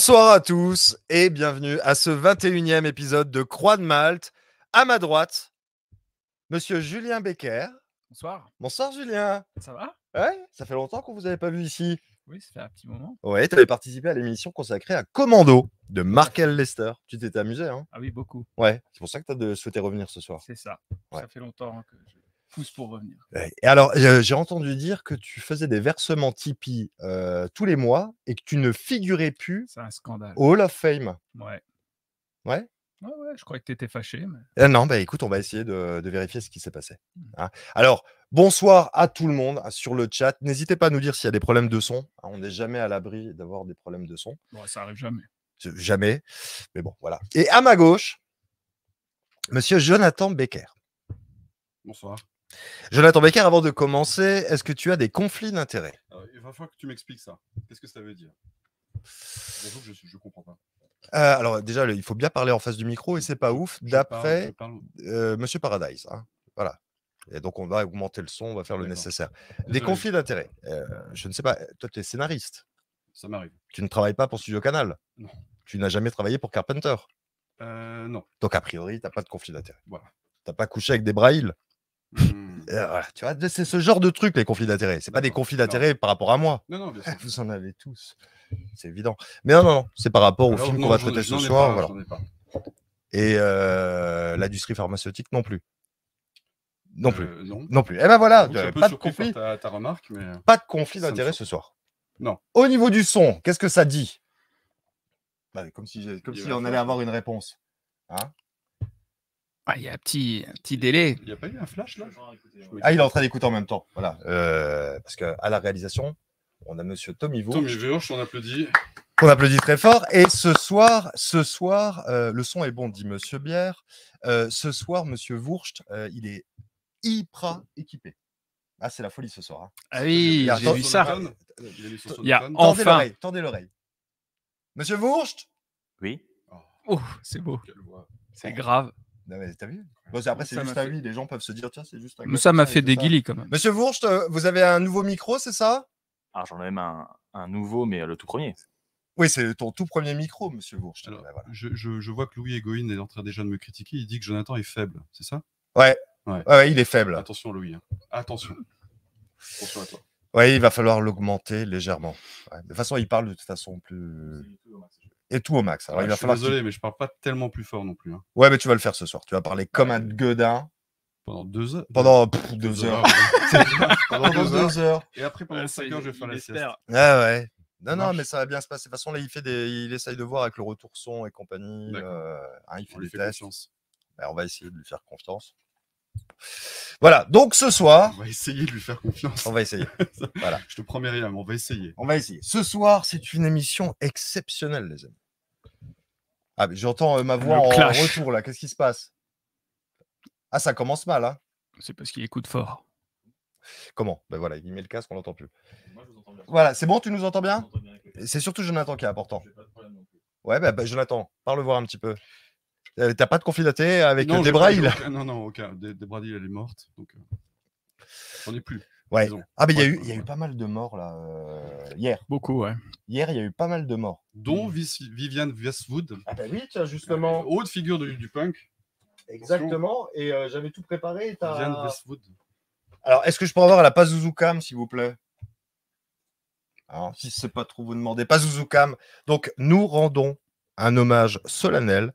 Bonsoir à tous et bienvenue à ce 21e épisode de Croix de Malte. À ma droite, monsieur Julien Becker. Bonsoir, Bonsoir Julien. ça va? Ouais, ça fait longtemps qu'on vous avait pas vu ici. Oui, ça fait un petit moment. Ouais, tu avais participé à l'émission consacrée à Commando de Markel Lester. Tu t'étais amusé, hein? Ah oui, beaucoup, Ouais, c'est pour ça que tu as souhaité revenir ce soir. c'est ça. Ouais. Ça fait longtemps hein, que pousse pour revenir. Et alors, j'ai entendu dire que tu faisais des versements Tipeee euh, tous les mois et que tu ne figurais plus C'est un scandale. au Hall of Fame. Ouais. Ouais? Ouais, ouais, je croyais que tu étais fâché. Mais... Euh, non, bah écoute, on va essayer de, de vérifier ce qui s'est passé. Mmh. hein. Alors, bonsoir à tout le monde hein, sur le chat. N'hésitez pas à nous dire s'il y a des problèmes de son. hein, On n'est jamais à l'abri d'avoir des problèmes de son. Bon, ça arrive jamais. Jamais. Mais bon, voilà. Et à ma gauche, monsieur Jonathan Becker. Bonsoir. Jonathan Becker, avant de commencer, est-ce que tu as des conflits d'intérêts? Alors, il va falloir que tu m'expliques ça. Qu'est-ce que ça veut dire? Je ne comprends pas. Euh, Alors, déjà, le- il faut bien parler en face du micro et c'est pas ouf. D'après euh, monsieur Paradise. hein. Voilà. Et donc, on va augmenter le son, on va faire le nécessaire. Des conflits d'intérêts. Euh, je ne sais pas, toi, tu es scénariste. Ça m'arrive. Tu ne travailles pas pour Studio Canal. Non. Tu n'as jamais travaillé pour Carpenter. Euh, non. Donc, a priori, tu n'as pas de conflit d'intérêts. Voilà. Tu n'as pas couché avec des brailles. Euh, voilà, tu vois, c'est ce genre de truc, les conflits d'intérêts. C'est pas des conflits d'intérêts par rapport à moi. Non, non, bien sûr. Vous en avez tous. C'est évident. Mais non, non, non. C'est par rapport au Alors, film qu'on va traiter ce soir. pas, voilà. Et euh, l'industrie pharmaceutique non plus. Non plus. Euh, non. Non plus. Eh ben voilà, euh, un peu pas de surpris par conflit. Ta, ta remarque, mais euh, Pas de conflit d'intérêts choque. ce soir. Non. Au niveau du son, qu'est-ce que ça dit? Bah, Comme si, comme si on allait avoir une réponse. Hein? Ah, Il y a un petit, un petit délai. il n'y a pas eu un flash là? Ah, il est en train d'écouter en même temps. Voilà. Euh, parce qu'à la réalisation, on a monsieur Tommy Vaux, Tommy on applaudit. qu'on applaudit très fort. Et ce soir, ce soir, euh, le son est bon, dit monsieur Bière. Euh, ce soir, monsieur Wurst, euh, il est hyper équipé. Ah, c'est la folie ce soir. hein. Ah oui, Il a- j'ai vu ça. Il y a Tendez Enfin. l'oreille, tendez l'oreille. Monsieur Wurst Oui. Oh, c'est beau. C'est grave. Non, mais T'as vu? Bon, Après, c'est Ça juste fait- lui. Les gens peuvent se dire, tiens, c'est juste un ça m'a fait des ça. guilis quand même. Monsieur Wurst, euh, vous avez un nouveau micro, c'est ça? Alors j'en ai même un, un nouveau, mais euh, le tout premier. Oui, c'est ton tout premier micro, monsieur. Alors, Ben voilà. je, je- je vois que Louis Egoïne est en train déjà de me critiquer. Il dit que Jonathan est faible, c'est ça? Ouais. Ouais. Ouais, ouais, il est faible. Attention, Louis. hein. Attention. Attention à toi. Ouais, il va falloir l'augmenter légèrement. Ouais, De toute façon, il parle de toute façon plus. Et tout au max. Alors, Ouais, il je va suis falloir. qu'il- désolé, mais je parle pas tellement plus fort non plus. hein. Ouais, mais tu vas le faire ce soir. Tu vas parler comme un gueudin Pendant deux heures. pendant pff, deux heures. pendant Pendant deux heures. deux heures. Et après, pendant cinq heures, je vais faire la sieste. Ouais, ouais. Non, non, mais ça va bien se passer. De toute façon, là, il fait des, il essaye de voir avec le retour son et compagnie. Euh, hein, il fait On lui des fait tests. confiance. Ben, on va essayer de lui faire confiance. Voilà. Donc ce soir, On va essayer de lui faire confiance. on va essayer. Voilà. Je te promets rien, mais on va essayer. On va essayer. Ce soir, c'est une émission exceptionnelle, les amis. Ah, mais j'entends euh, ma voix Le en clash. retour là. Qu'est-ce qui se passe? Ah, ça commence mal, hein C'est parce qu'il écoute fort. Comment? Ben voilà, il met le casque, on l'entend plus. Voilà, c'est bon, tu nous entends bien? C'est surtout Jonathan qui est important. Ouais, bah, bah, Jonathan, parle voir un petit peu. Euh, T'as pas de conflit d'intérêt avec non, euh, aucun- Non, non, aucun. Dé- Débradil, elle est morte. Donc, euh, j'en ai plus. Ouais. disons. Ah, mais il y, a Ouais, eu- il y a eu pas mal de morts là. euh, hier. Beaucoup, ouais. Hier, il y a eu pas mal de morts. Dont Vis- Viviane Westwood, Ah, bah oui, tiens, justement. haute figure du, du punk. Exactement. Et euh, j'avais tout préparé. Viviane Westwood. Alors, est-ce que je peux avoir la Pazuzucam, s'il vous plaît? Alors, si c'est pas trop vous demander, Pazuzucam. Donc, nous rendons un hommage solennel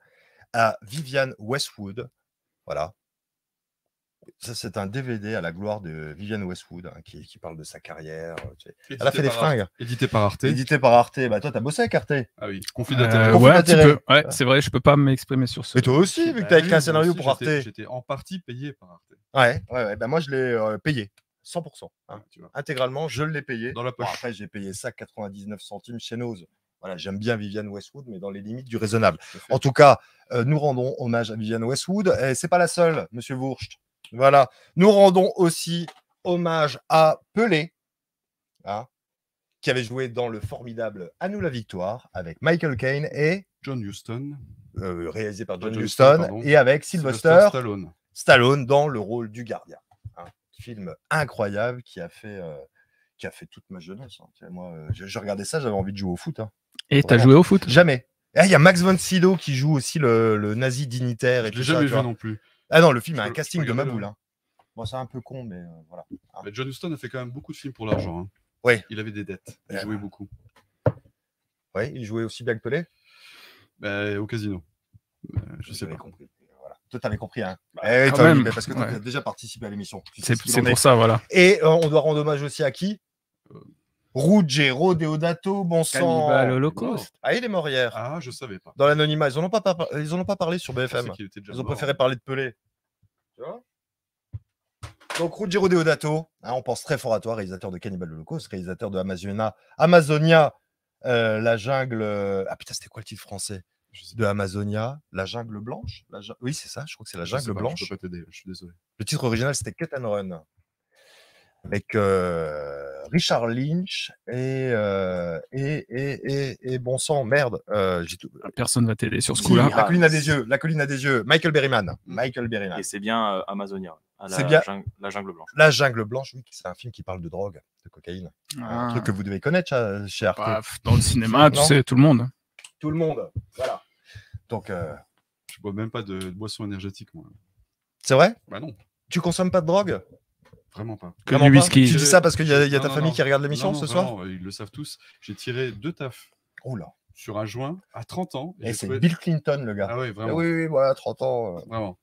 à Viviane Westwood. Voilà. Ça, c'est un DVD à la gloire de Viviane Westwood hein, qui, qui parle de sa carrière. euh, tu sais. Elle a fait des Arte. fringues. Édité par Arte. Édité par Arte. Bah, toi, t'as bossé avec Arte. Ah oui, conflit Euh, d'intérêt. Conflit ouais, c'est vrai, je peux pas m'exprimer sur ce. Et toi aussi, vu que t'as Bah écrit un moi scénario aussi, pour Arte. j'étais- en partie payé par Arte. Ouais, ouais, ouais. Bah, moi, je l'ai euh, payé. 100%. hein. tu vois. Intégralement, je l'ai payé. Dans la Bon, poche. après, j'ai payé ça 99 centimes chez Nose. Voilà, j'aime bien Viviane Westwood, mais dans les limites du raisonnable. En tout cas, euh, nous rendons hommage à Viviane Westwood. Et c'est pas la seule, Monsieur Wurst. Voilà. Nous rendons aussi hommage à Pelé, hein, qui avait joué dans le formidable À nous la victoire avec Michael Caine et John Huston. euh, réalisé par John, John Huston, et avec Sylvester, Stallone. Stallone dans le rôle du gardien. Un film incroyable qui a fait, euh, qui a fait toute ma jeunesse. hein. Moi, je, je regardais ça, j'avais envie de jouer au foot. hein. Et t'as joué au foot Jamais. Ah, Il y a Max von Sydow qui joue aussi le, le nazi dignitaire et Je tout l'ai jamais vois. non plus. Ah non, le film a un casting de peux regarder, Maboul. là. Hein. Bon, c'est un peu con, mais euh, voilà. Mais John Huston a fait quand même beaucoup de films pour l'argent. hein. Ouais. Il avait des dettes. Il Ouais. jouait beaucoup. Ouais, il jouait aussi bien que Pelé. Bah, au casino. Euh, je sais pas. compris. Voilà. Toi, t'avais compris, hein Bah, Eh, quand toi, oui, même, mais parce que tu as ouais. déjà participé à l'émission. C'est ce est. pour ça, voilà. Et euh, on doit rendre hommage aussi à qui? Euh. Ruggero Deodato, bon sang. Cannibal Holocaust. Ah, il est mort hier. Ah, je savais pas. Dans l'anonymat. Ils en ont pas, par- ils en ont pas parlé sur Je BFM. pensais qu'il était déjà Ils ont mort. préféré parler de Pelé. Tu vois? Donc, Ruggero Deodato, hein, on pense très fort à toi, réalisateur de Cannibal Holocaust, réalisateur de Amazonia, Amazonia euh, la jungle. euh, Ah putain, c'était quoi le titre français? De Amazonia, la jungle blanche La Oui, c'est ça, je crois que c'est la je sais jungle pas, blanche. Je peux pas t'aider, je suis désolé. Le titre original, c'était Cut and Run. Avec euh, Richard Lynch et, euh, et, et, et, et bon sang, merde. euh, tout- Personne va t'aider sur ce coup-là. la colline a des yeux, la colline a des yeux. Michael Berryman. Michael Berryman. Et c'est bien euh, Amazonia. la, C'est bien. jungle, la jungle blanche. La jungle blanche, oui, c'est un film qui parle de drogue, de cocaïne. Un Ah. truc que vous devez connaître chez- Arte. Bah, dans le cinéma, tu sais, tout le monde. Tout le monde. Voilà. Donc, euh, Je bois même pas de, de boisson énergétique, moi. c'est vrai? Bah non, Tu consommes pas de drogue? Vraiment pas. Que Vraiment du pas whisky. Tu dis ça parce qu'il y a, il y a Non, ta non, famille non. qui regarde l'émission ce soir Ils le savent tous. J'ai tiré deux tafs Oh là. sur un joint à 30 ans. Et j'ai c'est trouvé- Bill Clinton, le gars. Ah ouais, Ah vraiment. oui, oui, voilà, 30 ans. euh. Vraiment.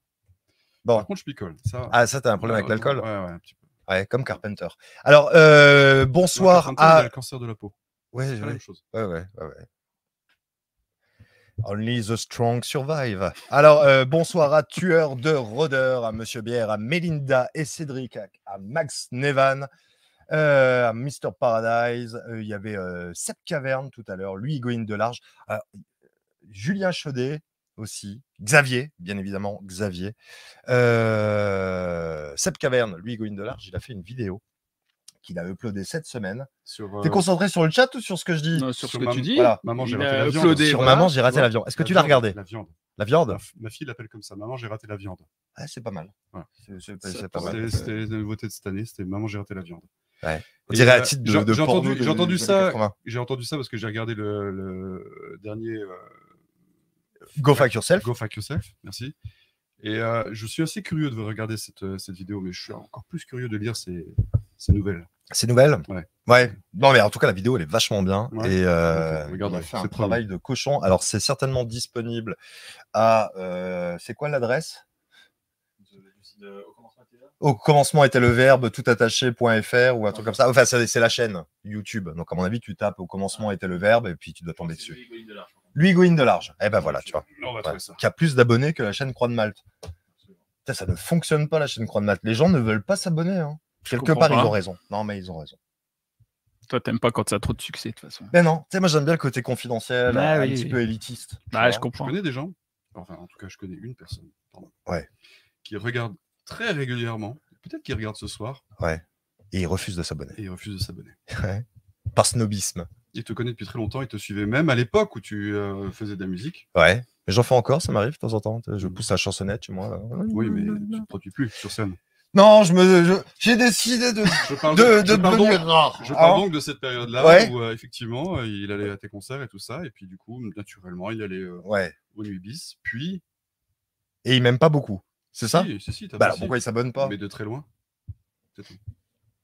Bon. Par contre, je picole. Ça, Ah, ça, t'as un problème Ouais, avec l'alcool Ouais, ouais, un petit peu. Ouais, comme Carpenter. Alors, euh, Non, bonsoir Carpenter, il a à. le cancer de la peau. Ouais, C'est la même chose. ouais, ouais, ouais, ouais. Only the strong survive. Alors, euh, bonsoir à Tueur de Rôdeur, à Monsieur Bière, à Melinda et Cédric, à, Max Nevan, euh, à Mr. Paradise. euh, Il y avait Seb Caverne tout à l'heure, lui, Egoïne de Large. Julien Chaudet aussi. Xavier, bien évidemment, Xavier. Seb Caverne, lui, Egoïne de Large, il a fait une vidéo qu'il a uploadée cette semaine. Sur, T'es euh, concentré sur le chat ou sur ce que je dis Non, sur ce que ma- tu dis. Voilà. Maman, j'ai raté la viande. uploadé, Sur voilà. Maman, j'ai raté Tu vois, l'avion. Est-ce que la tu l'as viande, regardé La viande. La viande Ma, fille l'appelle comme ça. Maman, j'ai raté la viande. Ah, C'est pas mal. Ouais. C'était la nouveauté de cette année. C'était Maman, j'ai raté la viande. On Et, dirait à euh, titre de, j'ai- de j'ai entendu- de- j'ai entendu ça. années 80. J'ai entendu ça parce que j'ai regardé le, le dernier euh, Go fuck yourself. Go Fuck Yourself. Merci. Et euh, je suis assez curieux de regarder cette, euh, cette vidéo, mais je suis encore plus curieux de lire ces, ces nouvelles. C'est nouvelle Ouais. Ouais. Non, mais en tout cas, la vidéo, elle est vachement bien. Ouais. Et euh, a fait un travail de cochon. Alors, c'est certainement disponible à. euh, c'est quoi l'adresse? Au commencement était le verbe tout attaché.fr ou un truc comme ça. Enfin, c'est c'est la chaîne YouTube. Donc, à mon avis, tu tapes au commencement était le verbe et puis tu dois tomber dessus. Lui, Going de large. Eh ben voilà, tu vois. On va Ouais. trouver ça. Qui a plus d'abonnés que la chaîne Croix de Malte. Putain, ça ne fonctionne pas la chaîne Croix de Malte. Les gens ne veulent pas s'abonner. hein. Quelque part, pas. ils ont raison. Non, mais ils ont raison. Toi, t'aimes pas quand ça a trop de succès, de toute façon. Mais non, tu sais, moi j'aime bien le côté confidentiel, Ah un oui, petit oui. peu élitiste. Bah, je Je comprends. connais des gens, enfin en tout cas je connais une personne, pardon, Ouais. qui regarde très régulièrement, peut-être qu'il regarde ce soir, Et il refuse de s'abonner. et il refuse de s'abonner. Par snobisme. Il te connaît depuis très longtemps, il te suivait même à l'époque où tu euh, faisais de la musique. Ouais. Mais j'en fais encore, ça m'arrive de temps en temps. Je Mm. pousse la chansonnette chez moi. là. Oui, mais tu ne produis plus sur scène. Non, je me, je- j'ai décidé de, Je parle, de, je de parle devenir donc, rare. je parle hein. donc de cette période-là Ouais. où euh, effectivement il allait à tes concerts et tout ça, et puis du coup, naturellement, il allait euh, Ouais. au Nuit Bis, puis. Et il m'aime pas beaucoup. C'est ça? Si, si, Bah alors pourquoi il s'abonne pas? Mais de très loin.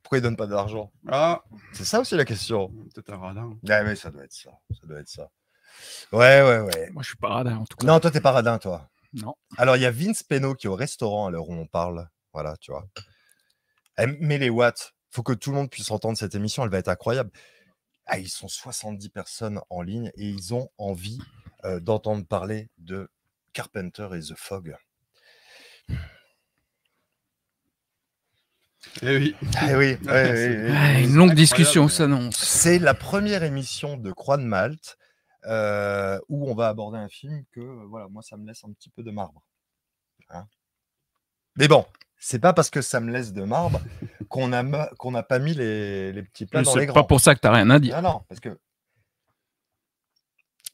Pourquoi il donne pas d'argent? Ah, C'est ça aussi la question. peut-être un radin. Ah mais ça doit être ça. Ça doit être ça. Ouais, ouais, ouais. Moi, je suis pas radin, en tout cas. Non, toi, t'es pas radin, toi? Non. Alors, il y a Vince Peno qui est au restaurant à l'heure où on parle. Voilà, tu vois. Eh, Mais les watts, faut que tout le monde puisse entendre cette émission. Elle va être incroyable. Ah, ils sont 70 personnes en ligne et ils ont envie euh, d'entendre parler de Carpenter et The Fog. Eh oui. Ah oui, ouais, ouais, ouais, Ah, ouais. une longue discussion s'annonce. C'est la première émission de Croix de Malte euh, où on va aborder un film que, voilà, moi, ça me laisse un petit peu de marbre. Hein. Mais bon, c'est pas parce que ça me laisse de marbre qu'on a n'a pas mis les, les petits plats dans les C'est grands. pas pour ça que t'as rien à dire. Non, non, parce que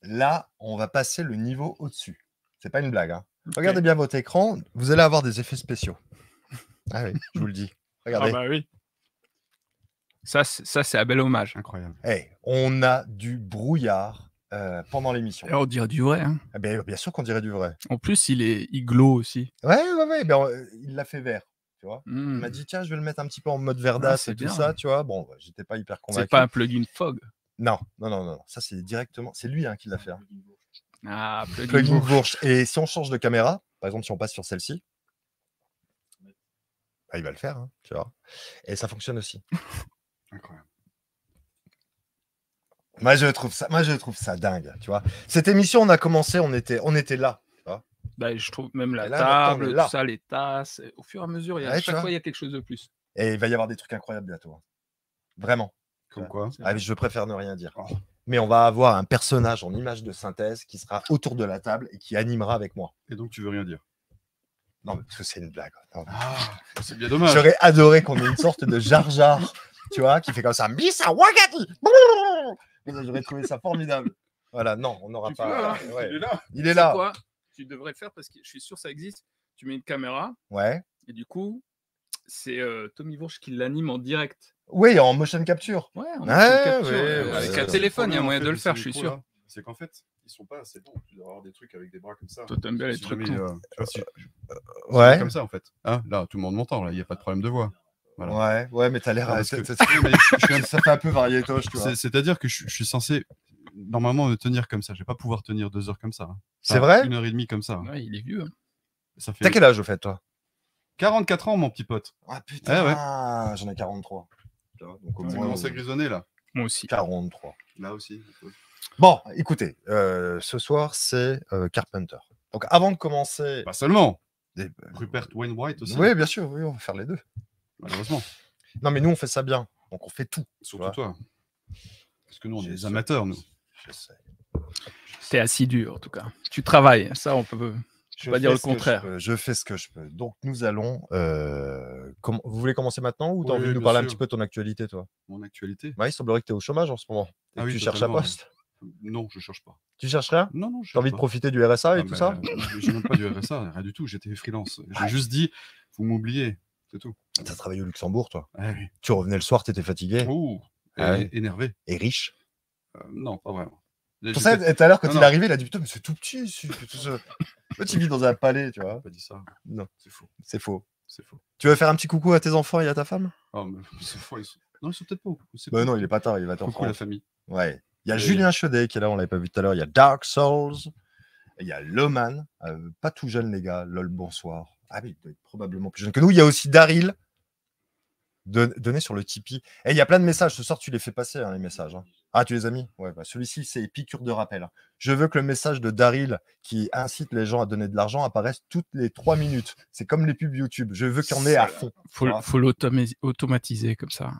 là, on va passer le niveau au-dessus. C'est pas une blague. hein. Regardez bien votre écran, vous allez avoir des effets spéciaux. Ah oui, je vous le dis. Regardez. Ah bah oui. Ça, c'est- ça, c'est un bel hommage. Incroyable. Hey, on a du brouillard euh, pendant l'émission. On dirait du vrai. hein. Eh ben, bien sûr qu'on dirait du vrai. En plus, il est il glow aussi. Ouais, ouais, ouais. ben, euh, il l'a fait vert. Tu vois. Il Hmm. m'a dit, tiens, je vais le mettre un petit peu en mode verdasse c'est et tout ça, tu vois. Bon, bah, j'étais pas hyper C'est convaincu. pas un plugin fog. Non, non, non, non. Ça, c'est directement. C'est lui hein, qui l'a fait. hein. Ah, plugin, Plugin Bourge. Et si on change de caméra, par exemple, si on passe sur celle-ci, bah, il va le faire, hein, tu vois. Et ça fonctionne aussi. Incroyable. Moi, je trouve ça, moi, je trouve ça dingue, tu vois. Cette émission, on a commencé, on était, on était là. Bah, je trouve même la là, table, là. tout ça, les tasses. Au fur et à mesure, il y a, Ouais, chaque fois, il y a quelque chose de plus. Et il va y avoir des trucs incroyables bientôt. hein. Vraiment. Comme quoi Ah, je préfère ne rien dire. Oh. Mais on va avoir un personnage en image de synthèse qui sera autour de la table et qui animera avec moi. Et donc, tu veux rien dire Non, mais parce que c'est une blague. Ah, c'est bien dommage. J'aurais adoré qu'on ait une sorte de Jar Jar, tu vois, qui fait comme ça. Missa Wagati J'aurais trouvé ça formidable. Voilà, non, on n'aura pas. hein, ouais. Il est là. Il est C'est là. quoi? Tu devrais le faire parce que je suis sûr que ça existe. Tu mets une caméra Ouais. et du coup, c'est euh, Tommy Bourge qui l'anime en direct. Oui, en motion capture. Ouais, en Ouais, motion capture, ouais, ouais, avec un téléphone, il y a moyen de le faire, je suis sûr. C'est qu'en fait, ils sont pas assez bons. Tu dois avoir des trucs avec des bras comme ça. Toi, t'aimes bien les Si trucs euh, si- Ouais. Comme ça, en fait. Hein, là, tout le monde m'entend. Là, il n'y a pas de problème de voix. Voilà. Ouais, ouais, mais t'as l'air. Euh, que- Ça fait un peu variétoche, tu vois. c'est- C'est-à-dire que je, je suis censé normalement me tenir comme ça. Je vais pas pouvoir tenir deux heures comme ça. hein. C'est vrai? Une heure et demie comme ça. hein. Ouais, il est vieux. hein. Ça fait T'as quel âge au fait, toi? 44 ans, mon petit pote. Ah putain, Ouais, j'en ai 43. Tu vois, Donc au Ça moins, commence à euh, grisonner là. Moi aussi. 43. Là aussi. Bon, écoutez, euh, ce soir, c'est euh, Carpenter. Donc avant de commencer. Pas seulement. des- Rupert Wainwright aussi. Oui, bien sûr, oui, on va faire les deux. Malheureusement. Non, mais nous, on fait ça bien. Donc on fait tout. Surtout toi. Parce que nous, on est des amateurs, nous. Je sais. T'es assidu, en tout cas. Tu travailles. Ça, on peut. Je pas dire le je contraire. peux, Je, fais ce que je peux. Donc nous allons. euh, Vous voulez commencer maintenant ou t'as Oui, envie de nous parler un petit peu de ton actualité, toi? Mon actualité? Ouais, Il semblerait que tu es au chômage en ce moment. et Ah que oui, tu cherches un poste. Non, je cherche pas. Tu cherches rien? Non, non, je T'as envie de profiter du RSA et Ah, tout mais, ça? euh, J'ai même pas du RSA, rien du tout. J'étais freelance. J'ai juste dit, vous m'oubliez. C'est tout. T'as travaillé au Luxembourg, toi. Ah oui. Tu revenais le soir, t'étais fatigué Ouh, Ah ouais. énervé. et riche. Euh, non, pas vraiment. Pour ça, tout à l'heure, quand Non, il est arrivé, il a dit Putain, mais c'est tout petit. tout ce- tu vis dans un palais, tu vois. pas dit ça. Non, C'est faux. c'est faux. C'est faux. Tu veux faire un petit coucou à tes enfants et à ta femme? Oh, mais c'est faux. Ils sont... Non, ils sont peut-être pas. au- Bah non, il est pas tard, il va t'en Coucou la famille. Ouais. Il y a Et- Julien Chaudet qui est là, on l'avait pas vu tout à l'heure. Il y a Dark Souls. Il y a Loman. euh, pas tout jeune, les gars. Lol, bonsoir. Ah oui, il doit être probablement plus jeune que nous. Il y a aussi Daryl. Don- Donné sur le Tipeee. Et il y a plein de messages. Ce soir, tu les fais passer, hein, les messages. hein. Ah, tu les as mis? Ouais, bah, celui-ci, c'est piqûre de rappel. Je veux que le message de Daryl qui incite les gens à donner de l'argent apparaisse toutes les trois minutes. C'est comme les pubs YouTube. Je veux qu'il y en ait à fond. Faut, Ah. faut l'automa- automatiser comme ça.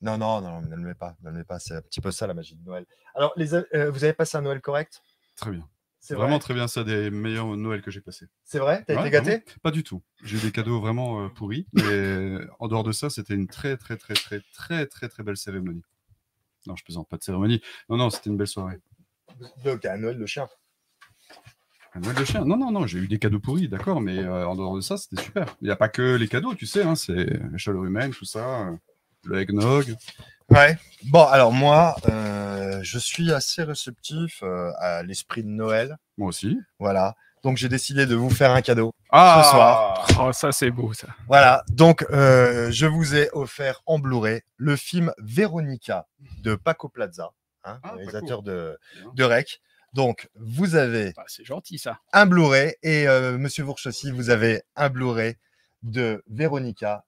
Non, non, non, ne le mets pas. Ne le mets pas. C'est un petit peu ça, la magie de Noël. Alors, les, euh, vous avez passé un Noël correct? Très bien. C'est Vraiment vrai très bien. C'est un des meilleurs Noël que j'ai passé. C'est vrai? T'as Ouais, été gâté Pas du tout. J'ai eu des cadeaux vraiment euh, pourris. Mais en dehors de ça, c'était une très, très, très, très, très, très, très belle cérémonie. Non, je plaisante, pas de cérémonie. Non, non, c'était une belle soirée. Donc, un Noël de chien. Un Noël de chien. Non, non, non, j'ai eu des cadeaux pourris, d'accord, mais euh, en dehors de ça, c'était super. Il n'y a pas que les cadeaux, tu sais, hein, c'est la chaleur humaine, tout ça, euh, le eggnog. Ouais. Bon, alors moi, euh, je suis assez réceptif euh, à l'esprit de Noël. Moi aussi. Voilà. Donc, j'ai décidé de vous faire un cadeau. Ah soir. Oh, ça, c'est beau, ça. Voilà. Donc, euh, je vous ai offert en Blu-ray le film Véronica de Paco Plaza, hein, Ah, réalisateur de, de Rec. Donc, vous avez Bah, c'est gentil, ça. un Blu-ray et euh, Monsieur Vourch aussi, vous avez un Blu-ray de Véronica.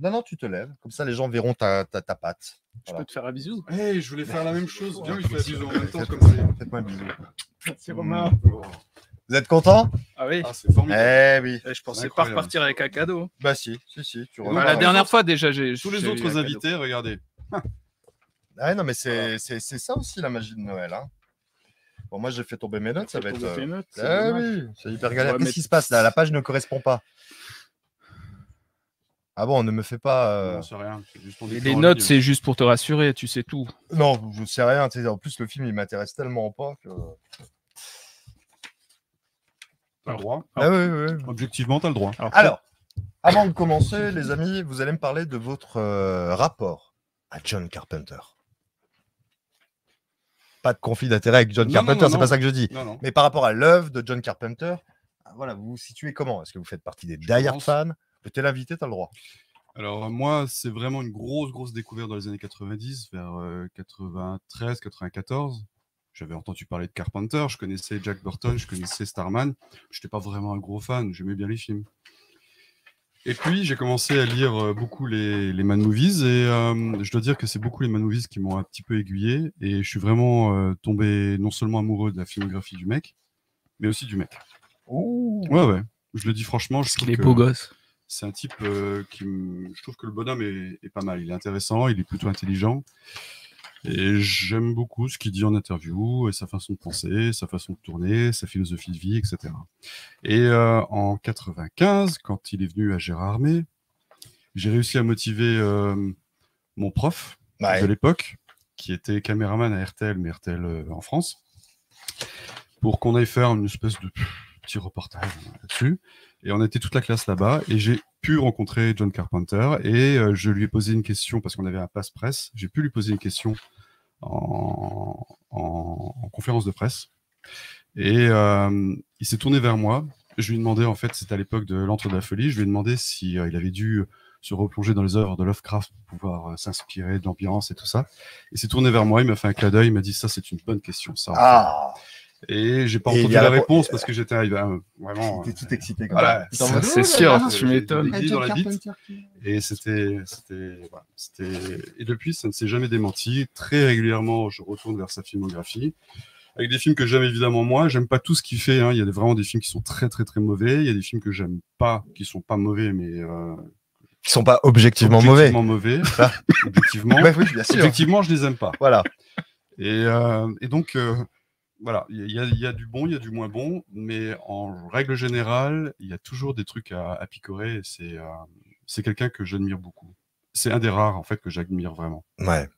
Non, non, tu te lèves. Comme ça, les gens verront ta, ta, ta patte. Je peux te faire un bisou. Hey, je voulais faire la même chose. Viens, Ouais, il fait la bisou en même temps, Faites- comme ça. Faites-moi un bisou. C'est Oh. Vous êtes content? Ah oui. Ah, c'est formidable. Eh oui. Eh, Je pensais pas Incroyable. repartir avec un cadeau. Bah si, si, si. Tu Bah, la dernière fois, déjà, j'ai. Tous les un autres cadeau. invités, regardez. Ah non, mais c'est c'est- c'est ça aussi la magie de Noël. Hein. Bon, moi j'ai fait tomber mes notes, ça va être. tomber euh, tes notes, c'est Ah oui, c'est hyper galère. Qu'est-ce mais- qui se passe là? La page ne correspond pas. Ah bon, ne me fais pas. euh, Non, c'est rien. c'est juste les notes, c'est juste pour te rassurer, tu sais tout. Non, je sais rien. En plus, le film il m'intéresse tellement pas que. T'as le droit. Ah oui, oui, oui. Objectivement, t'as le droit. Alors, Alors, avant de commencer, les amis, vous allez me parler de votre euh, rapport à John Carpenter. pas de conflit d'intérêt avec John Non, Carpenter, non, c'est pas ça que je dis. Non, non. Mais par rapport à l'œuvre de John Carpenter, ah, voilà, vous vous situez comment? Est-ce que vous faites partie des die-hard commence. fans? Peut-être l'inviter, tu as le droit. Alors moi, c'est vraiment une grosse, grosse découverte dans les années 90, vers euh, 93, 94. J'avais entendu parler de Carpenter, je connaissais Jack Burton, je connaissais Starman. Je n'étais pas vraiment un gros fan, j'aimais bien les films. Et puis j'ai commencé à lire euh, beaucoup les, les man movies et euh, je dois dire que c'est beaucoup les man movies qui m'ont un petit peu aiguillé et je suis vraiment euh, tombé non seulement amoureux de la filmographie du mec, mais aussi du mec. Ouais ouais, je le dis franchement, je Parce qu'il est que- beau gosse. C'est un type euh, qui je trouve que le bonhomme est, est pas mal. Il est intéressant, il est plutôt intelligent. Et j'aime beaucoup ce qu'il dit en interview, et sa façon de penser, sa façon de tourner, sa philosophie de vie, etc. Et euh, en 95, quand il est venu à Gérard Armé, j'ai réussi à motiver euh, mon prof Ouais. de l'époque, qui était caméraman à RTL, mais RTL euh, en France, pour qu'on aille faire une espèce de petit reportage euh, là-dessus. Et on était toute la classe là-bas, et j'ai pu rencontrer John Carpenter, et euh, je lui ai posé une question, parce qu'on avait un passe presse, j'ai pu lui poser une question en, en- en conférence de presse. Et euh, il s'est tourné vers moi. Je lui ai demandé, en fait, c'était à l'époque de l'Entre de la Folie, je lui ai demandé si euh, il avait dû se replonger dans les œuvres de Lovecraft pour pouvoir euh, s'inspirer de l'ambiance et tout ça. Il s'est tourné vers moi, il m'a fait un clin d'œil, il m'a dit ça c'est une bonne question ça. Ah Et j'ai pas Et entendu y a la la- réponse parce que j'étais arrivé euh, vraiment. T'es euh, tout excité. Quand Voilà. c'est sûr, tu m'étonnes. Dans la bite. Et c'était, c'était, voilà, c'était, et depuis, ça ne s'est jamais démenti. Très régulièrement, je retourne vers sa filmographie. Avec des films que j'aime évidemment moi. J'aime pas tout ce qu'il fait. hein. Il y a des- vraiment des films qui sont très, très, très mauvais. Il y a des films que j'aime pas, qui sont pas mauvais, mais euh, Qui sont pas objectivement, mauvais. objectivement mauvais. Ah. objectivement, Ouais, oui, bien sûr. objectivement, je les aime pas. Voilà. Et, euh, et donc, euh, voilà, il y, a- il y a du bon, il y a du moins bon, mais en règle générale, il y a toujours des trucs à, à picorer. C'est euh, c'est quelqu'un que j'admire beaucoup. C'est un des rares, en fait, que j'admire vraiment. Ouais.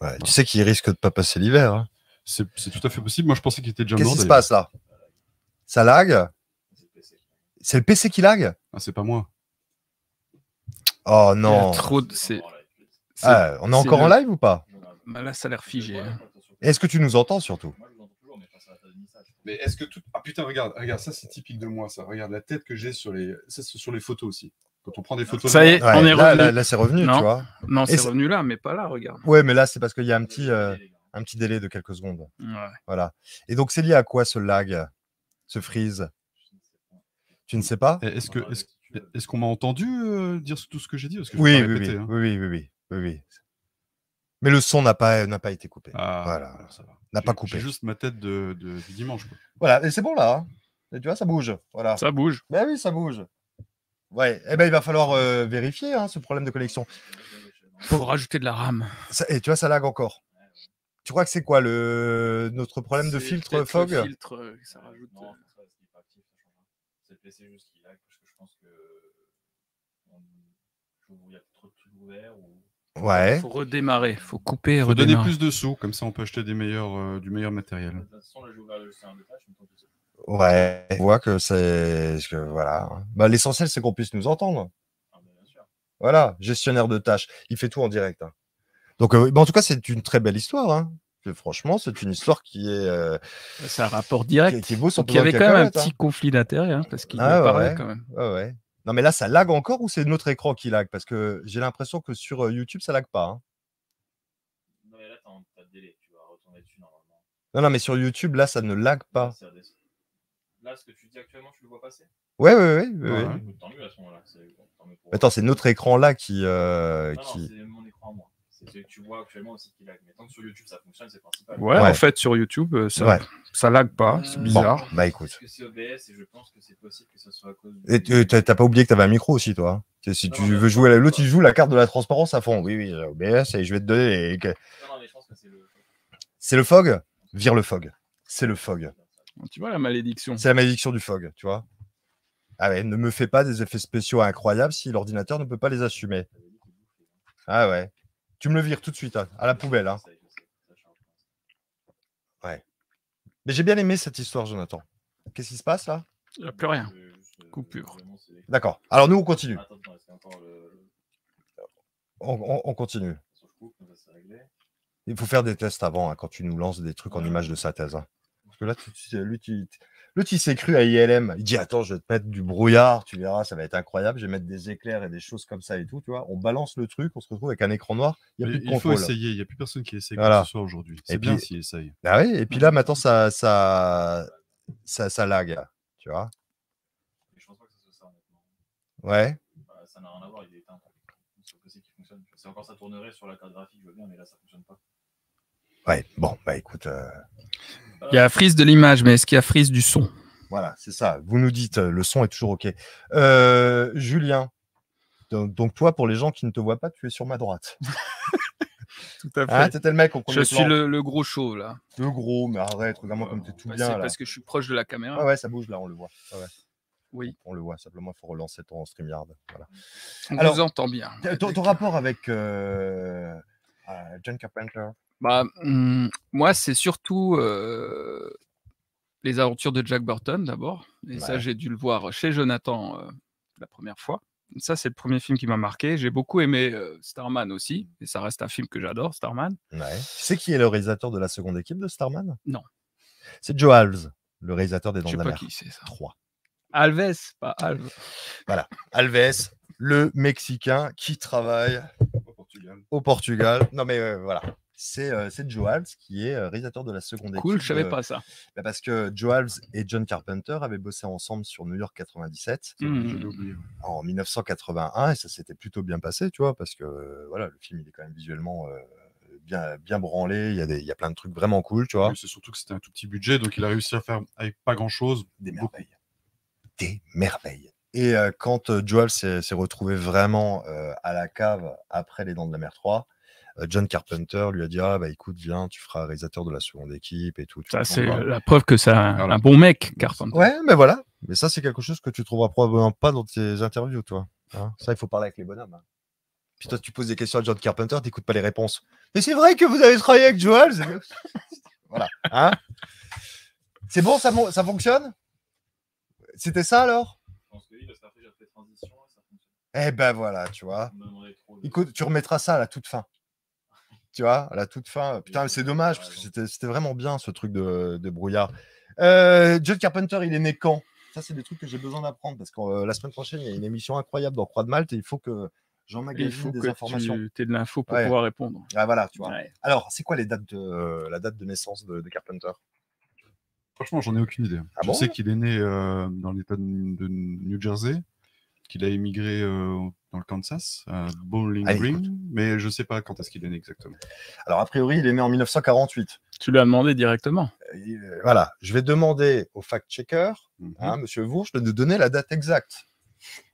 Ouais. Tu sais qu'il risque de pas passer l'hiver. hein. C'est tout à fait possible. Moi, je pensais qu'il était déjà Qu'est-ce mort. qui se passe là? Ça lag C'est le PC qui lag Ah, c'est pas moi. Oh non. trop de- Ah, on est encore en le- live ou pas? Bah là, ça a l'air figé. hein. Est-ce que tu nous entends surtout? Mais est-ce que tout. Ah putain, regarde, regarde, ça c'est typique de moi, ça. Regarde la tête que j'ai sur les, ça, c'est sur les photos aussi. Quand on prend des photos. Ça y est, on est là, revenu. là, là, c'est revenu, Non. tu vois. Non, c'est revenu là, mais pas là, regarde. Ouais, mais là, c'est parce qu'il y a un petit, euh, un petit délai de quelques secondes. Ouais. Voilà. Et donc, c'est lié à quoi ce lag Ce freeze? Tu ne sais pas? Est-ce que, est-ce, est-ce qu'on m'a entendu euh, dire tout ce que j'ai dit? Parce que je oui, hein. oui, oui, oui, oui, oui, oui. Mais le son n'a pas, n'a pas été coupé. Ah, Voilà. alors ça va. N'a pas coupé. Juste ma tête de, de- du dimanche. Quoi. Voilà, et c'est bon là. hein. Et tu vois, ça bouge. Voilà. Ça bouge. Ben oui, ça bouge. Ouais, eh ben, il va falloir euh, vérifier hein, ce problème de connexion. Faut rajouter de la RAM. Ça- et tu vois, ça lag encore. Tu crois que c'est quoi le notre problème de filtre fog le filtre, euh, que ça rajoute. Non, euh, c'est ça, c'est pas actif, ça change rien. C'est le PC juste qui lag parce que je pense que il y a trop de trucs ouverts ou Ouais. Faut redémarrer, faut couper et Faut donner plus de sous, comme ça on peut acheter des meilleurs, euh, du meilleur matériel. Ouais. On voit que c'est que voilà. Bah, l'essentiel c'est qu'on puisse nous entendre. Ah, bah, bien sûr. Voilà, gestionnaire de tâches. Il fait tout en direct. hein. Donc, euh, bah, en tout cas, c'est une très belle histoire. hein. Que, franchement, c'est une histoire qui est, euh, C'est un rapport direct. qui est beau sur Donc il y avait quand même un hein. petit conflit d'intérêt, hein, parce qu'il Ah, ouais, parlait quand même. Ouais, ouais. Non, mais là, ça lag encore ou c'est notre écran qui lag? Parce que j'ai l'impression que sur YouTube, ça lag pas. hein. Non, mais là t'as de délai, tu vas retourner dessus normalement. Non, non, mais sur YouTube, là, ça ne lag pas. Là, ce que tu dis actuellement, tu le vois passer? Ouais, ouais, ouais. ouais, Ouais. ouais. Écoute, Tant mieux à ce moment-là. Attends, c'est notre écran là qui. euh, Non, qui mon écran à moi. C'est celui que tu vois actuellement aussi qui lag. Mais tant que sur YouTube ça fonctionne, c'est principal. Ouais, Ouais. en fait, sur YouTube, euh, ça, Ouais. ça lag pas, c'est Euh, bizarre. Bon, bah écoute. Parce que c'est OBS et je pense que c'est possible que ce soit à cause du. Et tu- t'as pas oublié que t'avais un micro aussi, toi hein Tu Si Non, tu veux jouer, à la- l'autre il joue la carte de la transparence à fond. Oui, oui, j'ai OBS et je vais te donner. les- Non, non, mais je pense que c'est le. C'est le fog? Vire le fog. C'est le fog. Tu vois la malédiction. C'est la malédiction du fog, tu vois. Ah ouais, ne me fais pas des effets spéciaux incroyables si l'ordinateur ne peut pas les assumer. Ah ouais. Tu me le vires tout de suite, hein, à la poubelle. hein. Charge. Mais j'ai bien aimé cette histoire, Jonathan. Qu'est-ce qui se passe là? Il n'y a plus rien. Euh, Coupure. D'accord. Alors nous, on continue. On, on- on continue. Il faut faire des tests avant hein, quand tu nous lances des trucs en images de synthèse. hein. Parce que là, tu- tu- lui, tu- l'autre, il s'est cru à ILM. Il dit Attends, je vais te mettre du brouillard, tu verras, ça va être incroyable. Je vais mettre des éclairs et des choses comme ça et tout. Tu vois, on balance le truc, on se retrouve avec un écran noir. Il n'y a plus de il faut essayer. Il n'y a plus personne qui essaie Voilà. que ce soit aujourd'hui. Et C'est bien puis- s'il essaye. Ah oui, et puis là, maintenant, ça, ça, ça, ça lag. Tu vois Mais je pense pas que ce soit ça, honnêtement. Ouais. Bah, ça n'a rien à voir, il est éteint. C'est qu'il fonctionne. C'est encore ça tournerait sur la carte graphique, je veux bien, mais là ça fonctionne pas. Ouais. Bon, bah écoute. euh, Il y a frise de l'image, mais est-ce qu'il y a frise du son? Voilà, c'est ça. Vous nous dites, euh, le son est toujours OK. Euh, Julien, donc, donc toi, pour les gens qui ne te voient pas, tu es sur ma droite. Tout à Hein, T'étais le mec au je suis le, le gros show là. Le gros, mais arrête, regarde-moi comme t'es tout Bah, bien c'est parce que je suis proche de la caméra. Ah ouais, ça bouge là, on le voit. Ah ouais, Oui, on le voit. Simplement, il faut relancer ton StreamYard. Voilà. on Alors, vous entend bien. Ton, ton rapport avec euh, euh, John Carpenter Bah, hum, moi, c'est surtout euh, les aventures de Jack Burton d'abord. Et ça, j'ai dû le voir chez Jonathan euh, la première fois. Ça, c'est le premier film qui m'a marqué. J'ai beaucoup aimé euh, Starman aussi. Et ça reste un film que j'adore, Starman. Ouais. Tu sais qui est le réalisateur de la seconde équipe de Starman? Non. C'est Joe Alves, le réalisateur des Je Dents sais de la pas Mer. qui c'est ça. 3. Alves, pas Alves. Alves, le Mexicain qui travaille Au Portugal. au Portugal. Non, mais euh, voilà. C'est euh, c'est Joe Alves qui est euh, réalisateur de la seconde Cool, équipe. je savais de- pas ça. Bah, parce que Joe Alves et John Carpenter avaient bossé ensemble sur New York 97 Hmm. En 1981 et ça s'était plutôt bien passé, tu vois, parce que euh, voilà, le film il est quand même visuellement euh, bien, bien branlé. Il y, a des, il y a plein de trucs vraiment cool, tu vois. C'est surtout que c'était un tout petit budget, donc il a réussi à faire avec pas grand chose. Des merveilles. Des merveilles. Et euh, quand euh, Joel s'est s'est retrouvé vraiment euh, à la cave après Les Dents de la Mer 3, euh, John Carpenter lui a dit Ah, bah écoute, viens, tu feras réalisateur de la seconde équipe et tout. tu Ça, c'est la preuve que c'est un, Voilà. un bon mec, Carpenter. Ouais, mais voilà. Mais ça, c'est quelque chose que tu trouveras probablement pas dans tes interviews, toi. Hein ça, il faut parler avec les bonhommes. hein. Puis toi, tu poses des questions à John Carpenter, t'écoutes pas les réponses. Mais c'est vrai que vous avez travaillé avec Joel c'est- Voilà. Hein c'est bon, ça, ça fonctionne? C'était ça alors? Je pense que oui, parce qu'après j'ai fait transition et ça fonctionne. Eh ben voilà, tu vois. Écoute, tu remettras ça à la toute fin. Tu vois, à la toute fin. Putain, c'est dommage, parce que c'était vraiment bien ce truc de, de brouillard. Euh, John Carpenter, il est né quand? Ça, c'est des trucs que j'ai besoin d'apprendre, parce que euh, la semaine prochaine, il y a une émission incroyable dans Croix de Malte, et il faut que Il j'emmagasine faut des que informations. tu aies de l'info pour Ouais. pouvoir répondre. Ah voilà, tu vois. Ouais. Alors, c'est quoi les dates de, euh, la date de naissance de, de Carpenter? Franchement, j'en ai aucune idée. Ah je bon? sais qu'il est né euh, dans l'État de, de New Jersey, qu'il a émigré euh, dans le Kansas, à Bowling Allez, Green, mais je sais pas quand est-ce qu'il est né exactement. Alors, a priori, il est né en 1948. Tu lui as demandé directement. Euh, voilà, je vais demander au fact-checker, Mhm. hein, monsieur Vourge, de nous donner la date exacte.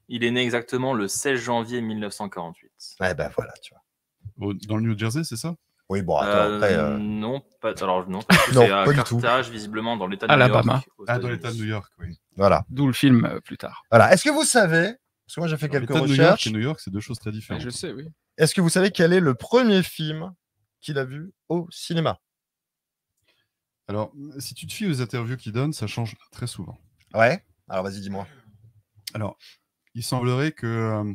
Il est né exactement le 16 janvier 1948. Eh ben voilà, tu vois. Au- dans le New Jersey, c'est ça? Oui, bon, attends, Euh, après. euh, Non, pas, alors, non, pas du tout, Non, c'est à pas du tout. Carthage, visiblement, dans l'État de Alabama. New York. Ah, dans l'État de New York, oui. Voilà. D'où le film euh, plus tard. Voilà. Est-ce que vous savez, parce que moi j'ai fait quelques L'État de New York recherches, et New York, c'est deux choses très Ouais, différentes. je sais, oui. est-ce que vous savez quel est le premier film qu'il a vu au cinéma? Alors, si tu te fies aux interviews qu'il donne, ça change très souvent. Ouais. Alors vas-y, dis-moi. Alors, il semblerait que euh,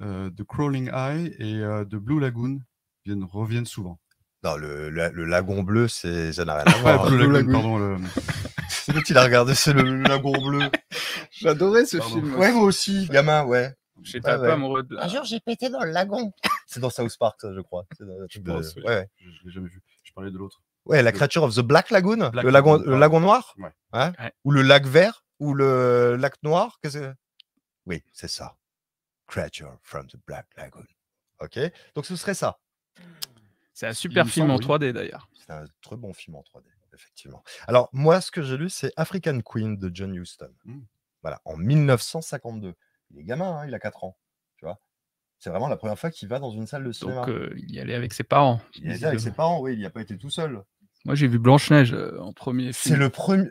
euh, The Crawling Eye et euh, The Blue Lagoon viennent, reviennent souvent. Non, le, le, le lagon bleu, c'est ça n'a rien à voir. Blue Lagoon, lagon- pardon. le- C'est l'autre, il a regardé, c'est le, le lagon bleu. J'adorais ce Pardon. film. Ouais, moi aussi, gamin, ouais. J'étais Ouais, un peu ouais. amoureux de. Un jour, j'ai pété dans le lagon. C'est dans South Park, ça, je crois. C'est dans un truc de- pense, oui. ouais. Je ne l'ai jamais vu. Je parlais de l'autre. Ouais, la creature of the Black Lagoon, Black le, lagon, Lagoon, le lagon noir? Ouais. Hein? Ouais. Ou le lac vert? Ou le lac noir? Qu'est-ce que... Oui, c'est ça. Creature from the Black Lagoon. Ok? Donc ce serait ça. C'est un super film en semble, 3D d'ailleurs. C'est un très bon film en 3D, effectivement. Alors, moi, ce que j'ai lu, c'est African Queen de John Huston. Mm. Voilà, en 1952. Il est gamin, hein, il a 4 ans. Tu vois? C'est vraiment la première fois qu'il va dans une salle de cinéma. Donc euh, il y allait avec ses parents. il était avec ses parents, oui, il n'y a pas été tout seul. Moi j'ai vu Blanche-Neige euh, en premier C'est le premier.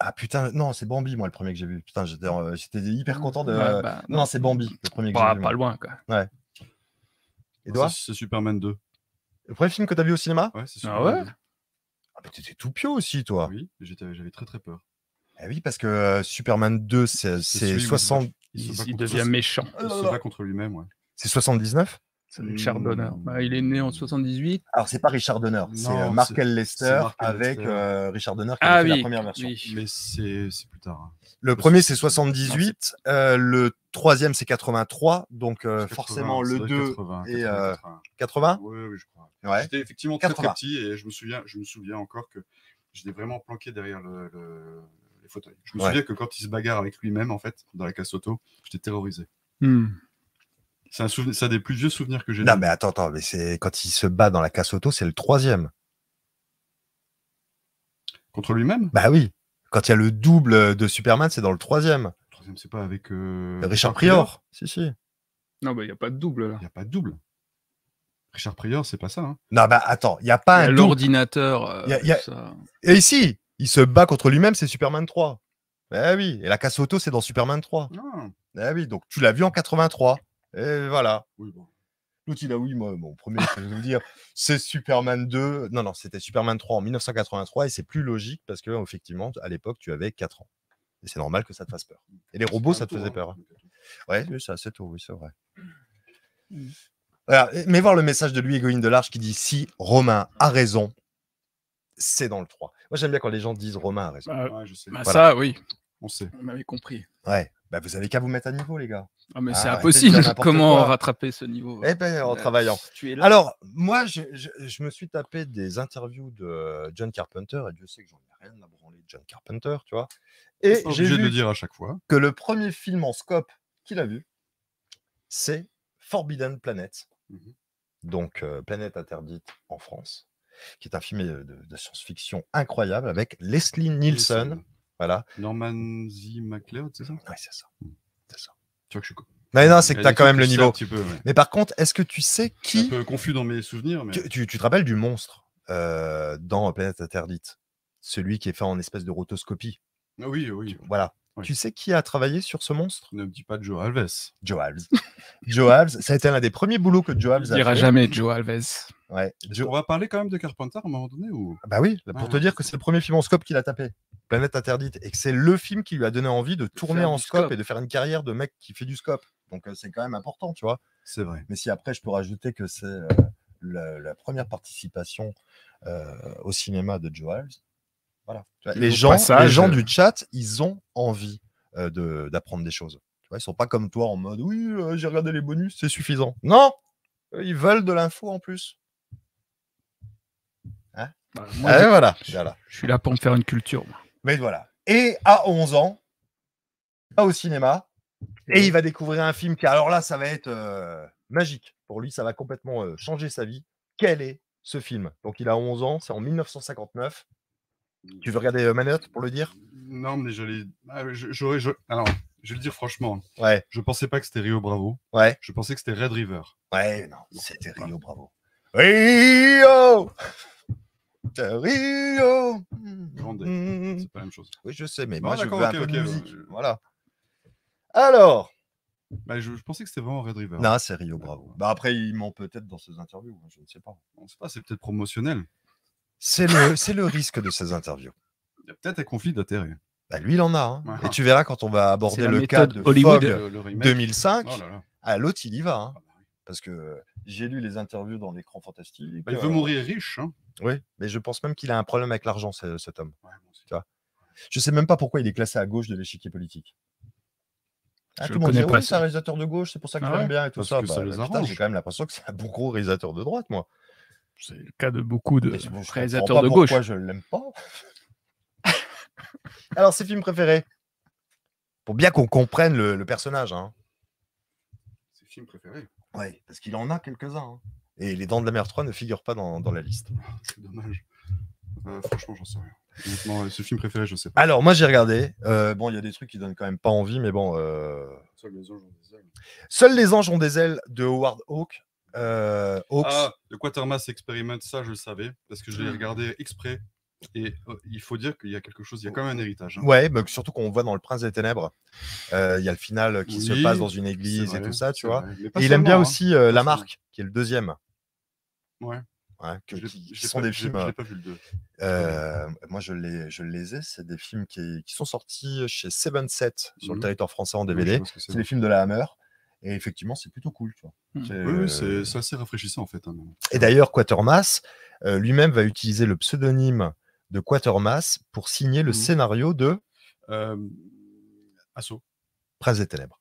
Ah putain, non, c'est Bambi, moi, le premier que j'ai vu. Putain, j'étais euh, hyper content de. Ouais, bah, Non, c'est Bambi, le premier que bah, j'ai vu. pas moi. loin quoi. Et toi Ça, C'est Superman 2. Le premier film que tu as vu au cinéma? Ouais, c'est Ah Superman ouais? Ah, mais t'étais tout pieux aussi, toi. 2. Oui, j'avais très très peur. Eh oui, parce que euh, Superman 2, c'est c'est celui où il se 60... Il, devient méchant. Il se bat contre lui-même, ouais. c'est 79 C'est Richard Donner. Bah, il est né en 78. Alors, c'est pas Richard Donner, c'est euh, Markel Lester Markel avec Lester. euh, Richard Donner qui Ah a fait oui, la première version. oui. Mais c'est c'est plus tard. hein. Le premier, c'est 78. euh, le troisième, c'est 83. Donc, euh, 80, forcément, le doit être 2 80, et 80, euh, 80. 80. Oui, oui, je crois. Ouais. J'étais effectivement très, très 80. petit et je me souviens, je me souviens encore que j'étais vraiment planqué derrière le, le- les fauteuils. Je me Ouais. souviens que quand il se bagarre avec lui-même, en fait, dans la casse auto, j'étais terrorisé. Hmm. C'est un, souvenir, un des plus vieux souvenirs que j'ai. Non, mais attends, attends, mais c'est quand il se bat dans la casse auto, c'est le troisième. Contre lui-même? Bah oui. Quand il y a le double de Superman, c'est dans le troisième. Le troisième, c'est pas avec. euh, Richard Prior. Si, si. Non, bah, il n'y a pas de double là. Il n'y a pas de double. Richard Prior, c'est pas ça. Hein. Non, bah attends, il n'y a pas y a un l'ordinateur. euh, ça. Et ici, il se bat contre lui-même, c'est Superman 3. Eh oui. Et la casse auto, c'est dans Superman 3. Ah, Eh oui, donc tu l'as vu en 83. Et voilà. oui, bon. L'autre, il a oui, moi, mon premier, je vais vous le dire, c'est Superman 2. Non, non, c'était Superman 3 en 1983 et c'est plus logique parce que, effectivement, à l'époque, tu avais 4 ans. Et c'est normal que ça te fasse peur. Et les robots, ça te faisait peur. hein. Ouais, oui, c'est assez tôt, oui, c'est vrai. Voilà, et- mais voir le message de lui, Égoïne de l'Arche, qui dit si Romain a raison, c'est dans le 3. Moi, j'aime bien quand les gens disent Romain a raison. Bah, Ouais, je sais. bah, Voilà. Ça, oui, On sait. on avait compris. Ouais, bah, vous avez qu'à vous mettre à niveau, les gars. Ah, mais Ah, c'est impossible. Comment quoi. rattraper ce niveau? Eh ben, en Euh, travaillant. Tu es là. Alors, moi, je, je- je me suis tapé des interviews de John Carpenter, et Dieu sait que j'en ai rien à branler de John Carpenter, tu vois. Et j'ai obligé de dire à chaque fois. que le premier film en scope qu'il a vu, c'est Forbidden Planet, Mhm. donc euh, Planète interdite en France, qui est un film euh, de, de science-fiction incroyable avec Leslie Nielsen. Voilà. Norman Z. MacLeod, c'est ça? C'est ça. C'est ça. Tu vois que je suis. co- Mais non, c'est Il que tu as quand même le niveau. Un petit peu, ouais. Mais par contre, est-ce que tu sais Je suis qui un peu confus dans mes souvenirs, mais. Tu, tu- tu te rappelles du monstre euh, dans Planète Interdite? Celui qui est fait en espèce de rotoscopie. Ah oui, oui. Tu- Voilà. Oui. Tu sais qui a travaillé sur ce monstre? Ne me dis pas Joe Alves. Joe Alves. Joe Alves, ça a été l'un des premiers boulots que Joe Alves Il a dira fait. jamais Joe Alves. Ouais. Qu'on va parler quand même de Carpenter à un moment donné ou? Bah oui, pour Ah, te dire que c'est le premier film en scope qu'il a tapé. Planète Interdite. Et que c'est le film qui lui a donné envie de tourner en scope, scope. et de faire une carrière de mec qui fait du scope. Donc euh, c'est quand même important, tu vois. C'est vrai. Mais si après je peux rajouter que c'est euh, la, la première participation euh, au cinéma de Joe Alves, voilà. Les gens, les gens du chat, ils ont envie de- d'apprendre des choses. Tu vois, ils sont pas comme toi en mode oui, j'ai regardé les bonus, c'est suffisant. Non, ils veulent de l'info en plus. Moi, Ah, je- voilà, voilà. je suis là pour me faire une culture. moi. Mais voilà. Et à 11 ans, il va au cinéma et il va découvrir un film qui, alors là, ça va être euh, magique. Pour lui, ça va complètement euh, changer sa vie. Quel est ce film? Donc, il a 11 ans, c'est en 1959. Tu veux regarder euh, Manette pour le dire? Non, mais j'allais. Ah, je- j'aurais. je- Alors, je vais le dire franchement. Ouais, Je pensais pas que c'était Rio Bravo. ouais, Je pensais que c'était Red River. ouais, non, c'était Rio, bravo. Rio Rio Grande. Mm. C'est pas la même chose. Oui, je sais, mais Bon, moi, je d'accord, veux un ok, peu de musique. Voilà. Alors, Bah, je, je pensais que c'était vraiment Red River. non, c'est Rio Bravo. Bah après, il ment peut-être dans ses interviews, je ne sais pas. On sait pas, c'est peut-être promotionnel. C'est le, c'est le risque de ces interviews. Il y a peut-être un conflit d'intérêts. Bah, lui, il en a. hein. Ouais. Et tu verras quand on va aborder le cas de Hollywood. Fogg Le, le remake. 2005. Oh là là. Ah, l'autre, il y va. hein. Parce que j'ai lu les interviews dans l'écran fantastique. Bah, il veut mourir riche. Hein. Oui, mais je pense même qu'il a un problème avec l'argent, ce- cet homme. Ouais, bon, c'est- Je sais même pas pourquoi il est classé à gauche de l'échiquier politique. Ah, Je tout le monde dit, oui, c'est un réalisateur de gauche, c'est pour ça que Ah j'aime ouais? bien et tout ça. Bah. J'ai quand même l'impression que c'est un bon gros réalisateur de droite, moi. C'est le cas de beaucoup de réalisateurs de gauche. Pourquoi je l'aime pas Alors, ses films préférés? Pour bien qu'on comprenne le, le personnage. Hein. C'est film préféré. Oui, parce qu'il en a quelques-uns. hein. Et Les Dents de la Mer 3 ne figurent pas dans, dans la liste. C'est dommage. Euh, franchement, j'en sais rien. Honnêtement, ce film préféré, je sais pas. Alors, moi, j'ai regardé. Euh, bon, il y a des trucs qui donnent quand même pas envie, mais bon. euh, Seuls les anges ont des ailes. Seuls les anges ont des ailes de Howard Hawke. Euh, Hawks. Ah, le Quatermass Experiment, ça je le savais, parce que je Hmm. l'ai regardé exprès. Et euh, il faut dire qu'il y a quelque chose, il y a quand même un héritage. hein. Ouais, surtout qu'on voit dans Le Prince des Ténèbres. euh, Il y a le final qui se Oui, passe dans une église et tout ça, tu vois. Et il aime bien hein. aussi euh, La. Marque, qui est le deuxième. Ouais. Ouais, que- qui, sont pas- des films. Je euh, l'ai pas vu le 2. Moi, je les, je les ai. C'est des films qui, qui sont sortis chez Seven Set sur le Mhm. territoire français en DVD. C'est C'est des films de la Hammer. Et effectivement, c'est plutôt cool. Tu vois. Mm. C'est, Oui, oui, euh, c'est assez rafraîchissant en fait. hein. Et d'ailleurs, Quatermass lui-même va utiliser le pseudonyme de Quatermass pour signer le Mhm. scénario de Euh, Asso. Prince des Ténèbres.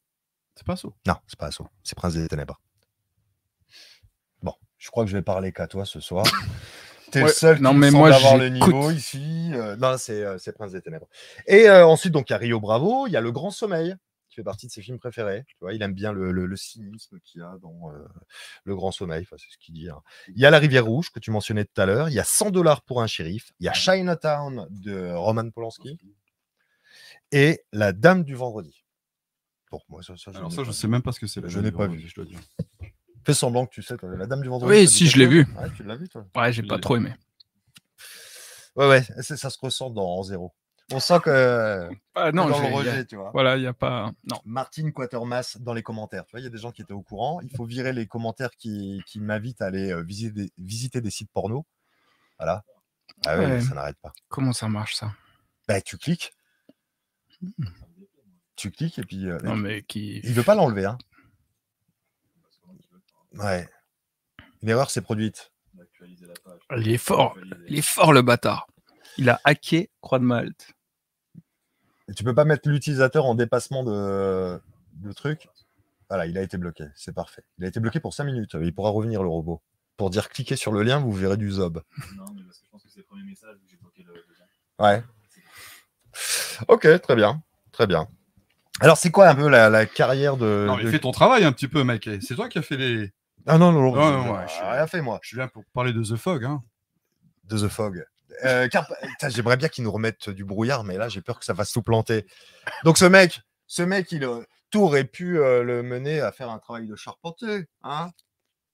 C'est pas Asso. Non, c'est pas Asso, c'est Prince des Ténèbres. Bon, je crois que je vais parler qu'à toi ce soir. T'es le Ouais, seul non, qui mais moi, avoir le niveau ici. euh, non, c'est euh, c'est Prince des Ténèbres. Et euh, ensuite, donc, il y a Rio Bravo, il y a Le Grand Sommeil, qui fait partie de ses films préférés. Tu vois, il aime bien le, le- le cynisme qu'il y a dans euh, Le Grand Sommeil, enfin, c'est ce qu'il dit. hein. Il y a La Rivière Rouge, que tu mentionnais tout à l'heure. Il y a 100 dollars pour un shérif. Il y a Chinatown de Roman Polanski. Et La Dame du Vendredi. Bon, moi, ça, ça, je Alors ça, je sais même pas ce que c'est. Je n'ai pas vu. Je dois dire. Fais semblant que tu sais, La Dame du Vendredi. Oui, si, je l'ai vu. Ouais, tu l'as vu, toi Ouais, j'ai pas trop aimé. Ouais, ouais, ça se ressent dans zéro. On sent que Ah, non, dans le a- rejet, tu vois. voilà, il n'y a pas. Non. Martine Quatermass dans les commentaires. Tu vois, il y a des gens qui étaient au courant. Il faut virer les commentaires qui, qui m'invitent à aller euh, visiter, des, visiter des sites porno. Voilà. Ah ouais, Ouais. ça n'arrête pas. Comment ça marche ça? Bah, tu cliques. Tu cliques et puis. euh, Non, mais qui. Il veut pas l'enlever. Hein. Ouais. L'erreur s'est produite. Il est fort. Il est fort, le bâtard. Il a hacké Croix de Malte. Et tu peux pas mettre l'utilisateur en dépassement de, de truc. Voilà, il a été bloqué. C'est parfait. Il a été bloqué pour 5 minutes. Il pourra revenir, le robot. Pour dire cliquez sur le lien, vous verrez du zob. Non, mais parce que je pense que c'est le premier message où j'ai bloqué le deuxième. Ouais. Ok, très bien. Très bien. Alors, c'est quoi un peu la, la carrière de. Non, mais de- fais ton travail un petit peu, mec. C'est toi qui as fait les. Ah non, non, non. Non, non, j'ai ouais, je suis- rien fait, moi. Je suis là pour parler de The Fog. Hein. De The Fog. Euh, car- J'aimerais bien qu'ils nous remettent du brouillard, mais là, j'ai peur que ça fasse tout planter. Donc, ce mec, ce mec, il, tout aurait pu euh, le mener à faire un travail de charpentier. Hein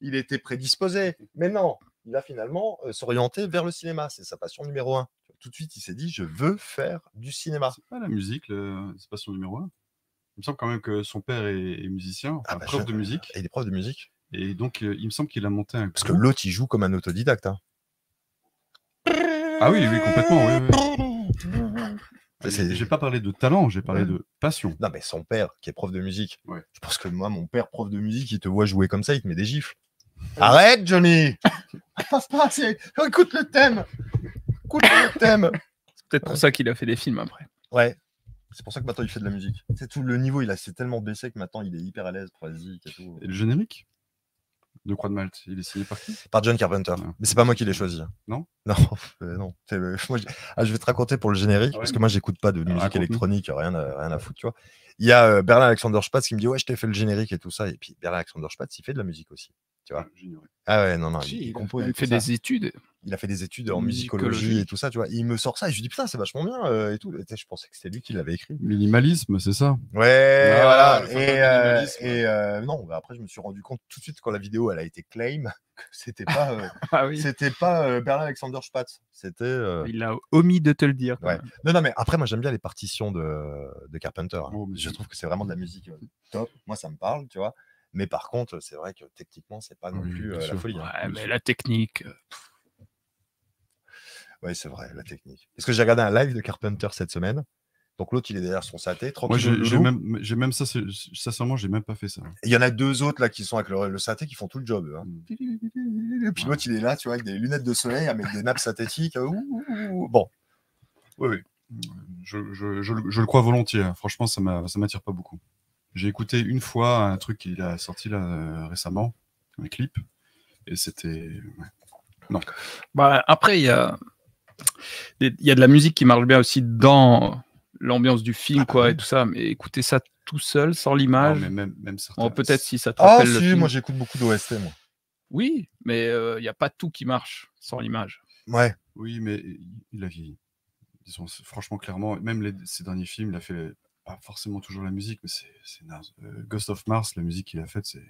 il était prédisposé. Mais non, il a finalement euh, s'orienté vers le cinéma. C'est sa passion numéro un. Tout de suite, il s'est dit je veux faire du cinéma. C'est pas la musique, le... c'est pas son numéro un. Il me semble quand même que son père est, est musicien, enfin, Ah bah, prof je- de musique. Et des profs de musique. Et donc, euh, il me semble qu'il a monté un Parce que l'autre, il joue comme un autodidacte. hein. Ah oui, oui, complètement. Oui, oui. J'ai pas parlé de talent, j'ai parlé Ouais. de passion. Non, mais son père, qui est prof de musique. Ouais. Je pense que moi, mon père, prof de musique, il te voit jouer comme ça, il te met des gifles. Arrête, Johnny Papa, c'est- Écoute le thème Écoute le thème C'est peut-être pour ça qu'il a fait des films après. Ouais. C'est pour ça que maintenant il fait de la musique. C'est tout le niveau, il a s'est tellement baissé que maintenant il est hyper à l'aise musique et tout. Et le générique? De Croix de Malte, il est signé par qui? Par John Carpenter. Ouais. Mais c'est pas moi qui l'ai choisi. Non? Non, euh, non. Euh, moi, ah, je vais te raconter pour le générique, Ah ouais, parce que moi j'écoute pas de musique raconte-nous. électronique, rien à, rien à foutre, tu vois. Il y a euh, Berlin Alexander Spatz qui me dit Ouais, je t'ai fait le générique et tout ça. Et puis Berlin Alexander Spatz, il fait de la musique aussi. Tu vois. J'ignorais. Ah ouais, non, non, Si, il, compose. fait ça. des études. Il a fait des études en musicologie, Musicologie. et tout ça, tu vois. Il me sort ça et je lui dis Putain, c'est vachement bien euh, et tout. Et je pensais que c'était lui qui l'avait écrit. Minimalisme, c'est ça Ouais, Ah, voilà. Et, euh, et euh, non, bah, après, je me suis rendu compte tout de suite quand la vidéo elle a été claim que c'était pas, euh, Ah oui. c'était pas euh, Berlin Alexander Spatz. C'était. euh, Il a omis de te le dire. Ouais. Non, non, mais après, moi, j'aime bien les partitions de, de Carpenter. hein. Oh, je trouve que c'est vraiment de la musique euh, top. Moi, ça me parle, tu vois. Mais par contre, c'est vrai que techniquement, c'est pas non Oui, plus euh, la folie. hein. Ouais, mais la technique. euh, Ouais, c'est vrai, la technique. Parce que j'ai regardé un live de Carpenter cette semaine. Donc l'autre, il est derrière son saté, Moi, j'ai même, même ça, sincèrement, j'ai même pas fait ça. Il y en a deux autres là qui sont avec le, le saté qui font tout le job. hein. Mm. Et puis l'autre, il est là, tu vois, avec des lunettes de soleil, avec des nappes synthétiques. Ouh, ouh, ouh. Bon, Oui, oui. Je, je- je le- je le crois volontiers. hein. Franchement, ça m'attire pas beaucoup. J'ai écouté une fois un truc qu'il a sorti là euh, récemment, un clip, et c'était. ouais. Bah, après, il y a... y a de la musique qui marche bien aussi dans l'ambiance du film, Ah, quoi, oui. et tout ça. Mais écouter ça tout seul, sans Non, l'image. mais même, même certains. bon, peut-être si ça te Ah, rappelle le si, film. moi j'écoute beaucoup d'OST, moi. Oui, mais euh, il n'y a pas tout qui marche sans l'image. Ouais, Oui, mais il- a vieilli. Disons, franchement, clairement, même les, ses derniers films, il a fait pas forcément toujours la musique, mais c'est naze. Euh, Ghost of Mars, la musique qu'il a faite, c'est.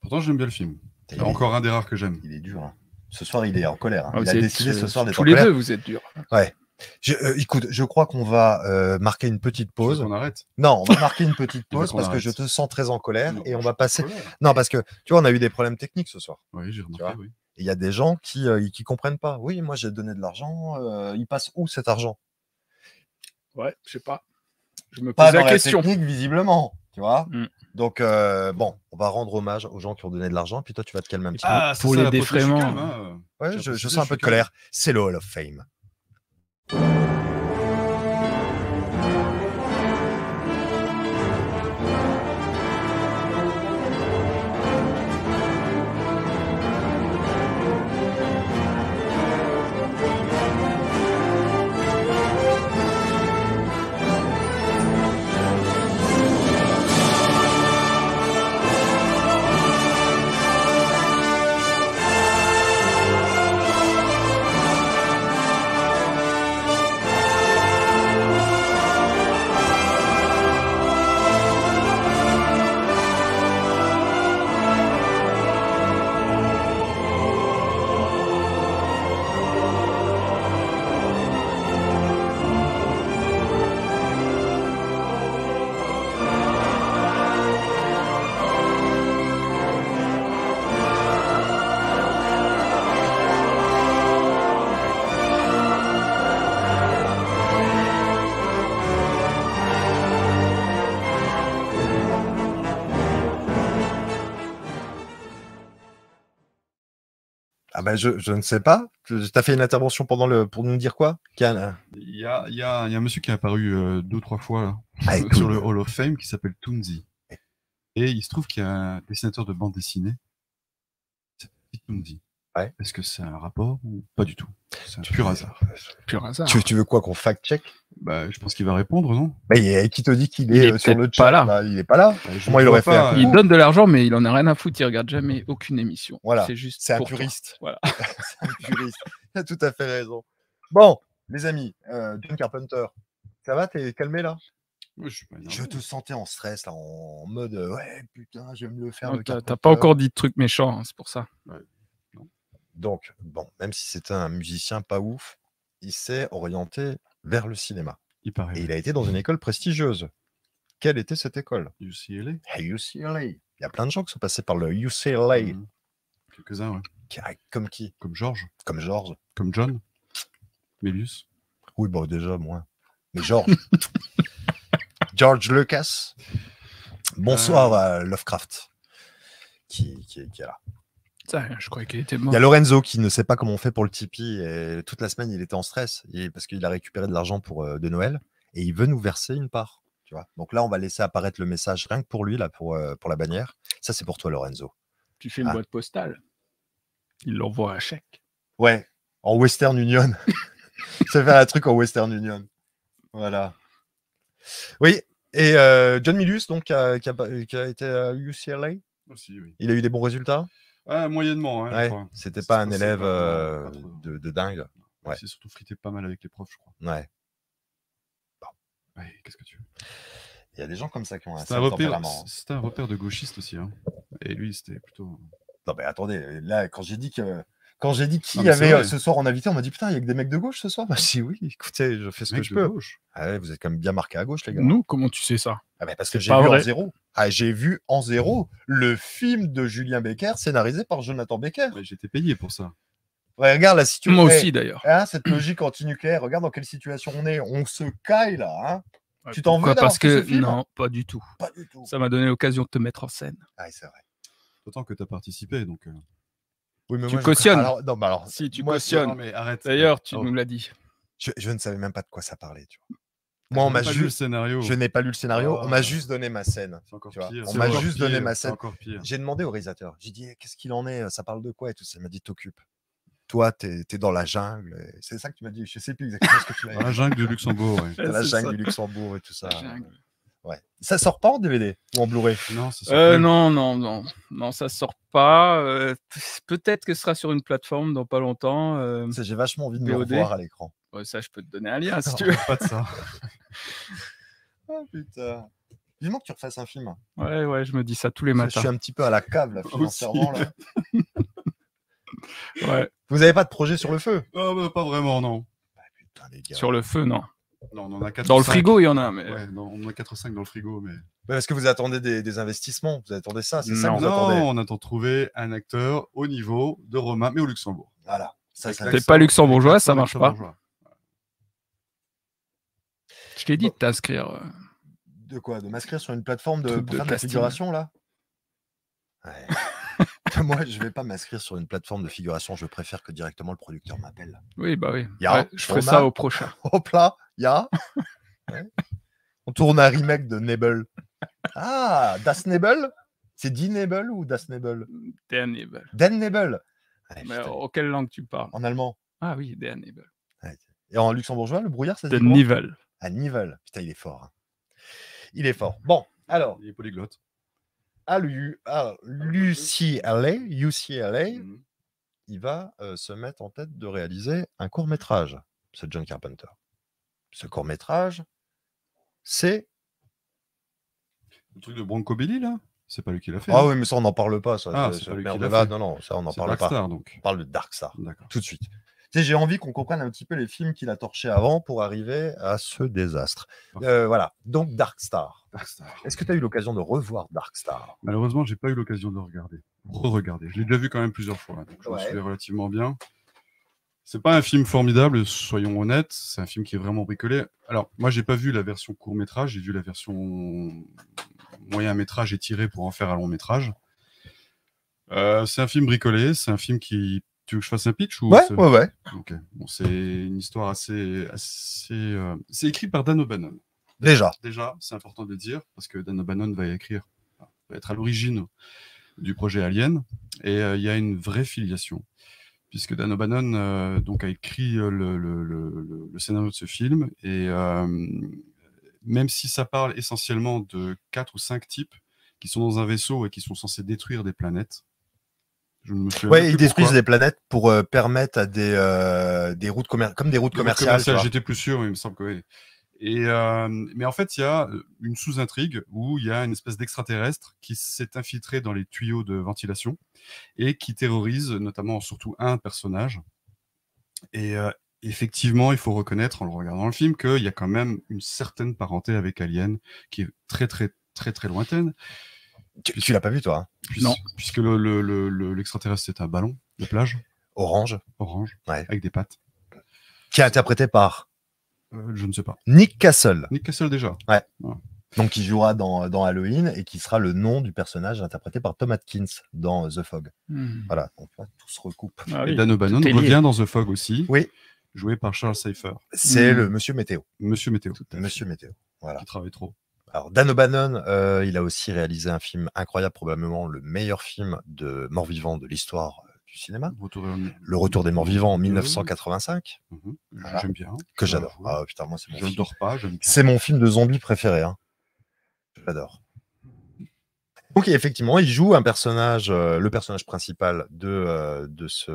Pourtant, j'aime bien le film. il C'est est, encore un des rares que j'aime. il est dur. hein. Ce soir, il est en colère. hein. Ah, Il a décidé ce soir d'être Tous en les colère. deux, vous êtes durs. Je- euh, écoute, je crois qu'on va euh, marquer une petite pause. qu'on arrête? Non, on va marquer une petite pause parce que je te sens très en colère Non, et on va passer. Non, parce que tu vois, on a eu des problèmes techniques ce soir. Oui, j'ai remarqué, oui. Il y a des gens qui euh, qui comprennent pas. Oui, moi j'ai donné de l'argent. euh, il passe où cet argent? Ouais, je sais pas. Je me Pas pose dans la la question. technique, visiblement. Tu vois Mm. Donc, euh, bon, on va rendre hommage aux gens qui ont donné de l'argent. Puis toi, tu vas te calmer un petit Ah, c'est pour ça, les la défraiements. hein. peu. Ouais, je, je sens un peu de colère. C'est le Hall of Fame. Ben, je, je ne sais pas. Tu as fait une intervention pendant le pour nous dire quoi? Il y a, y, a, y a un monsieur qui est apparu euh, deux ou trois fois là, Ah, sur le Hall of Fame qui s'appelle Toonzi. Et il se trouve qu'il y a un dessinateur de bande dessinée. Toonzi. Ouais. Est-ce que c'est un rapport ou pas du tout? C'est un pur hasard. Pur hasard. Tu, tu veux quoi qu'on fact-check? Bah, je pense qu'il va répondre, non? Mais il a qui te dit qu'il Il est, est euh, sur le chat pas là. Il est pas là. Bah, Comment il vois aurait fait pas, un Il donne de l'argent, mais il en a rien à foutre. Il regarde jamais aucune émission. Voilà. C'est juste. C'est un toi. puriste. Voilà. C'est un puriste. Tu as tout à fait raison. Bon, les amis, euh, John Carpenter, ça va? T'es calmé là? Je te sentais en stress là, en mode euh, ouais putain, je vais me le faire. T'as pas encore dit de trucs méchants, hein, c'est pour ça. Donc, bon, même si c'était un musicien pas ouf, il s'est orienté vers le cinéma. Il paraît. Et il a été dans une école prestigieuse. Quelle était cette école? UCLA À UCLA. Il y a plein de gens qui sont passés par le UCLA. Mhm. Quelques-uns, ouais. Qui- Comme qui? Comme George, Comme George. comme John, Mélius. Oui, bon, déjà, moins. Mais George. George Lucas. Bonsoir à Lovecraft. Qui, qui est- qui est là. Ça, je croyais qu'il était Il mort. y a Lorenzo qui ne sait pas comment on fait pour le Tipeee. Et toute la semaine, il était en stress et- parce qu'il a récupéré de l'argent pour euh, de Noël et il veut nous verser une part. Tu vois Donc là, on va laisser apparaître le message rien que pour lui, là, pour, euh, pour la bannière. Ça, c'est pour toi, Lorenzo. Tu fais une Ah. boîte postale. Il l'envoie à chèque. Ouais, en Western Union. Ça fait un truc en Western Union. Voilà. Oui, et euh, John Milius, donc, qui a, qui a- qui a été à UCLA, Aussi, oui. il a eu des bons résultats? Moyennement, hein, Ouais, c'était C'est pas un élève pas- euh, pas de, de dingue. Ouais. Il s'est surtout frité pas mal avec les profs, je crois. Ouais. Ouais, qu'est-ce que tu veux? Il y a des gens comme ça qui ont un C'était un, repère, tempérament. hein. c'était un repère de gauchiste aussi. Hein. Et lui, c'était plutôt. Non, mais attendez, là, quand j'ai dit que. Quand j'ai dit qui Non, avait euh, ce soir en invité, on m'a dit putain, il y a que des mecs de gauche ce soir? Bah si oui, écoutez, je fais ce que je peux. gauche. Ah ouais, vous êtes quand même bien marqué à gauche, les gars. Nous, comment tu sais ça? Ah bah, parce que j'ai vu en zéro. Ah, j'ai vu en zéro le film de Julien Becker scénarisé par Jonathan Becker. J'étais payé pour ça. Ouais, regarde la situation. Moi aussi, d'ailleurs. Hein, cette logique anti-nucléaire, regarde dans quelle situation on est. On se caille là. Hein Tu t'en veux Parce ce film? non, pas du tout. Pas du tout. Ça m'a donné l'occasion de te mettre en scène. Ah, c'est vrai. D'autant que tu as participé, donc. euh, Oui, mais Tu moi, je- cautionnes. Alors, non, mais alors, Si tu moi, cautionnes. Non, mais arrête. D'ailleurs, tu Oh. nous l'as dit. je, je ne savais même pas de quoi ça parlait. Tu vois. Moi, on m'a pas lu le juste. scénario. Je n'ai pas lu le scénario. On m'a Oh. juste donné ma scène. Encore Tu vois, pire. on m'a juste donné ma scène. encore pire. J'ai demandé au réalisateur. J'ai dit, qu'est-ce qu'il en est? Ça parle de quoi et tout ça? Il m'a dit, t'occupe. Toi, t'es es dans la jungle. C'est ça que tu m'as dit. Je sais plus exactement ce que tu m'as Dans dit. la jungle de Luxembourg, ouais. Dans la jungle ça. du Luxembourg et tout ça. Ouais. Ça sort pas en DVD ou en Blu-ray? Non. Euh, non, non, non, non, ça sort pas. euh, Peut-être que ce sera sur une plateforme dans pas longtemps. euh, J'ai vachement envie de me revoir à l'écran. ouais, ça, je peux te donner un lien si tu veux. pas de ça. Oh putain. Vivement que tu refasses un film. Ouais, ouais, je me dis ça tous les Je matins. suis un petit peu à la cave là, financièrement. aussi. Là. Ouais, Vous avez pas de projet sur le feu? Ah, bah, pas vraiment, non. Putain, les gars. sur le feu, non. Non, on en a 4 Dans le frigo, il y en a, mais. Ouais, non, on en a 4 ou 5 dans le frigo, mais. Parce que vous attendez des, des investissements. Vous attendez ça. C'est ça que Non. vous non, attendez. on attend de trouver un acteur au niveau de Romain, mais au Luxembourg. Voilà. Ça, T'es pas luxembourgeois, ça marche pas. Je t'ai dit de t'inscrire. euh. De quoi De m'inscrire sur une plateforme de, de faire de la casting. figuration, là? Ouais. Moi, je vais pas m'inscrire sur une plateforme de figuration. Je préfère que directement le producteur m'appelle. Oui, bah oui. Ya, Ouais, je ferai ça a- au prochain. Hop là, ya Ouais. On tourne un remake de Nebel. Ah, Das Nebel? C'est Die Nebel ou Das Nebel? Der Nebel. Den Nebel Ouais, Mais en quelle langue tu parles? En allemand. Ah oui, Der Nebel. Et en luxembourgeois, le brouillard, ça se De dit comment Nivel. À Nivel. Putain, il est fort. hein. Il est fort. Bon, alors, Il est polyglotte. À l'U- à l'UCLA, UCLA, Mhm. il va euh, se mettre en tête de réaliser un court métrage, ce John Carpenter. Ce court métrage, c'est. Le truc de Bronco Belly, là? C'est pas lui qui l'a fait. Ah hein? oui, mais ça, on n'en parle pas. Ça, Ah, ce- c'est ce pas lui qui l'a fait. Non, non, ça, on n'en parle pas. Donc. On parle de Darkstar, D'accord. tout de suite. J'ai envie qu'on comprenne un petit peu les films qu'il a torchés avant pour arriver à ce désastre. Euh, voilà, donc Darkstar. Darkstar. Est-ce que tu as eu l'occasion de revoir Darkstar? Malheureusement, j'ai pas eu l'occasion de le regarder. Re-regarder. Je l'ai déjà vu quand même plusieurs fois, donc je me Ouais. souviens relativement bien. C'est pas un film formidable, soyons honnêtes. C'est un film qui est vraiment bricolé. Alors, moi, j'ai pas vu la version court métrage, j'ai vu la version moyen métrage étiré pour en faire un long métrage. Euh, c'est un film bricolé, c'est un film qui. Tu veux que je fasse un pitch ou Ouais, ouais, ouais. Ok. Bon, c'est une histoire assez, assez. euh, C'est écrit par Dan O'Bannon. Déjà. Déjà, c'est important de le dire, parce que Dan O'Bannon va écrire, va être à l'origine du projet Alien, et euh, il y a une vraie filiation, puisque Dan O'Bannon euh, donc, a écrit le, le- le- le- scénario de ce film, et même si ça parle essentiellement de quatre ou cinq types qui sont dans un vaisseau et qui sont censés détruire des planètes, je me Ouais, ils détruisent des planètes pour euh, permettre à des, euh, des routes commerciales, comme des routes Des commerciales. commerciales. J'étais plus sûr, mais il me semble que oui. Et, euh, mais en fait, il y a une sous-intrigue où il y a une espèce d'extraterrestre qui s'est infiltré dans les tuyaux de ventilation et qui terrorise notamment surtout un personnage. Et euh, effectivement, il faut reconnaître en le regardant le film qu'il y a quand même une certaine parenté avec Alien qui est très très très très lointaine. Tu, tu l'as pas vu, toi hein? Puis- Non. Puisque le- le- le- le- l'extraterrestre c'est un ballon de plage Orange, orange Ouais. avec des pattes. qui est interprété par Euh, je ne sais pas. Nick Castle, Nick Castle déjà. donc qui jouera dans, dans Halloween et qui sera le nom du personnage interprété par Tom Atkins dans The Fog. Hmm. Voilà, donc là, tout se recoupe. Ah Et. Dan O'Bannon revient dans The Fog aussi, Oui, joué par Charles Cypher, c'est Mm. le Monsieur Météo. Monsieur Météo, Monsieur Météo. Voilà. qui travaille trop. Alors, Dan O'Bannon, euh, il a aussi réalisé un film incroyable, probablement le meilleur film de mort-vivant de l'histoire euh, du cinéma. Retour, Le Retour des morts-vivants en 1985, Mhm. Voilà. J'aime bien. que j'adore. Ah putain, moi, c'est mon Je film. ne dors pas. C'est mon film de zombie préféré. Hein. J'adore. Donc effectivement, il joue un personnage, euh, le personnage principal de, euh, de ce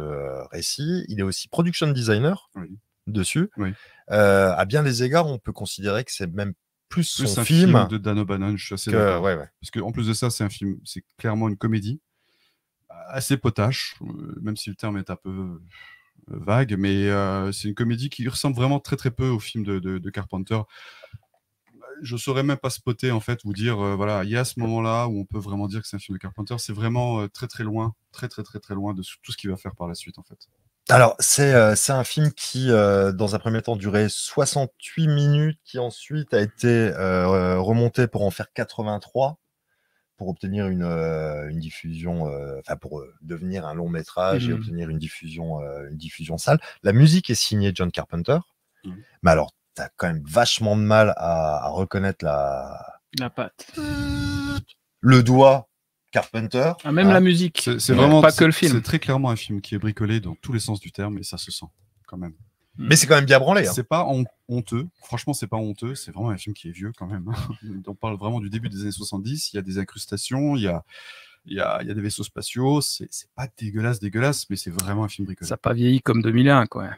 récit. Il est aussi production designer Oui. dessus. Oui. Euh, à bien des égards, on peut considérer que c'est même plus Plus son un film, film de Dan O'Bannon, je suis assez d'accord. Ouais, ouais. Parce qu'en plus de ça, c'est un film, c'est clairement une comédie, assez potache, euh, même si le terme est un peu euh, vague, mais euh, c'est une comédie qui ressemble vraiment très très peu au film de, de- de Carpenter. Je saurais même pas spotter en fait, vous dire euh, voilà, il y a ce moment-là où on peut vraiment dire que c'est un film de Carpenter. C'est vraiment euh, très très loin, très très très très loin de tout ce qu'il va faire par la suite en fait. Alors, c'est euh, c'est un film qui, euh, dans un premier temps, durait 68 minutes, qui ensuite a été euh, remonté pour en faire 83, pour obtenir une, une diffusion, enfin pour devenir un long métrage et Mhm. obtenir une diffusion, une diffusion sale. La musique est signée John Carpenter, Mhm. mais alors, tu as quand même vachement de mal à, à reconnaître la... La patte. le doigt Carpenter. Ah, même hein. la musique. C'est vraiment Pas que le film. C'est très clairement un film qui est bricolé dans tous les sens du terme et ça se sent quand même. Mais c'est quand même bien branlé. hein. C'est pas hon- honteux. Franchement, c'est pas honteux. C'est vraiment un film qui est vieux quand même. On parle vraiment du début des années 70. Il y a des incrustations, il y a, il y a, il y a des vaisseaux spatiaux. C'est c'est pas dégueulasse, dégueulasse, mais c'est vraiment un film bricolé. Ça n'a pas vieilli comme 2001, quoi.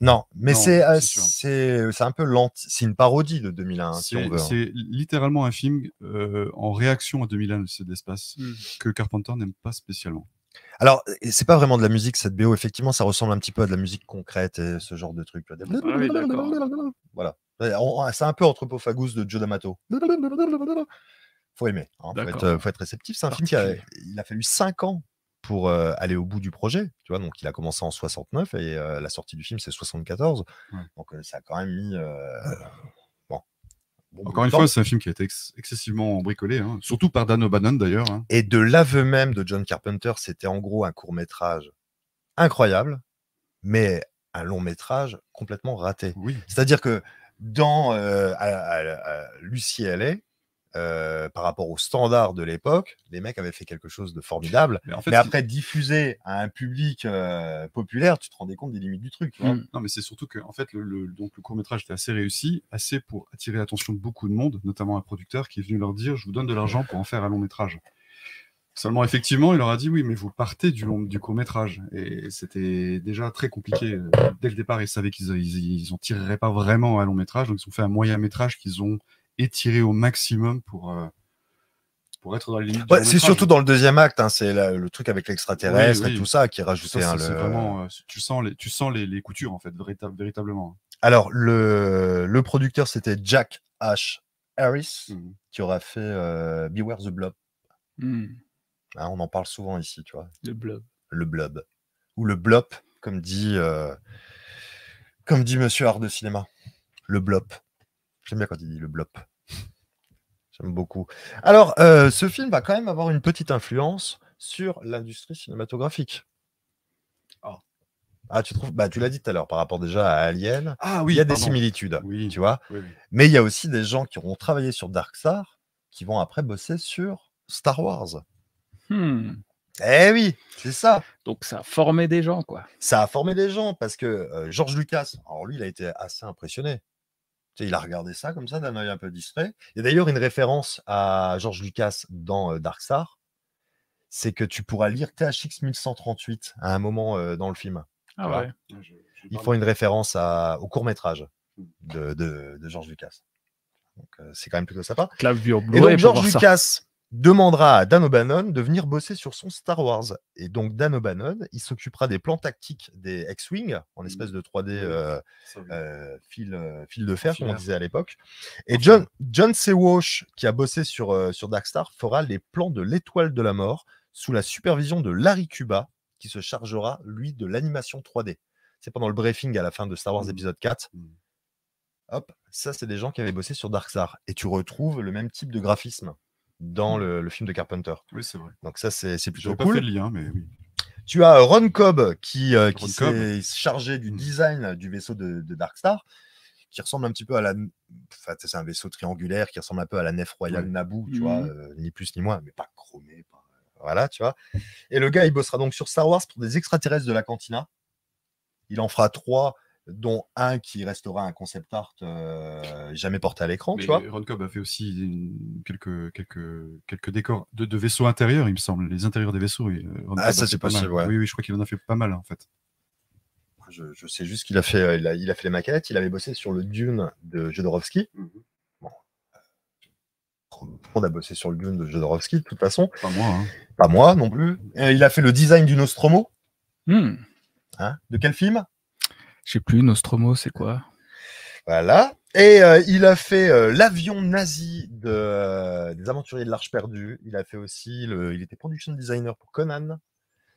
Non, mais c'est euh, c'est un peu lent. C'est une parodie de 2001, si on C'est veut. hein. c'est littéralement un film euh, en réaction à 2001, c'est d'espace, Mm. que Carpenter n'aime pas spécialement. Alors, c'est pas vraiment de la musique, cette BO. Effectivement, ça ressemble un petit peu à de la musique concrète et ce genre de truc. Ah oui. Voilà. C'est un peu Anthropophagus de Joe D'Amato. Faut aimer. hein, Faut, être, euh, faut être réceptif. C'est un film qui a, il a fallu 5 ans pour euh, aller au bout du projet. Tu vois, donc il a commencé en 69 et euh, la sortie du film c'est 74. Ouais. Donc euh, ça a quand même mis bon Encore une temps. fois, c'est un film qui a été ex- excessivement bricolé, hein, surtout par Dan O'Bannon d'ailleurs. hein. Et de l'aveu même de John Carpenter, c'était en gros un court métrage incroyable, mais un long métrage complètement raté. Oui. C'est-à-dire que dans à- à- à Lucie LA, euh, par rapport aux standards de l'époque, les mecs avaient fait quelque chose de formidable. Mais en fait, Mais ce- après, diffuser à un public euh, populaire, tu te rendais compte des limites du truc. tu vois. Mm. Non, mais c'est surtout que en fait, le, le- donc le court métrage était assez réussi, assez pour attirer l'attention de beaucoup de monde, notamment un producteur qui est venu leur dire je vous donne de l'argent pour en faire un long métrage. Seulement, effectivement, il leur a dit oui, mais vous partez du, long, du court métrage. Et c'était déjà très compliqué. euh, Dès le départ, ils savaient qu'ils ils, ils en tireraient pas vraiment un long métrage, donc ils ont fait un moyen métrage qu'ils ont étiré au maximum pour, euh, pour être dans les limites. Ouais, c'est surtout dans le deuxième acte, hein, c'est le truc avec l'extraterrestre Oui, et tout ça qui c'est un. c'est le- vraiment, euh, tu sens les, tu sens les, les coutures en fait, véritable- véritablement. Alors, le, le producteur, c'était Jack H. Harris, Mhm. qui aura fait euh, Beware the Blob. Hmm, Hein, on en parle souvent ici, tu vois. le blob. Le blob. Ou le blop, comme dit, euh, comme dit Monsieur Art de Cinéma. Le blop. J'aime bien quand il dit le blop. J'aime beaucoup. Alors, euh, ce film va quand même avoir une petite influence sur l'industrie cinématographique. Ah. Ah, tu trouves Bah, tu l'as dit tout à l'heure par rapport déjà à Alien. Ah il y a des similitudes, Oui. tu vois. Oui, oui. Mais il y a aussi des gens qui auront travaillé sur Dark Star qui vont après bosser sur Star Wars. Hmm, Eh oui, c'est ça. Donc ça a formé des gens, quoi. Ça a formé des gens parce que euh, George Lucas, alors lui, il a été assez impressionné. Tu sais, il a regardé ça comme ça d'un œil un peu distrait. Il y a d'ailleurs une référence à George Lucas dans euh, Dark Star. C'est que tu pourras lire THX 1138 à un moment euh, dans le film. Ah Voilà. ouais. Je- je Ils font une référence à, au court métrage de, de, de George Lucas. Donc euh, c'est quand même plutôt sympa. En Et donc George. Lucas demandera à Dan O'Bannon de venir bosser sur son Star Wars. Et donc Dan O'Bannon, il s'occupera des plans tactiques des X-Wing en espèce de 3D Oui. euh, euh, fil, euh, fil de fer, comme on disait à l'époque. Et John, John C. Walsh, qui a bossé sur, euh, sur Dark Star, fera les plans de l'étoile de la mort sous la supervision de Larry Cuba, qui se chargera, lui, de l'animation 3D. C'est pendant le briefing à la fin de Star Wars Mhm. épisode 4. Mhm. Hop, ça, c'est des gens qui avaient bossé sur Dark Star. Et tu retrouves le même type de graphisme dans le, le film de Carpenter. Oui, c'est vrai. Donc ça, c'est plutôt J'avais pas cool. fait le lien, mais oui. Tu as Ron Cobb qui, euh, qui s'est chargé du Mm. design du vaisseau de, de Dark Star, qui ressemble un petit peu à la. Enfin, c'est un vaisseau triangulaire qui ressemble un peu à la nef royale. Naboo, tu vois, Mhm. euh, ni plus ni moins, mais pas chromé. pas- Voilà, tu vois. Et le gars, il bossera donc sur Star Wars pour des extraterrestres de la cantina. Il en fera trois, dont un qui restera un concept art euh, jamais porté à l'écran, tu vois. Ron Cobb a fait aussi une- quelques, quelques, quelques décors de, de vaisseaux intérieurs, il me semble. Les intérieurs des vaisseaux. euh, Ron Ah, ça, c'est fait pas mal. possible, ouais. Oui, oui, je crois qu'il en a fait pas mal, en fait. Je, je sais juste qu'il a fait, euh, il a, il a fait les maquettes, il avait bossé sur le Dune de Jodorowsky. On a bossé sur le Dune de Jodorowsky, de toute façon. Pas moi. Hein. Pas moi non plus. Euh, il a fait le design du Nostromo. Hmm. hein? de quel film? Je sais plus, Nostromo, c'est quoi? Voilà. Et euh, il a fait euh, l'avion nazi de, euh, des aventuriers de l'Arche perdue. Il a fait aussi, le, il était production designer pour Conan.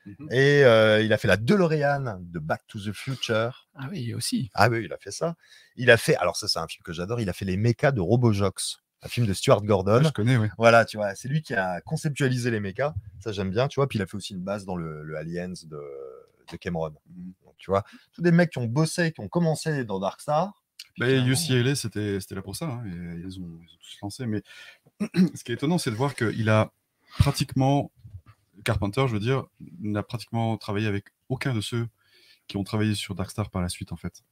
Mhm. Et euh, il a fait la DeLorean de Back to the Future. Ah oui, aussi. Ah oui, il a fait ça. Il a fait, alors ça c'est un film que j'adore, il a fait les mechas de Robojox, un film de Stuart Gordon. Ouais, je connais, oui. Voilà, tu vois, c'est lui qui a conceptualisé les mechas. Ça, j'aime bien, tu vois. Puis il a fait aussi une base dans le, le Aliens de, de Cameron. Mhm. Donc, tu vois, tous des mecs qui ont bossé, qui ont commencé dans Dark Star. Bah, UCLA, c'était c'était là pour ça. hein, et ils, ont, ils ont tous lancé. Mais ce qui est étonnant, c'est de voir qu'il a pratiquement, Carpenter, je veux dire, n'a pratiquement travaillé avec aucun de ceux qui ont travaillé sur Darkstar par la suite, en fait.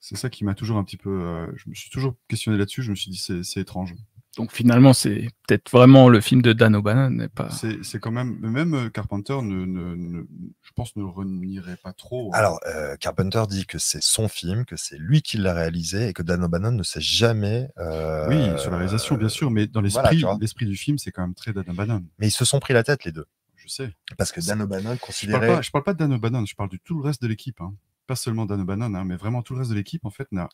C'est ça qui m'a toujours un petit peu. euh, je me suis toujours questionné là-dessus. Je me suis dit, c'est étrange. Donc finalement, c'est peut-être vraiment le film de Dan O'Bannon, et pas. C'est c'est quand même. Même euh, Carpenter, ne, ne- ne- je pense, ne renierait pas trop. hein. Alors, euh, Carpenter dit que c'est son film, que c'est lui qui l'a réalisé et que Dan O'Bannon ne s'est jamais. euh, oui, sur la réalisation, bien sûr, mais dans l'esprit du film, c'est quand même très Dan Bannon. Mais ils se sont pris la tête, les deux. Je sais. Parce que Dan O'Bannon Je parle, considérait. pas, je parle pas de Dan O'Bannon, je parle de tout le reste de l'équipe. hein. Pas seulement Dan O'Bannon, hein, mais vraiment tout le reste de l'équipe, en fait, n'a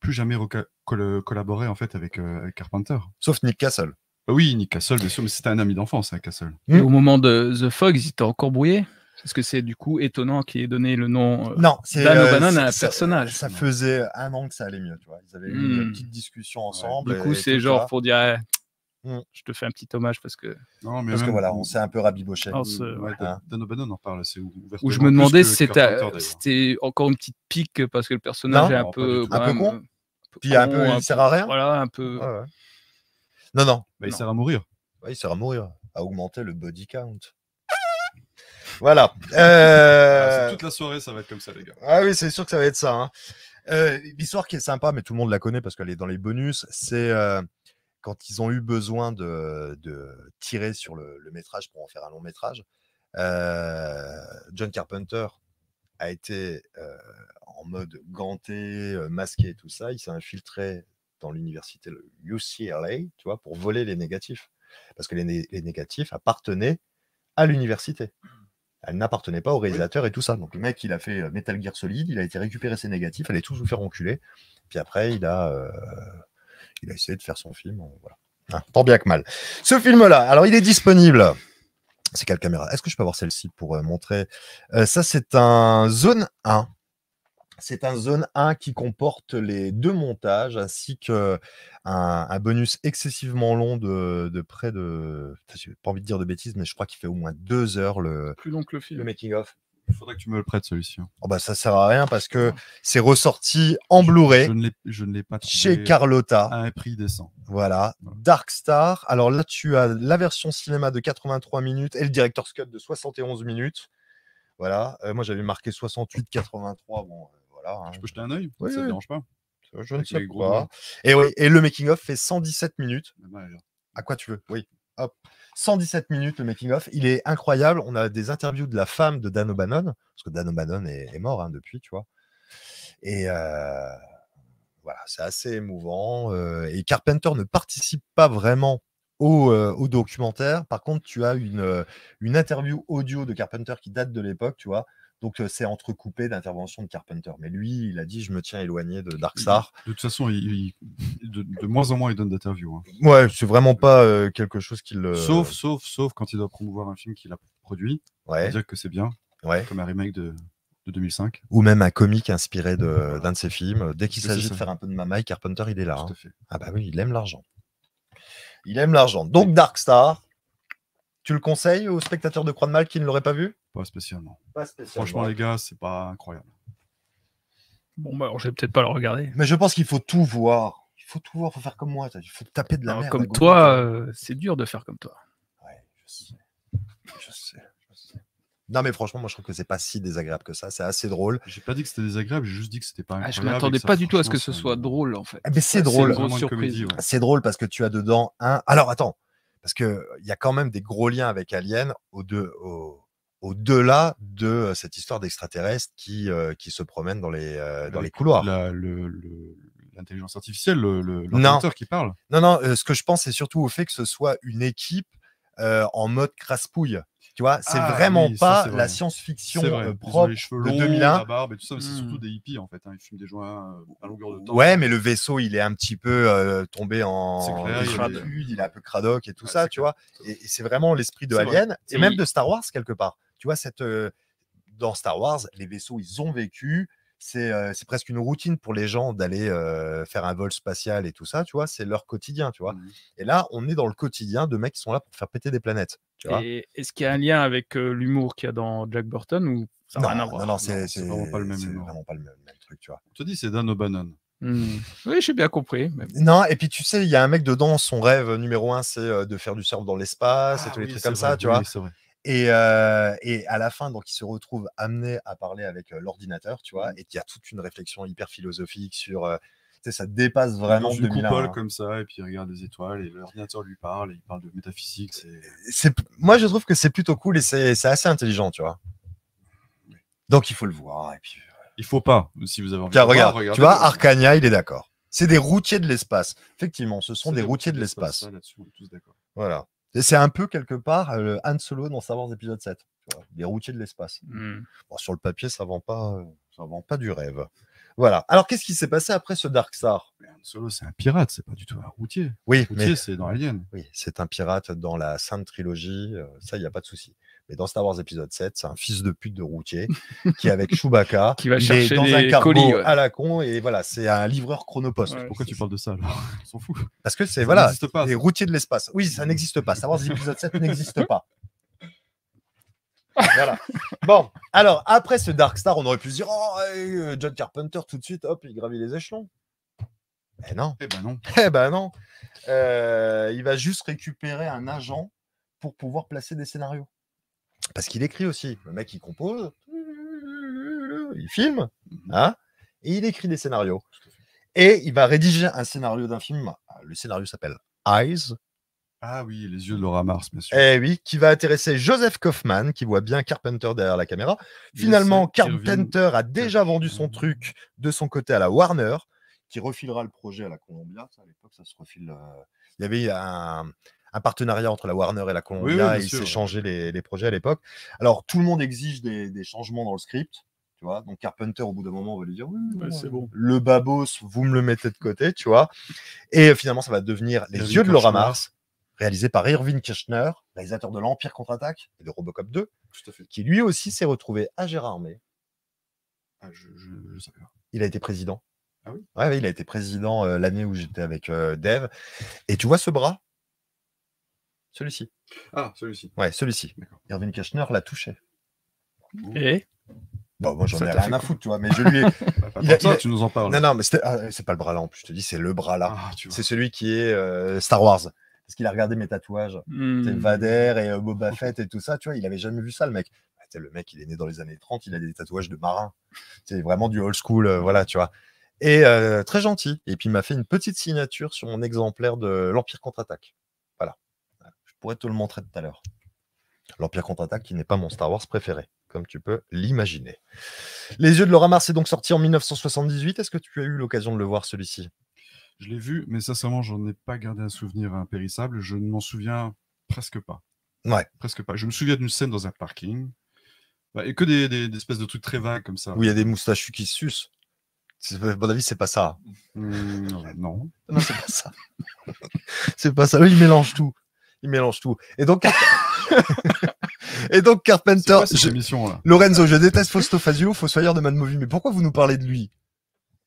plus jamais collaboré en fait, avec, euh, avec Carpenter. Sauf Nick Castle. Bah oui, Nick Castle, bien sûr, mais c'était un ami d'enfance, hein, Castle. Et au moment de The Fog, ils étaient encore brouillés? Parce que c'est du coup étonnant qu'il ait donné le nom. euh, Non, Dan euh, O'Bannon a un ça- personnage. Ça faisait un an que ça allait mieux, tu vois. Ils avaient eu une Hmm. petite discussion ensemble. Du coup, c'est genre ça. pour dire, Mm. je te fais un petit hommage parce que. Non, mais Parce que voilà, on s'est un peu rabiboché. Oh, Ouais, Hein. Dan O'Bannon en parle assez ouvertement. Où je me demandais si c'était encore une petite pique parce que le personnage Non, est un non, peu. Un peu con euh, Puis un peu, il sert à rien. Voilà, un peu. Ouais, ouais. Non, non, Bah, il sert à mourir. Il sert à mourir, à augmenter le body count. Voilà. Euh, Ah, c'est toute la soirée, ça va être comme ça, les gars. Ah oui, c'est sûr que ça va être ça. hein. Euh, L'histoire qui est sympa, mais tout le monde la connaît parce qu'elle est dans les bonus, c'est euh, quand ils ont eu besoin de, de tirer sur le, le métrage pour en faire un long métrage. euh, John Carpenter a été euh, en mode ganté, euh, masqué, tout ça. Il s'est infiltré dans l'université UCLA, tu vois, pour voler les négatifs. Parce que les, né- les négatifs appartenaient à l'université. Elle n'appartenait pas au réalisateur et tout ça. Donc le mec, il a fait Metal Gear Solid, il a été récupérer ses négatifs, est tous vous faire enculer. Puis après, il a, euh, il a essayé de faire son film. Voilà. Hein, tant bien que mal. Ce film-là, alors il est disponible. C'est quelle caméra? Est-ce que je peux avoir celle-ci pour euh, montrer? Euh, Ça, c'est un zone 1. C'est un zone 1 qui comporte les deux montages ainsi que un, un bonus excessivement long de, de près de. J'ai pas envie de dire de bêtises, mais je crois qu'il fait au moins deux heures le, Plus long que le film. le making of. Il faudrait que tu me le prêtes, celui-ci. hein. Oh bah ça sert à rien parce que c'est ressorti en Blu-ray Je ne l'ai- ne pas trouvé chez Carlotta. à un prix décent. Voilà. Voilà. Dark Star. Alors là, tu as la version cinéma de 83 minutes et le director's cut de 71 minutes. Voilà. Euh, moi, j'avais marqué 68, 83. Bon, euh, voilà. hein. Je peux jeter un œil Oui, Ça te oui. dérange pas Je ne sais pas. Et, oui, et le making-of fait 117 minutes. Regarde. À quoi tu veux? Oui. Hop. 117 minutes le making-of. Il est incroyable. On a des interviews de la femme de Dan O'Bannon, parce que Dan O'Bannon est, mort hein, depuis, tu vois. Et euh, voilà, c'est assez émouvant. euh, et Carpenter ne participe pas vraiment au, euh, documentaire. Par contre, tu as une, une interview audio de Carpenter qui date de l'époque, tu vois. Donc, c'est entrecoupé d'interventions de Carpenter. Mais lui, il a dit Je me tiens éloigné de Dark Star. De toute façon, il- il- de, de moins en moins, il donne d'interviews. hein. Ouais, c'est vraiment pas euh, quelque chose qu'il. euh, Sauf, sauf, sauf quand il doit promouvoir un film qu'il a produit. Ouais, Dire que c'est bien, ouais. comme un remake de, de 2005. ou même un comique inspiré de- d'un de ses films. Dès qu'il s'agit de faire un peu de mamaille, Carpenter, il est là. Tout hein. à fait. Ah bah oui, il aime l'argent. Il aime l'argent. Donc Dark Star, tu le conseilles aux spectateurs de Croix de Mal qui ne l'auraient pas vu? Pas spécialement. Pas spécialement. Franchement, les gars, c'est pas incroyable. Bon, bah, alors, je vais peut-être pas le regarder. Mais je pense qu'il faut tout voir. Il faut tout voir, il faut faire comme moi. Il faut taper de la Alors, merde. comme toi, euh, c'est dur de faire comme toi. Ouais, je sais. Je sais. je sais. Non mais franchement, moi je trouve que c'est pas si désagréable que ça. C'est assez drôle. J'ai pas dit que c'était désagréable, j'ai juste dit que c'était pas Ah, incroyable. je et que m'attendais ça, pas du tout à ce que ce soit drôle, en fait. Ah, mais c'est drôle. ouais. C'est drôle parce que tu as dedans un. Alors attends, parce que il y a quand même des gros liens avec Alien au de- au- au-delà de cette histoire d'extraterrestres qui, euh, qui se promènent dans les, euh, dans les couloirs. le- L'intelligence artificielle, le- le- Non. l'ordinateur qui parle. Non, non, euh, ce que je pense, c'est surtout au fait que ce soit une équipe en mode crasse-pouille. Tu vois, c'est Ah, vraiment oui, ça, pas vrai. la science-fiction euh, propre. les cheveux de longs, 2001. la barbe et tout ça, mais c'est surtout Hmm. des hippies en fait. hein. Ils fument des joints euh, à longueur de temps. Ouais, mais le vaisseau, il est un petit peu euh, tombé en C'est clair, il il est un peu cradoc et tout Ouais, ça, tu vois. Et, et c'est vraiment l'esprit de vrai. Alien et même de Star Wars quelque part. Tu vois, cette, euh, dans Star Wars, les vaisseaux, ils ont vécu. C'est euh, c'est presque une routine pour les gens d'aller euh, faire un vol spatial et tout ça, tu vois. C'est leur quotidien, tu vois. Mhm. Et là, on est dans le quotidien de mecs qui sont là pour faire péter des planètes. Et est-ce qu'il y a un lien avec euh, l'humour qu'il y a dans Jack Burton ou ça n'a Non, rien à non, voir? non, Non, c'est vraiment pas le même c'est humour. vraiment pas le même, même truc, tu vois. On te dit, c'est Dan O'Bannon. Hmm. Oui, j'ai bien compris. mais- Non, et puis tu sais, il y a un mec dedans, son rêve numéro un, c'est euh, de faire du surf dans l'espace et Ah tous les oui, trucs comme vrai, ça, tu oui, vois. Et, euh, et à la fin, donc, il se retrouve amené à parler avec euh, l'ordinateur, tu vois, et qu'il y a toute une réflexion hyper philosophique sur. euh, tu sais, ça dépasse vraiment 2001. coupole hein. comme ça, et puis il regarde les étoiles, et l'ordinateur lui parle, et il parle de métaphysique. C'est Moi, je trouve que c'est plutôt cool et c'est assez intelligent, tu vois. Donc, il faut le voir. Et puis, Il faut pas, si vous avez envie Tiens, de voir, regarde, tu vois, Arcania, il est d'accord. C'est des routiers de l'espace. Effectivement, ce sont C'est des routiers de l'espace. Voilà. C'est un peu quelque part euh, Han Solo dans Star Wars épisode 7. tu vois, des routiers de l'espace. Bon, sur le papier, ça vend pas, euh, ça vend pas du rêve. Voilà. Alors, qu'est-ce qui s'est passé après ce Dark Star? Mais Han Solo, c'est un pirate, c'est pas du tout un routier. Oui, Routier, mais c'est dans Alien. oui, c'est un pirate dans la Sainte Trilogie. euh, ça, il n'y a pas de souci. Mais dans Star Wars épisode 7, c'est un fils de pute de routier qui est avec Chewbacca. Qui va chercher est dans un cargo colis, ouais. à la con et voilà, c'est un livreur chronopost. Ouais. Pourquoi tu parles de ça alors On s'en fout. Parce que c'est Ça voilà, n'existe pas, les routiers de l'espace. Oui, ça n'existe pas. Star Wars épisode 7 n'existe pas. Voilà. Bon, alors après ce Dark Star, on aurait pu se dire oh, euh, John Carpenter tout de suite, hop, il gravit les échelons. Eh non, Eh ben non. eh ben non. Euh, il va juste récupérer un agent pour pouvoir placer des scénarios. Parce qu'il écrit aussi. Le mec, il compose, il filme, hein, et il écrit des scénarios. Et il va rédiger un scénario d'un film. Le scénario s'appelle Eyes. Ah oui, les yeux de Laura Mars, bien sûr. Eh oui, qui va intéresser Joseph Kaufman, qui voit bien Carpenter derrière la caméra. Finalement, Carpenter a déjà vendu son truc de son côté à la Warner, qui refilera le projet à la Columbia. Ça, à l'époque, ça se refile. euh, Il y avait un, un partenariat entre la Warner et la Columbia, et ils sûr, ouais. s'échangeaient les, les projets à l'époque. Alors, tout le monde exige des, des changements dans le script. Tu vois, donc Carpenter, au bout d'un moment, va lui dire oui, Ouais, c'est bon. Le babos, vous me le mettez de côté, tu vois. Et euh, finalement, ça va devenir Les yeux de Laura. Mars, réalisé par Irving Kirchner, réalisateur de l'Empire contre-attaque et de Robocop 2, Tout à fait. qui lui aussi s'est retrouvé à Gérardmer. Ah, je, je, je savais pas. Il a été président. Ah oui ouais, ouais, il a été président euh, l'année où j'étais avec euh, Dave. Et tu vois ce bras? Celui-ci. Ah, celui-ci. Ouais, celui-ci. Irving Kirchner l'a touché. Et? Bon, moi, j'en ai rien à foutre, tu vois, mais je lui ai... Bah, pas Il tant a- que ça, il a- tu nous en parles. Non, non, mais c'était- ah, c'est pas le bras là en plus, je te dis, c'est le bras là. Ah. C'est celui qui est euh, Star Wars. Parce qu'il a regardé mes tatouages. C'est Vader et euh, Boba Fett et tout ça, tu vois, il avait jamais vu ça, le mec. Ah, sais, le mec, il est né dans les années 30, il a des tatouages de marin. C'est vraiment du old school, euh, voilà, tu vois. Et euh, très gentil. Et puis, il m'a fait une petite signature sur mon exemplaire de l'Empire contre-attaque. Voilà. Je pourrais te le montrer tout à l'heure. L'Empire contre-attaque, qui n'est pas mon Star Wars préféré, comme tu peux l'imaginer. Les yeux de Laura Mars est donc sorti en 1978. Est-ce que tu as eu l'occasion de le voir, celui-ci? Je l'ai vu, mais sincèrement, j'en ai pas gardé un souvenir impérissable. Je ne m'en souviens presque pas. Ouais. Presque pas. Je me souviens d'une scène dans un parking. Bah, et que des, des- des espèces de trucs très vagues comme ça. Où il y a des moustachus qui se sucent. À mon avis, c'est pas ça. Hum, non. Non, c'est pas ça. c'est pas ça. Eux, ils mélangent tout. Ils mélangent tout. Et donc, et donc C'est Carpenter. quoi cette je- émission là? Lorenzo, je déteste Fausto Fazio, Fossoyeur de Mad Movie. Mais pourquoi vous nous parlez de lui?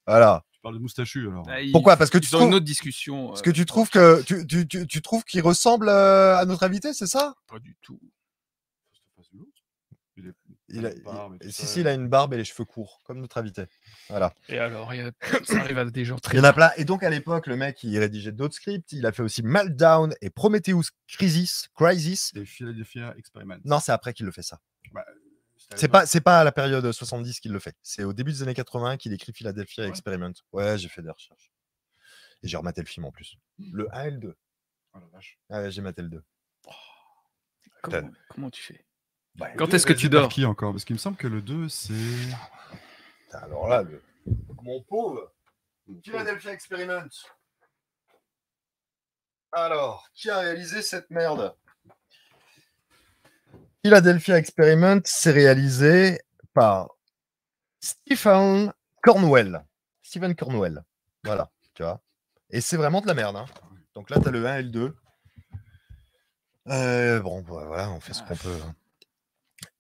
Voilà. Tu parles de moustachu alors. Ah, Pourquoi? Parce que tu ont trouves- une autre discussion. Parce euh, que tu trouves que tu, tu, tu, tu trouves qu'il ressemble euh, à notre invité, c'est ça? Pas du tout. Il il a, une barbe et il- Si, ça. si, il a une barbe et les cheveux courts, comme notre invité. Voilà. Et alors, il y a- ça arrive à des gens Il très. y en a plein. Et donc, à l'époque, le mec, il rédigeait d'autres scripts. Il a fait aussi Meltdown et Prometheus Crisis. Crisis. Et Philadelphia Experiment. Non, c'est après qu'il le fait ça. Bah, C'est pas, c'est pas à la période 70 qu'il le fait. C'est au début des années 80 qu'il écrit Philadelphia Ouais. Experiment. Ouais, j'ai fait des recherches. Et j'ai rematé le film en plus. Le 1 et le 2. Oh la vache. Ah ouais, j'ai maté le 2. Comment, comment tu fais? Bah, Quand est-ce que tu dors qui encore? Parce qu'il me semble que le 2, c'est. putain, alors là, le... mon pauvre. Philadelphia Experiment. Alors, qui a réalisé cette merde? Philadelphia Experiment, c'est réalisé par Stephen Cornwell. Stephen Cornwell. Voilà, tu vois. Et c'est vraiment de la merde. hein. Donc là, tu as le 1 et le 2. Euh, bon, bah, voilà, on fait ce qu'on peut. hein.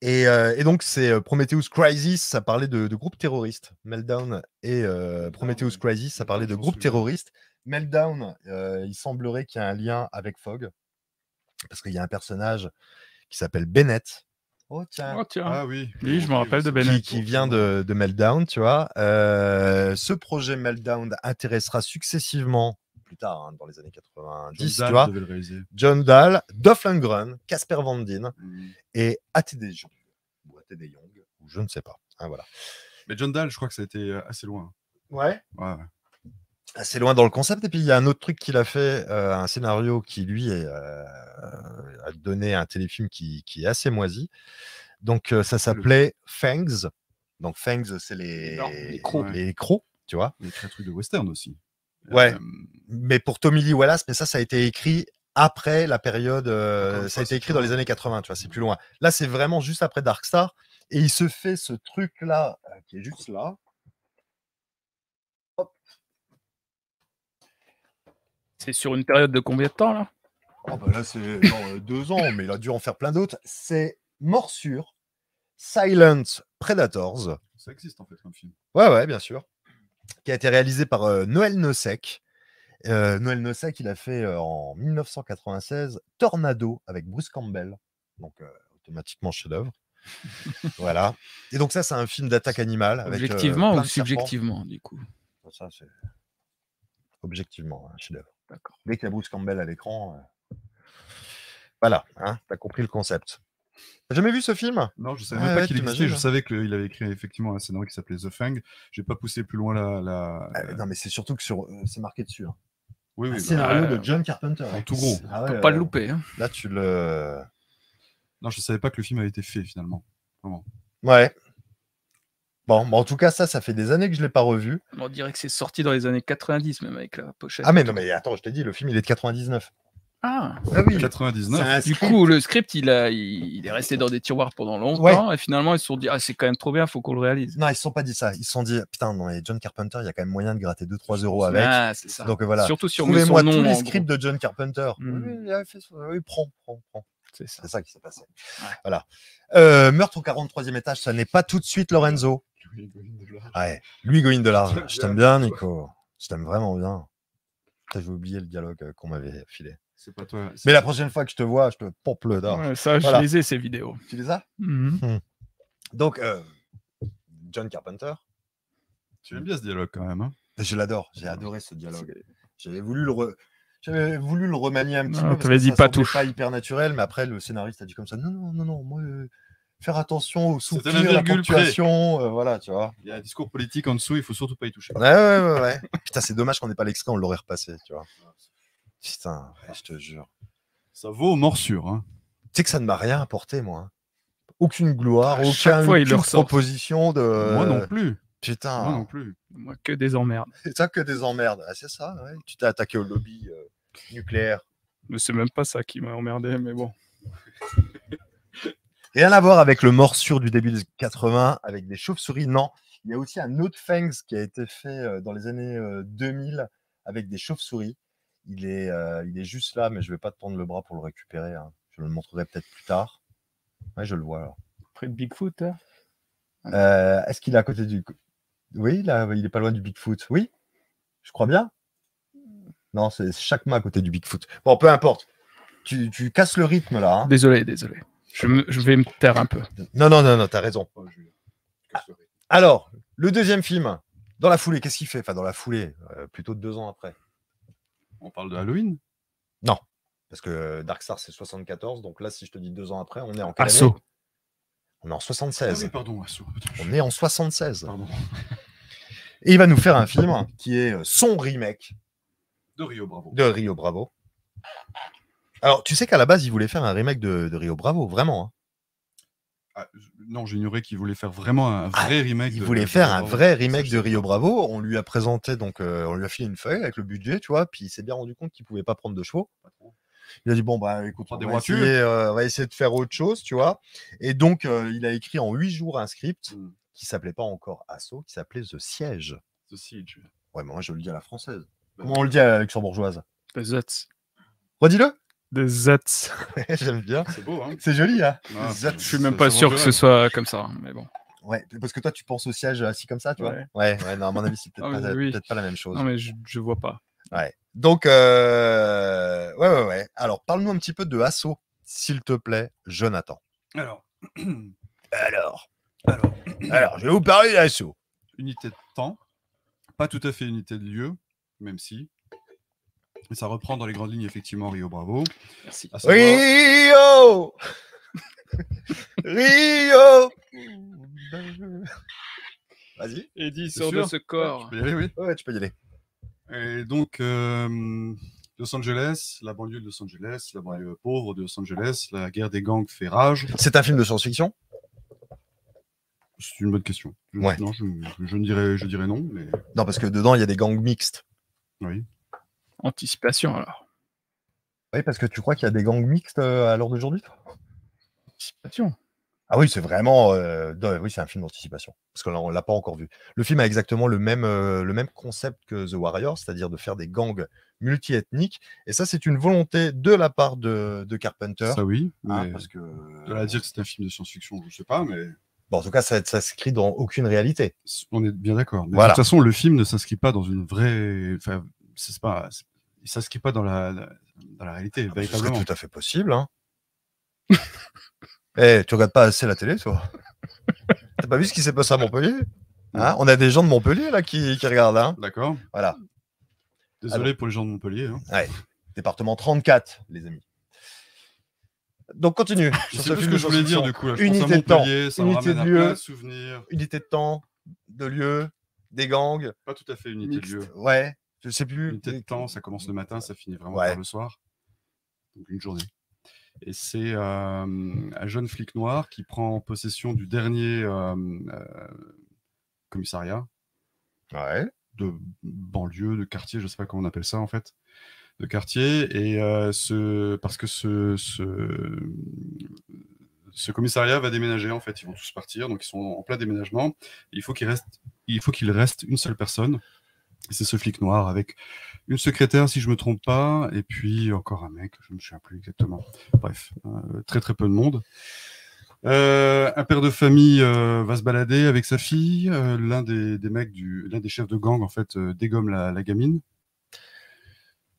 Et, euh, et donc, c'est euh, Prometheus Crisis, ça parlait de, de groupes terroristes. Meltdown et euh, Prometheus. Crisis, ça parlait de groupes terroristes. Meltdown, euh, il semblerait qu'il y ait un lien avec Fogg, parce qu'il y a un personnage qui s'appelle Bennett. Oh, tiens. Oh, tiens. Ah oui. Oui, je me rappelle de Bennett. qui, qui vient de, de Meltdown, tu vois. Euh, ce projet Meltdown intéressera successivement, plus tard, hein, dans les années 90, John tu Dahl vois, devait le réaliser. John Dahl, Dolph Lundgren, Casper Van Dien Mm. et A.T.D. Young. Ou A.T.D. Young, ou je ne sais pas. Hein, voilà. Mais John Dahl, je crois que ça a été euh, assez loin. Ouais. Assez loin dans le concept. Et puis il y a un autre truc qu'il a fait, euh, un scénario qui lui est, euh, a donné un téléfilm qui, qui est assez moisi. Donc euh, ça s'appelait Fangs. Donc Fangs, c'est les, les crocs. les crocs, tu vois. Il y a écrit un truc de western aussi. Ouais. Euh, Mais pour Tommy Lee Wallace, mais ça, ça a été écrit après la période. euh, ça a été écrit dans les années 80, tu vois, c'est plus loin. Là, c'est vraiment juste après Dark Star. Et il se fait ce truc-là, euh, qui est juste là. C'est sur une période de combien de temps là? Oh bah là, c'est euh, deux ans, mais il a dû en faire plein d'autres. C'est Morsure, Silent Predators. Ça existe en fait comme film. Ouais, ouais, bien sûr. Qui a été réalisé par euh, Noël Nosek. Euh, Noël Nosek, il a fait en 1996 Tornado avec Bruce Campbell. Donc, automatiquement chef-d'œuvre. voilà. Et donc, ça, c'est un film d'attaque animale. avec, Objectivement ou serpents. subjectivement, du coup? Ça, c'est objectivement un chef-d'œuvre. D'accord. Dès qu'il y a Bruce Campbell à l'écran, voilà, hein, t'as compris le concept. T'as jamais vu ce film? Non, je savais même pas ouais, qu'il existait. Je savais qu'il avait écrit effectivement un scénario qui s'appelait The Fang. J'ai pas poussé plus loin la. la... Euh, Non, mais c'est surtout que sur, euh, c'est marqué dessus. hein. Oui, Un bah, scénario euh, de John Carpenter. en tout gros. Ah Faut ouais, pas euh, le louper. hein. Là, tu le. Non, je savais pas que le film avait été fait finalement. Ouais. Bon, bah, en tout cas, ça, ça fait des années que je l'ai pas revu. On dirait que c'est sorti dans les années 90, même avec la pochette. Ah, mais non, mais attends, je t'ai dit, le film, il est de 99. Ah, Ah oui. 99. du coup, le script, il, a, il, il est resté dans des tiroirs pendant longtemps. Et finalement, ils se sont dit, ah, c'est quand même trop bien, faut qu'on le réalise. Non, ils se sont pas dit ça. Ils se sont dit, putain, non, mais John Carpenter, il y a quand même moyen de gratter 2-3 euros avec. Ah, c'est ça. Donc voilà. Surtout son Trouvez-moi tous les scripts gros. de John Carpenter. Hmm. Oui, il a fait ça. Oui, prends, prends, prends. C'est ça. C'est ça qui s'est passé. Ouais. Voilà. Euh, meurtre au 43e étage, ça n'est pas tout de suite Lorenzo. Ouais. Louis Goïne de l'Arge. Je t'aime bien, Nico. Je t'aime vraiment bien. Putain, J'ai oublié le dialogue euh, qu'on m'avait filé. C'est pas toi. Mais la prochaine fois que je te vois, je te pompe le dard. Ouais, ça, je Voilà. les ai, ces vidéos. Tu les as Mhm. Donc, euh, John Carpenter, Tu aimes bien ce dialogue quand même. Hein? Je l'adore. J'ai adoré ce dialogue. J'avais voulu le, re- j'avais voulu le remanier un petit Non, peu. parce t'avais que dit ça pas touche. pas hyper naturel, mais après, le scénariste a dit comme ça non, non, non, non, moi, euh, faire attention aux C'était soupir, la ponctuation, euh, voilà, tu vois. Il y a un discours politique en dessous, il faut surtout pas y toucher. Ouais, ouais, ouais, ouais. Putain, c'est dommage qu'on n'ait pas l'extrait, on l'aurait repassé, tu vois. Putain, ouais, je te jure. Ça vaut morsure. Hein. Tu sais que ça ne m'a rien apporté, moi. hein. Aucune gloire, À chaque aucun, fois, aucune proposition de. Moi non plus. Putain, Moi non plus. Moi, que des emmerdes. c'est ça que des emmerdes. Ah, c'est ça, ouais. Tu t'es attaqué au lobby euh, nucléaire. Mais c'est même pas ça qui m'a emmerdé, mais bon. Rien à voir avec le morsure du début des 80 avec des chauves-souris. Non, il y a aussi un autre Fangs qui a été fait euh, dans les années euh, 2000 avec des chauves-souris. Il est, euh, il est juste là, mais je vais pas te prendre le bras pour le récupérer. hein. Je le montrerai peut-être plus tard. Ouais, je le vois. alors. Près de Bigfoot, hein. Euh, Est-ce qu'il est à côté du. Oui, là, il est pas loin du Bigfoot. Oui, je crois bien. Non, c'est chaque main à côté du Bigfoot. Bon, peu importe. Tu, tu casses le rythme là. hein. Désolé, désolé. Je, me- je vais me taire un peu. Non, non, non, non, t'as raison. Oh. Alors, le deuxième film, dans la foulée, qu'est-ce qu'il fait? Enfin, dans la foulée, euh, plutôt deux ans après. On parle de Halloween? Parce que Dark Star, c'est 74. Donc là, si je te dis deux ans après, on est en quelle année? Assaut. On est en Ah 76. oui, pardon. Assaut. On est en 76. Pardon. Et il va nous faire un film qui est euh, son remake De Rio Bravo. de Rio Bravo. Alors, tu sais qu'à la base, il voulait faire un remake de, de Rio Bravo, vraiment. hein. Ah, non, j'ignorais qu'il voulait faire vraiment un vrai remake. Il de- voulait de faire Rio un Bravo. vrai remake de Rio. Bravo. On lui a présenté, donc, euh, on lui a filé une feuille avec le budget, tu vois, puis il s'est bien rendu compte qu'il pouvait pas prendre de chevaux. Il a dit bon bah écoute, on des va, voitures. essayer, euh, on va essayer de faire autre chose, tu vois. Et donc euh, il a écrit en huit jours un script Mm. qui s'appelait pas encore Assaut, qui s'appelait The Siège. The Siege. Ouais, mais moi je le dis à la française. Bah, Comment on le dit à la luxembourgeoise? The. Redis-le. The Zuts. J'aime bien. C'est beau, hein C'est joli, hein. Ah. Je suis même pas sûr que ce soit comme ça, mais bon. Ouais, parce que toi tu penses au siège assis comme ça, tu vois. Ouais. Ouais, non, à mon avis c'est peut-être Ah, pas, oui, oui. peut-être pas la même chose. Non, mais je, je vois pas. Ouais. Donc, euh... ouais, ouais, ouais. Alors, parle-nous un petit peu de Assaut, s'il te plaît, Jonathan. Alors, Alors, alors, alors, je vais vous parler d'Assaut. unité de temps, pas tout à fait unité de lieu, même si. Et ça reprend dans les grandes lignes effectivement Rio Bravo. Merci. Savoir- Rio Rio Vas-y. Eddie, sors de ce corps. Tu peux y aller, oui. Ouais, tu peux y aller. Et donc, euh, Los Angeles, la banlieue de Los Angeles, la banlieue pauvre de Los Angeles, la guerre des gangs fait rage. C'est un film de science-fiction? C'est une bonne question. Je, Ouais. Non, je, je ne dirais, je dirais non, mais Non, parce que dedans, il y a des gangs mixtes. oui. Anticipation, alors. Oui, parce que tu crois qu'il y a des gangs mixtes euh, à l'heure d'aujourd'hui Anticipation. Ah oui, c'est vraiment. euh, de- oui, c'est un film d'anticipation. Parce qu'on ne l'a pas encore vu. Le film a exactement le même, euh, le même concept que The Warrior, c'est-à-dire de faire des gangs multiethniques. Et ça, c'est une volonté de la part de, de Carpenter. Ça oui, hein, mais parce que, de là à dire que c'est un film de science-fiction, je sais pas, mais bon, en tout cas, ça ne s'inscrit dans aucune réalité. on est bien d'accord. Mais Voilà. De toute façon, le film ne s'inscrit pas dans une vraie. Enfin, c'est pas. C'est- Il s'inscrit pas dans la, dans la réalité, Ce serait véritablement. tout à fait possible. Hein. Eh, tu regardes pas assez la télé, toi T'as pas vu ce qui s'est passé à Montpellier? Hein On a des gens de Montpellier là qui, qui regardent. Hein D'accord. voilà. Désolé pour les gens de Montpellier. hein. Département 34, les amis. Donc continue. Sais ce que je voulais dire du coup. Là. Je Unité de temps, ça unité de lieu. souvenirs. Unité de temps, de lieu, des gangs. Pas tout à fait unité de lieu. Ouais, je sais plus. Unité de temps, ça commence le matin, ça finit vraiment Ouais. tard le soir. Donc une journée. Et c'est euh, un jeune flic noir qui prend possession du dernier euh, euh, commissariat Ouais. de banlieue, de quartier, je sais pas comment on appelle ça en fait, de quartier. Et euh, ce, parce que ce, ce, ce commissariat va déménager en fait, ils vont tous partir, donc ils sont en plein déménagement. Il faut qu'il reste, il faut qu'il reste une seule personne. C'est ce flic noir avec une secrétaire, si je me trompe pas, et puis encore un mec, je ne me souviens plus exactement. Bref, euh, très très peu de monde. Euh, un père de famille euh, va se balader avec sa fille. euh, l'un des, des mecs du, l'un des chefs de gang en fait euh, dégomme la, la gamine.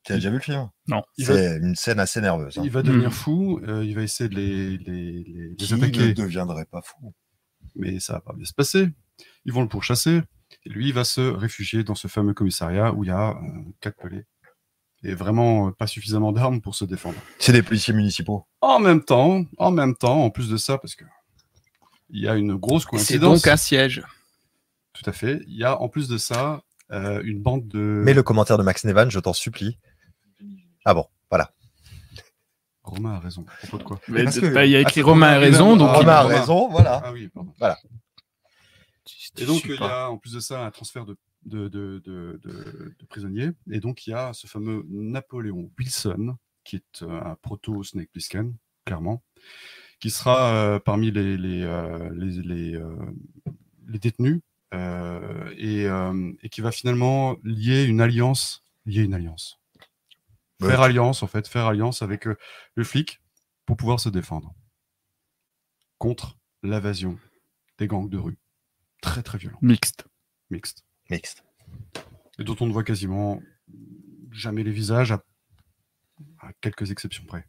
Tu as déjà vu le film? Non. Il va, C'est une scène assez nerveuse. hein. il va devenir Hmm. fou. euh, il va essayer de les, les, les, les Qui attaquer, ne deviendrait pas fou? Mais ça va pas bien se passer. Ils vont le pourchasser. Lui, il va se réfugier dans ce fameux commissariat où il y a euh, quatre pelés et vraiment euh, pas suffisamment d'armes pour se défendre. C'est des policiers municipaux. En même temps, en même temps, en plus de ça, parce que il y a une grosse C'est coïncidence. donc un siège. Tout à fait. Il y a en plus de ça euh, une bande de. Mais le commentaire de Max Nevan, je t'en supplie. Ah bon, voilà. Romain a raison. À propos de quoi? Mais parce de- que- bah, il y a écrit c'est Romain a raison, donc Romain a raison, voilà. Ah oui, pardon. Je Et donc, il y a en plus de ça un transfert de, de, de, de- de- de prisonniers. Et donc, il y a ce fameux Napoléon Wilson, qui est euh, un proto-Snake Plissken, clairement, qui sera euh, parmi les, les, euh, les, les, euh, les détenus euh, et, euh, et qui va finalement lier une alliance. Lier une alliance. Ouais. Faire alliance, en fait, faire alliance avec euh, le flic pour pouvoir se défendre contre l'invasion des gangs de rue. Très, très violent mixte. mixte. Mixte. Et dont on ne voit quasiment jamais les visages, à, à quelques exceptions près.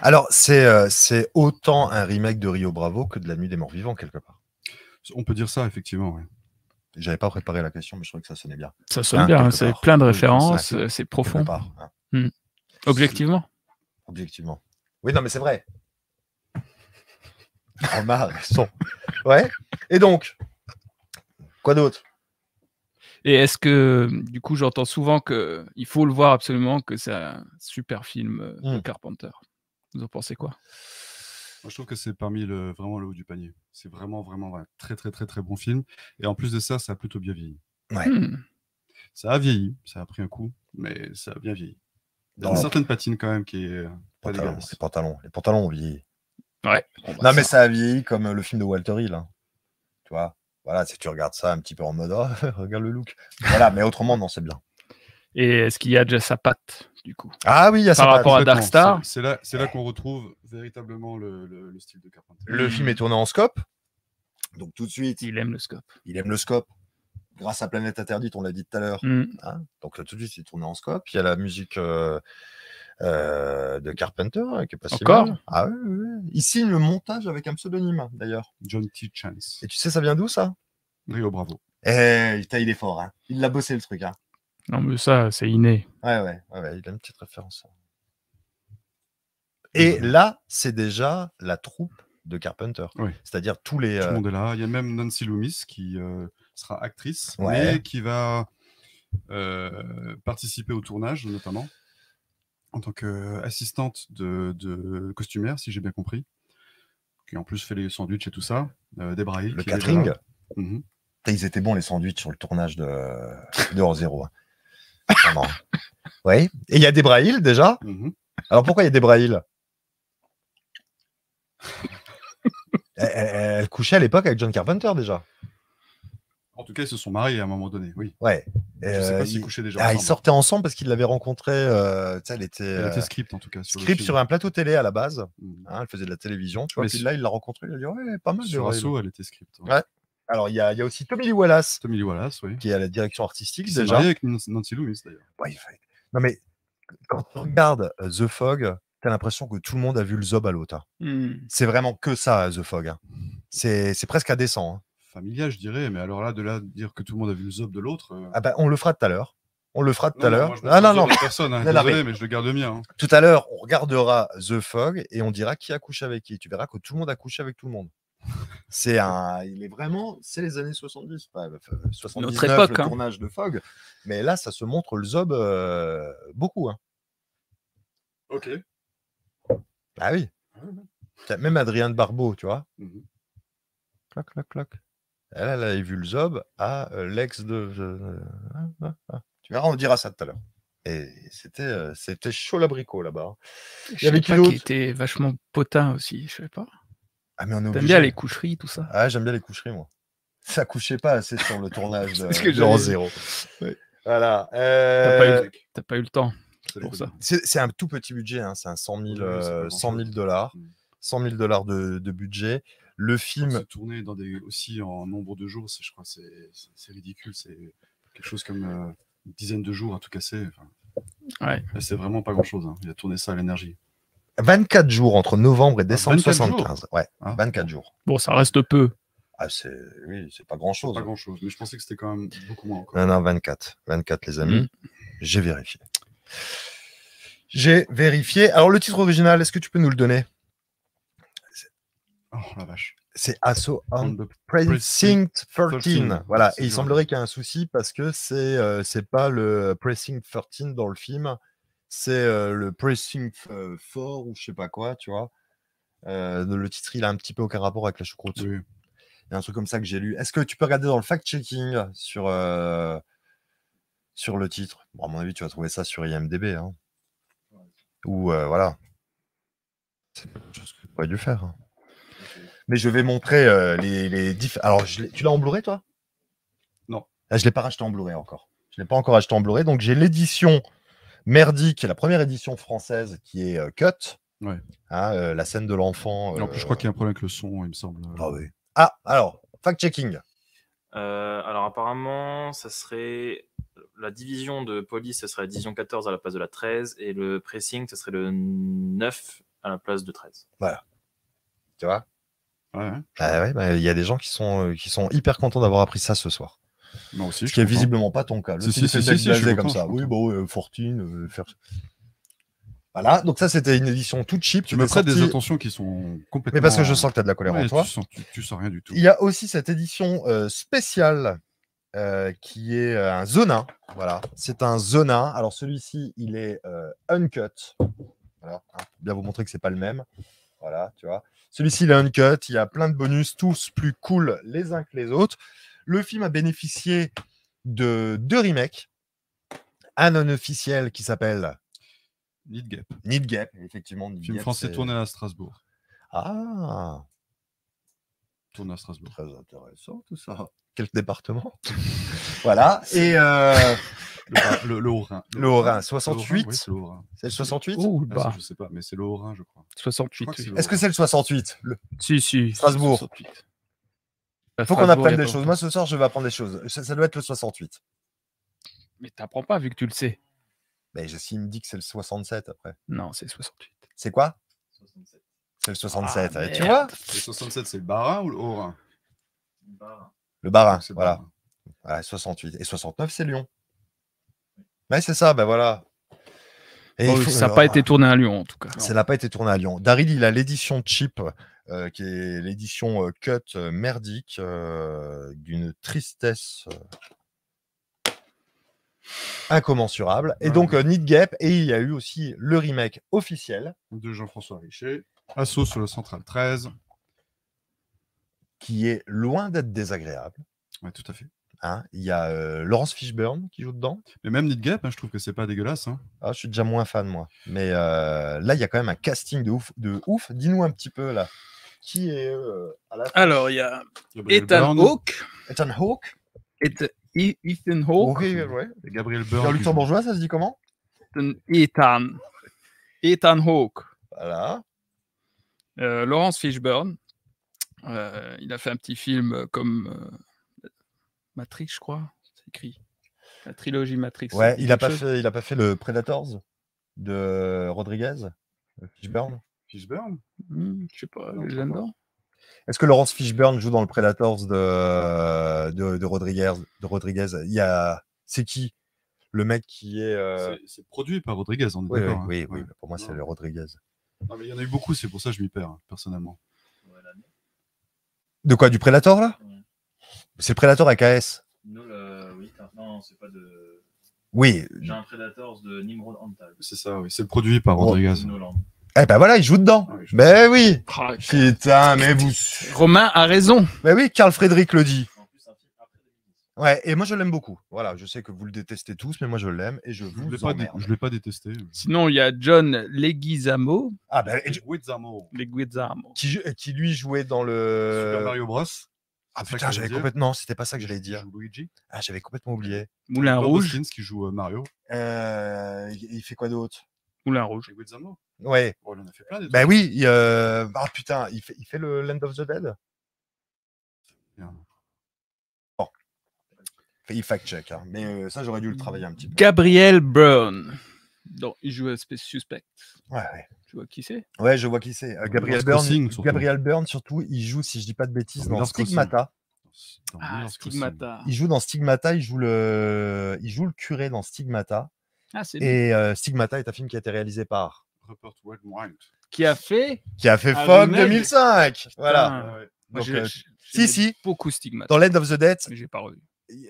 Alors, c'est euh, c'est autant un remake de Rio Bravo que de La Nuit des Morts Vivants, quelque part. On peut dire ça, effectivement. ouais. J'avais pas préparé la question, mais je trouvais que ça sonnait bien. Ça sonne Hein, bien, c'est plein de Oui, références, c'est profond. part, hein, Objectivement. objectivement. Oui, non, mais c'est vrai. A raison. Ouais. Et donc, quoi d'autre? Et est-ce que, du coup, j'entends souvent que il faut le voir absolument, que c'est un super film euh, de Mm. Carpenter. Vous en pensez quoi? Moi, je trouve que c'est parmi le, vraiment le haut du panier. C'est vraiment, vraiment un très, très, très, très bon film. Et en plus de ça, ça a plutôt bien vieilli. Ouais. Hmm. Ça a vieilli, ça a pris un coup, mais ça a bien vieilli. Il y a Dans une certaine patine quand même qui est les pantalons. Les pantalons ont vieilli. Ouais. Bon, bah, Non, mais ça- a vieilli comme le film de Walter Hill. hein. Tu vois Voilà, si tu regardes ça un petit peu en mode, oh, regarde le look. Voilà, mais autrement, non, c'est bien. Et est-ce qu'il y a déjà sa patte, du coup? Ah oui, il y a ça. Par rapport à. Dark Star. C'est là, c'est là qu'on retrouve véritablement le, le- le style de Carpenter. Le film est tourné en scope. Donc tout de suite, Il aime le scope. il aime le scope. Grâce à Planète Interdite, on l'a dit tout à l'heure. Hmm. hein. Donc tout de suite, c'est tourné en scope. Il y a la musique euh, euh, de Carpenter hein, qui est pas si Encore mal. Ah oui, oui. Il signe le montage avec un pseudonyme, d'ailleurs. John T. Chance. Et tu sais, ça vient d'où, ça? Rio Bravo. Eh, il est fort. Hein. Il l'a bossé, le truc. Hein. Non, mais ça, c'est inné. Ouais, ouais, ouais, ouais, il a une petite référence. Et là, c'est déjà la troupe de Carpenter. Oui. C'est-à-dire tous les. Tout euh, le monde est là. Il y a même Nancy Loomis qui euh, sera actrice, Ouais. mais qui va euh, participer au tournage, notamment, en tant qu'assistante de, de costumière, si j'ai bien compris, qui en plus fait les sandwichs et tout ça. Euh, Debra Hill, le catering. Mhm. Ils étaient bons, les sandwichs, sur le tournage de, de Hors Zéro. hein. Vraiment. Oui. Et il y a des Hill déjà? Mhm. Alors pourquoi il y a des Elle, elle- elle couchait à l'époque avec John Carpenter déjà. En tout cas, ils se sont mariés à un moment donné, oui. Ouais. Je sais Euh, pas s'ils il- couchaient déjà Ah, ils ensemble. sortaient ensemble parce qu'il l'avait rencontrée. euh, elle était, Elle euh, était script, en tout cas. Sur script sur un plateau télé à la base. Mm. hein, elle faisait de la télévision. Tu vois, Mais puis sur- là, il l'a rencontrée. Il a dit Ouais, pas mal de Sur. Assaut, elle était script. Ouais. Alors, il y a, il y a aussi Tommy Lee Wallace Tommy Lee Wallace, oui. qui est à la direction artistique s'est déjà. marié avec Nancy Loomis, d'ailleurs. Ouais, il fait- Non, mais quand tu regardes euh, The Fog, t'as l'impression que tout le monde a vu le Zob à l'autre. hein. Hmm. C'est vraiment que ça, The Fog. hein. C'est c'est presque indécent. hein. Familial, je dirais, mais alors là, de là, dire que tout le monde a vu le zob de l'autre. euh, Ah bah, on le fera tout à l'heure. On le fera tout non, à l'heure. Ah non, non, personne, hein, Non, non, désolé, mais- je le garde mien. hein. Tout à l'heure, on regardera The Fog et on dira qui a couché avec qui. Tu verras que tout le monde a couché avec tout le monde. C'est un, il est vraiment, c'est les années 70, pas, enfin, 79, époque, le hein. tournage de Fog. Mais là, ça se montre le zob euh, beaucoup. Hein. Ok. Ah oui. Même Adrienne Barbeau, tu vois. Clac, clac, clac. Elle, elle avait vu le zob à euh, l'ex de. de- ah, ah, ah. Tu verras, on dira ça tout à l'heure. Et c'était, euh, c'était chaud l'abricot là-bas. Je y avait qui était vachement potin aussi, je sais pas. Ah, mais on est T'aimes bien les coucheries, tout ça? Ah, j'aime bien les coucheries, moi. Ça couchait pas assez sur le tournage de que Zéro j'allais Zéro. Ouais. Voilà. Euh, pas, eu... T'as pas eu le temps C'est pour ça. C'est un tout petit budget, hein, c'est un 100 000, Oui, oui, c'est euh, pas 100 000 grand-chose. dollars. Mm. 100 000 dollars de, de budget. Le Se film, tourner dans des aussi en nombre de jours, c'est je crois c'est ridicule, c'est quelque chose comme euh, une dizaine de jours à tout casser. enfin. Ouais. Et C'est vraiment pas grand chose. Il a tourné ça à l'énergie. 24 jours entre novembre et décembre 24 jours 75. Ouais, Ah. 24 jours. Bon, ça reste peu. Ah, c'est oui, c'est pas grand chose. Pas grand chose, mais je pensais que c'était quand même beaucoup moins encore. Non, non, 24. 24, les amis. Mm. J'ai vérifié. J'ai vérifié. Alors, le titre original, est-ce que tu peux nous le donner? Oh la vache. C'est Assault on the- Precinct 13. 13, Voilà. Et il semblerait qu'il y ait un souci parce que c'est euh, c'est pas le Precinct 13 dans le film, c'est euh, le Precinct euh, 4 ou je sais pas quoi, tu vois. Euh, le titre, il a un petit peu aucun rapport avec la choucroute. Oui. Il y a un truc comme ça que j'ai lu. Est-ce que tu peux regarder dans le fact-checking sur, euh, sur le titre? Bon, À mon avis, tu vas trouver ça sur IMDB. Hein. Ou euh, voilà. C'est quelque chose que tu aurais dû faire. hein. Mais je vais montrer euh, les, les diff- Alors, je tu l'as en Blu-ray, toi? Non. Ah, je ne l'ai pas racheté en Blu-ray encore. Je ne l'ai pas encore acheté en Blu-ray. Donc, j'ai l'édition merdique, la première édition française qui est euh, Cut. Ouais. Hein, euh, la scène de l'enfant. En plus, je crois qu'il y a un problème avec le son, il me semble. Ah oui. Ah, alors, fact-checking. Euh, alors apparemment, ça serait la division de police, ce serait la division 14 à la place de la 13, et le pressing, ce serait le 9 à la place de 13. Tu vois? Ouais. Ah bah, il y a des gens qui sont, euh, qui sont hyper contents d'avoir appris ça ce soir. Moi aussi. Ce qui est comprends. visiblement pas ton cas. Le Si, si, si, blasé comme ça. Oui, bon, euh, Fortune, euh, faire... Voilà, donc ça c'était une édition toute cheap. Tu me prêtes des intentions qui sont complètement. Mais parce que je sens que tu as de la colère Ouais, en toi. Tu sens, tu, tu sens rien du tout. Il y a aussi cette édition euh, spéciale euh, qui est un Zona. Voilà, c'est un Zona. Alors celui-ci, il est euh, uncut. Voilà, hein, bien vous montrer que c'est pas le même. Voilà, tu vois. Celui-ci, il est uncut. Il y a plein de bonus, tous plus cool les uns que les autres. Le film a bénéficié de deux remakes. Un non officiel qui s'appelle Need Gap. Need Gap, effectivement. Need Film Gap, français tourné à Strasbourg. Ah, Tourné à Strasbourg. très intéressant tout ça. Quel département? Voilà. Et euh, Le, le, le Haut-Rhin. Le Haut-Rhin, Le Haut-Rhin, 68. Oui, c'est le Haut-Rhin. c'est le 68 Oh, Ah, bah, ça, je sais pas, mais c'est le Haut-Rhin, je crois. 68. crois que c'est oui. le- Est-ce que c'est le 68 Le- Si, si. Strasbourg. 68. Faut qu'on apprenne il des choses. Moi, ce soir, je vais apprendre des choses. Ça, ça doit être le 68. Mais t'apprends pas vu que tu le sais. Mais je- s'il me dit que c'est le 67 après. Non, c'est 68. C'est quoi? 67. C'est le 67. Ah, tu vois? Le 67, c'est le Bas-Rhin ou le Haut-Rhin? Bah, Le Barin. C'est le Voilà. Bas-Rhin. Ouais, 68. Et 69, c'est Lyon. Ouais, c'est ça, ben voilà. Et Bon, il faut- ça n'a pas été tourné à Lyon en tout cas. Ça n'a pas été tourné à Lyon. Daryl, il a l'édition cheap, euh, qui est l'édition euh, cut euh, merdique, euh, d'une tristesse incommensurable. Et Ouais. donc, euh, Need Gap, et il y a eu aussi le remake officiel, De Jean-François Richer. Assaut sur le Central 13. qui est loin d'être désagréable. Ouais, tout à fait. Hein. Il y a euh, Laurence Fishburne qui joue dedans. Mais même Need Gap, hein, je trouve que c'est pas dégueulasse. hein. Ah, je suis déjà moins fan, moi. Mais euh, là, il y a quand même un casting de ouf. De ouf. Dis-nous un petit peu, là. qui est euh, à la Alors, il y a Gabriel Ethan. Hawke. Ethan Hawke? Eth- E- Ethan Hawke. Ouais. Et Gabriel Byrne. luxembourgeois, ça se dit comment? Ethan- Ethan. Hawke. Voilà. Euh, Laurence Fishburne. Euh, il a fait un petit film comme euh, Matrix, je crois. C'est écrit. La trilogie Matrix. Ouais, il a quelque pas chose fait, il a pas fait le Predators de Rodriguez, euh, Fishburne? Fishburne? Hmm, je sais pas, là-dedans. Est-ce que Laurence Fishburne joue dans le Predators de, de, de Rodriguez, de Rodriguez? Il y a, c'est qui? Le mec qui est. euh, C'est- produit par Rodriguez, on est Oui, oui, hein. oui, oui, Ouais. pour moi c'est le Rodriguez. Non, mais il y en a eu beaucoup, c'est pour ça que je m'y perds, hein, personnellement. De quoi Du Predator là? Ouais. C'est le Predator AKS. Oui, non, c'est pas de. Oui. J'ai un Predators de Nimrod Antal. C'est ça, oui. C'est le produit par Oh. Rodriguez. Nolan. Eh ben voilà, il joue dedans. Ah oui, je Ben oui. Ah, Putain, mais vous. Romain a raison. Ben oui, Carl Frédéric le dit. En plus, un film après 2010. Ouais, et moi je l'aime beaucoup. Voilà, je sais que vous le détestez tous, mais moi je l'aime et je Je vous ne l'ai pas, dé- emmerde. je l'ai pas détesté. Sinon, il y a John Leguizamo. Ah ben, et je- Guizamo. Leguizamo. qui, qui lui jouait dans Super le. Mario Bros. Ah putain, j'avais complètement. C'était pas ça que j'allais dire. Luigi? Ah, j'avais complètement oublié. Moulin Bob Rouge. Hoskins qui joue euh, Mario. Euh, il fait quoi d'autre? Moulin Rouge. Et Guizamo. Ouais. Il en a fait plein des Ben trucs. oui. il, euh, Ah putain, il fait, il fait le Land of the Dead. Bien. Il fact-check, hein. mais euh, ça j'aurais dû le travailler un petit peu. Gabriel Byrne. Donc, il joue à Space Suspect. Ouais, ouais. Tu vois qui c'est Ouais, je vois qui c'est. Euh, Gabriel Byrne. Gabriel Byrne, surtout, il joue, si je dis pas de bêtises, Dans dans. Stigmata. Dans Ah. Stigmata. Il joue dans Stigmata, il joue le, il joue le curé dans Stigmata. Ah. Et euh, Stigmata est un film qui a été réalisé par. Rupert Wainwright. Qui a fait Qui a fait Ah, Fog remake 2005 Voilà. Putain. Ah ouais. Moi, Donc, euh, si, si. Beaucoup Stigmata. dans Land of the Dead, Mais j'ai pas revu.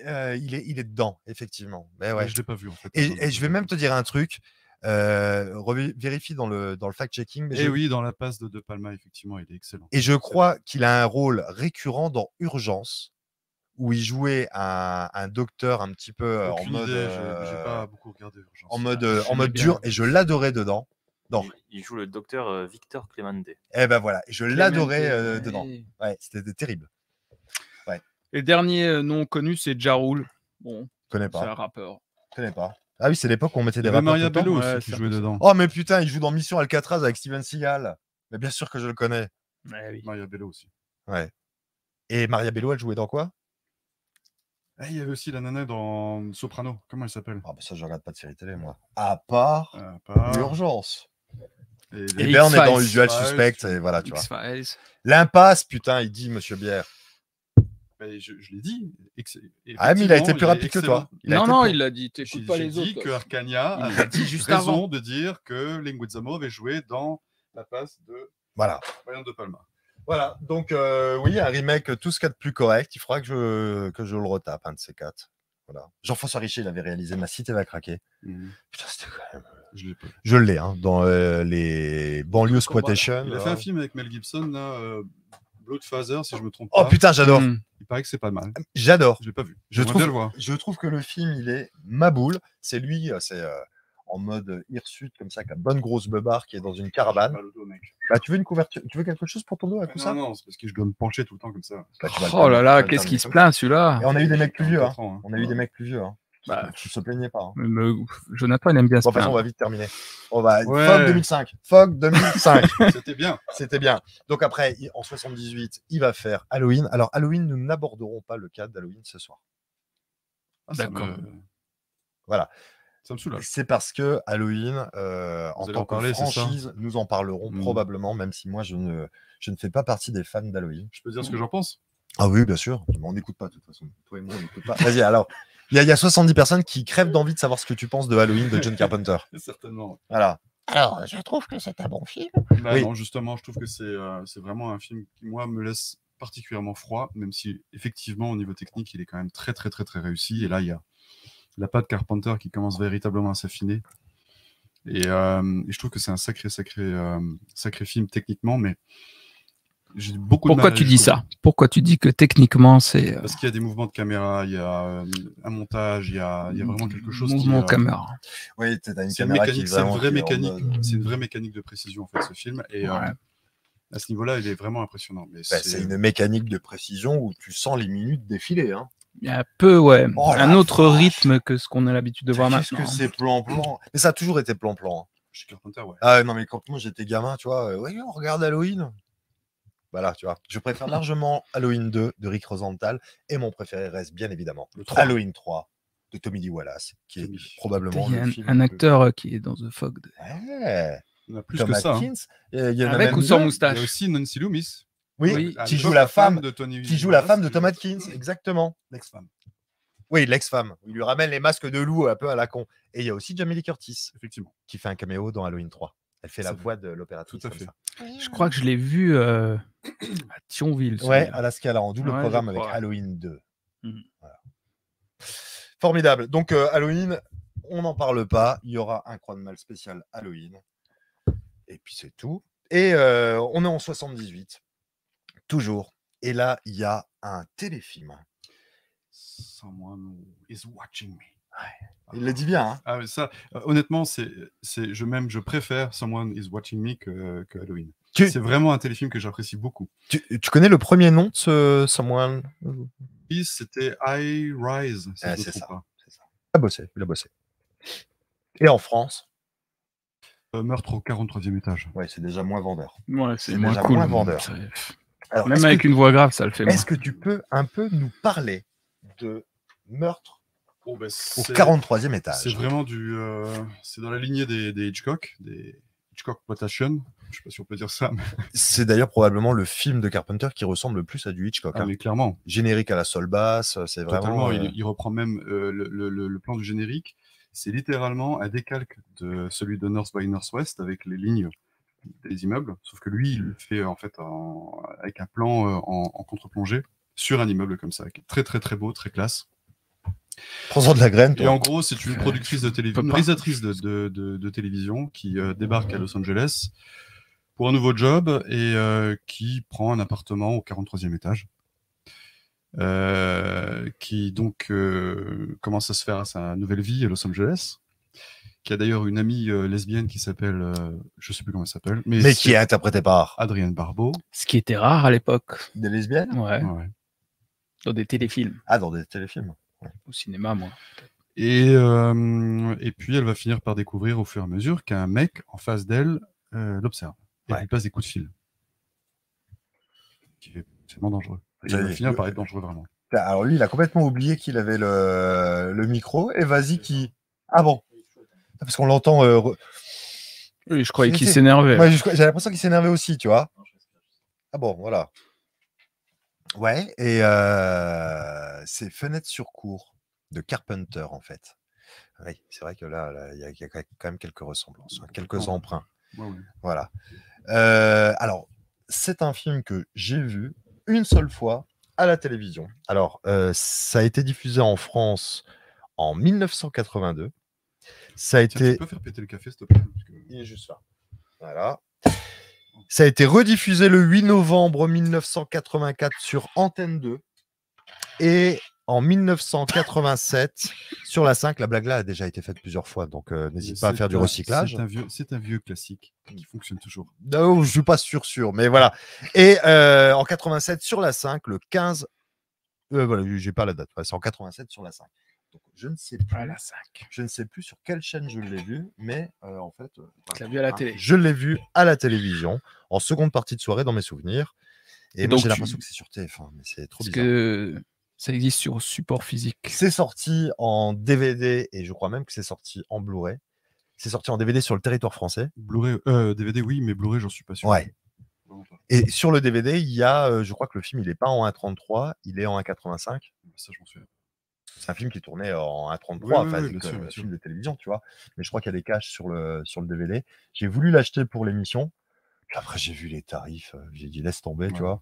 euh, il, est, il est dedans, effectivement. Mais ouais. Mais Je l'ai pas vu en fait. Et, et je vais même te dire un truc. Euh, vérifie dans le, dans le fact-checking. Et je- oui, dans la passe de De Palma, effectivement, il est excellent. Et je crois qu'il a un rôle récurrent dans Urgence, où il jouait un, un docteur un petit peu euh, en mode, idée, euh, j'ai pas beaucoup regardé. Urgence. en mode, Ah, euh, je en mode dur, et je l'adorais dedans. Non. Il, il joue le docteur Victor Clemente. Et ben voilà, et je l'adorais euh, dedans. Ouais. Ouais, c'était terrible. Et le dernier nom connu, c'est Jarul. Bon, connais c'est un pas, rappeur. connais pas. Ah oui, c'est l'époque où on mettait Il y des avait rappeurs Maria. Bello Ouais, aussi qui jouait dedans. Oh mais putain, il joue dans Mission Alcatraz avec Steven Seagal. Mais bien sûr que je le connais. Ouais, oui. Maria Bello aussi. Ouais. Et Maria Bello, elle jouait dans quoi? Eh, il y avait aussi la nana dans Soprano. Comment elle s'appelle? Ah bah ça, je regarde pas de série télé moi. À part Ah, pas- Urgence. Et Et les- Et Bern est dans. Usual. Suspect, et voilà, tu vois. L'impasse, putain, il dit Monsieur Bière. Mais je, je l'ai dit. Ah mais il a été plus rapide que toi. Il a Non, non, plus- il l'a dit. T'écoutes pas les dit autres. que Arcania Il avait l'a dit juste raison avant. de dire que Linguizamo avait joué dans la passe de Voilà. Brian De Palma. Voilà, donc euh, oui, un remake, tout ce qu'il y a de plus correct. Il faudra que je, que je le retape, un de ces quatre. Voilà. Jean-François Richer, il avait réalisé Ma cité va craquer. Mhm. Putain, c'était quand même. Je l'ai pas. Je l'ai, hein, dans euh, les banlieues squattation. Il a fait un film avec Mel Gibson, là, euh, Bloodfather, si je me trompe Oh pas. putain, j'adore. Hmm. Il paraît que c'est pas mal. J'adore. Je l'ai pas vu. Je trouve, bien le voir. je trouve que le film, il est ma boule. C'est lui, euh, c'est euh, en mode hirsute, comme ça, avec une bonne grosse beubare qui est dans une caravane. Dos, mec. Bah, tu veux une couverture Tu veux quelque chose pour ton dos à tout Non, ça non, c'est parce que je dois me pencher tout le temps comme ça. Bah, Oh là là, qu'est-ce qui se plaint celui-là? On a eu des mecs plus vieux. hein. 44 ans, hein. On a eu des mecs plus vieux. Hein. Bah, Tu se plaignais pas. hein. me- Jonathan, il aime bien Bon, toute façon, on va vite terminer. On va Ouais. Fog 2005. Fog 2005. C'était bien. C'était bien. Donc après, en 78, il va faire Halloween. Alors Halloween, nous n'aborderons pas le cadre d'Halloween ce soir. Ah, ça D'accord. me- Voilà. Ça me soulage. C'est parce que Halloween, euh, en tant en parler, que c'est ça franchise, nous en parlerons Mm. probablement, même si moi je ne, je ne fais pas partie des fans d'Halloween. Je peux dire ce que j'en pense? Ah oui, bien sûr. Mais on n'écoute pas de toute façon. Toi et moi, on n'écoute pas. Vas-y, alors. Il y, a, il y a 70 personnes qui crèvent d'envie de savoir ce que tu penses de Halloween de John Carpenter. Certainement. Voilà. Alors, je trouve que c'est un bon film. Bah Oui. Non, justement, je trouve que c'est euh, c'est vraiment un film qui, moi, me laisse particulièrement froid, même si, effectivement, au niveau technique, il est quand même très, très, très, très réussi. Et là, il y a la patte Carpenter qui commence véritablement à s'affiner. Et, euh, et je trouve que c'est un sacré, sacré, euh, sacré film techniquement, mais beaucoup de Pourquoi tu dis ça? Pourquoi tu dis que techniquement, c'est. euh, Parce qu'il y a des mouvements de caméra, il y a euh, un montage, il y a, il y a vraiment quelque chose qui, Mouvement euh, caméra. Oui, tu as une c'est une caméra c'est une vraie en mécanique, c'est une vraie mécanique de précision en fait ce film. Et euh. À ce niveau-là, il est vraiment impressionnant. Bah, c'est une mécanique de précision où tu sens les minutes défiler. Hein. Il y a un peu, ouais, Oh un autre vache. rythme que ce qu'on a l'habitude de voir Qu'est-ce maintenant. que c'est plan-plan Mais ça a toujours été plan-plan. hein. Chez Carpenter, ouais. Ah non, mais quand moi j'étais gamin, tu vois, euh, ouais, on regarde Halloween. Voilà, tu vois. Je préfère largement Halloween 2 de Rick Rosenthal et mon préféré reste bien évidemment Le 3. Halloween 3 de Tommy Lee Wallace, qui est Tommy. probablement Il y a un, film un le- acteur euh, qui est dans The Fog. de- Ouais, a plus Tom que ça. hein. Il y en a Avec même ou sans deux. Il moustache y a aussi Nancy Loomis. Oui, qui joue la femme, de Tony qui joue la femme de Tom Atkins, exactement. L'ex-femme, Oui, l'ex-femme. Il lui ramène les masques de loup un peu à la con. Et il y a aussi Jamie Lee Curtis effectivement. qui fait un caméo dans Halloween 3. Elle fait la voix de l'opératrice. Tout à fait. ça. Je crois que je l'ai vu euh, à Thionville. Ouais, à la Scala, en double Ouais, programme avec. Halloween 2. Mhm. Voilà. Formidable. Donc, euh, Halloween, on n'en parle pas. Il y aura un croix de mal spécial Halloween. Et puis, c'est tout. Et euh, on est en 78. Toujours. Et là, il y a un téléfilm. Someone is watching me. Il le dit bien. Hein Ah, mais ça, euh, honnêtement, c'est, c'est, je même, je préfère Someone is watching me que, que Halloween. tu, C'est vraiment un téléfilm que j'apprécie beaucoup. tu- tu connais le premier nom de ce Someone? C'était I Rise, si Ah, c'est ça. pas. Il a bossé. Il a bossé. Et en France, Euh, meurtre au 43e étage. ouais, c'est déjà moins vendeur. Ouais, c'est C'est moins déjà cool. moins vendeur. C'est- Alors, Même avec que- une voix grave, ça le fait moins. Est-ce que tu peux un peu nous parler de meurtre Oh, ben, au c'est, 43e étage c'est vraiment du. euh, c'est dans la lignée des, des Hitchcock, des Hitchcock Plotation. Je sais pas si on peut dire ça, mais, C'est d'ailleurs probablement le film de Carpenter qui ressemble le plus à du Hitchcock. ah, hein. mais clairement. Générique à la sol basse, c'est vraiment. Totalement, il, euh, il reprend même euh, le, le- plan du générique. C'est littéralement un décalque de celui de North by Northwest avec les lignes des immeubles, sauf que lui, il le fait en fait en- avec un plan euh, en, en contre-plongée sur un immeuble comme ça, qui est très très très beau, très classe. Prends-en de la graine, Et toi. en gros, c'est une productrice de télévision, une réalisatrice de, de- de- de télévision qui euh, débarque à Los Angeles pour un nouveau job et euh, qui prend un appartement au 43e étage. Euh, qui donc euh, commence à se faire sa nouvelle vie à Los Angeles, qui a d'ailleurs une amie euh, lesbienne qui s'appelle, euh, je sais plus comment elle s'appelle, mais, Mais qui est interprété par Adrienne Barbeau. Ce qui était rare à l'époque. des lesbiennes? Ouais, Ouais. dans des téléfilms. Ah, dans des téléfilms. Au cinéma, moi. Et, euh, et puis elle va finir par découvrir au fur et à mesure qu'un mec en face d'elle euh, l'observe et Ouais. lui passe des coups de fil. Qui est tellement dangereux. Il va finir par être dangereux vraiment. Alors lui, il a complètement oublié qu'il avait le, le micro. Et vas-y, qui. Ah bon Parce qu'on l'entend. euh, re- Oui, je croyais qu'il s'énervait. J'ai l'impression qu'il s'énervait aussi, tu vois. Ah bon, voilà. Ouais, et euh, c'est Fenêtre sur cour de Carpenter, en fait. Oui, c'est vrai que là, il y, a- il y a quand même quelques ressemblances, hein, quelques emprunts. Ouais, ouais. Voilà. Euh, alors, c'est un film que j'ai vu une seule fois à la télévision. Alors, euh, ça a été diffusé en France en 1982. Ça a Tiens, été tu peux faire péter le café s'il te plaît parce que- il est juste là. Voilà. Ça a été rediffusé le 8 novembre 1984 sur Antenne 2. Et en 1987 sur la 5. La blague là a déjà été faite plusieurs fois, donc euh, n'hésite pas à faire du recyclage. C'est un, vieux, c'est un vieux classique qui fonctionne toujours. Non, je suis pas sûr, sûr, mais voilà. Et euh, en 87 sur la 5, le 15. Euh, voilà, j'ai pas la date. Ouais, c'est en 87 sur la 5. Donc, je ne sais plus. À la 5. Je ne sais plus sur quelle chaîne je l'ai vu, mais euh, en fait. euh, Tu l'as vu à la hein, télé. Je l'ai vu à la télévision, en seconde partie de soirée dans mes souvenirs. Et moi, Donc, j'ai tu- l'impression que c'est sur TF1, mais c'est trop Parce bizarre. que ça existe sur support physique? C'est sorti en DVD et je crois même que c'est sorti en Blu-ray. C'est sorti en DVD sur le territoire français. Blu-ray, euh, DVD, oui, mais Blu-ray, j'en suis pas sûr. Ouais. Et sur le DVD, il y a, euh, je crois que le film, il n'est pas en 1.33, il est en 1.85. Ça, je m'en souviens. C'est un film qui tournait en 1.33, Oui, oui, enfin, oui, bien bien sûr. film de télévision, tu vois. Mais je crois qu'il y a des caches sur le, sur le DVD. J'ai voulu l'acheter pour l'émission. Puis après, j'ai vu les tarifs. euh, J'ai dit, laisse tomber, tu vois.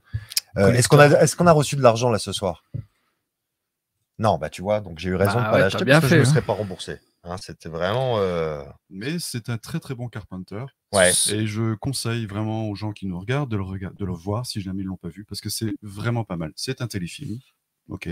Euh, est-ce qu'on a, est qu'on a reçu de l'argent là ce soir? Non, bah tu vois, donc j'ai eu raison Bah de pas ouais, l'acheter bien parce que je ne fait, me hein. serais pas remboursé. Hein, C'était vraiment. euh, Mais c'est un très très bon Carpenter. Ouais. Et je conseille vraiment aux gens qui nous regardent de le, rega- de le voir si jamais ils l'ont pas vu, parce que c'est vraiment pas mal. C'est un téléfilm, ok.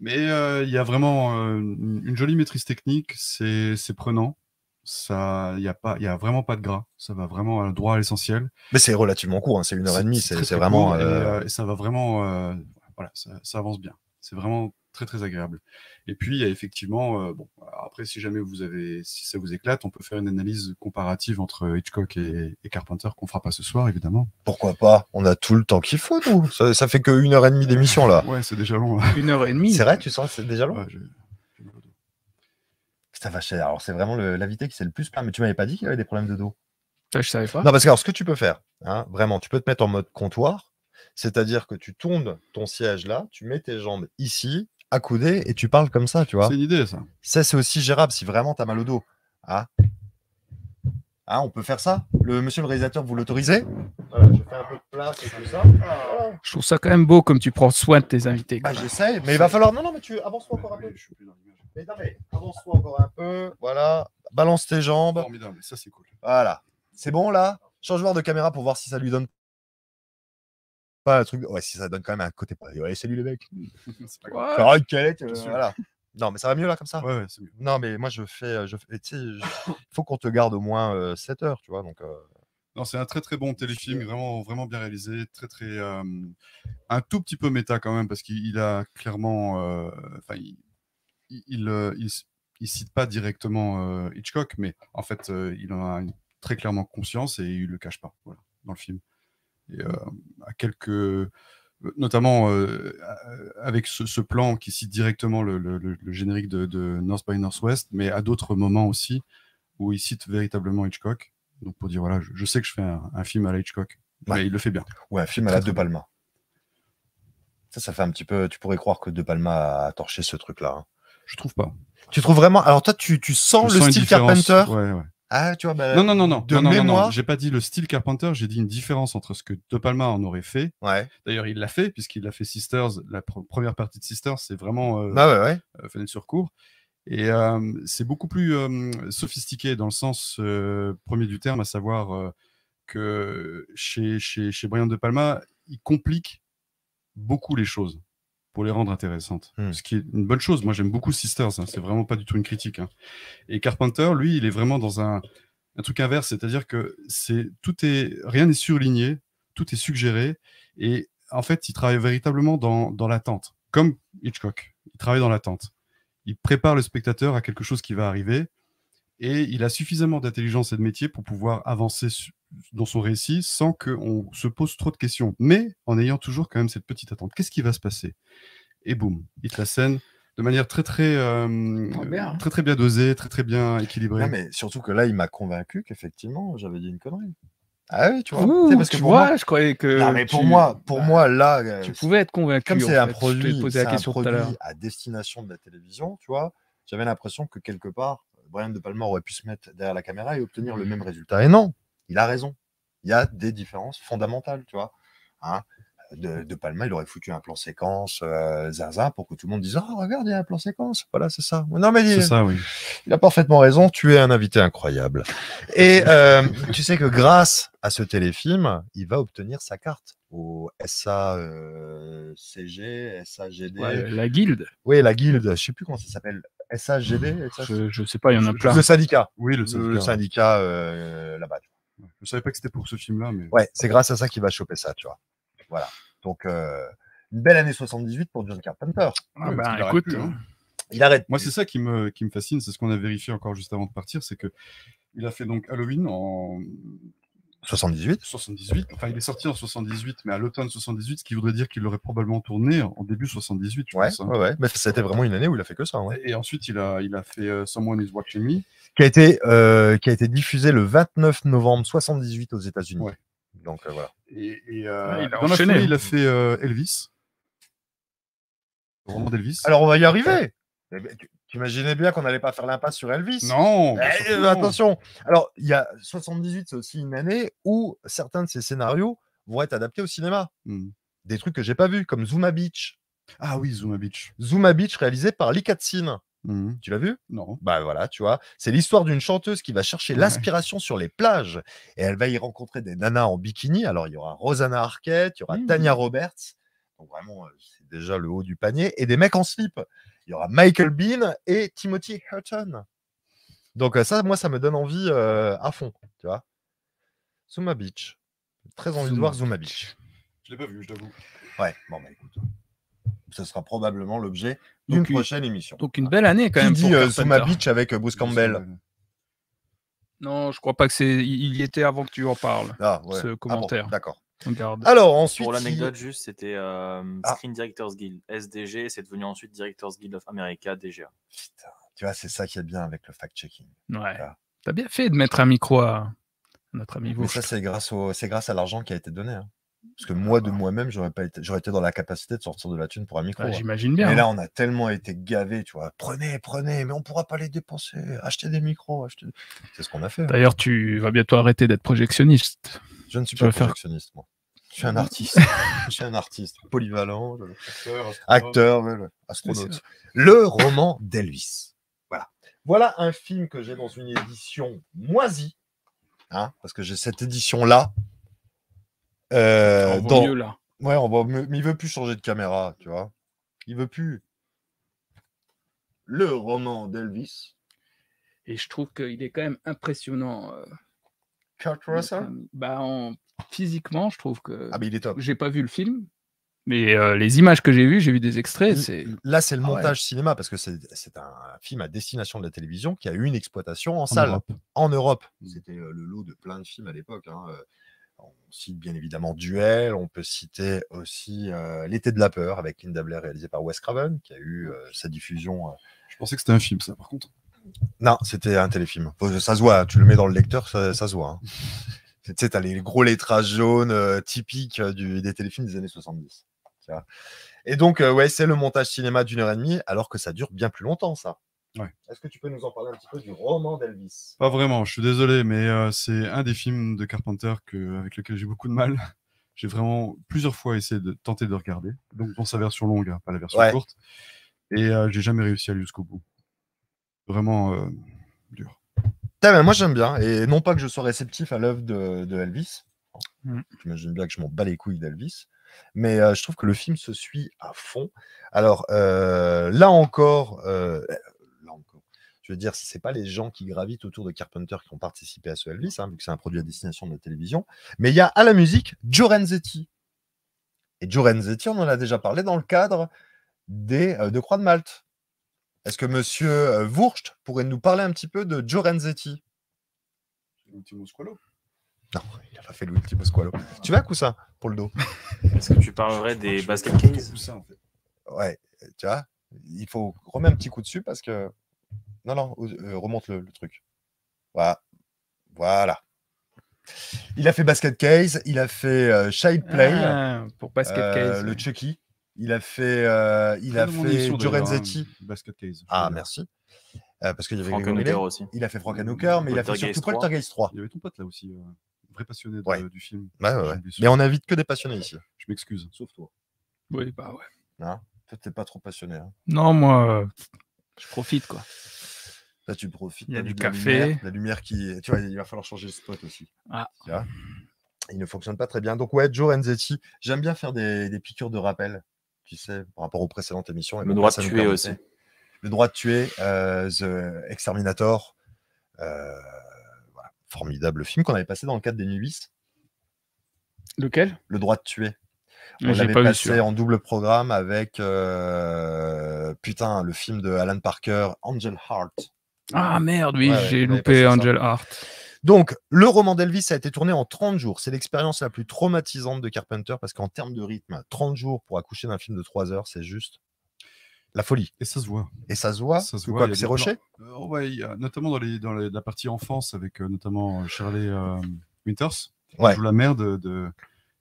Mais euh, il y a vraiment euh, une jolie maîtrise technique, c'est c'est prenant. Ça, il y a pas, il y a vraiment pas de gras. Ça va vraiment euh, droit à l'essentiel. Mais c'est relativement court, hein, c'est une heure et demie, c'est vraiment. court et, et ça va vraiment, euh, voilà, ça, ça avance bien. C'est vraiment très très agréable. Et puis il y a effectivement, euh, bon, après si jamais vous avez, si ça vous éclate, on peut faire une analyse comparative entre Hitchcock et, et Carpenter qu'on fera pas ce soir évidemment. Pourquoi pas? On a tout le temps qu'il faut, nous. Ça, ça fait que une heure et demie d'émission, là. Ouais, c'est déjà long. là. Une heure et demie? C'est vrai, tu sens que c'est déjà long? Ouais, dos. Putain, vache, alors c'est vraiment l'invité qui s'est le plus plaint. Mais tu m'avais pas dit qu'il avait des problèmes de dos Ça, je savais pas. Non, parce que alors, ce que tu peux faire, hein, vraiment, tu peux te mettre en mode comptoir, c'est-à-dire que tu tournes ton siège là, tu mets tes jambes ici, accoudées, et tu parles comme ça, tu vois. C'est une idée ça. Ça, c'est aussi gérable si vraiment tu as mal au dos. Ah. Ah, on peut faire ça? Le monsieur le réalisateur, vous l'autorisez? Voilà, je fais un peu de place et tout ça. Je trouve ça quand même beau comme tu prends soin de tes invités. Bah, quoi. j'essaie, mais il va falloir. Non, non, mais tu avance-toi encore un peu. Je suis plus dans. Mais non, mais avance-toi encore un peu. Voilà. Balance tes jambes. Formidable, ça c'est cool. Voilà. C'est bon là? Change-voir de caméra pour voir si ça lui donne pas un truc. Ouais, si ça donne quand même un côté. Ouais, salut les mecs. C'est pas grave. Faire une euh, voilà. Non, mais ça va mieux là comme ça? Ouais, ouais, c'est mieux. Non, mais moi je fais. euh, Je fais tu sais, je- faut qu'on te garde au moins 7 heures, tu vois. Donc, euh, Non, c'est un très très bon téléfilm, vraiment vraiment bien réalisé, très très euh, un tout petit peu méta quand même parce qu'il il a clairement, euh, enfin il il, il, euh, il il cite pas directement euh, Hitchcock, mais en fait euh, il en a une- très clairement conscience et il le cache pas, voilà, dans le film. Et euh, à quelques notamment euh, avec ce, ce plan qui cite directement le, le- le- le générique de, de North by Northwest, mais à d'autres moments aussi où il cite véritablement Hitchcock. Donc pour dire voilà, je, je sais que je fais un, un film à la Hitchcock, Ouais. mais il le fait bien. ouais, un film à la De. Palma. Ça, ça fait un petit peu. Tu pourrais croire que De Palma a torché ce truc-là. hein. Je trouve pas. Tu trouves vraiment. Alors, toi, tu, tu sens Je le sens style. Carpenter? Ouais, ouais. Ah, tu vois, bah, Non non non non. de non, non, non, non, mémoire. J'ai pas dit le style Carpenter, j'ai dit une différence entre ce que De Palma en aurait fait. Ouais. D'ailleurs, il l'a fait puisqu'il a fait Sisters. La pr- première partie de Sisters, c'est vraiment euh, Bah, ouais, ouais. euh, fenêtre sur cour. Et euh, c'est beaucoup plus euh, sophistiqué dans le sens euh, premier du terme, à savoir euh, que chez, chez, chez Brian De Palma, il complique beaucoup les choses pour les rendre intéressantes. Hmm. Ce qui est une bonne chose. Moi, j'aime beaucoup Sisters. hein, c'est vraiment pas du tout une critique. hein. Et Carpenter, lui, il est vraiment dans un, un truc inverse, c'est-à-dire que c'est tout est rien n'est surligné, tout est suggéré, et en fait, il travaille véritablement dans, dans l'attente, comme Hitchcock. Il travaille dans l'attente. Il prépare le spectateur à quelque chose qui va arriver, et il a suffisamment d'intelligence et de métier pour pouvoir avancer su- dans son récit sans qu'on se pose trop de questions, mais en ayant toujours quand même cette petite attente. Qu'est-ce qui va se passer? Et boum, il te la scène de manière très très euh, Très bien. très très bien dosée, très très bien équilibrée. Non, mais surtout que là, il m'a convaincu qu'effectivement, j'avais dit une connerie. Ah oui, tu vois. Ouh, parce que tu pour vois, moi- je croyais que. Non, mais pour tu- moi, pour bah, moi, là, euh, Tu pouvais être convaincu. comme c'est un produit, la un question tout à à destination de la télévision, tu vois, j'avais l'impression que quelque part, Brian De Palma aurait pu se mettre derrière la caméra et obtenir le même résultat. Et non, il a raison. Il y a des différences fondamentales, tu vois. Hein de, de Palma, il aurait foutu un plan séquence euh, zinzin pour que tout le monde dise Oh, regarde, il y a un plan séquence. Voilà, c'est ça. Non, mais C'est il, ça, oui. il a parfaitement raison. Tu es un invité incroyable. Et euh, tu sais que grâce à ce téléfilm, il va obtenir sa carte au SACG, SAGD. Ouais, la guilde. Oui, la guilde, je sais plus comment ça s'appelle. SAGD ça, Je, je sais pas, il y en a plein. Le syndicat. Oui, le Le syndicat. syndicat euh, là-bas. Je savais pas que c'était pour ce film-là, mais Ouais, c'est grâce à ça qu'il va choper ça, tu vois. Voilà. Donc, euh, une belle année 78 pour John Carpenter. Ah Ouais, bah, arrête écoute, plus, hein. Il arrête. moi c'est ça qui me, qui me fascine, c'est ce qu'on a vérifié encore juste avant de partir, c'est que il a fait donc Halloween en 78. 78, enfin il est sorti en 78, mais à l'automne 78, ce qui voudrait dire qu'il l'aurait probablement tourné en début 78, je Ouais, pense. hein. ouais, ouais. Mais c'était vraiment une année où il a fait que ça. ouais. Et ensuite il a, il a fait euh, Someone is Watching Me. Qui, a été, euh, qui a été diffusé le 29 novembre 78 aux États-Unis. Ouais. Donc, euh, voilà. Et, et, euh, Ouais, il a dans la enchaîné. foulée, il a fait euh, Elvis. Le roman d'Elvis. Alors, on va y arriver. Eh ben, tu, tu imaginais bien qu'on n'allait pas faire l'impasse sur Elvis. non, Eh, attention. Alors, il y a 78, c'est aussi une année où certains de ces scénarios vont être adaptés au cinéma. Hmm. Des trucs que j'ai pas vus, comme Zuma Beach. Ah oui, Zuma Beach. Zuma Beach réalisé par Lee Katzin. Hmm. Tu l'as vu? Non. Bah voilà, tu vois. C'est l'histoire d'une chanteuse qui va chercher Ouais. l'inspiration sur les plages et elle va y rencontrer des nanas en bikini. Alors il y aura Rosanna Arquette, il y aura Mmh. Tanya Roberts. Donc vraiment, euh, c'est déjà le haut du panier. Et des mecs en slip. Il y aura Michael Bean et Timothy Hutton. Donc euh, ça, moi, ça me donne envie euh, à fond, tu vois. Zuma Beach. Très envie de voir Zuma Beach. Je l'ai pas vu, je t'avoue. Ouais, bon, bah écoute. Ce sera probablement l'objet d'une prochaine émission. Donc une belle année quand Qui même. dit pour euh, Zuma. Beach avec Bruce Campbell Non, je crois pas que c'est. Il y était avant que tu en parles. Ah, ouais. ce Ah bon, commentaire. D'accord. Alors, ensuite. Pour il- l'anecdote, juste, c'était euh, Ah. Screen Directors Guild, SDG, c'est devenu ensuite Directors Guild of America, DGA. Putain, tu vois, c'est ça qui est bien avec le fact-checking. Ouais. Ah. T'as bien fait de mettre un micro à notre ami Mais Vauche. ça, c'est grâce, au... c'est grâce à l'argent qui a été donné. hein. Parce que moi, de moi-même, j'aurais pas été... j'aurais été dans la capacité de sortir de la thune pour un micro. Ouais, hein. J'imagine bien. Mais là, on a tellement été gavés, tu vois. Prenez, prenez, mais on pourra pas les dépenser. Achetez des micros. Achetez... C'est ce qu'on a fait. hein. D'ailleurs, tu vas bientôt arrêter d'être projectionniste. Je ne suis tu pas projectionniste, moi. Je suis un artiste. je suis un artiste polyvalent, je- Acteur, astronaute. acteur, astronaute. Le roman d'Elvis. Voilà. Voilà un film que j'ai dans une édition moisie. Hein, parce que j'ai cette édition-là. Euh, On dans- mieux là. Ouais, on va... mais il veut plus changer de caméra, tu vois. Il veut plus. Le roman d'Elvis. Et je trouve qu'il est quand même impressionnant. euh, Kurt Russell? Bah, en- Physiquement, je trouve que. Ah, mais il est top. J'ai pas vu le film, mais euh, les images que j'ai vues, j'ai vu des extraits. C'est Là, c'est le Ah ouais. montage cinéma parce que c'est c'est un film à destination de la télévision qui a eu une exploitation en, En salle Europe. en Europe. Mm. C'était euh, le lot de plein de films à l'époque. hein, euh, On cite bien évidemment Duel, on peut citer aussi euh, L'été de la peur avec Linda Blair réalisé par Wes Craven qui a eu euh, sa diffusion. euh, Je pensais que c'était un film, ça, par contre. Non, c'était un téléfilm. Ça se voit, tu le mets dans le lecteur, ça, ça se voit. hein. Tu sais, t'as les gros lettrages jaunes euh, typiques euh, du- des téléfilms des années 70. tu vois. Et donc, euh, ouais, c'est le montage cinéma d'une heure et demie, alors que ça dure bien plus longtemps, ça. Ouais. Est-ce que tu peux nous en parler un petit peu du roman d'Elvis? Pas vraiment, je suis désolé, mais euh, c'est un des films de Carpenter que, avec lequel j'ai beaucoup de mal. J'ai vraiment plusieurs fois essayé de tenter de regarder, donc dans sa version longue, hein, pas la version Ouais. courte, et j'ai jamais réussi à aller jusqu'au bout. Vraiment euh, dur. Moi, j'aime bien. Et non pas que je sois réceptif à l'œuvre de, de Elvis. Mm. J'imagine bien que je m'en bats les couilles d'Elvis. Mais euh, je trouve que le film se suit à fond. Alors, euh, là encore, euh, là encore, je veux dire, ce n'est pas les gens qui gravitent autour de Carpenter qui ont participé à ce Elvis, hein, vu que c'est un produit à destination de la télévision. Mais il y a à la musique Joe Renzetti. Et Joe Renzetti, on en a déjà parlé dans le cadre des euh, de Croix de Malte. Est-ce que monsieur Wurst pourrait nous parler un petit peu de Joe Renzetti Non, il a pas fait l'ultimo squalo. Tu vas à ça pour le dos? Est-ce que tu parlerais des basket cases Ouais, tu vois, il faut remettre un petit coup dessus parce que. Non, non, euh, remonte le, le truc. Voilà. Voilà. Il a fait Basket Case, il a fait euh, Child Play, Ah, pour Basket euh, Case. le Chucky, il a fait, euh, il a fait Joe Renzetti. Basket Case. Ah, merci. Euh, parce qu'il y avait Grégory Millet. aussi. Il a fait Frank Hooker, mais il a fait Poltergeist surtout 3. Poltergeist 3. Il y avait ton pote là aussi, euh, vrai passionné de- Ouais. du film. Ouais, ouais, ouais. Mais on invite que des passionnés ici. Je m'excuse, sauf toi. Oui, bah ouais. Hein Toi, t'es pas trop passionné. hein. Non, moi, euh, je profite quoi. Là, tu profites. Il y a t'as du vu de la café. lumière, La lumière qui. Tu vois, il va falloir changer le spot aussi. Ah. Tu vois? Il ne fonctionne pas très bien. Donc, ouais, Joe Renzetti, j'aime bien faire des, des piqûres de rappel, tu sais, par rapport aux précédentes émissions. Et Le droit de tuer aussi. Le droit de tuer, euh, The Exterminator. euh, voilà. Formidable film qu'on avait passé dans le cadre des Nuits. Lequel? Le droit de tuer. On l'avait vu passé en double programme avec euh, putain le film de Alan Parker, Angel Heart. Ah merde, oui, Ouais, j'ai loupé ça. Angel Heart. Donc, le roman d'Elvis a été tourné en 30 jours. C'est l'expérience la plus traumatisante de Carpenter parce qu'en termes de rythme, 30 jours pour accoucher d'un film de 3 heures, c'est juste la folie. Et ça se voit. Et ça se voit. Ça se voit, c'est Rocher. Euh, ouais, il y a- notamment dans, les, dans les- la partie enfance avec euh, notamment euh, Shirley euh, Winters, qui Ouais. joue la mère de, de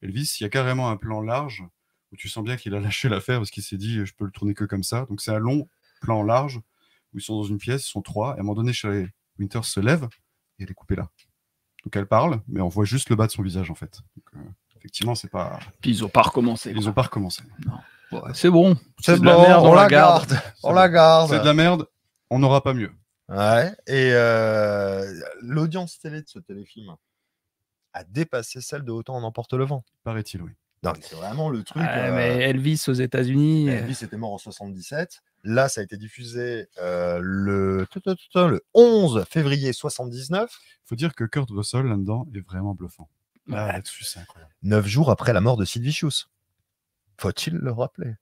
Elvis. Il y a carrément un plan large où tu sens bien qu'il a lâché l'affaire parce qu'il s'est dit je peux le tourner que comme ça. Donc c'est un long plan large où ils sont dans une pièce, ils sont trois. Et à un moment donné, Shirley Winters se lève et elle est coupée là. Donc elle parle, mais on voit juste le bas de son visage en fait. Donc, euh, effectivement, c'est pas. Puis ils ont pas recommencé. Ils ont pas recommencé. quoi. Ouais, c'est bon. C'est de la bon, merde, on, la garde. On C'est la bon. garde. C'est de la merde. On n'aura pas mieux. Ouais. Et euh, l'audience télé de ce téléfilm a dépassé celle de Autant en emporte le vent. Paraît-il, oui. C'est vraiment le truc. Euh, mais Elvis aux États-Unis. Elvis était mort en 77. Là, ça a été diffusé euh, le, le 11 février 79, faut dire que Kurt Russell là-dedans est vraiment bluffant. Là, là-dessus, c'est incroyable. neuf jours après la mort de Sid Vicious. Faut-il le rappeler?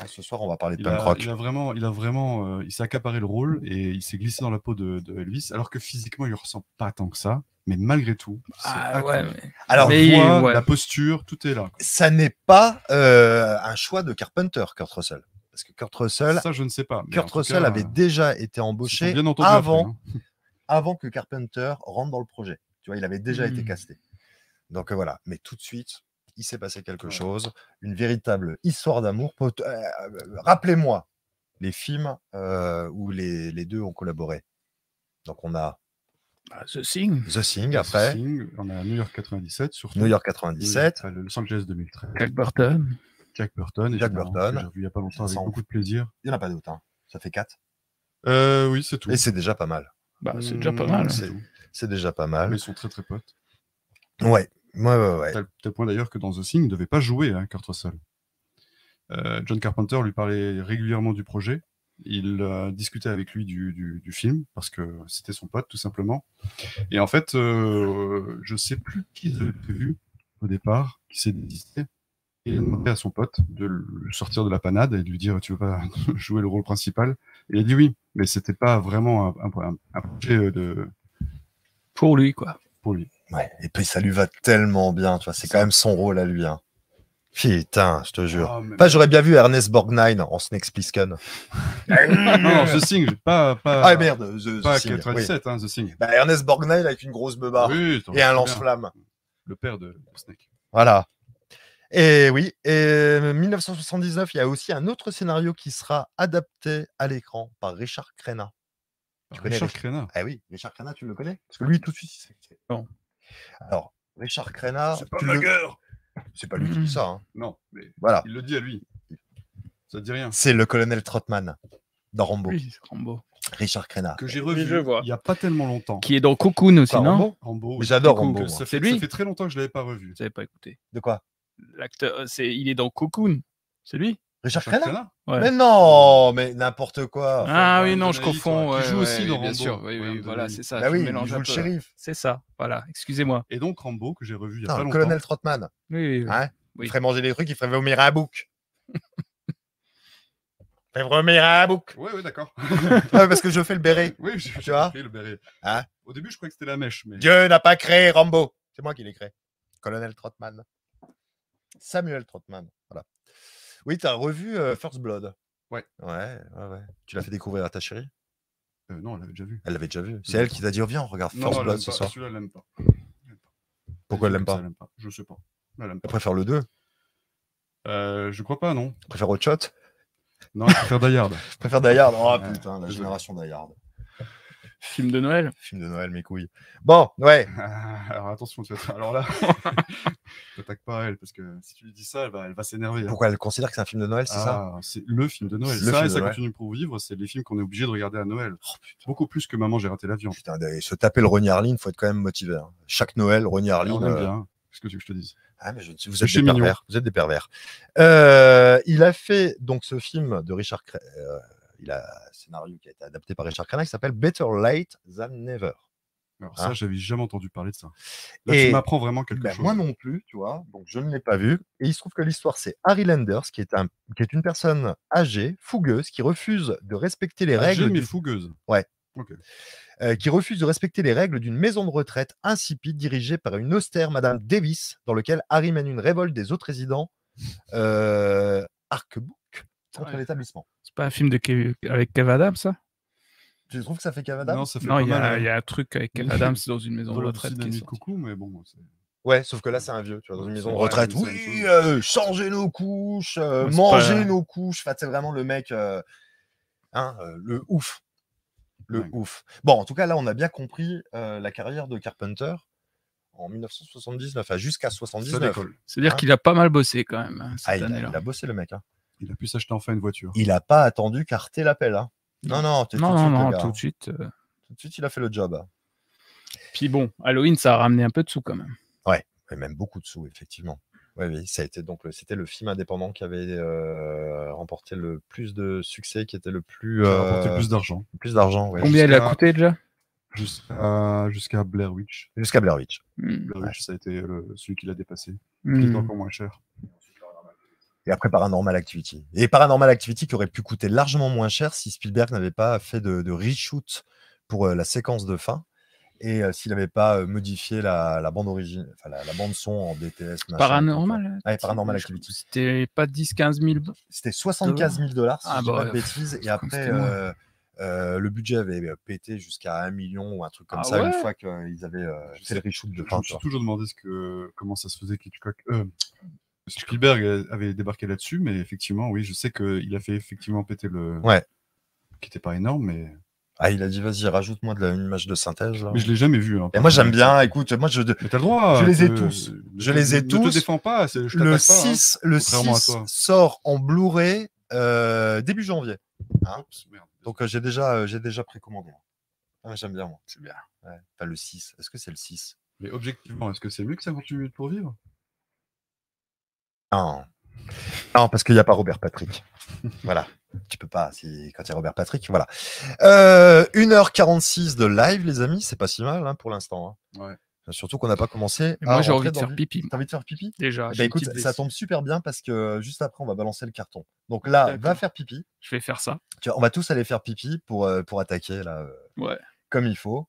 Ah, Ce soir, on va parler de Il punk a, rock. il a vraiment, il a vraiment, euh, il s'est accaparé le rôle et il s'est glissé dans la peau de, de Elvis, alors que physiquement, il ressemble pas tant que ça. Mais malgré tout, c'est Ah ouais, mais- Alors, Mais- la voix, ouais. la posture, tout est là. quoi. ça n'est pas euh, un choix de Carpenter, Kurt Russell. Parce que Kurt Russell, Ça, je ne sais pas. Kurt Russell cas, avait déjà été embauché avant, après, hein. avant que Carpenter rentre dans le projet. Tu vois, il avait déjà été Hmm. casté. Donc euh, voilà. Mais tout de suite, il s'est passé quelque chose. Une véritable histoire d'amour. Euh, euh, Rappelez-moi les films euh, où les, les deux ont collaboré. Donc on a Ah, The Thing, The Thing après, Sing, on a New York 97, surtout. New York 97. Enfin, le Los Angeles 2013. Jack Burton. Jack Burton. Jack Burton. J'ai revu il n'y a pas longtemps avec beaucoup de plaisir. Il n'y en a pas d'autres. hein. Ça fait 4. Euh, oui, c'est tout. Et c'est déjà pas mal. Bah, c'est déjà pas Mmh, mal. c'est C'est- tout. C'est déjà pas mal. Mais ils sont très très potes. Ouais. Ouais, ouais, ouais. Tel, tel point d'ailleurs que dans The Thing, il ne devait pas jouer hein, Kurt Russell. Euh, John Carpenter lui parlait régulièrement du projet. Il euh, discutait avec lui du, du- du film parce que c'était son pote tout simplement. Et en fait, euh, je sais plus qui avait prévu au départ, qui s'est désisté. Et il a demandé à son pote de le sortir de la panade et de lui dire tu veux pas jouer le rôle principal? Et il a dit oui, mais c'était pas vraiment un, un- un projet euh, de, Pour lui, quoi. pour lui. Ouais, et puis ça lui va tellement bien, tu vois, c'est quand même son rôle à lui. Hein. Putain, je te jure. Ah, mais- Pas, j'aurais bien vu Ernest Borgnine en Snake Plissken. non, The Thing, pas, pas, Ah merde, The, pas The Thing, oui. 97, hein, The Thing. Bah, Ernest Borgnine avec une grosse Oui, t'en et un lance-flamme. Le père de Snake. Voilà. Et oui, et 1979, il y a aussi un autre scénario qui sera adapté à l'écran par Richard Crenna. Tu connais Richard Richard- Crenna. Ah oui, Richard Crenna, tu le connais? Parce que lui, tout de suite, il sait qui c'est. Non. Alors, Richard Crenna, C'est pas le- gueule. c'est pas lui qui dit ça. hein. Non, mais Voilà. il le dit à lui. Ça te dit rien. C'est le colonel Trotman dans Rambo. Oui, Rambo. Richard Crenna. Que j'ai revu je vois. il y a pas tellement longtemps. Qui est dans Cocoon aussi, non? Rambo? Rambo. Oui. j'adore Rambo. Ça C'est fait, lui? ça fait très longtemps que je l'avais pas revu. Vous avez pas écouté. De quoi? L'acteur, euh, c'est, il est dans Cocoon. C'est lui? Richard Crenna Ouais. Mais non, mais n'importe quoi. Ah oui, non, je confonds. ouais, joue ouais, aussi oui, dans bien Rambo, sûr. Oui, Brian oui, voilà, c'est ça. Bah je oui, il joue le shérif. C'est ça, voilà. Excusez-moi. Et donc Rambo, que j'ai revu il y a Putain, pas le longtemps. colonel Trotman. Oui, oui, oui. Hein? Oui. Il ferait manger des trucs, il ferait vomir un bouc. il ferait vomir un bouc. Ouais, ouais, d'accord. Parce que je fais le béret. oui, j'ai Tu vois compris le béret. Hein? Au début, je croyais que c'était la mèche, mais Dieu n'a pas créé Rambo. C'est moi qui l'ai créé. Colonel Trotman. Samuel Trotman. Voilà. Oui, tu as revu euh, First Blood. Ouais. Ouais, ouais, ouais. Tu l'as fait découvrir à ta chérie? Euh, non, on l'avait déjà vu. Elle l'avait déjà vu. C'est elle qui t'a dit oh, viens, on regarde First elle Blood ce soir. Celui-là, elle l'aime pas. Pourquoi elle l'aime pas? Elle pas. Je sais pas. Elle aime Elle préfère le 2. Euh, je crois pas, non. Elle préfère Hot Shot? Non, elle préfère. Elle préfère Die Hard. Oh putain, la génération Die Hard. Film de Noël. Film de Noël, mes couilles. Bon, ouais. Alors attention, tu vas- alors là, t'attaques pas elle parce que si tu lui dis ça, elle va, elle va s'énerver. hein. Pourquoi elle considère que c'est un film de Noël, c'est ça Ah, c'est le film de Noël. Le ça, et ça Noël. continue pour vivre, c'est les films qu'on est obligé de regarder à Noël. Beaucoup plus que Maman, j'ai raté l'avion. Putain, se taper le Ronnie Harlin, faut être quand même motivé. hein. Chaque Noël, Ronnie Harlin. on aime euh, bien. Qu'est-ce que tu veux que je te dise? Ah, mais je- vous êtes des pervers. Vous êtes des pervers. Euh, il a fait donc ce film de Richard. Euh, il a un scénario qui a été adapté par Richard Crenna qui s'appelle Better Late Than Never. Alors Hein ça, j'avais jamais entendu parler de ça. Là, Et tu m'apprends vraiment quelque Ben, chose. moi non plus, tu vois. Donc je ne l'ai pas vu. Et il se trouve que l'histoire, c'est Harry Landers, qui est, un, qui est une personne âgée, fougueuse, qui refuse de respecter les Âgée, règles. mais du- fougueuse. euh, qui refuse de respecter les règles d'une maison de retraite insipide dirigée par une austère Madame Davis, dans lequel Harry mène une révolte des autres résidents euh, arc-book contre Ouais. l'établissement. C'est pas un film de Kev- avec Kev Adams, ça? Tu trouves que ça fait Non, ça fait Non, pas il y, mal. a- il y a un truc avec Kev Adams dans une maison de retraite. qui est coucou, mais bon, c'est- Ouais, sauf que là, c'est un vieux, tu vois, dans une maison de retraite. Oui, euh, changez nos couches, euh, Ouais, c'est mangez pas- nos couches. Enfin, c'est vraiment le mec, euh, hein, euh, le ouf. Le Ouais. ouf. Bon, en tout cas, là, on a bien compris euh, la carrière de Carpenter en 1979, à jusqu'à ça 79. décolle. C'est-à-dire Hein qu'il a pas mal bossé quand même hein, Ah, a, il a bossé le mec. hein. Il a pu s'acheter enfin une voiture. Il n'a pas attendu qu'Arte l'appelle. Hein. Non, non, tout Non, de non, suite, le non, gars, tout de suite. euh. Tout de suite, il a fait le job. Puis bon, Halloween, ça a ramené un peu de sous quand même. Et même beaucoup de sous, effectivement. Ouais, oui, ça a été donc le- c'était le film indépendant qui avait euh, remporté le plus de succès, qui était le plus euh, le plus d'argent. le plus d'argent, ouais, Combien il a coûté déjà? Jusqu'à Blair Witch. jusqu'à Blair Witch. Hmm. Blair Witch, ça a été le- celui qui l'a dépassé. Hmm. Qui est encore moins cher. Et après Paranormal Activity. Et Paranormal Activity qui aurait pu coûter largement moins cher si Spielberg n'avait pas fait de, de reshoot pour euh, la séquence de fin et euh, s'il n'avait pas euh, modifié la, la bande origine, la, la bande son en DTS. machin, Paranormal. Ouais, Paranormal Activity. C'était pas 10-15 000. b- C'était 75 000 dollars, si Ah je dis bah pas de bêtises. Et après, euh, le budget avait pété jusqu'à 1 million ou un truc comme Ah ça une fois qu'ils avaient euh, fait le reshoot de Je fin. me suis toujours demandé ce que, comment ça se faisait qu'Hitchcock. Euh, Spielberg avait débarqué là-dessus, mais effectivement, oui, je sais qu'il a fait effectivement péter le. Ouais. Qui était pas énorme, mais. Ah, il a dit, vas-y, rajoute-moi de la, une image de synthèse. Là. Mais je l'ai jamais vu. hein, Et moi, j'aime bien. Écoute, moi, je, Mais t'as le droit. Je les ai te- tous. ne Je les ai Ne tous. te défends pas. Je le t'attaque pas. hein. 6, le contrairement à 6 toi. sort en Blu-ray euh, début janvier. Oups, merde. Donc euh, j'ai déjà, euh, j'ai déjà précommandé. Ah, J'aime bien moi. C'est bien. Ouais. Enfin le 6. Est-ce que c'est le 6 Mais objectivement, est-ce que c'est mieux que 58 minutes pour vivre? Non. Non, parce qu'il n'y a pas Robert Patrick. voilà. Tu peux pas, si, quand il y a Robert Patrick, voilà. Euh, 1h46 de live, les amis, c'est pas si mal hein, pour l'instant. hein. Ouais. Surtout qu'on n'a pas commencé. Moi, j'ai envie de faire pipi. T'as envie de faire pipi? Déjà. Eh ben, écoute, ça tombe super bien parce que euh, juste après, on va balancer le carton. Donc là, va faire pipi. Je vais faire ça. Tu vois, on va tous aller faire pipi pour, euh, pour attaquer là, euh, Ouais. comme il faut.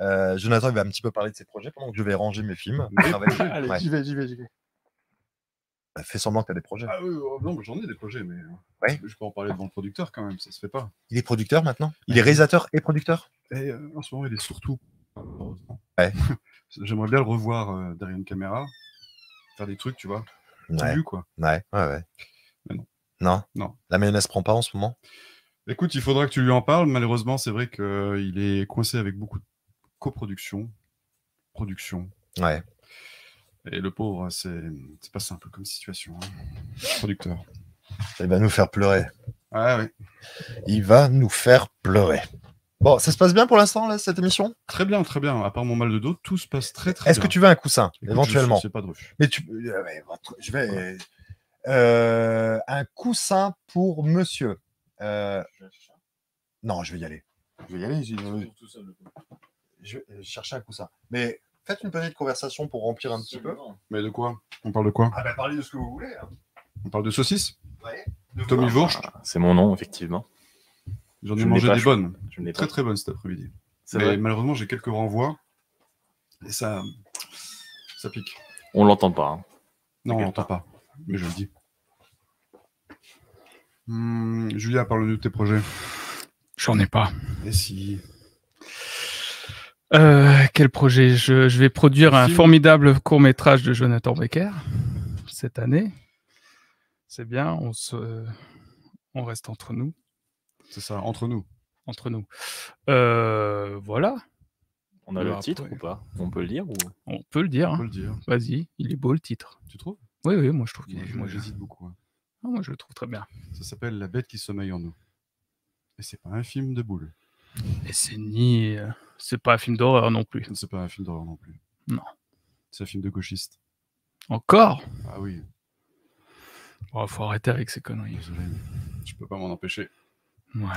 Euh, Jonathan il va un petit peu parler de ses projets pendant que je vais ranger mes films. Ouais. J'y vais, j'y vais, j'y vais. Bah, Fais semblant que tu as des projets. Ah oui, oh, non, mais j'en ai des projets, mais. euh, Ouais. Je peux en parler devant le producteur quand même, ça se fait pas. Il est producteur maintenant? Il est réalisateur et producteur? Et euh, en ce moment, il est surtout. Ouais. J'aimerais bien le revoir euh, derrière une caméra, faire des trucs, tu vois. Ouais, Vu, quoi. ouais, ouais. ouais. Mais non. Non? Non. La mayonnaise prend pas en ce moment? Écoute, il faudra que tu lui en parles. Malheureusement, c'est vrai qu'il est coincé avec beaucoup de coproduction, production. Ouais. Et le pauvre, c'est pas simple comme situation. hein. Producteur. Il va nous faire pleurer. Ah oui. Il va nous faire pleurer. Bon, ça se passe bien pour l'instant, là, cette émission? Très bien, très bien. À part mon mal de dos, tout se passe très très bien. Est-ce que tu veux un coussin, Écoute, éventuellement? Je sais pas de refus. Mais tu. euh, votre- Je vais. euh, un coussin pour monsieur. Euh, Non, je vais y aller. Je vais y aller. Je, je vais chercher un coussin. Mais faites une petite conversation pour remplir un petit peu. Mais de quoi? On parle de quoi? Ah ben parlez de ce que vous voulez. hein. On parle de saucisses? Ouais. De Tommy voir. Wurst C'est mon nom, effectivement. J'en ai Je n'ai mangé pas des bonnes. Je n'ai Très pas. très bonnes cet après-midi. C'est Mais vrai. malheureusement, j'ai quelques renvois. Et ça. Ça pique. On l'entend pas. hein. Non, on T'inquiète l'entend pas. Mais je le dis. Hmm, Julia, parle-nous de tes projets. J'en ai pas. Et si? Euh, quel projet? Je, je vais produire un formidable court métrage de Jonathan Becker cette année. C'est bien, on, se, on reste entre nous. C'est ça, entre nous. Entre nous. Euh, voilà, On a Alors le titre après- ou pas? On peut le dire ou... on peut le dire. On hein. peut le dire. Vas-y, il est beau le titre. Tu trouves? Oui, oui, moi je trouve qu'il est. Moi j'hésite beaucoup. hein. Ah, moi, je le trouve très bien. Ça s'appelle La bête qui sommeille en nous. Et c'est pas un film de boule. Et c'est ni. C'est pas un film d'horreur non plus. C'est pas un film d'horreur non plus. Non. C'est un film de gauchiste. Encore? Ah oui, Il faut arrêter avec ces conneries. désolé. mais Je peux pas m'en empêcher. Ouais.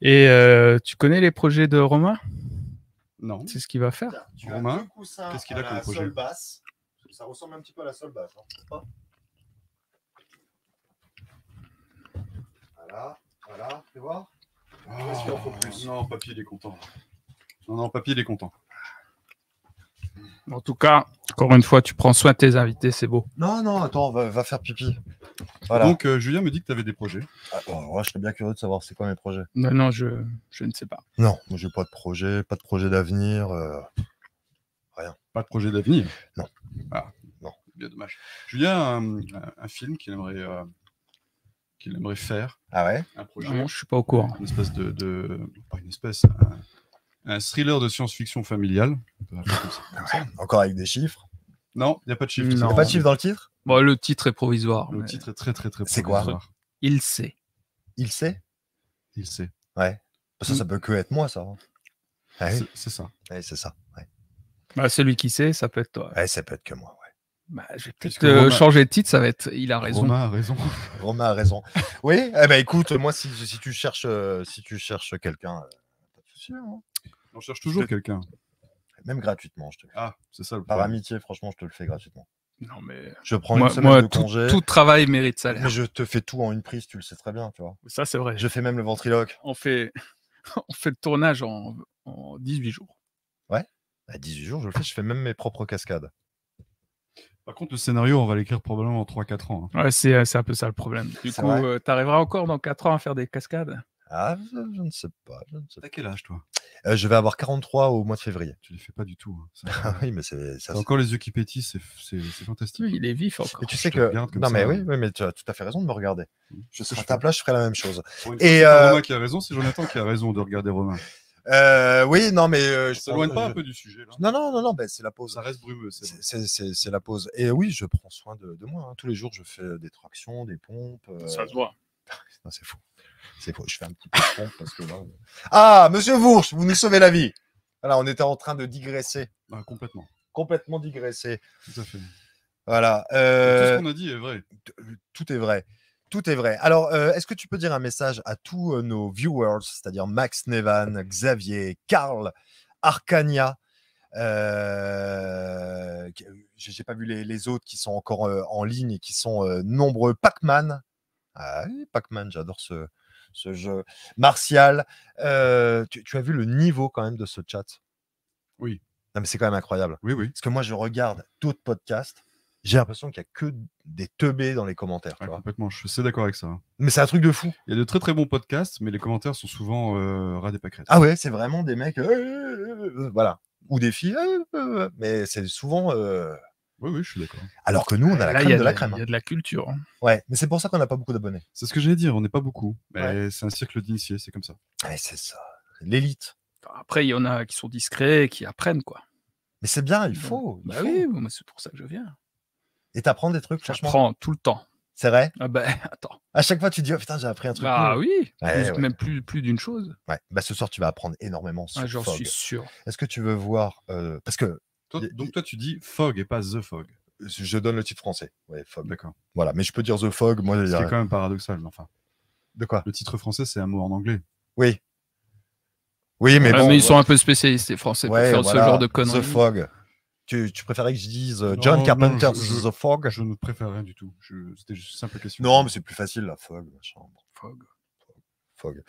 Et euh, tu connais les projets de Romain? Non. C'est ce qu'il va faire? Tu as Romain, qu'est-ce qu'il a à comme la projet? sol basse. Ça ressemble un petit peu à la sol basse. hein, voilà, voilà, tu vois? Est-ce qu'il en faut plus Non, Papy, il est content. Non, non, Papy, il est content. En tout cas, encore une fois, tu prends soin de tes invités, c'est beau. Non, non, attends, va, va faire pipi. Voilà. Donc, euh, Julien me dit que tu avais des projets. Ah, bon, moi, je serais bien curieux de savoir c'est quoi mes projets. Non, non, je, je ne sais pas. Non, moi, j'ai pas de projet, pas de projet d'avenir. euh, Pas de projet d'avenir? Non. Ah, Non. Bien dommage. Julien a un, un- un film qu'il aimerait, euh, qu'il aimerait faire, Ah ouais? Un projet, Non, je suis pas au courant. une espèce de, de- Pas une espèce, un, un thriller de science-fiction familiale. Comme ça, comme ça. Encore avec des chiffres? Non, il n'y a pas de chiffre. Non. Il n'y a pas de chiffre dans le titre? Bon, le titre est provisoire. Le mais titre est très très très C'est quoi? provisoire. Il sait. Il sait? Il sait. Ouais. Ça, ça peut que être moi, ça. hein. Ouais, C'est- C'est ça. ouais, c'est ça. Ouais. Bah, celui qui sait, ça peut être toi. Ouais, ça peut être que moi. Ouais. Bah, je vais peut-être euh, Romain- changer de titre, ça va être Il a raison. Romain a raison. Romain a raison. Oui, eh ben écoute, moi, si, si tu cherches, euh, si tu cherches quelqu'un, euh, pas de souci, hein. On cherche toujours quelqu'un. même gratuitement, je te le fais. Ah, c'est ça le Par problème. amitié, franchement, je te le fais gratuitement. Non, mais Je prends moi, une semaine moi, de tout, congé, tout travail mérite salaire. mais je te fais tout en une prise, tu le sais très bien, tu vois. Ça, c'est vrai. Je fais même le ventriloque. On, fait... on fait le tournage en, en 18 jours. À 18 jours, je le fais, je fais même mes propres cascades. Par contre, le scénario, on va l'écrire probablement en 3-4 ans. hein. Ouais, c'est euh, c'est un peu ça le problème. Du C'est coup, euh, t'arriveras encore dans 4 ans à faire des cascades? Ah, je, je ne sais pas. Je, ne sais T'as quel âge, toi? Euh, je vais avoir 43 au mois de février. Tu les fais pas du tout. hein. Ça- Ah oui, mais c'est ça. Encore les yeux qui pétillent, c'est c'est- c'est fantastique. Oui, il est vif encore. Et tu je sais que. Non, mais ça. oui, oui, mais tu as tout à fait raison de me regarder. Je serai à ta place, je ferai la même chose. Et, euh, Romain qui a raison, c'est Jonathan qui a raison de regarder Romain. Euh, oui, non, mais. euh, je s'éloigne prends- pas un peu du sujet. Là. Non, non, non, non, ben, c'est la pause. Ça reste brumeux. c'est la pause. Et oui, je prends soin de, de moi. hein. Tous les jours, je fais des tractions, des pompes. euh, Ça se voit. Non, c'est faux. C'est faux. Je fais un petit peu de pompe parce que là. euh, Ah, monsieur Vourche, vous nous sauvez la vie. Voilà, on était en train de digresser. Ah, complètement. Complètement digresser. Tout à fait. Voilà. Tout ce qu'on a dit est vrai. tout est vrai. Tout est vrai. Alors, euh, est-ce que tu peux dire un message à tous euh, nos viewers, c'est-à-dire Max Nevan, Xavier, Karl, Arcania euh, qui- J'ai pas vu les, les autres qui sont encore euh, en ligne et qui sont euh, nombreux. Pac-Man. Ah Pac-Man, j'adore ce, ce jeu. Martial. euh, tu, tu as vu le niveau quand même de ce chat? Oui. Non, mais c'est quand même incroyable. Oui, oui. Parce que moi, je regarde d'autres podcasts. J'ai l'impression qu'il n'y a que des teubés dans les commentaires. tu Ah, vois. complètement. Je suis assez d'accord avec ça. hein. Mais c'est un truc de fou. Il y a de très très bons podcasts, mais les commentaires sont souvent euh, ras des pâquerettes. Ah ouais, c'est vraiment des mecs. euh, euh, euh, voilà. Ou des filles. euh, euh, mais c'est souvent. euh, Oui, oui, je suis d'accord. Alors que nous, on a la Là, il crème y a de la crème. Il y a de la culture. hein. Ouais, mais c'est pour ça qu'on n'a pas beaucoup d'abonnés. C'est ce que j'allais dire, on n'est pas beaucoup. Mais c'est un cercle d'initiés, c'est comme ça. Ouais, c'est ça. L'élite. Après, il y en a qui sont discrets, qui apprennent, quoi. Mais c'est bien, il faut. il Bah faut. oui, c'est pour ça que je viens. Et t'apprends des trucs, franchement? J'apprends tout le temps. C'est vrai? Ah ben, attends. À chaque fois, tu dis, oh, putain, j'ai appris un truc. Ah cool. oui, Ouais, plus- ouais. même plus, plus d'une chose. Ouais. Bah, ce soir, tu vas apprendre énormément sur Ah, J'en Fog. suis sûr. Est-ce que tu veux voir euh, Parce que Toi- donc toi, tu dis Fog et pas The Fog. je donne le titre français. Ouais, Fog. D'accord. Voilà, mais je peux dire The Fog. Moi, il y Ce a- qui est quand même paradoxal, mais enfin. de quoi? Le titre français, c'est un mot en anglais. Oui. Oui, mais Ouais, bon. mais ils sont un peu spécialistes, les Français, pour faire voilà, ce genre de conneries. The Fog. Tu, tu préférais que je dise euh, John non, je- The Fog? Je ne préfère rien du tout. C'était juste une simple question. Non, mais c'est plus facile, la Fog. machin. Fog. Fog.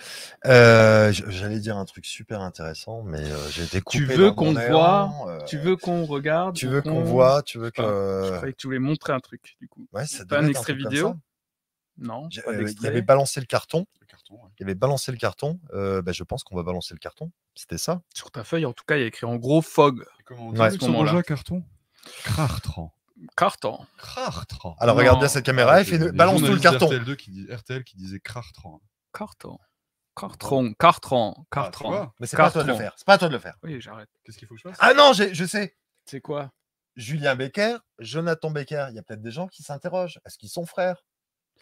Euh, J'allais dire un truc super intéressant, mais euh, j'ai été coupé. Tu veux qu'on euh, Tu veux qu'on regarde tu veux qu'on voit, tu veux pas. Je que. croyais que tu voulais montrer un truc, du coup. Ouais, ça Pas un extrait vidéo. Non, euh, Il avait balancé le carton. Le carton, ouais. Il avait balancé le carton. Euh, bah, je pense qu'on va balancer le carton. C'était ça. Sur ta feuille, en tout cas, il y a écrit en gros Fog. Et comment on dit Ouais. ce moment-là. carton Krartran. Carton. Krartran. Alors Non. regarde bien cette caméra et Ah, des- des balance tout le carton. RTL2 qui dit- RTL qui disait Krartran. Carton. Cartron. Cartron. Ah, Cartron. vois Mais c'est pas à toi de le Carton. faire. C'est pas à toi de le faire. oui, j'arrête. Qu'est-ce qu'il faut que je fasse? Ah non, je sais. C'est quoi? Julien Becker, Jonathan Becker. Il y a peut-être des gens qui s'interrogent. Est-ce qu'ils sont frères?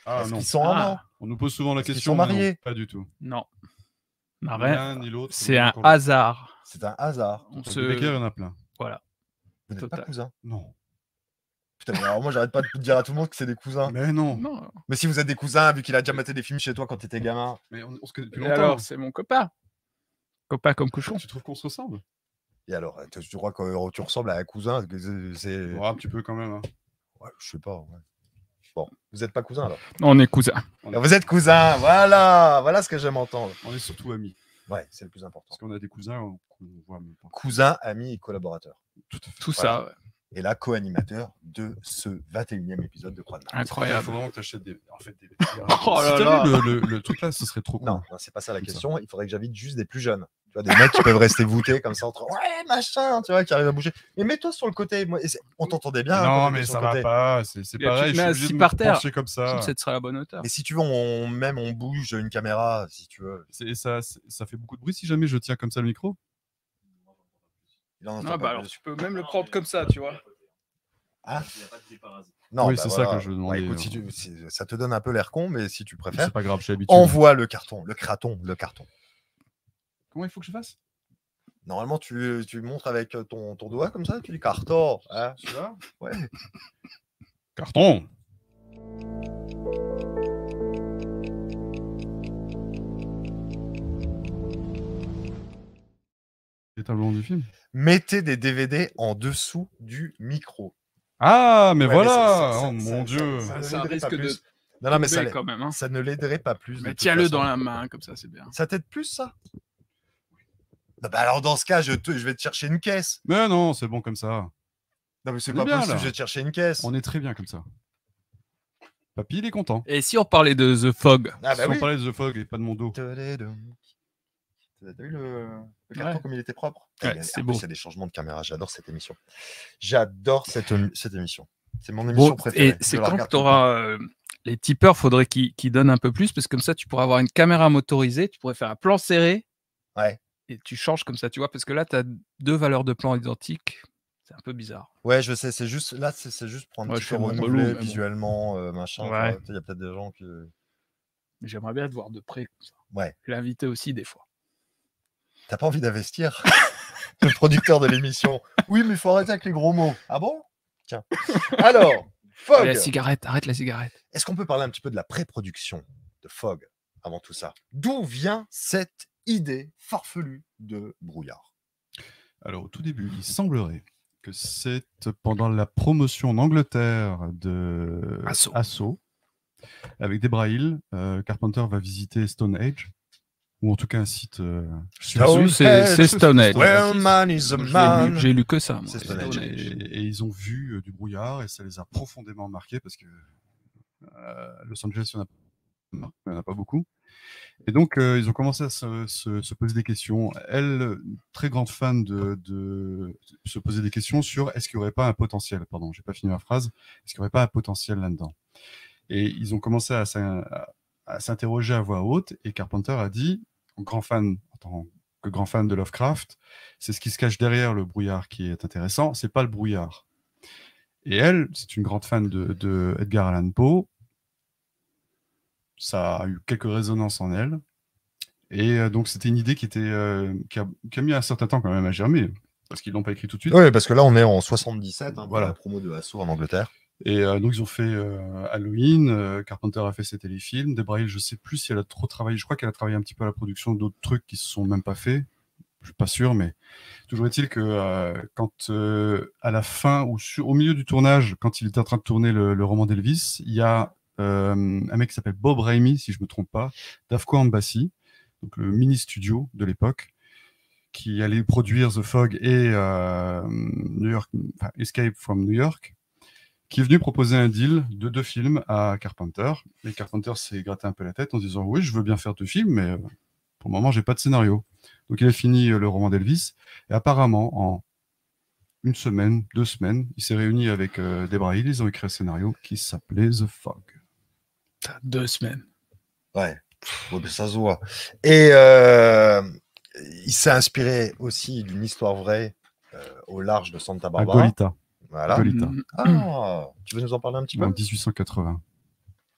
Ah Est-ce qu'ils sont Ah. amants On nous pose souvent la question. sont mais non, mariés Pas du tout. Non. L'autre. C'est un hasard. C'est un hasard. On se... il y en a plein. Voilà. Vous n'êtes pas cousins. Non. Putain, mais alors moi, j'arrête pas de dire à tout le monde que c'est des cousins. Mais non. Non. Mais si vous êtes des cousins, vu qu'il a déjà maté des films chez toi quand t'étais gamin. Mais on, on se connaît depuis Et longtemps. alors, c'est mon copain. Copain comme cochon. tu trouves qu'on se ressemble? Et alors, tu tu crois que euh, tu ressembles à un cousin? Que c'est- c'est. Ouais, Un petit peu quand même. hein. Ouais, je sais pas. ouais. Vous n'êtes pas cousins alors. On est cousins. Vous êtes cousins, voilà, voilà ce que j'aime entendre. On est surtout amis. Ouais, c'est le plus important. Parce qu'on a des cousins qu'on qu'on voit même pas. Cousins, amis et collaborateurs. Tout à fait. Tout Voilà. ça. ouais. Et là, co-animateur de ce 21e épisode de Croix de Mars. Il Incroyable. faut vraiment que tu achètes des. En fait, des. Oh si là là. Le, le- le truc là, ce serait trop cool. Non, non, c'est pas ça la question. Il faudrait que j'invite juste des plus jeunes. Tu vois, des mecs qui peuvent rester voûtés comme ça entre ouais, machin, tu vois, qui arrivent à bouger. Mais mets-toi sur le côté. Moi, et on t'entendait bien. hein, non, mais ça va côté. pas. C'est Et pareil. Je suis par terre. comme ça. Cette sera la bonne hauteur. Et si tu veux, on, même on bouge une caméra, si tu veux. C'est- ça, ça fait beaucoup de bruit si jamais je tiens comme ça le micro. Pas bah alors plus. tu peux même le prendre comme ça, tu vois. Ah. Il n'y a pas de déparasite. Non, Oui, bah c'est ça que je Ouais, demandais, écoute, si tu- si- ça te donne un peu l'air con, mais si tu préfères, C'est pas grave, envoie le carton, le craton, le carton. Comment il faut que je fasse? Normalement, tu, tu montres avec euh, ton, ton doigt comme ça, tu dis carton. Hein, celui-là Ouais. Carton Les tableaux du film? Mettez des DVD en dessous du micro. Ah, mais Ouais, mais voilà ça- ça- Oh ça- mon ça- dieu ça- Ça, ça ça l'aiderait risque pas de plus. Non, non, mais ça, quand même. hein. ça ne l'aiderait pas plus. Mais tiens-le dans la main, comme ça, c'est bien. Ça t'aide plus, ça? Bah, bah alors, dans ce cas, je, te- je vais te chercher une caisse. Mais non, c'est bon comme ça. Non, mais c'est On est pas bien, possible, là. je vais te chercher une caisse. On est très bien comme ça. Papy, il est content. Et si on parlait de The Fog? Ah, bah si oui. on parlait de The Fog et pas de mon dos. T'as vu le, le carton Ouais. comme il était propre? Ouais, y a- c'est en beau. Il y a des changements de caméra. J'adore cette émission. J'adore cette, cette émission. C'est mon émission Bon, préférée. et Je c'est la quand regarde tu tout le temps. auras les tipeurs, faudrait qu'ils qu'ils donnent un peu plus, parce que comme ça, tu pourras avoir une caméra motorisée, tu pourrais faire un plan serré. Ouais. Et tu changes comme ça, tu vois, parce que là, tu as deux valeurs de plan identiques. C'est un peu bizarre. Ouais, je sais. C'est juste là, c'est juste pour un Ouais, petit peu visuellement, euh, machin. Ouais. Il y a peut-être des gens qui. Mais j'aimerais bien te voir de près. Comme ça. Ouais. L'inviter aussi, des fois. T'as pas envie d'investir? Le producteur de l'émission. Oui, mais il faut arrêter avec les gros mots. Ah bon? Tiens. Alors, Fog. La cigarette, arrête la cigarette. Est-ce qu'on peut parler un petit peu de la pré-production de Fog avant tout ça? D'où vient cette idée farfelue de brouillard Alors, au tout début, il semblerait que c'est pendant la promotion en Angleterre de Assaut. Assaut, avec Debra Hill, euh, Carpenter va visiter Stonehenge, ou en tout cas un site. euh, sur- Stone- c'est c'est Stonehenge. Lu- J'ai lu que ça. moi. Et, ils ont vu euh, du brouillard et ça les a profondément marqués parce que euh, Los Angeles, il n'y en a pas beaucoup. Et donc, euh, ils ont commencé à se, se- se poser des questions. Elle, très grande fan de, se poser des questions sur est-ce qu'il n'y aurait pas un potentiel Pardon, j'ai pas fini ma phrase. Est-ce qu'il n'y aurait pas un potentiel là-dedans? Et ils ont commencé à, s'in- à- à s'interroger à voix haute. Et Carpenter a dit, grand fan, en tant que grand fan de Lovecraft, c'est ce qui se cache derrière le brouillard qui est intéressant, c'est pas le brouillard. Et elle, c'est une grande fan de, de Edgar Allan Poe. Ça a eu quelques résonances en elle. Et euh, donc, c'était une idée qui, était, euh, qui, a, qui a mis un certain temps quand même à germer, parce qu'ils l'ont pas écrit tout de suite. Oui, parce que là, on est en 77, hein, Voilà. la promo de Assaut en Angleterre. Et euh, donc, ils ont fait euh, Halloween. Carpenter a fait ses téléfilms. Debra Hill, je sais plus si elle a trop travaillé. Je crois qu'elle a travaillé un petit peu à la production d'autres trucs qui se sont même pas faits. Je suis pas sûr, mais toujours est-il que quand à la fin ou au milieu du tournage, quand il était en train de tourner le, le roman d'Elvis, il y a un mec qui s'appelle Bob Raimi, si je me trompe pas, d'Afco Embassy, donc le mini studio de l'époque, qui allait produire The Fog et euh, New York, Escape from New York qui est venu proposer un deal de deux films à Carpenter. Et Carpenter s'est gratté un peu la tête en disant Oui, je veux bien faire deux films, mais euh, pour le moment, j'ai pas de scénario. Donc il a fini euh, le roman d'Elvis. Et apparemment, en une semaine, deux semaines, il s'est réuni avec euh, Debra Hill. Ils ont écrit un scénario qui s'appelait The Fog. T'as Deux semaines. Ouais, ben, ça se voit. Et euh, il s'est inspiré aussi d'une histoire vraie euh, au large de Santa À Barbara. Golita, Voilà. Golita. Ah, tu veux nous en parler un petit peu? En 1880.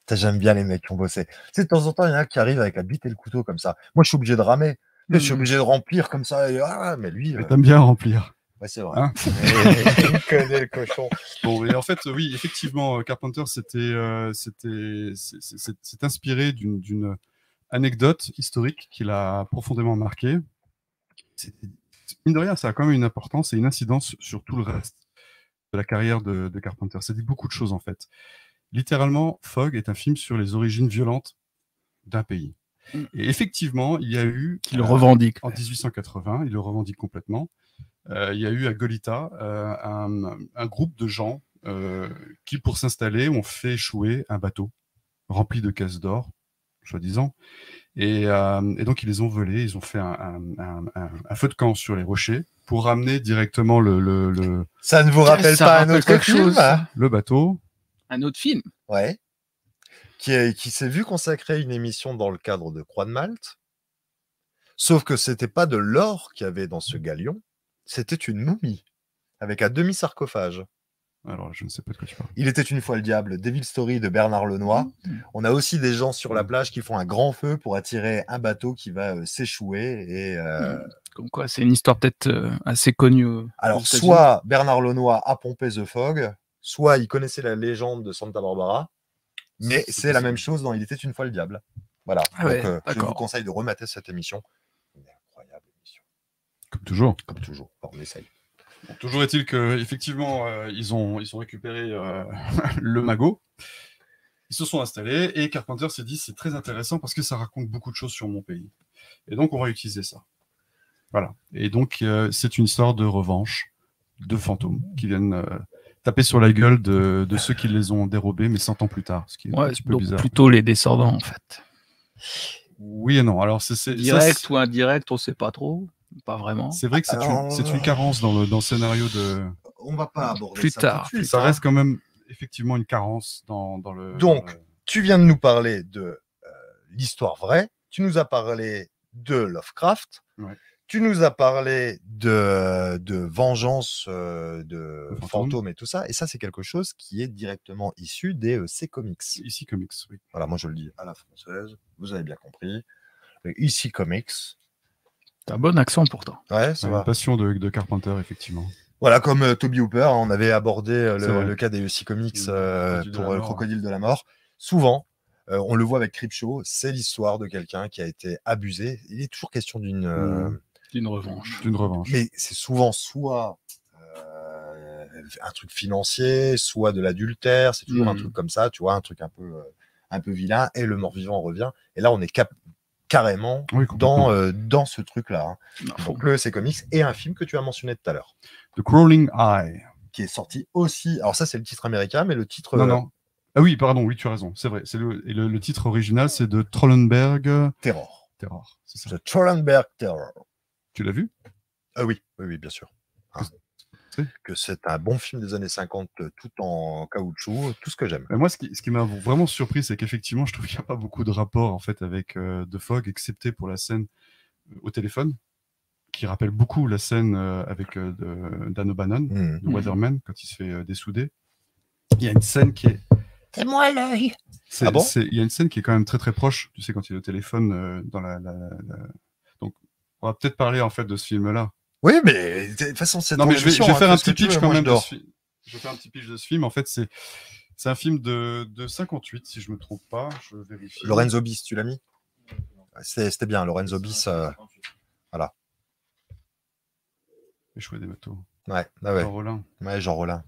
Putain, J'aime bien les mecs qui ont bossé. Tu sais, de temps en temps, il y en a qui arrivent avec la bite et le couteau comme ça. Moi, je suis obligé de ramer. Je suis Mm. obligé de remplir comme ça. et- ah, mais lui, Mais euh, t'aimes bien remplir. Ouais, c'est vrai. Hein il connaît le cochon. Bon, et en fait, oui, effectivement, euh, Carpenter c'était, euh, inspiré d'une, anecdote historique qui l'a profondément marqué. Mine de rien, ça a quand même une importance et une incidence sur tout le reste de la carrière de, de Carpenter. Ça dit beaucoup de choses en fait. Littéralement, Fog est un film sur les origines violentes d'un pays. Mm. Et effectivement, il y a eu Qui le euh, revendique. en 1880, il le revendique complètement. Euh, il y a eu à Golita euh, un, un groupe de gens euh, qui, pour s'installer, ont fait échouer un bateau rempli de caisses d'or, soi-disant. Et, euh, et donc, ils les ont volés. Ils ont fait un, un- un- un- un feu de camp sur les rochers pour ramener directement le, le, le, Ça ne vous rappelle Ça pas un autre quelque film chose, hein le bateau. Un autre film. Ouais. Qui, est- qui s'est vu consacrer une émission dans le cadre de Croix de Malte. Sauf que c'était pas de l'or qu'il y avait dans ce galion, c'était une momie avec un demi-sarcophage. Alors, je ne sais pas de quoi tu parles. Il était une fois le diable, Devil Story de Bernard Lenoir. On a aussi des gens sur la plage qui font un grand feu pour attirer un bateau qui va euh, s'échouer. Et euh, Comme quoi, c'est une histoire peut-être euh, assez connue. alors, soit Bernard Lenoir a pompé The Fog, soit il connaissait la légende de Santa Barbara. Mais C'est la même chose dans Il était une fois le diable. Voilà. Ah ouais, Donc, je vous conseille de remater cette émission. Une incroyable émission, Comme toujours. comme toujours. On essaye. Bon, toujours est-il que effectivement, euh, ils ont ils ont récupéré euh, le magot. Ils se sont installés et Carpenter s'est dit c'est très intéressant parce que ça raconte beaucoup de choses sur mon pays. Et donc on va utiliser ça. Voilà. Et donc euh, c'est une histoire de revanche de fantômes qui viennent euh, taper sur la gueule de, de ceux qui les ont dérobés, mais 100 ans plus tard, ce qui est un Ouais, petit peu donc bizarre. plutôt les descendants, en fait. Oui et non. Alors c'est c'est- ça, Direct c'est- ou indirect, on sait pas trop. Pas vraiment. c'est vrai que c'est Alors, une, c'est une carence dans le, dans le scénario de. On va pas aborder Plus ça tard, tout de suite, Ça hein. reste quand même effectivement une carence dans, dans le. Donc, dans le- tu viens de nous parler de euh, l'histoire vraie, tu nous as parlé de Lovecraft, Ouais. tu nous as parlé de, de vengeance, euh, de fantômes. et tout ça, et ça c'est quelque chose qui est directement issu des euh, C-Comics. Ici Comics, oui. Voilà, moi je le dis à la française, vous avez bien compris. Le IC Comics, T'as un bon accent pourtant. ouais, va. Une passion de, de Carpenter, effectivement. Voilà, comme euh, Toby Hooper, on avait abordé euh, C'est le, cas des IC Comics euh, Crocodile de pour la le mort. Crocodile de la Mort. Souvent, euh, on le voit avec Creepshow, c'est l'histoire de quelqu'un qui a été abusé. Il est toujours question d'une. D'une revanche. D'une revanche. Mais c'est souvent soit euh, un truc financier, soit de l'adultère, c'est toujours un Mhm. truc comme ça, tu vois, un truc un peu, euh, un peu vilain, et le mort-vivant revient. Et là, on est cap- carrément Oui, dans, euh, dans ce truc-là. hein. Donc, le C Comics et un film que tu as mentionné tout à l'heure, The Crawling Eye. qui est sorti aussi. Alors, ça, c'est le titre américain, mais le titre. Non, euh, non. Ah oui, pardon, oui, tu as raison, c'est vrai. C'est le, et le, le titre original, c'est de Trollenberg Terror. Terror. C'est ça. The Trollenberg Terror. Tu l'as vu? Ah oui, oui, oui, bien sûr. Hein. Que c'est un bon film des années 50, euh, tout en caoutchouc, euh, tout ce que j'aime. Mais Moi, ce qui, ce qui m'a vraiment surpris, c'est qu'effectivement, je trouve qu'il n'y a pas beaucoup de rapport en fait avec euh, The Fog, excepté pour la scène euh, au téléphone, qui rappelle beaucoup la scène euh, avec euh, de- Dan O'Bannon, Mhm. de Weatherman, quand il se fait euh, dessouder. Il y a une scène qui est C'est moi l'œil. C'est- Ah bon? Il y a une scène qui est quand même très très proche, tu sais, quand il est au téléphone euh, dans la, la- la- Donc, on va peut-être parler en fait de ce film-là. Oui, mais de toute façon, c'est Non, mais je vais, je émission, vais faire un petit pitch veux, quand même. je fi- vais faire un petit pitch de ce film. En fait, c'est c'est un film de, de 58, si je me trompe pas. Je vérifie. Lorenzo Bis, tu l'as mis? C'était bien, Lorenzo Bis. euh, Échoué des bateaux. Ouais, ah ouais, Jean Rollin. ouais, Jean Rollin.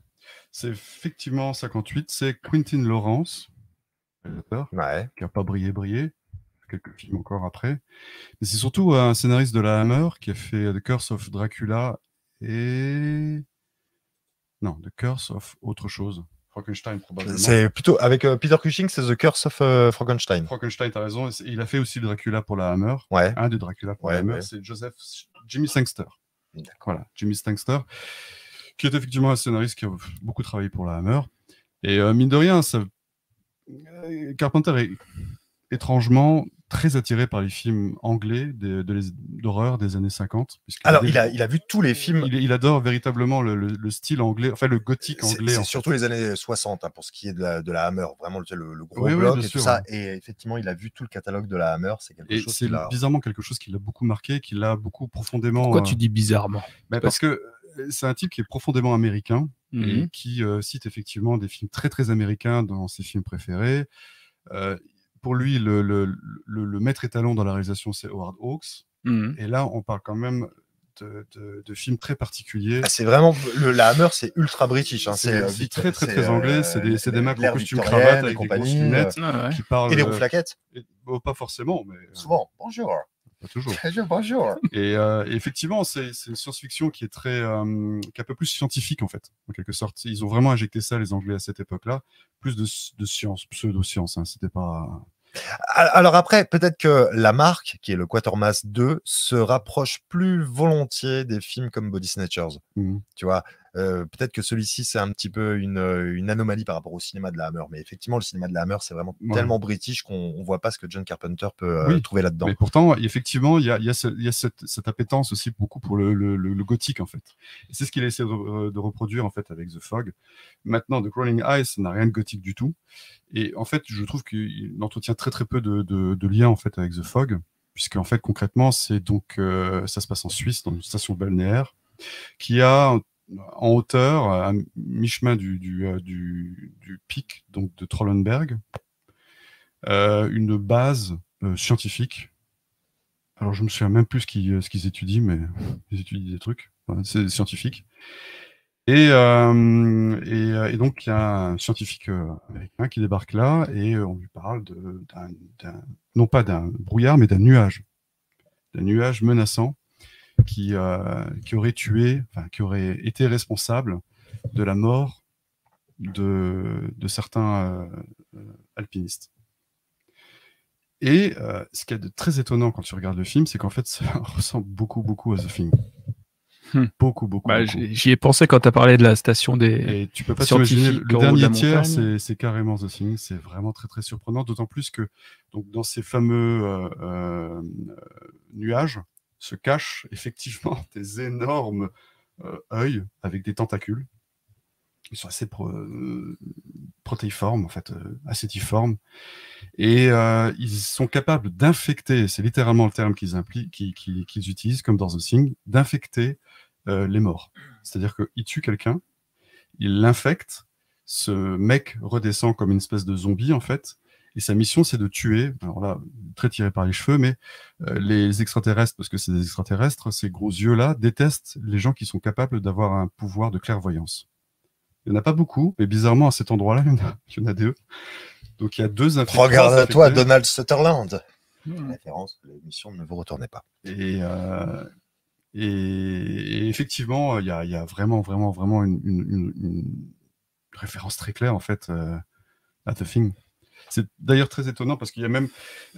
C'est effectivement 58. C'est Quentin Lawrence, Ouais. qui n'a pas brillé, brillé. Quelques films encore après. Mais c'est surtout un scénariste de la Hammer qui a fait The Curse of Dracula et. Non, The Curse of autre chose. Frankenstein, probablement. C'est plutôt avec euh, Peter Cushing, c'est The Curse of euh, Frankenstein. Frankenstein, t'as raison. et Il a fait aussi le Dracula pour la Hammer. Ouais. Un des Dracula pour la Hammer, ouais. c'est Joseph Jimmy Sangster. Voilà, Jimmy Sangster, qui est effectivement un scénariste qui a beaucoup travaillé pour la Hammer. Et euh, mine de rien, ça... euh, Carpenter est étrangement très attiré par les films anglais de- de les- d'horreur des années 50. puisqu'il Alors, il a, il a vu tous les films. il, il adore véritablement le, le- le style anglais, enfin le gothique anglais. c'est fait. surtout les années 60 hein, pour ce qui est de la, de la Hammer, vraiment le, le- le gros Oui, oui, bloc bien et tout ça. Et effectivement, il a vu tout le catalogue de la Hammer. C'est quelque Et chose c'est qu'il a. bizarrement quelque chose qui l'a beaucoup marqué, qui l'a beaucoup profondément. Pourquoi euh, tu dis bizarrement? bah, parce que euh, c'est un type qui est profondément américain. Mhm. et qui euh, cite effectivement des films très très américains dans ses films préférés. Euh, pour lui, le, le, le- le maître étalon dans la réalisation, c'est Howard Hawks. Mhm. Et là, on parle quand même de, de- de films très particuliers. Ah, c'est vraiment le, la Hammer, c'est ultra british. hein, C'est- euh, c'est très, très, très anglais, euh, c'est des- c'est des mecs en costume cravate et avec des grosses lunettes. Ouais. qui parlent. Et les euh, rouflaquettes et- bon, pas forcément, mais euh, Souvent. Bonjour. pas toujours. Bonjour. Bonjour. Et, euh, et effectivement, c'est c'est une science-fiction qui est très, euh, qui est un peu plus scientifique en fait, en quelque sorte. Ils ont vraiment injecté ça, les Anglais à cette époque-là, plus de, de science, pseudo-science. Hein. C'était pas. Alors après, peut-être que la marque, qui est le Quatermass 2, se rapproche plus volontiers des films comme Body Snatchers. Mhm. Tu vois, Euh, Peut-être que celui-ci, c'est un petit peu une, euh, une anomalie par rapport au cinéma de la Hammer. Mais effectivement, le cinéma de la Hammer, c'est vraiment Ouais. tellement british qu'on ne voit pas ce que John Carpenter peut euh, Oui, trouver là-dedans. Mais pourtant, effectivement, il y a, il y a, ce- il y a cette, cette appétence aussi beaucoup pour le, le, le- le gothique, en fait. Et C'est ce qu'il a essayé de, re- de reproduire, en fait, avec The Fog. Maintenant, The Crawling Eyes, n'a rien de gothique du tout. Et en fait, je trouve qu'il entretient très, très peu de, de, de liens, en fait, avec The Fog. Puisque, en fait, concrètement, c'est donc, euh, ça se passe en Suisse, dans une station balnéaire, qui a en hauteur, à mi-chemin du, euh, pic donc de Trollenberg, euh, une base euh, scientifique. Alors, je me souviens même plus ce qu'ils étudient, mais ils étudient des trucs. C'est scientifique. Et, donc, il y a un scientifique américain qui débarque là et on lui parle de, non pas d'un brouillard, mais d'un nuage. D'un nuage menaçant qui, euh, qui aurait tué, enfin, qui aurait été responsable de la mort de, de certains euh, alpinistes. Et euh, ce qu'il y a de très étonnant quand tu regardes le film, c'est qu'en fait, ça ressemble beaucoup, beaucoup à The Thing. Hmm. Beaucoup, beaucoup. Bah, beaucoup. j'y ai pensé quand tu as parlé de la station des. Et tu peux pas t'imaginer, le haut de dernier tiers, c'est c'est carrément The Thing. C'est vraiment très, très surprenant. D'autant plus que donc, dans ces fameux euh, euh, nuages se cachent effectivement des énormes euh, œils avec des tentacules. Ils sont assez euh, protéiformes, en fait, euh, acétiformes. Et ils sont capables d'infecter, c'est littéralement le terme qu'ils utilisent, comme dans The Thing, d'infecter les morts. C'est-à-dire qu'ils tuent quelqu'un, ils l'infectent, ce mec redescend comme une espèce de zombie, en fait, et sa mission, c'est de tuer, alors là, très tiré par les cheveux, mais euh, les extraterrestres, parce que c'est des extraterrestres, ces gros yeux-là, détestent les gens qui sont capables d'avoir un pouvoir de clairvoyance. Il n'y en a pas beaucoup, mais bizarrement, à cet endroit-là, il y en a, il y en a deux. Donc il y a deux infectés. Regarde-toi, infectés. Donald Sutherland. Hmm. Référence, l'émission ne vous retournez pas. Et, euh, et, et effectivement, il y a, il y a vraiment, vraiment, vraiment une, une- une- une référence très claire en fait euh, à The Thing. C'est d'ailleurs très étonnant parce qu'il y a même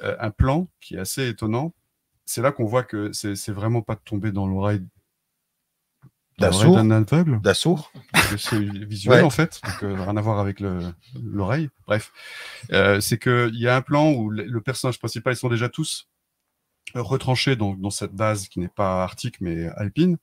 euh, un plan qui est assez étonnant. C'est là qu'on voit que c'est vraiment pas de tomber dans l'oreille D'un d'un aveugle. Que c'est visuel Ouais. en fait, donc euh, rien à voir avec le- l'oreille. Bref, Euh, c'est que il y a un plan où le, le personnage principal ils sont déjà tous retranchés dans, dans cette base qui n'est pas arctique mais alpine.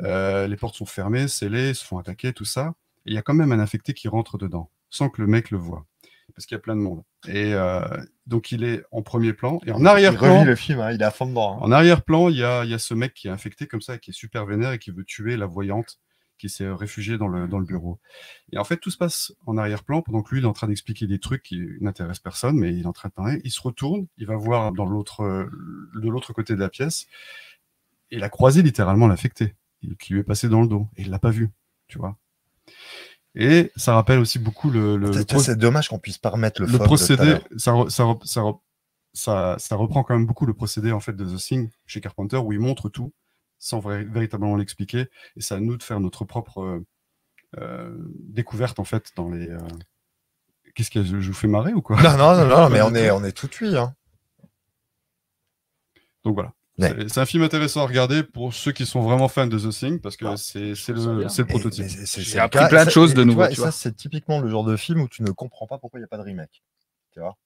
Euh, les portes sont fermées, scellées, ils se font attaquer, tout ça. Et il y a quand même un infecté qui rentre dedans, sans que le mec le voit, parce qu'il y a plein de monde. Et euh, donc il est en premier plan et en Il arrière-plan. revit le film, hein, il est à fond dedans. hein. En arrière-plan, il y a, il y a ce mec qui est infecté comme ça, qui est super vénère et qui veut tuer la voyante qui s'est réfugiée dans le, dans le bureau. Et en fait, tout se passe en arrière-plan pendant que lui, il est en train d'expliquer des trucs qui n'intéressent personne, mais il est en train de parler. Il se retourne, il va voir dans l'autre, de l'autre côté de la pièce, et il a croisé littéralement l'infecté, il- qui lui est passé dans le dos, et il l'a pas vu, tu vois. Et ça rappelle aussi beaucoup le, le, le C'est- dommage qu'on puisse pas remettre le, le procédé, ça, re- ça, re- ça, re- ça, ça reprend quand même beaucoup le procédé en fait de The Thing chez Carpenter où il montre tout sans véritablement l'expliquer et c'est à nous de faire notre propre euh, euh, découverte en fait dans les. euh, Qu'est-ce que je, je vous fais marrer ou quoi? Non, non, non, non, mais on est, on est tout cuit. Hein. Donc voilà. Ouais. C'est- un film intéressant à regarder pour ceux qui sont vraiment fans de The Thing parce que Ah, c'est le, le prototype. J'ai appris plein de choses de nouveau, vois, tu et vois. ça, c'est typiquement le genre de film où tu ne comprends pas pourquoi il n'y a pas de remake. Tu vois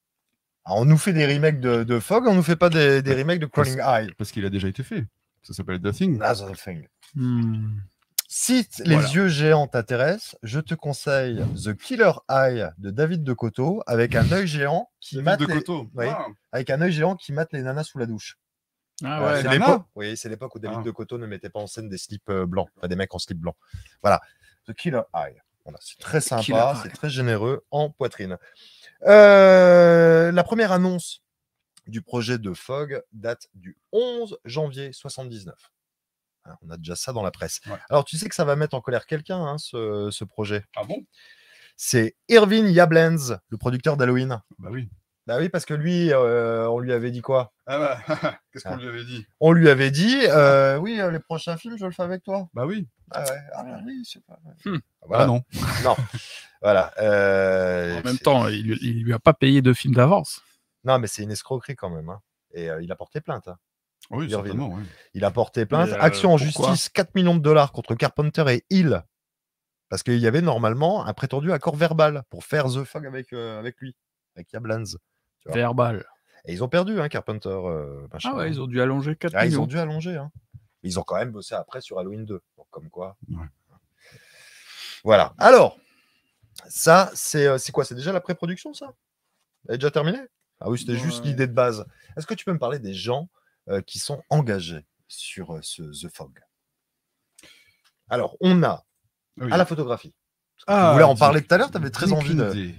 Alors, on nous fait des remakes de, de Fog, on nous fait pas des, des remakes de Crawling Eye. Parce qu'il a déjà été fait. Ça s'appelle The Thing. The thing. Hmm. Si les Voilà. yeux géants t'intéressent, je te conseille The Killer Eye de David de Coteau avec un œil géant qui David mate de les-. Oui. Ah, avec un œil géant qui mate les nanas sous la douche. Ah Euh, ouais. c'est l'époque. Oui, c'est l'époque où David Ah. de Coteau ne mettait pas en scène des slips euh, blancs, enfin des mecs en slip blanc. Voilà, The Killer Eye. Voilà, c'est très sympa, c'est très généreux en poitrine. Euh, la première annonce du projet de Fogg date du 11 janvier 79. Hein, On a déjà ça dans la presse. Ouais. Alors, tu sais que ça va mettre en colère quelqu'un, hein, ce, ce projet? ah bon? C'est Irving Yablens, le producteur d'Halloween. Bah oui. Bah oui, parce que lui, euh, on lui avait dit quoi? Ah bah, qu'est-ce qu'on Ah. lui avait dit? On lui avait dit, euh, oui, euh, les prochains films, je le fais avec toi. Bah oui. Ah ouais, ah bah oui, c'est pas. Hmm. Voilà. Ah non. Voilà. euh, En même temps, il, lui- il lui a pas payé de film d'avance. Non, mais c'est une escroquerie quand même. hein. Et euh, il a porté plainte. hein. Oui, certainement. oui. Il a porté plainte. euh, Action en justice, 4 millions de dollars contre Carpenter et Hill Parce qu'il y avait normalement un prétendu accord verbal pour faire The Fog avec, euh, avec lui, avec Yablans. Tu vois. Verbal. Et ils ont perdu, hein, Carpenter. euh, machin, Ah ouais, hein. ils ont dû allonger 4 Ah, ils ont dû allonger. Hein. Ils ont quand même bossé après sur Halloween 2. Donc, comme quoi. Ouais. Voilà. Alors, ça, c'est euh, c'est quoi? C'est déjà la pré-production, ça? Elle est déjà terminée? Ah oui, c'était juste l'idée de base. Est-ce que tu peux me parler des gens euh, qui sont engagés sur euh, ce The Fog? Alors, on a oui. à la photographie. Ah, tu voulais en parler tout à l'heure, tu avais très envie de.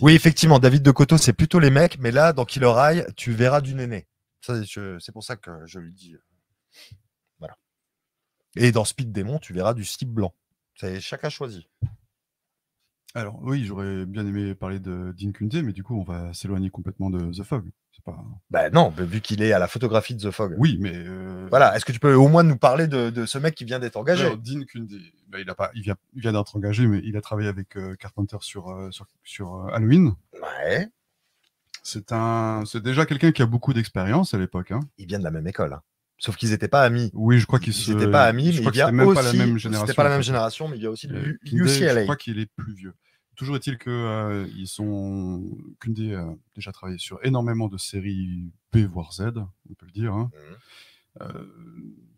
Oui, effectivement, David de Coteau, c'est plutôt les mecs, mais là, dans Killer Eye, tu verras du néné. C'est pour ça que je lui dis. euh, Voilà. Et dans Speed Demon, tu verras du slip blanc. C'est chacun choisi. Alors oui, j'aurais bien aimé parler de Dean Cundey, mais du coup, on va s'éloigner complètement de The Fog. Pas. Ben non, mais vu qu'il est à la photographie de The Fog. Oui, mais euh, Voilà, est-ce que tu peux au moins nous parler de, de ce mec qui vient d'être engagé? Alors, Dean Cundey, bah, il a pas, il vient, il vient d'être engagé, mais il a travaillé avec euh, Carpenter sur euh, sur, sur, euh, Halloween. Ouais, C'est un, c'est déjà quelqu'un qui a beaucoup d'expérience à l'époque. Hein. ils viennent de la même école. hein. Sauf qu'ils n'étaient pas amis. Oui, je crois qu'ils Ils se- n'étaient pas amis, je mais crois il que vient c'était même aussi. pas la même génération. C'était pas la en même fait. génération, mais il vient aussi de Euh, Je crois qu'il est plus vieux. Toujours est-il que euh, ils sont Cundey a déjà travaillé sur énormément de séries B voire Z, on peut le dire. hein. Mhm. Euh,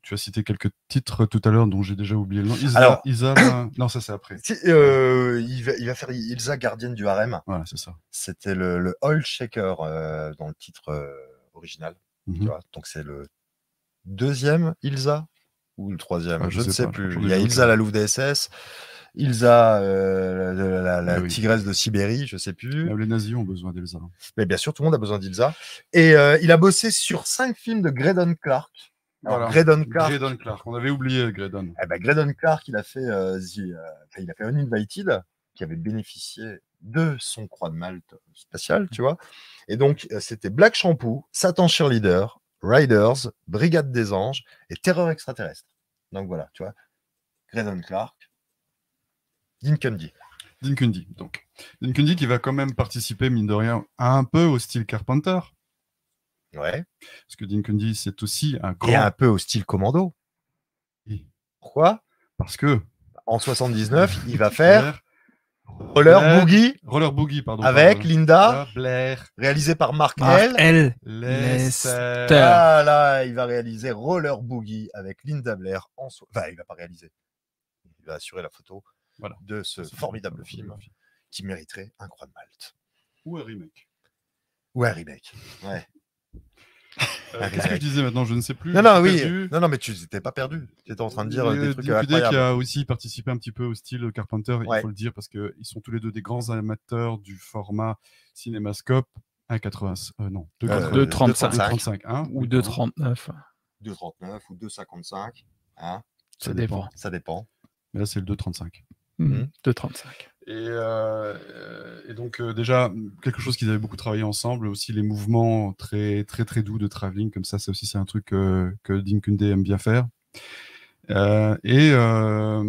tu as cité quelques titres tout à l'heure dont j'ai déjà oublié le nom. Isa, Alors- Isa, là- non ça c'est après. Si, euh, il, va, il va faire Ilsa, gardienne du harem. Voilà, c'est ça. C'était le, le Oil Shaker euh, dans le titre euh, original. tu vois. Donc c'est le deuxième Ilsa ou le troisième, Ah, je, je ne sais plus. Il y a Ilsa la Louve des SS, Ilsa euh, la, la- la Ah oui. tigresse de Sibérie, je sais plus. Où les nazis ont besoin d'Elsa. Mais bien sûr, tout le monde a besoin d'Ilsa. Et euh, il a bossé sur cinq films de Graydon Clark. Alors, Voilà. Graydon Clark, Graydon Clark, on avait oublié Graydon. eh ben, Graydon Clark, il a fait, euh, The, euh, il a fait Uninvited, qui avait bénéficié de son croix de Malte spatial, tu vois. Et donc, euh, c'était Black Shampoo, Satan Cheerleader, Riders, Brigade des Anges et Terreur extraterrestre. Donc voilà, tu vois. Graydon Clark, Dean Cundey, donc. Dean Cundey qui va quand même participer, mine de rien, un peu au style Carpenter. Ouais. Parce que Dean Cundey, c'est aussi un Et grand. un peu au style commando. Oui. Pourquoi? Parce que. En 79, il va faire Roller Blair- Boogie Roller Boogie, pardon. avec pardon. Linda, Blair. réalisé par Mark Mark L. L. Lester. Lester. Ah là, il va réaliser Roller Boogie avec Linda Blair en so- Enfin, il va pas réaliser. Il va assurer la photo Voilà. de ce formidable film qui mériterait un croix de Malte. Ou un remake. Ou un remake. Ouais. Euh, Qu'est-ce que je disais maintenant? Je ne sais plus. Non, non, oui. perdu. Non, non, mais tu n'étais pas perdu. Tu étais en train de dire euh, Euh, des trucs Cundey qui incroyables. a aussi participé un petit peu au style Carpenter, Ouais. il faut le dire, parce qu'ils sont tous les deux des grands amateurs du format cinémascope 1,80. Euh, non, 2,35. deux trente cinq. 2,35, hein, Ou oui, 2,39. 2,39 ou 2,55. Hein Ça dépend. Ça dépend. Mais là, c'est le 2,35. Mhm, 2,35. Et, euh, et donc euh, déjà quelque chose qu'ils avaient beaucoup travaillé ensemble, aussi les mouvements très très très doux de travelling comme ça, c'est aussi c'est un truc euh, que Dean Cundey aime bien faire. Euh, et euh,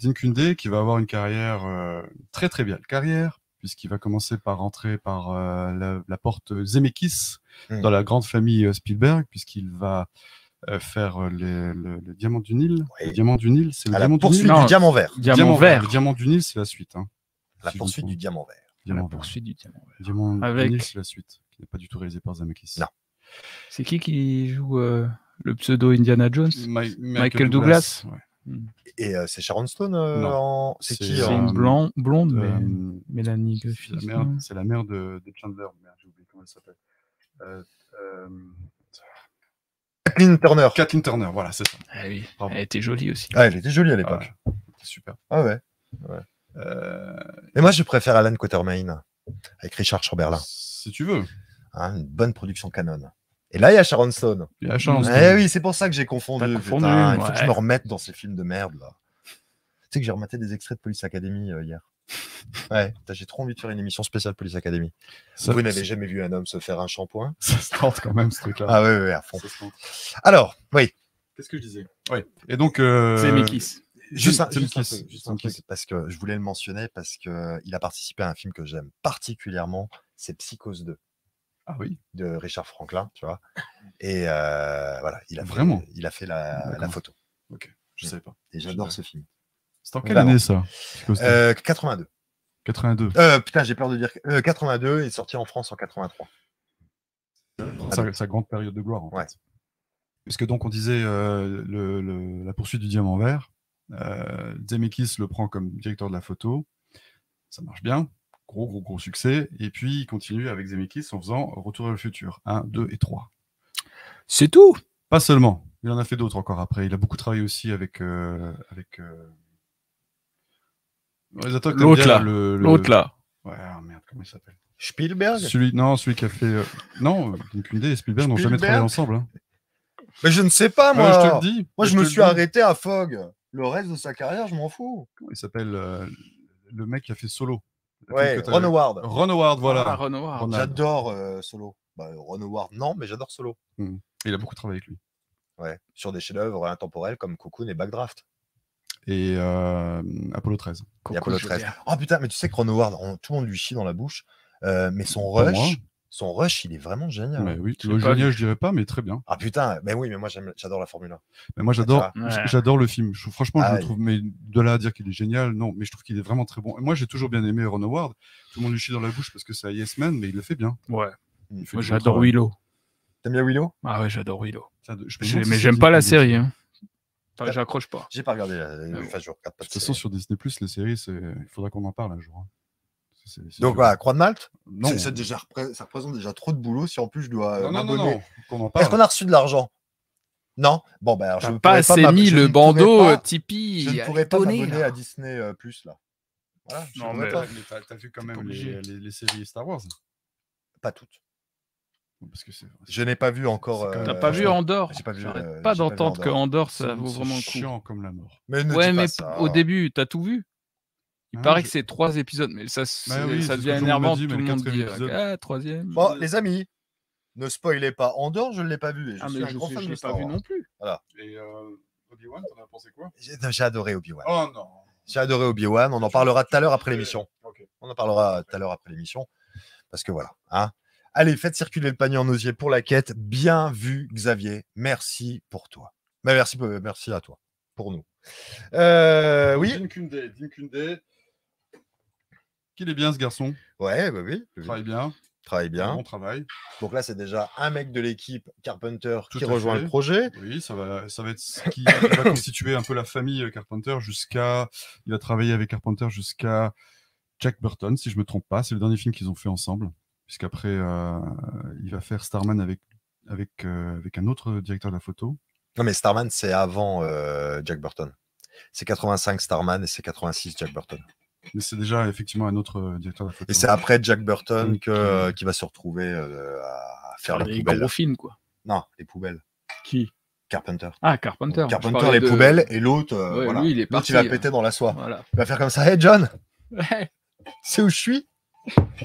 Dean Cundey qui va avoir une carrière euh, très très belle carrière puisqu'il va commencer par rentrer par euh, la, la porte Zemeckis Mm. dans la grande famille Spielberg puisqu'il va euh, faire euh, les- le, le diamant du Nil. Oui. Le diamant du Nil, c'est le À la diamant du poursuite Nil. Non, du diamant vert. Diamant, vert. Le diamant du Nil, c'est la suite. Hein. La Si poursuite du diamant vert. La vert. poursuite du diamant vert. Diamant du Nil, c'est la suite, qui n'est pas du tout réalisé par Zemeckis. Non. C'est qui qui joue euh, le pseudo Indiana Jones? Ma- Michael Douglas. ouais. Et euh, c'est Sharon Stone euh, en- C'est qui C'est euh, une blanc, blonde, mais Euh, Mélanie c'est la Griffith. c'est la mère de, de Chandler. Merde, j'ai oublié comment elle s'appelle. Kathleen Turner. Kathleen Turner, voilà, c'est ça. Ah oui, Bravo. elle était jolie aussi. Ah, elle était jolie à l'époque. Ouais, c'est super. Ah ouais. Euh, Et moi, je préfère Alan Quatermain avec Richard Chamberlain. si tu veux. Hein, une bonne production canon. Et là, il y a Sharon Stone. Il y a Sharon Eh Stone. oui, c'est pour ça que j'ai confondu. Putain. il faut que je me remette dans ces films de merde là. Tu sais que j'ai rematé des extraits de Police Academy euh, hier. Ouais, j'ai trop envie de faire une émission spéciale Police Academy. Ça- Vous n'avez jamais vu un homme se faire un shampoing? Ça se tente quand même, ce truc-là. Ah ouais, à fond. Alors, oui, Qu'est-ce que je disais? Oui. Et donc. Euh, juste un, Zemeckis. juste un truc, juste un truc, parce que je voulais le mentionner parce que il a participé à un film que j'aime particulièrement, c'est Psychose 2 Ah oui. de Richard Franklin, tu vois. Et euh, voilà, il a fait, Vraiment? il a fait la, photo. Ok. Je savais pas. Et j'adore ce film. C'est en quelle Vraiment. année ça Psycho Style Euh, 82. 82. Euh, putain, j'ai peur de dire. euh, 82 est sorti en France en 83. sa, sa grande période de gloire. En Ouais. fait. Puisque donc on disait euh, le- le- la poursuite du diamant vert. Euh, Zemeckis le prend comme directeur de la photo. Ça marche bien. Gros, gros, gros succès. Et puis il continue avec Zemeckis en faisant Retour vers le futur 1, 2 et 3. C'est tout. Pas seulement. Il en a fait d'autres encore après. Il a beaucoup travaillé aussi avec. euh, avec euh, le réalisateur que t'aimes L'autre là. le- le- L'autre là. Ouais, ah, merde, comment il s'appelle? Spielberg? Celui, Non, celui qui a fait. euh, Non, Kunde et Spielberg n'ont jamais travaillé ensemble. hein. Mais je ne sais pas, moi. Ouais, je te le dis. Moi, je, me suis dis. arrêté à Fogg. Le reste de sa carrière, je m'en fous. Comment il s'appelle euh, le mec qui a fait Solo? Ouais, Ron. Howard. Ron Howard, voilà. Ah, Ron Howard. J'adore euh, Solo. Bah, Ron Howard, non, mais j'adore Solo. Il a beaucoup travaillé avec lui. Ouais, sur des chefs-d'œuvre intemporels comme Cocoon et Backdraft. Et euh, Apollo 13. Et Coco, Apollo je 13. veux dire. Oh putain, mais tu sais que Ron Howard, on- tout le monde lui chie dans la bouche. euh, mais son rush, son rush, il est vraiment génial. Mais oui, le génial, je dirais pas, mais très bien. Ah putain, mais oui, mais moi j'adore la Formule 1. Mais moi, j'adore, Ouais. j'adore le film. Je- franchement, je Ah, le trouve, mais de là à dire qu'il est génial, non. Mais je trouve qu'il est vraiment très bon. Et moi, j'ai toujours bien aimé Ron Howard. Tout le monde lui chie dans la bouche parce que c'est un Yes Man, mais il le fait bien. Ouais. Fait Moi, j'adore. Willow. T'aimes bien Willow? Ah ouais, j'adore Willow. De- je Mais j'aime pas la série. Hein. Enfin, j'accroche pas. J'ai pas regardé. la- Ah Enfin, je regarde pas De de toute façon, sur Disney, les séries, c'est... il faudra qu'on en parle un jour. hein. Donc voilà, Croix de Malte, non, c'est- c'est déjà, repré- ça représente déjà trop de boulot si en plus je dois euh, non, non, non, m'abonner. non, qu'on en Est-ce qu'on a reçu de l'argent? Non? Bon, ben alors je ne pas assez mis le bandeau pas- euh, Tipeee. Je ne pourrais pas m'abonner à Disney euh, Plus là. Voilà, Non, mais- t'as, vu quand même les- les séries Star Wars Pas toutes. Parce que c'est, Je n'ai pas vu encore. Même- T'as euh, pas vu Andorre? J'ai pas vu, J'arrête euh, pas d'entendre que Andorre. Ça vaut vraiment le coup. chiant comme la mort. Mais ne Ouais, dis pas mais ça. au début, t'as tout vu. Il Ah, paraît je- que c'est trois épisodes, mais ça, Bah oui, ça devient que tout le monde énervant. dit, tout le monde dit quatrième épisode- Ah, troisième. Bon, les amis, ne spoilez pas. Andorre, je ne l'ai pas vu. Et je Ah, suis mais un je grand sais- fan je de l'ai pas vu non plus. Et euh, Obi-Wan, t'en as pensé quoi? J'ai adoré Obi-Wan. Oh non J'ai adoré Obi-Wan. On en parlera tout à l'heure après l'émission. Ok. On en parlera tout à l'heure après l'émission. Parce que voilà. Hein. Allez, faites circuler le panier en osier pour la quête. Bien vu, Xavier. Merci pour toi. Mais merci, euh, merci à toi. Pour nous. Euh, oui. Dean. Qu'il est bien ce garçon, Ouais, bah oui. il travaille bien, Travaille bien. bon travail. Donc là, c'est déjà un mec de l'équipe Carpenter Tout qui rejoint fait. le projet. Oui, ça va, ça va être ce qui va constituer un peu la famille euh, Carpenter jusqu'à. Il a travaillé avec Carpenter jusqu'à Jack Burton, si je me trompe pas. C'est le dernier film qu'ils ont fait ensemble, puisqu'après euh, il va faire Starman avec avec euh, avec un autre directeur de la photo. Non, mais Starman, c'est avant euh, Jack Burton. C'est 85 Starman et c'est 86 Jack Burton. Mais c'est déjà effectivement un autre directeur de la photo. Et c'est après Jack Burton Donc, que, qui va se retrouver euh, à faire les Des poubelles. gros films, quoi. Non, les poubelles. Qui? Carpenter. Ah, Carpenter. Carpenter, les de- poubelles et l'autre, euh, Ouais, voilà. lui, il est parti. il va hein. péter dans la soie. Voilà. Il va faire comme ça. Hey John, Ouais, c'est où je suis?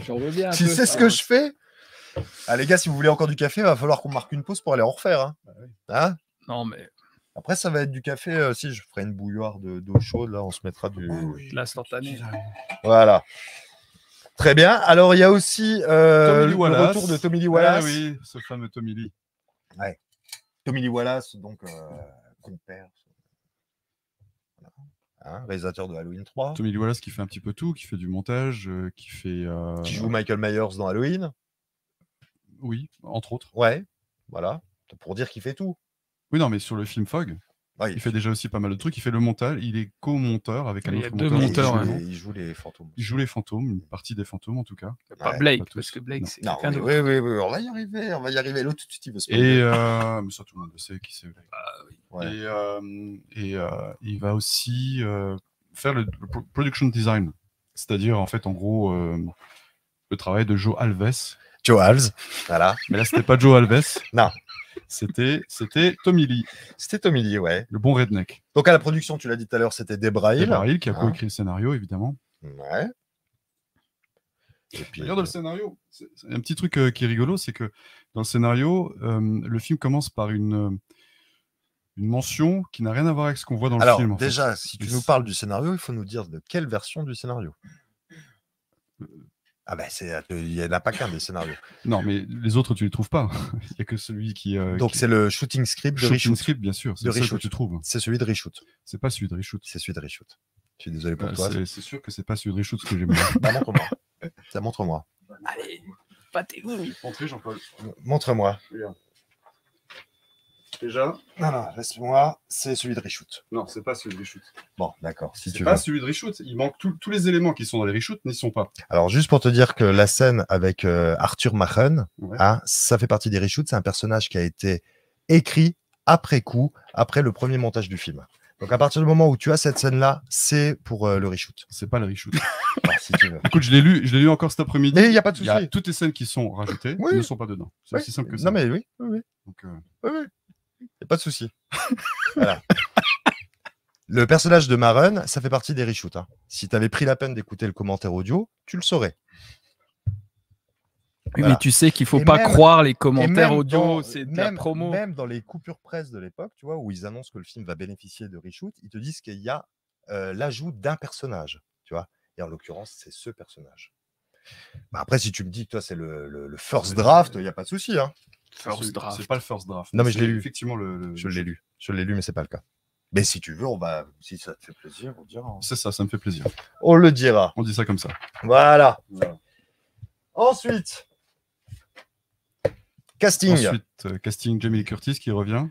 J'en veux bien. un Tu peu. sais ce que je fais? Ah les gars, si vous voulez encore du café, va falloir qu'on marque une pause pour aller en refaire. Hein Hein? Non, mais Après, ça va être du café. euh, si je ferai une bouilloire de- d'eau chaude, là, on se mettra du. l'instantané. Voilà. Très bien. Alors, il y a aussi euh, le retour de Tommy Lee Ah Wallace. oui, ce fameux Tommy Lee. Tommy Lee Wallace, donc euh, compère. Hein, réalisateur de Halloween 3. Tommy Lee Wallace qui fait un petit peu tout, qui fait du montage, euh, qui fait. euh, Qui joue Michael Myers dans Halloween. Oui, entre autres. Ouais. Voilà. Pour dire qu'il fait tout. Oui, non, mais sur le film Fog, Ouais, il fait déjà aussi pas mal de trucs. Il fait le montage, il est co-monteur avec un Il y a autre deux monteur. il, joue ouais. les, il joue les fantômes. Il joue les fantômes, une partie des fantômes en tout cas. Pas Ouais, Blake, pas parce que Blake, Non. c'est quelqu'un oui, d'autre. oui, oui, oui, on va y arriver, on va y arriver. L'autre, tout de suite, il veut se Et euh, mais ça, tout le monde le sait qui c'est. Ouais. Et, euh, et euh, il va aussi euh, faire le, le pro- production design, c'est-à-dire en fait en gros euh, le travail de Joe Alves. Joe Halves. Voilà. Mais là, c'était pas Joe Alves. Non. C'était c'était Tommy Lee, C'était Tommy Lee, ouais. le bon redneck. Donc à la production, tu l'as dit tout à l'heure, c'était Debra Hill. Debra Hill qui a Hein. coécrit le scénario évidemment. Ouais. Et puis, D'ailleurs, dans le scénario, c'est c'est un petit truc euh, qui est rigolo, c'est que dans le scénario, euh, le film commence par une, euh, une mention qui n'a rien à voir avec ce qu'on voit dans Alors, le film. fait. déjà, si tu nous parles du scénario, il faut nous dire de quelle version du scénario. Euh, Ah ben, c'est, il n'y en a pas qu'un des scénarios. Non, mais les autres, tu les trouves pas. Il y a que celui qui. euh, Donc qui- c'est le shooting script de Shooting Reshoot. Script, bien sûr. C'est seul que Reshoot. tu trouves. C'est celui de Reshoot. C'est pas celui de Reshoot. C'est celui de Reshoot. Je suis désolé pour Bah, toi. c'est sûr que c'est pas celui de Richout que j'aime bien. Bah, montre-moi. Ça, montre-moi. Allez, pâtez-vous. Jean-Paul. Montre-moi. Déjà Non, non, laisse-moi. C'est celui de Richout. Non, c'est pas celui de Richout. Bon, d'accord, si C'est pas veux. celui de Richout. Il manque tout- tous les éléments qui sont dans les Richout n'y sont pas. Alors, juste pour te dire que la scène avec euh, Arthur Machen, Ouais. hein, ça fait partie des reshoots. C'est un personnage qui a été écrit après coup, après le premier montage du film. Donc, à partir du moment où tu as cette scène-là, c'est pour euh, le reshoot. C'est pas le Richout. Alors, si tu veux. Écoute, je l'ai lu, je l'ai lu encore cet après-midi. Mais il n'y a pas de souci. toutes les scènes qui sont rajoutées Oui. ne sont pas dedans. C'est Oui. aussi simple que ça. Non, mais oui, oui, oui. Donc, euh, oui, a pas de souci. voilà. Le personnage de Maren, ça fait partie des reshoots. hein. Si tu avais pris la peine d'écouter le commentaire audio, tu le saurais. Oui, Voilà. mais tu sais qu'il faut Et pas même- croire les commentaires audio, c'est de la même- promo. Même dans les coupures presse de l'époque, tu vois, où ils annoncent que le film va bénéficier de reshoot, ils te disent qu'il y a euh, l'ajout d'un personnage, tu vois. Et en l'occurrence, c'est ce personnage. Bah, après, si tu me dis que toi, c'est le, le- le first draft, il n'y a pas de souci. Hein. First c'est- draft. C'est pas le first draft. Non, mais je l'ai lu. Effectivement, le. le- Je l'ai lu. Je l'ai lu, mais c'est pas le cas. Mais si tu veux, on va, si ça te fait plaisir, on dira. hein. C'est ça, ça me fait plaisir. On le dira. On dit ça comme ça. Voilà. Voilà. Ensuite, casting. Ensuite, euh, casting Jamie Lee Curtis qui revient.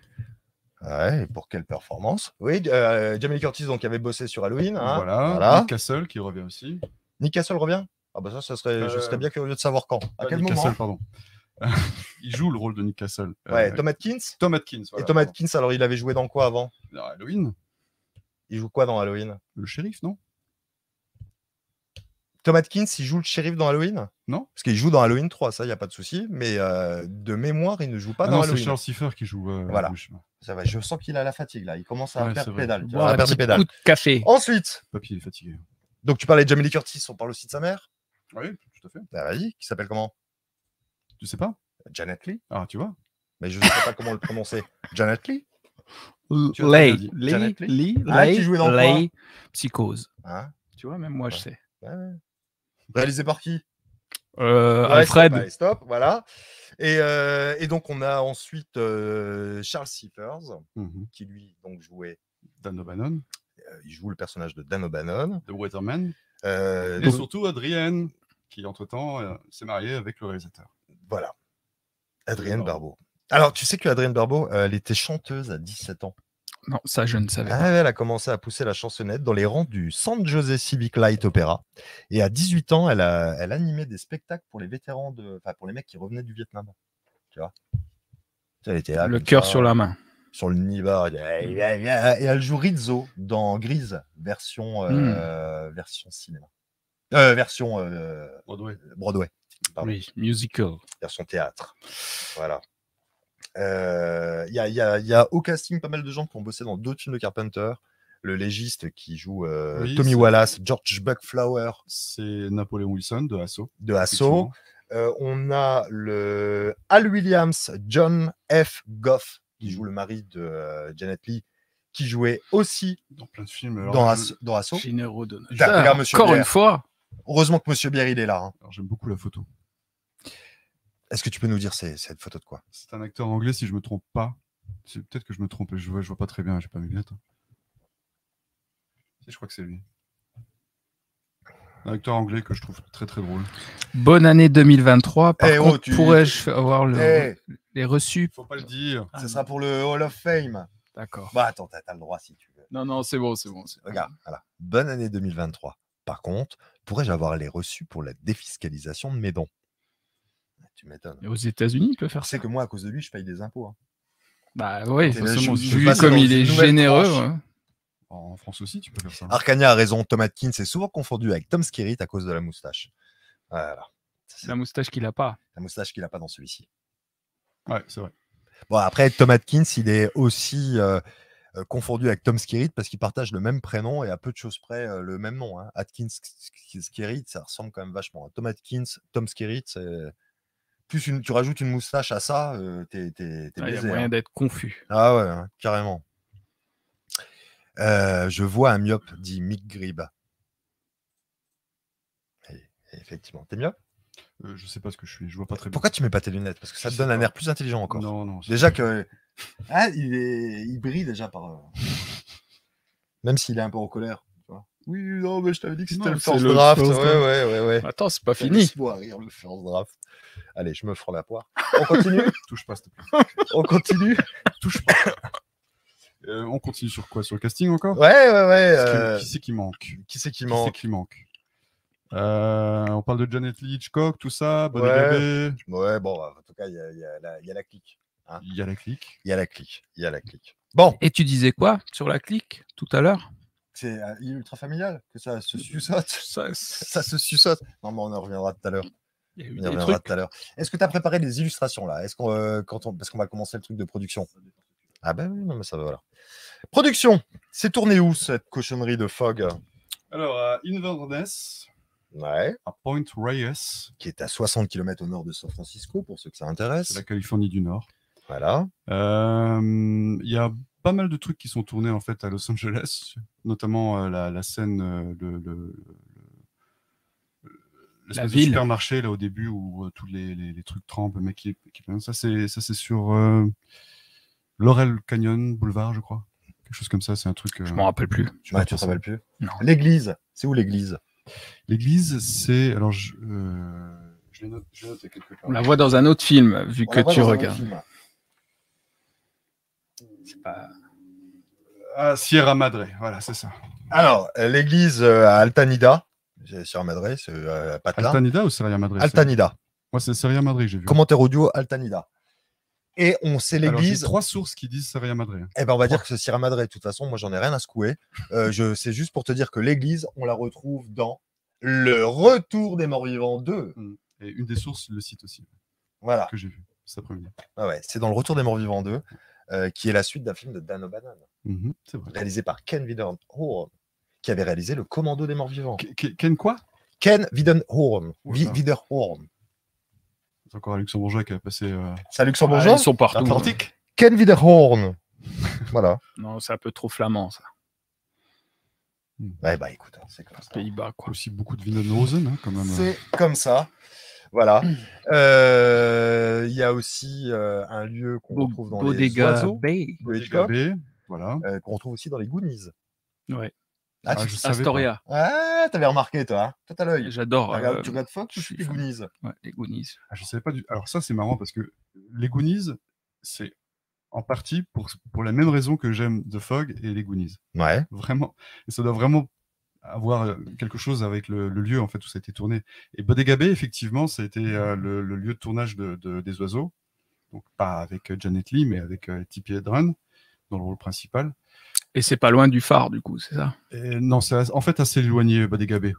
Ouais, et pour quelle performance? Oui, euh, Jamie Lee Curtis donc, qui avait bossé sur Halloween. hein. voilà. voilà. Nick Castle qui revient aussi. Nick Castle revient? Ah bah ça, ça serait, je Euh, serais bien curieux de savoir quand. À Pas quel Nick moment? Castle, pardon. il joue le rôle de Nick Castle. Ouais, Euh, Tom Atkins. Tom Atkins. Et Tom. Atkins, alors il avait joué dans quoi avant? Dans Halloween. Il joue quoi dans Halloween? Le shérif, non? Tom Atkins, il joue le shérif dans Halloween? Non. Parce qu'il joue dans Halloween 3, ça, il n'y a pas de souci. Mais euh, de mémoire, il ne joue pas Ah dans non, c'est Halloween. Charles Cipher qui joue. euh, Voilà. Ça va, je sens qu'il a la fatigue là. Il commence à Ouais, perdre c'est pédale. vois, à perdre pédale. coup de café. Ensuite, Papy, il est fatigué. donc tu parlais de Jamie Lee Curtis, on parle aussi de sa mère? Oui, tout à fait. Ah, Vas-y, qui s'appelle comment? Tu sais pas Janet Lee Ah, tu vois Mais je ne sais pas comment le prononcer. Janet Lee Lay. Lay, qui Lay, Psychose. hein Tu vois, même moi, je sais. Réalisé par qui? Euh, Ouais, Alfred. Stop, allez, stop, voilà. Et, euh, et donc, on a ensuite euh, Charles Seafers, Mhm. qui lui donc jouait, Dan O'Bannon, euh, il joue le personnage de Dan O'Bannon. The Waterman. Et donc, surtout Adrienne, qui entre-temps s'est mariée avec le réalisateur. Voilà. Adrienne Barbeau. Barbeau. Alors, tu sais que Adrienne Barbeau, euh, elle était chanteuse à 17 ans. Non, ça, je ne savais Ah pas. elle a commencé à pousser la chansonnette dans les rangs du San Jose Civic Light Opera. Et à 18 ans, elle, a, elle animait des spectacles pour les vétérans, de, enfin pour les mecs qui revenaient du Vietnam. Tu vois? Elle était là, Le cœur sur la main. Sur le dit, Hey, yeah, yeah Et elle joue Rizzo dans Grise, version, euh, version cinéma. Euh, version euh, Broadway. Broadway, Pardon. Oui, musical. version théâtre. Voilà. Euh, Il y, a, y a- il y a au casting pas mal de gens qui ont bossé dans d'autres films de Carpenter. Le légiste qui joue euh, Oui, Tommy Wallace, George Buckflower C'est Napoléon Wilson de Asso. de Asso. Euh, on a le Al Williams, John F. Goff, qui joue le mari de euh, Janet Lee, qui jouait aussi Dans plein de films. Alors, dans, Asso- dans Asso. Généreux de Putain, regarde, monsieur Encore Bière. une fois. Heureusement que Monsieur Bière, il est là. hein. j'aime beaucoup la photo. Est-ce que tu peux nous dire c'est cette photo de quoi? C'est un acteur anglais, si je me trompe pas. C'est peut-être que je me trompe. Je vois, je vois pas très bien. J'ai pas mes lunettes. hein. Si, je crois que c'est lui. Un acteur anglais que je trouve très très drôle. Bonne année 2023. Par Eh oh, contre, tu- pourrais-je avoir le- Eh, les reçus? Faut pas le dire. Ce sera pour le Hall of Fame. D'accord. Bah attends, t'as t'as le droit si tu veux. Non, non, c'est bon, c'est bon. c'est bon. Regarde, voilà. Bonne année 2023. Par contre, pourrais-je avoir les reçus pour la défiscalisation de mes dons? Tu m'étonnes. Et aux États-Unis, il peut faire Tu ça. sais que moi, à cause de lui, je paye des impôts. hein. Bah oui, C'est forcément, vu comme il est généreux. En France aussi, tu peux faire ça. Arcania a raison, Tom Atkins est souvent confondu avec Tom Skerritt à cause de la moustache. Voilà. C'est La moustache qu'il a pas. la moustache qu'il n'a pas dans celui-ci. Ouais, c'est vrai. Bon, après, Tom Atkins, il est aussi euh, euh, confondu avec Tom Skerritt parce qu'ils partagent le même prénom et à peu de choses près euh, le même nom. hein. Atkins, Skerritt, ça ressemble quand même vachement. Tom Atkins, Tom Skerritt, c'est. Plus une, tu rajoutes une moustache à ça, euh, t'es t'es- t'es Ah, Il y a moyen hein. d'être confus. Ah ouais, hein, carrément. Euh, je vois un myope, dit Mick Grib. Effectivement, t'es myope? Euh, je sais pas ce que je suis. Je vois pas très bien. Pourquoi tu mets pas tes lunettes? Parce que ça Je te donne un air plus intelligent encore. Non, non. Déjà que. Ah, il, est... il brille déjà par. euh, Même s'il est un peu en colère. Oui, non, mais je t'avais dit que c'était le first le draft. first Ouais, ouais, ouais, ouais. Attends, c'est pas fini. Laisse-moi rire le first draft. Allez, je me ferai la poire. On continue Touche pas, s'il te plaît. On continue Touche pas. Euh, on continue sur quoi? Sur le casting encore? Ouais, ouais, ouais. Qui- euh, Qui c'est qui manque? Qui c'est qui Qui c'est manque qui manque? Euh, On parle de Janet Lee Hitchcock, tout ça, Bonnet Ouais. Gabé, Ouais, bon, en tout cas, il y a, y la- il y a la clique. il y a la clique. Il y a la clique. Il y a la clique. Bon, Et tu disais quoi sur la clique tout à l'heure? C'est euh, ultra familial que ça se suçote. Ça, Ça se suçote. Non, mais on en reviendra tout à l'heure. Il y a eu On y des reviendra trucs. tout à l'heure. Est-ce que tu as préparé des illustrations là? Est-ce qu'on, euh, quand on, parce qu'on va commencer le truc de production. Ah ben oui, non mais ça va voilà. Production. C'est tourné où cette cochonnerie de Fog? Alors, à Inverness, Ouais. à Point Reyes, Qui est à 60 km au nord de San Francisco pour ceux que ça intéresse. c'est la Californie du Nord. Voilà. Euh, Il y a pas mal de trucs qui sont tournés en fait à Los Angeles, notamment euh, la, la scène, euh, le, ville. supermarché là au début où euh, tous les, les, les trucs trempent, mec qui, qui- ça c'est ça c'est sur euh, Laurel Canyon Boulevard, je crois, quelque chose comme ça. C'est un truc. euh, Je m'en rappelle plus. je sais Ouais, tu rappelles plus. L'église. C'est où l'église? L'église, c'est alors je, euh, je noté quelque part. On la voit dans un autre film, vu On que la tu regardes. C'est pas- Ah, Sierra Madre, voilà, c'est ça. Alors, l'église euh, à Altanida. Sur Madré, c'est euh, là. Altanida ou Sierra Madre Altanida. Moi, c'est Sierra Madre que j'ai vu. Commentaire audio Altanida. Et on sait l'église. trois sources qui disent Sierra Madre. Eh ben, on va dire que c'est Sierra Madre. De toute façon, moi, j'en ai rien à secouer. Euh, je, c'est juste pour te dire que l'église, on la retrouve dans Le Retour des Morts Vivants 2. Et une des sources le cite aussi, Voilà. que j'ai vu cet après-midi. Ah ouais, c'est dans Le Retour des Morts Vivants 2, euh, qui est la suite d'un film de Dan O'Bannon, c'est vrai. réalisé par Ken Widenhorn, qui avait réalisé Le Commando des Morts Vivants. Ke- Ke- Ken quoi? Ken Widenhorn. Vi- Oula. Widerhorn. C'est encore un luxembourgeois qui a passé. euh, C'est un Ah, luxembourgeois ils sont partout. Atlantique Ken Widerhorn. voilà. Non, c'est un peu trop flamand, ça. Ouais, bah écoute, hein, c'est comme ça. Pays-Bas, quoi. aussi beaucoup de Wienerhausen, hein, quand même. euh. C'est comme ça. Voilà. Euh, Il y a aussi euh, un lieu qu'on retrouve dans Bodega les oiseaux, Bay. de Hitchcock, Gabé, voilà. euh, qu'on retrouve aussi dans les Goonies. Ouais. Ah, Ah, tu... je savais Astoria. ah, t'avais remarqué, toi. Hein toi, t'as l'œil. J'adore. Tu regardes, euh, tu regardes Fox suis les. Goonies? Ouais, les Goonies. Ah, je savais pas du. Alors ça, c'est marrant parce que les Goonies, c'est en partie pour, pour la même raison que j'aime The Fog et les Goonies. Ouais. Vraiment. Et ça doit vraiment avoir euh, quelque chose avec le, le lieu en fait où ça a été tourné. Et Bodega Bay, effectivement, ça a été euh, le, le lieu de tournage de, de- des oiseaux. Donc pas avec euh, Janet Lee, mais avec euh, Tippi Hedren dans le rôle principal. Et c'est pas loin du phare, du coup, c'est ça? Et non, c'est en fait assez éloigné Bodega Bay.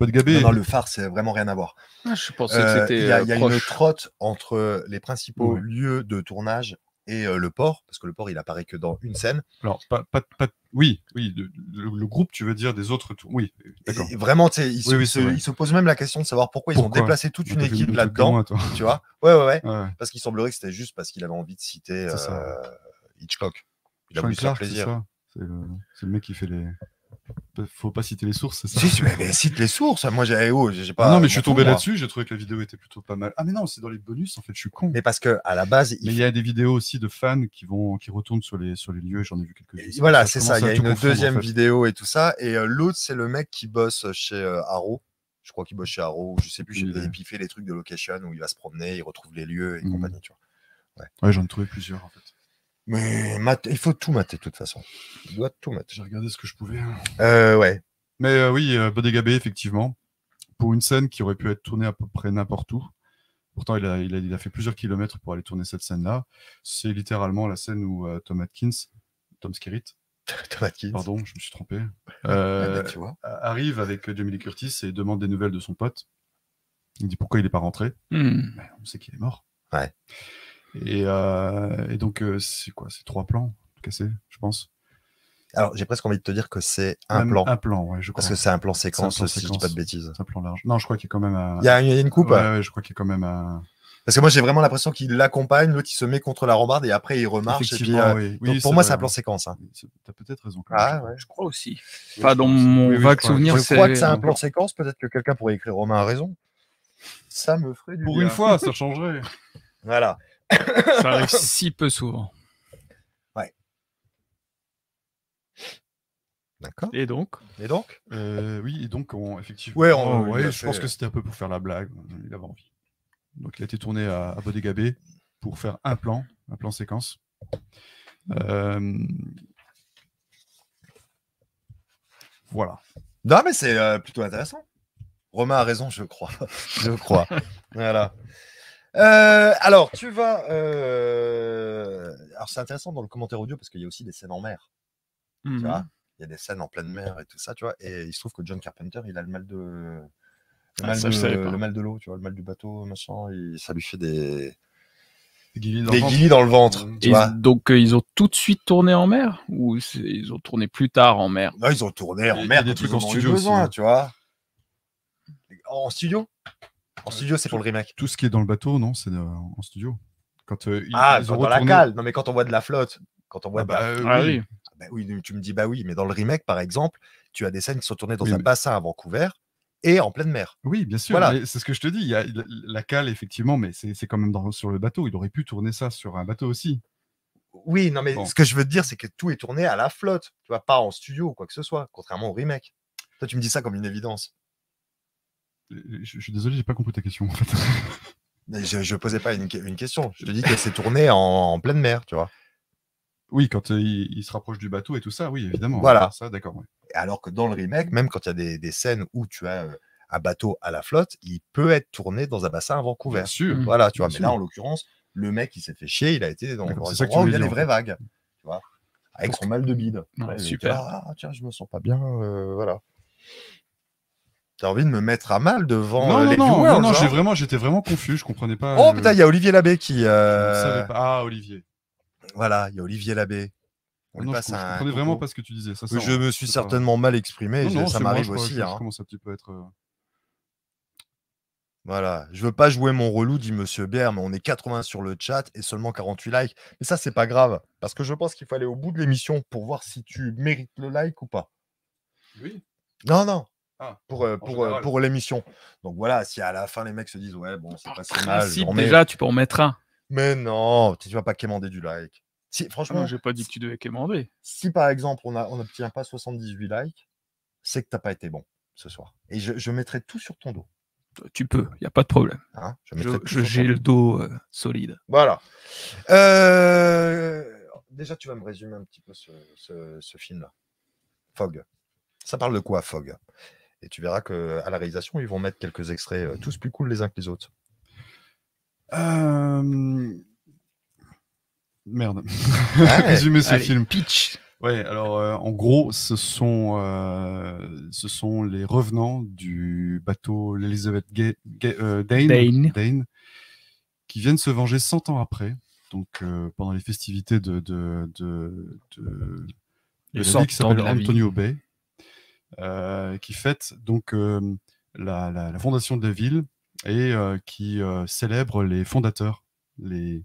Bodega Bay, Non, non, le phare, c'est vraiment rien à voir. ah, Je pensais Euh, que c'était Il y a, y a une trotte entre les principaux Ouais. lieux de tournage et euh, le port, parce que le port, il apparaît que dans une scène. alors pas, pas, pas- oui, oui, le, groupe, tu veux dire des autres tours. Oui, d'accord. Vraiment, tu sais, se, oui, c'est se- vrai. se même la question de savoir pourquoi, ils ont déplacé toute une équipe là-dedans. Tu vois Ouais, ouais, ouais. Ouais. Parce qu'il semblerait que c'était juste parce qu'il avait envie de citer euh, Hitchcock. Il a voulu se faire plaisir. ça. C'est le, c'est le mec qui fait les. Faut pas citer les sources, c'est ça Si, mais, mais cite les sources. Moi, j'ai oh, j'ai pas. Ah non, mais je suis tombé là-dessus, j'ai trouvé que la vidéo était plutôt pas mal. Ah, mais non, c'est dans les bonus, en fait, je suis con. Mais parce que à la base, il Mais il y a des vidéos aussi de fans qui vont qui retournent sur les sur les lieux, j'en ai vu quelques-unes. Et Voilà, c'est ça. Il y a une confondre, en deuxième fait. vidéo et tout ça. Et euh, l'autre, c'est le mec qui bosse chez euh, Arrow. Je crois qu'il bosse chez Arrow, je sais plus. Aucune Et idée. puis il fait les trucs de location où il va se promener, il retrouve les lieux et Mhm. compagnie. Tu vois. Ouais, j'en ai trouvé plusieurs, en fait. Mais mat- il faut tout mater de toute façon. Il doit tout mater. J'ai regardé ce que je pouvais. hein. Euh, ouais. Mais euh, oui, euh, Bodega Bay, effectivement, pour une scène qui aurait pu être tournée à peu près n'importe où. Pourtant, il a, il, a, il a fait plusieurs kilomètres pour aller tourner cette scène-là. C'est littéralement la scène où euh, Tom Atkins, Tom Skerritt, Tom Atkins. pardon, je me suis trompé, Ah, euh, bah, tu vois. arrive avec Jamie Lee Curtis et demande des nouvelles de son pote. Il dit pourquoi il n'est pas rentré. Hmm. Ben, on sait qu'il est mort. Ouais. Et, euh, et donc, euh, c'est quoi? C'est trois plans cassés, je pense? Alors, j'ai presque envie de te dire que c'est un Même plan. Un plan, ouais, je crois. Parce que c'est un plan séquence, plan si je dis pas de bêtises. C'est un plan large. Non, je crois qu'il y a quand même un. Il y a, il y a une coupe. Ouais, ouais, je crois qu'il y a quand même un. Parce que moi, j'ai vraiment l'impression qu'il l'accompagne, l'autre, il se met contre la rambarde et après, il remarche. Et puis, Effectivement, euh, oui. donc, Oui, pour moi, c'est un plan séquence. hein. Oui, c'est- T'as peut-être raison. quand même, Ah je crois. ouais. Je crois aussi. Oui, je dans mon Oui, oui, vague souvenir. Je crois que c'est un plan séquence. Peut-être que quelqu'un pourrait écrire Romain a raison. Ça me ferait du Pour bien. une fois, ça changerait. Voilà. Ça arrive si peu souvent. D'accord. Et donc? Et donc? Euh, oui, et donc, on, effectivement, Ouais, on- ouais, a je pense que c'était un peu pour faire la blague. Il avait envie. Donc, il a été tourné à, à Bodegabé pour faire un plan, un plan séquence. Euh, Voilà. Non, mais c'est euh, plutôt intéressant. Romain a raison, je crois. je crois. voilà. Euh, alors, tu vas. euh, Alors, c'est intéressant dans le commentaire audio parce qu'il y a aussi des scènes en mer. Tu Mhm. vois Il y a des scènes en pleine mer et tout ça, tu vois. Et il se trouve que John Carpenter, il a le mal de. Le Ah, mal, ça, de, le mal de l'eau, tu vois, le mal du bateau, machin, il- ça lui fait des, Des guillis dans des le ventre. guillis dans le ventre. Tu vois donc, euh, ils ont tout de suite tourné en mer Ou ils ont tourné plus tard en mer? Non, ils ont tourné en mer des trucs ils en studio aussi, besoin, hein. tu vois. En studio? En studio, c'est pour le remake. Tout ce qui est dans le bateau, non, c'est euh, en studio. Quand euh, ils, Ah, ils dans, ont dans la cale. Non, mais quand on voit de la flotte, quand on voit Ah de la- bah, euh, Ah oui. oui. Bah oui, tu me dis bah oui, mais dans le remake, par exemple, tu as des scènes qui sont tournées dans Oui, un mais- bassin à Vancouver et en pleine mer. Oui, bien sûr. Voilà. C'est ce que je te dis. Il y a la- cale, effectivement, mais c'est c'est quand même dans- sur le bateau. Il aurait pu tourner ça sur un bateau aussi. Oui, non, mais Bon. ce que je veux te dire, c'est que tout est tourné à la flotte, tu vois, pas en studio ou quoi que ce soit, contrairement au remake. Toi, tu me dis ça comme une évidence. Euh, Je, suis désolé, j'ai pas compris ta question. En fait. Je, je posais pas une, une question. Je te dis que c'est tourné en, en pleine mer, tu vois. oui, quand euh, il, il se rapproche du bateau et tout ça, oui, évidemment. Voilà. Ça, d'accord. ouais. Alors que dans le remake, même quand il y a des, des scènes où tu as euh, un bateau à la flotte, il peut être tourné dans un bassin à Vancouver. Bien sûr. Voilà, tu vois. Bien Mais là, en l'occurrence, le mec, il s'est fait chier, il a été dans, dans les ça où il y a des dire, vraies vagues. Tu vois. Avec son mal de bide. Ouais, super. ah, tiens, je me sens pas bien. euh, voilà. T'as envie de me mettre à mal devant non, euh, non, les non, viewers, non, non, j'ai vraiment, j'étais vraiment confus. Je comprenais pas. Oh je- putain, il y a Olivier Labbé qui. euh, pas. Ah, Olivier. Voilà, il y a Olivier Labbé. On lui non, je, passe je un comprenais vraiment pas ce que tu disais. Ça, Oui, ça, Je me suis pas- certainement mal exprimé, Non, ça m'arrive aussi. Je, hein. je commence un petit peu à être. euh, Voilà, je veux pas jouer mon relou, dit Monsieur Bière, mais on est 80 sur le chat et seulement 48 likes. Mais ça, c'est pas grave, parce que je pense qu'il faut aller au bout de l'émission pour voir si tu mérites le like ou pas. Oui. Non, non. Ah, pour euh, pour, euh, pour l'émission. Donc voilà, si à la fin les mecs se disent ouais bon c'est pas si mal, mets- déjà, tu peux en mettre un. mais non, tu vas pas quémander du like. Si franchement, Moi, j'ai pas dit que tu devais quémander. si par exemple on a on n'obtient pas 78 likes, c'est que t'as pas été bon ce soir. Et je, je mettrai tout sur ton dos. Tu peux, il n'y a pas de problème. hein, je J'ai le dos euh, solide. Voilà. Euh, Déjà, tu vas me résumer un petit peu ce, ce- ce film-là. Fog. Ça parle de quoi, Fog? Et tu verras que à la réalisation, ils vont mettre quelques extraits, euh, tous plus cool les uns que les autres. Euh, Merde. Résumer ce Allez, film. Pitch. Ouais, alors euh, en gros, ce sont, euh, ce sont les revenants du bateau l'Elizabeth Ga- Ga- euh, Dane, Dane. Dane, qui viennent se venger 100 ans après, donc euh, pendant les festivités de, de, de, de, de Le qui s'appelle. Antonio Bay, euh, qui fête donc euh, la, la, la fondation de la ville et euh, qui euh, célèbre les fondateurs, les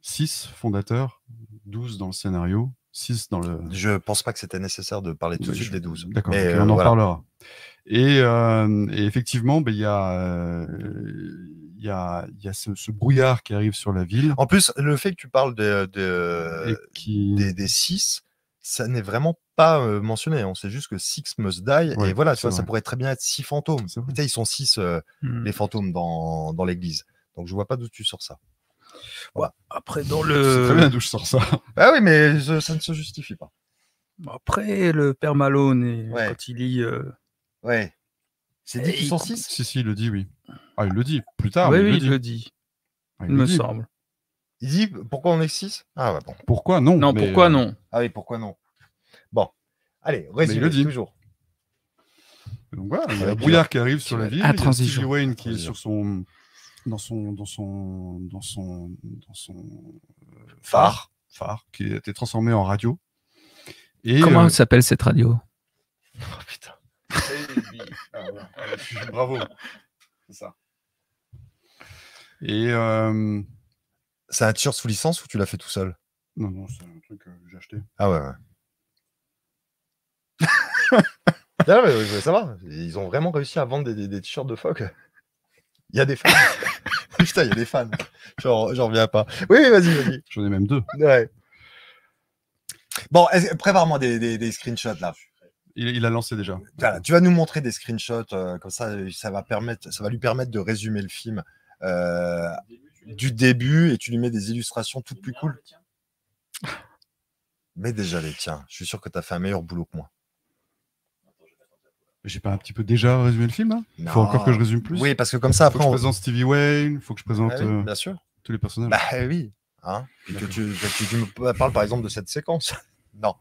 six fondateurs, 12 dans le scénario, 6 dans le, Je pense pas que c'était nécessaire de parler tout de suite des 12. D'accord, Mais, ok, euh, on en voilà. parlera. Et, euh, et effectivement, ben, il y a, euh, y a, y a ce, ce brouillard qui arrive sur la ville. En plus, le fait que tu parles de, de- et qui... des, des six, ça n'est vraiment pas euh, mentionné. On sait juste que Six must die. Ouais, et voilà, tu c'est vois, ça pourrait très bien être six fantômes. Ils sont six, euh, Hmm. les fantômes dans, dans l'église. Donc je vois pas d'où tu sors ça. Après, dans C'est très bien le... d'où je sors ça. Ah oui, mais je- ça ne se justifie pas. Après, le père Malone, et Ouais. quand il lit... euh, Ouais. C'est dit qu'ils il- sont six? Si, si, il le dit, oui. Ah, il le dit plus tard. oui, oui, il il le le dit. Ah, il le me dit. semble. Il dit pourquoi on est six? Ah ouais, bon. Pourquoi non Non, mais, pourquoi euh, non? Ah oui, pourquoi non? Bon. Allez, résumé, le dit. toujours. Donc voilà, il y a brouillard qui arrive sur la ville. Il y a Wayne qui est sur son, dans son, dans son, dans son, dans son euh, Phare. phare, qui a été transformé en radio. Et Comment euh, s'appelle cette radio? Oh putain. Bravo. C'est ça. Et euh, C'est un t-shirt sous licence ou tu l'as fait tout seul? Non, non, c'est un truc que j'ai acheté. Ah ouais, ouais. Ah veux savoir. Ils ont vraiment réussi à vendre des, des- des t-shirts de phoque? Il y a des fans. Putain, il y a des fans. J'en reviens pas. Oui, oui, vas-y, vas-y. J'en ai même deux. Ouais. Bon, prépare-moi des, des, des screenshots là. Il, il a lancé déjà. Voilà, tu vas nous montrer des screenshots, euh, comme ça, euh, ça va, permettre, ça va lui permettre de résumer le film euh, du début et tu lui mets des illustrations toutes plus cool. Mais déjà les tiens, je suis sûr que tu as fait un meilleur boulot que moi. J'ai pas un petit peu déjà résumé le film là Il faut Non. encore que je résume plus Oui, parce que comme ça, Faut après, que je on... présente Stevie Wayne, faut que je présente oui, euh, bien sûr. tous les personnages. Bah eh oui. Hein Et que tu, que me parles par exemple de cette séquence. non.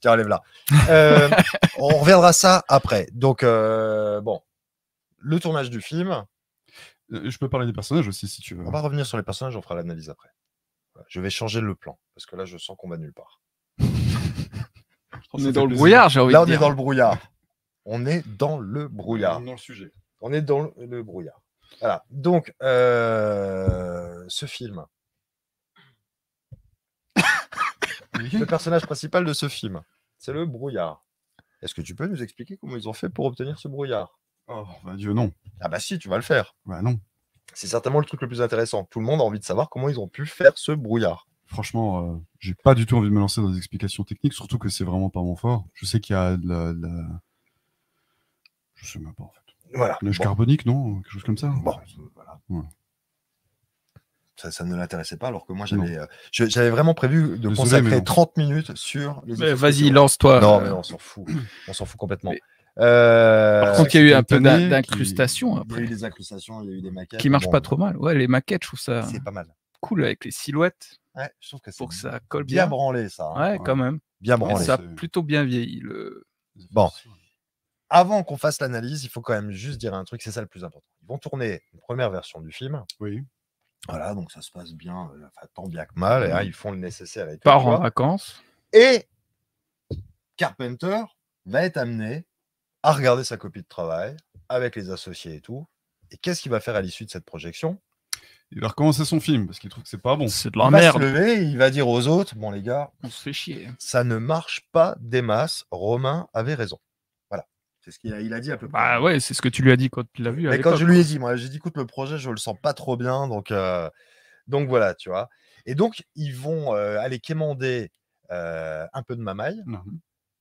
Tiens, relève là. Euh, on reviendra à ça après. Donc, euh, bon. Le tournage du film, je peux parler des personnages aussi si tu veux. on va revenir sur les personnages, on fera l'analyse après. Je vais changer le plan, parce que là, je sens qu'on va nulle part. On Ça est dans le brouillard, j'ai envie Là, de on est dans le brouillard. On est dans le brouillard. Dans le sujet. On est dans le, le brouillard. Voilà. Donc, euh, ce film, le personnage principal de ce film, c'est le brouillard. Est-ce que tu peux nous expliquer comment ils ont fait pour obtenir ce brouillard? Oh, bah Dieu, non. Ah bah si, tu vas le faire. Bah non. C'est certainement le truc le plus intéressant. Tout le monde a envie de savoir comment ils ont pu faire ce brouillard. Franchement, euh, j'ai pas du tout envie de me lancer dans des explications techniques, surtout que c'est vraiment pas mon fort. Je sais qu'il y a de la, de la- Je sais même pas en fait. Voilà. Neige Bon. carbonique, non Quelque chose comme ça Bon, voilà. Ouais. Ça, ça ne l'intéressait pas, alors que moi, j'avais euh, j'avais vraiment prévu de Désolé, consacrer mais non. 30 minutes sur les Vas-y, lance-toi. Non, euh, mais on s'en fout. On s'en fout complètement. Mais- Euh, Par contre, il y a eu un peu d'incrustation il y a eu des incrustations, il y a eu des maquettes. qui marchent Bon, pas trop mal. Ouais, les maquettes, je trouve ça C'est pas mal. cool avec les silhouettes Ouais, je trouve que c'est pour que ça colle bien bien. branlé, ça. hein. Ouais, quand même. Bien Et branlé. ça a plutôt bien vieilli. Le... Bon. Avant qu'on fasse l'analyse, il faut quand même juste dire un truc, c'est ça le plus important. Ils vont tourner une première version du film. Oui. Voilà, donc ça se passe bien, euh, enfin, tant bien que mal. Et, hein, ils font le nécessaire. Part en vacances. Et Carpenter va être amené à regarder sa copie de travail avec les associés et tout. Et qu'est-ce qu'il va faire à l'issue de cette projection? Il va recommencer son film parce qu'il trouve que c'est pas bon. C'est de Il la va se lever, et il va dire aux autres, bon les gars, On se fait chier. ça ne marche pas des masses. Romain avait raison. Voilà. C'est ce qu'il a, il a dit à peu près. Bah ouais, c'est ce que tu lui as dit quand tu l'as vu. Mais quand je lui ai dit, moi, j'ai dit, écoute, le projet, je le sens pas trop bien. Donc, euh, donc voilà, tu vois. Et donc, ils vont euh, aller quémander euh, un peu de mamaille Non,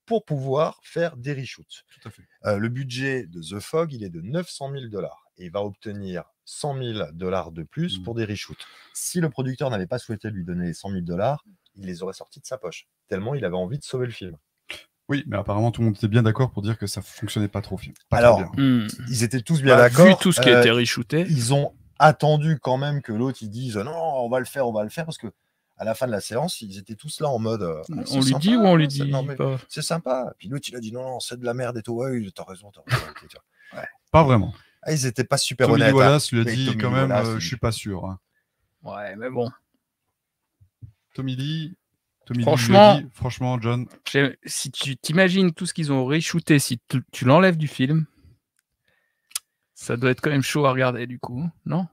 pour pouvoir faire des reshoots. tout à fait. Euh, le budget de The Fog, il est de 900 000 dollars. Et il va obtenir 100 000 dollars de plus Mm. pour des reshoots. Si le producteur n'avait pas souhaité lui donner les 100 000 dollars, il les aurait sortis de sa poche. Tellement il avait envie de sauver le film. Oui, mais apparemment tout le monde était bien d'accord pour dire que ça fonctionnait pas trop. Pas Alors, trop bien. Hmm. Ils étaient tous bien Bah, d'accord. Vu tout ce qui a Euh, été reshooté. ils ont attendu quand même que l'autre il dise non, on va le faire, on va le faire parce que à la fin de la séance, ils étaient tous là en mode euh, Ah, On lui sympa, dit ou on lui c'est- dit non, mais pas c'est sympa. Puis l'autre il a dit non, non, c'est de la merde et tout. Ouais, oui, t'as raison, t'as raison. Pas vraiment. Ah, ils étaient pas super Tommy Lee honnêtes. hein. Wallace lui a dit Tommy quand même, Wallace, euh, je suis pas sûr. hein. Ouais, mais bon. Tommy Lee, Tommy Lee lui a Franchement- dit, franchement, John, Si tu t'imagines tout ce qu'ils ont reshooté, si tu, tu l'enlèves du film, ça doit être quand même chaud à regarder du coup, non?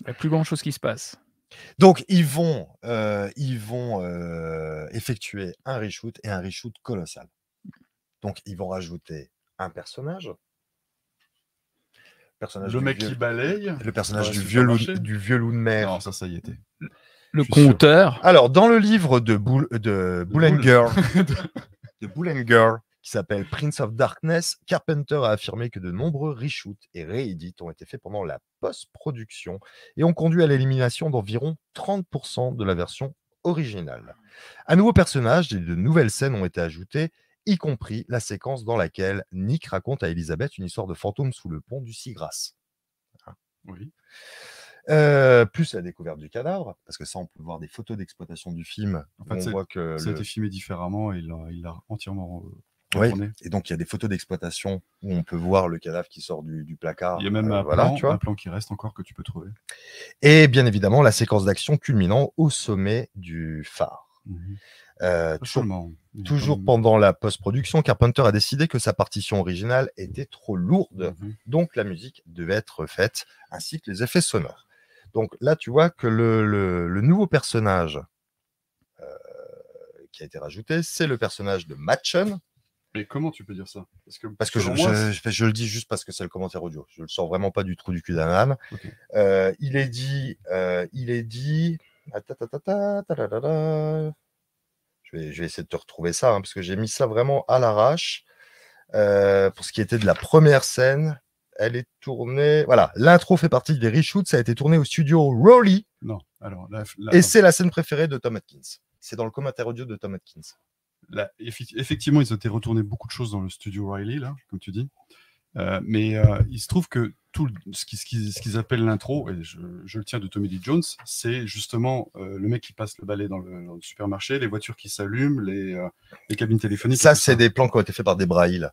Il n'y a plus grand chose qui se passe. Donc, ils vont, euh, ils vont euh, effectuer un reshoot et un reshoot colossal. Donc, ils vont rajouter un personnage. personnage le mec vieux- qui balaye. le personnage du vieux, loup, supermarché. du vieux loup de mer. Non, ça, ça y était. Le sûr. compteur, Alors, dans le livre de, Boul de qui s'appelle Prince of Darkness, Carpenter a affirmé que de nombreux reshoots et réédits ont été faits pendant la post-production et ont conduit à l'élimination d'environ 30% de la version originale. Un nouveau personnage et de nouvelles scènes ont été ajoutées, y compris la séquence dans laquelle Nick raconte à Elisabeth une histoire de fantôme sous le pont du Sigras. Oui. Euh, plus la découverte du cadavre, parce que ça, on peut voir des photos d'exploitation du film. En où fait, on voit que Ça a le- été filmé différemment et il l'a il l'a entièrement euh, Oui. Et donc, il y a des photos d'exploitation où on peut voir le cadavre qui sort du, du placard. Il y a même euh, un, voilà, plan, tu vois. un plan qui reste encore que tu peux trouver. Et bien évidemment, la séquence d'action culminant au sommet du phare. Mhm. Euh, toujours toujours comme- pendant la post-production, Carpenter a décidé que sa partition originale était trop lourde, Mhm. donc la musique devait être faite, ainsi que les effets sonores. Donc là, tu vois que le, le- le nouveau personnage euh, qui a été rajouté, c'est le personnage de Machen, Et comment tu peux dire ça? Parce que, Parce que je, selon moi, je- je- je le dis juste parce que c'est le commentaire audio. Je le sors vraiment pas du trou du cul d'un âne. Euh, il est dit, euh, il est dit. Je vais, je vais essayer de te retrouver ça, hein, parce que j'ai mis ça vraiment à l'arrache. Euh, pour ce qui était de la première scène, elle est tournée. Voilà, l'intro fait partie des reshoots. Ça a été tourné au studio Rowley. Non, alors Et c'est la scène préférée de Tom Atkins. C'est dans le commentaire audio de Tom Atkins. Là, effectivement, ils ont été retournés beaucoup de choses dans le studio Riley, là, comme tu dis. Euh, mais euh, il se trouve que tout ce qui- ce qu'ils appellent l'intro, et je, le tiens de Tommy Lee Jones, c'est justement euh, le mec qui passe le balai dans le, supermarché, les voitures qui s'allument, les, cabines téléphoniques. Ça, c'est des plans qui ont été faits par Debra Hill.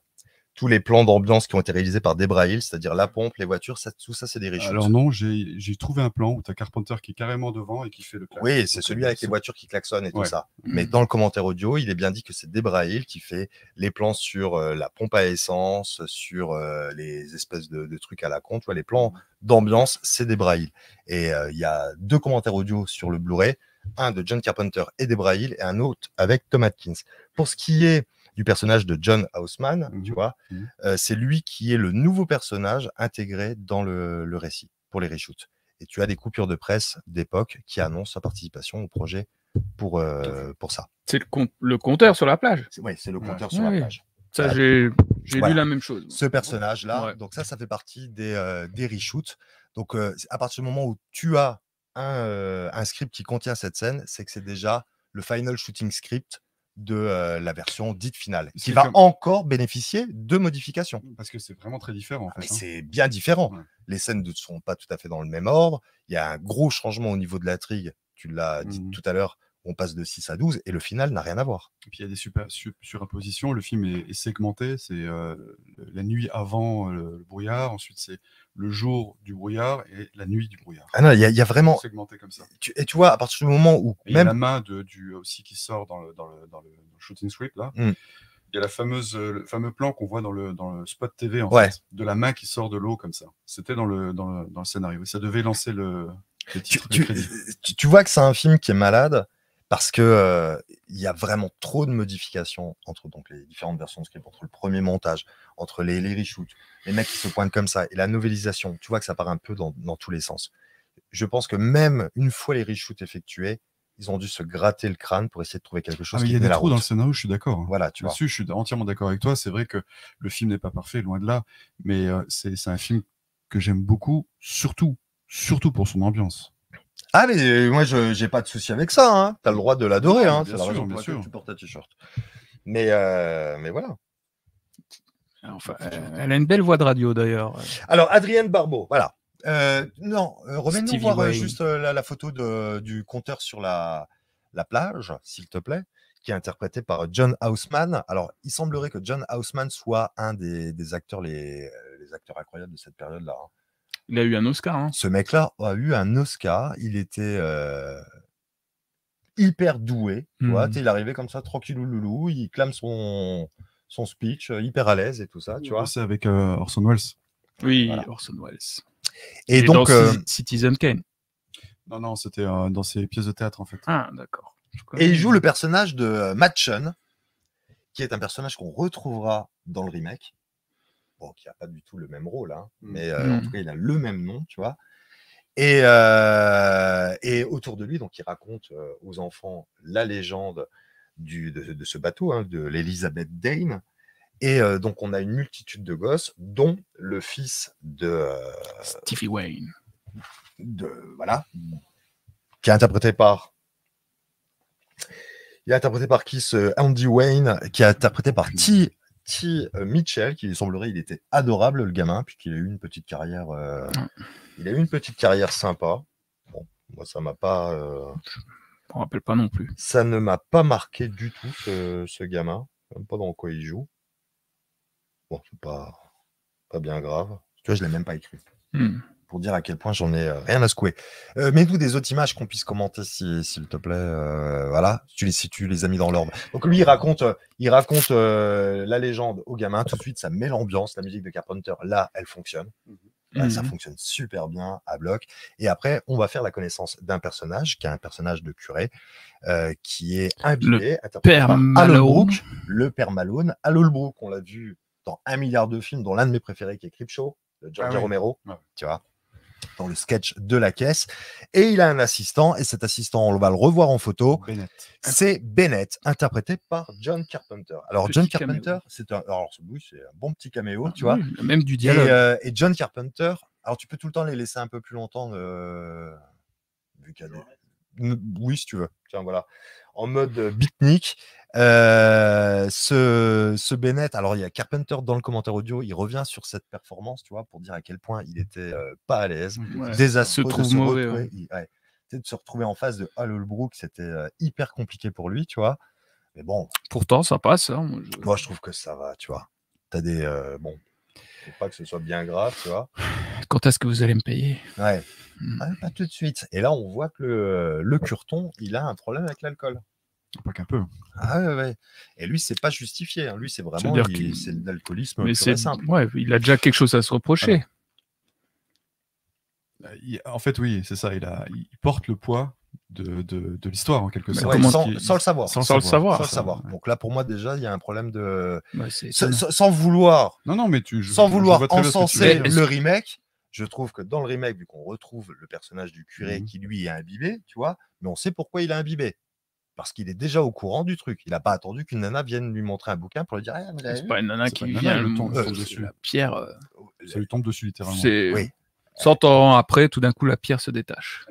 Tous les plans d'ambiance qui ont été réalisés par Debra Hill, c'est-à-dire la pompe, les voitures, ça, tout ça, c'est des reshoots. Alors non, j'ai trouvé un plan où tu as Carpenter qui est carrément devant et qui fait le clap. oui, c'est celui avec les voitures qui klaxonnent et tout ça. Mais dans le commentaire audio, il est bien dit que c'est Debra Hill qui fait les plans sur euh, la pompe à essence, sur euh, les espèces de, de trucs à la con. Tu vois, les plans d'ambiance, c'est Debra Hill. Et euh, il y a deux commentaires audio sur le Blu-ray, un de John Carpenter et Debra Hill, et un autre avec Tom Atkins. Pour ce qui est du personnage de John Houseman, tu Mhm. vois, Mhm. euh, c'est lui qui est le nouveau personnage intégré dans le, le récit pour les reshoots. Et tu as des coupures de presse d'époque qui annoncent sa participation au projet pour, euh, pour ça. C'est le, com- le compteur sur la plage. Oui, c'est le Ouais. compteur sur Ouais. la plage. Ça, Ah, j'ai j'ai voilà. lu la même chose. Ce personnage-là, Ouais. donc ça, ça fait partie des, euh, des reshoots. Donc, euh, à partir du moment où tu as un, euh, un script qui contient cette scène, c'est que c'est déjà le final shooting script de euh, la version dite finale, qui va comme- encore bénéficier de modifications. Parce que c'est vraiment très différent en Ah, fait. hein. c'est bien différent. Ouais. Les scènes ne sont pas tout à fait dans le même ordre. Il y a un gros changement au niveau de l'intrigue. Tu l'as dit Mhm. tout à l'heure. On passe de 6 à 12 et le final n'a rien à voir. Et puis il y a des super, su-. Le film est, est segmenté. C'est euh, la nuit avant euh, le brouillard. Ensuite, c'est le jour du brouillard et la nuit du brouillard. Ah non, il y, a- il y a vraiment. Segmenté comme ça. tu- et tu vois, à partir du moment où Et il y a la même. main de, du, aussi qui sort dans le, dans le, dans le, shooting script là. Mm. Il y a la fameuse, euh, le fameux plan qu'on voit dans le, dans le spot TV en Ouais. fait, de la main qui sort de l'eau comme ça. C'était dans le, dans, le, dans le scénario. Et ça devait lancer le, tu- tu vois que c'est un film qui est malade parce que euh, il y a vraiment trop de modifications entre donc les différentes versions de script, entre le premier montage, entre les, les reshoots, les mecs qui se pointent comme ça et la novélisation. Tu vois que ça part un peu dans, dans tous les sens. Je pense que même une fois les reshoots effectués, ils ont dû se gratter le crâne pour essayer de trouver quelque Ah, chose mais qui il y a des trous dans le scénario, je suis d'accord. hein. Voilà, tu vois. Je suis entièrement d'accord avec toi. C'est vrai que le film n'est pas parfait, loin de là, mais euh, c'est c'est un film que j'aime beaucoup, surtout, surtout pour son ambiance. Ah, mais euh, moi, je j'ai pas de souci avec ça. Hein. Tu as le droit de l'adorer. Hein. Bien C'est la sûr, raison bien pour laquelle sûr. tu portes un t-shirt. Mais, euh, mais voilà. Enfin, euh, elle a une belle voix de radio d'ailleurs. Alors, Adrienne Barbeau, voilà. Euh, non, euh, remets-nous voir Wayne. juste euh, la, la photo de, du compteur sur la, la plage, s'il te plaît, qui est interprété par John Houseman. Alors, il semblerait que John Houseman soit un des, des acteurs, les, les acteurs incroyables de cette période-là. hein. Il a eu un Oscar. Hein. Ce mec-là a eu un Oscar. Il était euh, hyper doué. Tu vois, sais, il arrivait comme ça, tranquillou loulou. Il clame son, son speech, euh, hyper à l'aise et tout ça, tu vois. C'est avec euh, Orson Welles. Oui, Voilà. Orson Welles. Et dans donc, euh, Ci- Citizen Kane. Non, non, c'était euh, dans ses pièces de théâtre en fait. Ah, d'accord. Et il joue le personnage de Matt Chun, qui est un personnage qu'on retrouvera dans le remake. Bon, qui n'a pas du tout le même rôle, hein, Mm. mais euh, en Mm. tout cas, il a le même nom, tu vois. Et, euh, et autour de lui, donc, il raconte euh, aux enfants la légende du, de, de ce bateau, hein, de l'Elizabeth Dane. Et euh, donc, on a une multitude de gosses, dont le fils de, euh, Stevie Wayne. de voilà, qui est interprété par. Il est interprété par qui ce Andy Wayne, qui est interprété par T. T. euh, Mitchell, qui il semblerait il était adorable le gamin, puisqu'il a eu une petite carrière. euh, il a eu une petite carrière sympa. Bon, moi ça m'a pas, euh, Je me rappelle pas non plus. ça ne m'a pas marqué du tout ce, ce gamin, même pas dans quoi il joue. Bon, c'est pas pas bien grave. Tu vois, je l'ai même pas écrit Hmm. Pour dire à quel point j'en ai euh, rien à secouer. Euh, Mets-nous des autres images qu'on puisse commenter, si- s'il te plaît. euh, voilà, si tu, les, si tu les as mis dans l'ordre. Donc lui, il raconte, il raconte euh, la légende au gamin. Tout de suite, ça met l'ambiance. La musique de Carpenter, là, elle fonctionne. Là, Ça Mhm. fonctionne super bien à bloc. Et après, on va faire la connaissance d'un personnage, qui est un personnage de curé, euh, qui est imbibé, interprété Père Malone. Brooke, le père Malone. Alan Brooke, on l'a vu dans un milliard de films, dont l'un de mes préférés qui est Creepshow, de George Ah oui. Romero. Ouais. Tu vois dans le sketch de la caisse. Et il a un assistant, et cet assistant, on va le revoir en photo. Bennett. C'est Bennett, interprété par John Carpenter. Alors, Petit John. Carpenter, c'est un, alors, oui, c'est un bon petit caméo, tu vois. Même du Et, dialogue. euh, et John Carpenter, alors tu peux tout le temps les laisser un peu plus longtemps, euh, vu qu'il y a des- N- Oui, si tu veux. Tiens, voilà. En mode euh, beatnik. Euh, ce, ce Bennett, alors il y a Carpenter dans le commentaire audio, il revient sur cette performance, tu vois, pour dire à quel point il était euh, pas à l'aise, Ouais. désastreux se de trouve mauvais, retrouver, ouais. de se retrouver en face de Holbrook, c'était euh, hyper compliqué pour lui, tu vois. Mais bon, Pourtant, ça passe. hein, moi, je- moi je trouve que ça va, tu vois. T'as des bon, faut pas que ce soit bien grave, tu vois. Quand est-ce que vous allez me payer? Ouais. Hmm. Ouais, pas tout de suite. Et là, on voit que le, le curton, il a un problème avec l'alcool. Pas qu'un peu. Ah ouais, ouais. Et lui, c'est pas justifié. hein. Lui, c'est vraiment c'est de l'alcoolisme Mais c'est simple. ouais, il a déjà quelque chose à se reprocher. Il- En fait, oui, c'est ça. Il, a... il porte le poids de, de, de l'histoire, en quelque sorte. Ouais, sans, le savoir. sans Sans le savoir. Sans le savoir. Donc là, pour moi, déjà, il y a un problème de. Sans, vouloir, Non, non, mais tu. je- sans vouloir encenser le remake, je trouve que dans le remake, vu qu'on retrouve le personnage du curé Mhm. qui, lui, est imbibé, tu vois, mais on sait pourquoi il est imbibé. Parce qu'il est déjà au courant du truc. Il n'a pas attendu qu'une nana vienne lui montrer un bouquin pour lui dire Ah, C'est pas une nana qui vient elle tombe dessus. La pierre, euh, Ça lui tombe dessus, littéralement. c'est Oui. 100 ans après, tout d'un coup, la pierre se détache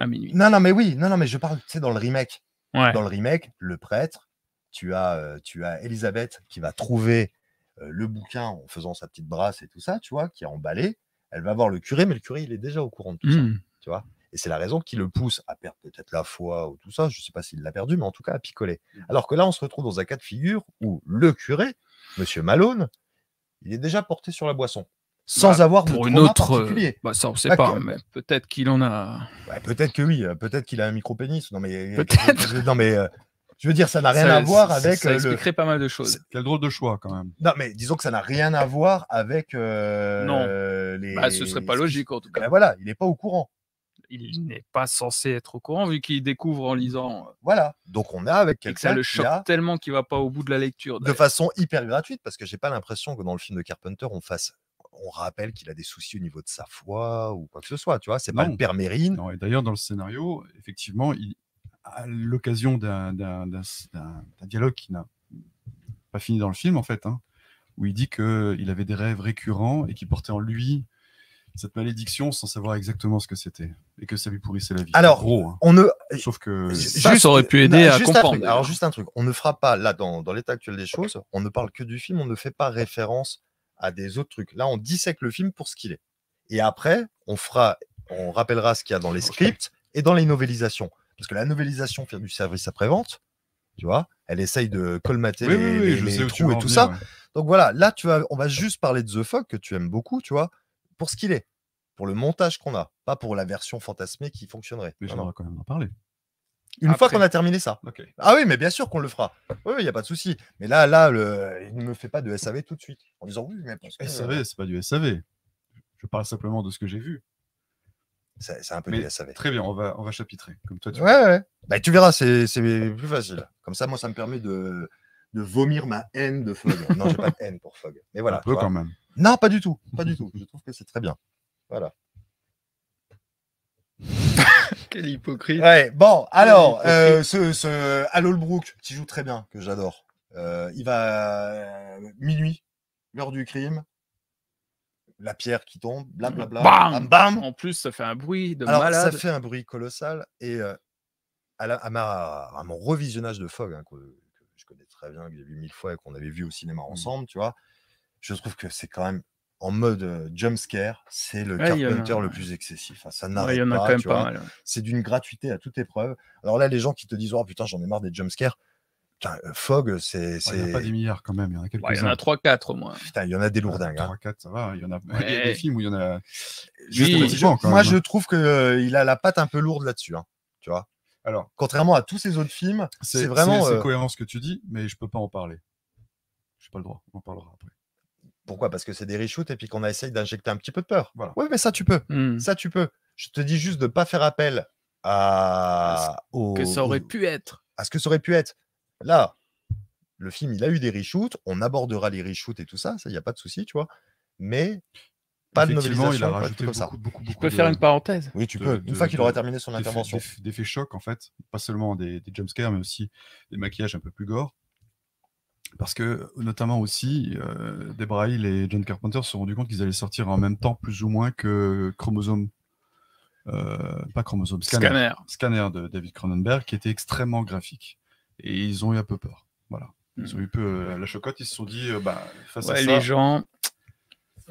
à minuit. Non, non, mais oui, non, non, mais je parle, tu sais, dans le remake. Ouais. Dans le remake, le prêtre, tu as, euh, tu as Elisabeth qui va trouver euh, le bouquin en faisant sa petite brasse et tout ça, tu vois, qui est emballé. Elle va voir le curé, mais le curé, il est déjà au courant de tout ça, Hmm. tu vois. Et c'est la raison qui le pousse à perdre peut-être la foi ou tout ça. Je sais pas s'il l'a perdu, mais en tout cas à picoler. Alors que là, on se retrouve dans un cas de figure où le curé, Monsieur Malone, il est déjà porté sur la boisson, sans Bah, avoir de Pour une autre. euh, particulier. Bah, ça, on sait Là, pas, que- mais peut-être qu'il en a. Ouais, peut-être que oui, euh, peut-être qu'il a un micro-pénis. Non, mais, Peut-être. non, mais euh, je veux dire, ça n'a rien Ça- à voir ça- avec Ça euh, le. expliquerait pas mal de choses. Quel drôle de choix, quand même. Non, mais disons que ça n'a rien à voir avec euh, Non. les. Bah, ce serait pas logique, en tout Ben cas. voilà, il n'est pas au courant. Il n'est pas censé être au courant, vu qu'il découvre en lisant. euh, Voilà. Donc on a avec Et que ça quelqu'un le qui choque a, tellement qu'il va pas au bout de la lecture. de façon hyper gratuite, parce que j'ai pas l'impression que dans le film de Carpenter, on fasse. On rappelle qu'il a des soucis au niveau de sa foi ou quoi que ce soit, tu vois? C'est pas le père Mérine. Non, et d'ailleurs, dans le scénario, effectivement, il, à l'occasion d'un dialogue qui n'a pas fini dans le film, en fait, hein, où il dit qu'il avait des rêves récurrents et qu'il portait en lui cette malédiction sans savoir exactement ce que c'était et que ça lui pourrissait la vie. Alors, En gros, hein. On ne. sauf que Ça, ça aurait pu aider à juste comprendre, truc, alors juste un truc, on ne fera pas là dans, dans l'état actuel des choses, on ne parle que du film, on ne fait pas référence à des autres trucs. Là, on dissèque le film pour ce qu'il est. Et après, on fera, on rappellera ce qu'il y a dans les scripts et dans les novélisations, parce que la novélisation fait du service après-vente, tu vois, elle essaye de colmater oui, les, oui, oui, les- je les sais où tu trous et tout venir, ça. ouais. Donc voilà, là, tu vas, on va juste parler de The Fog que tu aimes beaucoup, tu vois, pour ce qu'il est, pour le montage qu'on a, pas pour la version fantasmée qui fonctionnerait. Mais j'aimerais quand même en parler. Une fois qu'on a terminé ça. Ah oui, mais bien sûr qu'on le fera. Oui, il n'y a pas de souci. Mais là, là, le... il ne me fait pas de SAV tout de suite. En disant oui, mais parce que, euh, SAV, c'est pas du SAV. Je parle simplement de ce que j'ai vu. C'est un peu Mais du SAV. Très bien, on va, on va chapitrer. Comme toi, tu Ouais. Bah, tu verras, c'est c'est plus facile. Comme ça, moi, ça me permet de, de vomir ma haine de Fog. non, j'ai pas de haine pour Fog. Mais voilà. un peu quand même. Non, pas du tout. Pas du tout. Je trouve que c'est très bien. Voilà. Quel hypocrite. Ouais, bon, alors, euh, ce, ce Al Holbrook, qui joue très bien, que j'adore, euh, il va euh, minuit, l'heure du crime, la pierre qui tombe, blablabla, Bam bam, bam. En plus, ça fait un bruit de Alors, malade. ça fait un bruit colossal, et euh, à, la- à ma- à mon revisionnage de Fog, hein, que, que je connais très bien, que j'ai vu mille fois et qu'on avait vu au cinéma Mmh. ensemble, tu vois, je trouve que c'est quand même, en mode euh, jump scare, c'est le Ouais, en a, Carpenter le ouais. plus excessif. hein, ça Ouais, n'arrête il y en a pas, quand même tu pas ouais. c'est d'une gratuité à toute épreuve. Alors là, les gens qui te disent Oh putain, j'en ai marre des jumpscares. Putain, euh, Fog, c'est. Ouais, Il n'y a pas des milliards quand même, il y en a Ouais, Il y en a 3-4 au moins. Putain, il y en a des lourdingues. hein. 3-4, ça va. Il y en a, il y a Ouais. des films où il y en a. Je- Oui, je- pratiquement, quand moi, même, je hein. trouve qu'il a la patte un peu lourde là-dessus. hein, tu vois Alors, Contrairement à tous ces autres films, c'est c'est vraiment. c'est euh, cohérent ce que tu dis, mais je peux pas en parler. Je n'ai pas le droit. On en parlera après. Pourquoi? Parce que c'est des reshoots et puis qu'on a essayé d'injecter un petit peu de peur. Voilà. Oui, mais ça, tu peux. Hmm. Ça, tu peux. Je te dis juste de ne pas faire appel à, au- Que ça aurait au- pu être. à ce que ça aurait pu être. Là, le film, il a eu des reshoots. On abordera les reshoots et tout ça. Ça, il n'y a pas de souci, tu vois. Mais pas de Effectivement, il novelisation, a rajouté comme ça. beaucoup, beaucoup, Je beaucoup peux de- faire une parenthèse? Oui, tu de- peux. Une de- fois qu'il aura terminé son intervention. d'eff- D'effets chocs, en fait. Pas seulement des, des jumpscares, mais aussi des maquillages un peu plus gore. Parce que, notamment aussi, euh, Deborah Hill et John Carpenter se sont rendus compte qu'ils allaient sortir en même temps, plus ou moins, que Chromosome. euh, pas Chromosome, Scanner. Scanner. Scanner de David Cronenberg, qui était extrêmement graphique. Et ils ont eu un peu peur. Voilà. Ils ont eu peu euh, la chocotte, ils se sont dit, euh, bah, face à ça. les gens,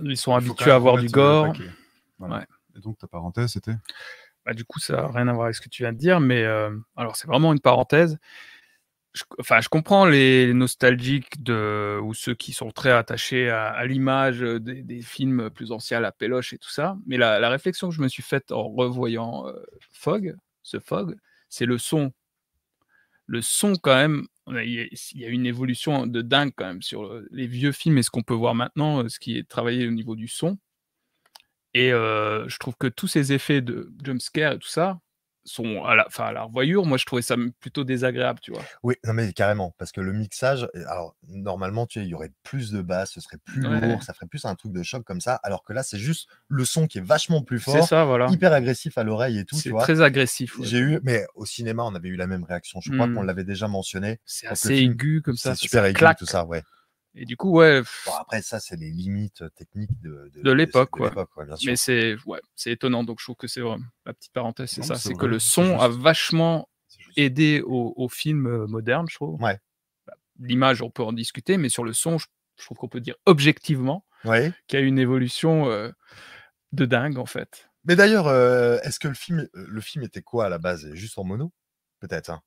ils sont habitués à avoir du gore. Voilà. Ouais. Et donc, ta parenthèse, c'était? Bah, du coup, ça n'a rien à voir avec ce que tu viens de dire, mais alors c'est vraiment une parenthèse. Je, enfin, je comprends les, nostalgiques ou ceux qui sont très attachés à, l'image euh, des, films plus anciens, la péloche et tout ça, mais la, réflexion que je me suis faite en revoyant euh, Fog, ce Fog, c'est le son. Le son, quand même, il y, a- une évolution de dingue quand même sur euh, les vieux films et ce qu'on peut voir maintenant, ce qui est travaillé au niveau du son. Et je trouve que tous ces effets de jumpscare et tout ça sont à la, enfin, à la revoyure. Moi, je trouvais ça plutôt désagréable, tu vois? Oui, non mais carrément, parce que le mixage, alors normalement, tu il y aurait plus de basses, ce serait plus Ouais. lourd, ça ferait plus un truc de choc comme ça, alors que là, c'est juste le son qui est vachement plus fort, ça, voilà. hyper agressif à l'oreille et tout, C'est très agressif. ouais. J'ai eu, mais au cinéma, on avait eu la même réaction. Je crois qu'on l'avait déjà mentionné. C'est assez film- aigu comme ça. C'est super ça aigu, claque. tout ça, ouais. Et du coup, ouais. Bon, après, ça, c'est les limites techniques de, De l'époque, de ouais. l'époque, mais c'est ouais, étonnant. Donc, je trouve que c'est vraiment la petite parenthèse, c'est ça. c'est que le son a vachement aidé au, au film euh, moderne, je trouve. Ouais. Bah, L'image, on peut en discuter, mais sur le son, je, je trouve qu'on peut dire objectivement Ouais. qu'il y a une évolution euh, de dingue, en fait. Mais d'ailleurs, euh, est-ce que le film, euh, le film était quoi à la base? Juste en mono? Peut-être. hein.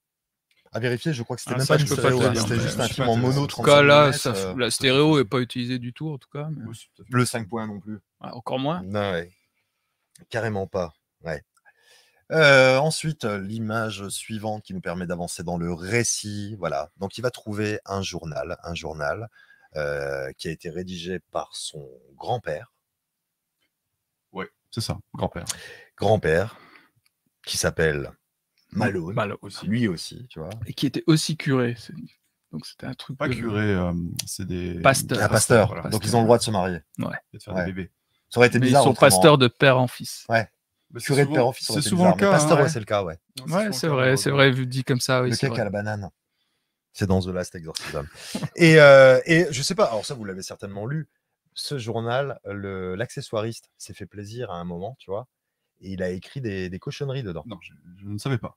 À vérifier, je crois que c'était Ah, même ça, pas du stéréo, hein, c'était juste un film en mono. En tout 35 cas, là, ça, euh, la stéréo n'est pas utilisée du tout, en tout cas. mais- Oui, le 5 points non plus. Ah, encore moins? Non, ouais. Carrément pas. Ouais. Euh, ensuite, l'image suivante qui nous permet d'avancer dans le récit. Voilà. Donc, il va trouver un journal, un journal euh, qui a été rédigé par son grand-père, Ouais, c'est ça, grand-père. grand-père, qui s'appelle Malone, Malone aussi. lui aussi, tu vois. Et qui était aussi curé. Donc, c'était un truc. Pas de- curé, euh, c'est des. Pasteur. Un pasteur. voilà. Donc, ils ont le droit de se marier. Et de faire Ouais. des bébés. Ça aurait été Mais ils bizarre. sont autrement, pasteurs de père en fils. Mais c'est Curé de souvent- père en fils, C'est souvent le cas. Pasteur, hein, ouais, c'est le cas, ouais. Non, Ouais, c'est vrai, c'est vrai, vu dit comme ça. Oui, le c'est cake vrai. à la banane. C'est dans The Last Exorcism. et, euh, et je sais pas, alors ça, vous l'avez certainement lu. Ce journal, le- l'accessoiriste s'est fait plaisir à un moment, tu vois. Et il a écrit des, des cochonneries dedans. Non, je, je ne savais pas.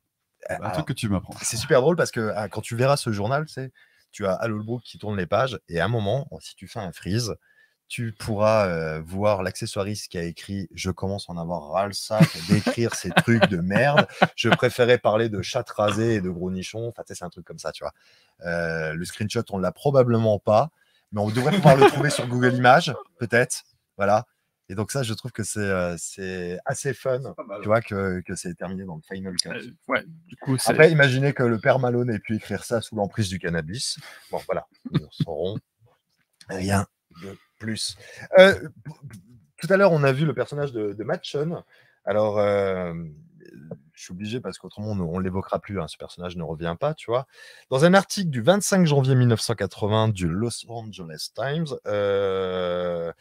Un alors, truc que tu m'apprends. c'est super drôle parce que ah, quand tu verras ce journal, c'est tu as Al Holbrook qui tourne les pages et à un moment, si tu fais un freeze, tu pourras euh, voir l'accessoiriste qui a écrit Je commence à en avoir ras le sac d'écrire ces trucs de merde. Je préférais parler de chatte rasée et de gros nichons. Enfin, c'est un truc comme ça, tu vois. Euh, le screenshot, on l'a probablement pas, mais on devrait pouvoir le trouver sur Google Images, peut-être. Voilà. Et donc, ça, je trouve que c'est euh, c'est assez fun, tu vois, que, que c'est terminé dans le Final Cut. Euh, ouais, du coup. Après, imaginez que le père Malone ait pu écrire ça sous l'emprise du cannabis. Bon, voilà, nous saurons rien de plus. Euh, tout à l'heure, on a vu le personnage de, de Matt Sean. Alors, je suis obligé parce qu'autrement, on ne l'évoquera plus. hein, ce personnage ne revient pas, tu vois. Dans un article du 25 janvier 1980 du Los Angeles Times, euh,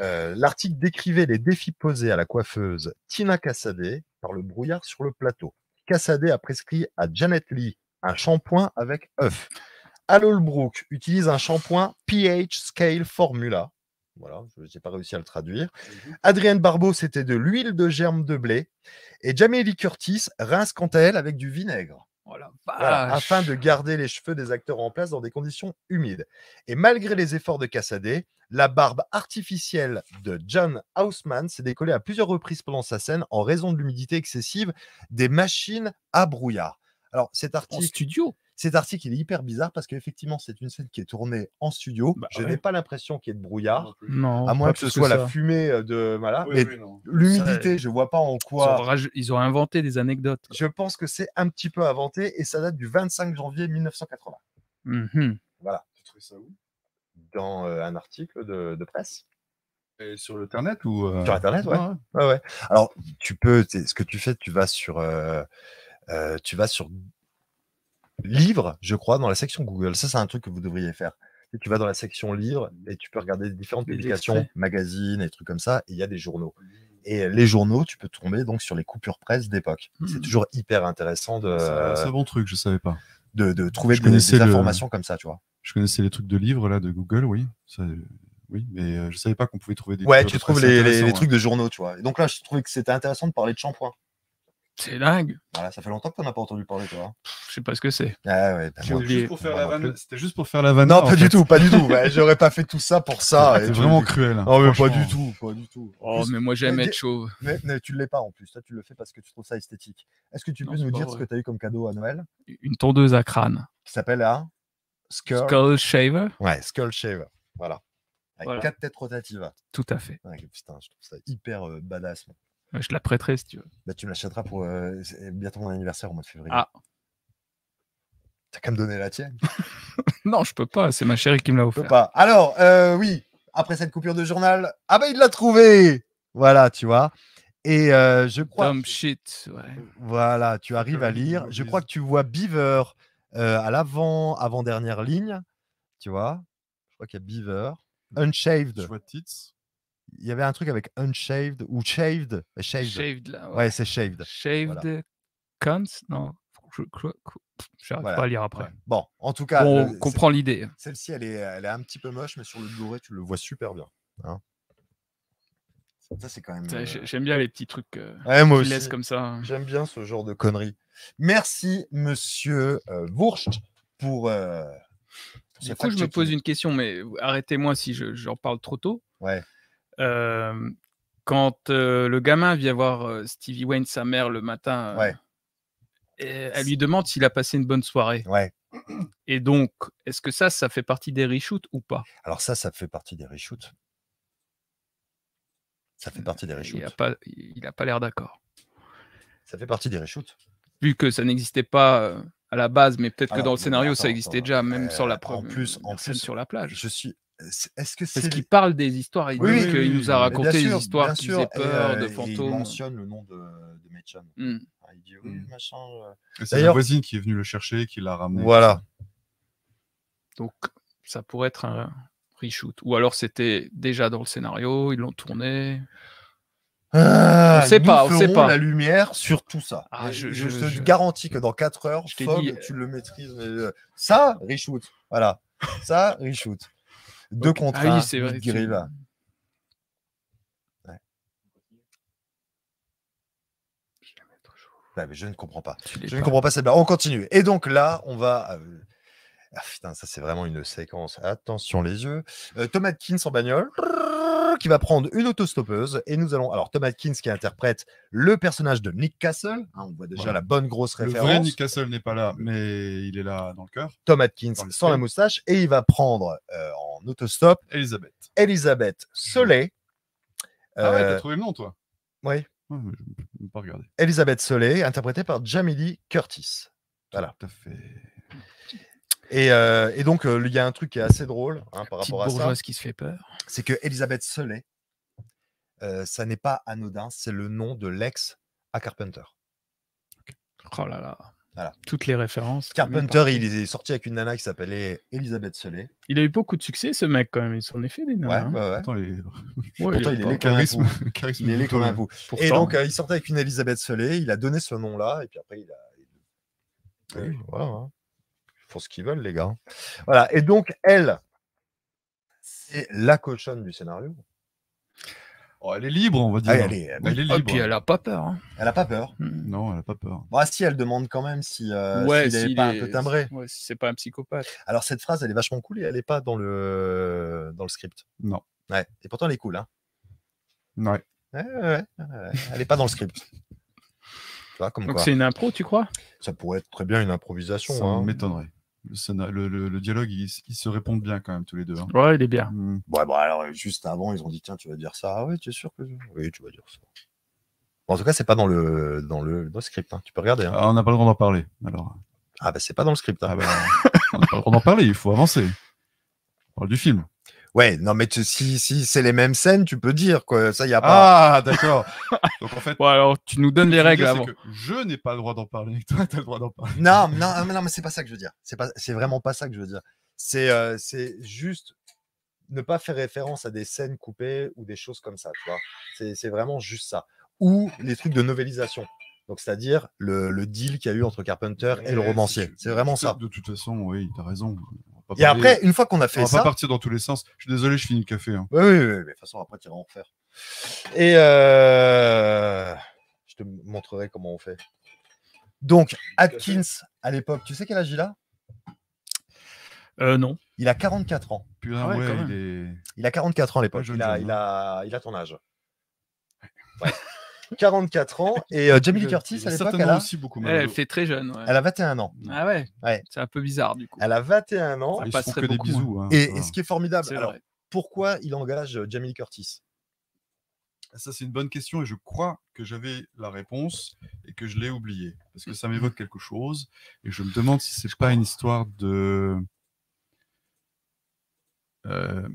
euh, l'article décrivait les défis posés à la coiffeuse Tina Cassaday par le brouillard sur le plateau. Cassaday a prescrit à Janet Lee un shampoing avec œuf. Al Holbrook utilise un shampoing pH Scale Formula. Voilà, je n'ai pas réussi à le traduire. Adrienne Barbeau, c'était de l'huile de germe de blé. Et Jamie Lee Curtis rince quant à elle avec du vinaigre. Oh la Voilà, vache. afin de garder les cheveux des acteurs en place dans des conditions humides. Et malgré les efforts de Cassaday, la barbe artificielle de John Houseman s'est décollée à plusieurs reprises pendant sa scène en raison de l'humidité excessive des machines à brouillard. Alors, cet En article, studio? Cet article, il est hyper bizarre parce qu'effectivement, c'est une scène qui est tournée en studio. Bah Je ouais. n'ai pas l'impression qu'il y ait de brouillard, Non. à moins que ce soit la fumée euh, de. Voilà. Oui, oui, l'humidité, je vois pas en Ils ont, quoi. raj- ils ont inventé des anecdotes. quoi. Je pense que c'est un petit peu inventé et ça date du 25 janvier 1980. Mhm. Voilà. Tu trouves ça où? Dans euh, un article de, de presse. Et Sur l'internet ou euh, Sur Internet, ouais. Ah, Ouais, ouais. Alors, tu peux, ce que tu fais, tu vas sur, euh, euh, tu vas sur livres, je crois, dans la section Google. Ça, c'est un truc que vous devriez faire. Et tu vas dans la section livres et tu peux regarder différentes publications, extraits. magazines et trucs comme ça. Et il y a des journaux. Et les journaux, tu peux tomber donc sur les coupures presse d'époque. C'est Hmm. toujours hyper intéressant de, C'est un- c'est un bon truc, je savais pas. de, de trouver Je des, des le- informations comme ça, tu vois. Je connaissais les trucs de livres là de Google, oui. Ça, euh, oui, mais euh, je savais pas qu'on pouvait trouver des. Ouais, tu trouves les, les- intéressants, les ouais. trucs de journaux, tu vois. Et donc là, je trouvais que c'était intéressant de parler de shampoing. C'est dingue. Voilà, ça fait longtemps que t'en as pas entendu parler, toi. Je sais pas ce que c'est. Ah ouais, bah, oublié. Non. C'était juste pour faire la vanne. Non, pas du fait. tout, pas du tout. Ouais, J'aurais pas fait tout ça pour ça. C'est vraiment cruel. hein, Non, mais pas du tout, pas du tout. Oh, plus, mais moi j'aime être chauve. mais, mais tu l'es pas en plus. Toi, tu le fais parce que tu trouves ça esthétique. Est-ce que tu Non, peux c'est nous dire ce que tu as eu comme cadeau à Noël? Une tondeuse à crâne. qui s'appelle un Skull, Skull Shaver? Ouais, Skull Shave. Voilà. Avec Voilà. quatre têtes rotatives. Tout à fait. Ouais, putain, je trouve ça hyper euh, badass. moi. Ouais, Je te la prêterai si tu veux. Bah, tu me l'achèteras pour euh, c'est bientôt mon anniversaire au mois de février. Ah. T'as qu'à me donner la tienne. Non, je peux pas. C'est ma chérie qui me l'a Je peux offert. pas. Alors, euh, oui, après cette coupure de journal, ah bah il l'a trouvé Voilà, tu vois. Et euh, je crois. Dumb shit. Ouais. Voilà, tu arrives à lire. je crois que tu vois Beaver euh, à l'avant, avant-dernière ligne. Tu vois Je crois qu'il y a Beaver. Unshaved. Je vois Tits. Il y avait un truc avec unshaved ou shaved. Shaved. Shaved là. Ouais. Ouais, c'est shaved. Shaved cunts Non. Je j'arrive Voilà. pas à lire après. Ouais. Bon, en tout cas, le- on comprend l'idée. celle-ci, elle est, elle est un petit peu moche, mais sur le Blu-ray, tu le vois super bien. hein. Ça, c'est quand même. Euh, j'ai- J'aime bien les petits trucs euh, Ouais, moi aussi. comme ça. J'aime bien ce genre de conneries. Merci, monsieur euh, Wurst, pour. euh, Du coup, je me pose une question, mais arrêtez-moi si je- j'en parle trop tôt. Ouais. Euh, quand euh, le gamin vient voir euh, Stevie Wayne, sa mère, le matin, euh, Ouais. elle lui demande s'il a passé une bonne soirée. Ouais. Et donc, est-ce que ça, ça fait partie des reshoots ou pas? Alors, ça, ça fait partie des reshoots. Ça fait partie des Il reshoots. n'a pas, il a pas l'air d'accord. Ça fait partie des reshoots. Vu que ça n'existait pas euh, à la base, mais peut-être que dans le scénario, ça existait attends, déjà, même sans euh, la en preuve. plus- en plus, sur la plage. Je suis. Est-ce que Parce c'est. qu'il parle des histoires, il Oui, dit oui, qu'il oui, nous a raconté des histoires qui faisaient et, peur, euh, de et Il fantômes. mentionne le nom de, de. Ah, Il dit oui, Mm. machin. euh. C'est la D'ailleurs- voisine qui est venue le chercher, qui l'a ramené. Voilà. Donc, ça pourrait être un reshoot. Ou alors, c'était déjà dans le scénario, ils l'ont tourné. Ah, sait nous pas, on sait pas. la lumière sur tout ça. Ah, je- je, je- te je- garantis que dans 4 heures, Fogg, dit, tu le maîtrises. euh, ça, reshoot. Voilà. Ça, reshoot. Deux contrats. Ah oui, c'est vrai. Je. Ouais, mais je ne comprends pas. Je ne comprends pas cette blague. On continue. Et donc là, on va. euh, Ah, putain, ça c'est vraiment une séquence. Attention les yeux. Euh, Tom Atkins en bagnole qui va prendre une autostoppeuse et nous allons. Alors Tom Atkins qui interprète le personnage de Nick Castle. Hein, on voit déjà Voilà. la bonne grosse Le référence. vrai Nick Castle n'est pas là, mais il est là dans le cœur. Tom Atkins le sans la moustache et il va prendre euh, en autostop Elisabeth. Elisabeth Solé. Ah ouais, Euh, t'as trouvé le nom, toi oui, mais Je ne pas regarder. Elisabeth Solé, interprétée par Jamie Lee Curtis. Voilà. Tout à fait. Et, euh, et donc, euh, il y a un truc qui est assez drôle hein, par rapport à ça. bourgeoise qui se fait peur. c'est que Elisabeth Solé, euh, ça n'est pas anodin, c'est le nom de l'ex à Carpenter. Oh là là. Voilà. Toutes les références. Carpenter, il est sorti avec une nana qui s'appelait Elisabeth Solé. Il a eu beaucoup de succès, ce mec, quand même. Il s'en est fait des Ouais, nanas, hein. ouais, ouais. Attends, les... Ouais, Pourtant, il est charisme, Il est comme un. Et donc, euh, il sortait avec une Elisabeth Solé, il a donné ce nom-là, et puis après, il a. il- Ouais. Oui, voilà. hein. Font ce qu'ils veulent, les gars. Voilà. Et donc, elle, c'est la cochonne du scénario. Oh, elle est libre, on va dire. Ah, elle, est, Elle est Ah, libre. puis elle a pas peur. hein. elle a pas peur. Hmm. Non, elle n'a pas peur. Bon, ah, si, elle demande quand même si, euh, ouais, s'il n'est s'il pas est- un peu timbré. Ouais, si c'est pas un psychopathe. Alors, cette phrase, elle est vachement cool et elle n'est pas dans le, dans le script. Non. Ouais. Et pourtant, elle est cool. Hein. Ouais. Ouais, ouais. Elle n'est pas dans le script. Tu vois, comme Donc c'est une impro, tu crois? Ça pourrait être très bien une improvisation. Ça hein. m'étonnerait. Le, dialogue, ils, ils se répondent bien quand même tous les deux. hein. Ouais, il est bien. Hmm. Ouais, bon, alors, juste avant, ils ont dit tiens, tu vas dire ça. Ah ouais, tu es sûr que. Oui, tu vas dire ça. Bon, en tout cas, c'est pas dans le, dans le, dans le script. hein. Tu peux regarder. hein. Ah, on n'a pas le droit d'en parler. Alors, Ah, bah, c'est pas dans le script. hein. ah, bah, on n'a pas le droit d'en parler, il faut avancer. On parle du film. Ouais, non, mais tu- si, si c'est les mêmes scènes, tu peux dire, quoi. Ça, y a pas. Ah, d'accord. Donc en fait, Bon, alors tu nous donnes les règles avant. que je n'ai pas le droit d'en parler. Toi, tu as le droit d'en parler. Non, non, mais non, mais c'est pas ça que je veux dire. C'est pas, c'est vraiment pas ça que je veux dire. C'est euh, c'est juste ne pas faire référence à des scènes coupées ou des choses comme ça, tu vois. C'est c'est vraiment juste ça. Ou les trucs de novélisation. Donc, c'est-à-dire le, le deal qu'il y a eu entre Carpenter et le romancier. c'est- C'est vraiment ça. De toute façon, oui, t'as raison. On va Et parler- après, une fois qu'on a on fait va ça. pas partir dans tous les sens. Je suis désolé, je finis le café. hein. Oui, oui, oui, mais de toute façon, après, tu iras en refaire. Et euh, je te montrerai comment on fait. Donc, Atkins, à l'époque, tu sais quel âge il a? Euh, non. Il a 44 ans. Putain, Ah ouais, il est. Il a 44 ans à l'époque. Il, a, jeune, il, a, il a ton âge. Ouais. 44 ans. Et euh, Jamie Lee Curtis, à l'époque, elle a, aussi beaucoup Elle, mal. elle fait très jeune. ouais. elle a 21 ans. Ah ouais. Ouais. C'est un peu bizarre du coup. Elle a 21 ans. Ça passerait que des bisous. hein, Et, ce qui est formidable, alors pourquoi il engage euh, Jamie Lee Curtis? Ça, c'est une bonne question et je crois que j'avais la réponse et que je l'ai oubliée. Parce que ça m'évoque quelque chose et je me demande si c'est pas une histoire de. Euh,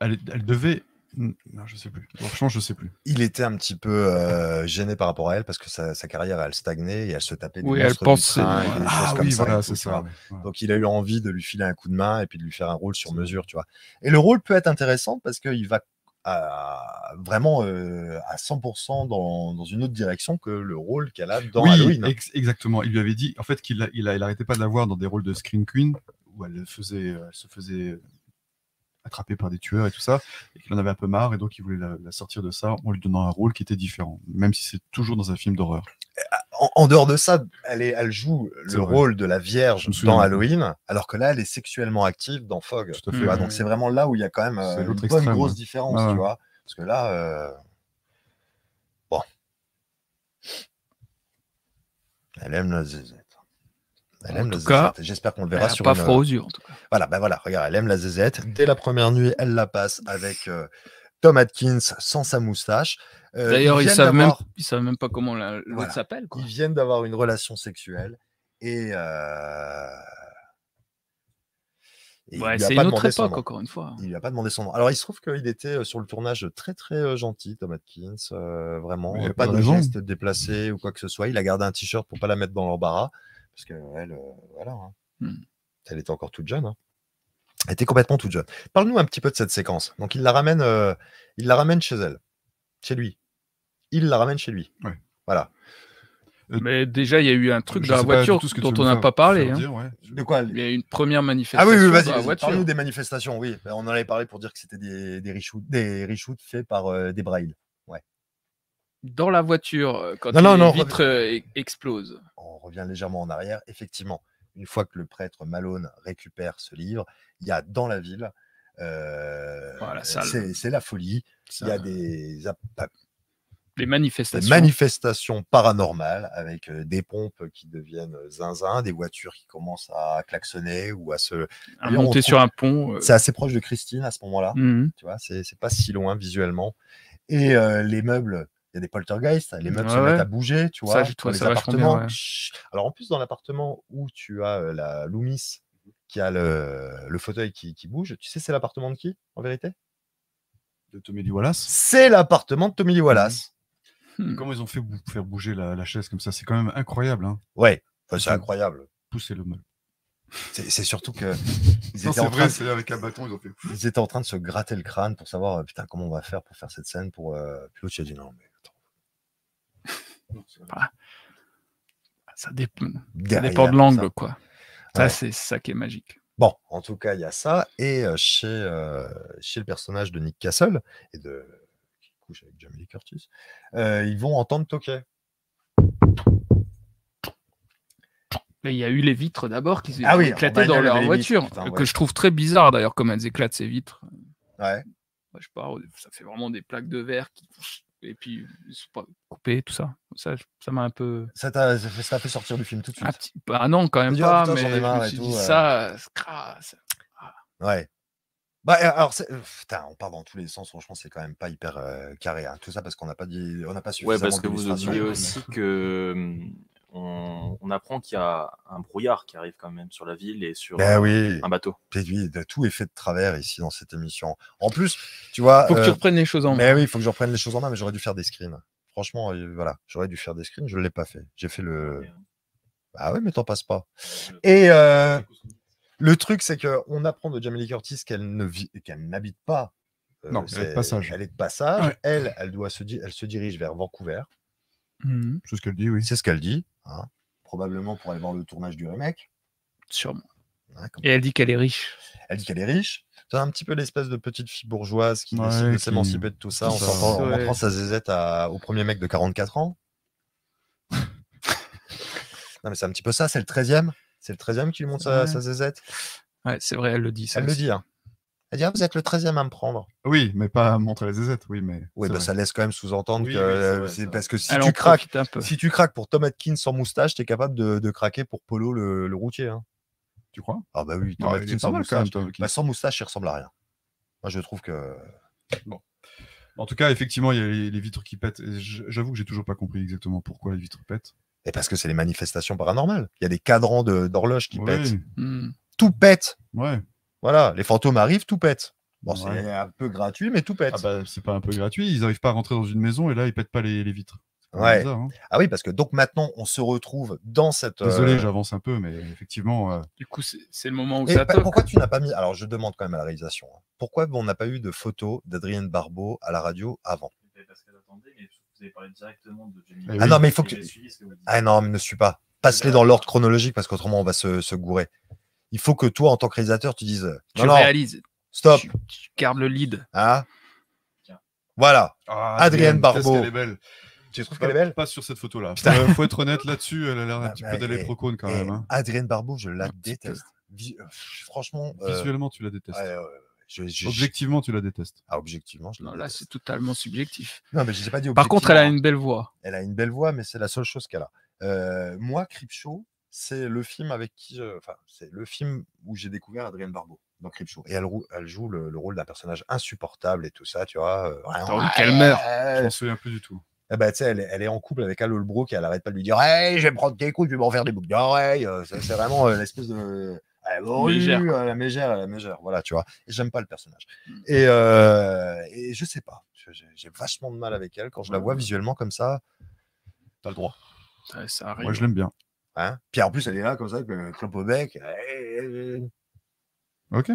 elle devait. Non, je sais plus. Franchement, je sais plus. il était un petit peu euh, gêné par rapport à elle parce que sa, sa carrière elle stagnait et elle se tapait des Oui, elle du pensait- train et des voilà. choses Ah comme oui, ça et voilà, tout, c'est tu ça. vois. ouais, ouais. Donc il a eu envie de lui filer un coup de main et puis de lui faire un rôle sur mesure, tu vois. Et le rôle peut être intéressant parce qu'il va à- vraiment euh, à 100% dans, dans une autre direction que le rôle qu'elle a dans oui, Halloween. ex- exactement. Il lui avait dit, en fait, qu'il il, il arrêtait pas de la voir dans des rôles de screen queen où elle, faisait, elle se faisait attraper par des tueurs et tout ça, et qu'il en avait un peu marre, et donc il voulait la, la sortir de ça en lui donnant un rôle qui était différent, même si c'est toujours dans un film d'horreur. En, en dehors de ça, elle, est, elle joue le vrai. rôle de la Vierge dans Halloween, alors que là, elle est sexuellement active dans Fog. Tout à Tu fait. vois, donc c'est vraiment là où il y a quand même euh, une bonne extrême, grosse différence, tu vois. Parce que là, euh, bon, elle aime la. Elle En aime la tout cas. J'espère qu'on le Elle verra a sur pas une- froid aux yeux en tout cas. Voilà, ben voilà, regarde, elle aime la zézette. Dès la première nuit, elle la passe avec euh, Tom Atkins sans sa moustache. Euh, D'ailleurs, ils viennent savent même, ils savent même pas comment la- l'autre Voilà. s'appelle. quoi. Ils viennent d'avoir une relation sexuelle et. euh, Ouais, c'est pas une autre époque encore une fois. Il lui a pas demandé son nom. Alors, il se trouve qu'il était sur le tournage très très euh, gentil, Tom Atkins, euh, vraiment. Pas pas de de raison. geste déplacé ou quoi que ce soit. Il a gardé un t-shirt pour pas la mettre dans l'embarras parce que elle, euh, voilà, hein. Hmm. elle était encore toute jeune. hein. Elle était complètement toute jeune. Parle-nous un petit peu de cette séquence. Donc, il la ramène, euh, il la ramène chez elle, chez lui. Il la ramène chez lui. Ouais. Voilà. Mais déjà, il y a eu un truc Je dans la voiture tout ce que dont on n'a pas parlé. hein. dire, ouais. De quoi Il y a eu une première Ah manifestation oui, oui, dans vas-y, la. Parle-nous des manifestations, oui. Ben, On en avait parlé pour dire que c'était des, des reshoots, des reshoots faits par euh, des brailles. Dans la voiture, euh, quand Non, non, les non, vitres euh, e- explosent. On revient légèrement en arrière. Effectivement, une fois que le prêtre Malone récupère ce livre, il y a dans la ville, euh, Voilà, ça, c'est la folie. Il y a des, manifestations. paranormales avec euh, des pompes qui deviennent zinzin, des voitures qui commencent à klaxonner ou à se. à monter sur un pont. euh, C'est assez proche de Christine à ce moment-là. mhm. Tu vois, c'est c'est pas si loin visuellement. Et euh, les meubles, il y a des poltergeists, les meubles se Ouais, mettent à bouger, tu vois. dans les ça vachement bien, appartements. ouais. Alors en plus, dans l'appartement où tu as euh, la Loomis qui a le, le fauteuil qui, qui bouge, tu sais, c'est l'appartement de qui, en vérité? De Tommy Lee Wallace. C'est l'appartement de Tommy Lee Wallace. Hmm. Comment ils ont fait bou- faire bouger la, la chaise comme ça? C'est quand même incroyable. Hein. Ouais, enfin, c'est Mhm. incroyable. Pousser le meuble. C'est c'est surtout que ils Non, étaient, c'est en train vrai, de, avec un bâton, ils ont fait. ils étaient en train de se gratter le crâne pour savoir euh, putain comment on va faire pour faire cette scène pour euh... puis l'autre il a dit non mais Ça, dé- ça Derrière, dépend de l'angle, quoi. Ça, Ouais. c'est ça qui est magique. Bon, en tout cas, il y a ça. Et euh, chez, euh, chez le personnage de Nick Castle, et de, qui couche avec Jamie Lee Curtis, euh, ils vont entendre toquer. Mais il y a eu les vitres d'abord qui Ah oui, éclataient dans leur voiture, vitres, putain, ouais. que je trouve très bizarre d'ailleurs, comme elles éclatent ces vitres. Ouais. Ouais, je sais pas, ça fait vraiment des plaques de verre qui et puis ils sont pas coupées, tout ça. Ça, ça m'a un peu. Ça t'a ça fait- ça t'a fait sortir du film tout de suite. Un petit... Bah non, quand même dit, ah, pas, putain, mais j'en ai je marre me et suis tout, dit ouais. ça, scra- ça- Ouais. Bah, alors, c'est- putain, on part dans tous les sens. Franchement, c'est quand même pas hyper euh, carré. hein. Tout ça parce qu'on n'a pas dit, on n'a pas Ouais, suffisamment parce que vous oubliez aussi que on, on apprend qu'il y a un brouillard qui arrive quand même sur la ville et sur Ben un, oui, un bateau. oui, tout est fait de travers ici dans cette émission. En plus, tu vois. Faut que tu euh, reprennes les choses en main. Mais oui, il faut que je reprenne les choses en main, mais j'aurais dû faire des screens. Franchement, euh, voilà, j'aurais dû faire des screens, je ne l'ai pas fait. J'ai fait le. Ah ouais, mais t'en passes pas. Et euh, Le truc, c'est qu'on apprend de Jamie Lee Curtis qu'elle ne vit, qu'elle n'habite pas. euh, Non, elle est de passage. Elle est de passage. Ouais. Elle, elle doit se, di- elle se dirige vers Vancouver. Mhm, C'est ce qu'elle dit, oui. C'est ce qu'elle dit. Hein. Probablement pour aller voir le tournage du remake. Sûrement. hein, comme- Et elle dit qu'elle est riche. Elle dit qu'elle est riche. C'est un petit peu l'espèce de petite fille bourgeoise qui Ouais, décide de qui- s'émanciper de tout ça en, ça. sortant- en Ouais. montrant sa zézette à- au premier mec de 44 ans. non, mais c'est un petit peu ça. C'est le 13e. C'est le 13e qui lui montre sa, Ouais. sa zézette. Ouais, c'est vrai, elle le dit. ça Elle le dit. hein. Elle dit ah, Vous êtes le 13e à me prendre. Oui, mais pas montrer les zézettes, oui, mais. Oui, bah, ça laisse quand même sous-entendre Oui, que oui, c'est euh, parce que si tu craques. Si tu craques pour Tom Atkins sans moustache, t'es capable de, de craquer pour Polo le, le routier. hein. Tu crois? Ah bah oui, Tom il Atkins sans pas mal même, moustache. Bah, sans moustache, il ressemble à rien. Moi, je trouve que. En tout cas, effectivement, il y a les, les vitres qui pètent. J'avoue que j'ai toujours pas compris exactement pourquoi les vitres pètent. Et parce que c'est les manifestations paranormales. Il y a des cadrans de- d'horloge qui Oui, pètent. Mhm. Tout pète. Ouais. Voilà, les fantômes arrivent, tout pète. Bon, Ouais. c'est un peu gratuit, mais tout pète. Ah bah, c'est pas un peu gratuit. Ils arrivent pas à rentrer dans une maison et là, ils pètent pas les, les vitres. Ouais. bizarre, hein. Ah oui, parce que donc maintenant, on se retrouve dans cette. euh, Désolé, j'avance un peu, mais effectivement, euh, Du coup, c'est le moment où Et ça toque. pourquoi tu n'as pas mis. Alors, je demande quand même à la réalisation. hein. Pourquoi on n'a pas eu de photos d'Adrienne Barbeau à la radio avant? Parce qu'elle attendait, mais vous avez parlé directement de Jamie. Eh Ah oui. non, mais il faut que. j'ai suivi ce que vous disiez. Ah non, mais ne suis pas. Passe-les dans l'ordre chronologique parce qu'autrement, on va se, se gourer. Il faut que toi, en tant que réalisateur, tu dises. Tu Non, réalises. stop. Tu, tu gardes le lead. Hein voilà. Ah, Adrienne Barbeau. qu'elle est belle. Tu trouves qu'elle est belle pas sur cette photo-là. Euh, faut être honnête là-dessus, elle a l'air un Ah, petit bah, peu d'aller eh, procone quand Eh, même. hein. Adrienne Barbeau, je la déteste. Vi- euh, franchement. euh, Visuellement, tu la détestes. ouais, ouais, ouais. Je- je- Objectivement, tu la détestes. Ah, objectivement, je la Non, là, c'est totalement subjectif. Non, mais je n'ai pas dit Par contre, elle a une belle voix. Elle a une belle voix, mais c'est la seule chose qu'elle a. Euh, moi, Creepshow, c'est le film avec qui, je- enfin, c'est le film où j'ai découvert Adrienne Barbeau dans Creepshow. Et elle, elle joue le, le rôle d'un personnage insupportable et tout ça, tu vois. euh, envie qu'elle meure. Je ouais. m'en souviens plus du tout. Eh ben, tu sais, elle, est- elle est en couple avec Al Holbrook et elle arrête pas de lui dire Hey, je vais me prendre tes couilles, je vais m'en faire des boucles d'oreilles. Euh, C'est c'est vraiment euh, l'espèce de. Elle est morue, Mégère, euh, la mégère, la mégère. Voilà, tu vois. Et j'aime pas le personnage. Mm. Et, euh, et je sais pas. J'ai j'ai vachement de mal avec elle. Quand je la vois visuellement comme ça, t'as le droit. Ça, ça arrive. Moi, je l'aime bien. Hein Puis en plus, elle est là comme ça, avec le clope au bec. Eh, eh, Ok.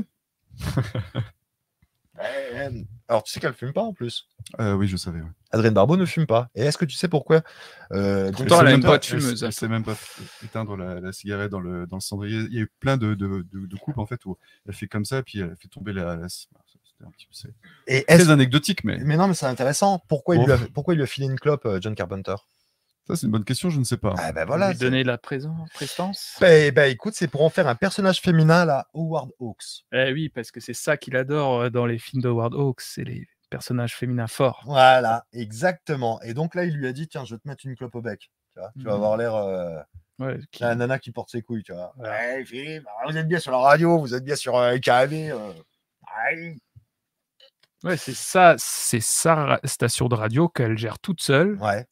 eh, eh. Alors, tu sais qu'elle fume pas en plus. Euh, oui, je savais. ouais. Adrienne Barbeau ne fume pas. Et est-ce que tu sais pourquoi Euh, Pourtant, elle même elle- fumeuse, Elle elle. sait même pas éteindre la, la cigarette dans le, dans le cendrier. Il y a eu plein de, de, de, de coupes en fait où elle fait comme ça, puis elle fait tomber la. la- C'était un petit peu. C'est très anecdotique, mais Mais non, mais c'est intéressant. Pourquoi, il Bon. lui a, pourquoi il lui a filé une clope, euh, John Carpenter? Ça, c'est une bonne question, je ne sais pas. Ah ben Voilà, lui donner la présence, prestance? Ben, ben, écoute, c'est pour en faire un personnage féminin à la Howard Hawks. Eh oui, parce que c'est ça qu'il adore euh, dans les films d'Howard Hawks, c'est les personnages féminins forts. Voilà, exactement. Et donc là, il lui a dit tiens, je vais te mettre une clope au bec. Tu, vois, tu vas Mhm. avoir l'air. euh, Ouais, qui- la nana qui porte ses couilles, tu vois. Voilà. Ouais, Philippe, ah, vous êtes bien sur la radio, vous êtes bien sur euh, KAB. euh. Ouais, c'est ça, c'est sa station de radio qu'elle gère toute seule. Ouais.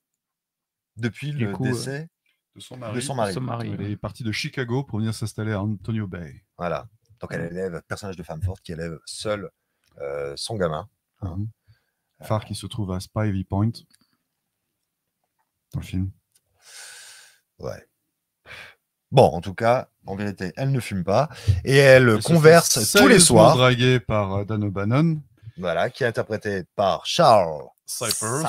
Depuis Du le coup, euh, décès De son de mari. son mari. Son mari. Elle est partie de Chicago pour venir s'installer à Antonio Bay. Voilà. Donc elle élève, personnage de femme forte qui élève seule euh, son gamin. Mhm. Phare qui se trouve à Spivey Point. Dans le film. Ouais. Bon, en tout cas, en vérité, elle ne fume pas et elle, converse tous les soirs. draguée par euh, Dan O'Bannon. Voilà, qui est interprété par Charles Cypher.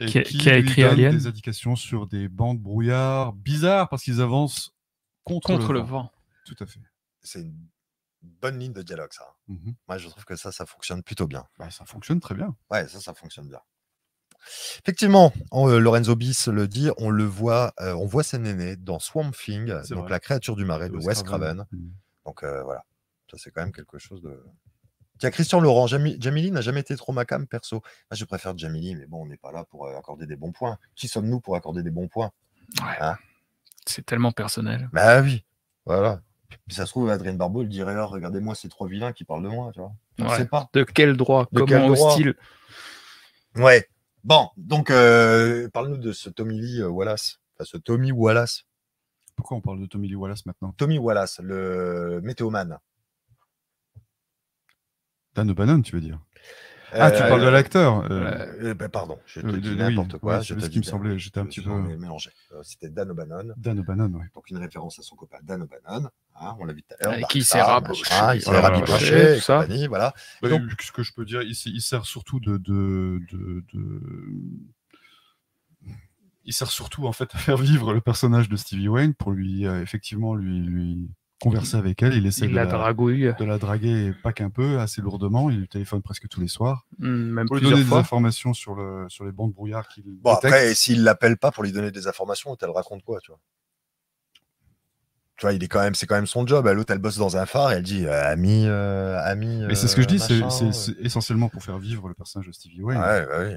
Et Qui a- qui, qui a lui écrit Alien. des indications sur des bandes brouillard bizarres parce qu'ils avancent contre, contre le, le vent. vent. Tout à fait. C'est une bonne ligne de dialogue, ça. Mhm. Moi, je trouve que ça, ça fonctionne plutôt bien. Bah, ça fonctionne très bien. Ouais, ça, ça fonctionne bien. Effectivement, on- euh, Lorenzo Bis le dit, on le voit, euh, on voit ses nénés dans Swamp Thing, C'est donc vrai. la créature du marais de Wes. Craven. Mhm. Donc euh, voilà, ça c'est quand même quelque chose de. Tiens, Christian Laurent, Jami- Jamili n'a jamais été trop ma cam, perso. Moi, je préfère Jamili, mais bon, on n'est pas là pour euh, accorder des bons points. Qui sommes-nous pour accorder des bons points Ouais. Hein? C'est tellement personnel. Bah oui, voilà. Puis ça se trouve, Adrien Barbeau, il dirait Ah, regardez-moi ces trois vilains qui parlent de moi, tu vois. On Ouais. sait pas. De quel droit? De Comment quel droit? hostile? Ouais. Bon, donc, euh, parle-nous de ce Tommy Lee euh, Wallace. Enfin, ce Tommy Wallace. Pourquoi on parle de Tommy Lee Wallace maintenant? Tommy Wallace, le météoman. Dan O'Bannon, tu veux dire? Ah, tu Euh, parles de l'acteur euh, euh, euh, bah, pardon, je te Euh, dis oui, n'importe quoi. ouais, je c'est te ce qui me semblait, j'étais un petit peu- mélangé. C'était Dan O'Bannon. Dan O'Bannon, oui. donc une référence à son copain Dan O'Bannon. hein. on l'a vu tout à l'heure. Et qui s'est raboché, Il s'est rabiboché, tout ça. compagnie, voilà. Donc- ce que je peux dire, il, sert surtout de, de, de, de- Il sert surtout en fait à faire vivre le personnage de Stevie Wayne pour lui euh, effectivement lui, lui converser avec elle. Il essaie Il de la la, dragouille, de la draguer et pas qu'un peu, assez lourdement. Il lui téléphone presque tous les soirs. même Pour lui donner des informations sur, le, sur les bandes brouillard qu'il Bon, détecte. après, s'il l'appelle pas pour lui donner des informations, elle raconte quoi, tu vois? Tu vois, il est quand même, c'est quand même son job. L'autre, elle bosse dans un phare et elle dit euh, ami, euh, ami. Mais c'est ce que je euh, dis, c'est- machin, c'est ouais. c'est essentiellement pour faire vivre le personnage de Stevie Wayne, Ouais, bah oui.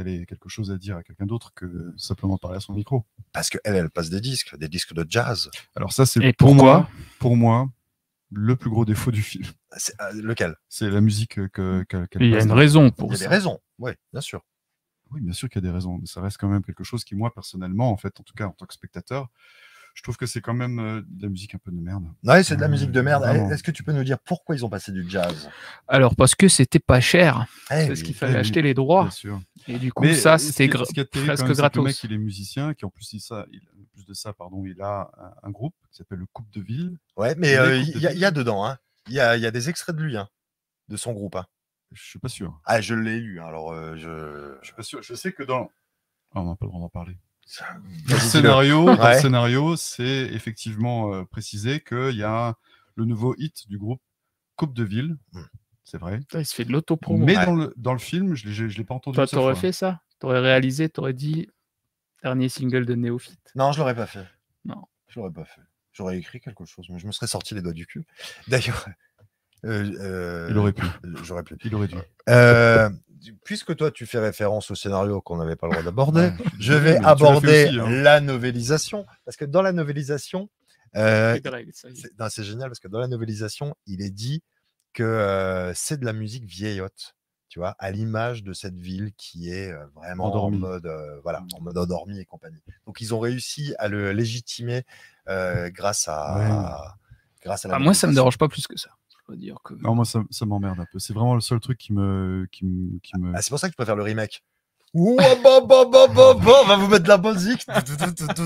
Pour qu'elle ait quelque chose à dire à quelqu'un d'autre que simplement parler à son micro. Parce qu'elle, elle passe des disques, des disques de jazz. Alors ça, c'est Et pour moi, pour moi, le plus gros défaut du film. C'est, euh, lequel? C'est la musique que- que- qu'elle Il y a une raison Il pour y a des ça. raisons, oui, bien sûr. Oui, bien sûr qu'il y a des raisons, mais ça reste quand même quelque chose qui, moi, personnellement, en fait, en tout cas en tant que spectateur, je trouve que c'est quand même euh, de la musique un peu de merde. Ouais, c'est de la musique de merde. Vraiment. Est-ce que tu peux nous dire pourquoi ils ont passé du jazz? Alors, parce que c'était pas cher. Eh Parce qu'il fallait oui, acheter les droits. Bien sûr. Et du coup, Mais ça, euh, c'était gra- presque quand même, c'est que Le mec, gratos. il est musicien, qui en plus, il, ça, il- plus de ça, pardon, il a un, un groupe qui s'appelle le Coupe de Ville. Ouais, mais Il euh, y, a- des- il y a dedans, hein. Il y a, il y a des extraits de lui, hein, de son groupe. hein. Je suis pas sûr. Ah, je l'ai lu, hein, alors euh, je. Je suis pas sûr. Je sais que dans. Ah, on n'a pas le droit d'en parler. Dans le scénario, Ouais. scénario, c'est effectivement euh, précisé qu'il y a le nouveau hit du groupe Coupe de Ville. Hmm. C'est vrai. Il se fait de l'autopromo. Mais Ouais. dans, le, dans le film, je ne l'ai pas entendu. Toi, t'aurais fait ça? T'aurais réalisé, t'aurais dit dernier single de Néophyte. Non, je l'aurais pas fait. Non. Je l'aurais pas fait. J'aurais écrit quelque chose, mais je me serais sorti les doigts du cul. D'ailleurs, Il aurait pu. J'aurais pu. Il aurait dû. Euh, puisque toi, tu fais référence au scénario qu'on n'avait pas le droit d'aborder, Ouais, je vais aborder aussi, hein. la novélisation. Parce que dans la novélisation, euh, c'est génial parce que dans la novélisation, il est dit que euh, c'est de la musique vieillotte, tu vois, à l'image de cette ville qui est euh, vraiment en mode, euh, voilà, en mode endormi et compagnie. Donc ils ont réussi à le légitimer euh, grâce à, grâce à la. Ah, moi, ça me dérange pas plus que ça. Dire que. Non, moi, ça, ça m'emmerde un peu. C'est vraiment le seul truc qui me. Qui me, qui me... Ah, c'est pour ça que je préfère le remake. Ouah, bah, bah, bah, bah, bah, on va vous mettre de la musique. Ah,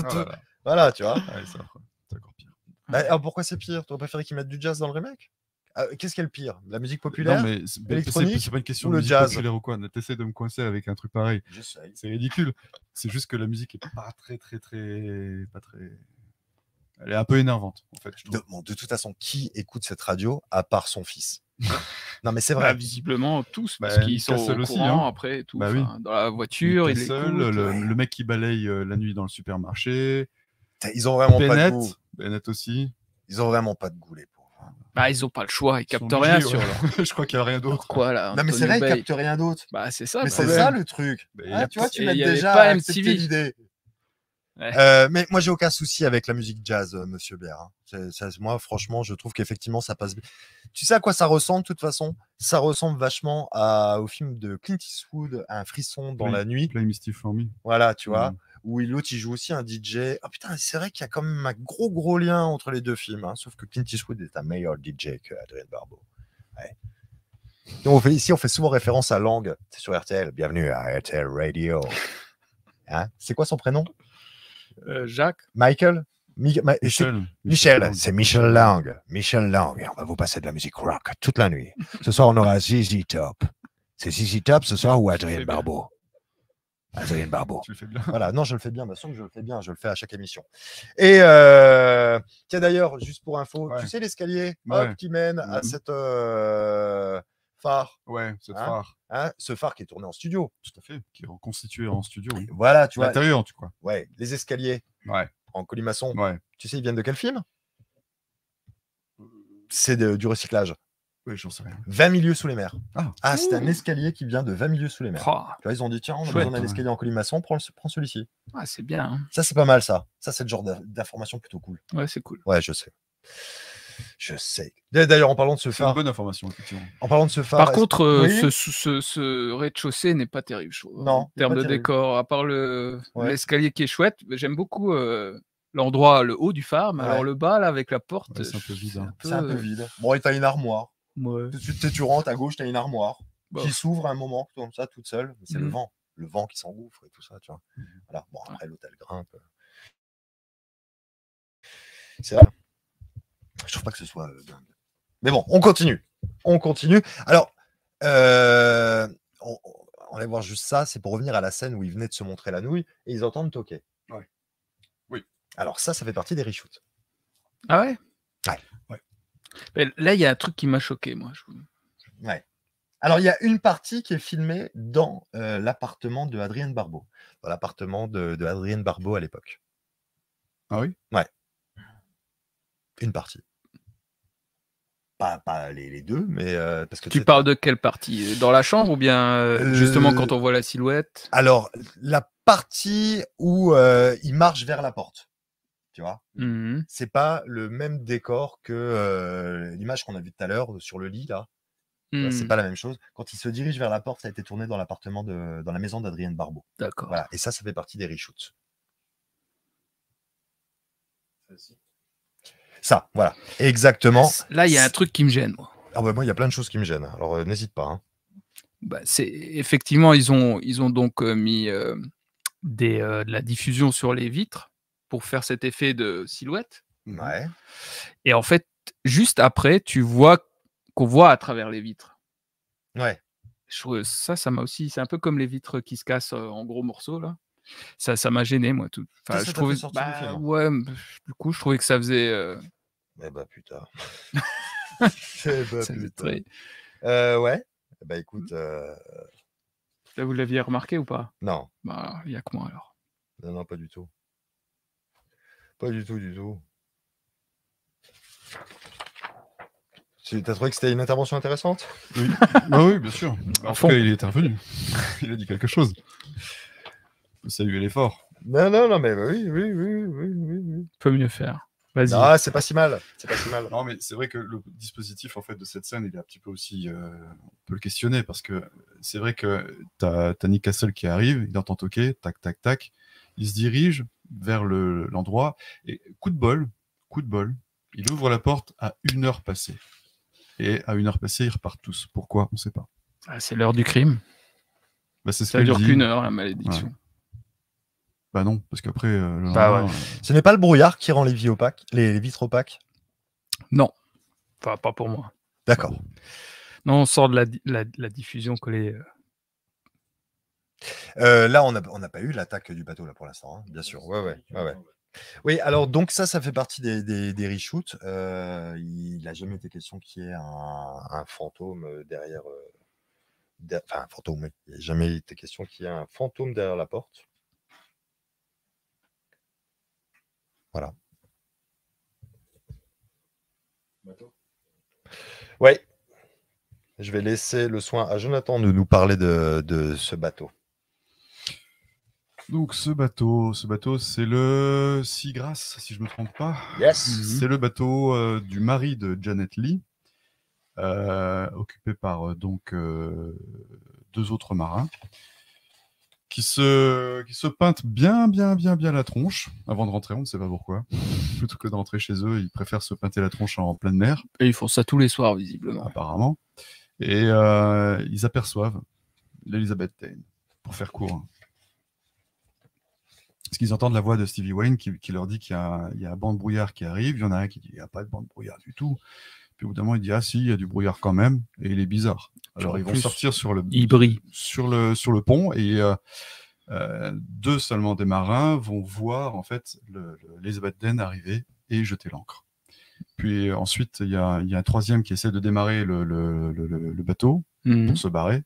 voilà. voilà. tu vois. Ouais, c'est affreux. C'est encore pire. Bah, alors pourquoi c'est pire? Tu aurais préféré qu'ils mettent du jazz dans le remake? Ah, Qu'est-ce qui est le pire? La musique populaire? Non, mais c'est électronique? pas une question ou de le musique jazz? populaire ou quoi. T'essaies de me coincer avec un truc pareil. C'est ridicule. C'est juste que la musique est pas très, très, très. Pas très. Elle est un peu énervante, en fait. Je De, trouve. bon, de toute façon, qui écoute cette radio à part son fils? Non, mais c'est Bah, vrai. visiblement tous, parce Bah, qu'ils sont au aussi, courant hein. après tout. Bah oui. Dans la voiture, il est seul, le, le mec qui balaye euh, la nuit dans le supermarché. Ils ont vraiment pas de goût. Bennett aussi. Ils ont vraiment pas de goût, les pauvres. Bah, ils ont pas le choix, ils captent rien sur leur. Je crois qu'il n'y a rien d'autre. Quoi là Non, mais c'est vrai, ils captent rien d'autre. Bah, c'est ça. Mais le c'est ça le truc. Bah, y Ah, tu vois, tu y avait déjà pas MTV. l'idée. Ouais. Euh, mais moi, j'ai aucun souci avec la musique jazz, euh, Monsieur Bière. hein. Ça- moi, franchement, je trouve qu'effectivement, ça passe bien. Tu sais à quoi ça ressemble, de toute façon? Ça ressemble vachement à, au film de Clint Eastwood, Un frisson dans Play- la nuit. Play Misty for Me. Voilà, tu vois. Mhm. Où il- l'autre, il joue aussi un DJ. Ah putain, c'est vrai qu'il y a quand même un gros, gros lien entre les deux films. hein, sauf que Clint Eastwood est un meilleur DJ que Adrien Barbeau. Ouais. Et on fait, ici, on fait souvent référence à Lang. C'est sur RTL. Bienvenue à RTL Radio. Hein? C'est quoi son prénom? Euh, Jacques, Michael? Mi- Ma- c'est- Michel. Michel, c'est Michel Lang. Michel Lang. Et on va vous passer de la musique rock toute la nuit. Ce soir, on aura ZZ Top. C'est ZZ Top ce soir ou Adrien. Barbeau? Adrien Barbeau. Tu le fais bien. Voilà, non, je le fais bien, bien sûr que je le fais bien, je le fais à chaque émission. Et euh, tiens d'ailleurs, juste pour info, Ouais. tu sais l'escalier Ouais. qui mène à Mhm. cette euh, phare, Ouais, cette Hein phare. hein, ce phare qui est tourné en studio. Tout à fait. Qui est reconstitué en studio. Oui. Voilà, tu vois, L'intérieur, tu crois. ouais, les escaliers Ouais. en colimaçon. Ouais. Tu sais, ils viennent de quel film? C'est du recyclage. Oui, j'en sais rien. 20 milieux sous les mers. Ah. c'est un escalier qui vient de 20 milieux sous les mers. oh, Tu vois, ils ont dit, tiens, on a Chouette, besoin d'un ouais. escalier en colimaçon, prends, prends celui-ci. ah, c'est bien. hein. Ça, c'est pas mal, ça. Ça, c'est le genre d'in- d'information plutôt cool. Ouais, c'est cool. Ouais, je sais. Je sais. D'ailleurs, en parlant de ce C'est une phare, bonne information, effectivement. en parlant de ce phare, Par contre, euh, Oui ce, ce- ce- ce rez-de-chaussée n'est pas terrible. je trouve, Non, en termes de terrible. décor, à part le Ouais. l'escalier qui est chouette, j'aime beaucoup euh, l'endroit, le haut du phare, mais Ouais. alors le bas là avec la porte, Ouais, c'est un peu vide, hein. c'est un peu vide. Bon, et t'as une armoire. ouais. Tout de suite, tu rentres à gauche, t'as une armoire Bah. qui s'ouvre à un moment, comme ça, toute seule. Mais C'est le Mhm. vent. Le vent qui s'engouffre et tout ça, tu vois. Voilà. Bon, après, l'hôtel grimpe. C'est vrai. Je trouve pas que ce soit euh, dingue. Mais bon, on continue. On continue. Alors, euh, on, on va voir juste ça. C'est pour revenir à la scène où ils venaient de se montrer la nouille et ils entendent toquer. Ouais. Oui. Alors, ça, ça fait partie des reshoots. Ah ouais? Ouais. Ouais. Mais Là, il y a un truc qui m'a choqué, moi. je- Alors, il y a une partie qui est filmée dans euh, l'appartement de Adrienne Barbeau. Dans l'appartement de, de Adrienne Barbeau à l'époque. Ah oui? Une partie. Pas, pas les, les deux, mais euh, parce que Tu parles de quelle partie Dans la chambre ou bien euh, justement Euh, quand on voit la silhouette? Alors, la partie où euh, il marche vers la porte, tu vois, Mhm. c'est pas le même décor que euh, l'image qu'on a vue tout à l'heure sur le lit là. C'est Mhm. pas la même chose. Quand il se dirige vers la porte, ça a été tourné dans l'appartement de, dans la maison d'Adrienne Barbeau. D'accord. Voilà. Et ça, ça fait partie des reshoots. Ça, voilà, exactement. Là, il y a un truc qui me gêne, moi. Ah ouais, moi, il y a plein de choses qui me gênent. Alors, euh, n'hésite pas. hein. Bah, c'est effectivement ils ont ils ont donc euh, mis euh, des de la diffusion sur les vitres pour faire cet effet de silhouette. Ouais. Et en fait, juste après, tu vois qu'on voit à travers les vitres. Ouais. Je ça, ça m'a aussi. C'est un peu comme les vitres qui se cassent en gros morceaux là. Ça, ça m'a gêné moi tout. Enfin, ça je trouvais. bah, ouais. Du coup, je trouvais que ça faisait. Eh bah putain. Eh bah, ça putain. Euh, ouais. Bah écoute, euh, Là, vous l'aviez remarqué ou pas? Non. Bah, il y a que moi alors. Non, non, pas du tout. Pas du tout, du tout. Tu as trouvé que c'était une intervention intéressante? Oui, Ah oui, bien sûr. En tout fond. cas, il est intervenu. il a dit quelque chose. Saluer l'effort. Non, non, non, mais oui, oui, oui, oui, oui, oui. Peut mieux faire. Vas-y. Non, c'est pas si mal. C'est pas si mal. Non, mais c'est vrai que le dispositif en fait de cette scène, il est un petit peu aussi, euh, on peut le questionner parce que c'est vrai que t'as as Nick Castle qui arrive, il entend toquer, tac, tac, tac, il se dirige vers le- l'endroit et coup de bol, coup de bol, il ouvre la porte à une heure passée. Et à une heure passée, ils repartent tous. Pourquoi? On ne sait pas. Ah, c'est l'heure du crime. Bah, c'est ce Ça dure dit. qu'une heure la malédiction. Bah non, parce qu'après, euh, Bah ouais. euh, Ce n'est pas le brouillard qui rend les, vies opaques, les, les vitres opaques? Non. Enfin, pas pour moi. D'accord. Non, on sort de la, di- la- la diffusion collée. euh, Euh, là, on n'a on pas eu l'attaque du bateau, là, pour l'instant, hein, bien sûr. Ouais, ouais, ouais, ouais. Oui, alors donc ça, ça fait partie des, des, des reshoots. Euh, il n'a jamais été question qu'il y ait un, un fantôme derrière. euh, der- Enfin, un fantôme, oui. Il n'a jamais été question qu'il y ait un fantôme derrière la porte. Voilà. Bateau. Oui. Je vais laisser le soin à Jonathan de nous parler de, de ce bateau. Donc ce bateau, ce bateau, c'est le Seagrass, si je me trompe pas. Yes. C'est le bateau euh, du mari de Janet Lee, euh, occupé par euh, donc euh, deux autres marins, qui se, qui se peintent bien, bien, bien, bien la tronche avant de rentrer. On ne sait pas pourquoi. Plutôt que de rentrer chez eux, ils préfèrent se peinter la tronche en pleine mer, Et ils font ça tous les soirs, visiblement. apparemment. Et euh, ils aperçoivent l'Elizabeth Dane, pour faire court. Parce qu'ils entendent la voix de Stevie Wayne qui, qui leur dit qu'il y, a un- il y a un banc de brouillard qui arrive. Il y en a un qui dit il n'y a pas de banc de brouillard du tout. Puis au bout d'un moment, il dit ah si, il y a du brouillard quand même. Et il est bizarre. Alors ils vont plus, sortir sur le, Il brille. sur le, sur le pont et euh, euh, deux seulement des marins vont voir en fait le- le- l'Elizabeth Dane arriver et jeter l'ancre. Puis ensuite, il y a, il y a un troisième qui essaie de démarrer le, le- bateau Mhm. pour se barrer.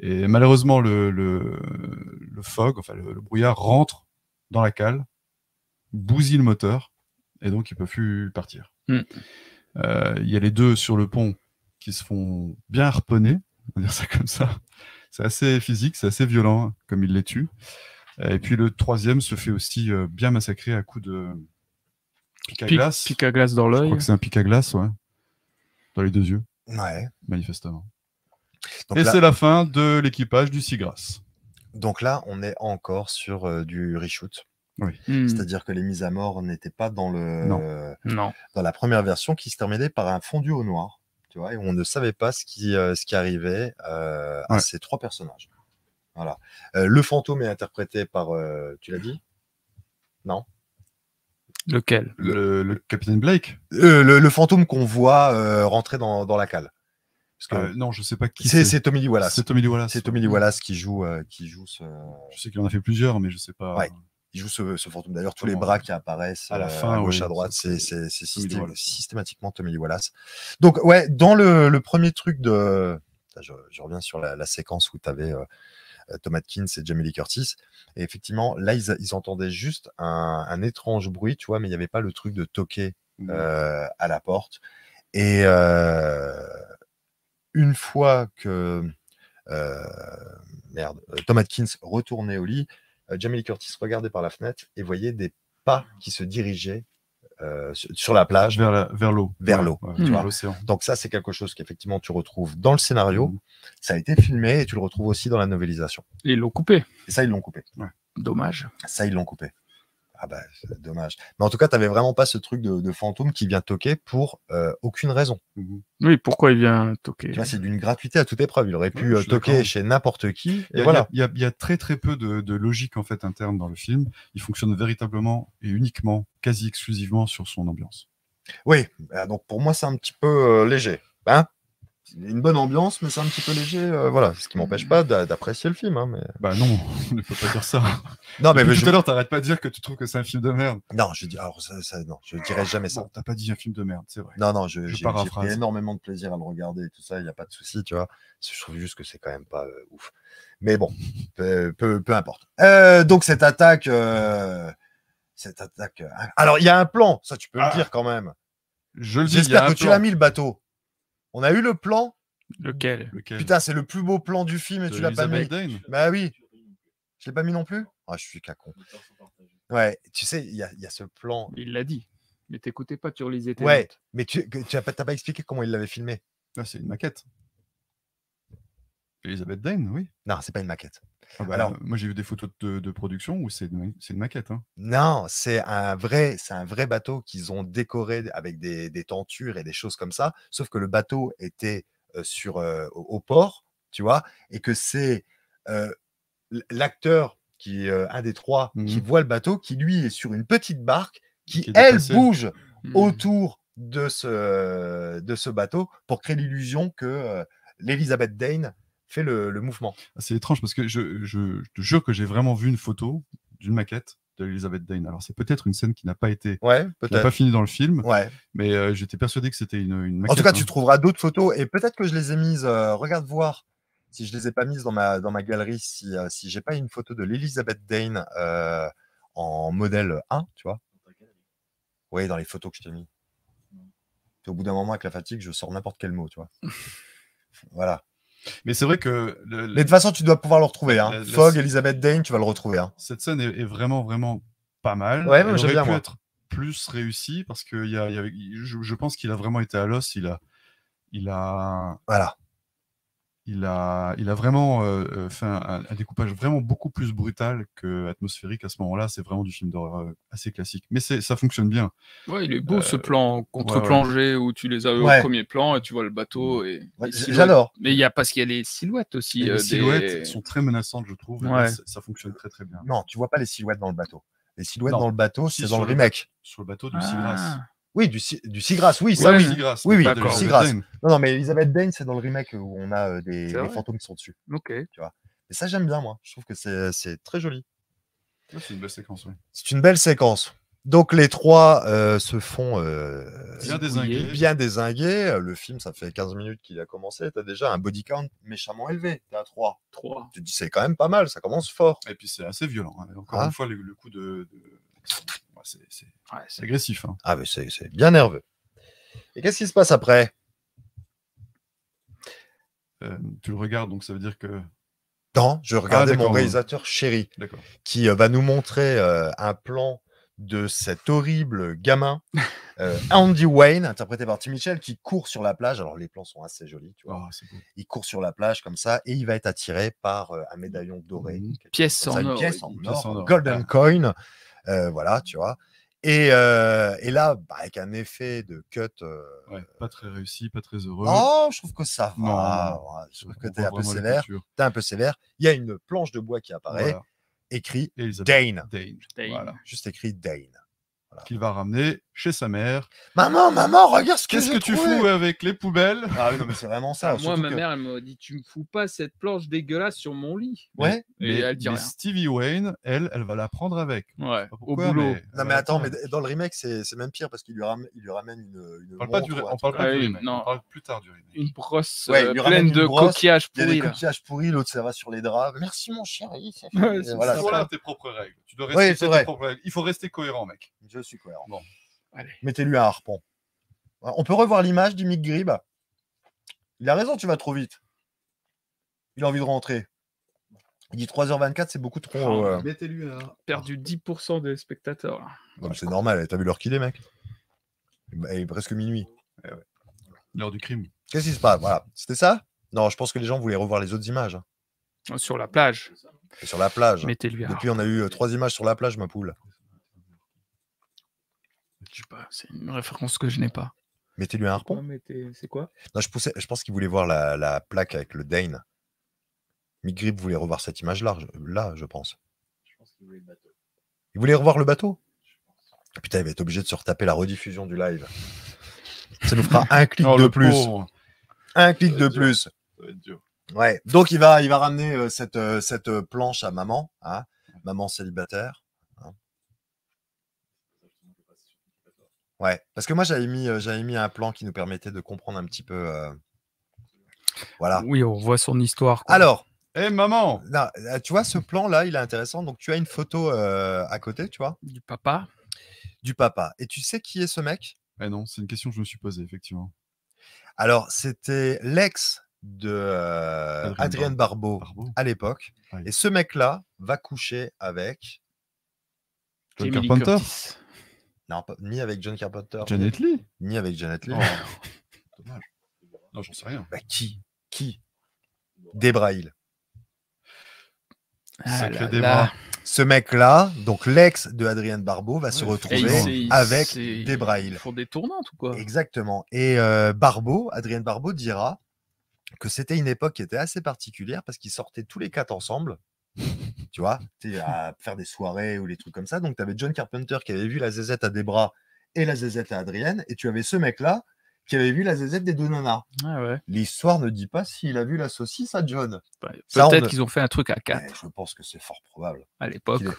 Et malheureusement, le, le, le fog, enfin le, le brouillard rentre dans la cale, bousille le moteur, et donc ils peuvent plus partir. Mm. Euh, Il y a les deux sur le pont qui se font bien harponner, on va dire ça comme ça. C'est assez physique, c'est assez violent, comme il les tue. Et puis le troisième se fait aussi euh, bien massacrer à coups de pic à Pic, glace. pic à glace dans Je l'œil. crois que c'est un pic à glace, ouais. Dans les deux yeux, Ouais. manifestement. Donc Et là, c'est la fin de l'équipage du Seagrass. donc là, on est encore sur euh, du reshoot. Mhm. C'est-à-dire que les mises à mort n'étaient pas dans, le, Non. Non. dans la première version qui se terminait par un fondu au noir. Tu vois, et on ne savait pas ce qui, euh, ce qui arrivait euh, à ces trois personnages. Voilà. Euh, le fantôme est interprété par. euh, tu l'as dit? Non? Lequel? Le, le capitaine Blake? Euh, le, le fantôme qu'on voit euh, rentrer dans, dans la cale. Parce que Euh, Non, je sais pas qui c'est c'est Tommy Lee Wallace. C'est Tommy Lee Wallace. C'est Tommy Lee Wallace qui joue, euh, qui joue ce, Je sais qu'il en a fait plusieurs, mais je sais pas. Ouais. Il joue ce, ce fantôme. D'ailleurs, tous les bras qui apparaissent À la euh, fin, à gauche, oui, à droite, c'est- systématiquement Tommy Lee Wallace. Donc, ouais, dans le, le premier truc de. Je, je reviens sur la, la séquence où tu avais Tom Atkins et Jamie Lee Curtis. Et effectivement, là, ils, ils entendaient juste un, un étrange bruit, tu vois, mais il n'y avait pas le truc de toquer euh, à la porte. Et euh, une fois que euh, merde, euh, Tom Atkins retournait au lit, euh, Jamie Lee Curtis regardait par la fenêtre et voyait des pas qui se dirigeaient euh, sur, la plage. Vers la- vers l'eau. Vers Ouais, l'eau, ouais, vois. l'océan. Donc ça, c'est quelque chose qu'effectivement tu retrouves dans le scénario. Mhm. Ça a été filmé et tu le retrouves aussi dans la novélisation. Et Ils l'ont coupé. Et ça, ils l'ont coupé. Dommage. Ça, ils l'ont coupé. Ah bah, c'est dommage. Mais en tout cas, tu n'avais vraiment pas ce truc de, de fantôme qui vient toquer pour euh, aucune raison. Mhm. Oui, pourquoi il vient toquer? Tu vois, c'est d'une gratuité à toute épreuve. Il aurait pu Ouais, euh, toquer chez n'importe qui. Il y, Et a, voilà. il y a- il y a très très peu de, de logique en fait interne dans le film. Il fonctionne véritablement et uniquement, quasi exclusivement sur son ambiance. Oui, euh, donc pour moi, c'est un petit peu euh, léger. Hein? Une bonne ambiance, mais c'est un petit peu léger. euh, voilà, ce qui m'empêche pas d'a- d'apprécier le film. hein, mais... Bah non, on ne peut pas dire ça. Non, mais, tout je... à l'heure, t'arrêtes pas de dire que tu trouves que c'est un film de merde. non, je dis, alors ça, ça- non, je dirais jamais ça. Bon, t'as pas dit un film de merde, c'est vrai. Non, non, je, j'ai pris énormément de plaisir à le regarder et tout ça, il n'y a pas de souci, tu vois. Je trouve juste que c'est quand même pas euh, ouf. Mais bon, peu, peu, peu importe. Euh, donc, cette attaque. euh, Cette attaque. Alors, il y a un plan, ça tu peux Ah. le dire quand même. Je le dis, J'espère que tu l'as mis le bateau. On a eu le plan. Lequel? Lequel? Putain, c'est le plus beau plan du film et De tu l'as pas mis. Elizabeth Dane? Bah oui, je l'ai pas mis non plus? Ah, je suis cacon. Ouais, tu sais, il y a, il y a ce plan. Il l'a dit. Mais t'écoutais pas, tu relisais tes Ouais, notes. mais tu n'as pas, t'as pas expliqué comment il l'avait filmé. Ah, c'est une maquette. Elizabeth Dane, oui. Non, c'est pas une maquette. Ah bah, Alors- moi, j'ai vu des photos de, de production où c'est une, maquette. Hein. Non, c'est un vrai, c'est un vrai bateau qu'ils ont décoré avec des, des tentures et des choses comme ça. Sauf que le bateau était euh, sur euh, au, au port, tu vois, et que c'est euh, l'acteur qui un des trois qui Mhm. voit le bateau, qui lui est sur une petite barque qui, Qui elle bouge Hmm. autour de ce de ce bateau pour créer l'illusion que l'Elizabeth Dane fait le, le mouvement. Ah, C'est étrange parce que je, je- je te jure que j'ai vraiment vu une photo d'une maquette de Elizabeth Dane. Alors, c'est peut-être une scène qui n'a pas été, Ouais, qui n'a peut-être. pas fini dans le film, Ouais. mais euh, j'étais persuadé que c'était une, une En maquette. tout cas, hein. tu trouveras d'autres photos et peut-être que je les ai mises. euh, regarde voir si je les ai pas mises dans ma, dans ma galerie, si, euh, si j'ai pas une photo de l'Elizabeth Dane euh, en modèle 1, tu vois. Oui, dans les photos que je t'ai mis. Au bout d'un moment, avec la fatigue, je sors n'importe quel mot, tu vois. voilà. Mais c'est vrai que le- Mais de toute façon, tu dois pouvoir le retrouver. Hein. La- la- Fogg, Elizabeth Dane, tu vas le retrouver. Hein. cette scène est, est vraiment, vraiment pas mal. Ouais, Elle aurait bien, pu moi. être plus réussie parce que y a, y je, je pense qu'il a vraiment été à l'os. Il a, il a, Voilà. Il a, il a vraiment euh, euh, fait un, un découpage vraiment beaucoup plus brutal que atmosphérique à ce moment-là. C'est vraiment du film d'horreur euh, assez classique. Mais c'est, ça fonctionne bien. Ouais, il est beau ce plan contre ouais, ouais. plongée où tu les as eu Ouais. au premier plan et tu vois le bateau et. J'adore. Mais il y a parce qu'il y a les silhouettes aussi. Euh, les des- silhouettes sont très menaçantes, je trouve. et là, Ouais. ça, fonctionne très très bien. Non, tu vois pas les silhouettes dans le bateau. Les silhouettes Non. dans le bateau, Si, c'est dans le le remake. Sur le bateau du Seagrass. Ah, Oui, du, du Seagrass, oui, ça oui. Oui, oui. Elizabeth Seagrass. Dane. Non, non, mais Elizabeth Dane, c'est dans le remake où on a euh, des, fantômes qui sont dessus. ok. Et ça, j'aime bien, moi. Je trouve que c'est très joli. Ouais, C'est une belle séquence, oui. C'est une belle séquence. Donc, les trois euh, se font euh, Bien désingué. bien désingués. Euh, Le film, ça fait 15 minutes qu'il a commencé. Tu as déjà un body count méchamment élevé. Tu à 3. 3. Tu te dis, c'est quand même pas mal. Ça commence fort. Et puis c'est assez violent. hein. Encore Ah. une fois, le, le coup de. C'est- c'est Ouais, c'est agressif. hein. Ah, mais c'est c'est bien nerveux. Et qu'est-ce qui se passe après? Euh, tu le regardes, donc ça veut dire que. Non, je regardais mon d'accord, ouais. réalisateur chéri D'accord. qui euh, va nous montrer euh, un plan de cet horrible gamin, euh, Andy Wayne, interprété par Tim Mitchell, qui court sur la plage. Alors, les plans sont assez jolis, tu vois. Oh, c'est beau. Il court sur la plage comme ça et il va être attiré par euh, un médaillon doré. Pièce ça, en une or, pièce oui. en Une pièce or, en or, golden ouais. coin. Euh, voilà, tu vois. Et, euh, et là, bah, avec un effet de cut. euh, Ouais, pas très réussi, pas très heureux. Oh, je trouve que ça va. non, ouais, Je trouve que t'es un peu sévère. T'es un peu sévère. Il y a une planche de bois qui apparaît, Voilà. écrit Elizabeth Dane. Dane. Dane. Voilà. Juste écrit Dane. Qu'il va ramener chez sa mère. Maman, maman, regarde ce que Qu'est-ce que tu trouvé. fous avec les poubelles? Ah oui, non, mais c'est vraiment ça. Moi, surtout ma que- mère, elle m'a dit Tu me fous pas cette planche dégueulasse sur mon lit. Ouais. Et Mais- elle dit mais rien. Stevie Wayne, elle, elle va la prendre avec. Ouais, au boulot. mais Non, mais attends, mais dans le remake, c'est c'est même pire parce qu'il lui, ramène, il lui ramène une, une On parle pas du, on parle pas Ah du remake, non. on parle plus tard du remake. Une brosse Ouais, euh, pleine une de brosse, coquillages Il y a des pourris. là. coquillages pourris, l'autre ça va sur les draps. Merci mon chéri. voilà, tes propres règles. Tu dois respecter tes propres règles. Il faut rester cohérent, mec. Je suis cohérent. Bon. Allez. Mettez-lui un harpon. On peut revoir l'image du Mick Grib. Il a raison, tu vas trop vite. Il a envie de rentrer. Il dit 3h24, c'est beaucoup trop. Oh, euh, Mettez-lui un. Perdu 10% des spectateurs. c'est normal, t'as vu l'heure qu'il est, mec Il est presque minuit. L'heure du crime. Qu'est-ce qui se passe? Voilà. C'était ça? Non, je pense que les gens voulaient revoir les autres images. hein. Sur la plage. Et sur la plage. Mettez-lui un. Depuis, on a eu euh, trois images sur la plage, ma poule. Je sais pas, c'est une référence que je n'ai pas. Mettez-lui un harpon. C'est quoi? Non, je, poussais- je pense qu'il voulait voir la, la plaque avec le Dane. Mick Grip voulait revoir cette image-là, je- là, je pense. Je pense qu'il voulait le bateau. Il voulait revoir le bateau? Je pense. Putain, il va être obligé de se retaper la rediffusion du live. Ça nous fera un clic Oh, de plus. pauvre. Un clic de dur. plus. Ça va être dur. Ouais. Donc il va, il va ramener euh, cette, euh, cette euh, planche à maman, hein, maman célibataire. Ouais. Parce que moi j'avais mis, euh, j'avais mis un plan qui nous permettait de comprendre un petit peu. euh, Voilà. Oui, on voit son histoire. quoi. Alors, Eh maman tu vois ce plan-là, il est intéressant. Donc tu as une photo euh, à côté, tu vois, Du papa? du papa. Et tu sais qui est ce mec? Eh non, c'est une question que je me suis posée, effectivement. Alors c'était l'ex de euh, Adrien Adrienne Barbeau Barbeau. à l'époque. Ouais. Et ce mec-là va coucher avec. John Jamie Lee Carpenter Curtis. Non, pas- ni avec John Carpenter, Janet Lee ni avec Janet Leigh. Oh, Dommage. Non, j'en sais rien. Bah, qui Qui? Debra Hill. Ah. Ce mec-là, donc l'ex de Adrienne Barbeau, va se Ouais, retrouver avec s'est- Debra Ils Hill. font des tournantes ou quoi? Exactement. Et euh, Barbeau, Adrienne Barbeau dira que c'était une époque qui était assez particulière parce qu'ils sortaient tous les quatre ensemble. Tu vois, t'es à faire des soirées ou des trucs comme ça. Donc, tu avais John Carpenter qui avait vu la zézette à Debra et la zézette à Adrienne. Et tu avais ce mec-là qui avait vu la zézette des deux nanas. Ah ouais. L'histoire ne dit pas s'il a vu la saucisse à John. Bah, on Peut-être qu'ils ont fait un truc à 4 Mais je pense que c'est fort probable. à l'époque. est-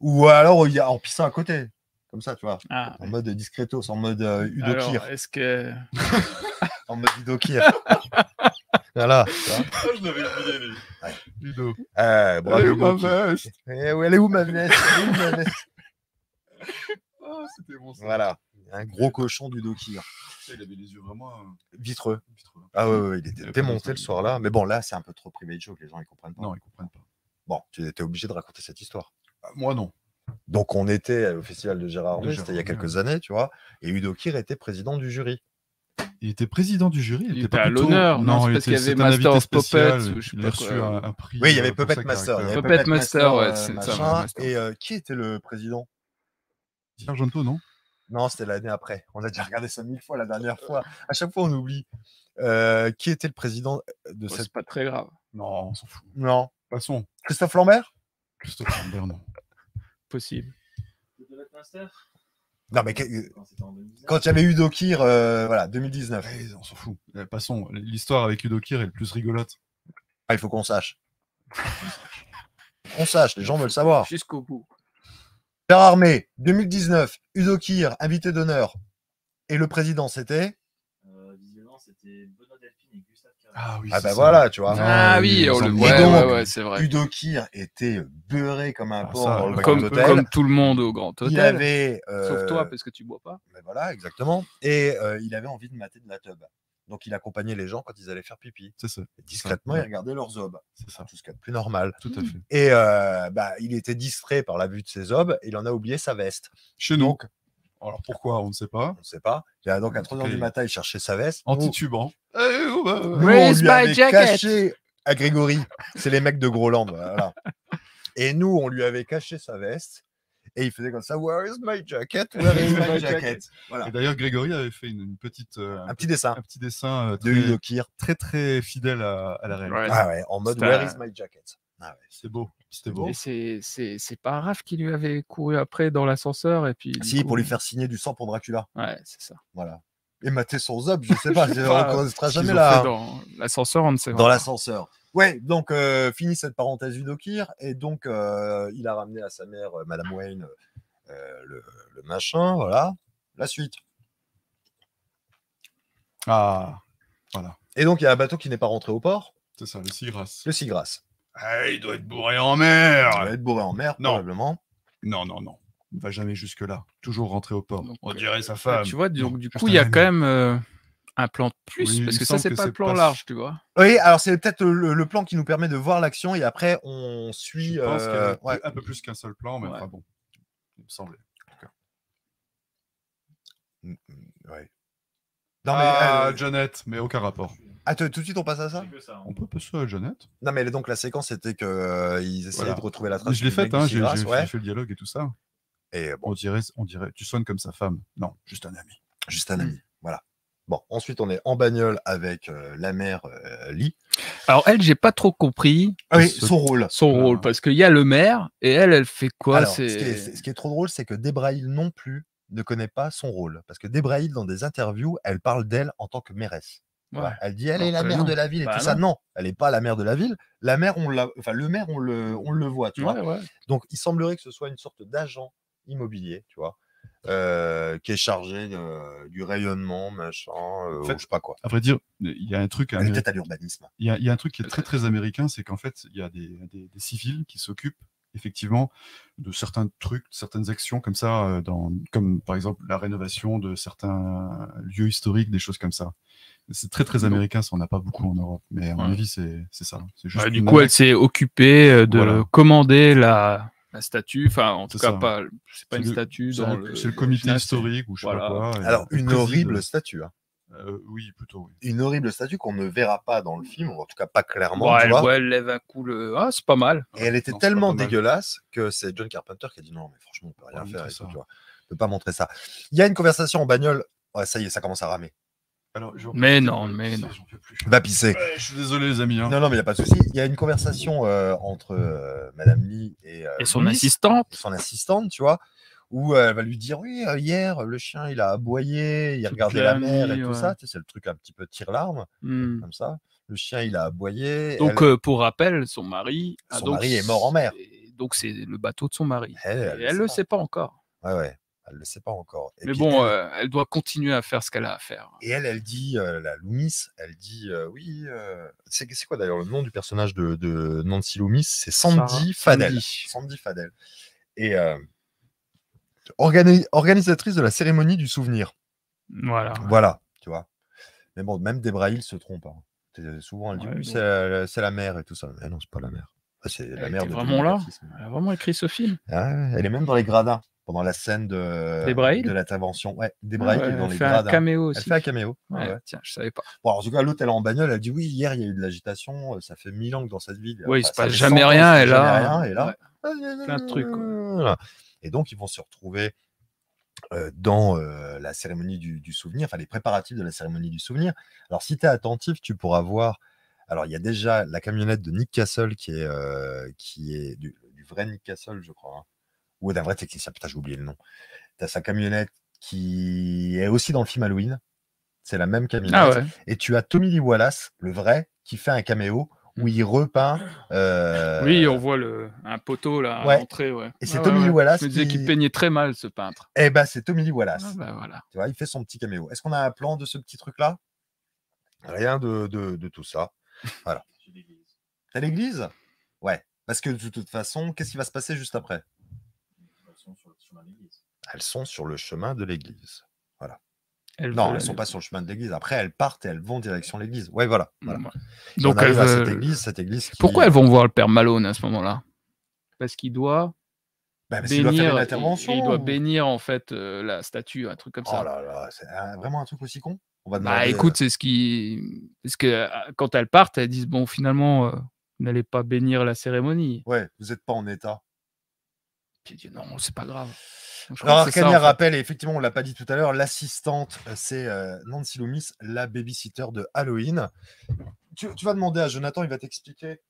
Ou alors il y a en pissant à côté. Comme ça, tu vois. Ah, En mode discretos, en mode euh, Udokir. est-ce que. En mode Udokir. voilà. Ah, je l'avais oublié, lui. Ouais. Ludo. Eh, bravo, Elle est où, ma Udokir. veste Eh, Elle est où ma veste? Elle est où ma veste? Ah, c'était bon ça. Voilà. Un gros cochon du Dokir. Il avait les yeux vraiment euh, Vitreux. vitreux. Ah ouais, il était démonté le soir-là. Mais bon, là, c'est un peu trop privé de joke, les gens, ils comprennent pas. Non, ils comprennent pas. Bon, tu étais obligé de raconter cette histoire. Ah, moi, non. Donc, on était au festival de Gérard Armé, c'était il y a quelques années, tu vois. Et Udokir était président du jury. Il était président du jury. Il était était pas à plutôt- l'honneur, non, il parce qu'il y était- avait Master invité of Puppets, Il a reçu un, un prix. Oui, il y avait euh, Puppet Master. Il y avait caractère. Puppet Master, ouais, euh, c'est ça. Et euh, qui était le président? Argento, non? Non, c'était l'année après. On a déjà regardé ça mille fois la dernière fois. À chaque fois, on oublie. Euh, qui était le président de Ouais, cette. C'est pas très grave. Non, on s'en fout. Non. Passons. Christophe Lambert? Christophe Lambert, non. Possible. Le Master? Non, mais que- Quand c'était en 2019. quand il y avait eu Dokir, euh, voilà, 2019. Ouais, on s'en fout. Euh, Passons. L'histoire avec Udokir est le plus rigolote. Ah, il faut qu'on sache. On sache, les gens veulent savoir. Jusqu'au bout. Père Armé, 2019, Udokir, invité d'honneur. Et le président, c'était? Euh, visiblement, c'était Benoît Delphine et Gustave Carré. Ah oui. Ah c'est bah ça. voilà, tu vois. Ah oui, ont le... mis ouais, donc, ouais, ouais, c'est vrai. Udokir était beurré comme un Ah, porc dans le comme- Hôtel. comme tout le monde au Grand Hôtel. Il avait. euh, Sauf toi, parce que tu bois pas. ben voilà, exactement. Et euh, il avait envie de mater de la tub. Donc il accompagnait les gens quand ils allaient faire pipi. C'est ça. Et discrètement, il regardait leurs obes. C'est ça. Tout ce qu'il y a de plus normal. Tout à fait. Et euh, bah, il était distrait par la vue de ses obes et il en a oublié sa veste. Chez nous. Donc, Alors pourquoi On ne sait pas. on ne sait pas. Il a donc à En tout 3h cas, du matin, il cherchait sa veste. Nous- Antitubant. Eh, oh, bah, on lui avait jacket caché à Grégory. C'est les mecs de Groland. voilà. Et nous, on lui avait caché sa veste. Et il faisait comme ça, Where is my jacket? Where is my jacket? Voilà. Et d'ailleurs, Grégory avait fait une, une petite, euh, Un petit dessin un petit dessin euh, de très, Udokir. très très fidèle à, à la réalité. Ouais. Ah ouais, en mode Where is my jacket? Ah ouais. C'est beau. C'était beau. C'est- pas Raph qui lui avait couru après dans l'ascenseur et puis. Si, coup- pour lui faire signer du sang pour Dracula. Ouais, c'est ça. Voilà. Et mater son zob, je sais pas, Je ne qu'ils jamais là. Dans l'ascenseur, on ne sait dans pas. l'ascenseur. Ouais, donc euh, fini cette parenthèse Udokir et donc euh, il a ramené à sa mère euh, Madame Wayne euh, le, le machin, voilà. La suite. Ah, voilà. Et donc il y a un bateau qui n'est pas rentré au port, C'est ça, le Sigras. le Sigras. Ah, il doit être bourré en mer. Il va être bourré en mer, Non. probablement. Non, non, non. Il ne va jamais jusque-là. Toujours rentrer au port. Donc, On euh, dirait sa femme. tu vois, donc du coup, il y a quand même euh, un plan de plus, Oui, parce que ça, c'est pas le plan pas- large, tu vois. Oui, alors c'est peut-être le, le plan qui nous permet de voir l'action et après on suit. Je pense qu'il y euh, a ouais. un peu plus qu'un seul plan, mais Ouais. enfin bon. Il me semblait. Mm, mm, ouais. Non mais ah, euh, Janet, mais aucun rapport. Ah, tout de suite on passe à ça. C'est que ça. hein. On peut passer à Janet Non mais donc la séquence c'était que euh, ils essayaient Voilà. de retrouver la trace. Je l'ai faite, hein, j'ai ouais. fait le dialogue et tout ça. Et bon, On dirait, on dirait, tu sonnes comme sa femme. Non, juste un ami. juste un ami. Voilà. Bon, ensuite on est en bagnole avec euh, la mère euh, Lee. Alors, elle, j'ai pas trop compris Ah oui, Ce- son rôle. son Ah. rôle, parce qu'il y a le maire, et elle, elle fait quoi? Alors, ce qui, C'est est, ce qui est trop drôle, c'est que Debrail non plus ne connaît pas son rôle. Parce que Debrail, dans des interviews, elle parle d'elle en tant que mairesse. Ouais. Voilà. Elle dit, elle est la que mère non. de la ville et Bah tout ça. non. Non, elle n'est pas la mère de la ville. La mère, on l'a, enfin, le maire, on le, on le voit, tu vois. Ouais. Donc, il semblerait que ce soit une sorte d'agent immobilier, tu vois, euh, qui est chargé de- du rayonnement, machin, euh, En fait, ou je sais pas quoi. À vrai dire, il y a un truc, peut-être à l'urbanisme. il y, a, il y a un truc qui est très très américain, c'est qu'en fait, il y a des, des- des civils qui s'occupent effectivement de certains trucs, certaines actions comme ça, euh, dans, comme par exemple la rénovation de certains lieux historiques, des choses comme ça. C'est très très américain, ça on n'a pas beaucoup en Europe, mais à mon Ouais. avis c'est c'est ça. Juste Ouais, du coup, elle s'est occupée euh, de Voilà. commander la, la statue. Enfin, en tout cas, ça. pas, c'est pas une le- statue c'est le, le. c'est le comité historique ou je sais voilà. pas quoi. Alors, une horrible statue. hein. euh, oui, plutôt. Oui. Une horrible statue qu'on ne verra pas dans le film, ou en tout cas pas clairement. Tu elle, vois. ouais, elle lève un coup le. Ah, c'est pas mal. Et elle était Non, tellement dégueulasse que c'est John Carpenter qui a dit non, mais franchement, on peut rien faire. et tout, tu vois. On peut pas montrer ça. Il y a une conversation en bagnole. Ouais, ça y est, ça commence à ramer. Alors, Mais non, mais non. Va pisser. Ouais, je suis désolé les amis. hein. Non, non, mais il n'y a pas de souci. Il y a une conversation euh, entre euh, Madame Lee et, euh, Et son assistante. son assistante, tu vois, où euh, elle va lui dire Oui, euh, hier, le chien, il a aboyé, il a regardé la mer et tout ouais. ça. Tu sais, c'est le truc un petit peu tire-larme, Hmm. comme ça. Le chien, il a aboyé. Donc, elle, euh, pour rappel, son mari. Son donc mari est mort en mer. Donc, c'est le bateau de son mari. elle, Et elle, elle le sait pas encore. Ouais, ouais. Elle le sait pas encore. Et Mais puis, bon, elle- euh, elle doit continuer à faire ce qu'elle a à faire. Et elle, elle dit, euh, la Loomis, elle dit, euh, oui, euh, c'est quoi d'ailleurs le nom du personnage de, de Nancy Loomis? C'est Sandy Sarah- Fadel. Sandy. Sandy Fadel. Et euh, organi- organisatrice de la cérémonie du souvenir. Voilà. Voilà, tu vois. Mais bon, même Debrail se trompe. hein. Souvent, elle dit, Ouais, oui, c'est la, mère et tout ça. Mais non, c'est pas la mère. Ah, C'est la Elle mère de vraiment là Elle a vraiment écrit ce film. Ah elle est même dans les gradins pendant la scène de, l'intervention. Ouais, Ah Debrail ouais, dans elle les fait un gradins. caméo Elle aussi. fait un caméo. ouais. Tiens, je savais pas. Bon, en tout cas, l'autre, elle est en bagnole, elle dit oui, hier, il y a eu de l'agitation, euh, ça fait mille ans que dans cette ville. Oui, il se passe jamais 100 ans, rien, et là. rien, et là, ouais. plein de trucs, quoi. Et donc, ils vont se retrouver euh, dans euh, la cérémonie du, du souvenir, enfin les préparatifs de la cérémonie du souvenir. Alors, si tu es attentif, tu pourras voir. Alors, il y a déjà la camionnette de Nick Castle qui est, euh, qui est du, du vrai Nick Castle, je crois. hein. Ou d'un vrai technicien, putain, j'ai oublié le nom. Tu as sa camionnette qui est aussi dans le film Halloween. C'est la même camionnette. Ah ouais. Et tu as Tommy Lee Wallace, le vrai, qui fait un caméo où il repeint. euh, Oui, on voit le, un poteau là ouais. à l'entrée. Ouais. Et c'est Tommy ouais, Lee ouais. Wallace Je me disais qui- qu'il peignait très mal ce peintre. Eh ben, c'est Tommy Lee Wallace. Ah bah voilà. Tu vois, il fait son petit caméo. Est-ce qu'on a un plan de ce petit truc-là? Rien de, de, de tout ça. L'église. T'as l'église? Ouais. Parce que de toute façon, qu'est-ce qui va se passer juste après Elles sont sur le chemin de l'église. Elles sont sur le chemin de l'église. Elle Non, veut elles sont aller- pas sur le chemin de l'église. Après, elles partent et elles vont direction l'église. Ouais, voilà. voilà. Et Donc on arrive elles à cette veulent- église, cette église qui... Pourquoi elles vont voir le père Malone à ce moment-là? Parce qu'il doit Bah, parce qu'il doit faire bénir. une intervention. il, doit ou- bénir en fait euh, la statue, un truc comme ça. Oh là là, c'est vraiment un truc aussi con? On va Bah écoute, c'est ce qui. Parce que euh, quand elles partent, elles disent bon, finalement, euh, vous n'allez pas bénir la cérémonie. euh, Ouais, vous n'êtes pas en état. Elle dit non, c'est pas grave. Donc, je crois Alors, ça, Arcania en fait. rappelle, et effectivement, on l'a pas dit tout à l'heure, l'assistante, euh, c'est euh, Nancy Loomis, la babysitter de Halloween. Tu, tu vas demander à Jonathan, il va t'expliquer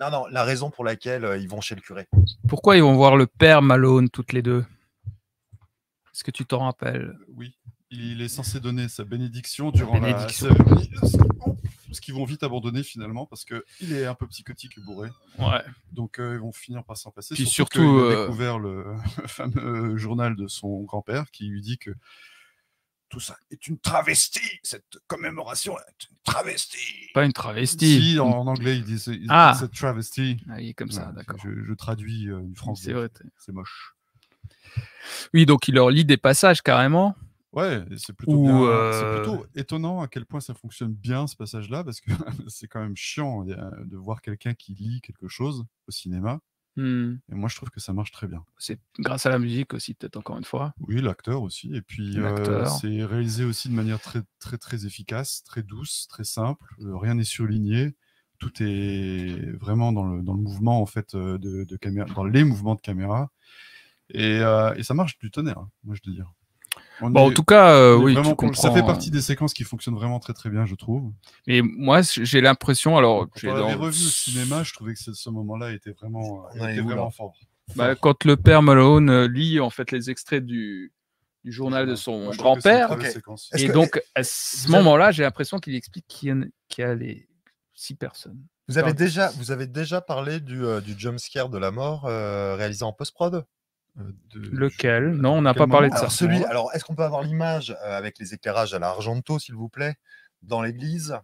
Non, non, la raison pour laquelle euh, ils vont chez le curé. Pourquoi ils vont voir le père Malone toutes les deux? Est-ce que tu t'en rappelles? Oui, il est censé donner sa bénédiction durant bénédiction. la cérémonie. Ce qu'ils vont vite abandonner finalement parce qu'il est un peu psychotique et bourré. Ouais. Donc euh, ils vont finir par s'en passer. Puis Surtout, surtout, qu'il a euh, découvert le fameux journal de son grand-père qui lui dit que tout ça est une travestie. Cette commémoration est une travestie. Pas une travestie. Si, en, en anglais, ils disent ils Ah. cette travestie. Ah, il est comme ça, Ouais, d'accord. Je, je traduis euh, du français. C'est moche. Oui, donc il leur lit des passages carrément. Ouais, et c'est plutôt, Ou, bien- euh, c'est plutôt étonnant à quel point ça fonctionne bien ce passage-là, parce que c'est quand même chiant de voir quelqu'un qui lit quelque chose au cinéma. Hmm. Et moi, je trouve que ça marche très bien. C'est grâce à la musique aussi, peut-être encore une fois. Oui, l'acteur aussi. Et puis, euh, c'est réalisé aussi de manière très, très, très efficace, très douce, très simple. Euh, rien n'est surligné. Tout est vraiment dans le, dans le mouvement, en fait, de, de caméra, dans les mouvements de caméra. Et, et ça marche du tonnerre, hein, moi, je dois dire. On Bon, en tout cas, euh, oui, vraiment tu. Ça fait partie des séquences qui fonctionnent vraiment très, très bien, je trouve. Mais moi, j'ai l'impression, alors, Quand j'ai dans- revu au cinéma, je trouvais que ce, ce moment-là était vraiment, euh, était vraiment fort. bah, quand le père Malone euh, lit en fait les extraits du, du journal de son grand-père, et que- donc à ce moment-là, j'ai l'impression qu'il explique qu'il y, a les six personnes. Vous avez déjà, vous avez déjà parlé du, euh, du jump scare de la mort euh, réalisé en post-prod? De- Lequel? je- Non, on n'a pas parlé de ça. Alors, celui, alors est-ce qu'on peut avoir l'image euh, avec les éclairages à la Argento, s'il vous plaît, dans l'église?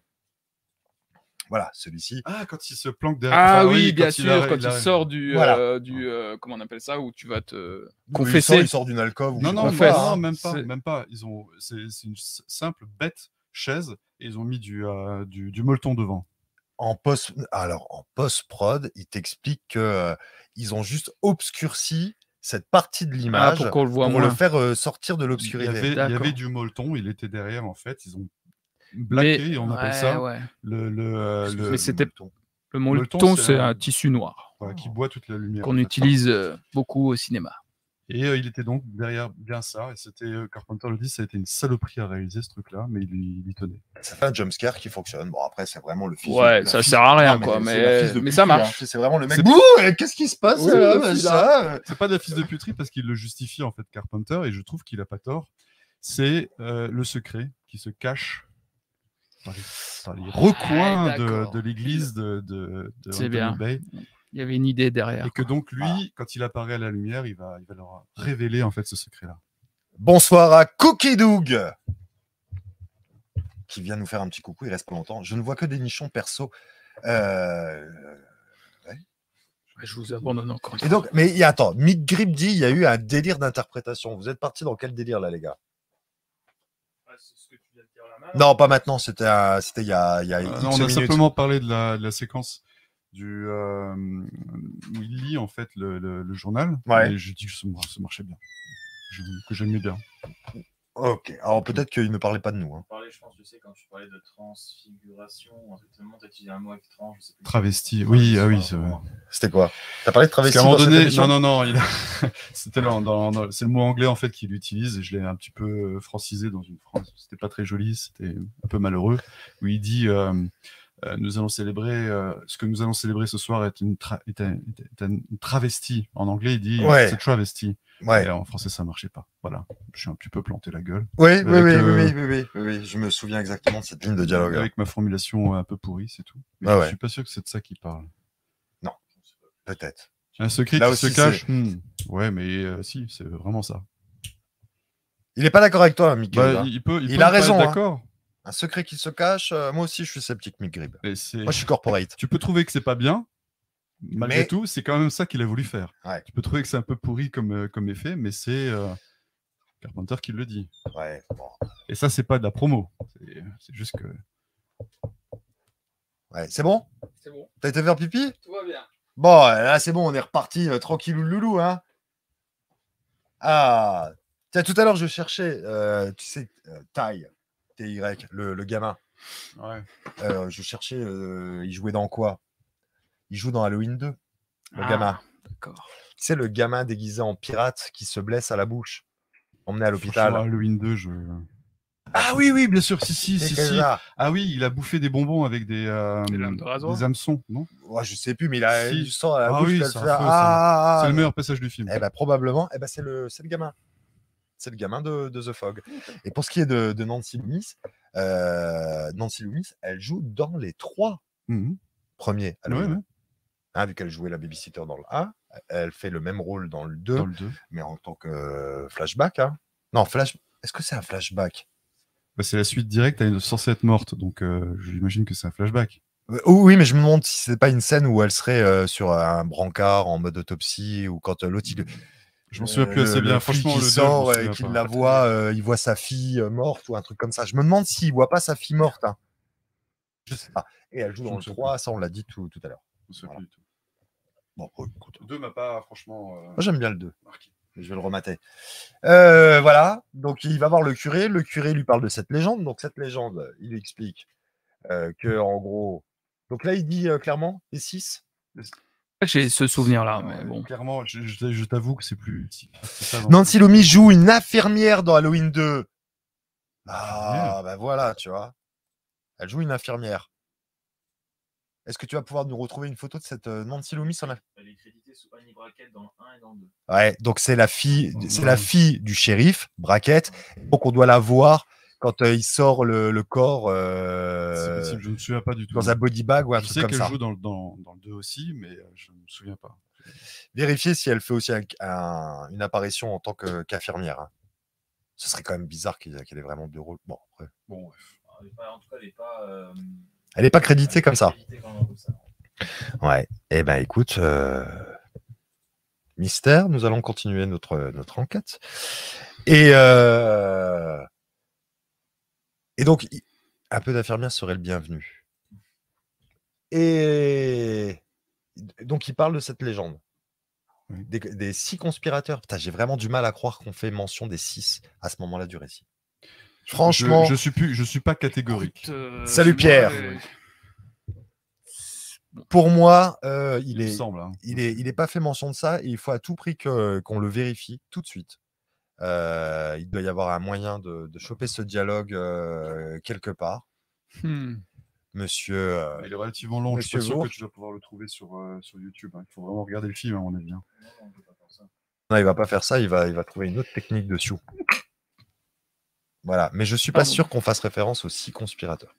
Voilà, celui-ci. Ah, quand il se planque derrière. Ah enfin, oui, bien quand sûr, quand il, sort du, Voilà. euh, du euh, comment on appelle ça, où tu vas te confesser. il sort d'une alcôve. Non, non, pas, non, même pas, C'est- même pas. Ils ont, c'est une simple bête chaise et ils ont mis du, euh, du, du molleton devant. En post, alors en post-prod, il t'explique que euh, ils ont juste obscurci cette partie de Ah, l'image pour qu'on le voit pour le faire euh, sortir de l'obscurité. il y avait du molleton, il était derrière en fait. Ils ont blaqué, on appelle ouais, ça. ouais. Le, le, euh, le- Mais c'était- Le molleton, c'est un- un tissu noir voilà, qui boit toute la lumière. qu'on utilise euh, beaucoup au cinéma. Et euh, il était donc derrière bien ça. Et c'était euh, Carpenter le dit, ça a été une saloperie à réaliser ce truc-là, mais il y, il y tenait. Ça fait un jump scare qui fonctionne. Bon, après, c'est vraiment le fils. Ouais, la ça sert à rien, Non, quoi, mais- de ça hein. marche. C'est vraiment le mec. Qu'est-ce qui se passe Oui, là, bah, ça, C'est pas de la fils de puterie parce qu'il le justifie en fait Carpenter et je trouve qu'il a pas tort. C'est euh, le secret qui se cache dans les, dans les recoins Ouais, de, de l'église de, de, de C'est Anthony bien. Bay. Il y avait une idée derrière. et que donc lui, quand il apparaît à la lumière, il va, il va leur révéler en fait ce secret-là. Bonsoir à Cookie Doug qui vient nous faire un petit coucou. Il reste pas longtemps. Je ne vois que des nichons perso. Euh, Je vous abandonne encore. Et donc, mais attends, Mick Grip dit il y a eu un délire d'interprétation. Vous êtes parti dans quel délire là, les gars? Non, pas maintenant. C'était c'était il y a, il y a Euh, non, on a minutes. simplement parlé de la, de la séquence du, euh, où il lit en fait le, le- le journal. Ouais. Et j'ai dit que ça, ça marchait bien. Je- que j'aimais bien. Ok. Alors peut-être qu'il ne parlait pas de nous. hein. parlais, je pense, je sais, quand tu parlais de transfiguration, tu as utilisé un mot avec trans, je sais plus. Travesti. Oui, ah oui, c'est vrai. C'était quoi? T'as parlé de Parce travesti qu'à un moment donné, non, non, non, il a- c'était dans, dans- dans- c'est le mot anglais en fait qu'il utilise et je l'ai un petit peu euh, francisé dans une phrase. C'était pas très joli, c'était un peu malheureux. Où il dit euh, Nous allons célébrer, euh, ce que nous allons célébrer ce soir est une, tra- est un- est un- une travestie. En anglais, il dit Ouais. c'est travesti. Ouais. Et en français, ça marchait pas. Voilà, je suis un petit peu planté la gueule. Oui, oui, oui, oui, euh, oui, oui, oui, oui, oui, Je me souviens exactement de cette ligne de dialogue. Avec ma formulation un peu pourrie, c'est tout. Mais Ah je ouais. suis pas sûr que c'est de ça qu'il parle. Peut-être. Un secret Là qui aussi, se cache Hmm. Ouais, mais euh, si, c'est vraiment ça. Il est pas d'accord avec toi, hein, Mick Bah, hein. il peut, il Il peut a raison, hein. Un secret qui se cache. euh, moi aussi, je suis sceptique, Mick Grib. Moi, je suis corporate. Tu peux trouver que c'est pas bien, malgré Mais- tout, c'est quand même ça qu'il a voulu faire. Ouais. Tu peux trouver que c'est un peu pourri comme, euh, comme effet, mais c'est euh, Carpenter qui le dit. Ouais. bon. Et ça, c'est pas de la promo. C'est juste que. Ouais. C'est bon? C'est bon, T'as été faire pipi? Tout va bien. Bon, là, c'est bon, on est reparti euh, tranquille ou loulou, hein Ah, tiens, tout à l'heure, je cherchais, euh, tu sais, euh, Ty, le, le gamin. Ouais. Euh, je cherchais, euh, il jouait dans quoi? Il joue dans Halloween 2, le Ah, gamin. D'accord. Sais, le gamin déguisé en pirate qui se blesse à la bouche, emmené à l'hôpital. Halloween 2, je. Ah oui, oui, bien sûr, si, si, C'est si, si. Ah oui, il a bouffé des bonbons avec des, euh, Des de des hameçons, non? Ouais, je sais plus, mais il a Si. du sang à la Ah bouche. oui, c'est. Ah, C'est le ah, meilleur passage du film. Eh ben, probablement, eh ben, c'est le, c'est le gamin. C'est le gamin de, de The Fog. Et pour ce qui est de, de Nancy Loomis, euh, Nancy Loomis, elle joue dans les trois Mhm. premiers Ouais, ouais, Hein, vu qu'elle jouait la babysitter dans le 1, elle fait le même rôle dans le 2, dans le 2. mais en tant que euh, flashback. hein. Non, flash. Est-ce que c'est un flashback? Bah, c'est la suite directe, elle est censée être morte, donc euh, j'imagine que c'est un flashback. Oui, mais je me demande si c'est pas une scène où elle serait euh, sur un brancard en mode autopsie ou quand l'autre il, Je m'en souviens Euh, plus assez le- bien. Franchement, il le sort et qu'il la voit, euh, il voit sa fille euh, morte ou un truc comme ça. Je me demande s'il voit pas sa fille morte. hein. Je sais pas. Et elle joue dans le souviens 3, ça on l'a dit tout, tout à l'heure. Je m'en souviens plus du tout. Bon, oh, écoute, Le 2 m'a pas franchement euh, moi j'aime bien le 2, marqué. mais je vais le remater. Euh, voilà, donc il va voir le curé. Le curé lui parle de cette légende. Donc cette légende, il lui explique euh, que en gros. Donc là, il dit euh, clairement les 6. J'ai ce souvenir-là, Ouais, mais bon. Clairement, je, je- je t'avoue que c'est plus. c'est ça. Nancy Lomi joue une infirmière dans Halloween 2. Infirmière Ah, bah voilà, tu vois. Elle joue une infirmière. Est-ce que tu vas pouvoir nous retrouver une photo de cette euh, Nancy Loomis en inf- Elle est créditée sous Annie Brackett dans le 1 et dans le 2. Ouais, donc c'est la fille, Oh, c'est la fille du shérif, Brackett. Donc on doit la voir quand euh, il sort le, le corps C'est euh, possible, je ne me souviens pas du tout. dans un body bag ou un je truc sais comme qu'elle ça. joue dans, le- dans, dans le 2 aussi, mais euh, je ne me souviens pas. Vérifiez si elle fait aussi un- un- une apparition en tant que- qu'infirmière. hein. Ce serait quand même bizarre qu'il qu'elle ait vraiment deux rôles. Bon, après. Bon, bref. Elle est pas- en tout cas, elle n'est pas. euh, Elle n'est pas elle créditée est comme pas ça. créditée comme, comme ça. Ouais. Eh ben, écoute, euh, mystère, nous allons continuer notre, notre enquête. Et, euh, et donc, un peu d'infirmière serait le bienvenu. Et donc, il parle de cette légende. Des, des six conspirateurs. Putain, j'ai vraiment du mal à croire qu'on fait mention des six à ce moment-là du récit. Franchement, je, je suis plus, je suis pas catégorique. Euh, Salut, moi, Pierre. euh, pour moi, euh, il, Il me est, semble. hein. il est, il est pas fait mention de ça et il faut à tout prix qu'on le vérifie tout de suite. Euh, il doit y avoir un moyen de, de choper ce dialogue euh, quelque part. hmm. Monsieur, euh, Il est relativement long. Je suis Monsieur sûr que tu vas pouvoir le trouver sur, euh, sur YouTube. hein. Il faut vraiment regarder le film, à mon avis. hein. On faire ça. non, il va pas faire ça, il va, il va trouver une autre technique dessus. Voilà, mais je suis pas Pardon. sûr qu'on fasse référence aux six conspirateurs.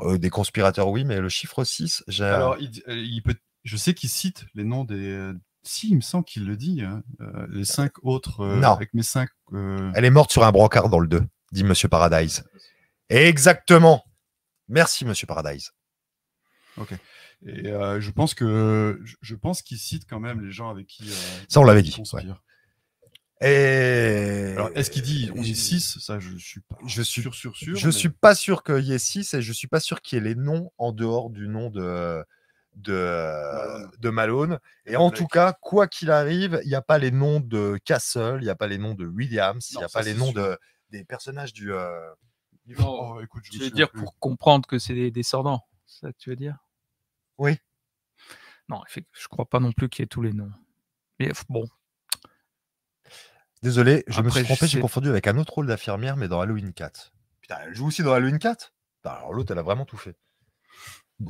Euh, des conspirateurs, oui, mais le chiffre 6, j'ai. Alors, il peut, je sais qu'il cite les noms des. Si, il me semble qu'il le dit. hein, euh, les cinq autres. euh, Non. Avec mes cinq. euh, Elle est morte sur un brancard dans le 2, dit Monsieur Paradise. Exactement. Merci, Monsieur Paradise. Et euh, je pense que je, pense qu'il cite quand même les gens avec qui. Ça, on l'avait dit. Et Alors, est-ce qu'il dit on est 6 Ça, je suis pas Je suis- sûr, sûr, sûr. Je mais- suis pas sûr qu'il y ait 6 et je suis pas sûr qu'il y ait les noms en dehors du nom de, de, Malone. de Malone. Et en tout cas, quoi qu'il arrive, il n'y a pas les noms de Castle, il n'y a pas les noms de Williams, il n'y a ça, pas les noms sûr. de, des personnages du. euh, Non, Oh, écoute, je tu veux dire plus. pour comprendre que c'est des descendants C'est ça que tu veux dire? Oui. Non, je crois pas non plus qu'il y ait tous les noms. Mais bon, Désolé, je me suis trompé, j'ai confondu avec un autre rôle d'infirmière, mais dans Halloween 4. Putain, elle joue aussi dans Halloween 4 Putain, Alors l'autre, elle a vraiment tout fait. Euh,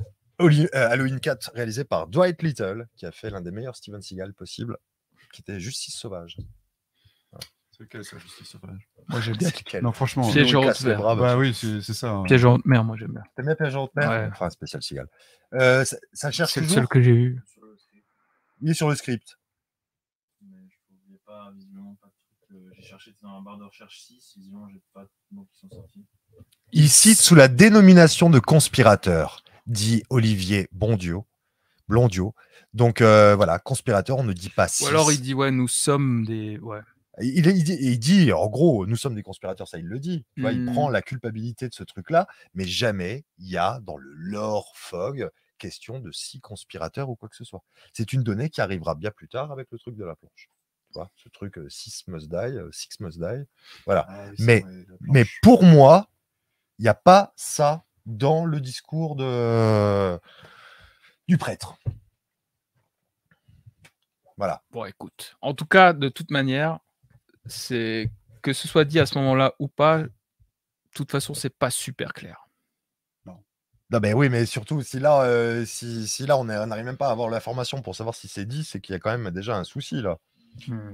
Halloween 4, réalisé par Dwight Little, qui a fait l'un des meilleurs Steven Seagal possibles, qui était Justice Sauvage. C'est lequel ça, Justice Sauvage? Moi j'aime bien. Non, franchement. Piège en haute mer. bras, bah, Bah oui, c'est ça. hein. Piège en haute mer, moi j'aime bien. T'aimes bien Piège en haute mer? Ouais. Enfin, un spécial Seagal. Euh, ça, ça cherche C'est le seul que j'ai eu. Il est sur le script. mais je trouvais pas, visiblement, pas de truc. euh, J'ai cherché dans la barre de recherche 6, visiblement, j'ai pas de mots qui sont sortis. Il cite sous la dénomination de conspirateur, dit Olivier Bondio. Blondio. Donc euh, voilà, conspirateur, on ne dit pas Ou six. alors il dit ouais, nous sommes des. Ouais. Il, il dit, il dit, en gros, nous sommes des conspirateurs, ça il le dit. Tu vois, Il Hmm. prend la culpabilité de ce truc-là, mais jamais il y a dans le lore Fog question de six conspirateurs ou quoi que ce soit. C'est une donnée qui arrivera bien plus tard avec le truc de la planche. Tu vois, ce truc 6 must die, euh, six must die. Voilà. Ah Mais- Mais pour moi, il n'y a pas ça dans le discours de... du prêtre. Voilà. Bon, écoute. En tout cas, de toute manière, c'est que ce soit dit à ce moment-là ou pas, toute façon, c'est pas super clair. Non, mais oui, mais surtout, si là, euh, si, si là on n'arrive même pas à avoir l'information pour savoir si c'est dit, c'est qu'il y a quand même déjà un souci là.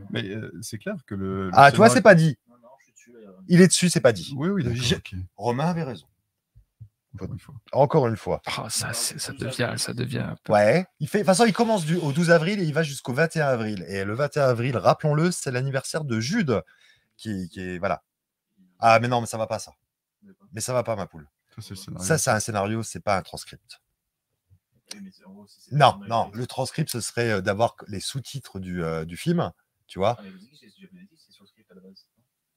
Mais euh, c'est clair que le. le Ah, scénario- c'est pas dit. Non, non, je suis dessus. là, il est dessus, c'est pas dit. Oui, oui. Romain avait raison. Encore une fois. Encore une fois. Ah, ça, devient, ça devient. un peu- Ouais. Il fait, de toute façon, il commence du, au 12 avril et il va jusqu'au 21 avril. Et le 21 avril, rappelons-le, c'est l'anniversaire de Jude. Qui, qui est. Voilà. Ah, mais non, mais ça va pas, ça. Mais ça va pas, ma poule. Ça, c'est un scénario, c'est pas un transcript. Non, non. Le transcript, ce serait euh, d'avoir les sous-titres du, euh, du film. Tu vois Ah, l'ai.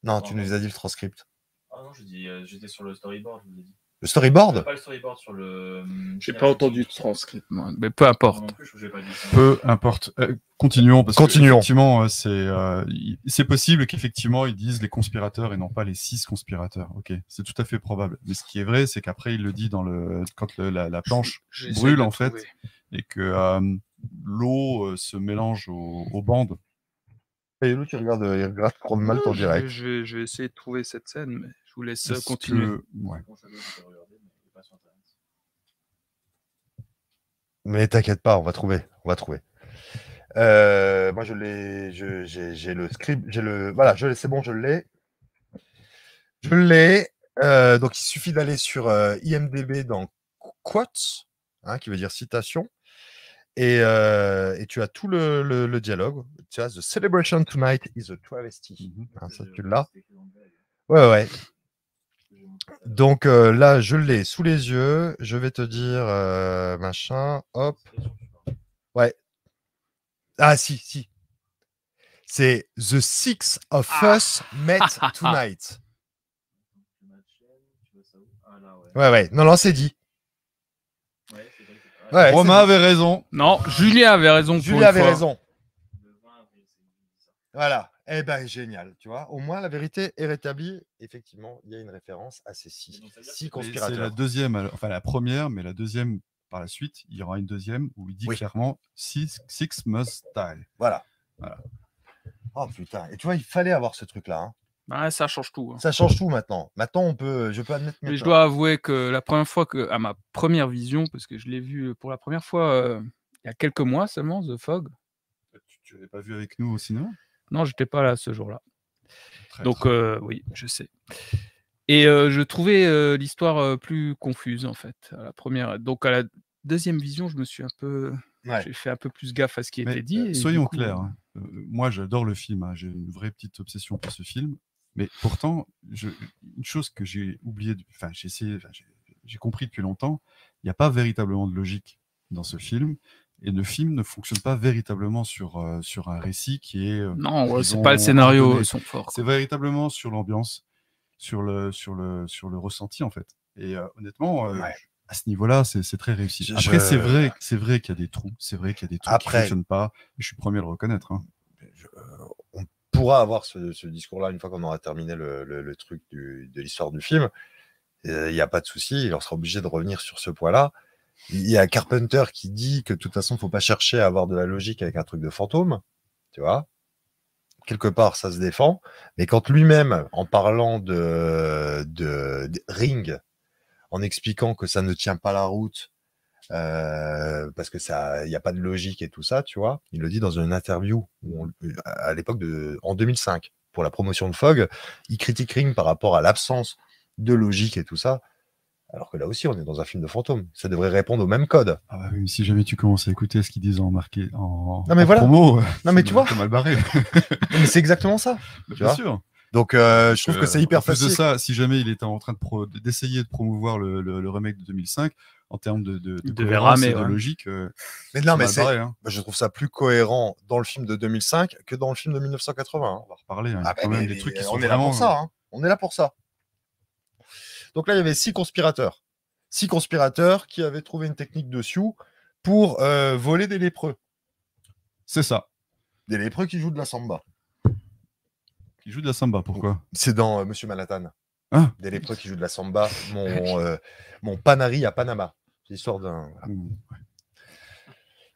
Non, tu nous as dit le transcript. Ah non, je dis, euh, j'étais sur le storyboard, je vous ai dit. Le storyboard Pas le storyboard, sur le. hum, J'ai pas entendu de transcript, moi. Mais peu importe. Plus, pas. Peu importe. Euh, continuons parce Continuons. que effectivement, euh, c'est euh, possible qu'effectivement ils disent les conspirateurs et non pas les six conspirateurs. Ok, c'est tout à fait probable. Mais ce qui est vrai, c'est qu'après il le dit dans le quand le- la, la planche J'essaie brûle en fait et que euh, l'eau euh, se mélange aux, aux bandes. Et il regarde, il regarde prendre mal ton Je direct. vais, je, vais, je vais essayer de trouver cette scène, mais je vous laisse euh, Est-ce continuer. que- ouais. Mais t'inquiète pas, on va trouver. On va trouver. Euh, moi, je l'ai. je- J'ai j'ai le script. J'ai le. Voilà, je l'ai, c'est bon, je l'ai. Je l'ai. Euh, donc, il suffit d'aller sur euh, IMDB dans quotes, hein, qui veut dire citation. Et, euh, et tu as tout le, le- le dialogue. Tu as The celebration tonight is a travesty. Mhm. Hein, ça, Je- tu l'as. Ouais, ouais. montré. Donc euh, là, je l'ai sous les yeux. Je vais te dire euh, machin. Hop. Discord. Ah si, si. C'est The Six of Us Met Tonight. Ah ouais. Ouais, ouais. Non, non, c'est dit. Ouais, c'est vrai, c'est Ouais, Romain avait raison. Non, Julien avait raison. pour Julie une avait fois. raison. Le 20 avril, c'est lui qui dit ça. Voilà. Eh ben, génial. Tu vois, au moins, la vérité est rétablie. Effectivement, il y a une référence à ces six, Mais C'est la conspirateurs. deuxième, enfin la première, mais la deuxième par la suite, il y aura une deuxième où il dit Oui. clairement six, six must die. Voilà. Voilà. Oh putain. Et tu vois, il fallait avoir ce truc-là. hein. Ça change tout. hein. Ça change tout maintenant. Maintenant, on peut, je peux admettre. Mais je dois avouer que la première fois que, à ma première vision, parce que je l'ai vu pour la première fois euh, il y a quelques mois seulement, The Fog. Tu, tu l'avais pas vu avec nous au cinéma? Non, j'étais pas là ce jour-là. Donc euh, oui, je sais. Et euh, je trouvais euh, l'histoire euh, plus confuse en fait. À la première, donc à la deuxième vision, je me suis un peu, Ouais. j'ai fait un peu plus gaffe à ce qui Mais, était dit. euh, soyons coup, clairs. euh, hein. Euh, moi, j'adore le film. hein. J'ai une vraie petite obsession pour ce film. Mais pourtant, je- une chose que j'ai oublié, enfin, j'ai essayé, enfin, j'ai- j'ai compris depuis longtemps, il n'y a pas véritablement de logique dans ce film. Et le film ne fonctionne pas véritablement sur, euh, sur un récit qui est. euh, Non, ouais, c'est pas le scénario, ils sont forts. C'est véritablement sur l'ambiance, sur le, sur, le, sur le ressenti, en fait. Et euh, honnêtement, euh, Ouais. à ce niveau-là, c'est c'est très réussi. Je- Après, c'est je- vrai, c'est vrai qu'il y a des trous, c'est vrai qu'il y a des trucs qui ne fonctionnent pas. Je suis premier à le reconnaître. hein. je- euh, pourra avoir ce, discours-là une fois qu'on aura terminé le, truc de l'histoire du film. Il n'y a pas de souci, on sera obligé de revenir sur ce point-là. Il y a Carpenter qui dit que de toute façon, il ne faut pas chercher à avoir de la logique avec un truc de fantôme. Tu vois Quelque part, ça se défend. Mais quand lui-même, en parlant de- de Ring, en expliquant que ça ne tient pas la route, euh, parce que ça, il n'y a pas de logique et tout ça, tu vois. Il le dit dans une interview où on- à l'époque de, en 2005, pour la promotion de Fogg, il critique Ring par rapport à l'absence de logique et tout ça. Alors que là aussi, on est dans un film de fantôme. Ça devrait répondre au même code. Ah bah oui, mais si jamais tu commences à écouter ce qu'ils disent en marqué en, Non, mais en voilà. promo, Non, mais tu vois, mal barré. mais c'est exactement ça. Bien sûr. Donc, euh, je trouve que c'est Euh, hyper en plus facile. de ça, si jamais il était en train de pro- d'essayer de promouvoir le, le- le remake de 2005, en termes de, de, de cohérence ramer, et de ouais. logique, euh, mais non, c'est mais c'est, hein. je trouve ça plus cohérent dans le film de 2005 que dans le film de 1980. hein. On va reparler. hein. Ah, quand mais- même des mais trucs qui on sont est là vraiment. pour ça. hein. On est là pour ça. Donc là, il y avait six conspirateurs. Six conspirateurs qui avaient trouvé une technique de Sioux pour euh, voler des lépreux. C'est ça. Des lépreux qui jouent de la samba. Il joue de la samba. Pourquoi? C'est dans euh, Monsieur Manhattan. Ah. Des lépreux qui jouent de la samba. Mon, euh, mon Panari à Panama. C'est l'histoire d'un. Mmh.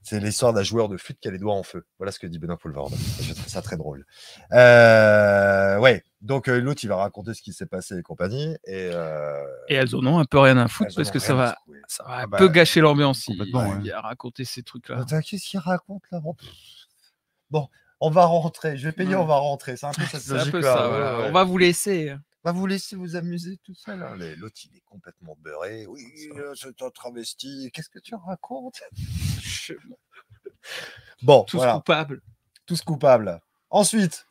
C'est l'histoire d'un joueur de flûte qui a les doigts en feu. Voilà ce que dit Benoît Poulvord. Je trouve ça très drôle. Euh, ouais, Donc euh, l'autre, il va raconter ce qui s'est passé et compagnie. Et, euh, Et elles en ont un peu rien à foutre elles parce que ça va, ça va Ah un bah, peu gâcher l'ambiance. Il, ouais. il a raconté ces trucs-là. Qu'est-ce qu'il raconte là? Bon, on va rentrer. Je vais payer, Ouais. on va rentrer. C'est un peu cette C'est un logique peu là. ça. ouais, voilà. ouais. On va vous laisser. Va vous laisser vous amuser tout seul. hein. L'autre, il est complètement beurré. Oui, euh, c'est un travesti. Qu'est-ce que tu racontes? Bon, Tous voilà, coupables. tous coupables. Ensuite,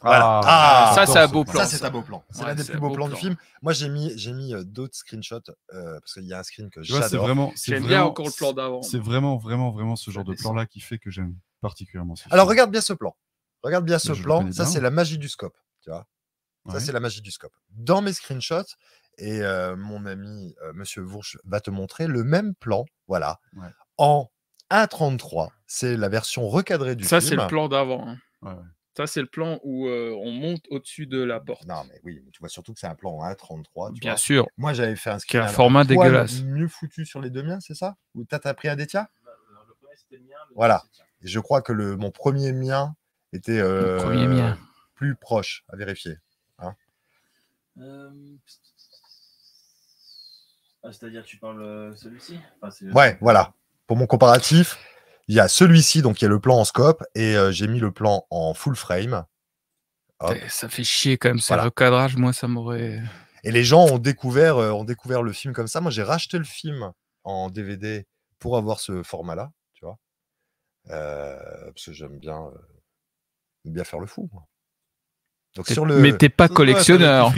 Ah, Voilà. Ah, ça, j'adore c'est un ce beau plan. ça, c'est un beau plan. C'est Ouais, l'un des plus beaux beau plans du film. Moi, j'ai mis, j'ai mis euh, d'autres screenshots euh, parce qu'il y a un screen que Tu vois, c'est j'adore. vraiment. c'est J'aime bien encore le plan d'avant. C'est vraiment, vraiment, vraiment ce genre de plan-là qui fait que j'aime particulièrement ce Alors, film. regarde bien ce plan. Regarde bien ce je le plan. Ça, c'est la magie du scope. Tu vois Ça, Ouais. c'est la magie du scope. Dans mes screenshots, et euh, mon ami euh, Monsieur Vourch va te montrer le même plan, voilà, Ouais. en 1.33. C'est la version recadrée du Ça, film. c'est le plan d'avant. hein. Ouais. Ça, c'est le plan où euh, on monte au-dessus de la porte. Non, mais oui, mais tu vois surtout que c'est un plan en 1.33. tu Bien vois. sûr. Moi, j'avais fait un a un screen format poil dégueulasse. mieux foutu sur les deux miens, c'est ça? Ou t'as t'as pris un des tiens? Le premier, c'était le mien. le Voilà. Et je crois que le, mon premier mien était euh, premier mien. plus proche à vérifier. Euh, ah, C'est-à-dire, tu parles euh, celui-ci? Enfin, c'est- Ouais, voilà. Pour mon comparatif, il y a celui-ci, donc il y a le plan en scope, et euh, j'ai mis le plan en full frame. Hop. Ça fait chier quand même, ces Voilà. recadrages. Moi, ça m'aurait. Et les gens ont découvert, euh, ont découvert le film comme ça. Moi, j'ai racheté le film en DVD pour avoir ce format-là, tu vois. Euh, parce que j'aime bien, euh, j'aime bien faire le fou. moi. Donc sur le, Mais t'es pas ça, collectionneur.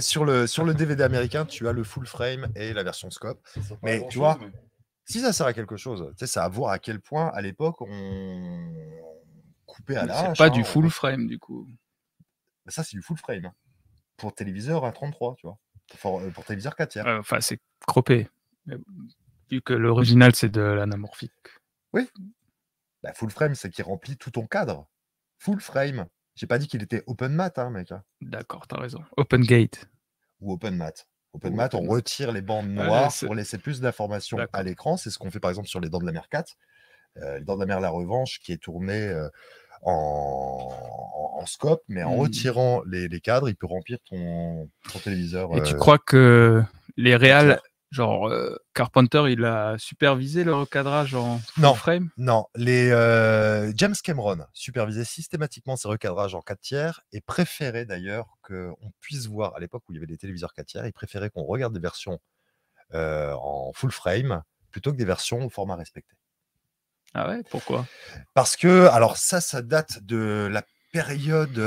sur le sur le DVD américain, tu as le full frame et la version scope. Ça Mais tu vois, mais- Si ça sert à quelque chose, tu sais, c'est à voir à quel point à l'époque on coupait à C'est l'arrache. pas hein, du on- full frame, du coup. Mais Ça, c'est du full frame. hein. Pour téléviseur à 33, tu vois. Pour, euh, pour téléviseur 4 tiers. Euh, Enfin, c'est croppé. Vu que l'original, c'est de l'anamorphique. Bah, full frame, c'est qu'il remplit tout ton cadre. Full frame. J'ai pas dit qu'il était open mat, hein, mec. hein. D'accord, t'as raison. Open gate. Ou open mat. Open mat, on retire les bandes noires pour laisser plus d'informations à l'écran. C'est ce qu'on fait par exemple sur les Dents de la Mer 4. Euh, les Dents de la Mer La Revanche, qui est tourné euh, en... en- scope, mais en Hmm. retirant les, les cadres, il peut remplir ton, ton téléviseur. Et tu euh, crois que les réals. Genre euh, Carpenter, il a supervisé le recadrage en full Non. frame? Non, les euh, James Cameron supervisait systématiquement ces recadrages en 4 tiers et préférait d'ailleurs qu'on puisse voir, à l'époque où il y avait des téléviseurs 4 tiers, il préférait qu'on regarde des versions euh, en full frame plutôt que des versions au format respecté. Ah ouais, pourquoi? Parce que, alors ça, ça date de la période,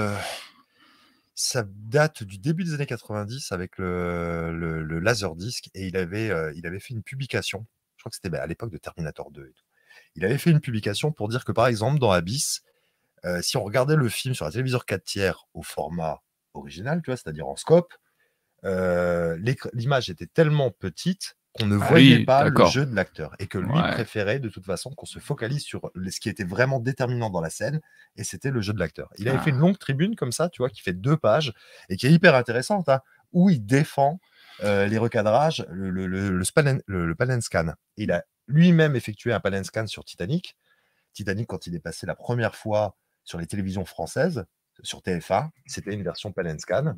ça date du début des années 90 avec le, le, le Laserdisc et il avait, euh, il avait fait une publication, je crois que c'était bah, à l'époque de Terminator 2 et tout. Il avait fait une publication pour dire que par exemple dans Abyss, euh, si on regardait le film sur un téléviseur 4 tiers au format original, c'est-à-dire en scope, euh, l'image était tellement petite qu'on ne Ah voyait oui, pas le jeu de l'acteur et que lui Ouais. préférait de toute façon qu'on se focalise sur ce qui était vraiment déterminant dans la scène et c'était le jeu de l'acteur. Il avait Ah. fait une longue tribune comme ça, tu vois, qui fait deux pages et qui est hyper intéressante, hein, où il défend euh, les recadrages, le, le, le, le span and- le- le pan and scan. Il a lui-même effectué un pan and scan sur Titanic. Titanic, quand il est passé la première fois sur les télévisions françaises, sur TF1, c'était une version pan and scan,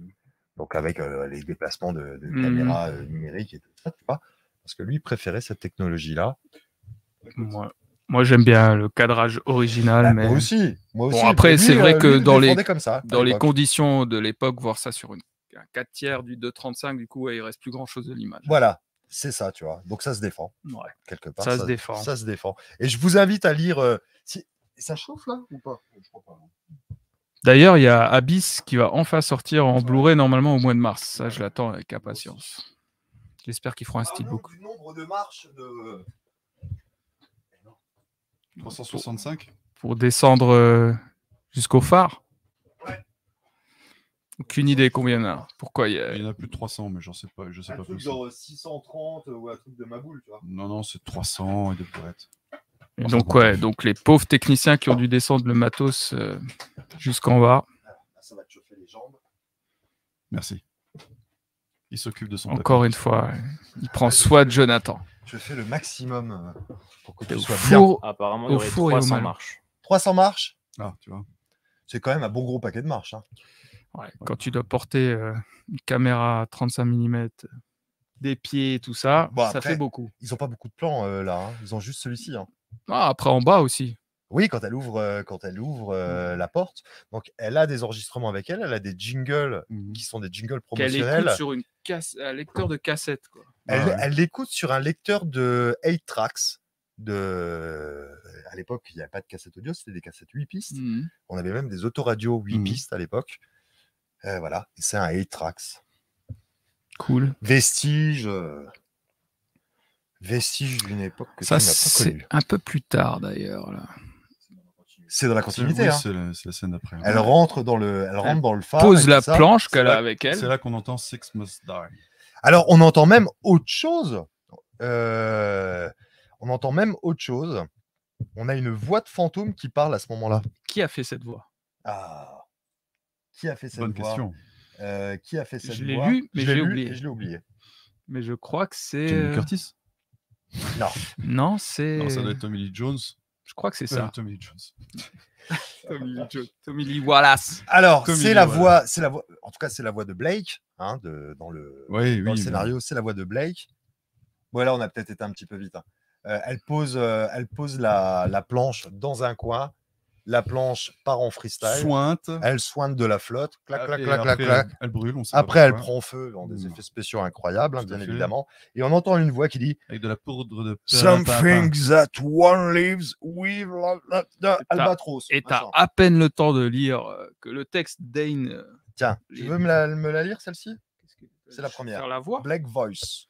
donc avec euh, les déplacements de, de Mhm. caméras euh, numériques et tout ça, tu vois. Parce que lui préférait cette technologie-là. Moi, moi j'aime bien le cadrage original, Bah, mais Moi aussi. Moi Bon, aussi. après, mais c'est vrai euh, que lui, il dans les- défendait comme ça, à dans les l'époque. conditions de l'époque, voir ça sur une, un 4 tiers du 2.35, du coup, ouais, il reste plus grand chose de l'image. Voilà, c'est ça, tu vois. Donc ça se défend, Ouais. quelque part. Ça se défend. Ça se défend. Et je vous invite à lire. euh, si... Ça chauffe là ou pas? Je crois pas. hein. D'ailleurs, il y a Abyss qui va enfin sortir en Blu-ray normalement au mois de mars. Ça, je l'attends avec impatience. J'espère qu'ils feront un steelbook. Du nombre de marches de. 365 Pour descendre euh, jusqu'au phare Ouais. Aucune idée combien il y en a. Pourquoi il y a... Il y en a plus de 300, mais j'en sais pas, je sais Un pas truc plus. genre 630 ou un truc de ma boule, tu vois. Non, non, c'est 300 et. Et Enfin, donc, ouais, donc les pauvres techniciens qui ont dû descendre le matos euh, jusqu'en bas. Là, ça va te chauffer les jambes. Merci. Il s'occupe de son Encore une fois, il prend soin de Jonathan. Je fais le maximum euh, pour que tu au sois bien. four, Apparemment, il y Au aurait four et au 300 mal. marches. 300 marches? Ah, tu vois. c'est quand même un bon gros paquet de marches. hein. Ouais, quand tu dois porter euh, une caméra 35 mm, des pieds, tout ça, Bon, ça après- fait beaucoup. Ils ont pas beaucoup de plans euh, là. hein. Ils ont juste celui-ci. hein. Ah, après, en bas aussi. Oui, quand elle ouvre, quand elle ouvre euh, la porte. Donc, elle a des enregistrements avec elle. Elle a des jingles Mhm. qui sont des jingles promotionnels. écoute sur une casse... un lecteur de cassette. Quoi. Elle, Ah ouais. elle l'écoute sur un lecteur de 8 tracks. De... À l'époque, il n'y avait pas de cassette audio, c'était des cassettes 8 pistes. Mhm. On avait même des autoradios 8 Mhm. pistes à l'époque. Euh, voilà, et c'est un 8 tracks. Cool. Vestige. euh, Vestige d'une époque que Ça, tu n'as pas c'est un peu plus tard d'ailleurs. Là. C'est dans la C'est- continuité. oui, hein. c'est la, c'est la scène d'après. hein. Elle rentre dans le, elle rentre dans le phare. Pose la ça. planche C'est qu'elle a avec elle. C'est là qu'on entend Six Must Die. Alors, on entend même autre chose. Euh, on entend même autre chose. On a une voix de fantôme qui parle à ce moment-là. Qui a fait cette voix? Ah. Qui a fait cette Bonne voix? question. Euh, Qui a fait cette Je l'ai voix? lu, mais Je l'ai j'ai lu oublié. et Je l'ai oublié. Mais je crois que c'est. Euh, Curtis? Non, c'est. Non, ça doit être Tommy Lee Jones. Je crois que c'est ça. Tommy Lee Jones. Tommy Lee Jo- Tommy Lee Wallace. Alors, c'est la voix, c'est la voix. En tout cas, c'est la voix de Blake, hein, de, dans le, Oui, dans oui. le scénario, c'est la voix de Blake. Voilà, on a peut-être été un petit peu vite. hein. Euh, elle pose, euh, elle pose la, la planche dans un coin. La planche part en freestyle. Sointe. Elle soigne de la flotte. Clac, clac, et clac, clac, après, clac. Elle, elle brûle, on sait pas Après, elle prend feu dans des Mm. effets spéciaux incroyables, hein, bien fait. évidemment. Et on entend une voix qui dit Avec de la poudre de Some perlimpinpin. things that one lives with la- la- la- Albatros. Et t'as à peine le temps de lire euh, que le texte Dane. euh, Tiens, tu veux me la, me la lire celle-ci? C'est la première. Faire la voix? Black Voice.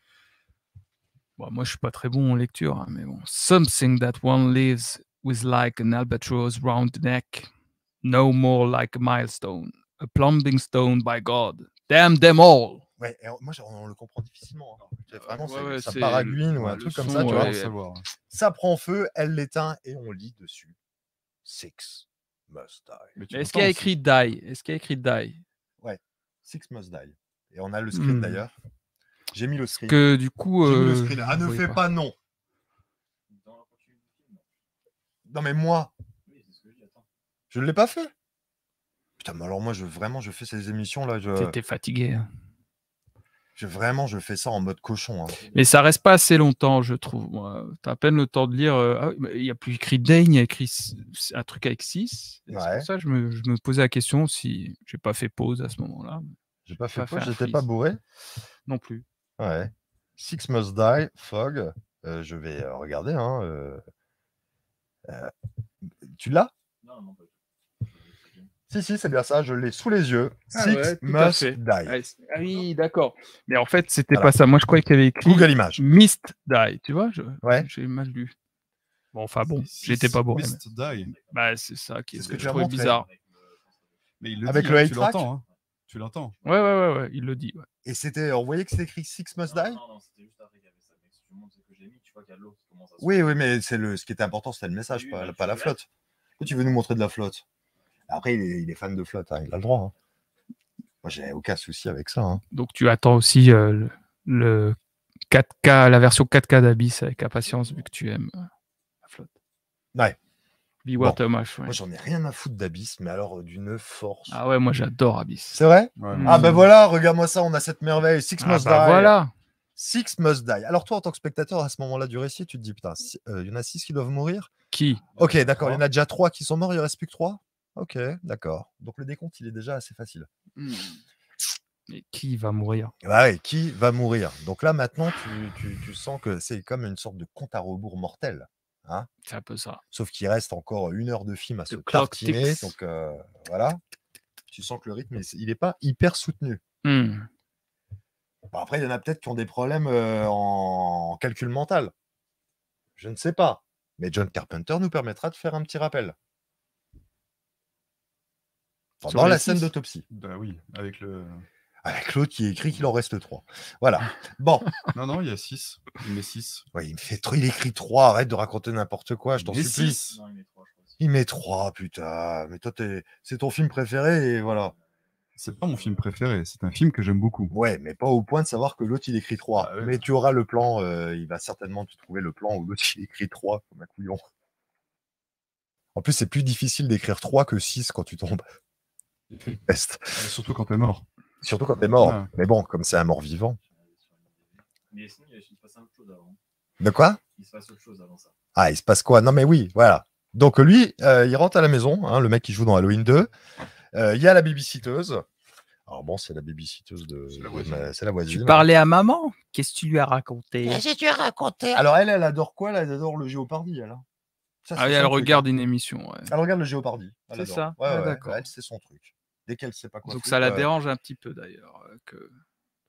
Bon, Moi, je suis pas très bon en lecture, hein, mais bon. Something that one lives with like an albatross round the neck. No more like a milestone. A plumbing stone by God. Damn them all. Ouais, moi on le comprend difficilement. hein. C'est Vraiment, Ouais, ouais, ça paraguine ou ouais, un truc comme son, ça, tu vois. ouais. savoir. Ça prend feu, elle l'éteint et on lit dessus. Six must die. Mais tu Mais Est-ce qu'il y a écrit die? Est-ce qu'il y a écrit die? Six must die. Et on a le screen Hmm. d'ailleurs. J'ai mis le screen. Que du coup. J'ai mis le euh, screen. Ah, ne fais pas non. Dans la continuité du film, non. Non, mais moi, Oui, c'est ce que je dis, attends. je ne l'ai pas fait. Putain, mais alors moi, je, vraiment, je fais ces émissions là. Je, T'étais fatigué. hein. je- vraiment, je fais ça en mode cochon. hein. Mais ça reste pas assez longtemps, je trouve. T'as à peine le temps de lire. euh, ah oui, mais il n'y a plus écrit Dane, il y a écrit un truc avec 6. C'est Ouais. pour ça que je me, je me posais la question si j'ai pas fait pause à ce moment-là. J'ai pas fait Pas faire j'étais pas bourré. Non plus. Ouais. Six Must Die, Fog. Euh, je vais euh, regarder. Hein, euh, euh, tu l'as? Non, non, pas. Si, si, c'est bien ça. Je l'ai sous les yeux. Ah Six ouais, Must. Die. Ah ah oui, d'accord. Mais en fait, c'était Voilà. pas ça. Moi, je croyais qu'il y avait écrit Google Images. Mist Die. Tu vois, je- Ouais. j'ai mal lu. Bon, enfin bon, j'étais pas mais- Must Die. Bah, c'est ça qui est, C'est ce que tu je bizarre. Mais il le Avec dit, le hein, tu l'entends. hein. Tu l'entends. Ouais, ouais, ouais, ouais, il le dit. ouais. Et c'était, on voyait que c'était écrit Six Must Non, Die? non, non, c'était juste après qu'il y avait ça. Mais si tu montres ce que j'ai mis, tu vois qu'il y a de l'eau qui commence à se Oui, oui, mais c'est le, ce qui était important, c'était le message, pas, bah, pas la flotte. Pourquoi tu veux nous montrer de la flotte Après, il est, il est fan de flotte, hein, il a le droit. hein. Moi, j'ai aucun souci avec ça. hein. Donc, tu attends aussi euh, le, le 4K, la version 4K d'Abyss avec impatience, vu que tu aimes euh, la flotte. Ouais. Be Bon. Ouais. Moi, j'en ai rien à foutre d'Abyss, mais alors euh, d'une force. Ah ouais, moi j'adore Abyss. C'est vrai? Ouais, Ah ben voilà, regarde-moi ça, on a cette merveille. Six Ah Must bah voilà. Six Must Die. Alors toi, en tant que spectateur, à ce moment-là du récit, tu te dis, putain, euh, il y en a six qui doivent mourir? Qui? Ok, d'accord, il y en a déjà trois qui sont morts, il ne reste plus que trois? Ok, d'accord. Donc le décompte, il est déjà assez facile. Et qui va mourir? Bah ouais, qui va mourir? Donc là, maintenant, tu, tu- tu sens que c'est comme une sorte de compte à rebours mortel. C'est un peu ça. Sauf qu'il reste encore une heure de film à se tartiner. Donc euh, voilà. Tu sens que le rythme, il n'est pas hyper soutenu. Hmm. Bon, après, il y en a peut-être qui ont des problèmes euh, en calcul mental. Je ne sais pas. Mais John Carpenter nous permettra de faire un petit rappel. Pendant la scène six d'autopsie. Bah oui, avec le. Avec l'autre qui écrit qu'il en reste trois. Voilà. Bon. Non, non, il y a 6. Il met 6. Ouais, il, me fait trop, il écrit trois. Arrête de raconter n'importe quoi, je t'en supplie. six. Non, il met trois, je crois. Il met trois, putain. Mais toi, c'est ton film préféré et voilà. C'est pas mon film préféré, c'est un film que j'aime beaucoup. Ouais, mais pas au point de savoir que l'autre il écrit 3. Ah ouais. Mais tu auras le plan, euh, il va certainement te trouver le plan où l'autre il écrit 3 comme un couillon. En plus, c'est plus difficile d'écrire 3 que 6 quand tu tombes. Peste. Surtout quand t'es mort. Surtout quand t'es mort. Ah. Mais bon, comme c'est un mort vivant. Mais sinon, il se passe autre chose avant. De quoi? Il se passe autre chose avant ça. Ah, il se passe quoi? Non, mais oui, voilà. Donc lui, euh, il rentre à la maison, hein, le mec qui joue dans Halloween 2. Euh, Il y a la babysitteuse. Alors bon, c'est la babysitteuse de. C'est la voisine. la voisine. Tu parlais à maman? Qu'est-ce que tu lui as raconté? Qu'est-ce que tu as raconté Alors elle, elle adore quoi? Elle adore le Géopardy, elle. hein. Ça, Ah oui, elle regarde hein. une émission. ouais. Elle regarde le Géopardy. elle C'est ça? Ouais, Ah, ouais, d'accord. Elle, c'est son truc. Dès qu'elle sait pas quoi. Donc ça la euh, dérange un petit peu d'ailleurs. euh, Que...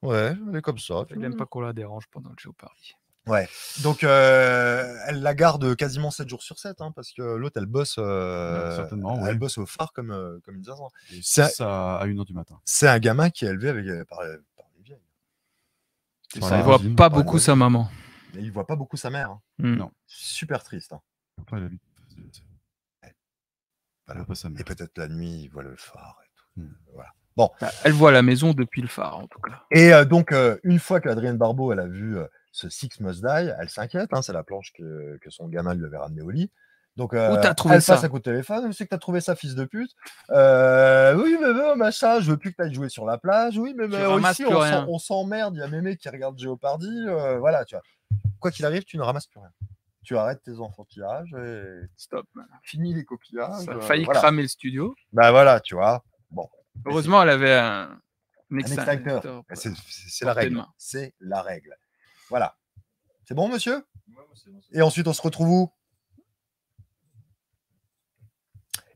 Ouais, elle est comme ça. Elle n'aime pas qu'on la dérange pendant le Jeopardy. Donc, euh, elle la garde quasiment 7 jours sur 7, hein, parce que l'autre, elle bosse, euh, Ouais, certainement, elle ouais. bosse au phare comme, euh, comme une zinzin. Et Ça- ça à 1h du matin. C'est un gamin qui est élevé avec, par, par les vieilles. Et ça, il voit pas beaucoup sa maman. Et il voit pas beaucoup sa mère. hein. Hmm. Non. Super triste. hein. Voilà. Pas sa mère. Et peut-être la nuit, il voit le phare. Et, tout. Hmm. Voilà. Bah, Elle voit la maison depuis le phare en tout cas. et euh, donc, euh, une fois qu'Adrienne Barbeau, elle a vu euh, ce Six Must Die, elle s'inquiète. hein, c'est la planche que, que son gamin lui avait ramené au lit. Donc, euh, t'as trouvé elle ça? passe un coup de téléphone. C'est que t'as trouvé ça, fils de pute. Euh, oui, mais, mais machin, je veux plus que t'ailles jouer sur la plage. Oui, mais, mais plus on s'emmerde. Il y a Mémé qui regarde Géopardy. euh, voilà, tu vois. Quoi qu'il arrive, tu ne ramasses plus rien. Tu arrêtes tes enfantillages et Stop. finis les coquillages. Ça a euh, failli voilà. cramer le studio. Bah voilà, tu vois. Bon, Heureusement, elle avait un, un extincteur. C'est la règle. C'est la règle. Voilà. C'est bon, monsieur? Et ensuite, on se retrouve où?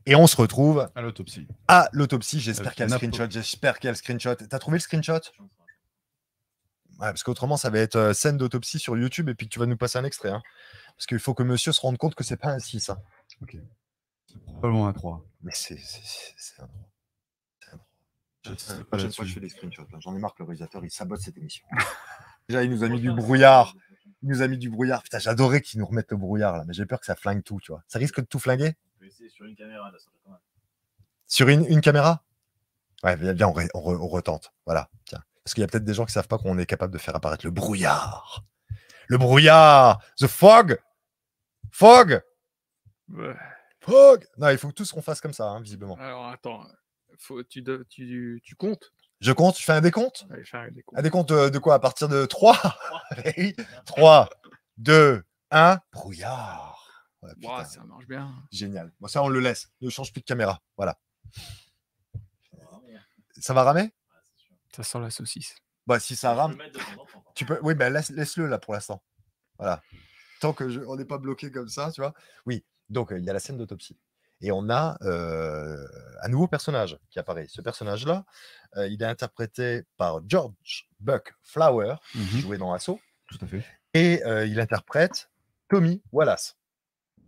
Et on se retrouve À l'autopsie. à l'autopsie. J'espère Avec qu'il y a le une screenshot. J'espère qu'il y a le screenshot. T'as trouvé le screenshot? Ouais, parce qu'autrement, ça va être euh, scène d'autopsie sur YouTube et puis que tu vas nous passer un extrait. hein. Parce qu'il faut que monsieur se rende compte que c'est pas un 6. hein. C'est probablement un 3. Mais c'est un droit. C'est un droit. Je fois, je là-dessus. fais des screenshots. là. J'en ai marre que le réalisateur, il sabote cette émission. Déjà, il nous a mis du brouillard. Il nous a mis du brouillard. Putain, j'adorais qu'ils nous remettent le brouillard là, mais j'ai peur que ça flingue tout, tu vois. Ça risque de tout flinguer? Je vais essayer sur une caméra, là, ça sur une, une caméra? Ouais, viens, viens, on, on re- on retente. Voilà, tiens. Parce qu'il y a peut-être des gens qui savent pas qu'on est capable de faire apparaître le brouillard. Le brouillard The fog Fog. Fog Non, il faut que tous qu'on fasse comme ça, hein, visiblement. Alors attends, faut, tu, de- tu, tu comptes? Je compte, je fais un décompte? Allez, faire. Un décompte de, de quoi? À partir de 3 3, 2, 1, brouillard. Ouais, Ouah, ça marche bien. Génial. Bon, ça, on le laisse. Ne change plus de caméra. Voilà. Ça va ramer? Ça sent la saucisse. Bah, si ça rame, tu peux. Oui, ben laisse, laisse-le là pour l'instant. Voilà. Tant que je... on n'est pas bloqué comme ça, tu vois. Oui. Donc, euh, il y a la scène d'autopsie. Et on a euh, un nouveau personnage qui apparaît. Ce personnage-là, euh, il est interprété par George Buck Flower, Mhm, jouait dans Assaut, Tout à fait. et euh, il interprète Tommy Wallace.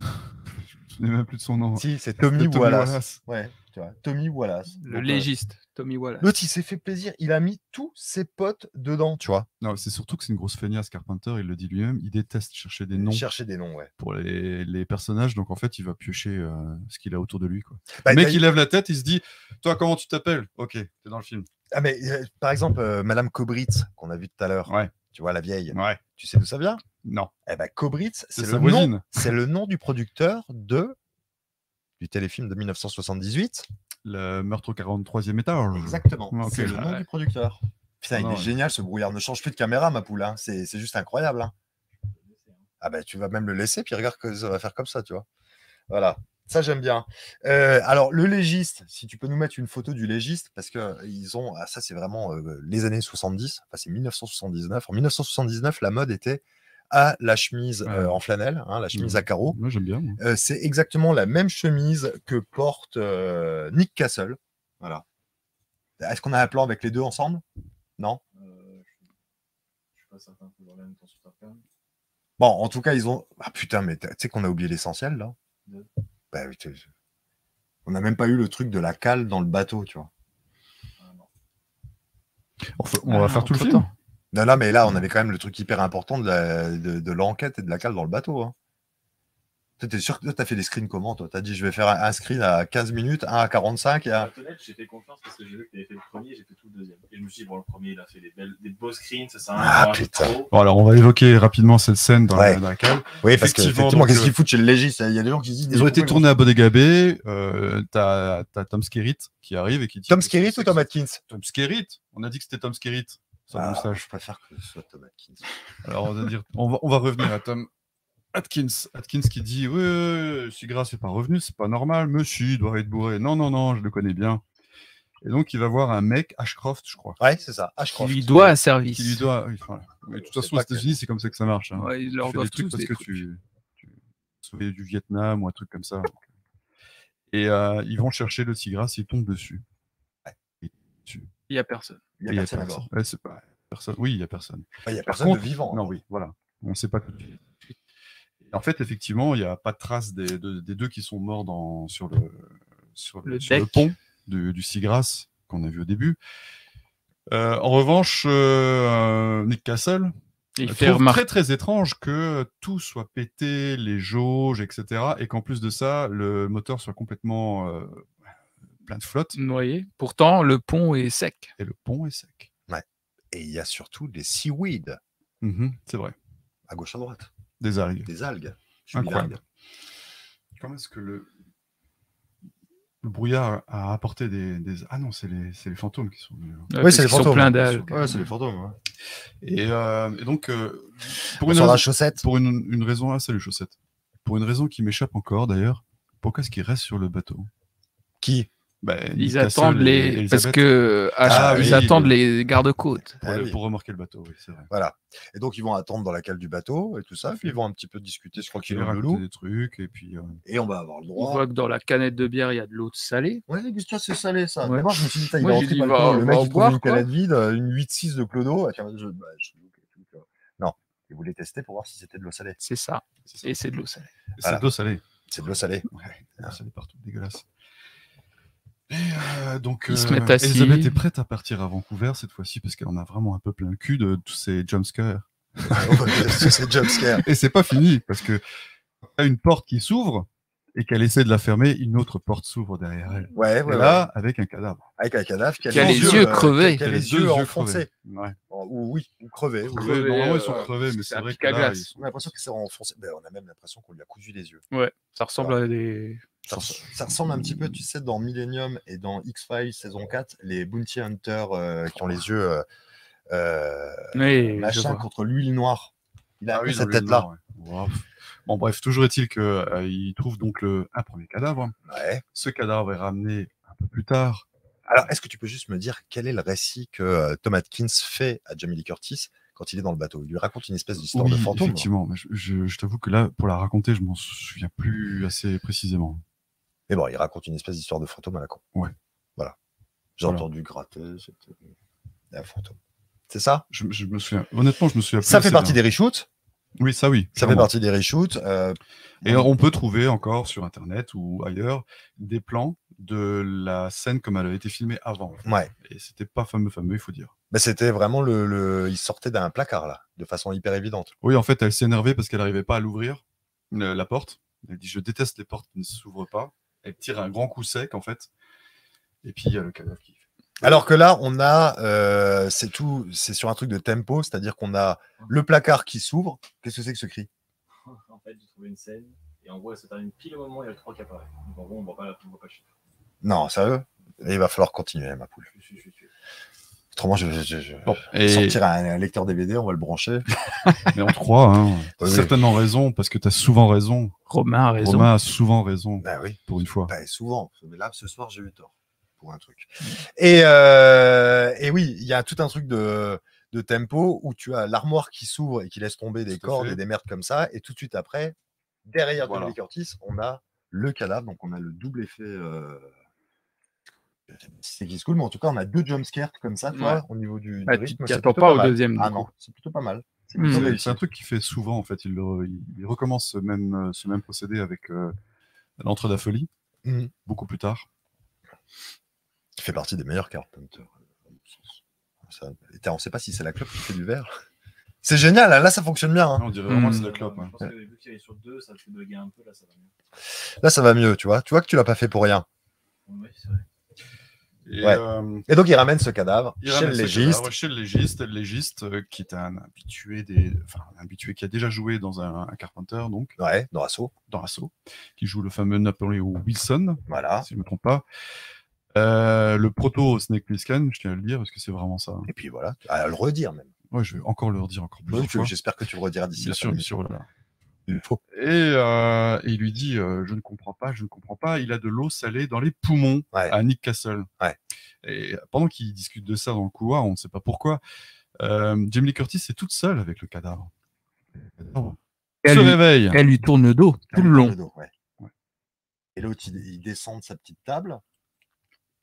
Je n'ai même plus de son nom. Si, c'est Tommy, Tommy Wallace. Wallace. Ouais, tu vois, Tommy Wallace. Le Donc, euh, légiste, Tommy Wallace. L'autre, il s'est fait plaisir. Il a mis tous ses potes dedans, tu vois. Non, c'est surtout que c'est une grosse feignasse, Carpenter, il le dit lui-même. Il déteste chercher des noms Chercher des noms, ouais. pour les, les personnages, donc en fait, il va piocher euh, ce qu'il a autour de lui. Quoi. Bah, le mec, il lève la tête, il se dit Toi, comment tu t'appelles? Ok, t'es dans le film. Ah, mais euh, par exemple, euh, Madame Kobritz, qu'on a vu tout à l'heure, Ouais. tu vois, la vieille, Ouais. tu sais d'où ça vient? Non, Eh ben, Kobritz, c'est le, nom, le nom du producteur de du téléfilm de 1978. Le meurtre au 43e étage. Exactement. Ah, ok. C'est le nom Ouais. du producteur. Putain, il Ah, est ouais. génial ce brouillard. Ne change plus de caméra, ma poule. hein. C'est c'est juste incroyable. hein. Ah ben, tu vas même le laisser, puis regarde que ça va faire comme ça, tu vois. Voilà. Ça, j'aime bien. Euh, alors, le légiste, si tu peux nous mettre une photo du légiste, parce que euh, ils ont. ah, ça, c'est vraiment euh, les années 70. Enfin, c'est 1979. En 1979, la mode était à la chemise euh, Ouais. en flanelle, hein, la chemise à carreaux. Moi, j'aime bien. moi. Euh, c'est exactement la même chemise que porte euh, Nick Castle. Voilà. Est-ce qu'on a un plan avec les deux ensemble? Non? Je je suis pas certain que dans la même temps sur ta ferme. Bon, en tout cas, ils ont. Ah putain, mais tu sais qu'on a oublié l'essentiel là Bah, On n'a même pas eu le truc de la cale dans le bateau, tu vois. Ah. On, va Ah, faire tout le film. Non, non, mais là, on avait quand même le truc hyper important de la- de, de l'enquête et de la cale dans le bateau. hein. Toi, t'es sûr que tu as fait des screens comment toi? Tu as dit je vais faire un, un screen à 15 minutes, un à 45 et un. honnête, j'ai fait confiance parce que j'ai vu que tu avais fait le premier, j'ai fait tout le deuxième. Et je me suis dit, bon, le premier, il a fait des, belles, des beaux screens, ça sert à rien Ah, putain. Bon, alors on va évoquer rapidement cette scène dans, Ouais. la, dans la cale. Oui, parce que Effectivement, qu'est-ce euh, qu'ils foutent chez le légiste? Il y a des gens qui se disent. Ils ont été tournés à Bodega Bay. Euh, T'as t'as Tom Skerritt qui arrive et qui dit. Tom Skerritt ou Tom Atkins? Tom Skerritt. On a dit que c'était Tom Skerritt. Ah, moustache. Je préfère que ce soit Tom Atkins. Alors on va dire, on va, on va revenir à Tom Atkins. Atkins qui dit, oui, oui, oui, Sigra c'est pas revenu, c'est pas normal. Monsieur, il doit être bourré. Non, non, non, je le connais bien. Et donc il va voir un mec, Ashcroft, je crois. Ouais, c'est ça. Qui Ashcroft. lui doit un service. Qui lui doit. oui, enfin, mais de toute façon, aux que- États-Unis, c'est comme ça que ça marche. hein. Ouais, ils leur tu fais doivent des trucs tous parce des que trucs. tu, tu sauvais du Vietnam ou un truc comme ça. donc. Et euh, ils vont chercher le Sigras, ils tombent dessus. Il y a personne. Il y Et a personne à bord. Ouais, c'est pas personne. Oui, il y a personne. Ouais, Il y a Par personne contre- de vivant. Non, oui, voilà. On ne sait pas tout de suite. Et En fait, effectivement, il n'y a pas de trace des, de- des deux qui sont morts dans, sur, le, sur, le, Le sur le deck. pont du, du Sigras qu'on a vu au début. Euh, en revanche, euh, Nick Castle Il euh, fait très très étrange que tout soit pété, les jauges, etc. Et qu'en plus de ça, le moteur soit complètement euh, plein de flotte noyé. Pourtant, le pont est sec. et le pont est sec. Et il y a surtout des seaweed Mhm, c'est vrai. à gauche à droite. Des algues. Des algues. Je suis Incroyable. Comment est-ce que le, le brouillard a apporté des, des- Ah non, c'est les, c'est les fantômes qui sont venus. hein. Ouais, Oui, c'est les fantômes. pleins d'algues. Ouais, c'est les fantômes. ouais. Et, euh, et donc, euh, pour, une Sur la raison, chaussette. pour une, une raison... Ah, salut chaussettes. Pour une raison qui m'échappe encore, d'ailleurs, pourquoi est-ce qu'ils restent sur le bateau? Qui? Ben, Ils Nick attendent Castle et les. Parce que Ah ah, ils oui, attendent le- les gardes-côtes. Pour, Ah le- oui. pour remorquer le bateau, oui, vrai. Voilà. Et donc, ils vont attendre dans la cale du bateau et tout ça. Puis ils vont un petit peu discuter. Je crois qu'il le loup. des trucs, et puis... euh, Et on va avoir le On droit. voit que dans la canette de bière, il y a de l'eau salée. Ouais, Gustave, c'est salé ça? Ouais. D'abord, je me suis dit, il Moi, va rentrer dit, par le mec, il trouve une canette vide, euh, une 8-6 de Clodo. Ah, tiens, je, bah, je- ok. Non, il voulait tester pour voir si c'était de l'eau salée. C'est ça. Et c'est de l'eau salée. C'est d'eau salée. C'est de l'eau salée. Ouais, de l'eau salée partout, dégueulasse. Et euh, donc, Ils se euh, mettent assis. Elisabeth est prête à partir à Vancouver cette fois-ci parce qu'elle en a vraiment un peu plein le cul de tous ces jumpscares. c'est jumpscare. Et c'est pas fini parce que y a une porte qui s'ouvre et qu'elle essaie de la fermer, une autre porte s'ouvre derrière elle. Ouais, Et ouais, là, avec un cadavre. Avec un cadavre qui a, Qui a les yeux crevés. Qui a les yeux enfoncés. Ouais. Ou oui, ou crevés. oui. Crevés, Normalement, euh, ils sont crevés, mais c'est vrai que là, ils On a l'impression que c'est enfoncé. Ben, on a même l'impression qu'on lui a cousu les yeux. Ouais. Ça ressemble à des. Ça, res- ça ressemble un petit peu, tu sais, dans Millennium et dans X-Files saison 4, les Bounty Hunters euh, qui ont les yeux euh, euh, Oui, machin contre l'huile noire. Il a Ah oui, cette tête-là. nord, ouais. Wow. Bon, bref, toujours est-il qu'il trouve donc le, un premier cadavre. Ouais. Ce cadavre est ramené un peu plus tard. Alors, est-ce que tu peux juste me dire quel est le récit que euh, Tom Atkins fait à Jamie Lee Curtis quand il est dans le bateau? Il lui raconte une espèce d'histoire de fantôme. effectivement. Je- je t'avoue que là, pour la raconter, je m'en souviens plus assez précisément. Mais bon, il raconte une espèce d'histoire de fantôme à la con. Ouais. Voilà. J'ai Voilà. entendu gratter, c'était un fantôme. C'est ça? Je, je me souviens. Honnêtement, je me souviens. Ça fait partie bien. des reshoots? Oui, ça oui. Ça fait partie des reshoots. euh, Et on peut trouver encore sur Internet ou ailleurs des plans de la scène comme elle a été filmée avant. Ouais. Et c'était pas fameux, fameux, il faut dire. Mais c'était vraiment le, le- Il sortait d'un placard, là, de façon hyper évidente. Oui, en fait, elle s'est énervée parce qu'elle n'arrivait pas à l'ouvrir, le- la porte. Elle dit Je déteste les portes qui ne s'ouvrent pas. Elle tire un grand coup sec, en fait. Et puis, il y a le cadavre qui. Alors que là, on a. euh, c'est tout. C'est sur un truc de tempo, c'est-à-dire qu'on a le placard qui s'ouvre. Qu'est-ce que c'est que ce cri? En fait, j'ai trouvé une scène, et en gros, ça termine pile au moment où il y a le 3 qui apparaît. Donc en gros, on voit pas, on voit pas le chiffre. Non, sérieux? Il va falloir continuer, ma poule. Je suis, je suis, je suis. Autrement, je vais je, je- Bon, et... sortir un, un lecteur DVD, on va le brancher. mais on te croit, hein. Oui, oui. certainement raison, parce que tu as souvent raison. Romain a raison. Romain a souvent raison, Bah oui. pour une fois. Bah, souvent. Mais là, ce soir, j'ai eu tort pour un truc. Et, euh, et oui, il y a tout un truc de, de tempo où tu as l'armoire qui s'ouvre et qui laisse tomber des cordes fait. et des merdes comme ça. Et tout de suite après, derrière Voilà. Lee Curtis, on a le cadavre. Donc, on a le double effet. Euh... C'est qui se cool, mais en tout cas, on a deux jumpscares comme ça, tu Ouais. vois, au niveau du, Bah, du rythme. pas au mal. deuxième, Ah non, c'est plutôt pas mal. C'est Mm. C'est un truc qu'il fait souvent, en fait. Il, le- il- il recommence ce même, euh, ce même procédé avec euh, l'entre de la folie, Mhm. beaucoup plus tard. Qui fait partie des meilleurs Carpenter. Ça, et t'as- on ne sait pas si c'est la clope qui fait du verre. C'est génial, hein, là ça fonctionne bien. hein. On dirait vraiment que c'est Hmm. la clope. Je pense que vu qu'il est sur deux, ça fait bugger un peu, là, ça va mieux. Là ça va mieux, tu vois. Tu vois que tu l'as pas fait pour rien. Oui, c'est vrai. Et, Ouais. euh, Et donc il ramène ce cadavre il chez ramène le légiste. cadavre Chez le légiste, le légiste euh, qui est un habitué des, enfin un habitué qui a déjà joué dans un, un Carpenter donc Ouais, dans Assaut. dans Assaut, qui joue le fameux Napoléon Wilson, Voilà. si je ne me trompe pas. Euh, le proto Snake Plissken, je tiens à le dire parce que c'est vraiment ça. Et puis voilà, à le redire même. Ouais, je vais encore le redire encore fois. J'espère que tu le rediras d'ici Bien la sûr, bien sûr. voilà. Et, euh, et il lui dit euh, Je ne comprends pas, je ne comprends pas. Il a de l'eau salée dans les poumons Ouais. à Nick Castle. Ouais. Et pendant qu'ils discutent de ça dans le couloir, on ne sait pas pourquoi, euh, Jamie Lee Curtis est toute seule avec le cadavre. Le cadavre Elle se lui- réveille. Elle lui tourne le dos tout le long. dos, ouais. Ouais. Et l'autre, il, il descend de sa petite table.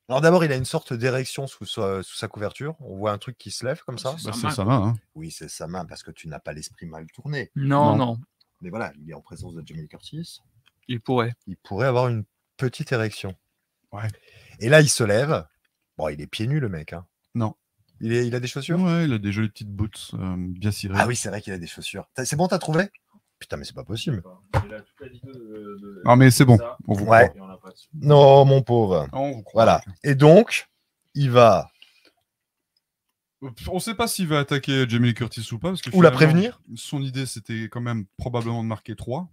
Alors d'abord, il a une sorte d'érection sous sa, sous sa couverture. On voit un truc qui se lève comme ça. C'est Bah, sa c'est main. sa main. hein. Oui, c'est sa main parce que tu n'as pas l'esprit mal tourné. Non, Non. non, Mais voilà, il est en présence de Jamie Curtis. il pourrait. Il pourrait avoir une petite érection. Ouais. Et là, il se lève. Bon, il est pieds nus, le mec. hein. Non. Il, est, il a des chaussures? Ouais, il a des jolies petites boots euh, bien cirées. Ah oui, c'est vrai qu'il a des chaussures. C'est bon, t'as trouvé? Putain, mais c'est pas possible. Non, mais c'est bon. On vous Ouais. Non, mon pauvre. croit. On vous croit. Voilà. Et donc, il va On sait pas s'il va attaquer Jamie Curtis ou pas. Parce que ou la prévenir. Son idée, c'était quand même probablement de marquer 3.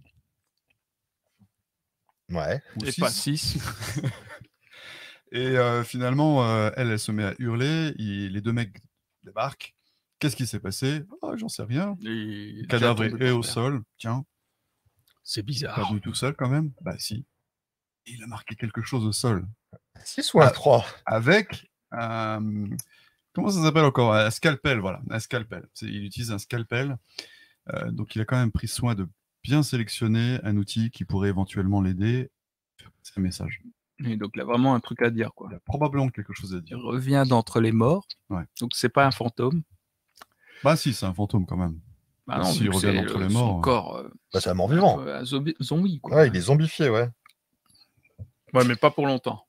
Ouais. Ou Et six. pas 6. Et euh, finalement, euh, elle, elle se met à hurler. il- les deux mecs débarquent. Qu'est-ce qui s'est passé? Ah, J'en sais rien. Le cadavre est, est au sol. Tiens, C'est pas bizarre. du tout seul quand même. Bah si. Il a marqué quelque chose au sol. 6 ou un 3 Avec un... Comment ça s'appelle encore? Un scalpel, voilà. Un scalpel. Il utilise un scalpel. Euh, donc il a quand même pris soin de bien sélectionner un outil qui pourrait éventuellement l'aider. C'est un message. Et donc il a vraiment un truc à dire quoi. Il a probablement quelque chose à Il dire. revient d'entre les morts. Ouais. Donc c'est pas un fantôme. Bah si, c'est un fantôme quand même. Bah non, s'il revient c'est d'entre le- les son morts, corps euh, bah, C'est un mort-vivant. euh, un zombie, zombie, quoi. Ouais, il est zombifié, ouais. Ouais, mais pas pour longtemps.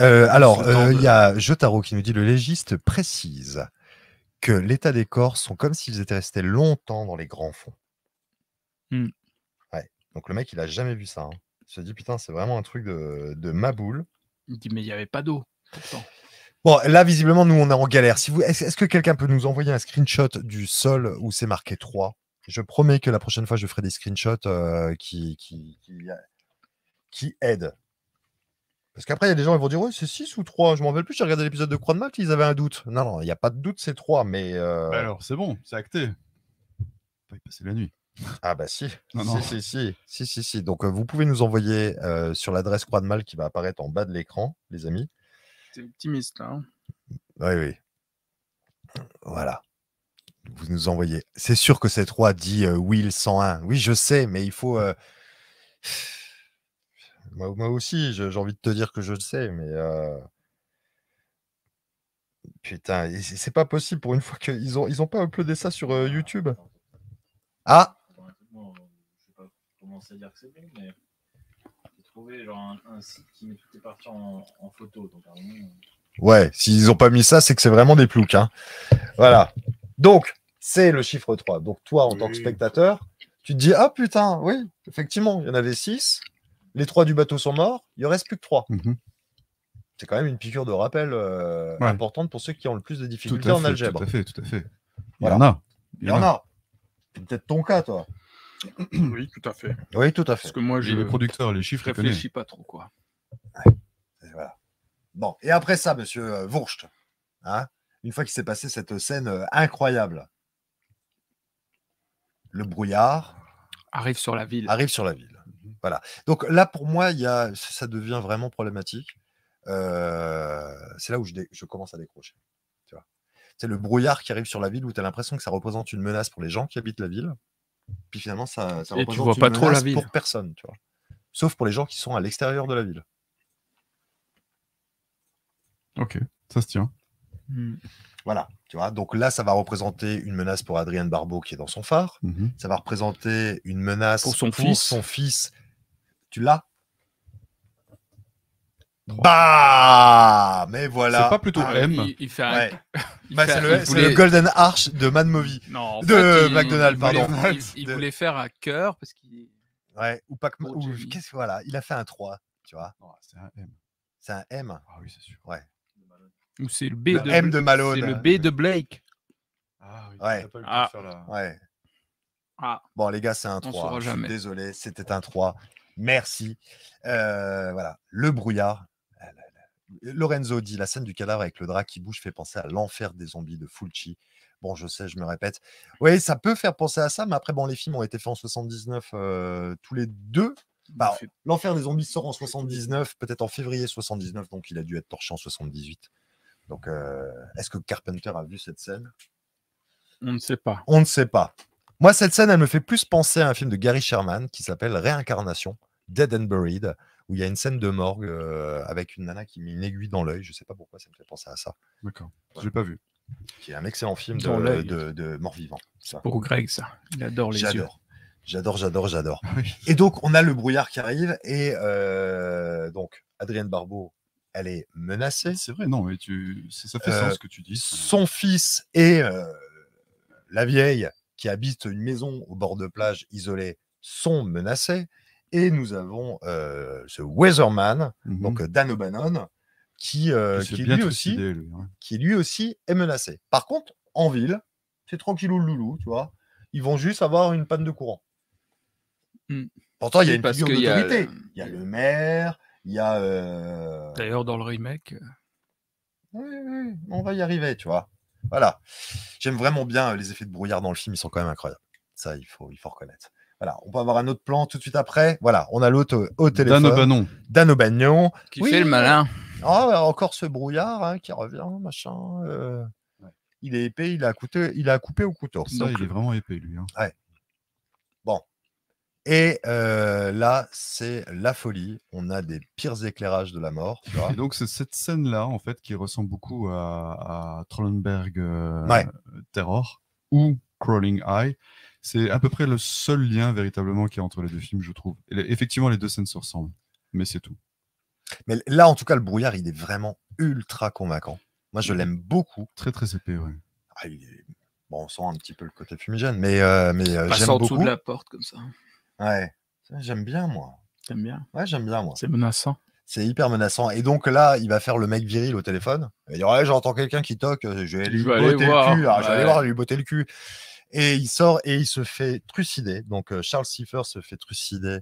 Euh, alors, euh, il y a Jotaro qui nous dit le légiste précise que l'état des corps sont comme s'ils étaient restés longtemps dans les grands fonds. Hmm. Ouais. Donc le mec, il a jamais vu ça. hein. Il se dit putain, c'est vraiment un truc de, de ma boule. Il dit mais il n'y avait pas d'eau. Pourtant. Bon, là, visiblement, nous, on est en galère. Si vous, est-ce, est-ce que quelqu'un peut nous envoyer un screenshot du sol où c'est marqué 3 Je promets que la prochaine fois, je ferai des screenshots euh, qui, qui, qui, qui aident. Parce qu'après, il y a des gens qui vont dire, ouais, c'est 6 ou 3. Je m'en rappelle plus, j'ai regardé l'épisode de Croix de Malte, ils avaient un doute. Non, non, il n'y a pas de doute, c'est 3, mais... euh, Bah alors, c'est bon, c'est acté. Pas y passer la nuit. Ah bah si. Non, si, non. si, si, si, si, si. Donc, euh, vous pouvez nous envoyer euh, sur l'adresse Croix de Malte qui va apparaître en bas de l'écran, les amis. C'est optimiste. Hein. Oui, oui. Voilà. Vous nous envoyez. C'est sûr que c'est 3 dit euh, Will 101. Oui, je sais, mais il faut. Moi, moi aussi, j'ai envie de te dire que je le sais, mais. euh, Putain, c'est pas possible pour une fois qu'ils ont, ils ont pas uploadé ça sur euh, YouTube? Ah je sais pas comment ça dire que c'est bon, mais j'ai trouvé genre un, un site qui met toutes les parties en, en photo. Donc, à moment, Ouais, s'ils ont pas mis ça, c'est que c'est vraiment des ploucs. hein. Voilà. Donc, c'est le chiffre 3. Donc, toi, en tant que spectateur, tu te dis Ah putain, oui, effectivement, il y en avait 6. Les trois du bateau sont morts, il en reste plus que 3. Mhm. C'est quand même une piqûre de rappel euh, Ouais. importante pour ceux qui ont le plus de Tout difficultés en fait, algèbre. tout à fait, tout à fait. Il Voilà. y en a. Il y en a. C'est peut-être ton cas, toi. oui, tout à fait. Oui, tout à fait. Parce que moi, je les producteurs, les chiffres, connaissent. réfléchis pas trop. quoi. Et voilà. Bon, et après ça, monsieur euh, Wurst, hein, une fois qu'il s'est passé cette scène euh, incroyable, le brouillard Arrive sur la ville. arrive sur la ville. Voilà. Donc là, pour moi, il y a, ça devient vraiment problématique. Euh, c'est là où je, dé- je commence à décrocher. Tu vois. C'est le brouillard qui arrive sur la ville où tu as l'impression que ça représente une menace pour les gens qui habitent la ville. Puis finalement, ça, ça Et tu représente vois une pas trop la menace ville. pour personne. Tu vois. Sauf pour les gens qui sont à l'extérieur de la ville. Ok, ça se tient. Hmm. Voilà. Tu vois? Donc là, ça va représenter une menace pour Adrien Barbeau qui est dans son phare. Mhm. Ça va représenter une menace Pour son fils. son fils. Tu l'as? Bah, mais voilà. C'est pas plutôt Ah, M. Il, il fait un- Ouais. il Bah, fait- c'est le, voulait- Golden Arch de Mad Movie. Non, de fait, McDonald's, il voulait- pardon. Il, il De- voulait faire un cœur parce qu'il. Ouais, ou Pour ou qu'est-ce que voilà, il a fait un 3, tu vois. Non, c'est un M. C'est un M. Ah oui, c'est sûr. Ou c'est le B Le de M de Malone. C'est le B de Blake. Ah oui, Ouais. pas Ah. de faire la- Ouais. Ah, Bon, les gars, c'est un On 3. saura Je suis jamais. désolé, c'était un 3. Merci. Euh, voilà, le brouillard. Lorenzo dit la scène du cadavre avec le drap qui bouge fait penser à l'enfer des zombies de Fulci. Bon, je sais, je me répète. Oui, ça peut faire penser à ça, mais après, bon, les films ont été faits en 79 euh, tous les deux. Bah, fait- L'enfer des zombies sort en 79, peut-être en février 79, donc il a dû être torché en 78. Donc, euh, est-ce que Carpenter a vu cette scène? On ne sait pas. on ne sait pas. Moi, cette scène, elle me fait plus penser à un film de Gary Sherman qui s'appelle Réincarnation, Dead and Buried, où il y a une scène de morgue euh, avec une nana qui met une aiguille dans l'œil. Je sais pas pourquoi ça me fait penser à ça. D'accord. J'ai pas vu. Qui est un excellent film de, l'œil. de, de mort-vivant. Pour Greg, ça. Il adore les yeux. J'adore. J'adore, j'adore, j'adore. Oui. Et donc, on a le brouillard qui arrive. Et euh, donc, Adrienne Barbeau, elle est menacée. C'est vrai, non, mais tu... ça fait Euh, sens ce que tu dis. Son fils et euh, la vieille qui habite une maison au bord de plage isolée sont menacés. Et nous avons euh, ce Weatherman, Mhm. donc euh, Dan O'Bannon, qui, euh, qui, lui aussi, trucidé, lui, ouais. qui lui aussi est menacé. Par contre, en ville, c'est tranquillou le loulou, tu vois. Ils vont juste avoir une panne de courant. Hmm. Pourtant, il y a une figure d'autorité. Il y a le maire, il y a... euh, D'ailleurs, dans le remake, euh, Oui, oui, on va y arriver, tu vois. Voilà. J'aime vraiment bien euh, les effets de brouillard dans le film, ils sont quand même incroyables. Ça, il faut, il faut reconnaître. Voilà, on peut avoir un autre plan tout de suite après. Voilà, on a l'autre au téléphone. Dan O'Bannon. Dan O'Bannon. qui Oui, fait le malin. Ah, encore ce brouillard hein, qui revient, machin. euh, Il est épais, il a, coûté, il a coupé au couteau. Ça, Donc, il est vraiment épais, lui. hein. Et euh, là, c'est la folie. On a des pires éclairages de la mort. Tu vois. Et donc, c'est cette scène-là, en fait, qui ressemble beaucoup à, à Trollenberg euh, Ouais. Terror ou Crawling Eye. C'est à peu près le seul lien véritablement qu'il y a entre les deux films, je trouve. Et effectivement, les deux scènes se ressemblent, mais c'est tout. Mais là, en tout cas, le brouillard, il est vraiment ultra convaincant. Moi, je l'aime beaucoup. Très, très épais, ouais. Ah, est- Bon, on sent un petit peu le côté fumigène, mais, euh, mais euh, Passe j'aime en dessous beaucoup. de la porte comme ça. Ouais, j'aime bien, moi. T'aimes bien? Ouais, j'aime bien, moi. C'est menaçant. C'est hyper menaçant. Et donc là, il va faire le mec viril au téléphone. Il va dire Ouais, j'entends quelqu'un qui toque, euh, je vais lui vais botter le cul. Je vais aller voir, lui botter le cul. Et il sort et il se fait trucider. Donc euh, Charles Cipher se fait trucider.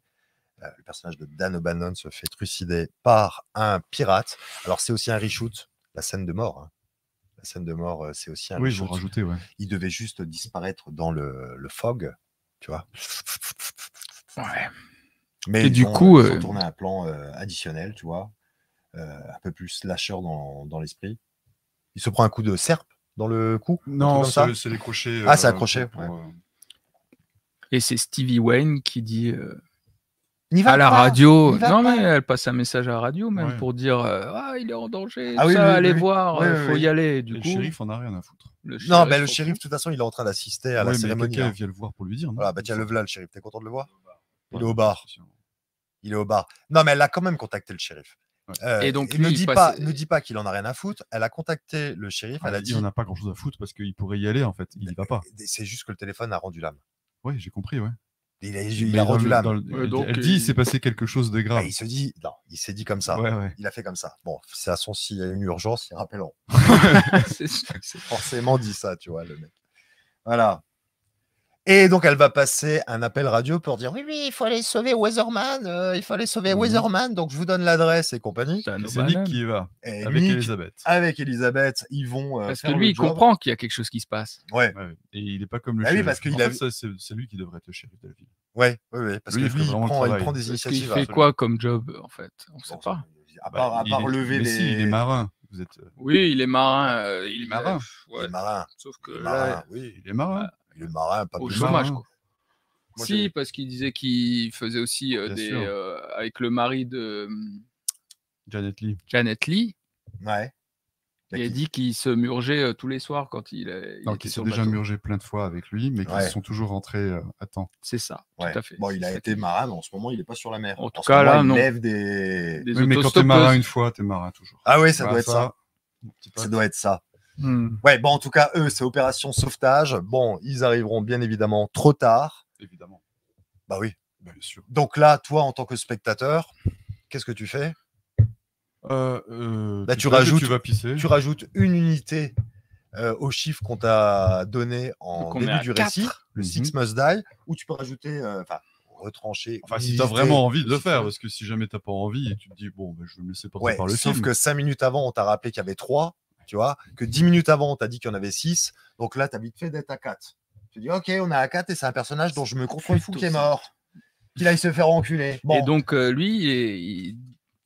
Euh, le personnage de Dan O'Bannon se fait trucider par un pirate. Alors c'est aussi un reshoot, la scène de mort. hein. La scène de mort, euh, c'est aussi un Oui, ils vont reshoot. rajouter, ouais. Il devait juste disparaître dans le, le fog, tu vois. Ouais. Mais Et du coup, ont euh, tourné un plan euh, additionnel, tu vois, euh, un peu plus slasher dans, dans l'esprit. Il se prend un coup de serpe dans le cou. Non, c'est les crochets. Ah, c'est euh, accroché, pour- ouais. pour, euh, Et c'est Stevie Wayne qui dit euh, N'y va à la pas, radio. n'y va Non, pas. mais elle passe un message à la radio même Ouais. pour dire euh, Ah, il est en danger. Ah oui, ça, oui, allez oui. voir, il faut oui. y aller. et Du le coup, shérif en a rien à foutre. le Non, mais le shérif, de toute façon, il est en train d'assister à la Ouais, cérémonie. quelqu'un hein. vient le voir pour lui dire. non? Voilà, bah tiens, le voilà, le shérif. T'es content de le voir? Il est au bar. Il est au bar. Non, mais elle a quand même contacté le shérif. Ouais. Euh, Et donc, ne lui, il passe- pas, ne dis pas qu'il en a rien à foutre. Elle a contacté le shérif. Ah, elle a il dit, en a pas grand chose à foutre parce qu'il pourrait y aller en fait. Il y va pas. c'est juste que le téléphone a rendu l'âme. Oui, j'ai compris, ouais. Il a, il rendu l'âme. le- Ouais, elle- dit il il- s'est passé quelque chose de Ah, grave. il se dit, non, il s'est dit comme ça. Ouais, ouais. Il a fait comme ça. Bon, c'est à son s'il y a une urgence, ils rappelleront. C'est forcément dit ça, tu vois, le mec. Voilà. Et donc, elle va passer un appel radio pour dire oui, Oui, oui, il faut aller sauver Weatherman. euh, il faut aller sauver Mhm. Weatherman. donc je vous donne l'adresse et compagnie. C'est. Nick qui y va Et avec Nick, Elisabeth. avec Elisabeth, ils vont. euh, Parce que lui, il job. comprend qu'il y a quelque chose qui se passe. Ouais, Ouais, Et il est pas comme le Ah oui, qu'il En a- fait, c'est lui qui devrait être le shérif de la ville. ouais, ouais, ouais, parce Lui, il que fait lui, il prend, il prend des initiatives. fait hein. quoi comme job, en fait? On sait Bon, pas. À part, à Bah, part il est- lever mais les. si, il est marin. Vous êtes... euh, Oui, il est marin. euh, il est marin. Il est Ouais. marin. Sauf que Il est marin, est marin. Pas au chômage, quoi. Moi, si, parce qu'il disait qu'il faisait aussi euh, des, euh, avec le mari de hum, Janet Lee. Janet Lee. Ouais. Il a dit qu'il se murgeait euh, tous les soirs quand il, il Donc, était ils sur sont le déjà murgés plein de fois avec lui, mais qui Ouais. sont toujours rentrés euh, à temps. C'est ça, Ouais. tout à fait. Bon, il a été marin, mais en ce moment, il n'est pas sur la mer. En tout cas, moment, là, il non. lève des. Des Oui, mais quand t'es marin une fois, t'es marin toujours. Ah oui, ça Bah, doit être ça. Ça doit être ça. Hmm. Ouais, bon, en tout cas, eux, c'est opération sauvetage. Bon, ils arriveront bien évidemment trop tard. Évidemment. Bah oui. Bien sûr. Donc là, toi, en tant que spectateur, qu'est-ce que tu fais? Euh, euh, Là, tu rajoutes- Tu vas pisser. Tu rajoutes une unité euh, au chiffre qu'on t'a donné en Donc, début du récit, le Mhm. Six Must Die, ou tu peux rajouter, euh, enfin, retrancher. Enfin, si t'as vraiment envie de le faire, parce que si jamais t'as pas envie et tu te dis, bon, bah, je vais me laisser porter Ouais, par le sauf film. que cinq minutes avant, on t'a rappelé qu'il y avait trois, tu vois, que dix minutes avant, on t'a dit qu'il y en avait six, donc là, t'as vite fait d'être à quatre. Tu dis, ok, on est à quatre et c'est un personnage dont je me contrefous qui est mort. Qu'il aille se faire enculer. Bon, Et donc, euh, lui, il,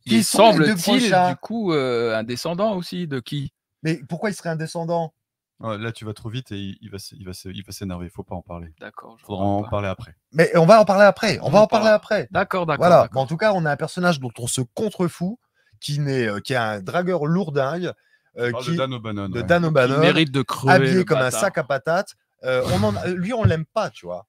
il, il semble-t-il, du coup, euh, un descendant aussi de qui? Mais pourquoi il serait un descendant là, tu vas trop vite et il, il va, il va, il va s'énerver. Faut pas en parler. D'accord. je Faudra en pas. parler après. Mais on va en parler après. On, On va en parler après. D'accord, d'accord. Voilà. Mais en tout cas, on a un personnage dont on se contrefout, qui, n'est, euh, qui est un dragueur lourdingue, euh, qui, de Dan O'Bannon. de. Dan Il O'Bannon, mérite de crever. habillé comme un sac à patates. Euh, on en- lui, on l'aime pas, tu vois.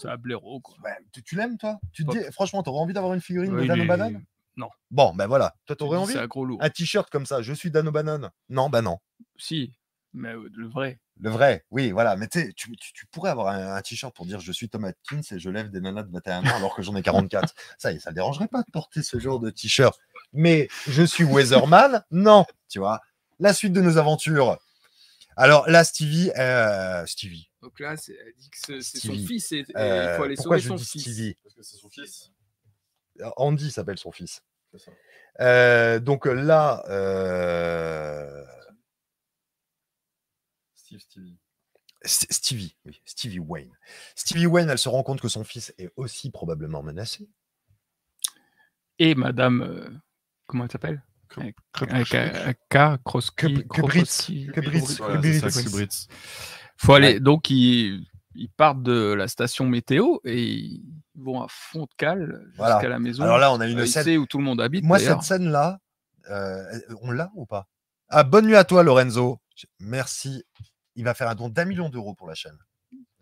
C'est un blaireau, quoi. Ouais, tu, tu l'aimes, toi? Tu te dis, franchement, t'aurais envie d'avoir une figurine Ouais, de Dan est- O'Bannon? Non. Bon, ben voilà. Toi, t'aurais envie? C'est un gros lourd. Un t-shirt comme ça, je suis Dan O'Bannon. Non, bah non. Si, mais euh, le vrai. Le vrai, oui, voilà. Mais tu, sais, tu, tu- pourrais avoir un, un t-shirt pour dire je suis Tom Atkins et je lève des nanas de 21 ans alors que j'en ai 44. ça, y est, ça ne dérangerait pas de porter ce genre de t-shirt. Mais je suis Weatherman Non, tu vois. La suite de nos aventures. Alors là, Stevie, euh, Stevie. Donc là, c'est- elle dit que c'est son fils et, et euh, il faut aller pourquoi sauver je son dis fils. Stevie? Parce que c'est son fils. Andy s'appelle son fils. C'est ça. Euh, donc là, euh, Steve Stevie. Stevie, oui, Stevie Wayne. Stevie Wayne, elle se rend compte que son fils est aussi probablement menacé. Et madame, euh, comment elle s'appelle Avec K, Kubritz. Faut aller, Ouais. donc ils, ils partent de la station météo et ils vont à fond de cale jusqu'à Voilà. la maison. Alors là, on a une Euh, scène. où tout le monde habite. Moi, cette scène-là, euh, on l'a ou pas Ah, bonne nuit à toi, Lorenzo. Merci. Il va faire un don d'un million d'euros pour la chaîne.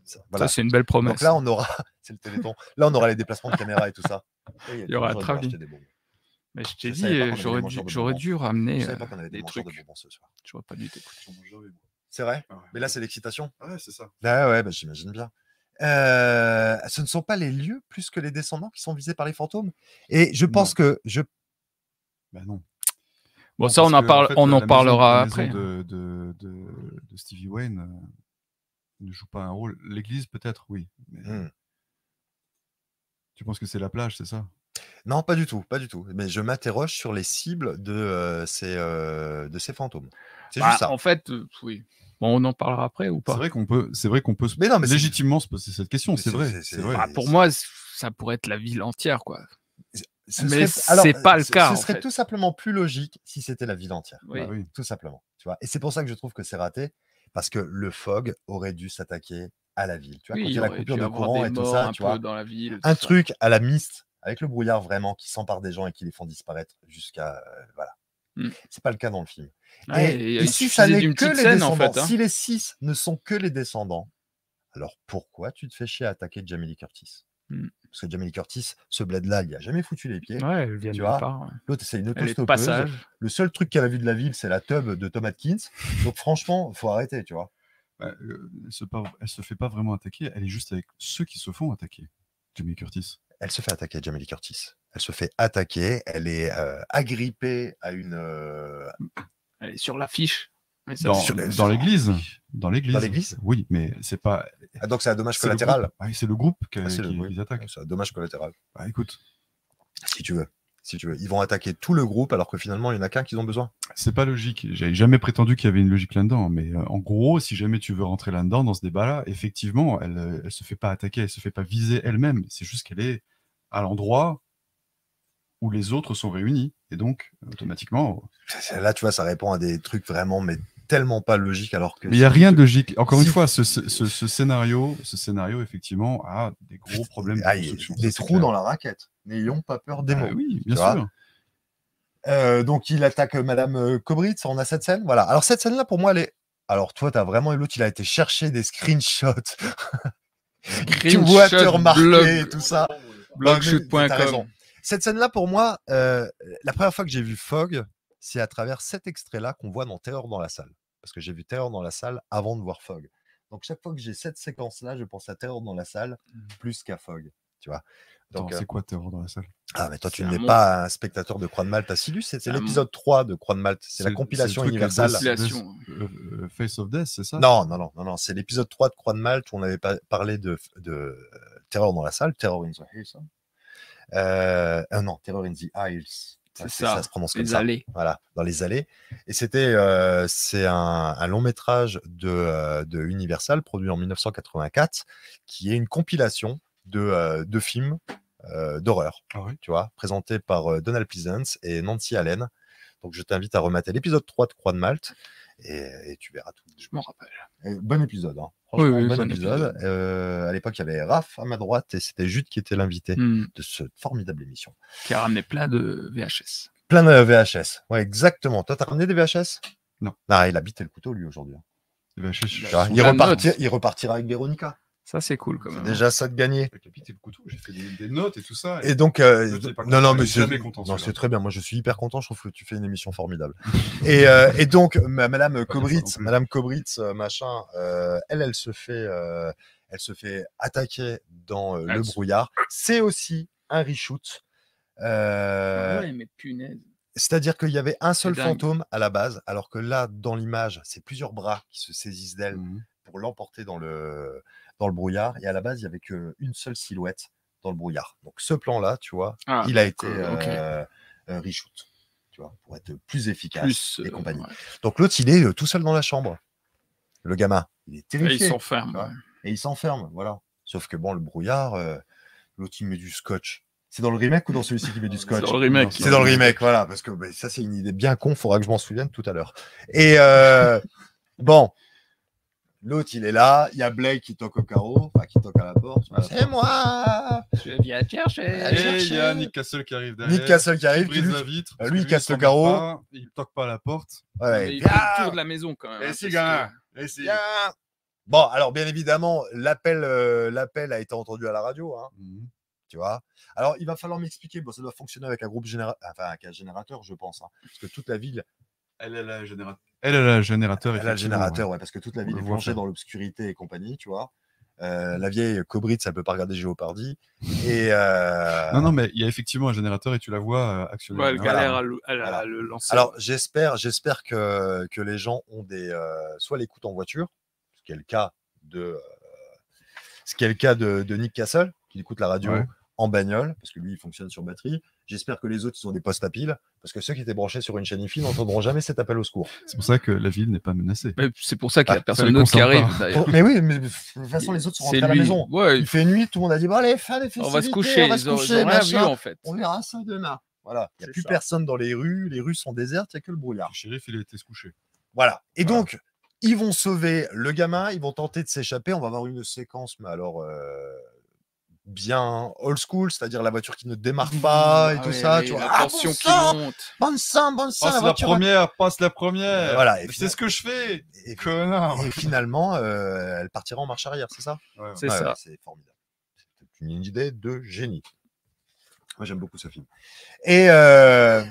Ça, voilà. Ça, c'est une belle promesse. Donc là, on aura, c'est le téléthon. Là, on aura les déplacements de caméra et tout ça. Il y aura un travelling. Mais je t'ai Je dit, j'aurais dû, j'aurais dû Je ramener savais euh, pas qu'on avait des trucs. de bonbons ce soir. J'aurais pas dû t'écouter. C'est vrai? Ah ouais. Mais là, c'est l'excitation. Ah ouais, c'est ça. Ah ouais, bah, j'imagine bien. Euh, ce ne sont pas les lieux plus que les descendants qui sont visés par les fantômes? Et je pense que je. Bah non. Bon, ça, on en, fait, on parlera maison après. De, de, de, de Stevie Wayne euh, ne joue pas un rôle. L'église, peut-être, oui. Mais Hmm. Tu penses que c'est la plage, c'est ça? Non, pas du tout, pas du tout. Mais je m'interroge sur les cibles de, euh, ces, euh, de ces fantômes. C'est Bah, juste ça. En fait, euh, oui. Bon, on en parlera après ou C'est pas vrai qu'on peut, c'est vrai qu'on peut se- Mais non, mais c'est- légitimement se poser cette question. C'est c'est- vrai. c'est- C'est c'est- vrai. Bah, Pour moi, c- ça pourrait être la ville entière, quoi. Ce mais c'est pas le ce- cas, Ce en serait fait. tout simplement plus logique si c'était la ville entière. Oui. Bah oui. Tout simplement. Tu vois. Et c'est pour ça que je trouve que c'est raté. Parce que le fog aurait dû s'attaquer à la ville. Tu vois, Oui, quand il y a la coupure de courant et tout ça, un tu vois. dans la ville. Un ça. truc à la mist, avec le brouillard vraiment, qui s'empare des gens et qui les font disparaître jusqu'à. euh, voilà. Hmm. C'est pas le cas dans le film. Ouais, Et ici, ça n'est que les scène, en descendants. fait, hein. Si les six ne sont que les descendants, alors pourquoi tu te fais chier à attaquer Jamie Lee Curtis? Hmm. Parce que Jamie Lee Curtis, ce bled-là, il a jamais foutu les pieds. Ouais, elle vient Tu de part. ouais. L'autre, c'est une autostoppeuse. Le seul truc qu'elle a vu de la ville, c'est la tub de Tom Atkins. Donc franchement, faut arrêter, tu vois. Bah, euh, elle, se pas- elle se fait pas vraiment attaquer. Elle est juste avec ceux qui se font attaquer. Jamie Curtis. Elle se fait attaquer, Jamie Lee Curtis. Elle se fait attaquer. Elle est euh, agrippée à une. euh, Elle est sur l'affiche. Mais ça, Dans, l'église. Dans l'église. Dans l'église? Oui, mais c'est pas. Ah, donc c'est un dommage c'est le collatéral. groupe- ouais, c'est le groupe qui, Ah, le- qui les attaque. C'est un dommage collatéral. Bah, écoute, Si tu veux. Si tu veux. Ils vont attaquer tout le groupe alors que finalement, il n'y en a qu'un qu'ils ont besoin. c'est pas logique. J'avais jamais prétendu qu'il y avait une logique là-dedans. Mais euh, en gros, si jamais tu veux rentrer là-dedans, dans ce débat-là, effectivement, elle, euh, elle se fait pas attaquer, elle se fait pas viser elle-même. C'est juste qu'elle est à l'endroit où les autres sont réunis. Et donc, automatiquement. Là, tu vois, ça répond à des trucs vraiment, mais tellement pas logiques alors que. Mais il n'y a rien de logique. Encore une fois, ce, ce- ce- ce scénario, ce scénario, effectivement, a des gros problèmes de Ah, il y a construction. des trous clair. dans la raquette. N'ayons pas peur des Ah mots. oui, bien sûr. Euh, donc il attaque euh, Madame euh, Kobritz. On a cette scène. Voilà. Alors cette scène-là, pour moi, elle est. Alors toi, t'as vraiment eu l'autre. Il a été chercher des screenshots. tu vois te remarquer blog, et tout ça. blogshoot.com. T'as raison. Cette scène-là, pour moi, euh, la première fois que j'ai vu Fogg, c'est à travers cet extrait-là qu'on voit dans Terreur dans la salle. Parce que j'ai vu Terreur dans la salle avant de voir Fogg. Donc chaque fois que j'ai cette séquence-là, je pense à Terreur dans la salle plus qu'à Fogg. Tu vois? Donc, euh, c'est quoi Terror dans la salle? Ah, mais toi, tu n'es pas un spectateur de Croix de Malte assidus. C'est l'épisode 3 de Croix de Malte. C'est la compilation universelle. Compilation. Euh, euh, Face of Death, c'est ça? Non, non, non, non, non. C'est l'épisode 3 de Croix de Malte où on avait pas parlé de, de Terreur dans la salle, Terror in the Hills. hein. Euh, non, Terror in the Isles. C'est ça, se prononce comme Les ça. allées. Voilà, dans les allées. Et c'était, euh, c'est un, un long métrage de, euh, de Universal produit en 1984, qui est une compilation de, euh, de films euh, d'horreur Ah oui tu vois, présenté par euh, Donald Pleasance et Nancy Allen. Donc je t'invite à remater l'épisode 3 de Croix de Malte et, et tu verras tout. Je m'en rappelle. Et bon épisode, hein. Oui, Franchement, oui, bon épisode. Euh, à l'époque, il y avait Raph à ma droite et c'était Jude qui était l'invité Hmm, de cette formidable émission. Qui a ramené plein de VHS. Plein de VHS. Ouais, exactement. Toi, t'as ramené des VHS Non. Ah, il habite le couteau, lui, aujourd'hui. hein. Il, il repartira avec Véronica. Ça, c'est cool quand même. déjà ça de gagner. Le couteau, j'ai fait des, des notes et tout ça. Et donc, euh, non, non, content, mais c'est très bien. Moi, je suis hyper content. Je trouve que tu fais une émission formidable. et, euh, et donc, ma- Madame plus. Madame Kobritz, euh, machin, euh, elle, elle se fait, euh, elle se fait attaquer dans euh, le se- brouillard. C'est aussi un reshoot. Euh, Ah ouais, mais punaise. C'est-à-dire qu'il y avait un seul fantôme à la base, alors que là, dans l'image, c'est plusieurs bras qui se saisissent d'elle Mhm. pour l'emporter dans le, dans le brouillard. Et à la base, il n'y avait qu'une seule silhouette dans le brouillard. Donc ce plan-là, tu vois, Ah, il a été euh, ok. euh, euh, reshoot, tu vois, pour être plus efficace Plus. et euh, compagnie. ouais. Donc l'autre, il est tout seul dans la chambre. Le gamin, il est Et terrifié. s'enferment. Ouais. ouais. Et il s'enferme, voilà. Sauf que bon, le brouillard, l'autre, il met du scotch. C'est dans le remake ou dans celui-ci qui met du scotch? dans le remake. C'est dans le remake, voilà, parce que bah, ça, c'est une idée bien con, faudra que je m'en souvienne tout à l'heure. Et euh, bon, l'autre, il est là, il y a Blake qui toque au carreau, enfin, qui toque à la porte. voilà. C'est moi Je viens chercher. Et il y a Nick Castle qui arrive derrière. Nick Castle qui arrive, qui brise lui, la vitre. Lui, que il casse le carreau. pas, Il toque pas à la porte. ouais, il fait le tour de la maison quand même. Et hein, si, gamin que- Et si viens. Bon, alors bien évidemment, l'appel, euh, l'appel a été entendu à la radio, hein, Mhm. tu vois. Alors, il va falloir m'expliquer. Bon, ça doit fonctionner avec un groupe générateur, enfin, avec un générateur, je pense, hein, parce que toute la ville Elle est la générateur. Elle est la générateur. Elle a le effectivement, générateur, ouais. ouais, parce que toute la ville le est plongée dans l'obscurité et compagnie, tu vois. Euh, la vieille Cobritz, elle peut pas regarder Géopardy. Et euh, Non, non, mais il y a effectivement un générateur et tu la vois euh, actionner. Ouais, elle Voilà. galère à le, à la- Voilà. à le lancer. alors j'espère, j'espère que, que les gens ont des, euh, soit l'écoutent en voiture, ce qui est le cas de, euh, ce qui est le cas de, de Nick Castle, qui écoute la radio Ouais. En bagnole, parce que lui, il fonctionne sur batterie. J'espère que les autres, ils ont des postes à pile, parce que ceux qui étaient branchés sur une chaîne IFI n'entendront jamais cet appel au secours. C'est pour ça que la ville n'est pas menacée. Mais c'est pour ça qu'il n'y a Ah, personne d'autre qui arrive. pas. d'ailleurs. mais oui, mais de toute façon, les autres sont rentrés à la maison. Ouais, Il fait nuit, tout le monde a dit bon, allez, fin des festivités, on va se coucher. on va se coucher, vu en fait. On verra ça demain. Voilà, il n'y a plus ça. personne dans les rues, les rues sont désertes, il n'y a que le brouillard. Le shérif, il a été se coucher. Voilà. Et Voilà. donc, ils vont sauver le gamin, ils vont tenter de s'échapper. On va avoir une séquence, mais alors euh, bien old school, c'est-à-dire la voiture qui ne démarre pas et Ah tout ouais, ça. Tu vois. La Ah, tension bon qui sang monte. Bon sang, bon sang, Passe la première, passe la première. Voilà, et C'est final- ce que je fais. et, Connard. et finalement, euh, elle partira en marche arrière, c'est ça? Ouais, ouais. C'est Ouais, ça. ouais, C'est formidable. C'est une idée de génie. Moi, j'aime beaucoup ce film. Et, euh,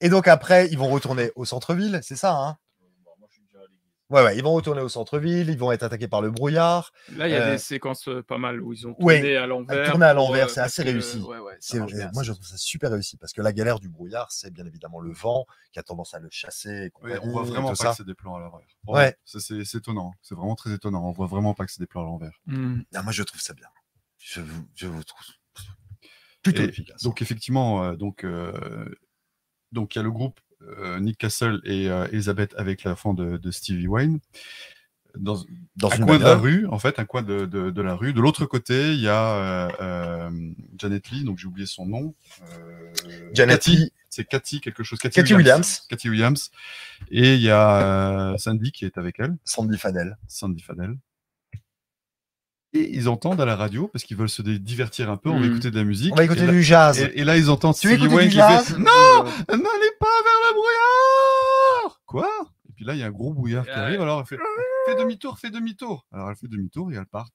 et donc, après, ils vont retourner au centre-ville, c'est ça, hein Bon, moi, je suis déjà à l'église. Ouais, ouais, ils vont retourner au centre-ville, ils vont être attaqués par le brouillard. Là, il y a Euh, des séquences euh, pas mal où ils ont ouais, tourné à l'envers. tourné à l'envers, euh, c'est assez que- réussi. Ouais, ouais, euh, moi, je trouve ça super réussi parce que la galère du brouillard, c'est bien évidemment le vent qui a tendance à le chasser. on voit vraiment pas ça. que c'est des plans à l'envers. Ouais. Ça, C'est c'est étonnant. C'est vraiment très étonnant. On voit vraiment pas que c'est des plans à l'envers. Non, moi, je trouve ça bien. Je vous, je vous trouve plutôt Et efficace. Donc effectivement, euh, donc euh, donc il y a le groupe euh, Nick Castle et euh, Elizabeth avec l'enfant de, de Stevie Wayne dans dans un une coin de la rue, en fait, un coin de, de, de la rue. De l'autre côté, il y a euh, euh, Janet Lee, donc j'ai oublié son nom. Euh, Janet Cathy, Lee. c'est Cathy quelque chose. Cathy, Cathy Williams. Cathy Williams. Et il y a euh, Sandy qui est avec elle, Sandy Fadel. Sandy Fadel. Et ils entendent à la radio parce qu'ils veulent se divertir un peu, on va Mhm. écouter de la musique. On va écouter et là, du jazz. et, et là, ils entendent Tu Stevie Wayne du qui jazz fait Non N'allez pas vers le brouillard Quoi? Et puis là, il y a un gros brouillard qui Ouais. arrive, alors elle fait Fais demi-tour, fais demi-tour Alors elle fait demi-tour et elles partent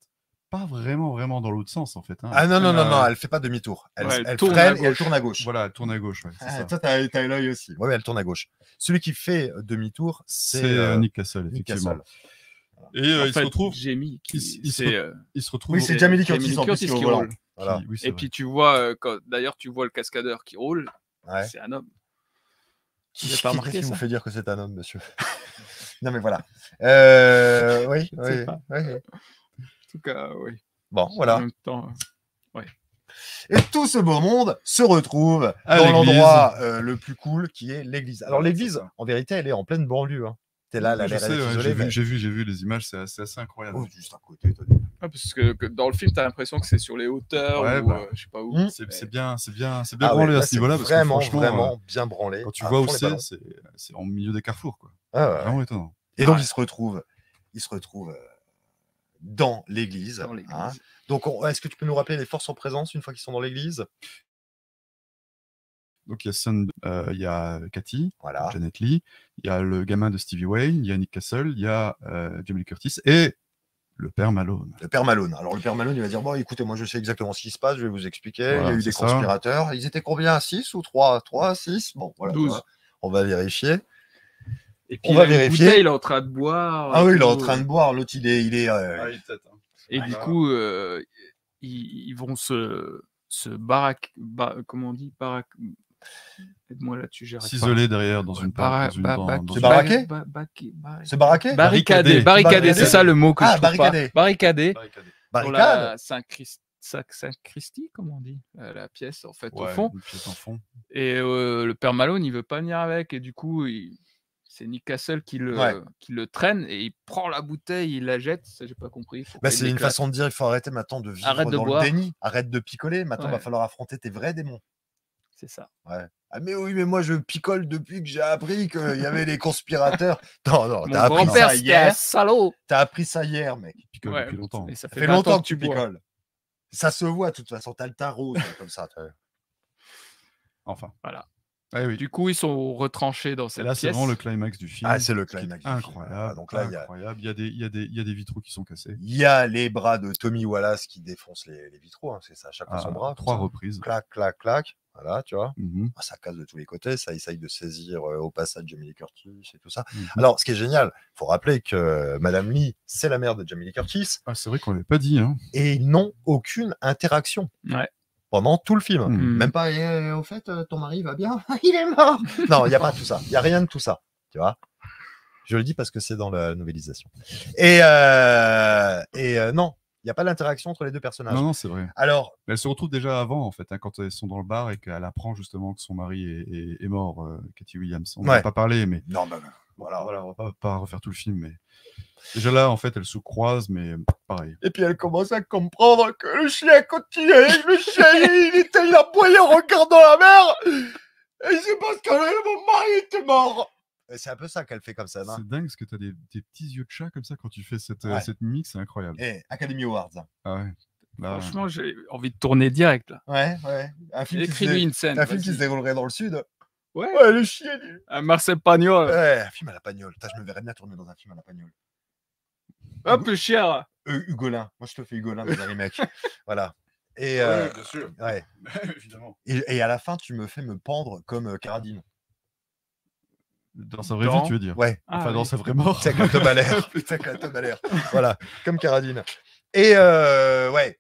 pas vraiment, vraiment dans l'autre sens en fait. hein. Ah non, non, Elle, non, euh, non, elle fait pas demi-tour. Elle, Ouais, elle elle tourne freine à et elle gauche. tourne à gauche. Voilà, elle tourne à gauche, ouais, Ah, ça. toi, t'as t'as l'œil aussi. Ouais, elle tourne à gauche. Celui qui fait euh, demi-tour, c'est C'est euh, euh, Nick Castle, Nick effectivement. Castle. Et euh, En il se retrouve, Jamie, qui, il se c'est, re- euh, il se retrouve Oui, c'est Jamie Lee Curtis en Curtis qui qui roule. Voilà. qui- oui, Et vrai. puis tu vois, euh, quand- d'ailleurs, tu vois le cascadeur qui roule, Ouais. c'est un homme. Qui, avez pas qui- qui vous fait dire que c'est un homme, monsieur Non, mais voilà. Euh, oui, oui, pas. oui. En tout cas, oui. Bon, En voilà. même temps, Et tout ce beau monde se retrouve À dans l'endroit euh, le plus cool qui est l'église. Alors, l'église, en vérité, elle est en pleine banlieue. Hein. T'es là, la ouais, j'ai vu, mais- j'ai vu, j'ai vu les images, c'est assez, assez incroyable. Oh, juste à côté. t'as ah, parce que, que dans le film, tu as l'impression que c'est sur les hauteurs Ouais, ou bah. euh, je sais pas où. Hmm. C'est Mais- bien, c'est bien, c'est bien Ah ouais, branlé là, à ce c'est niveau-là parce que vraiment, vraiment euh, bien branlé. quand tu vois où c'est, c'est en milieu des carrefours, quoi. Ah ouais. Vraiment étonnant. Et donc, Ouais. il se retrouve, il se retrouve euh, dans l'église. Hein. Donc, on- est-ce que tu peux nous rappeler les forces en présence une fois qu'ils sont dans l'église? Donc il y a Sun, euh, il y a Cathy, Voilà. Janet Lee, il y a le gamin de Stevie Wayne, il y a Nick Castle, il y a euh, Jamie Lee Curtis et le père Malone. Le père Malone. Alors, le père Malone, il va dire Bon, écoutez, moi, je sais exactement ce qui se passe, je vais vous expliquer. il y a eu des ça. conspirateurs. Ils étaient combien? 6 ou 3 3, 6 Bon, voilà. 12. voilà. On va vérifier. Et On il va vérifier. il est en train de boire. Ah oui, il est en train de boire. L'autre, il est. Il est euh, Et du coup, euh, ils, ils vont se, se baraque. ba- comment on dit? Baraque. Aide-moi là-dessus, j'arrive. S'isoler derrière dans une Bara- part, dans une ba- dans- ba- dans C'est baraqué C'est baraqué Barricadé, Barricadé. barricadé, c'est ça le mot que Ah, je trouve barricadé. pas. Barricadé. Barricadé. Pour Barricade Saint-Christ- Saint- Saint-Christi, comment on dit Euh, La pièce, en fait, au fond. une pièce en fond. Et euh, le père Malone, il veut pas venir avec. Et du coup, il- c'est Nick Castle qui le, Ouais. qui le traîne et il prend la bouteille, il la jette. Ça, j'ai pas compris. Bah, c'est une façon de dire il faut arrêter maintenant de vivre Arrête de dans boire. le déni. Arrête de picoler. Maintenant, il va falloir affronter tes vrais démons. C'est ça. Ah, mais oui, mais moi, je picole depuis que j'ai appris qu'il y avait des conspirateurs. Non, non, t'as appris ça hier. salaud. T'as appris ça hier, mec. Ouais, depuis longtemps. Ça Ça fait, fait 20 longtemps que tu bois. picoles. Ça se voit, de toute façon. T'as le teint rose, comme ça. tu. Enfin. Voilà. Ah oui. Du coup, ils sont retranchés dans Et cette là, c'est pièce. vraiment le climax du film. Ah, c'est le climax. du film. Incroyable. Ah, Donc là, il y a, incroyable. Il y a des, il y a des, il y a des vitraux qui sont cassés. il y a les bras de Tommy Wallace qui défoncent les, les vitraux. hein, C'est ça, à chaque fois À son bras. trois reprises. Clac, clac, clac. Voilà, tu vois? Mhm. Ah, ça casse de tous les côtés, ça essaye de saisir euh, au passage Jamie Lee Curtis et tout ça. Mhm. Alors, ce qui est génial, il faut rappeler que euh, Madame Lee, c'est la mère de Jamie Lee Curtis Ah, c'est vrai qu'on l'avait pas dit. Hein. et ils n'ont aucune interaction Ouais. pendant tout le film. Mhm. Mm. Même pas, Eh, au fait, euh, ton mari va bien? Il est mort Non, il n'y a pas tout ça. Il n'y a rien de tout ça. Tu vois? Je le dis parce que c'est dans la novélisation. Et, euh, et euh, non, il n'y a pas d'interaction entre les deux personnages. Non, non, c'est vrai. Alors, Mais elle se retrouve déjà avant, en fait, hein, quand elles sont dans le bar et qu'elle apprend justement que son mari est, est- est mort, euh, Cathy Williams. On n'en Ouais. a pas parlé, mais non, bah, voilà. voilà, on va pas, pas refaire tout le film. Mais déjà là, en fait, elles se croisent, mais pareil. Et puis elle commence à comprendre que le chien continuait. Le chien, il, était, il aboyait en regardant la mer. Et c'est parce que mon mari était mort. C'est un peu ça qu'elle fait comme ça. hein. C'est dingue parce que tu as des, des petits yeux de chat comme ça quand tu fais cette, euh, Ouais. cette mimique, c'est incroyable. Et Academy Awards. Ah ouais. Là, Franchement, j'ai envie de tourner direct là. Ouais, ouais. Un film, qui se, Écris-lui dé- une scène. un film qui se déroulerait dans le sud. Ouais. Ouais, le chien. lui. Un Marcel Pagnol. Ouais, un film à la pagnole. Putain, je me verrais bien tourner dans un film à la pagnole. Un peu cher. Euh, Hugolin. Moi, je te fais Hugolin dans un remake. voilà. Et, euh, bien sûr. ouais. Évidemment. et, et à la fin, tu me fais me pendre comme euh, Caradine. Dans sa vraie Dans- vie, tu veux dire Ouais. Ah, Enfin, dans oui. sa vraie mort. C'est le Balaire. C'est avec le Balaire. Voilà, comme Caradine. Et euh, ouais.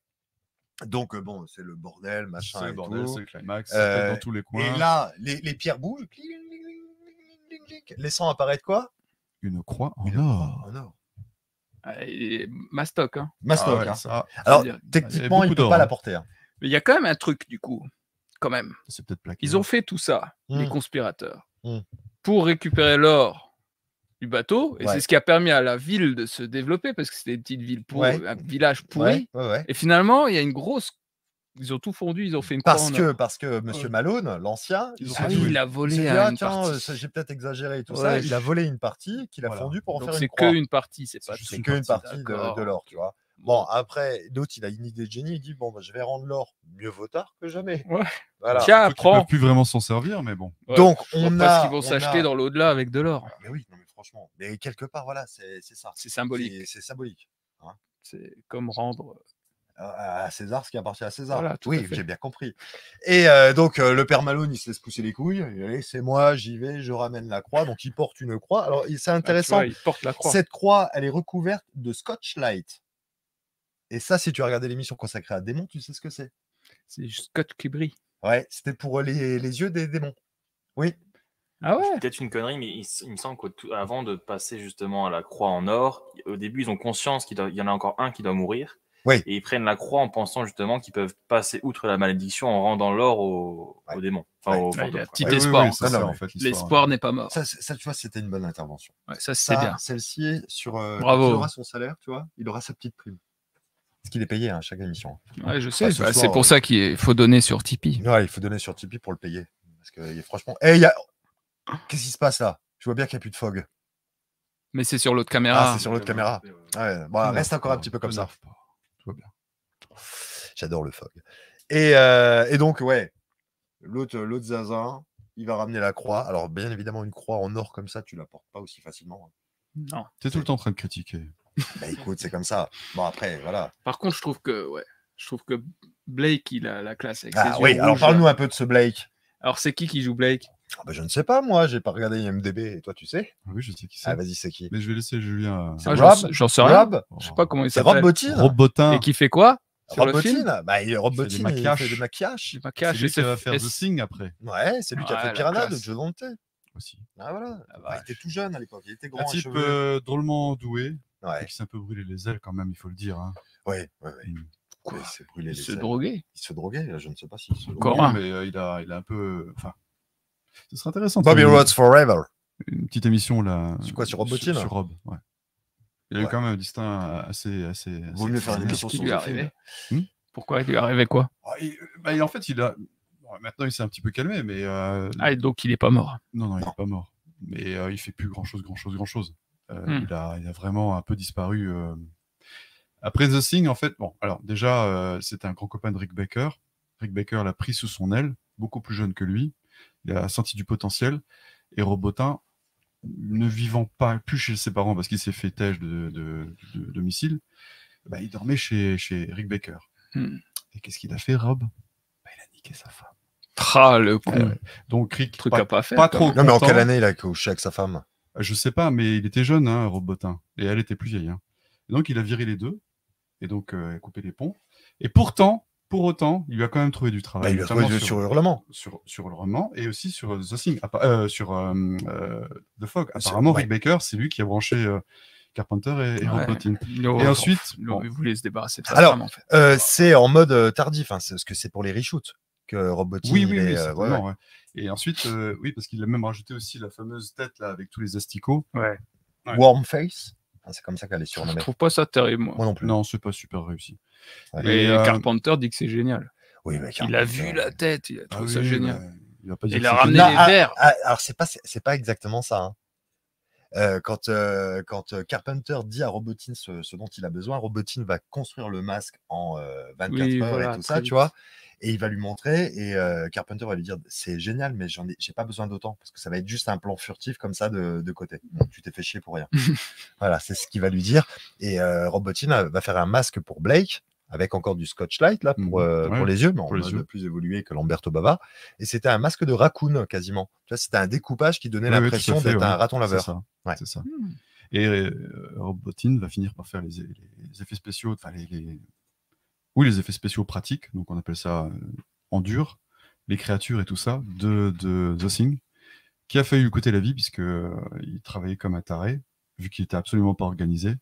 Donc, euh, bon, c'est le bordel, machin. C'est le bordel, c'est le climax, Euh, dans tous les coins. Et là, les, les pierres bougent. Laissant apparaître quoi? Une croix en Une or. croix en or. Ah, et Mastoc. Hein. Mastoc. Ah ouais, hein. ça, Alors, techniquement, il ne peut pas hein. la porter. hein. Mais il y a quand même un truc du coup. Quand même. c'est peut-être plaqué. Ils ont fait tout ça, les Mm. conspirateurs, Mm. Pour récupérer l'or du bateau. Et Ouais. c'est ce qui a permis à la ville de se développer parce que c'était une petite ville pourrie, Ouais. un village pourri. Ouais, ouais, ouais. Et finalement, il y a une grosse. Ils ont tout fondu, ils ont fait une Parce que, parce que Monsieur Malone, l'ancien, Ils ont Ah oui, il a il volé dit, ah, une tiens, partie. ça, j'ai peut-être exagéré et tout Ouais, ça. Il a volé une partie qu'il a Voilà. fondue pour en Donc faire c'est une croix. qu'une partie, c'est pas C'est qu'une une partie de l'or, tu vois. Bon, après, d'autres, il a une idée de génie. Il dit Bon, bah, je vais rendre l'or mieux vaut tard que jamais. Ouais. Voilà. Tiens, prends. peuvent plus vraiment s'en servir, mais bon. Ouais, Donc, on pas a- ce qu'ils vont on s'acheter a- dans l'au-delà avec de l'or. Ah, Mais oui, non, mais franchement. Mais quelque part, voilà, c'est c'est ça. C'est symbolique. C'est- symbolique. C'est comme rendre. À à César, ce qui appartient à César. Voilà, oui, j'ai bien compris. Et euh, donc, euh, le père Malone, il se laisse pousser les couilles. Il dit, c'est moi, j'y vais, je ramène la croix. Donc, il porte une croix. Alors, il- c'est Ah, intéressant. vois, il porte la croix. Cette croix, elle est recouverte de Scotch Light. Et ça, si tu as regardé l'émission consacrée à démons, tu sais ce que c'est. C'est Scott qui brille. Ouais, c'était pour les, les yeux des démons. Oui. Ah ouais? Peut-être une connerie, mais il, me semble qu'avant de passer justement à la croix en or, au début, ils ont conscience qu'il y en a encore un qui doit mourir. Oui. Et ils prennent la croix en pensant justement qu'ils peuvent passer outre la malédiction en rendant l'or aux, Ouais. aux démons. Enfin, Ouais. aux Ouais, il y a fantômes, petit espoir. L'espoir n'est pas mort. Ça, ça, tu vois, c'était une bonne intervention. Ouais, ça, c'est bien. Celle-ci, sur, euh, Bravo. il aura son salaire, tu vois, il aura sa petite prime. Parce qu'il est payé à chaque émission. Ouais, je sais. ce bah, c'est pour euh, ça qu'il faut donner sur Tipeee. Ouais, il faut donner sur Tipeee pour le payer. Parce que franchement. Eh, il y a... Qu'est-ce qui se passe là? Je vois bien qu'il n'y a plus de fog. Mais c'est sur l'autre Ah, caméra. c'est sur l'autre caméra. Ouais, bon, reste encore un petit peu comme ça. J'adore le fog. Et, euh, et donc, ouais, l'autre l'autre Zazin, il va ramener la croix. Alors, bien évidemment, une croix en or comme ça, tu la portes pas aussi facilement. hein. Non. T'es tout le temps en train de critiquer. Bah écoute, c'est comme ça. Bon, après, voilà. Par contre, je trouve que ouais, je trouve que Blake, il a la classe avec Ah ses oui, yeux alors rouges, parle-nous là. un peu de ce Blake. Alors c'est qui qui joue Blake? Ah bah, je ne sais pas, moi, j'ai pas regardé IMDB. Et toi, tu sais? Ah oui, je sais qui c'est. Ah, vas-y, c'est qui? Mais je vais laisser Julien. C'est Ah, Rob? J'en sais- J'en sais rien. Rob? Je sais pas comment il C'est Rob s'appelle. Bottin Rob Bottin. Et qui fait quoi? Sur Rob le film? Bottin Bah, il- Rob Il fait des Bottin, il maquillages. fait des maquillages. Du C'est maquillage. lui qui va faire The Thing après Ouais, c'est lui qui a Ouais, fait la Piranha de classe. Joe Dante. aussi. Ah, voilà. Ah, Bah, il était tout jeune à l'époque. Il était grand. Un à type cheveux. euh, drôlement doué, Ouais, et qui s'est un peu brûlé les ailes quand même, il faut le dire. hein. ouais, ouais. ouais. Mm. Quoi? Il s'est brûlé Il les se ailes. droguait? Il se droguait, là, je ne sais pas s'il se droguait. Encore Oui, un. mais euh, il, a, il a un peu. Enfin, ce serait intéressant. Bobby Rhodes Forever. Une petite émission là. Sur quoi, sur Rob Bottin sur Rob, ouais. Il a eu quand même un destin assez. assez, Vaut assez mieux faire une émission sur lui arrivé? Hmm? Pourquoi il lui est arrivé quoi? Ah, euh, bah, en fait, il a. maintenant, il s'est un petit peu calmé, mais. euh, Ah, et donc il est pas mort. Non, non, il n'est pas mort. Mais euh, il fait plus grand chose, grand chose, grand chose. Euh, Hmm. il, a, il a vraiment un peu disparu. euh. Après The Thing, en fait, bon, alors déjà, euh, c'était un grand copain de Rick Baker. Rick Baker l'a pris sous son aile, beaucoup plus jeune que lui. Il a senti du potentiel. Et Robotin, ne vivant pas plus chez ses parents parce qu'il s'est fait têche de, de, de- de missiles, bah, il dormait chez, chez Rick Baker. Hmm. Et qu'est-ce qu'il a fait, Rob? Bah, Il a niqué sa femme. Tra le con. Ouais, ouais. Donc Rick, Truc pas, à pas faire. pas trop Non, mais en quelle année il a couché avec sa femme? Je sais pas, mais il était jeune, hein, Rob Bottin. Et elle était plus vieille. hein. Et donc, il a viré les deux. Et donc, euh, coupé les ponts. Et pourtant, pour autant, il lui a quand même trouvé du bah, travail. Il lui a trouvé sur Hurlement. sur, sur le roman et aussi sur The Thing, euh, sur euh, euh, The Fog. Apparemment, ouais. Rick Baker, c'est lui qui a branché euh, Carpenter et, et Rob Ouais. Bottin. Il- Et ensuite, il, bon. il voulait se débarrasser de sa Alors, femme en fait. Euh, c'est en mode euh, tardif, hein, c'est- parce que c'est pour les reshoots Bottin, Oui, oui, est, oui, euh, ouais, ouais. ouais. Et ensuite, euh, oui, parce qu'il a même rajouté aussi la fameuse tête là avec tous les asticots. Ouais. Ouais. Warm Face, Ah, c'est comme ça qu'elle est Je surnommée. trouve pas ça terrible moi. Moi non plus. Non, c'est pas super réussi. Et, euh, Carpenter dit que c'est génial. Oui, mais Il a vu la tête, il a ah trouvé ça oui, génial. bah, il va pas dire Il que a ramené Non, les ah, verres. ah, alors c'est pas c'est pas exactement ça. hein. Euh, quand euh, quand euh, Carpenter dit à Robotin ce, ce dont il a besoin, Robotin va construire le masque en euh, 24 Oui, heures voilà, et tout ça, vite. tu vois. Et il va lui montrer et euh, Carpenter va lui dire c'est génial, mais j'en ai j'ai pas besoin d'autant parce que ça va être juste un plan furtif comme ça de, de côté. Donc, tu t'es fait chier pour rien. voilà, c'est ce qu'il va lui dire. Et euh, Robotin euh, va faire un masque pour Blake avec encore du scotch light là pour, Mhm. euh, Ouais, pour les yeux, mais en pour les mode yeux. plus évolué que Lamberto Bava. Et c'était un masque de raccoon quasiment. Tu vois, c'était un découpage qui donnait Ouais, l'impression d'être ouais. un raton C'est laveur. ça. Ouais. C'est ça. Hmm. Et euh, Rob Bottin va finir par faire les, les effets spéciaux, enfin les, les- oui, les effets spéciaux pratiques, donc on appelle ça euh, en dur, les créatures et tout ça, de, de The Thing, qui a failli lui coûter la vie puisque euh, il travaillait comme un taré, vu qu'il était absolument pas organisé,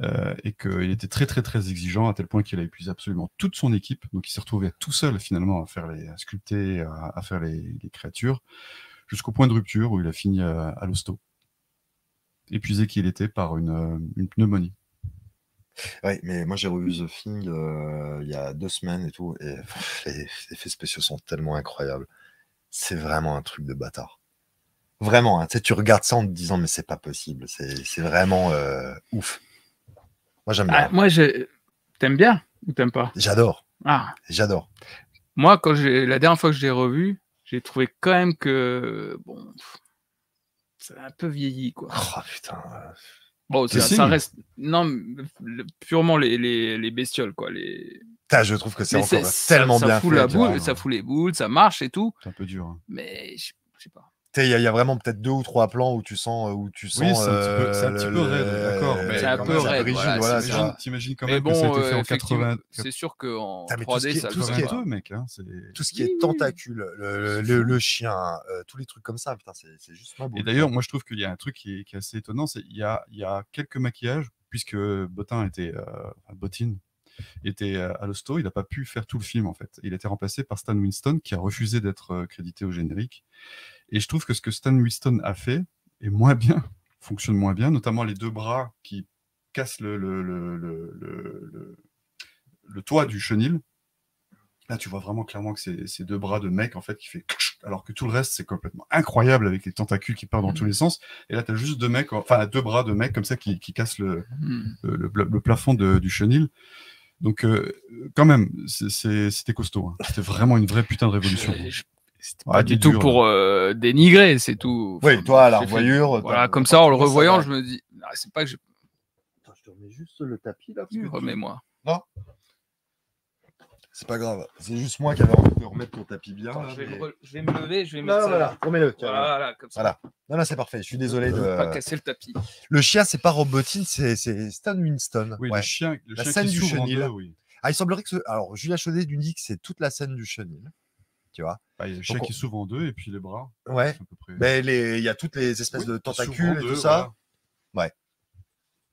euh, et qu'il était très très très exigeant à tel point qu'il a épuisé absolument toute son équipe, donc il s'est retrouvé tout seul finalement à faire les, à sculpter, à, faire les, créatures, jusqu'au point de rupture où il a fini à, à l'hosto épuisé qu'il était par une pneumonie. Ouais, mais moi j'ai revu The Thing euh, il y a deux semaines et tout, et pff, les, effets spéciaux sont tellement incroyables. C'est vraiment un truc de bâtard. Vraiment, hein, tu sais, tu regardes ça en te disant mais c'est pas possible, c'est vraiment euh, ouf. Moi, j'aime Ah, bien. moi, je... t'aimes bien ou t'aimes pas? J'adore. Ah, J'adore. moi, quand la dernière fois que je l'ai revu, j'ai trouvé quand même que bon, ça a un peu vieilli quoi. Oh putain. Bon, ça, reste non purement les, les, les bestioles quoi. Les... Je trouve que c'est encore tellement ça, bien ça fout fait. la boule, ça fout les boules, ça marche et tout, C'est un peu dur. hein. mais je sais pas. Il y, a- il y a vraiment peut-être deux ou trois plans où tu sens, où tu sens. Oui, c'est un petit peu- euh, c'est un petit le- peu raide, d'accord, mais C'est un quand peu raide, rigide, voilà, voilà. T'imagines, t'imagines quand Mais même bon, que ça a été fait euh, en effectivement, 80, c'est sûr qu'en Ah, mais tout ce 3D, qui est- ça tout le ce qui est- pas. 82, mec. Hein, c'est... Tout ce qui est oui. tentacules, le, le, le chien, euh, tous les trucs comme ça, putain, c'est c'est juste. Et d'ailleurs, moi, je trouve qu'il y a un truc qui est, qui est assez étonnant, c'est qu'il y a, il y a quelques maquillages, puisque Botin était, euh, Bottine était euh, à l'hosto, il n'a pas pu faire tout le film, en fait. Il a été remplacé par Stan Winston, qui a refusé d'être euh, crédité au générique. Et je trouve que ce que Stan Winston a fait est moins bien, fonctionne moins bien, notamment les deux bras qui cassent le, le, le, le, toit du chenil. Là, tu vois vraiment clairement que c'est ces deux bras de mec, en fait, qui fait alors que tout le reste, c'est complètement incroyable avec les tentacules qui partent dans tous les sens. Et là, tu as juste deux mecs, enfin, deux bras de mecs comme ça qui, qui cassent le, Hmm. le, le- plafond de- du chenil. Donc, euh, quand même, c'était costaud. hein. C'était vraiment une vraie putain de révolution. Euh, je- C'était Ah, pas dis du tout dur, pour euh, dénigrer, c'est tout. Oui, toi, à la revoyure. Voilà, comme ça, en le revoyant, je me dis, ah, c'est pas que je. Attends, je te remets juste le tapis là. que tu- Remets-moi. C'est pas grave. C'est juste moi qui avais envie de remettre ton tapis bien. Attends, là, je, vais mais- me re- je vais me lever, je vais Non, mettre ça. voilà, remets-le. voilà. Voilà, comme ça. Voilà. Non, non, c'est parfait. Je suis désolé de. Pas casser le tapis. Le chien, c'est pas Robotine, c'est Stan Winston. Oui, Ouais. le chien, le La chien scène qui du chenil. deux, oui. Ah, il semblerait que ce... Alors, Julien Chaudet nous dit que c'est toute la scène du chenil. Tu vois Bah, il y a le chien Donc, qui s'ouvre en deux et puis les bras. Ouais. c'est à peu près- Mais les- il y a toutes les espèces Oui, de tentacules en et deux, tout ça. voilà.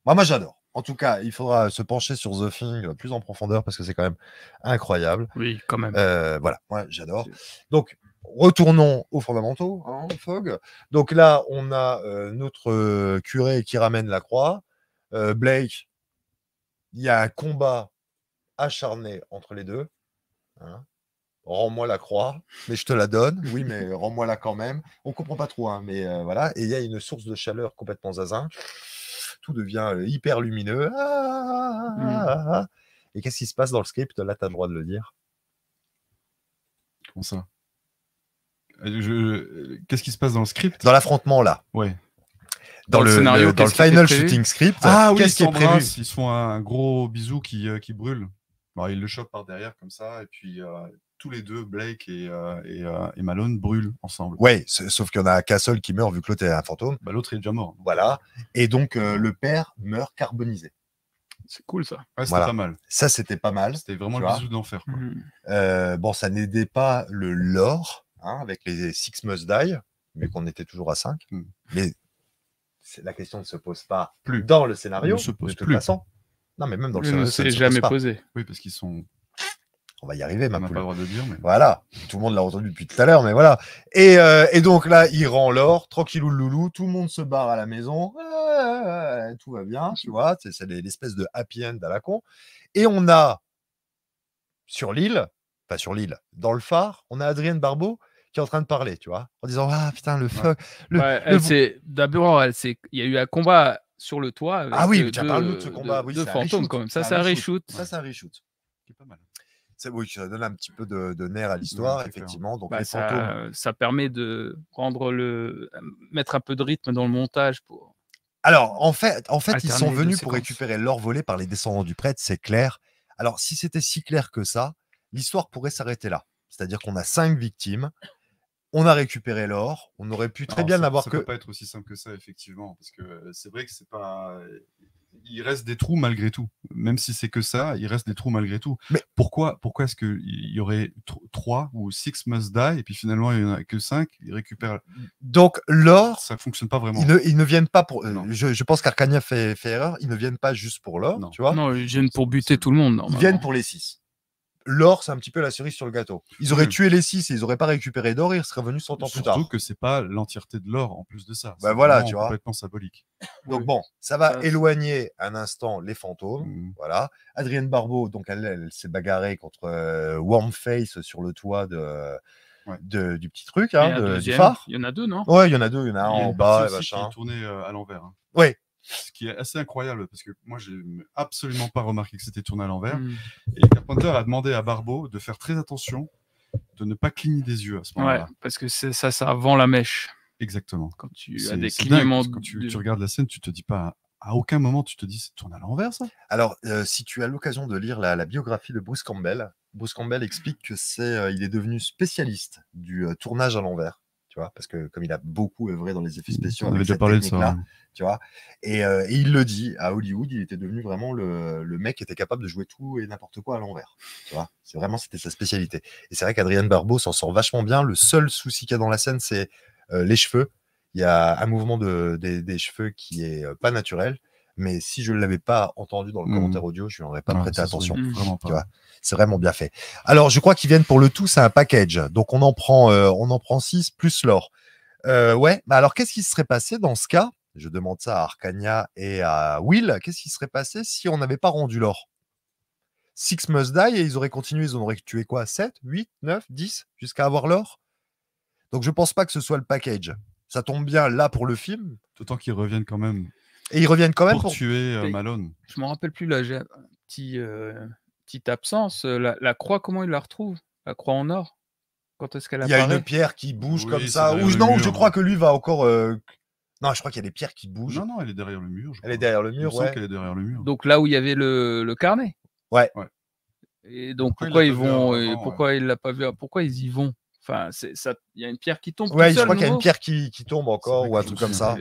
Moi, moi j'adore. En tout cas, il faudra se pencher sur The Thing plus en profondeur parce que c'est quand même incroyable. Oui, quand même. Euh, voilà, moi j'adore. Donc, retournons aux fondamentaux, hein, Fogg. Donc là, on a euh, notre euh, curé qui ramène la croix. Euh, Blake, il y a un combat acharné entre les deux. hein. Rends-moi la croix, mais je te la donne. Oui, mais rends-moi-la quand même. On comprend pas trop, hein, mais euh, voilà. Et il y a une source de chaleur complètement zazin. Tout devient euh, hyper lumineux. Ah, ah, ah, ah. Et qu'est-ce qui se passe dans le script? Là, tu as le droit de le dire. Comment ça? Euh, je- Qu'est-ce qui se passe dans le script? Dans l'affrontement, là. Ouais. Dans, Dans le le, scénario, le- dans le final shooting script, Ah oui, qui est prévu? ils se font un gros bisou qui, euh, qui brûle. Bon, ils le chopent par derrière comme ça, et puis euh, tous les deux, Blake et, euh, et, euh, et Malone, brûlent ensemble. Ouais, s- sauf qu'il y en a qu'un seul qui meurt vu que l'autre est un fantôme. Bah, L'autre est déjà mort. Voilà. Et donc, euh, le père meurt carbonisé. C'est cool ça. Ouais, c'était Voilà. pas mal. Ça, c'était pas mal. C'était vraiment le vois. bisou d'enfer. Euh, bon, ça n'aidait pas le lore hein, avec les Six Must Die, mais qu'on était toujours à 5. Hmm. Mais la question ne se pose pas Plus. dans le scénario. Ne se pose de toute plus. façon. Non, mais même dans le Oui, scénario, ne ça ne s'est se jamais posé. Oui, parce qu'ils sont. On va y arriver, On ma n'a pas poule. le droit de dire, mais. Voilà, tout le monde l'a entendu depuis tout à l'heure, mais voilà. Et, euh, et donc là, il rend l'or, tranquillou le loulou, tout le monde se barre à la maison, euh, tout va bien, tu vois, c'est l'espèce de happy end à la con. Et on a sur l'île, pas sur l'île, dans le phare, on a Adrienne Barbeau qui est en train de parler, tu vois, en disant ah putain le fuck, le, Ouais, le D'abord, il y a eu un combat sur le toit. Avec Ah oui, tiens, deux- parle-nous de ce combat. Oui, deux c'est un fantômes quand même. Ça, C'est un reshoot. reshoot. ça c'est un reshoot. C'est pas mal. Oui, ça donne un petit peu de, de nerf à l'histoire, c'est clair. effectivement. Donc Bah, fantômes. ça, ça permet de rendre le, mettre un peu de rythme dans le montage pour. Alors, en fait, en fait ils sont venus pour récupérer l'or volé par les descendants du prêtre, c'est clair. Alors, si c'était si clair que ça, l'histoire pourrait s'arrêter là. C'est-à-dire qu'on a cinq victimes, on a récupéré l'or, on aurait pu très Non, bien ça- n'avoir ça que. peut pas être aussi simple que ça, effectivement, parce que euh, c'est vrai que c'est pas. Il reste des trous malgré tout. Même si c'est que ça, il reste des trous malgré tout. Mais- pourquoi, pourquoi est-ce qu'il y aurait tr- trois ou six must die et puis finalement il n'y en a que cinq Ils récupèrent. Donc, l'or, Ça fonctionne pas vraiment. ils ne, ils ne viennent pas pour. euh, Non. Je, je pense qu'Arcania fait, fait erreur, ils ne viennent pas juste pour l'or, Non. tu vois. Non, ils viennent pour buter tout le monde. Ils viennent pour les six. L'or, c'est un petit peu la cerise sur le gâteau. Ils auraient Oui. tué les six et ils n'auraient pas récupéré d'or, ils seraient venus 100 ans plus tard. Surtout que c'est pas l'entièreté de l'or en plus de ça. Bah C'est voilà, tu vois. Complètement symbolique. Donc bon, ça va éloigner un instant les fantômes. Mm. Voilà. Adrienne Barbeau, donc elle, elle s'est bagarrée contre euh, Warmface sur le toit de, Ouais. de- du petit truc, hein, de- du phare. Il y en a deux, non? Ouais, il y en a deux, il y en a un en bas et qui machin. est tournée euh, à l'envers. hein. Ouais, ce qui est assez incroyable, parce que moi, j'ai absolument pas remarqué que c'était tourné à l'envers. Mm. Et Carpenter a demandé à Barbeau de faire très attention, de ne pas cligner des yeux à ce Ouais, moment-là. parce que c'est- ça, ça vend la mèche. Exactement. Quand tu C'est- as des c'est dingue, clignements. parce que Quand tu, de- tu regardes la scène, tu te dis pas, à aucun moment, tu te dis, c'est tourné à l'envers, ça? Alors, euh, si tu as l'occasion de lire la, la biographie de Bruce Campbell, Bruce Campbell explique que c'est, euh, il est devenu spécialiste du euh, tournage à l'envers, tu vois, parce que comme il a beaucoup œuvré dans les effets spéciaux, On avait déjà parlé de ça. hein. tu vois, et, euh, et il le dit à Hollywood, il était devenu vraiment le, le mec qui était capable de jouer tout et n'importe quoi à l'envers, tu vois. C'est vraiment c'était sa spécialité. Et c'est vrai qu'Adrien Barbeau s'en sort vachement bien. Le seul souci qu'il y a dans la scène, c'est euh, les cheveux. Il y a un mouvement de, des, des cheveux qui est euh, pas naturel. Mais si je ne l'avais pas entendu dans le Mhm. commentaire audio, je n'y aurais pas Ah, prêté attention. C'est vraiment bien fait. Alors, je crois qu'ils viennent pour le tout, c'est un package. Donc, on en prend, euh, on en prend 6 plus l'or. Euh, ouais, bah alors qu'est-ce qui se serait passé dans ce cas? Je demande ça à Arcania et à Will. Qu'est-ce qui serait passé si on n'avait pas rendu l'or? Six must die et ils auraient continué, ils en auraient tué quoi? 7, 8, 9, 10 jusqu'à avoir l'or? Donc, je pense pas que ce soit le package. Ça tombe bien là pour le film. D'autant qu'ils reviennent quand même Et ils reviennent quand même pour, pour. tuer euh, Malone. Je me rappelle plus là, j'ai un petit, euh, petite absence. Euh, La, la croix, comment il la retrouve? La croix en or? Quand est-ce qu'elle Il y a une pierre qui bouge Oui, comme ça. Ou non, je crois que lui va encore. euh, Non, je crois qu'il y a des pierres qui bougent. Non, non, elle est derrière le mur. je Elle est derrière le mur, ouais. qu'elle est derrière le mur. Donc là où il y avait le, le carnet? Ouais. Ouais. Et donc Pourquoi pourquoi, ils vont et ouais. pourquoi il l'a pas vu Pourquoi ils y vont? Enfin. Il y a une pierre qui tombe. tout Ouais, je crois qu'il y a une pierre qui, qui tombe encore ou un truc je me comme ça.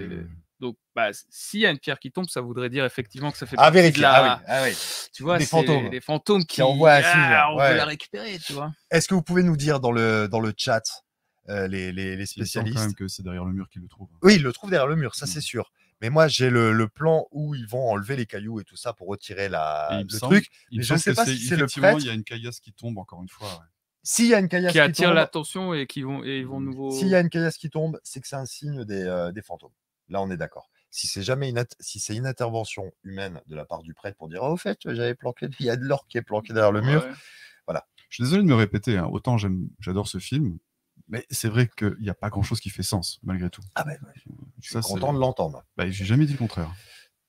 Donc, bah, s'il y a une pierre qui tombe, ça voudrait dire effectivement que ça fait partie de la- Ah oui, ah oui. Tu vois, Des c'est fantômes. Les fantômes qui, envoient un Ah, signe, on ouais. veut la récupérer, tu vois. Est-ce que vous pouvez nous dire dans le, dans le chat euh, les, les, les spécialistes quand même que c'est derrière le mur qu'ils le trouvent. Oui, ils le trouvent derrière le mur, ça Mm. c'est sûr. Mais moi, j'ai le, le plan où ils vont enlever les cailloux et tout ça pour retirer Et la, le semble- truc. il me mais je semble sais que pas si c'est le prêtre. il y a une caillasse qui tombe encore une fois. ouais. S'il y a une caillasse Qui qui, attire l'attention et qui vont et ils vont nouveau. s'il y a une caillasse qui tombe, c'est que c'est un signe des, euh, des fantômes. Là, on est d'accord. Si c'est jamais une, int- si c'est une intervention humaine de la part du prêtre pour dire, oh, au fait, j'avais planqué, il y a de l'or qui est planqué derrière le mur. Ouais. Je suis désolé de me répéter, hein, autant j'aime, j'adore ce film, mais c'est vrai qu'il n'y a pas grand chose qui fait sens, malgré tout. Ah ben, ouais, je suis Ça, c'est- content de l'entendre. Bah, j'ai jamais dit le contraire.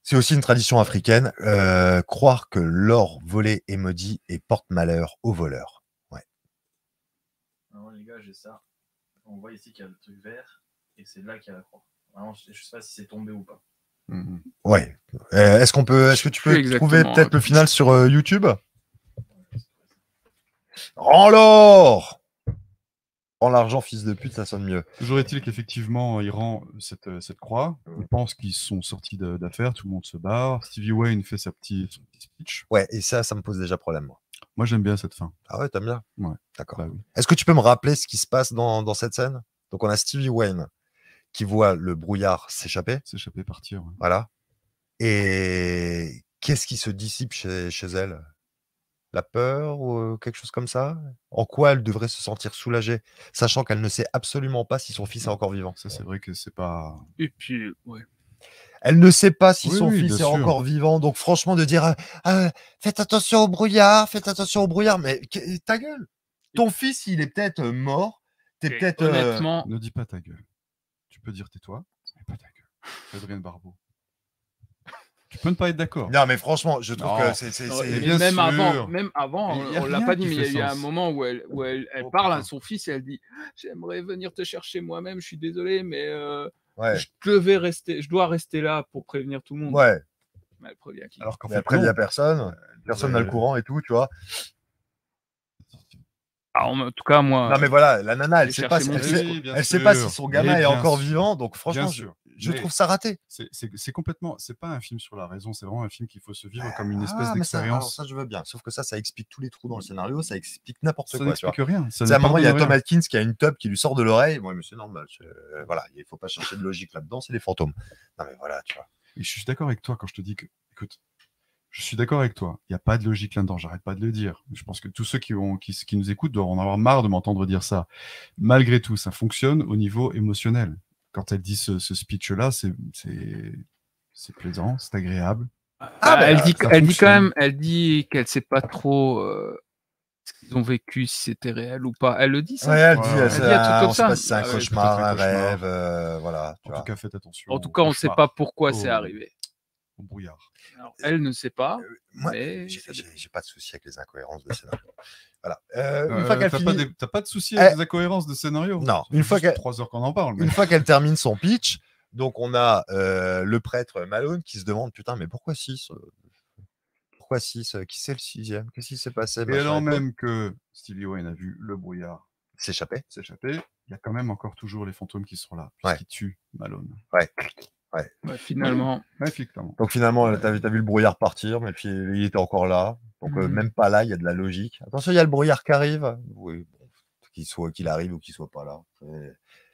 C'est aussi une tradition africaine, euh, croire que l'or volé est maudit et porte malheur aux voleurs. Alors, les gars, j'ai ça. On voit ici qu'il y a le truc vert et c'est là qu'il y a la croix. Vraiment, je, je sais pas si c'est tombé ou pas. Mhm. Ouais. Euh, est-ce qu'on peut, est-ce que tu peux exactement, trouver peut-être euh, le final sur euh, YouTube? Rends l'or Rends l'argent, fils de pute, ça sonne mieux. Toujours est-il qu'effectivement, il rend cette, cette croix. On pense qu'ils sont sortis d'affaires, tout le monde se barre. Stevie Wayne fait sa petite, son petit speech. Ouais, et ça, ça me pose déjà problème, moi. Moi, j'aime bien cette fin. Ah ouais, t'aimes bien? Ouais. D'accord. Bah oui. Est-ce que tu peux me rappeler ce qui se passe dans, dans cette scène? Donc, on a Stevie Wayne qui voit le brouillard s'échapper. S'échapper, partir. ouais. Voilà. Et qu'est-ce qui se dissipe chez, chez elle? La peur ou euh, quelque chose comme ça? En quoi elle devrait se sentir soulagée, sachant qu'elle ne sait absolument pas si son fils est encore vivant? Ça, c'est vrai que c'est pas. Et puis, ouais. Elle ne sait pas si Oui, son oui, fils est sûr. encore vivant. Donc, franchement, de dire euh, Ah, Faites attention au brouillard, faites attention au brouillard. Mais ta gueule Ton fils, il est peut-être euh, mort. T'es peut-être. euh, honnêtement, Ne dis pas ta gueule. Tu peux dire tais-toi, mais pas ta gueule. Adrien Barbeau. Tu peux ne pas être d'accord. Non, mais franchement, je trouve Non. que c'est. même sûr. avant, même avant, on, l'a pas dit, mais il y a eu un moment où elle, où elle, elle Oh, parle à son fils et elle dit J'aimerais venir te chercher moi-même, je suis désolé, mais euh, Ouais. je devais rester, je dois rester là pour prévenir tout le monde. Ouais. Mais elle prévient qui Alors qu'en fait, après, il n'y a non. personne. Personne n'a le courant et tout, tu vois. Ah, en tout cas, moi, Non, mais voilà, la nana, elle sait pas, si, elle sait, elle sait pas si son gamin est encore sûr. vivant. Donc, franchement, je, trouve ça raté. C'est- complètement. C'est pas un film sur la raison, c'est vraiment un film qu'il faut se vivre comme une espèce Ah, mais ça, alors d'expérience. ça, je veux bien. Sauf que ça, ça explique tous les trous dans le scénario. Ça explique n'importe Ça quoi. vois. n'explique rien. Ça à un moment, il y a Tom. Atkins qui a une tub qui lui sort de l'oreille. Ouais, mais c'est normal. euh, voilà, il faut pas chercher de logique là-dedans. C'est des fantômes. Non, mais voilà, tu vois. Et je suis d'accord avec toi quand je te dis que, écoute, je suis d'accord avec toi. Il n'y a pas de logique là-dedans. J'arrête pas de le dire. Je pense que tous ceux qui, ont, qui, qui nous écoutent doivent en avoir marre de m'entendre dire ça. Malgré tout, ça fonctionne au niveau émotionnel. Quand elle dit ce, ce speech-là, c'est, c'est, c'est plaisant, c'est agréable. Ah, bah, elle dit, ça elle dit quand même, elle dit qu'elle sait pas trop euh, ce qu'ils ont vécu, si c'était réel ou pas. Elle le dit ça. Ouais, elle dit, ouais. Elle c'est dit un truc un- comme on sait ça. pas si c'est un Ah cauchemar, un rêve, euh, voilà. tu En vois. tout cas, faites attention. En tout cas, on ne sait pas pourquoi c'est arrivé. au brouillard. Alors, elle ne sait pas, Moi, mais j'ai pas de souci avec les incohérences de scénario. Voilà. Euh, une Euh, fois qu'elle T'as finit, pas, des- t'as pas de souci Eh, avec les incohérences de scénario? Non, Ça fait une fois qu'elle- trois heures qu'on en parle. mais- une fois qu'elle termine son pitch, donc on a euh, le prêtre Malone qui se demande putain, mais pourquoi 6 Pourquoi 6 Qui c'est le sixième? Qu'est-ce qui s'est passé Et alors même que Stevie Wayne a vu le brouillard S'échapper. s'échapper, il y a quand même encore toujours les fantômes qui sont là, Ouais. qui tuent Malone. Ouais. Ouais, finalement, Effectivement. Donc finalement, tu as, vu le brouillard partir, mais puis il était encore là. Donc euh, Mhm. même pas là, il y a de la logique. Attention, il y a le brouillard qui arrive. Oui, bon, qu'il soit qu'il arrive ou qu'il soit pas là.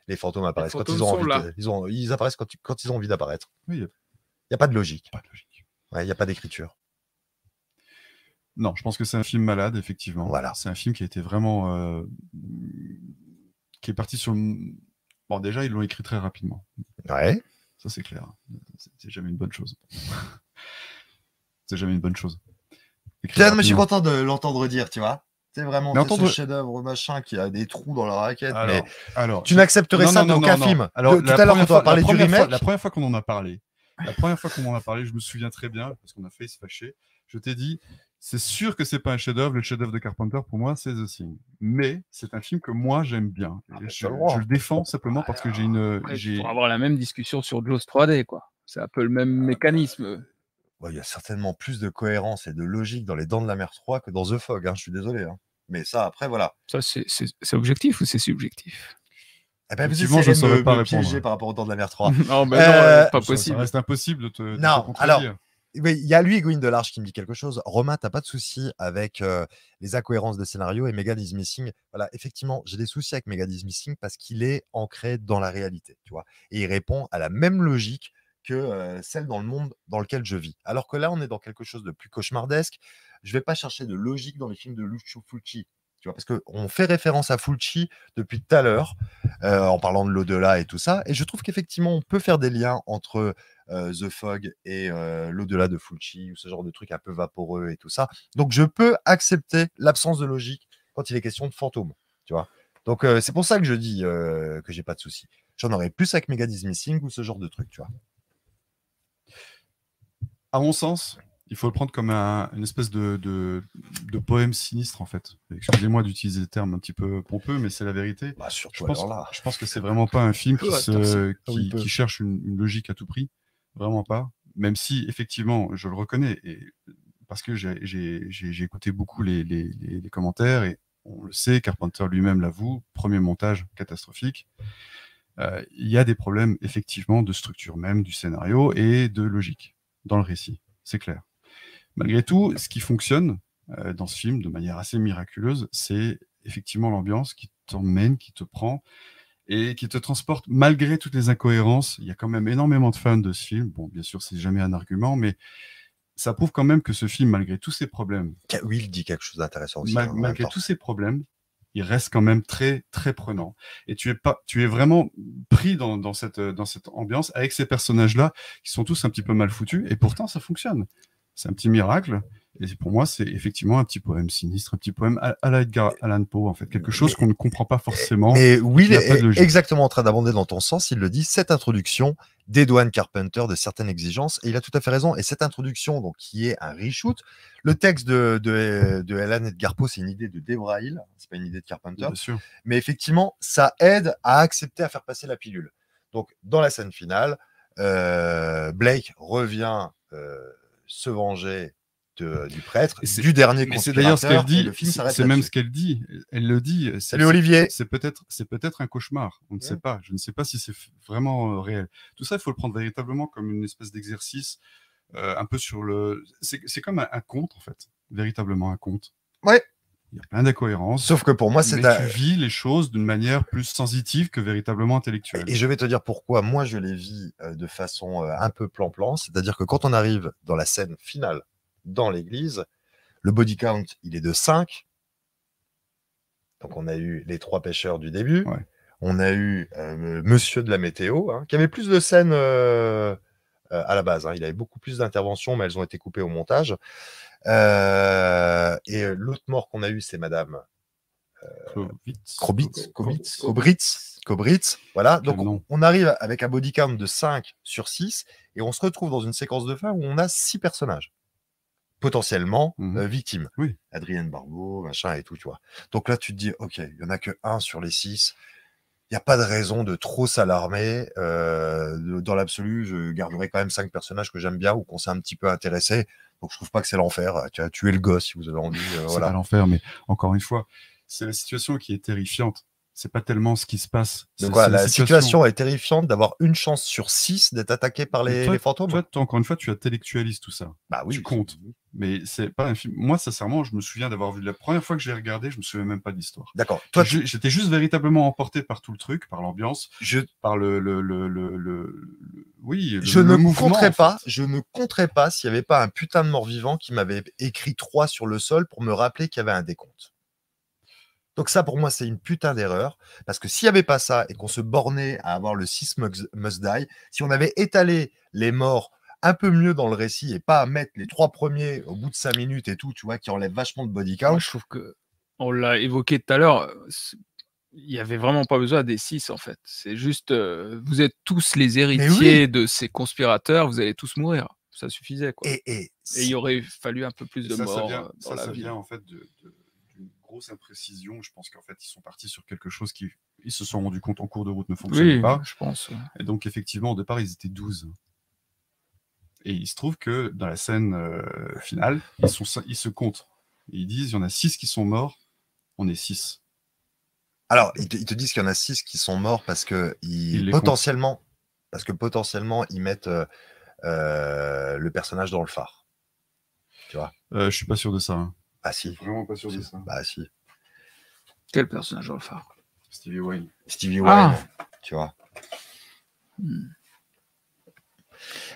Les fantômes apparaissent quand fantômes ils ont envie. là. ils, ont, ils apparaissent quand, quand ils ont envie d'apparaître. Oui, il y a Il n'y a pas de logique. pas de logique. Ouais, Il n'y a pas d'écriture. Non, je pense que c'est un film malade, effectivement. Voilà. C'est un film qui a été vraiment. euh, qui est parti sur. le- Bon, déjà, ils l'ont écrit très rapidement. Ouais. Ça, c'est clair. C'est jamais une bonne chose. c'est jamais une bonne chose. Tiens, mais je suis content de l'entendre dire, tu vois. C'est vraiment ce chef-d'œuvre machin qui a des trous dans la raquette. Alors, mais alors, tu n'accepterais ça non, d'aucun non, film. Alors, De- tout à l'heure, on parlé la du fois- remake, la première fois qu'on en a parlé, la première fois qu'on en a parlé, je me souviens très bien, parce qu'on a failli se fâcher. Je t'ai dit, c'est sûr que c'est pas un chef-d'œuvre. Le chef-d'œuvre de Carpenter, pour moi, c'est The Thing. Mais c'est un film que moi, j'aime bien. Ah, je, le droit. je le défends simplement parce que j'ai une. après, j'ai- pour avoir la même discussion sur Jaws 3D, quoi. C'est un peu le même mécanisme. Ouais, il y a certainement plus de cohérence et de logique dans Les Dents de la Mer 3 que dans The Fog. hein, je suis désolé. hein. Mais ça, après, voilà. Ça, c'est c'est- c'est objectif ou c'est subjectif? Eh ben, Effectivement, je me- saurais pas me répondre. par rapport aux Dents de la Mer 3. Non, mais Euh, non, pas ça- possible. Ça reste impossible de te, de te Non. Oui, il y a lui, Gwyn Delarge, qui me dit quelque chose. Romain, t'as pas de souci avec les incohérences de scénario et Megan is Missing. Voilà, effectivement, j'ai des soucis avec Megan is Missing parce qu'il est ancré dans la réalité, tu vois? Et il répond à la même logique que celle dans le monde dans lequel je vis. Alors que là, on est dans quelque chose de plus cauchemardesque. Je vais pas chercher de logique dans les films de Lucio Fulci. Tu vois, parce qu'on fait référence à Fulci depuis tout à l'heure, euh, en parlant de l'au-delà et tout ça. Et je trouve qu'effectivement, on peut faire des liens entre euh, The Fog et euh, l'au-delà de Fulci, ou ce genre de truc un peu vaporeux et tout ça. Donc, je peux accepter l'absence de logique quand il est question de fantômes, tu vois. Donc, c'est pour ça que je dis que j'ai pas de souci. J'en aurais plus avec Megad is Missing ou ce genre de truc, tu vois. À mon sens, il faut le prendre comme un- une espèce de, de, de poème sinistre, en fait. Excusez-moi d'utiliser des termes un petit peu pompeux, mais c'est la vérité. Bah, Je surtout pense, alors là. je pense que c'est vraiment pas un film qui, se- qui, Oui, peu. qui cherche une, une logique à tout prix. Vraiment pas. Même si, effectivement, je le reconnais. Et, parce que j'ai- j'ai j'ai- j'ai écouté beaucoup les, les- les- les commentaires et on le sait, Carpenter lui-même l'avoue, premier montage catastrophique. Euh, il y a des problèmes, effectivement, de structure même du scénario et de logique dans le récit. C'est clair. Malgré tout, ce qui fonctionne euh, dans ce film de manière assez miraculeuse, c'est effectivement l'ambiance qui t'emmène, qui te prend et qui te transporte malgré toutes les incohérences. Il y a quand même énormément de fans de ce film. Bon, bien sûr, c'est jamais un argument, mais ça prouve quand même que ce film, malgré tous ses problèmes, Oui, il dit quelque chose d'intéressant aussi. mal- hein, malgré tous ces problèmes, il reste quand même très très prenant. Et tu es pas, tu es vraiment pris dans, dans cette dans cette ambiance avec ces personnages-là qui sont tous un petit peu mal foutus. Et pourtant, ça fonctionne. C'est un petit miracle. Et pour moi, c'est effectivement un petit poème sinistre, un petit poème à, la Edgar Allan Poe, en fait, quelque chose qu'on ne comprend pas forcément. Mais Will il est exactement en train d'abonder dans ton sens. Il le dit, cette introduction dédouane Carpenter de certaines exigences. Et il a tout à fait raison. Et cette introduction, donc, qui est un reshoot, le texte de, de, de Alan Edgar Poe, c'est une idée de Debra Hill. C'est pas une idée de Carpenter. Bien sûr. Mais effectivement, ça aide à accepter à faire passer la pilule. Donc, dans la scène finale, euh, Blake revient euh, se venger de- du prêtre, du dernier c'est d'ailleurs ce qu'elle dit. C'est même ce qu'elle dit. Elle le dit. c'est- Salut Olivier. C'est peut-être, c'est peut-être un cauchemar. On ne sait pas. Je ne sais pas si c'est vraiment euh, réel. Tout ça, il faut le prendre véritablement comme une espèce d'exercice, euh, un peu sur le. C'est c'est comme un, un conte en fait, véritablement un conte. Ouais. Il y a plein d'incohérences. Sauf que pour moi, c'est mais un- tu vis les choses d'une manière plus sensitive que véritablement intellectuelle. Et je vais te dire pourquoi moi je les vis euh, de façon euh, un peu plan-plan. C'est-à-dire que quand on arrive dans la scène finale dans l'église, le body count, il est de 5. Donc on a eu les trois pêcheurs du début. Ouais. On a eu euh, Monsieur de la météo, hein, qui avait plus de scènes euh, euh, à la base. hein. Il avait beaucoup plus d'interventions, mais elles ont été coupées au montage. Euh, et euh, l'autre mort qu'on a eu, c'est Madame Klovitz. Krobitz, Kobritz, Kobritz, voilà. Donc, on arrive avec un body count de 5 sur 6 et on se retrouve dans une séquence de fin où on a 6 personnages potentiellement Mhm. euh, victimes. Oui. Adrienne Barbeau, machin et tout, tu vois. Donc là, tu te dis, OK, il y en a que un sur les 6. Il n'y a pas de raison de trop s'alarmer. Euh, dans l'absolu, je garderai quand même 5 personnages que j'aime bien ou qu'on s'est un petit peu intéressé. Donc, je trouve pas que c'est l'enfer. Tu as tué le gosse si vous avez envie. euh, C'est voilà. pas l'enfer, mais encore une fois, c'est la situation qui est terrifiante. C'est pas tellement ce qui se passe. c'est- Donc voilà, la situation est terrifiante d'avoir une chance sur 6 d'être attaqué par les, toi- les fantômes. Toi, toi, encore une fois, tu intellectualises tout ça. bah oui, tu comptes. Mais c'est pas un film. Moi, sincèrement, je me souviens d'avoir vu la première fois que j'ai regardé, je me souviens même pas de l'histoire. D'accord. Toi, tu- Je- J'étais juste véritablement emporté par tout le truc, par l'ambiance, je, par le, le, le, le, oui, je ne compterais en pas, je ne compterais pas s'il n'y avait pas un putain de mort-vivant qui m'avait écrit 3 sur le sol pour me rappeler qu'il y avait un décompte. Donc ça, pour moi, c'est une putain d'erreur. Parce que s'il n'y avait pas ça et qu'on se bornait à avoir le 6 must must die, si on avait étalé les morts un peu mieux dans le récit et pas à mettre les trois premiers au bout de 5 minutes et tout, tu vois, qui enlève vachement de body count, Moi, je trouve que on l'a évoqué tout à l'heure. euh, Il n'y avait vraiment pas besoin des six en fait. C'est juste, euh, vous êtes tous les héritiers de ces conspirateurs, vous allez tous mourir. Ça suffisait quoi. Et, et, et, il aurait fallu un peu plus de ça, ça morts vient, euh, dans ça, la ça vie. vient en fait de- de- d'une grosse imprécision. Je pense qu'en fait, ils sont partis sur quelque chose qui ils se sont rendus compte en cours de route ne fonctionnait Oui, pas. je pense. ouais. Et donc, effectivement, au départ, ils étaient 12. Et il se trouve que dans la scène euh, finale, ils, sont, ils se comptent. Et ils disent il y en a 6 qui sont morts, on est 6. Alors, ils te, ils te disent qu'il y en a six qui sont morts parce que ils, potentiellement, parce que potentiellement ils mettent euh, euh, le personnage dans le phare. Euh, je suis pas sûr de ça. hein. Ah si. Vraiment pas sûr de ça. Bah si. Quel personnage dans le phare? Stevie Wayne. Stevie Wayne, Ah. tu vois. Hmm.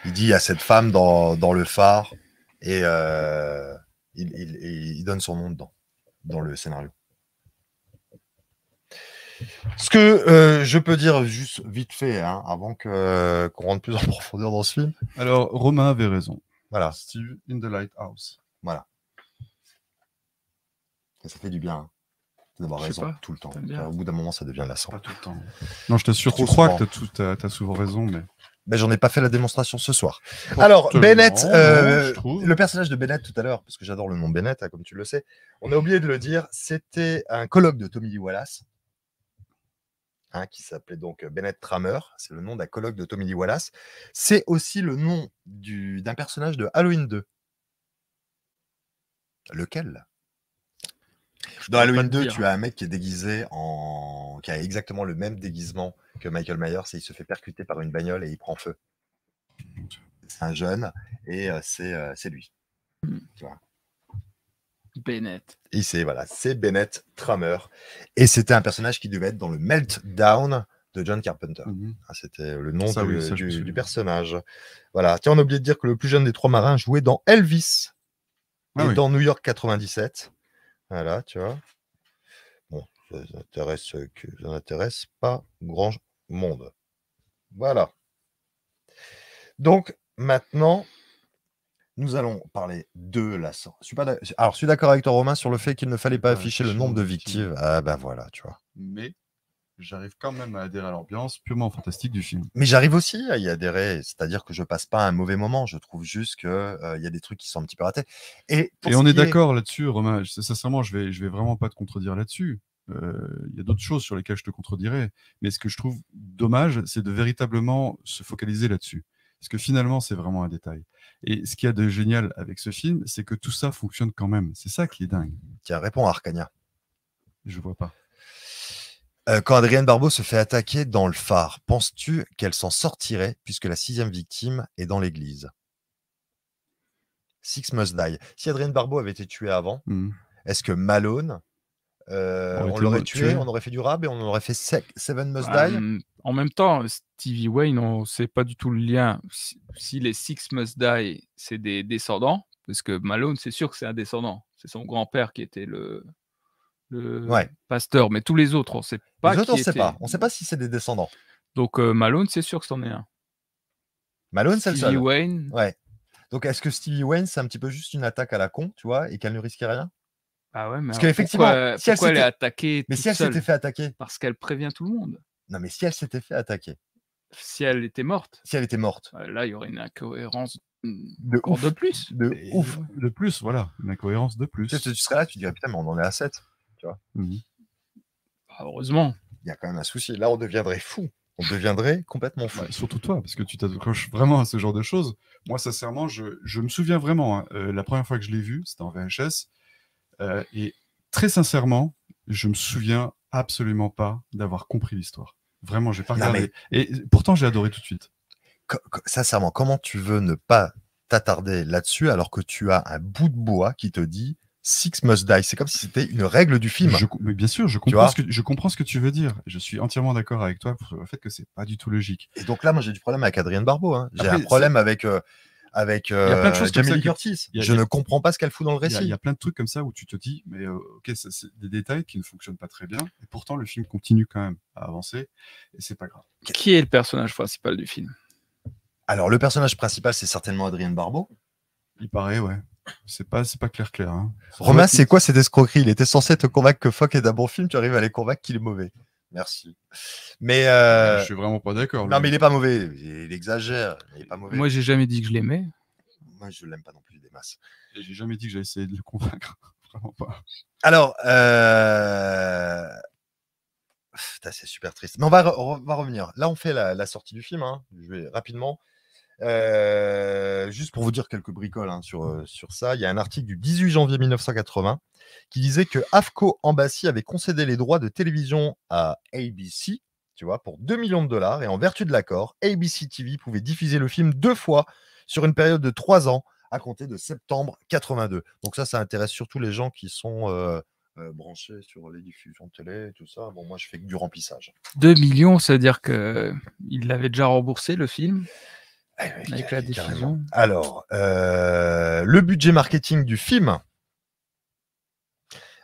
Il dit à cette femme dans, dans le phare et euh, il, il- il- il donne son nom dedans, dans le scénario. Ce que euh, je peux dire juste vite fait, hein, avant que, qu'on rentre plus en profondeur dans ce film, Alors, Romain avait raison. voilà, Steve in the Lighthouse. ça, ça fait du bien hein, d'avoir raison pas, tout le temps. Au bout d'un moment, ça devient lassant. Pas tout le temps. Non, je t'assure, tu crois souvent. que tu as, souvent raison, mais. Mais j'en ai pas fait la démonstration ce soir. Alors, Bennett, euh, le personnage de Bennett tout à l'heure, parce que j'adore le nom Bennett, hein, comme tu le sais, on a oublié de le dire, c'était un colloque de Tommy Lee Wallace, hein, qui s'appelait donc Bennett Trammer, c'est le nom d'un colloque de Tommy Lee Wallace. C'est aussi le nom du- d'un personnage de Halloween 2. Lequel? Dans Halloween pas te 2, dire. tu as un mec qui est déguisé en. qui a exactement le même déguisement que Michael Myers et il se fait percuter par une bagnole et il prend feu. C'est un jeune et euh, c'est euh, c'est lui. Bennett. Et c'est voilà, c'est Bennett Trammer. Et c'était un personnage qui devait être dans le Meltdown de John Carpenter. Mhm. Ah, C'était le nom Ça, du, oui, ça, je me du- souviens. du personnage. Voilà. Tiens, on a oublié de dire que le plus jeune des trois marins jouait dans Elvis Ah et oui. dans New York 97. Voilà, tu vois. Bon, ça ça n'intéresse pas grand monde. Voilà. Donc maintenant, nous allons parler de la sorte. Je suis pas d'ac- Alors, je suis d'accord avec toi, Romain, sur le fait qu'il ne fallait pas afficher le nombre de victimes. Ah ben voilà, tu vois. Mais j'arrive quand même à adhérer à l'ambiance purement fantastique du film. Mais j'arrive aussi à y adhérer, c'est-à-dire que je passe pas un mauvais moment. Je trouve juste que euh, y a des trucs qui sont un petit peu ratés. Et, Et on est d'accord là-dessus, Romain. Sincèrement, je vais, je vais vraiment pas te contredire là-dessus. Euh, Il y a d'autres choses sur lesquelles je te contredirais. Mais ce que je trouve dommage, c'est de véritablement se focaliser là-dessus. Parce que finalement, c'est vraiment un détail. Et ce qu'il y a de génial avec ce film, c'est que tout ça fonctionne quand même. C'est ça qui est dingue. Tiens, réponds à Arcania. Je vois pas. Euh, quand Adrienne Barbeau se fait attaquer dans le phare, penses-tu qu'elle s'en sortirait puisque la sixième victime est dans l'église? Six must die. Si Adrienne Barbeau avait été tuée avant, Mhm. est-ce que Malone, euh, on l'aurait tué, tué on aurait fait du rab et on aurait fait sec- Seven must Bah, die hum, en même temps, Stevie Wayne, on ne sait pas du tout le lien. Si, si les Six Must Die, c'est des descendants, parce que Malone, c'est sûr que c'est un descendant. C'est son grand-père qui était le, le Ouais. pasteur. Mais tous les autres, on ne sait pas. Les autres, on sait était. pas. On ne sait pas si c'est des descendants. Donc euh, Malone, c'est sûr que c'en est un. Malone, c'est le Stevie. Wayne, Ouais. Donc, est-ce que Stevie Wayne, c'est un petit peu juste une attaque à la con, tu vois, et qu'elle ne risquait rien? Ah ouais, mais Parce qu'effectivement, si elle pourquoi elle est s'était- attaquée Mais si elle s'était fait attaquer, Parce qu'elle prévient tout le monde? non, mais si elle s'était fait attaquer, Si elle était morte, si elle était morte, là, il y aurait une incohérence mm, de ouf, de plus. de Et ouf. De plus, voilà, une incohérence de plus. Tu, sais, tu serais là, tu dirais putain, mais on en est à 7. Mhm. Ah, heureusement. Il y a quand même un souci. Là, on deviendrait fou. On deviendrait complètement fou. Ouais, surtout toi, parce que tu t'accroches vraiment à ce genre de choses. Moi, sincèrement, je, je me souviens vraiment, hein, euh, la première fois que je l'ai vu, c'était en VHS, euh, et très sincèrement, je me souviens absolument pas d'avoir compris l'histoire. Vraiment, j'ai pas Non, regardé. Et pourtant, j'ai adoré tout de suite. Co- co- sincèrement, comment tu veux ne pas t'attarder là-dessus alors que tu as un bout de bois qui te dit Six must die C'est comme si c'était une règle du film. Je mais bien sûr, je comprends, ce que, je comprends ce que tu veux dire. Je suis entièrement d'accord avec toi pour le fait que c'est pas du tout logique. Et donc là, moi, j'ai du problème avec Adrienne Barbeau. hein. J'ai un problème avec, euh, avec y a plein de euh, choses comme Jamie ça Lee qui- Curtis. il y a- je il y a- ne comprends pas ce qu'elle fout dans le Il récit. il y a plein de trucs comme ça où tu te dis, mais euh, ok, ça, c'est des détails qui ne fonctionnent pas très bien, et pourtant le film continue quand même à avancer, et c'est pas grave. Qui est le personnage principal du film? Alors, le personnage principal, c'est certainement Adrienne Barbeau. Il paraît, ouais. C'est pas, c'est pas clair clair. Hein. Romain, c'est quoi cette escroquerie Il était censé te convaincre que Fock est d'un bon film, tu arrives à les convaincre qu'il est mauvais. Merci. Mais euh, Je suis vraiment pas d'accord. non, mais il est pas mauvais. Il exagère. Il est pas mauvais. Moi, j'ai jamais dit que je l'aimais. Moi, je l'aime pas non plus des masses. J'ai jamais dit que j'allais essayer de le convaincre. Vraiment pas. Alors, euh... putain, c'est super triste. Mais on va, re- on va revenir. Là, on fait la, la sortie du film. hein. Je vais rapidement. Euh, juste pour vous dire quelques bricoles hein, sur, euh, sur ça, il y a un article du 18 janvier 1980 qui disait que AFCO Embassy avait concédé les droits de télévision à ABC, tu vois, pour 2 millions de dollars. Et en vertu de l'accord, ABC TV pouvait diffuser le film deux fois sur une période de trois ans à compter de septembre 82. Donc ça, ça intéresse surtout les gens qui sont euh, branchés sur les diffusions télé et tout ça. Bon, moi, je fais que du remplissage. 2 millions, ça veut dire que il l'avait déjà remboursé le film? Ah avec la carrément. diffusion. Alors, euh, le budget marketing du film.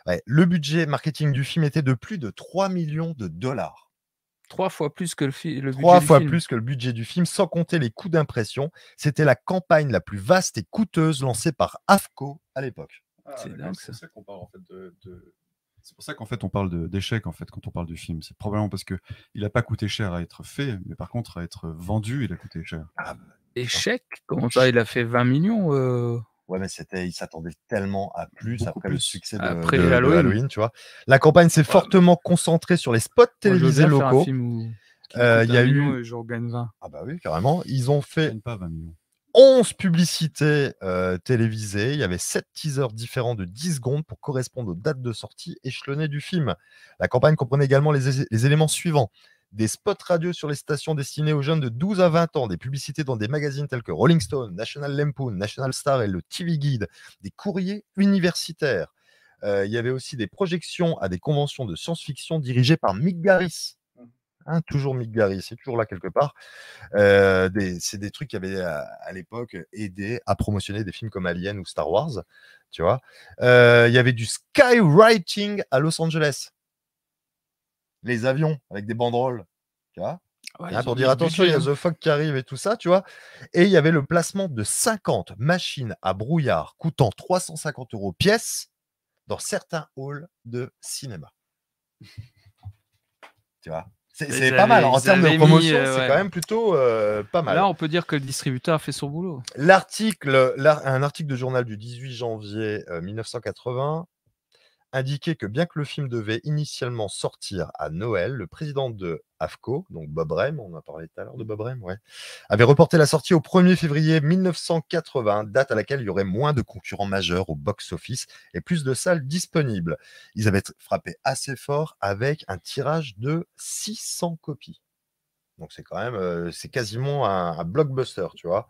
Ouais, le budget marketing du film était de plus de 3 millions de dollars. Trois fois plus que le, fi- le budget Trois du fois film. plus que le budget du film, sans compter les coûts d'impression. C'était la campagne la plus vaste et coûteuse lancée par AFCO à l'époque. C'est d'accord, dingue, C'est ça. ça qu'on parle en fait de. de- C'est pour ça qu'en fait on parle d'échec en fait quand on parle du film. C'est probablement parce que il a pas coûté cher à être fait, mais par contre à être vendu, il a coûté cher. Échec Comment ça Il a fait 20 millions euh, Ouais, mais c'était, il s'attendait tellement à plus Beaucoup après le succès de, Après de- de Halloween. Halloween, tu vois. La campagne s'est fortement concentrée sur les spots télévisés locaux. Euh, il y a eu- et j'en gagne 20. Ah bah oui, carrément. Ils ont fait gagne pas 20 millions. 11 publicités télévisées. Il y avait 7 teasers différents de 10 secondes pour correspondre aux dates de sortie échelonnées du film. La campagne comprenait également les, éléments suivants. Des spots radio sur les stations destinées aux jeunes de 12 à 20 ans, des publicités dans des magazines tels que Rolling Stone, National Lampoon, National Star et le TV Guide, des courriers universitaires. Il y avait aussi des projections à des conventions de science-fiction dirigées par Mick Garris. Hein, toujours Mick Garris, c'est toujours là quelque part. Euh, c'est des trucs qui avaient à, à l'époque aidé à promotionner des films comme Alien ou Star Wars, tu vois. Euh, Il y avait du skywriting à Los Angeles. Les avions avec des banderoles, tu vois. Ouais, Hein, pour dire attention, il y a budget, The Fog qui arrive et tout ça, tu vois. Et il y avait le placement de 50 machines à brouillard coûtant 350 euros pièce dans certains halls de cinéma. tu vois. C'est pas mal. En termes de promotion, euh, c'est quand même plutôt euh, pas mal. Là, on peut dire que le distributeur a fait son boulot. L'article, l'ar- un article de journal du 18 janvier euh, 1980 indiquait que bien que le film devait initialement sortir à Noël, le président de AFCO, donc Bob Rem, on a parlé tout à l'heure de Bob Rem, avait reporté la sortie au 1er février 1980, date à laquelle il y aurait moins de concurrents majeurs au box-office et plus de salles disponibles. Ils avaient frappé assez fort avec un tirage de 600 copies. Donc c'est quand même, euh, c'est quasiment un blockbuster, tu vois.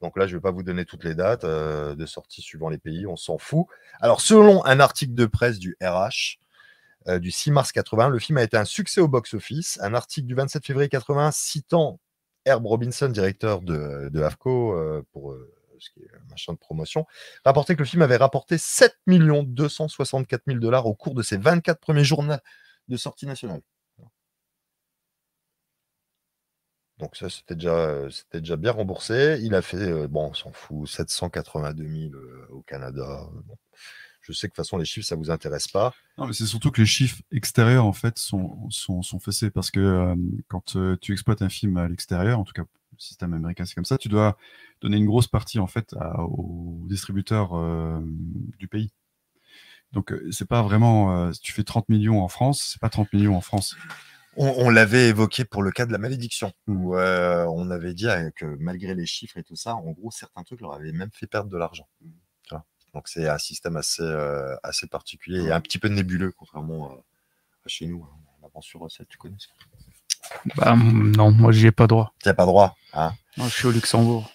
Donc là, je ne vais pas vous donner toutes les dates euh, de sortie suivant les pays, on s'en fout. Alors, selon un article de presse du RH euh, du 6 mars 80, le film a été un succès au box-office. Un article du 27 février 80 citant Herb Robinson, directeur de, de AFCO, euh, pour ce qui est machin de promotion, rapportait que le film avait rapporté 7 264 000 dollars au cours de ses 24 premiers jours de sortie nationale. Donc ça, c'était déjà, bien remboursé. Il a fait, bon, on s'en fout, 782 000 euh, au Canada. Je sais que de toute façon, les chiffres, ça vous intéresse pas. Non, mais c'est surtout que les chiffres extérieurs, en fait, sont, sont, faussés parce que quand tu exploites un film à l'extérieur, en tout cas, le système américain, c'est comme ça, tu dois donner une grosse partie, en fait, aux distributeurs du pays. Donc, c'est pas vraiment, si tu fais 30 millions en France, c'est pas 30 millions en France. On, on l'avait évoqué pour le cas de la malédiction, où euh, on avait dit euh, que malgré les chiffres et tout ça, en gros, certains trucs leur avaient même fait perdre de l'argent. Vois? Donc c'est un système assez, euh, assez particulier et un petit peu nébuleux, contrairement à, à chez nous. hein. L'aventure recette, tu connais ça? Bah, non, moi, j'y ai pas droit. Tu n'as pas droit. Hein? Moi, je suis au Luxembourg.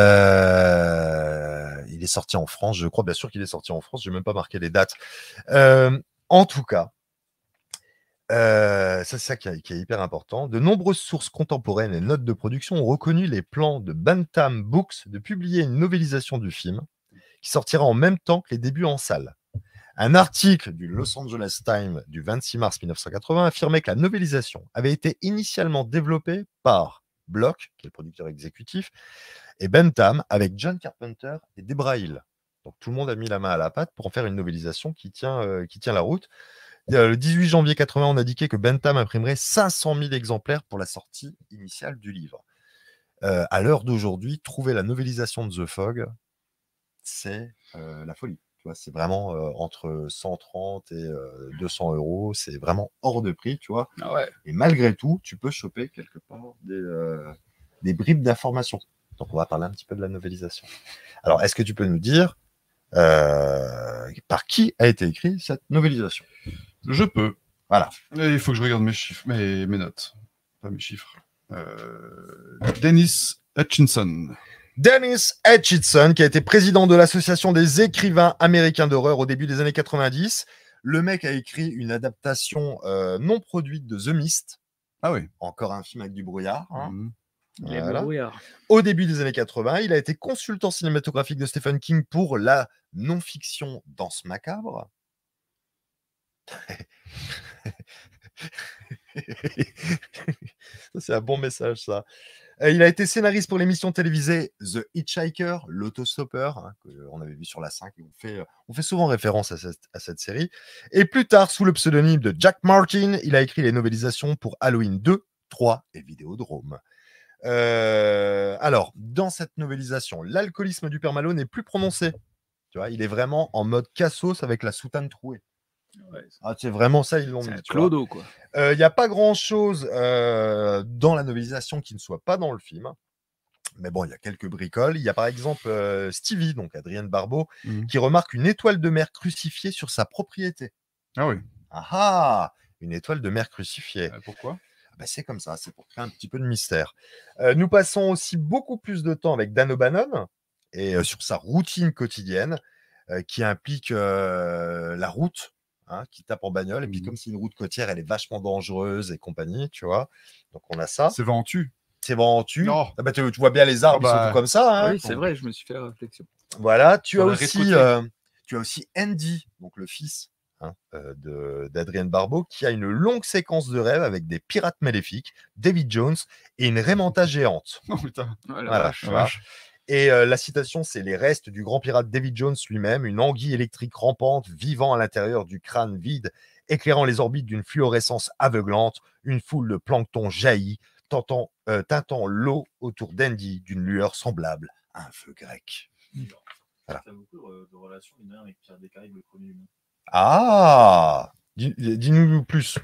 Euh, il est sorti en France, je crois bien sûr qu'il est sorti en France, je n'ai même pas marqué les dates. Euh, en tout cas, euh, c'est ça qui est, hyper important. De nombreuses sources contemporaines et notes de production ont reconnu les plans de Bantam Books de publier une novélisation du film qui sortira en même temps que les débuts en salle. Un article du Los Angeles Times du 26 mars 1980 affirmait que la novélisation avait été initialement développée par Block, qui est le producteur exécutif, et Bentham avec John Carpenter et Debra Hill. Donc tout le monde a mis la main à la pâte pour en faire une novélisation qui tient, euh, qui tient la route. Le 18 janvier 80, on a indiqué que Bentham imprimerait 500 000 exemplaires pour la sortie initiale du livre. Euh, à l'heure d'aujourd'hui, trouver la novélisation de The Fog, c'est euh, la folie. Tu vois, c'est vraiment euh, entre 130 et euh, 200 euros. C'est vraiment hors de prix, tu vois. Ah ouais. Et malgré tout, tu peux choper quelque part des, des bribes d'informations. Donc, on va parler un petit peu de la novélisation. Alors, est-ce que tu peux nous dire par qui a été écrite cette novélisation? Je peux. Voilà. Et il faut que je regarde mes chiffres, mes, mes notes. Pas mes chiffres. Euh, Dennis Hutchinson. Dennis Hutchinson, qui a été président de l'Association des écrivains américains d'horreur au début des années 90. Le mec a écrit une adaptation euh, non produite de The Mist, Ah oui. encore un film avec du brouillard. hein. Mhm. Voilà. brouillard. Au début des années 80, il a été consultant cinématographique de Stephen King pour la non-fiction Danse macabre. C'est un bon message, ça. Euh, il a été scénariste pour l'émission télévisée The Hitchhiker, l'autostoppeur, hein, que, euh, avait vu sur la 5. et On fait, euh, on fait souvent référence à cette, série. Et plus tard, sous le pseudonyme de Jack Martin, il a écrit les novélisations pour Halloween 2, 3 et Vidéodrome. Alors, dans cette novélisation, l'alcoolisme du père Malo n'est plus prononcé. Il est vraiment en mode cassos avec la soutane trouée. Ouais, Ah, c'est vraiment ça, ils l'ont mis. clodo, quoi. Il n'y a pas grand-chose euh, dans la novélisation qui ne soit pas dans le film. Mais bon, il y a quelques bricoles. Il y a par exemple euh, Stevie, donc Adrienne Barbeau, Mhm. qui remarque une étoile de mer crucifiée sur sa propriété. Ah oui. Ah ah Une étoile de mer crucifiée. Euh, pourquoi? Ah bah, c'est comme ça, c'est pour créer un petit peu de mystère. Euh, nous passons aussi beaucoup plus de temps avec Dan O'Bannon et euh, sur sa routine quotidienne euh, qui implique euh, la route, hein, qui tape en bagnole. Et puis, Mhm. comme c'est une route côtière, elle est vachement dangereuse et compagnie, tu vois. Donc, on a ça. C'est Ventu. C'est vendu. Non. Ah bah, tu, tu vois bien les arbres, Ah ils sont bah, comme ça. hein. oui, c'est vrai, je me suis fait la réflexion. Voilà, tu as aussi, euh, tu as aussi Andy, donc le fils hein, euh, d'Adrienne Barbeau, qui a une longue séquence de rêves avec des pirates maléfiques, David Jones et une Raymanta géante. Oh putain. Voilà, vois. Et euh, la citation, c'est les restes du grand pirate David Jones lui-même, une anguille électrique rampante vivant à l'intérieur du crâne vide, éclairant les orbites d'une fluorescence aveuglante, une foule de plancton jaillit, tentant, euh, teintant l'eau autour d'Andy d'une lueur semblable à un feu grec. Ça fait beaucoup de, de relations mine de rien, avec Pierre Descaries, le premier humain? Ah Dis- Dis-nous plus.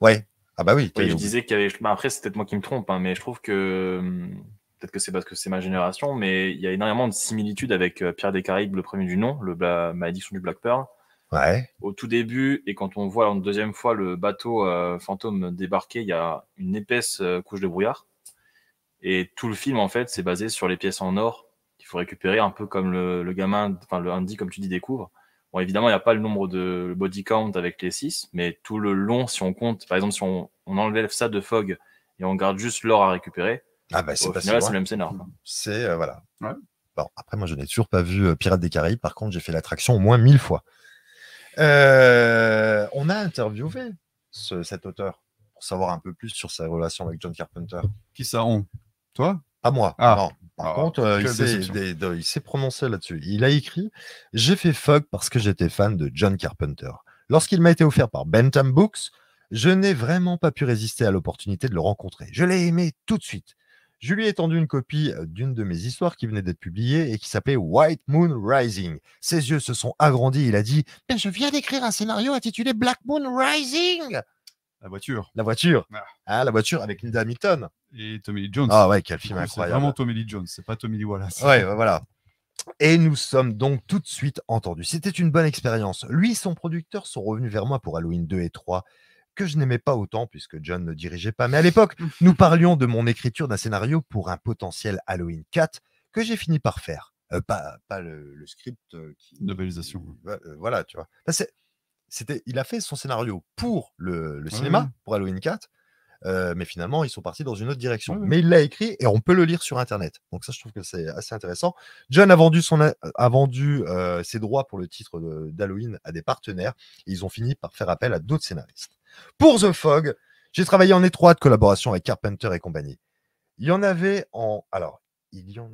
Ouais. Ah bah oui. Oui, t'as- je disais qu'il y avait. bah, après, c'est peut-être moi qui me trompe, hein, mais je trouve que. Peut-être que c'est parce que c'est ma génération, mais il y a énormément de similitudes avec euh, Pierre des Caraïbes, le premier du nom, le Bla- Malédiction du Black Pearl. Ouais. Au tout début, et quand on voit une deuxième fois le bateau euh, fantôme débarquer, il y a une épaisse euh, couche de brouillard. Et tout le film, en fait, c'est basé sur les pièces en or qu'il faut récupérer, un peu comme le, le gamin, enfin le Andy, comme tu dis, découvre. Bon, évidemment, il n'y a pas le nombre de le body count avec les 6, mais tout le long, si on compte, par exemple, si on, on enlève ça de Fog et on garde juste l'or à récupérer, Ah bah c'est pas si final, c'est même scénar. C'est euh, voilà. Ouais. Bon, après moi je n'ai toujours pas vu euh, Pirates des Caraïbes. Par contre, j'ai fait l'attraction au moins mille fois. Euh, on a interviewé ce- cet auteur pour savoir un peu plus sur sa relation avec John Carpenter. Qui ça on? Toi? Pas moi. Ah. non. Par Ah, contre, euh, il s'est- déception. des- de- il s'est prononcé là-dessus. Il a écrit J'ai fait Fog parce que j'étais fan de John Carpenter. Lorsqu'il m'a été offert par Bentham Books, je n'ai vraiment pas pu résister à l'opportunité de le rencontrer. Je l'ai aimé tout de suite. Je lui ai tendu une copie euh, d'une de mes histoires qui venait d'être publiée et qui s'appelait White Moon Rising. Ses yeux se sont agrandis. Il a dit je viens d'écrire un scénario intitulé Black Moon Rising. La voiture. La voiture. Ah. Ah, la voiture avec Linda Hamilton. Et Tommy Lee Jones. Ah ouais, quel film coup, C'est incroyable. vraiment Tommy Lee Jones, c'est pas Tommy Lee Wallace. Ouais, ouais, voilà. Et nous sommes donc tout de suite entendus. C'était une bonne expérience. Lui et son producteur sont revenus vers moi pour Halloween 2 et 3, que je n'aimais pas autant puisque John ne dirigeait pas. Mais à l'époque, nous parlions de mon écriture d'un scénario pour un potentiel Halloween 4 que j'ai fini par faire. Euh, pas, pas le, le script euh, qui. Novélisation. Ouais, euh, voilà, tu vois. C'était, il a fait son scénario pour le, le Ouais, cinéma, ouais. pour Halloween 4. Euh, mais finalement, ils sont partis dans une autre direction. Mais il l'a écrit et on peut le lire sur Internet. Donc ça, je trouve que c'est assez intéressant. John a vendu, son, a a vendu euh, ses droits pour le titre d'Halloween à des partenaires. Et ils ont fini par faire appel à d'autres scénaristes. Pour The Fog, j'ai travaillé en étroite collaboration avec Carpenter et compagnie. Il y en avait en... Alors, il y en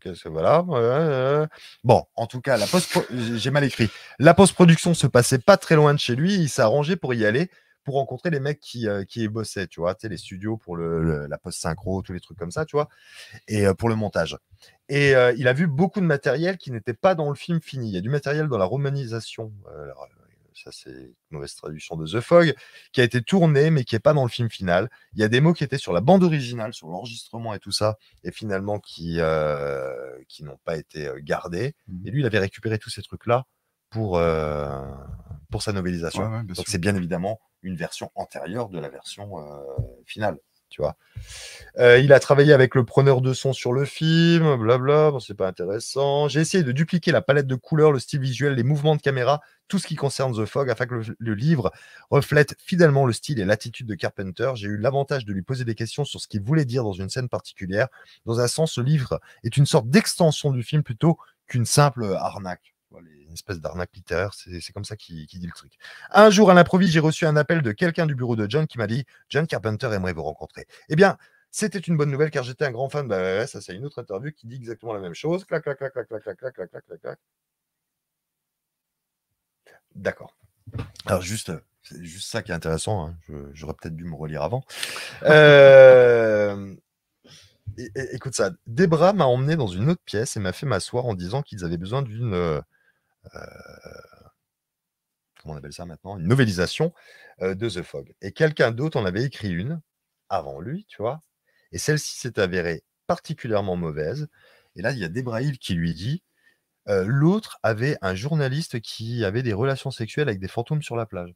Qu'est-ce que voilà. Bon, en tout cas, la post j'ai mal écrit. La post-production se passait pas très loin de chez lui. Il s'est arrangé pour y aller, pour rencontrer les mecs qui, euh, qui y bossaient, tu vois, tu sais, les studios pour le, le- la post-synchro, tous les trucs comme ça, tu vois, et euh, pour le montage. Et euh, il a vu beaucoup de matériel qui n'était pas dans le film fini. Il y a du matériel dans la romanisation. euh, ça, c'est une mauvaise traduction de The Fog, qui a été tourné, mais qui n'est pas dans le film final. Il y a des mots qui étaient sur la bande originale, sur l'enregistrement et tout ça, et finalement qui, qui n'ont pas été gardés. Mhm. Et lui, il avait récupéré tous ces trucs-là pour, pour sa novélisation. Ouais, ouais, bien Donc c'est bien évidemment une version antérieure de la version euh, finale. Tu vois. Euh, il a travaillé avec le preneur de son sur le film, blabla, bon, c'est pas intéressant. J'ai essayé de dupliquer la palette de couleurs, le style visuel, les mouvements de caméra, tout ce qui concerne The Fog, afin que le, le livre reflète fidèlement le style et l'attitude de Carpenter. J'ai eu l'avantage de lui poser des questions sur ce qu'il voulait dire dans une scène particulière. Dans un sens, le livre est une sorte d'extension du film plutôt qu'une simple arnaque. Une espèce d'arnaque littéraire, c'est comme ça qu'il dit le truc. Un jour, à l'improviste, j'ai reçu un appel de quelqu'un du bureau de John qui m'a dit John Carpenter aimerait vous rencontrer. Eh bien, c'était une bonne nouvelle car j'étais un grand fan. Bah, ça, c'est une autre interview qui dit exactement la même chose. Clac, clac, clac, clac, clac, clac, clac, clac, clac, clac, clac. D'accord. Alors, juste, euh, c'est juste ça qui est intéressant. hein. J'aurais peut-être dû me relire avant. Euh, é- écoute ça. Debra m'a emmené dans une autre pièce et m'a fait m'asseoir en disant qu'ils avaient besoin d'une. Euh, comment on appelle ça maintenant Une novélisation euh, de The Fog. Et quelqu'un d'autre en avait écrit une avant lui, tu vois. Et celle-ci s'est avérée particulièrement mauvaise. Et là, il y a Debra Hill qui lui dit euh, l'autre avait un journaliste qui avait des relations sexuelles avec des fantômes sur la plage.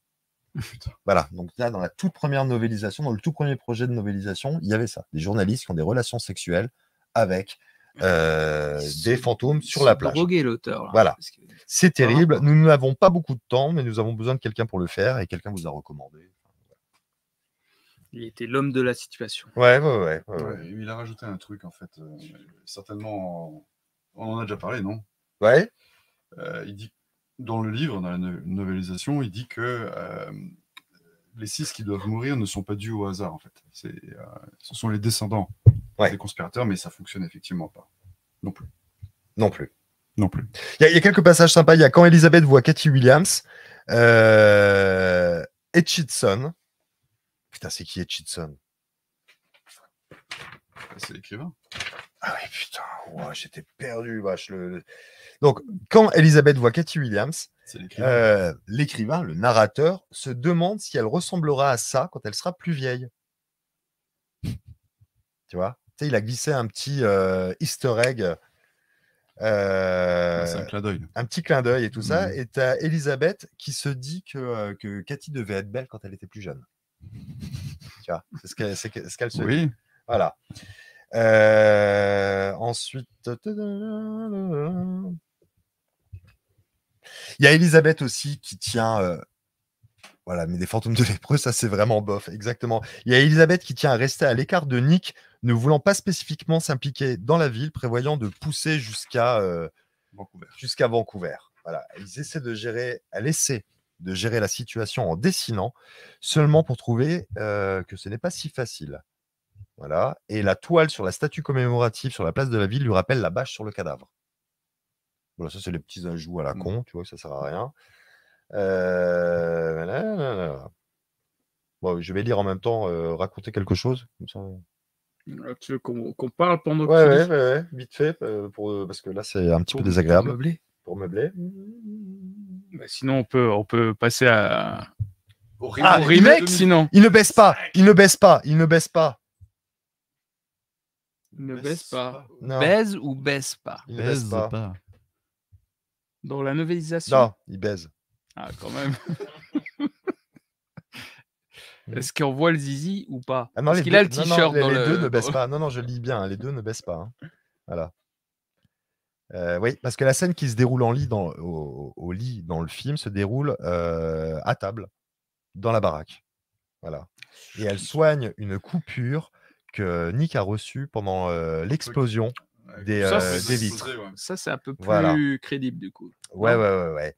Putain. Voilà, donc là, dans la toute première novélisation, dans le tout premier projet de novélisation, il y avait ça, des journalistes qui ont des relations sexuelles avec euh, des fantômes sur la plage. Drogué l'auteur. là, Voilà. C'est terrible, nous n'avons pas beaucoup de temps, mais nous avons besoin de quelqu'un pour le faire, et quelqu'un vous a recommandé. Il était l'homme de la situation. Ouais, ouais, ouais. ouais, ouais. Ouais, il a rajouté un truc, en fait. euh, certainement, on en a déjà parlé, non? Ouais, Euh, Il dit, dans le livre, dans la no- novélisation, il dit que euh, les six qui doivent mourir ne sont pas dus au hasard, en fait. Euh, ce sont les descendants Ouais. des conspirateurs, mais ça fonctionne effectivement pas. Non plus. non plus. Non plus. Il y, a- il y a quelques passages sympas. Il y a quand Elisabeth voit Cathy Williams, euh, Etchison. Putain, c'est qui Etchison C'est l'écrivain. Ah oui, putain, j'étais perdu, vache. Le... Donc, quand Elisabeth voit Cathy Williams, l'écrivain. euh, l'écrivain, le narrateur, se demande si elle ressemblera à ça quand elle sera plus vieille. Tu vois? Sais, il a glissé un petit euh, easter egg, euh, c'est un clin d'œil. un petit clin d'œil et tout ça. Mhm. Et tu as Elisabeth qui se dit que, euh, que Cathy devait être belle quand elle était plus jeune. tu vois C'est ce qu'elle ce se dit. Voilà. Euh, ensuite. Il y a Elisabeth aussi qui tient. euh, Voilà, mais des fantômes de lépreux, ça c'est vraiment bof, exactement. Il y a Elisabeth qui tient à rester à l'écart de Nick, ne voulant pas spécifiquement s'impliquer dans la ville, prévoyant de pousser jusqu'à euh, Vancouver. jusqu'à Vancouver. Voilà, ils essaient de gérer, elle essaie de gérer la situation en dessinant, seulement pour trouver euh, que ce n'est pas si facile. Voilà. Et la toile sur la statue commémorative sur la place de la ville lui rappelle la bâche sur le cadavre. Voilà, ça, c'est les petits ajouts à la Mm. con, tu vois, ça sert à rien. Euh. Bon, je vais lire en même temps, euh, raconter quelque chose. Comme ça. Euh, Tu veux qu'on parle pendant Ouais, que tu ouais, ouais, ouais, vite fait, euh, pour, euh, parce que là, c'est un petit Pour- peu désagréable pour meubler pour meubler. Bah, Sinon, on peut, on peut passer à... Au Ah, au remake, sinon. Il ne baisse pas, il ne baisse pas, il ne baisse pas. Ne baisse pas. Non, Baise ou baisse pas? Il ne baisse Baise pas. pas? Dans la novélisation Non, il baise. Ah, quand même. Est-ce qu'on voit le zizi ou pas? Ah non, qu'il deux, a le non, non, t-shirt les, dans les le... deux ne baissent pas. Non, non, je lis bien. Les deux ne baissent pas. hein. Voilà. Euh, oui, parce que la scène qui se déroule en lit dans, au, au lit dans le film se déroule euh, à table, dans la baraque. Voilà. Et elle soigne une coupure que Nick a reçue pendant euh, l'explosion des, Ça, euh, c'est- des vitres. Ça, c'est un peu plus Voilà. crédible, du coup. Ouais, ouais, ouais, ouais.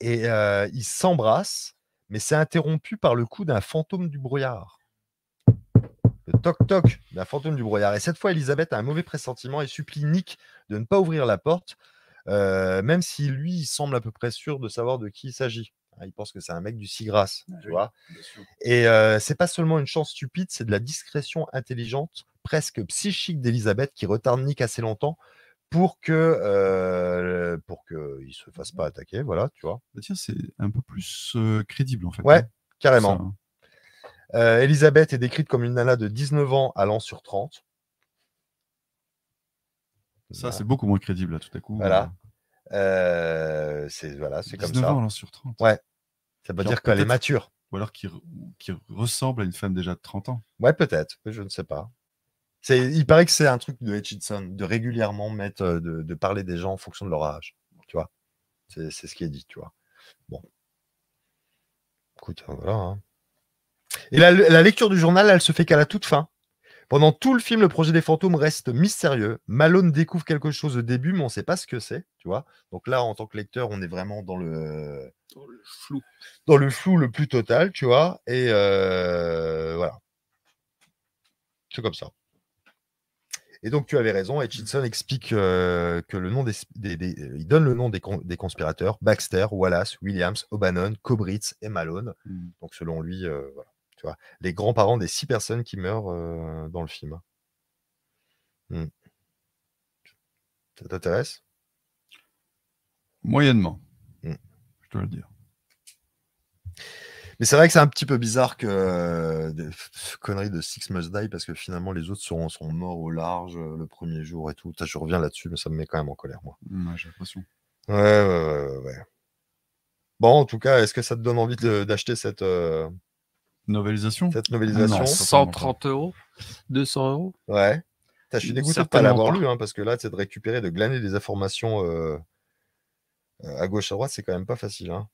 Et euh, ils s'embrassent, mais c'est interrompu par le coup d'un fantôme du brouillard. Le toc-toc d'un fantôme du brouillard. Et cette fois, Elisabeth a un mauvais pressentiment et supplie Nick de ne pas ouvrir la porte, euh, même si lui, il semble à peu près sûr de savoir de qui il s'agit. Hein, Il pense que c'est un mec du Sigras, tu oui. vois. Et euh, c'est pas seulement une chance stupide, c'est de la discrétion intelligente, presque psychique d'Elisabeth qui retarde Nick assez longtemps pour que euh, pour que il se fasse pas attaquer, voilà, tu vois. Bah tiens, c'est un peu plus euh, crédible en fait. Ouais, hein, Carrément. hein. Euh, Elisabeth est décrite comme une nana de 19 ans allant sur 30. Ça, Voilà. c'est beaucoup moins crédible là tout à coup. Voilà. Euh, c'est voilà, c'est comme 19 ça. ans alors sur 30. Ouais. Ça veut Genre dire qu'elle est mature. Ou alors qui ressemble à une femme déjà de 30 ans. Ouais, peut-être, je ne sais pas. Il paraît que c'est un truc de Hutchinson, de régulièrement mettre, euh, de, de parler des gens en fonction de leur âge. Tu vois, c'est, ce qui est dit, tu vois. Bon. Écoute, euh, voilà. hein. Et la, la lecture du journal, elle se fait qu'à la toute fin. Pendant tout le film, le projet des fantômes reste mystérieux. Malone découvre quelque chose au début, mais on ne sait pas ce que c'est, tu vois? Donc là, en tant que lecteur, on est vraiment dans le, Dans le flou. dans le flou le plus total, tu vois? Et euh, voilà. C'est comme ça. Et donc, tu avais raison. Hutchinson explique euh, que le nom des, des- des- euh, Il donne le nom des, con- des conspirateurs Baxter, Wallace, Williams, O'Bannon, Cobritz et Malone. Mm. Donc, selon lui, euh, voilà. Tu vois, les grands-parents des six personnes qui meurent euh, dans le film. Hmm. Ça t'intéresse? Moyennement. Mm. Je dois le dire. Mais c'est vrai que c'est un petit peu bizarre que euh, des conneries de Six Must Die parce que finalement les autres sont, sont morts au large euh, le premier jour et tout. Je reviens là-dessus, mais ça me met quand même en colère, moi. Ouais, J'ai l'impression. Ouais, ouais, ouais, ouais, ouais. Bon, en tout cas, est-ce que ça te donne envie d'acheter cette, euh, Novélisation cette novélisation Non. 130 euros 200 euros Ouais. Je suis dégoûté de pas Certainement l'avoir pas. lu, hein, parce que là, c'est de récupérer, de glaner des informations euh, euh, à gauche, à droite, c'est quand même pas facile. Hein.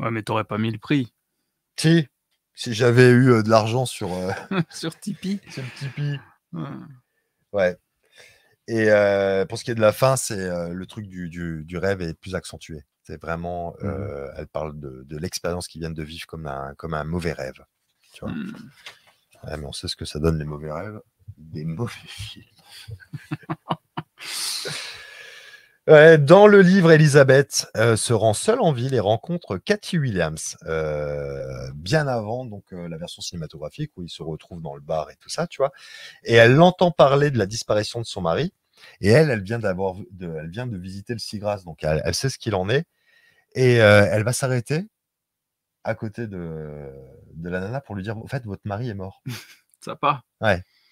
Ouais, mais t'aurais pas mis le prix. Si, si j'avais eu euh, de l'argent sur, euh, Sur Tipeee sur Tipeee. Ouais. Ouais. Et euh, pour ce qui est de la fin, c'est le truc du, du- du rêve est plus accentué. C'est vraiment, euh, elle parle de, de l'expérience qu'ils viennent de vivre comme un, comme un mauvais rêve. Tu vois. Hmm. Ouais, mais on sait ce que ça donne les mauvais rêves. Des mauvais films. Ouais, dans le livre, Elisabeth euh, se rend seule en ville et rencontre Cathy Williams euh, bien avant donc euh, la version cinématographique où il se retrouve dans le bar et tout ça, tu vois. Et elle l'entend parler de la disparition de son mari. Et elle, elle vient d'avoir, de, elle vient de visiter le Sigras, donc elle, elle sait ce qu'il en est. Et euh, elle va s'arrêter à côté de, de la nana pour lui dire, en fait, votre mari est mort. Sympa.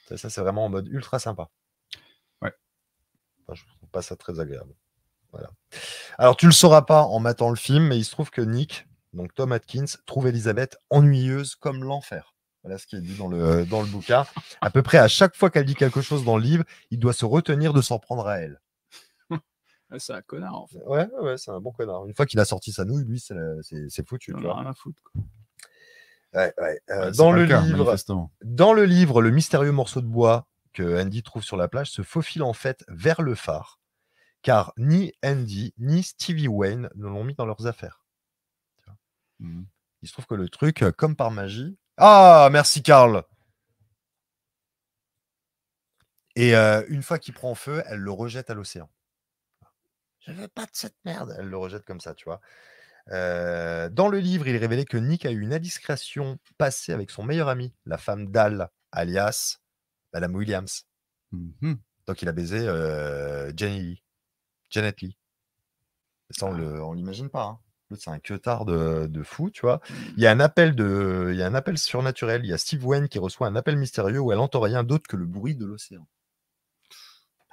Ça, ça, c'est vraiment en mode ultra sympa. Ouais. Enfin, je trouve pas ça très agréable. Voilà. Alors, tu le sauras pas en matant le film, mais il se trouve que Nick, donc Tom Atkins, trouve Elisabeth ennuyeuse comme l'enfer. Voilà ce qui est dit dans le, dans le bouquin. À peu près à chaque fois qu'elle dit quelque chose dans le livre, il doit se retenir de s'en prendre à elle. C'est un connard, en fait. Ouais, ouais, c'est un bon connard. Une fois qu'il a sorti sa nouille, lui, c'est foutu. Il en a rien à foutre. quoi. Ouais, ouais. Euh, Ouais, dans, le cas, livre, dans le livre, le mystérieux morceau de bois que Andy trouve sur la plage se faufile en fait vers le phare, car ni Andy ni Stevie Wayne ne l'ont mis dans leurs affaires. Mm. Il se trouve que le truc, euh, comme par magie. Ah, merci Karl. Et euh, une fois qu'il prend feu, elle le rejette à l'océan. Je veux pas de cette merde. Elle le rejette comme ça, tu vois? Euh, dans le livre, il est révélé que Nick a eu une indiscrétion passée avec son meilleur ami, la femme d'Al, alias Madame Williams. Mhm. Donc il a baisé euh, Jenny Lee. Janet Lee. Ça, on Ah. le- on l'imagine pas. hein. L'autre, C'est un queutard de, de fou, tu vois. Il y a un appel de, il y a un appel surnaturel. Il y a Steve Wayne qui reçoit un appel mystérieux où elle entend rien d'autre que le bruit de l'océan.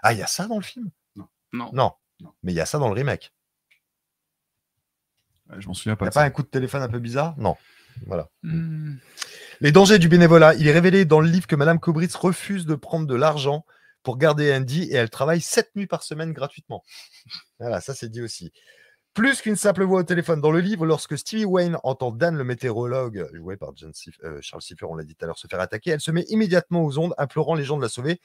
Ah, il y a ça dans le film? Non. Non. Non. Mais il y a ça dans le remake. Ouais, Je m'en souviens Il pas. n'y a pas ça. un coup de téléphone un peu bizarre? Non. Voilà. Hmm. Les dangers du bénévolat. Il est révélé dans le livre que Madame Kobritz refuse de prendre de l'argent pour garder Andy et elle travaille 7 nuits par semaine gratuitement. Voilà, ça c'est dit aussi. Plus qu'une simple voix au téléphone. Dans le livre, lorsque Stevie Wayne entend Dan, le météorologue, joué par euh, Charles Ciffer, on l'a dit tout à l'heure, se faire attaquer, elle se met immédiatement aux ondes, implorant les gens de la sauver.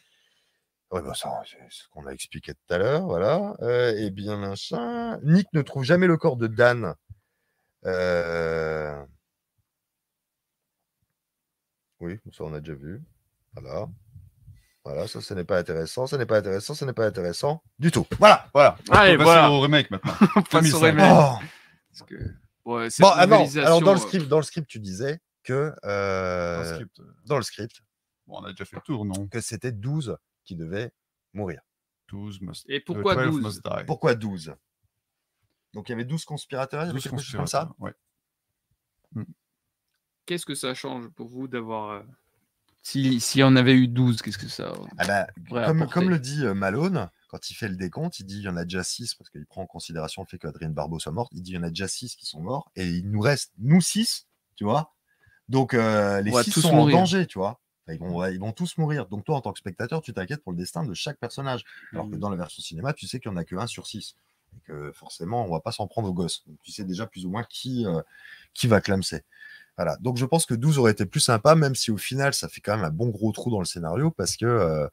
Ouais, bah ça, c'est ce qu'on a expliqué tout à l'heure, voilà. Euh, et bien, machin. Nick ne trouve jamais le corps de Dan. Euh, Oui, ça on a déjà vu. Voilà. Voilà, ça, ce n'est pas intéressant, ce n'est pas intéressant, ce n'est pas intéressant du tout. Voilà, voilà. On Allez, passer voilà. au remake maintenant. On passe au 2005. remake. Oh Parce que, ouais, cette bon, ah non, alors dans le script, dans le script, tu disais que Dans euh, le script. dans le script, Bon, on a déjà fait le tour, non? Que c'était 12 qui devaient mourir. 12 must. Et euh, pourquoi 12 12 must die. Pourquoi 12 Donc il y avait 12 conspirateurs, il y avait 12 quelque chose comme ça? Qu'est-ce que ça change pour vous d'avoir. euh, Si, si on avait eu 12, qu'est-ce que ça. Ah bah, comme, le dit euh, Malone, quand il fait le décompte, il dit il y en a déjà 6, parce qu'il prend en considération le fait qu'Adrien Barbeau soit morte, il dit il y en a déjà 6 qui sont morts, et il nous reste, nous 6, tu vois. Donc euh, les On va 6 tous sont mourir. en danger, tu vois. Enfin, Ils vont, ils vont tous mourir. Donc toi, en tant que spectateur, tu t'inquiètes pour le destin de chaque personnage. Alors que Mm. dans la version cinéma, tu sais qu'il n'y en a que 1 sur 6. Et que forcément, on va pas s'en prendre aux gosses. Donc tu sais déjà plus ou moins qui, euh, qui va clamser. Voilà. Donc je pense que 12 aurait été plus sympa, même si au final, ça fait quand même un bon gros trou dans le scénario, parce que euh,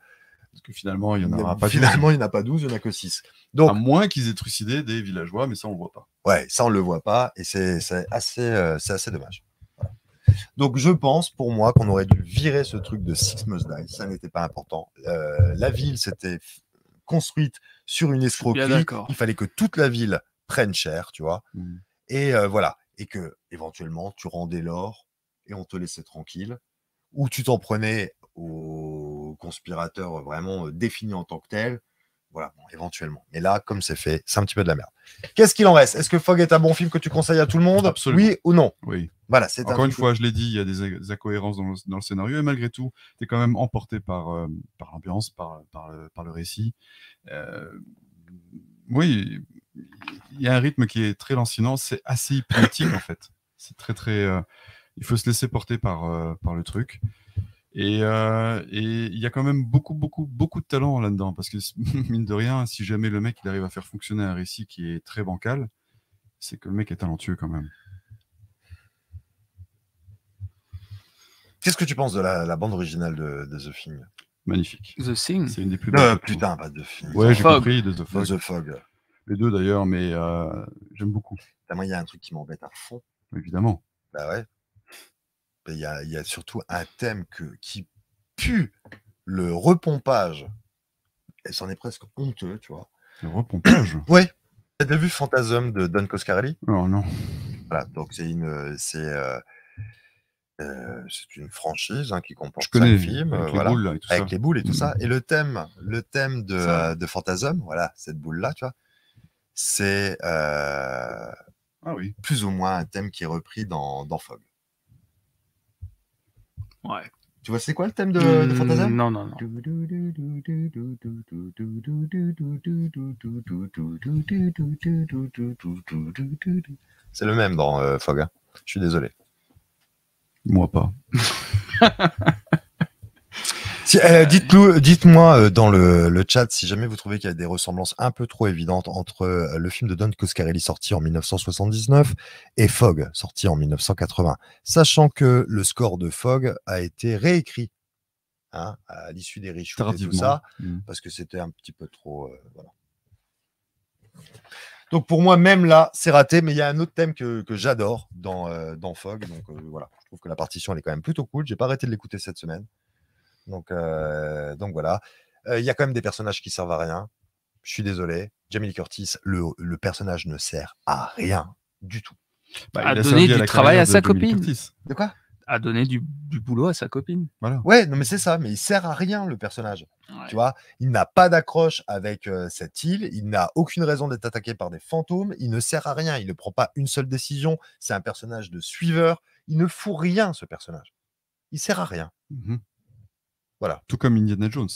Parce que finalement, il y en aura pas 12. finalement, il n'y en a pas 12, il n'y en a que 6. Donc, À moins qu'ils aient trucidé des villageois, mais ça, on le voit pas. ouais, ça, on ne le voit pas et c'est c'est assez, euh, c'est assez dommage. Voilà. Donc, je pense, pour moi, qu'on aurait dû virer ce truc de Six Must Die. Ça n'était pas important. Euh, la ville s'était construite sur une escroquerie. Il fallait que toute la ville prenne cher, tu vois. Mm. Et euh, voilà. Et que, éventuellement, tu rendais l'or et on te laissait tranquille. Ou tu t'en prenais aux conspirateurs vraiment euh, définis en tant que tels. Voilà, bon, éventuellement. Mais là, comme c'est fait, c'est un petit peu de la merde. Qu'est-ce qu'il en reste? Est-ce que Fog est un bon film que tu conseilles à tout le monde? Absolument. Oui ou non? Oui. Voilà, c'est un Encore une fois, je l'ai dit, il y a des, incohérences dans le, dans le scénario, et malgré tout, tu es quand même emporté par, euh, par l'ambiance, par, par, le, par le récit. Euh, oui, il y a un rythme qui est très lancinant, c'est assez hypnotique en fait. C'est très très. euh, il faut se laisser porter par, euh, par le truc. Et euh, et il y a quand même beaucoup, beaucoup, beaucoup de talent là-dedans. Parce que, mine de rien, si jamais le mec il arrive à faire fonctionner un récit qui est très bancal, c'est que le mec est talentueux quand même. Qu'est-ce que tu penses de la, la bande originale de, de The Thing? Magnifique. The Thing? C'est une des plus Euh, belles. Putain, pas The Thing. Ouais, j'ai compris, de The de Fog. The Fog. Les deux d'ailleurs, mais euh, j'aime beaucoup, Putain, Moi, il y a un truc qui m'embête à fond. évidemment. Bah ouais. Il y a, il y a surtout un thème que, qui pue le repompage. Et c'en est presque honteux, tu vois. Le repompage. Ouais. T'as déjà vu Phantasm de Don Coscarelli? Oh non. Voilà, donc c'est une, c'est, euh, euh, c'est une franchise hein, qui comporte Je connais. cinq films, avec euh, les voilà, boules là et tout avec ça. les boules et tout Mhm. ça. Et le thème, le thème de, euh, de Phantasm, voilà, cette boule-là, tu vois, c'est euh, Ah oui. plus ou moins un thème qui est repris dans, dans Fog. Ouais. Tu vois, c'est quoi le thème de, de Hmm, Phantasm Non, non, non. C'est le même dans euh, Fog. hein. Je suis désolé. Moi pas. Si, euh, dites-nous- Dites-moi euh, dans le, le chat si jamais vous trouvez qu'il y a des ressemblances un peu trop évidentes entre euh, le film de Don Coscarelli sorti en 1979 et Fog sorti en 1980, sachant que le score de Fog a été réécrit hein, à l'issue des reshoots et tout ça, Mm. parce que c'était un petit peu trop. euh, voilà. Donc pour moi, même là, c'est raté, mais il y a un autre thème que, que j'adore dans, euh, dans Fog. Donc euh, voilà, je trouve que la partition elle est quand même plutôt cool. J'ai pas arrêté de l'écouter cette semaine. Donc, euh, donc voilà. Euh, Il y a quand même des personnages qui servent à rien. Je suis désolé. Jamie Lee Curtis, le, le personnage ne sert à rien du tout. Bah, À il a donner du travail à sa copine. De quoi? À donner du, du boulot à sa copine. Voilà. Ouais, non mais c'est ça, mais il sert à rien le personnage. Ouais. Tu vois, il n'a pas d'accroche avec euh, cette île, il n'a aucune raison d'être attaqué par des fantômes, il ne sert à rien, il ne prend pas une seule décision, c'est un personnage de suiveur, il ne fout rien ce personnage. Il sert à rien. Mhm. Voilà. Tout comme Indiana Jones.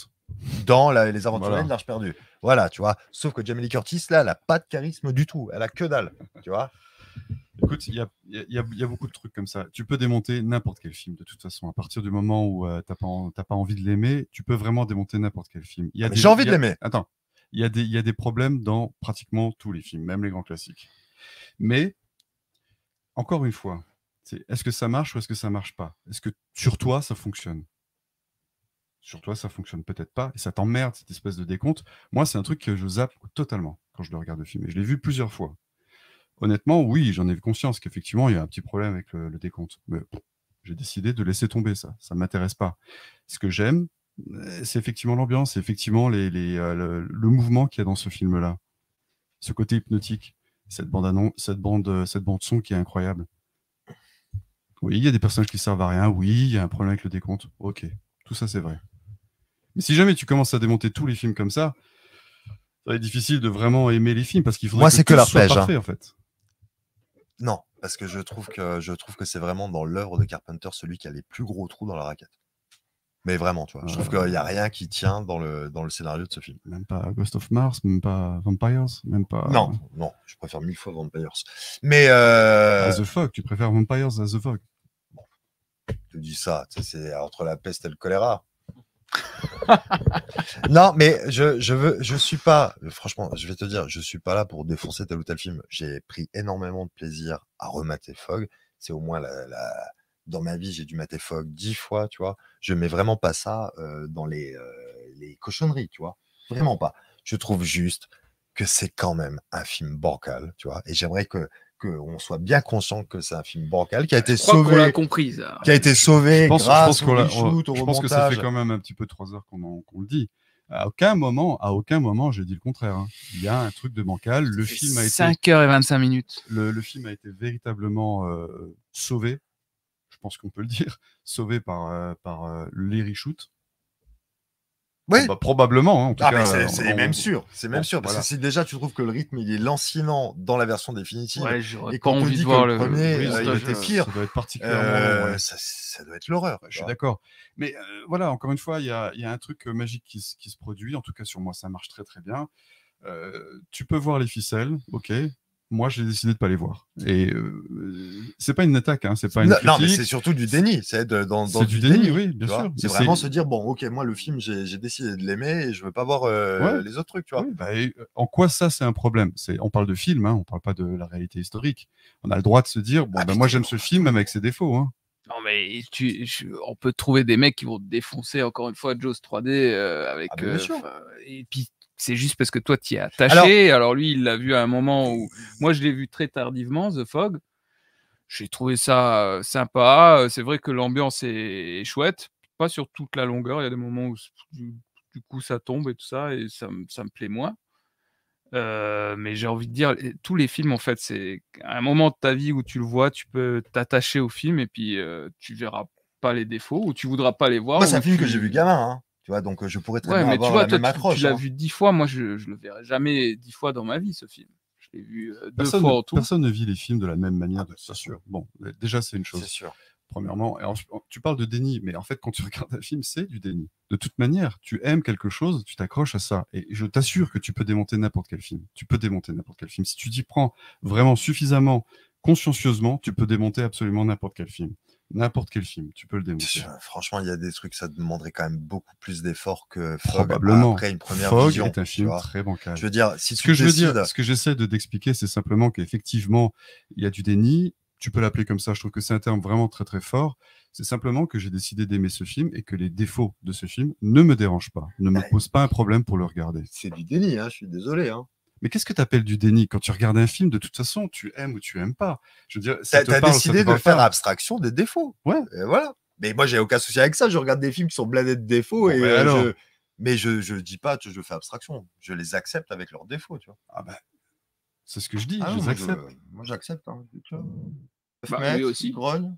Dans la- les aventuriers Voilà. de l'Arche perdue. Voilà, tu vois. Sauf que Jamie Lee Curtis, là, elle n'a pas de charisme du tout. Elle a que dalle. Tu vois. Écoute, il y a, il y a- il y a- il y a beaucoup de trucs comme ça. Tu peux démonter n'importe quel film, de toute façon. À partir du moment où tu n'as pas, en- t'as pas envie de l'aimer, tu peux vraiment démonter n'importe quel film. Il y a Ah, j'ai envie de y a- l'aimer. Attends, il y, a des, il y a des problèmes dans pratiquement tous les films, même les grands classiques. Mais, encore une fois, est-ce que ça marche ou est-ce que ça marche pas? Est-ce que sur toi, ça fonctionne? Sur toi, ça fonctionne peut-être pas, et ça t'emmerde, cette espèce de décompte. Moi, c'est un truc que je zappe totalement quand je le regarde le film, et je l'ai vu plusieurs fois. Honnêtement, oui, j'en ai conscience qu'effectivement, il y a un petit problème avec le, décompte. Mais j'ai décidé de laisser tomber ça. Ça ne m'intéresse pas. Ce que j'aime, euh, c'est effectivement l'ambiance, c'est effectivement euh, le, le mouvement qu'il y a dans ce film-là. Ce côté hypnotique, cette bande, annon- cette bande, euh, cette bande son qui est incroyable. Oui, il y a des personnages qui servent à rien. Oui, il y a un problème avec le décompte. Ok, tout ça c'est vrai. Mais si jamais tu commences à démonter tous les films comme ça, ça va être difficile de vraiment aimer les films parce qu'il faudrait Moi, que c'est que tout soit l'arpège, hein. parfait en fait. Non, parce que je trouve que je trouve que c'est vraiment dans l'œuvre de Carpenter celui qui a les plus gros trous dans la raquette. Mais vraiment, tu vois. Je trouve qu'il n'y a rien qui tient dans le, dans le scénario de ce film. Même pas Ghost of Mars, même pas Vampires, même pas. Non, non, je préfère mille fois Vampires. Mais euh, À The Fog, tu préfères Vampires à The Fog. tu dis ça, c'est entre la peste et le choléra. non, mais je, je veux, je suis pas, franchement, je vais te dire, je suis pas là pour défoncer tel ou tel film. J'ai pris énormément de plaisir à remater Fog. C'est au moins la, la- dans ma vie, j'ai dû mater Fog dix fois, tu vois. Je mets vraiment pas ça euh, dans les, euh, les cochonneries, tu vois. Vraiment pas. Je trouve juste que c'est quand même un film bancal, tu vois. Et j'aimerais que qu'on soit bien conscient que c'est un film bancal qui a été Je sauvé, compris, ça. qui a été sauvé Je pense, je grâce pense au qu'on l'a- reshoot, au je pense que ça fait quand même un petit peu trois heures qu'on le dit. À aucun moment, à aucun moment, j'ai dit le contraire. hein. Il y a un truc de bancal. Le film a été, 5h25 minutes. le, le film a été véritablement euh, sauvé. Je pense qu'on peut le dire, sauvé par euh, par euh, les reshoots. Oui. Bah, probablement. hein, en tout Ah, cas, mais c'est- euh, c'est on- même sûr, c'est même bon, sûr, parce voilà. que si déjà tu trouves que le rythme il est lancinant dans la version définitive, Ouais, et qu'on te dit que voir le le. premier, le euh, il était euh, pire. Ça doit être particulièrement. euh, ouais. ça, ça doit être l'horreur. Je suis d'accord. Mais euh, voilà, encore une fois, il y a, il y a un truc magique qui, se- qui se produit. En tout cas, sur moi, ça marche très très bien. Euh, tu peux voir les ficelles, ok. Moi, j'ai décidé de pas les voir. Et euh, c'est pas une attaque, hein, c'est pas une non, critique. non, mais c'est surtout du déni. C'est de- dans, dans C'est du déni, oui, bien sûr. C'est vraiment se dire bon, ok, moi le film, j'ai décidé de l'aimer et je veux pas voir euh, Ouais. les autres trucs, tu vois. Oui, bah, et, euh, en quoi ça, c'est un problème? C'est, On parle de film, hein, on parle pas de la réalité historique. On a le droit de se dire, bon, Ah, bah, puis moi j'aime ce film, même avec ses défauts. Hein. Non, mais tu, je- on peut trouver des mecs qui vont te défoncer encore une fois Jaws 3D euh, avec. Ah, bien euh, sûr. et puis, c'est juste parce que toi, tu es attaché. Alors, lui, il l'a vu à un moment où. Moi, je l'ai vu très tardivement, The Fog. J'ai trouvé ça euh, sympa. Euh, C'est vrai que l'ambiance est, chouette. Pas sur toute la longueur. Il y a des moments où, du, coup, ça tombe et tout ça. Et ça, me- ça me plaît moins. Euh, mais j'ai envie de dire, tous les films, en fait, c'est un moment de ta vie où tu le vois, tu peux t'attacher au film et puis euh, tu verras pas les défauts ou tu voudras pas les voir. Moi, c'est un film tu- que j'ai vu gamin, hein, tu vois, donc euh, je pourrais très Ouais, bien mais tu avoir vois, la toi, même tu- accroche. tu l'as hein. vu dix fois. Moi, je, je le verrai jamais dix fois dans ma vie, ce film. Je l'ai vu euh, deux Personne, fois ne- en tout. personne ne vit les films de la même manière. Ah, c'est sûr. Bon, euh, déjà, c'est une C'est chose. sûr. premièrement. Tu parles de déni, mais en fait, quand tu regardes un film, c'est du déni. De toute manière, tu aimes quelque chose, tu t'accroches à ça. Et je t'assure que tu peux démonter n'importe quel film. Tu peux démonter n'importe quel film. Si tu t'y prends vraiment suffisamment, consciencieusement, tu peux démonter absolument n'importe quel film. N'importe quel film, tu peux le démonter. Franchement, il y a des trucs, ça demanderait quand même beaucoup plus d'efforts que Fog Probablement. après une première Fog vision. est un film très bancal. Je veux dire, si Ce tu que je veux dire, ce que j'essaie de d'expliquer, c'est simplement qu'effectivement, il y a du déni. Tu peux l'appeler comme ça. Je trouve que c'est un terme vraiment très très fort. C'est simplement que j'ai décidé d'aimer ce film et que les défauts de ce film ne me dérangent pas, ne me Ouais. posent pas un problème pour le regarder. c'est du déni, hein, je suis désolé. Hein. Mais qu'est-ce que tu appelles du déni? Quand tu regardes un film De toute façon, tu aimes ou tu aimes pas. Je veux dire, ça te parle, ça décidé te de faire pas. abstraction des défauts. Ouais. Et voilà. Mais moi, j'ai aucun souci avec ça. Je regarde des films qui sont blindés de défauts Bon, et mais euh, alors? je, Mais je ne dis pas que je fais abstraction. Je les accepte avec leurs défauts, tu vois. Ah bah, c'est ce que je dis, Ah je non, les moi, accepte. Moi, j'accepte. hein, tu vois. Bah, aussi. grogne,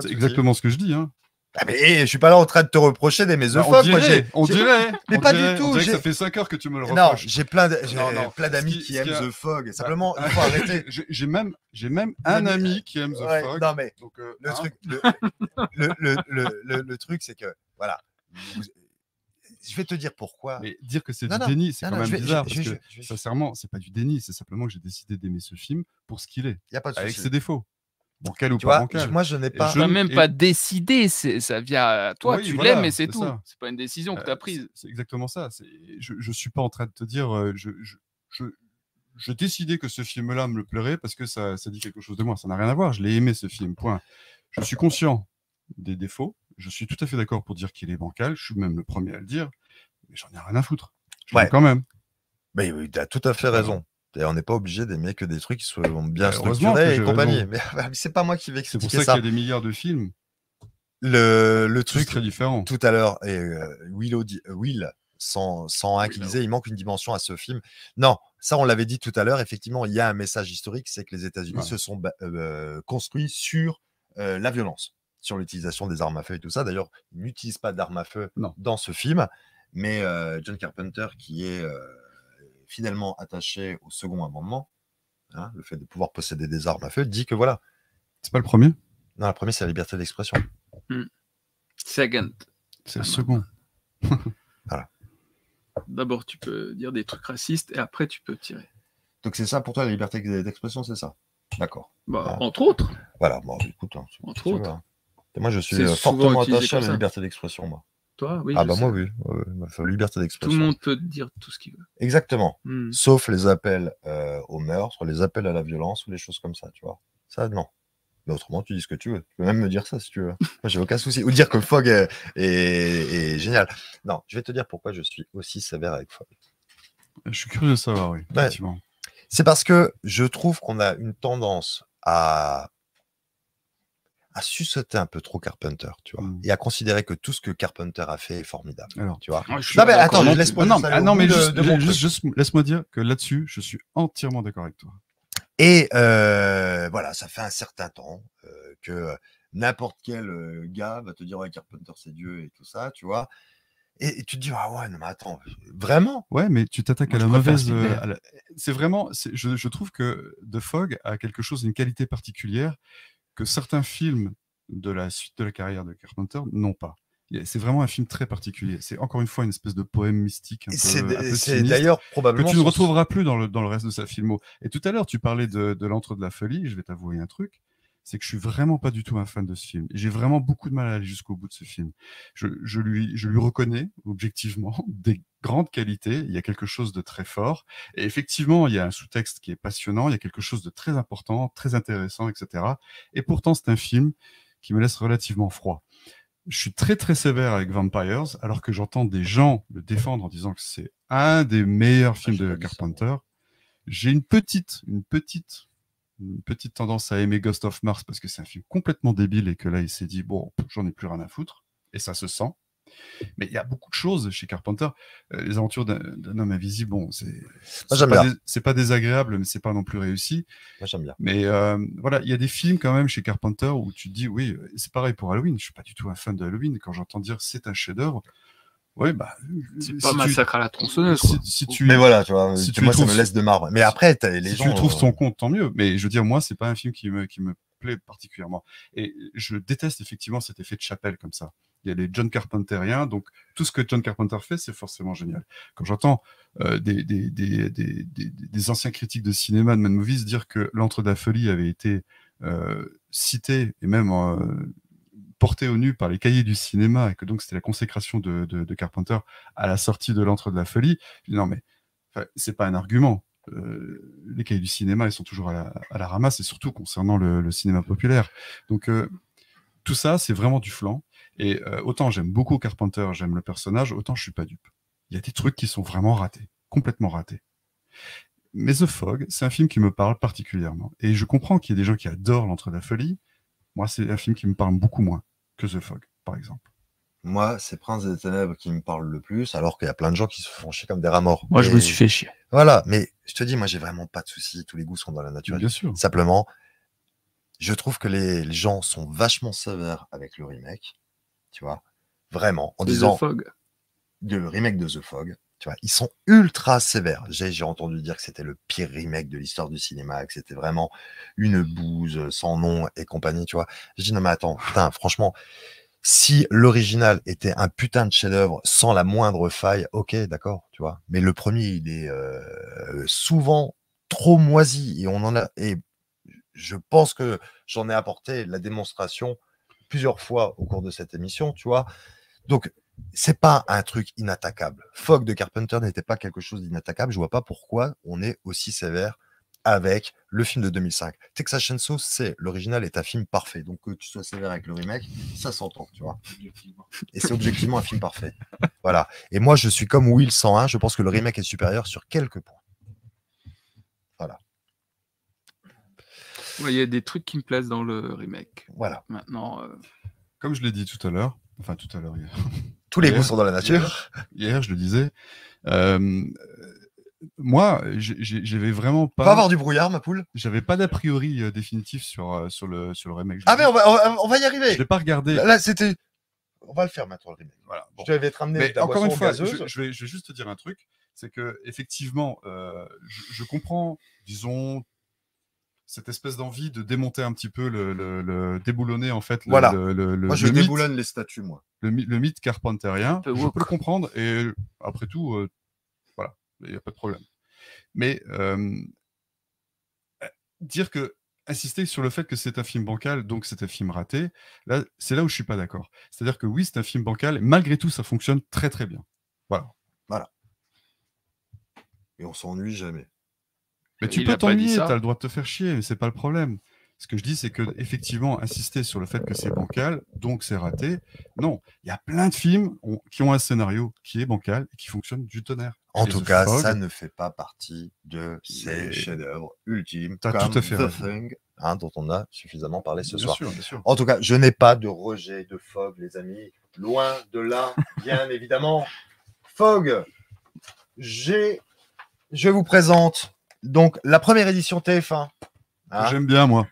C'est exactement ce que je dis. Hein. Ah, mais je suis pas là en train de te reprocher The Bah, Fog. on dirait, j'ai- on j'ai- dirait. Mais on pas du tout, j'ai- ça fait 5 heures que tu me le Non, reproches. j'ai plein de- j'ai Non, non. plein d'amis qui- aiment a- The Fog. Simplement, Bah, il faut arrêter. J'ai j'ai même, j'ai même un Mais- ami qui aime The Ouais, Fog. non, mais donc, euh, le hein, truc, le, le, le, le, le- le truc, c'est que, voilà. vous- je vais te dire pourquoi. Mais dire que c'est du non, déni, c'est quand non, même vais- bizarre. je- parce je- que, je- sincèrement, c'est pas du déni, c'est simplement que j'ai décidé d'aimer ce film pour ce qu'il est, Il n'y a pas de avec ses défauts. Bancal ou Tu pas vois, bancal. je- moi, je n'ai pas. je- même et- pas décidé, ça vient à toi, Oui, tu voilà, l'aimes et c'est tout. C'est pas une décision que Euh, tu as prise. c'est- C'est exactement ça. Je, je suis pas en train de te dire, euh, je, je, je, je décidais que ce film-là me plairait parce que ça, ça dit quelque chose de moi. Ça n'a rien à voir. Je l'ai aimé ce film. Point. Je suis conscient des défauts. Je suis tout à fait d'accord pour dire qu'il est bancal. Je suis même le premier à le dire. Mais j'en ai rien à foutre. Je Ouais. quand même. Mais oui, tu as tout à fait raison. Et on n'est pas obligé d'aimer que des trucs qui soient bien Bah, structurés et compagnie. Mais, mais c'est pas moi qui vais C'est pour expliquer ça ça. qu'il y a des milliards de films. Le, le truc, très tout à l'heure, et euh, Willow dit- euh, Will, sans, sans un qui disait, il manque une dimension à ce film. Non, ça, on l'avait dit tout à l'heure. Effectivement, il y a un message historique, c'est que les États-Unis Ouais. se sont euh, construits sur euh, la violence, sur l'utilisation des armes à feu et tout ça. D'ailleurs, ils n'utilisent pas d'armes à feu Non. dans ce film, mais John Carpenter, qui est finalement attaché au second amendement, hein, le fait de pouvoir posséder des armes à feu, dit que voilà. C'est pas le premier? Non, la première, c'est la liberté d'expression. Second. C'est le second. D'abord, tu peux dire des trucs racistes et après, tu peux tirer. Donc c'est ça pour toi la liberté d'expression, c'est ça? D'accord. Bah, Ah. Entre autres. Voilà, bon, écoute, hein, Entre veux, hein. Et moi, je suis euh, fortement attaché à la ça. liberté d'expression, moi. Toi, oui. ah bah sais. moi, oui. faut liberté Tout d'expression. le monde peut te dire tout ce qu'il veut. Exactement. Hmm. Sauf les appels euh, au meurtre, les appels à la violence ou les choses comme ça, tu vois. Ça, non. Mais autrement, tu dis ce que tu veux. Tu peux même me dire ça si tu veux. Moi, j'ai aucun souci. Ou dire que Fogg est, est- est génial. Non, je vais te dire pourquoi je suis aussi sévère avec Fogg. Je suis curieux de savoir, oui. C'est parce que je trouve qu'on a une tendance à à suçoter un peu trop Carpenter, tu vois, Mm. et à considérer que tout ce que Carpenter a fait est formidable, Alors. tu vois. Suis Non, mais attends, non je plus. laisse- Ah non, ah non, bout mais juste, de mon juste- juste laisse-moi dire que là-dessus, je suis entièrement d'accord avec toi. Et euh, voilà, ça fait un certain temps euh, que n'importe quel euh, gars va te dire ouais Carpenter c'est Dieu et tout ça, tu vois. Et, et tu te dis ah ouais non mais attends vraiment? Ouais, mais tu t'attaques à la mauvaise. Euh, la- C'est vraiment. Je, je trouve que The Fog a quelque chose, une qualité particulière que certains films de la suite de la carrière de Carpenter n'ont pas. C'est vraiment un film très particulier. C'est encore une fois une espèce de poème mystique c'est d'ailleurs que probablement tu ne retrouveras plus dans le, dans le reste de sa filmo. Et tout à l'heure, tu parlais de, de l'antre de la folie. Je vais t'avouer un truc. C'est que je suis vraiment pas du tout un fan de ce film. J'ai vraiment beaucoup de mal à aller jusqu'au bout de ce film. Je, je lui, je lui reconnais objectivement des grandes qualités. Il y a quelque chose de très fort. Et effectivement, il y a un sous-texte qui est passionnant. Il y a quelque chose de très important, très intéressant, etc. Et pourtant, c'est un film qui me laisse relativement froid. Je suis très très sévère avec Vampires, alors que j'entends des gens le défendre en disant que c'est un des meilleurs films j'ai de Carpenter. J'ai une petite, une petite, une petite tendance à aimer Ghost of Mars parce que c'est un film complètement débile et que là il s'est dit bon, j'en ai plus rien à foutre et ça se sent. Mais il y a beaucoup de choses chez Carpenter. Euh, les aventures d'un homme invisible, bon, c'est pas, désagréable, mais c'est pas non plus réussi. Moi j'aime bien. Mais euh, voilà, il y a des films quand même chez Carpenter où tu te dis, oui, euh, c'est pareil pour Halloween. Je suis pas du tout un fan de Halloween. Quand j'entends dire c'est un chef-d'œuvre, ouais, bah. C'est si pas tu- massacre à la tronçonneuse. si, si tu, Mais voilà, tu vois, si tu- moi ça me laisse de marbre. Mais après t'as les si gens tu trouves euh, son compte, tant mieux. Mais je veux dire, moi, c'est pas un film qui me, qui me plaît particulièrement. Et je déteste effectivement cet effet de chapelle comme ça. Il y a les John Carpenteriens, donc tout ce que John Carpenter fait, c'est forcément génial. Quand j'entends euh, des, des, des, des, des- des anciens critiques de cinéma, de Mad Movies, dire que L'Entre de la Folie avait été euh, cité et même euh, porté au nu par les cahiers du cinéma et que donc c'était la consécration de, Carpenter à la sortie de L'Entre de la Folie, non mais c'est pas un argument. Euh, les cahiers du cinéma, ils sont toujours à la, ramasse, et surtout concernant le, cinéma populaire. Donc, euh, tout ça, c'est vraiment du flanc. Et euh, autant j'aime beaucoup Carpenter, j'aime le personnage, autant je suis pas dupe. Il y a des trucs qui sont vraiment ratés, complètement ratés. Mais The Fog, c'est un film qui me parle particulièrement. Et je comprends qu'il y ait des gens qui adorent L'Entre de la Folie. Moi, c'est un film qui me parle beaucoup moins que The Fog, par exemple. Moi, c'est Prince des Ténèbres qui me parle le plus, alors qu'il y a plein de gens qui se font chier comme des rats morts. Moi, je me suis fait chier. Voilà, mais je te dis, moi, j'ai vraiment pas de soucis. Tous les goûts sont dans la nature. Bien sûr. Simplement, je trouve que les, les gens sont vachement sévères avec le remake. Tu vois, vraiment, en The disant Fog. le remake de The Fog. Tu vois, ils sont ultra sévères. J'ai entendu dire que c'était le pire remake de l'histoire du cinéma, que c'était vraiment une bouse sans nom et compagnie, tu vois. J'ai dit non mais attends, putain, franchement, si l'original était un putain de chef-d'œuvre sans la moindre faille, ok, d'accord, tu vois. Mais le premier, il est euh, souvent trop moisi et on en a. Et je pense que j'en ai apporté la démonstration plusieurs fois au cours de cette émission, tu vois. Donc, c'est pas un truc inattaquable. Fog de Carpenter n'était pas quelque chose d'inattaquable. Je vois pas pourquoi on est aussi sévère avec le film de 2005. Texas Chainsaw, c'est l'original est un film parfait. Donc que tu sois sévère avec le remake, ça s'entend, tu vois. objectivement. Et c'est objectivement un film parfait. Voilà. Et moi, je suis comme Will 101. Je pense que le remake est supérieur sur quelques points. Ouais, Il y a des trucs qui me plaisent dans le remake. Voilà. Maintenant, euh, Comme je l'ai dit tout à l'heure, enfin tout à l'heure, hier, Tous les goûts sont dans la nature. hier, je le disais, euh, moi, j'avais vraiment Pas pas, avoir du brouillard, ma poule. j'avais pas d'a priori euh, définitif sur, euh, sur, le, sur le remake. Je Ah mais on va, on va- y Je arriver. l'ai pas regardé. Là, là, c'était. On va le faire maintenant le remake. Voilà, bon. Je devais te ramener Mais ta encore une fois, je, je vais, je vais juste te dire un truc, c'est que effectivement, euh, je, je comprends, disons, cette espèce d'envie de démonter un petit peu le, le- le- déboulonner en fait le, Voilà. le, le- le- Moi, je le mythe, déboulonne les statues, moi. le, my- le mythe carpenterien. Je woke. peux le comprendre et après tout, euh, voilà, il n'y a pas de problème. Mais euh, dire que insister sur le fait que c'est un film bancal, donc c'est un film raté, là, c'est là où je suis pas d'accord. C'est-à-dire que oui, c'est un film bancal, et malgré tout, ça fonctionne très très bien. Voilà. Et on s'ennuie jamais. Mais tu Il peux t'ennuyer, tu as le droit de te faire chier, mais c'est pas le problème. Ce que je dis, c'est que effectivement, insister sur le fait que c'est bancal, donc c'est raté. Non, il y a plein de films ont- qui ont un scénario qui est bancal et qui fonctionne du tonnerre. En Et tout The cas, Fog, ça ne fait pas partie de ces chefs-d'œuvre ultimes T'as comme tout à fait The raison. Thing, hein, dont on a suffisamment parlé ce bien soir. sûr, bien sûr. En tout cas, je n'ai pas de rejet de Fog, les amis. Loin de là, bien évidemment. Fog, j'ai, je vous présente donc la première édition TF1. hein, J'aime bien, moi.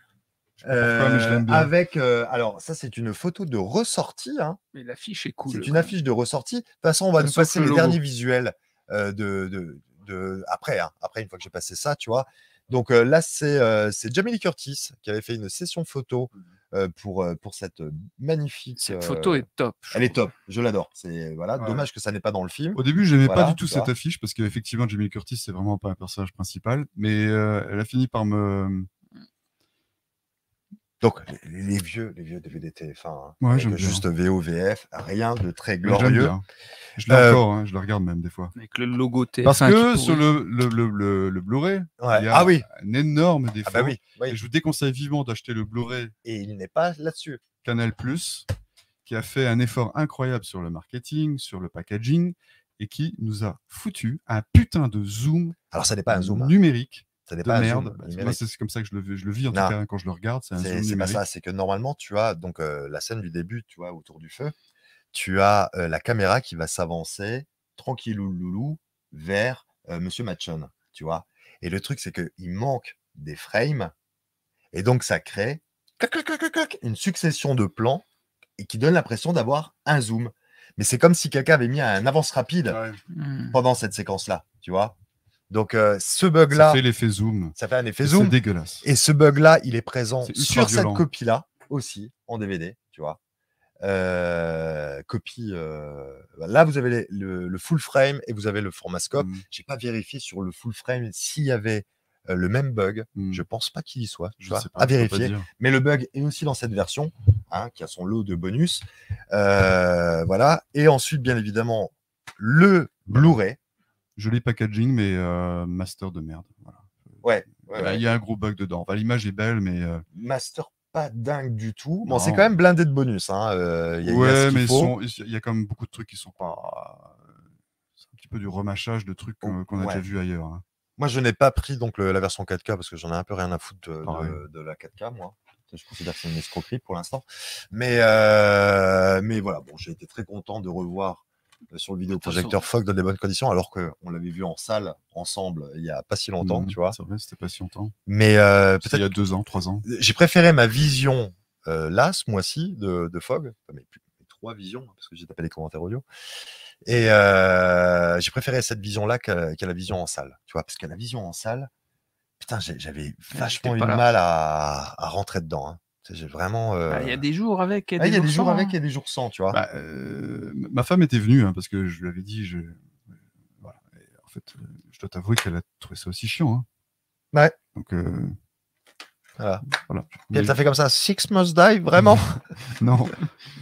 euh, bien. avec, euh, alors ça c'est une photo de ressortie. hein. mais l'affiche est cool. C'est une affiche de ressortie. De toute façon, on va nous passer le les logo. derniers visuels euh, de, de, de- après. hein. Après, une fois que j'ai passé ça, tu vois. Donc euh, là, c'est euh, c'est Jamie Lee Curtis qui avait fait une session photo pour, euh, pour cette euh, magnifique. Cette euh, photo est top. je Elle est top. Je l'adore. C'est voilà. Ouais. Dommage que ça n'est pas dans le film. Au début, j'aimais Voilà, pas du tout cette affiche parce qu'effectivement, Jamie Curtis, c'est vraiment pas un personnage principal, mais euh, elle a fini par me. Donc les, les vieux, les vieux DVD TF1. hein, Ouais, avec juste VOVF, rien de très glorieux. Je l'ai Euh, encore, hein, je la regarde même des fois. Avec le logo TF1 Parce que sur le, le, le, le, le Blu-ray, Ouais. il y a Ah oui. un énorme défaut. Ah bah oui. oui. Et je vous déconseille vivement d'acheter le Blu-ray Et il n'est pas là-dessus. Canal qui a fait un effort incroyable sur le marketing, sur le packaging, et qui nous a foutu un putain de zoom, Alors ça n'est pas un zoom. hein. Ça n'est pas merde. Bah, c'est comme ça que je le, vis- je le vis en tout cas hein, quand je le regarde. C'est un C'est zoom c'est pas ça, c'est que normalement, tu as donc euh, la scène du début, tu vois, autour du feu, tu as euh, la caméra qui va s'avancer tranquillou loulou vers euh, Monsieur Machon, tu vois. Et le truc, c'est qu'il manque des frames, et donc ça crée une succession de plans et qui donne l'impression d'avoir un zoom. Mais c'est comme si quelqu'un avait mis un avance rapide Ouais. Hmm. pendant cette séquence-là, tu vois. Donc euh, ce Ça bug-là, fait l'effet zoom. ça fait un effet Et zoom. C'est dégueulasse. Et ce bug-là, il est présent sur cette copie-là aussi, en DVD, tu vois. Euh, copie. euh, Là, vous avez les- le, le full frame et vous avez le format scope. Mm, J'ai pas vérifié sur le full frame s'il y avait le même bug. mm. Je pense pas qu'il y soit. tu Je vois, sais pas, à vérifier. Mais le bug est aussi dans cette version, hein, qui a son lot de bonus. Euh, voilà. Et ensuite, bien évidemment, le Blu-ray. Joli packaging, mais euh, master de merde. Voilà. Ouais. ouais, ouais. Il y a un gros bug dedans. Enfin, L'image est belle, mais. euh, Master pas dingue du tout. Bon, c'est quand même blindé de bonus. Hein. euh, il y a- il y a ce ouais, mais ils faut. sont- il y a quand même beaucoup de trucs qui sont pas. euh, C'est un petit peu du remachage de trucs qu'on a ouais. déjà vu ailleurs. hein. Moi, je n'ai pas pris donc le- la version 4K parce que j'en ai un peu rien à foutre de, de la 4K, moi. Je considère que c'est une escroquerie pour l'instant. Mais, euh, mais voilà, bon, j'ai été très content de revoir euh, sur le vidéoprojecteur Fogg dans des bonnes conditions, alors qu'on l'avait vu en salle ensemble il y a pas si longtemps, Mhm, tu vois. C'est vrai, c'était pas si longtemps. Mais euh, C'était il y peut-être a deux ans, trois ans. j'ai préféré ma vision euh, là ce mois-ci de, de Fogg, enfin, mes trois visions, hein, parce que j'ai tapé les commentaires audio. Et euh, j'ai préféré cette vision-là qu'à qu'à la vision en salle, tu vois, parce que la vision en salle, putain, j'avais vachement eu là. mal à, à rentrer dedans. hein. Vraiment. euh, Ah, Il y a des jours avec. et ah, il y a des jours sans, avec hein. et des jours sans, tu vois. Bah, euh, ma femme était venue, hein, parce que je lui avais dit, je... voilà. Et en fait, euh, je dois t'avouer qu'elle a trouvé ça aussi chiant. hein. Ouais. Donc, euh, Voilà. voilà. Et elle Mais- t'a fait comme ça, Six Must Die, vraiment? Non.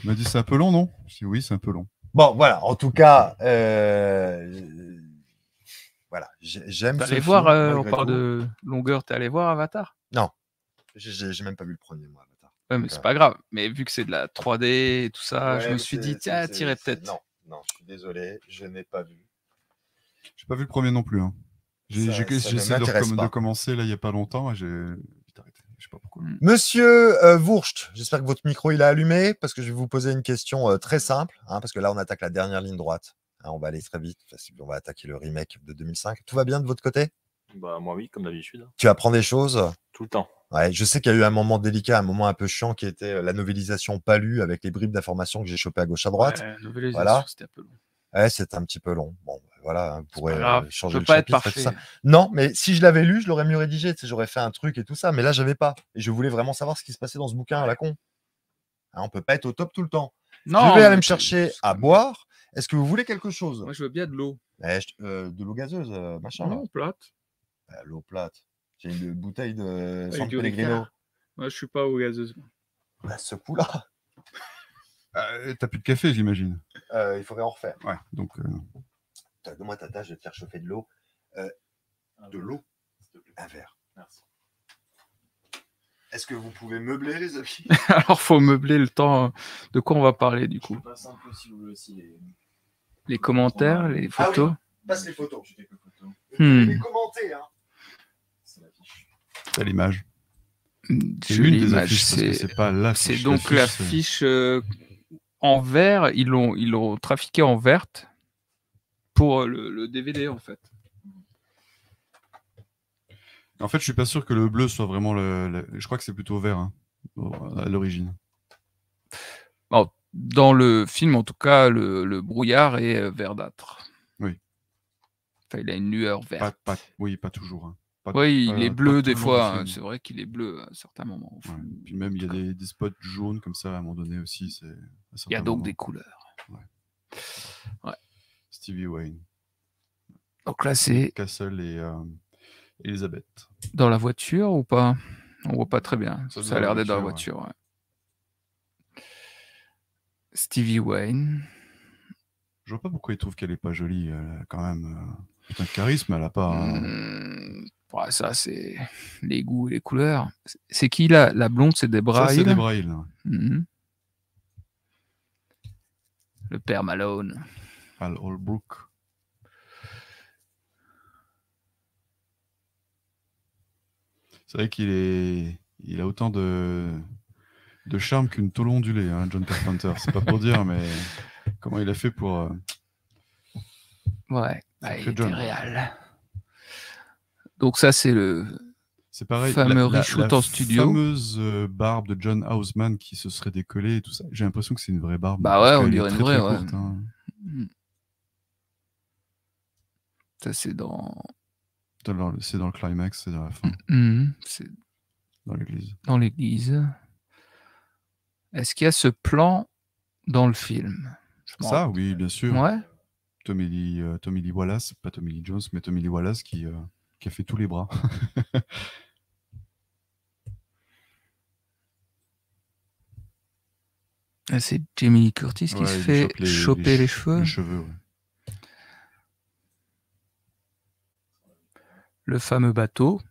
Elle m'a dit, c'est un peu long, non? Je dis, oui, c'est un peu long. Bon, voilà, en tout cas, euh, voilà, j'ai- j'aime T'es allé film, voir, euh, on parle de longueur, t'es allé voir Avatar? J'ai- J'ai même pas vu le premier, moi. Ouais, mais c'est pas grave. Mais vu que c'est de la 3D et tout ça, je me suis dit, tiens, c'est- peut-être. Non, non, je suis désolé, je n'ai pas vu. J'ai pas vu le premier non plus. Hein. J'ai essayé de, recomm- de commencer là il y a pas longtemps et j'ai vite arrêté. Je sais pas pourquoi. Mm. Monsieur euh, Wurst, j'espère que votre micro il est allumé parce que je vais vous poser une question euh, très simple, hein, parce que là on attaque la dernière ligne droite. Hein, on va aller très vite, qu'on va attaquer le remake de 2005. Tout va bien de votre côté? Bah, moi, oui, comme d'habitude. Tu apprends des choses Tout le temps. Ouais, je sais qu'il y a eu un moment délicat, un moment un peu chiant qui était euh, la novélisation pas lue avec les bribes d'informations que j'ai chopées à gauche à droite. Ouais, novélisation, Voilà. c'était un peu long. Ouais, c'était un petit peu long. Bon, bah, voilà, vous C'est pourrez pas euh, changer je le peux pas être chapitre et tout parfait. ça. Non, mais si je l'avais lu, je l'aurais mieux rédigé. Tu sais, j'aurais fait un truc et tout ça. Mais là, j'avais pas. Et je voulais vraiment savoir ce qui se passait dans ce bouquin à la con. Hein, on peut pas être au top tout le temps. Non, je vais aller me c'est- chercher c'est à boire. Est-ce que vous voulez quelque chose? Moi, je veux bien de l'eau. Eh, euh, De l'eau gazeuse, machin. là. Non, plate. Bah, l'eau plate. J'ai une bouteille de San Pellegrino. Moi, je suis pas aux gazeuses. moi. Bah, ce coup-là, Euh, T'as plus de café, j'imagine. euh, il faudrait en refaire. Ouais. Donc, euh, Donne-moi ta tâche, je vais te faire chauffer de l'eau. Ah, De l'eau s'il te plaît. Un verre. Merci. Est-ce que vous pouvez meubler, les amis? Alors, faut meubler le temps. De quoi on va parler, du coup? Pas simple si vous voulez aussi les, Les commentaires, les Ah oui. photos Passe les photos. Hmm. les commenter, hein. C'est l'image. C'est Jolie l'une des affiches c'est- c'est pas l'affiche. C'est donc L'affiche, c'est- l'affiche euh, en vert. Ils l'ont, ils l'ont trafiqué en verte pour euh, le, le DVD en fait. En fait, je suis pas sûr que le bleu soit vraiment le. le- Je crois que c'est plutôt vert hein, à l'origine. Dans le film, en tout cas, le, le brouillard est euh, verdâtre. Oui. Enfin, il a une lueur verte. Pas, pas, oui, pas toujours. hein. Oui, il est pas bleu des fois. hein. C'est vrai qu'il est bleu à certains moments. Ouais. Puis même, il y a des, des spots jaunes comme ça à un moment donné aussi. Il y a donc moments. des couleurs. Stevie Wayne, Donc là, c'est Castle et euh, Elizabeth. dans la voiture ou pas? On voit pas très bien. Ça a l'air d'être dans la voiture. Stevie Wayne. Je vois pas pourquoi ils trouvent qu'elle est pas jolie. Elle a quand même euh, putain de charisme. Elle a pas. un- Ouais, ça, c'est les goûts et les couleurs. C'est- qui la, la blonde C'est Debra Ça, c'est Hill. hein. Mhm. Le père Malone. Al Holbrook. C'est vrai qu'il est, il a autant de, de charme qu'une tôle ondulée, hein, John Carpenter. C'est pas pour dire, mais comment il a fait pour. euh, Ouais, bah, il était John. réel. Donc ça, c'est le... C'est pareil. Fameux reshoot en studio. fameuse euh, barbe de John Houseman qui se serait décollée et tout ça. J'ai l'impression que c'est une vraie barbe. Bah parce ouais, on dirait une vraie, ouais. courte, hein. Ça, c'est dans... C'est dans le climax, c'est dans la fin, Mhm, C'est dans l'église. dans l'église. Est-ce qu'il y a ce plan dans le film? Je Ça, oui, bien sûr. Ouais. Tommy Lee, euh, Tommy Lee Wallace, pas Tommy Lee Jones, mais Tommy Lee Wallace qui, euh, qui a fait tous les bras. Ah, C'est Jamie Lee Curtis qui Ouais, se fait chope les- choper les les, che- cheveux. Les cheveux, ouais. Le fameux bateau.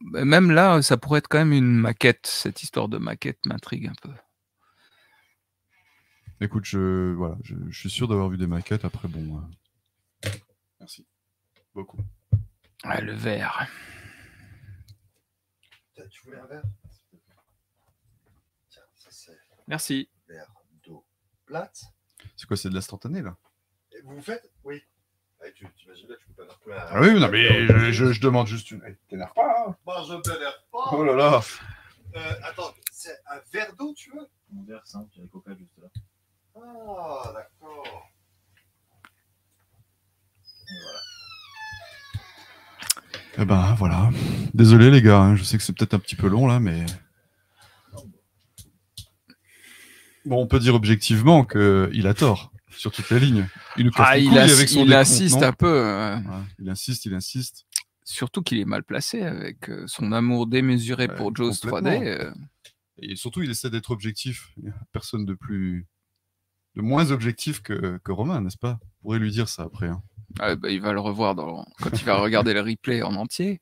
Même là, ça pourrait être quand même une maquette. Cette histoire de maquette m'intrigue un peu. Écoute, je, voilà, je, je suis sûr d'avoir vu des maquettes. Après, bon. euh, Merci. Beaucoup. Ah, le verre. Tu voulais un verre? C'est Merci. verre d'eau plate. C'est quoi, c'est de l'instantané là? Et vous vous faites Oui. Ouais, tu imagines que je peux pas faire plus un- Ah oui, non, mais je, je- je demande juste une. Eh, T'énerve pas, hein? Bon, je ne t'énerve pas. Oh là là Euh, attends, c'est un verre d'eau, tu veux? Mon verre simple, il y a coca juste là. Ah, d'accord. Et voilà. Eh ben voilà. Désolé les gars, hein, je sais que c'est peut-être un petit peu long là, mais. Bon, on peut dire objectivement qu'il a tort sur toutes les lignes. Il nous casse Ah, les il, avec son insiste non un peu. euh, Ouais, il insiste, il insiste. surtout qu'il est mal placé avec euh, son amour démesuré Ouais, pour Jaws 3D. complètement. euh, Et surtout, il essaie d'être objectif. Personne de plus. De moins objectif que, que Romain, n'est-ce pas? On pourrait lui dire ça après. hein. ah, bah, il va le revoir dans... quand il va regarder le replay en entier.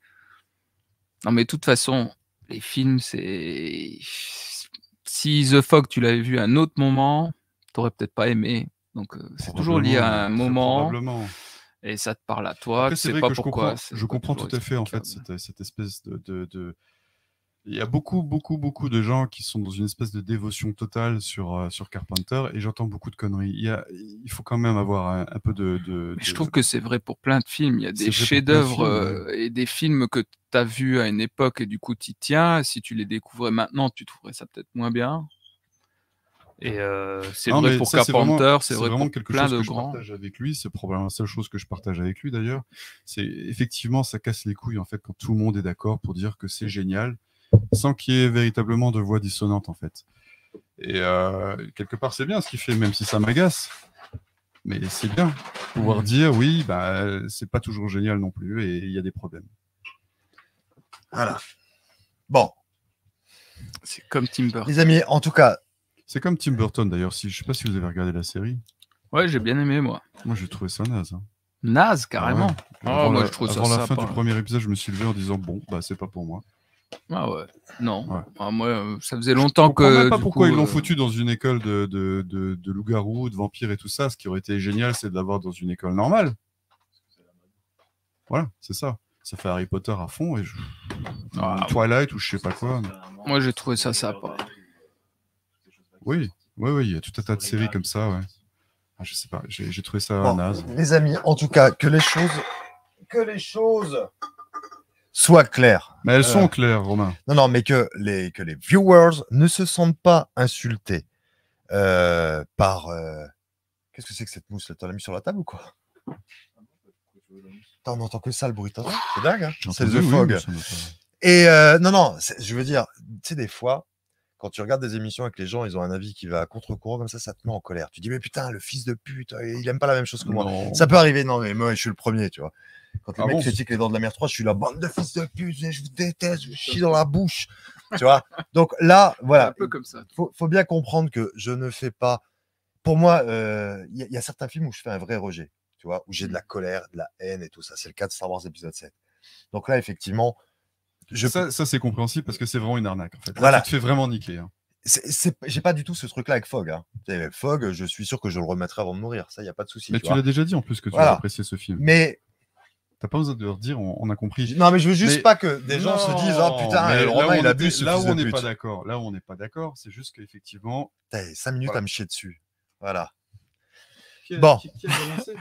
Non, mais de toute façon, les films, c'est. Si The Fog, tu l'avais vu à un autre moment, t'aurais peut-être pas aimé. Donc, euh, c'est toujours lié à un moment Probablement. et ça te parle à toi. Après, tu c'est sais vrai pas que je comprends, c'est je tout à fait en fait cette, cette espèce de, de- de- Il y a beaucoup, beaucoup, beaucoup de gens qui sont dans une espèce de dévotion totale sur, euh, sur Carpenter et j'entends beaucoup de conneries. Il, y a, il faut quand même avoir un, un peu de. de- Mais je trouve que c'est vrai pour plein de films. Il y a des chefs-d'œuvre euh, et des films que tu as vus à une époque et du coup tu tiens. Si tu les découvrais maintenant, tu trouverais ça peut-être moins bien. Et euh, c'est vrai pour ça, Carpenter, c'est vrai vraiment pour quelque plein chose de que je grands. partage avec lui. C'est probablement la seule chose que je partage avec lui d'ailleurs. C'est effectivement, ça casse les couilles en fait quand tout le monde est d'accord pour dire que c'est génial, sans qu'il y ait véritablement de voix dissonantes en fait. Et euh, quelque part, c'est bien ce qu'il fait, même si ça m'agace. Mais c'est bien pouvoir dire oui, bah c'est pas toujours génial non plus et il y a des problèmes. Voilà. Bon, C'est comme Tim Burton. les amis, en tout cas, C'est comme Tim Burton d'ailleurs. Si je sais pas si vous avez regardé la série, Ouais, j'ai bien aimé moi. moi j'ai trouvé ça naze. hein. Naze, carrément. Ah moi, la, je trouve ça avant la fin du premier épisode, je me suis levé en disant bon, bah c'est pas pour moi. Ah ouais. Non. Ouais. Ah, moi, euh, ça faisait Je longtemps comprends que. même pas du pourquoi coup, ils l'ont euh, foutu dans une école de, de, de, de loups-garous, de vampires et tout ça. Ce qui aurait été génial, c'est de l'avoir dans une école normale. Voilà, c'est ça. Ça fait Harry Potter à fond et je... Ah, Twilight ou je sais pas quoi. Moi, j'ai trouvé ça sympa. Oui, oui, oui, il y a tout un tas de séries comme ça, ouais. Ah, je sais pas, j'ai j'ai trouvé ça Bon, naze. les amis, en tout cas, que les choses, que les choses soient claires. Mais elles sont Euh, claires, Romain. Non, non, mais que les, que les viewers ne se sentent pas insultés euh, par. euh, Qu'est-ce que c'est que cette mousse là? T'en as mis sur la table ou quoi? Attends, on entend que ça le bruit. C'est dingue, hein C'est The Fog. Et non, non, je veux dire, tu sais, des fois, quand tu regardes des émissions avec les gens, ils ont un avis qui va à contre-courant, comme ça, ça te met en colère. Tu dis, mais putain, le fils de pute, il aime pas la même chose que moi. Non. Ça peut arriver, non, mais moi, je suis le premier, tu vois. Quand les Ah mecs bon critiquent les dents de la mer 3, je suis la bande de fils de pute, je vous déteste, je vous chie dans la bouche. tu vois? Donc là, Un voilà, peu comme ça. faut, faut bien comprendre que je ne fais pas. Pour moi, euh, il y, a- il y a certains films où je fais un vrai rejet, tu vois, où j'ai de la colère, de la haine et tout ça. C'est le cas de Star Wars épisode 7. Donc là, effectivement, je Ça, ça, c'est compréhensible parce que c'est vraiment une arnaque. En fait. Là, Voilà. Tu te fais vraiment niquer. hein. j'ai pas du tout ce truc-là avec Fogg. Hein. Fogg, je suis sûr que je le remettrai avant de mourir. Ça, il n'y a pas de souci. Mais tu l'as déjà dit en plus que tu Voilà. as apprécié ce film. Mais T'as pas besoin de le redire, on, on a compris. non, mais je veux juste Mais- pas que des gens se disent oh putain, mais le là où Romain on il abuse. Là où on n'est pas d'accord, là où on n'est pas d'accord, c'est juste qu'effectivement. Putain, 5 minutes Voilà. à me chier dessus. Voilà. Qui a- Bon. qui- qui a balancé?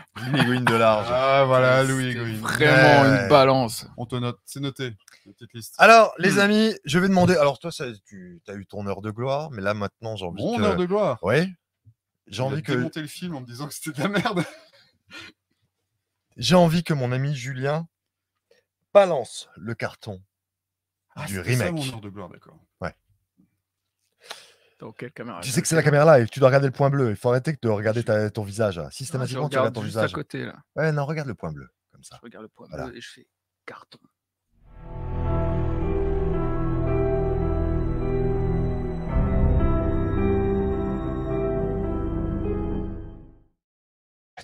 Louis de large. Ah voilà, Louis Egoïne. Vraiment Ouais. une balance. On te note, c'est noté. La petite liste. Alors, les Hmm. amis, je vais demander. Alors, toi, ça, tu as eu ton heure de gloire, mais là, maintenant, j'ai envie que. heure de gloire? Ouais. J'ai envie que. démonté le film en me disant que c'était de la merde. J'ai envie que mon ami Julien balance le carton Ah, du c'était ça, remake. mon de gloire, d'accord. Dans quelle caméra Tu sais que c'est la caméra live, tu dois regarder le point bleu. Il faut arrêter de regarder ta- ton visage. là. Ah, je Systématiquement, tu regarde regardes ton juste visage. à côté là. Ouais, non, regarde le point bleu. Comme Je ça. regarde le point Voilà. bleu et je fais carton.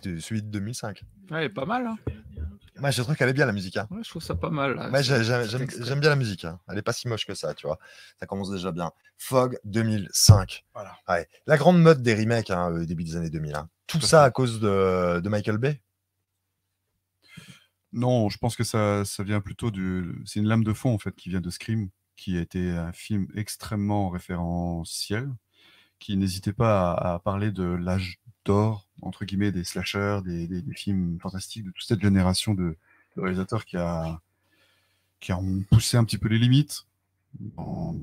De celui de 2005. Ouais, pas mal. Hein. Moi, je trouve qu'elle est bien la musique. Hein. Ouais, je trouve ça pas mal. j'aime bien la musique. hein. Elle est pas si moche que ça, tu vois. Ça commence déjà bien. Fog 2005. Voilà. Ouais. La grande mode des remakes hein, au début des années 2000. hein. Tout ça à cause de, de Michael Bay? Non, je pense que ça, ça vient plutôt du. C'est une lame de fond en fait qui vient de Scream, qui a été un film extrêmement référentiel qui n'hésitait pas à, à parler de l'âge d'or, entre guillemets, des slashers, des, des- des films fantastiques, de toute cette génération de, de réalisateurs qui, a, qui ont poussé un petit peu les limites dans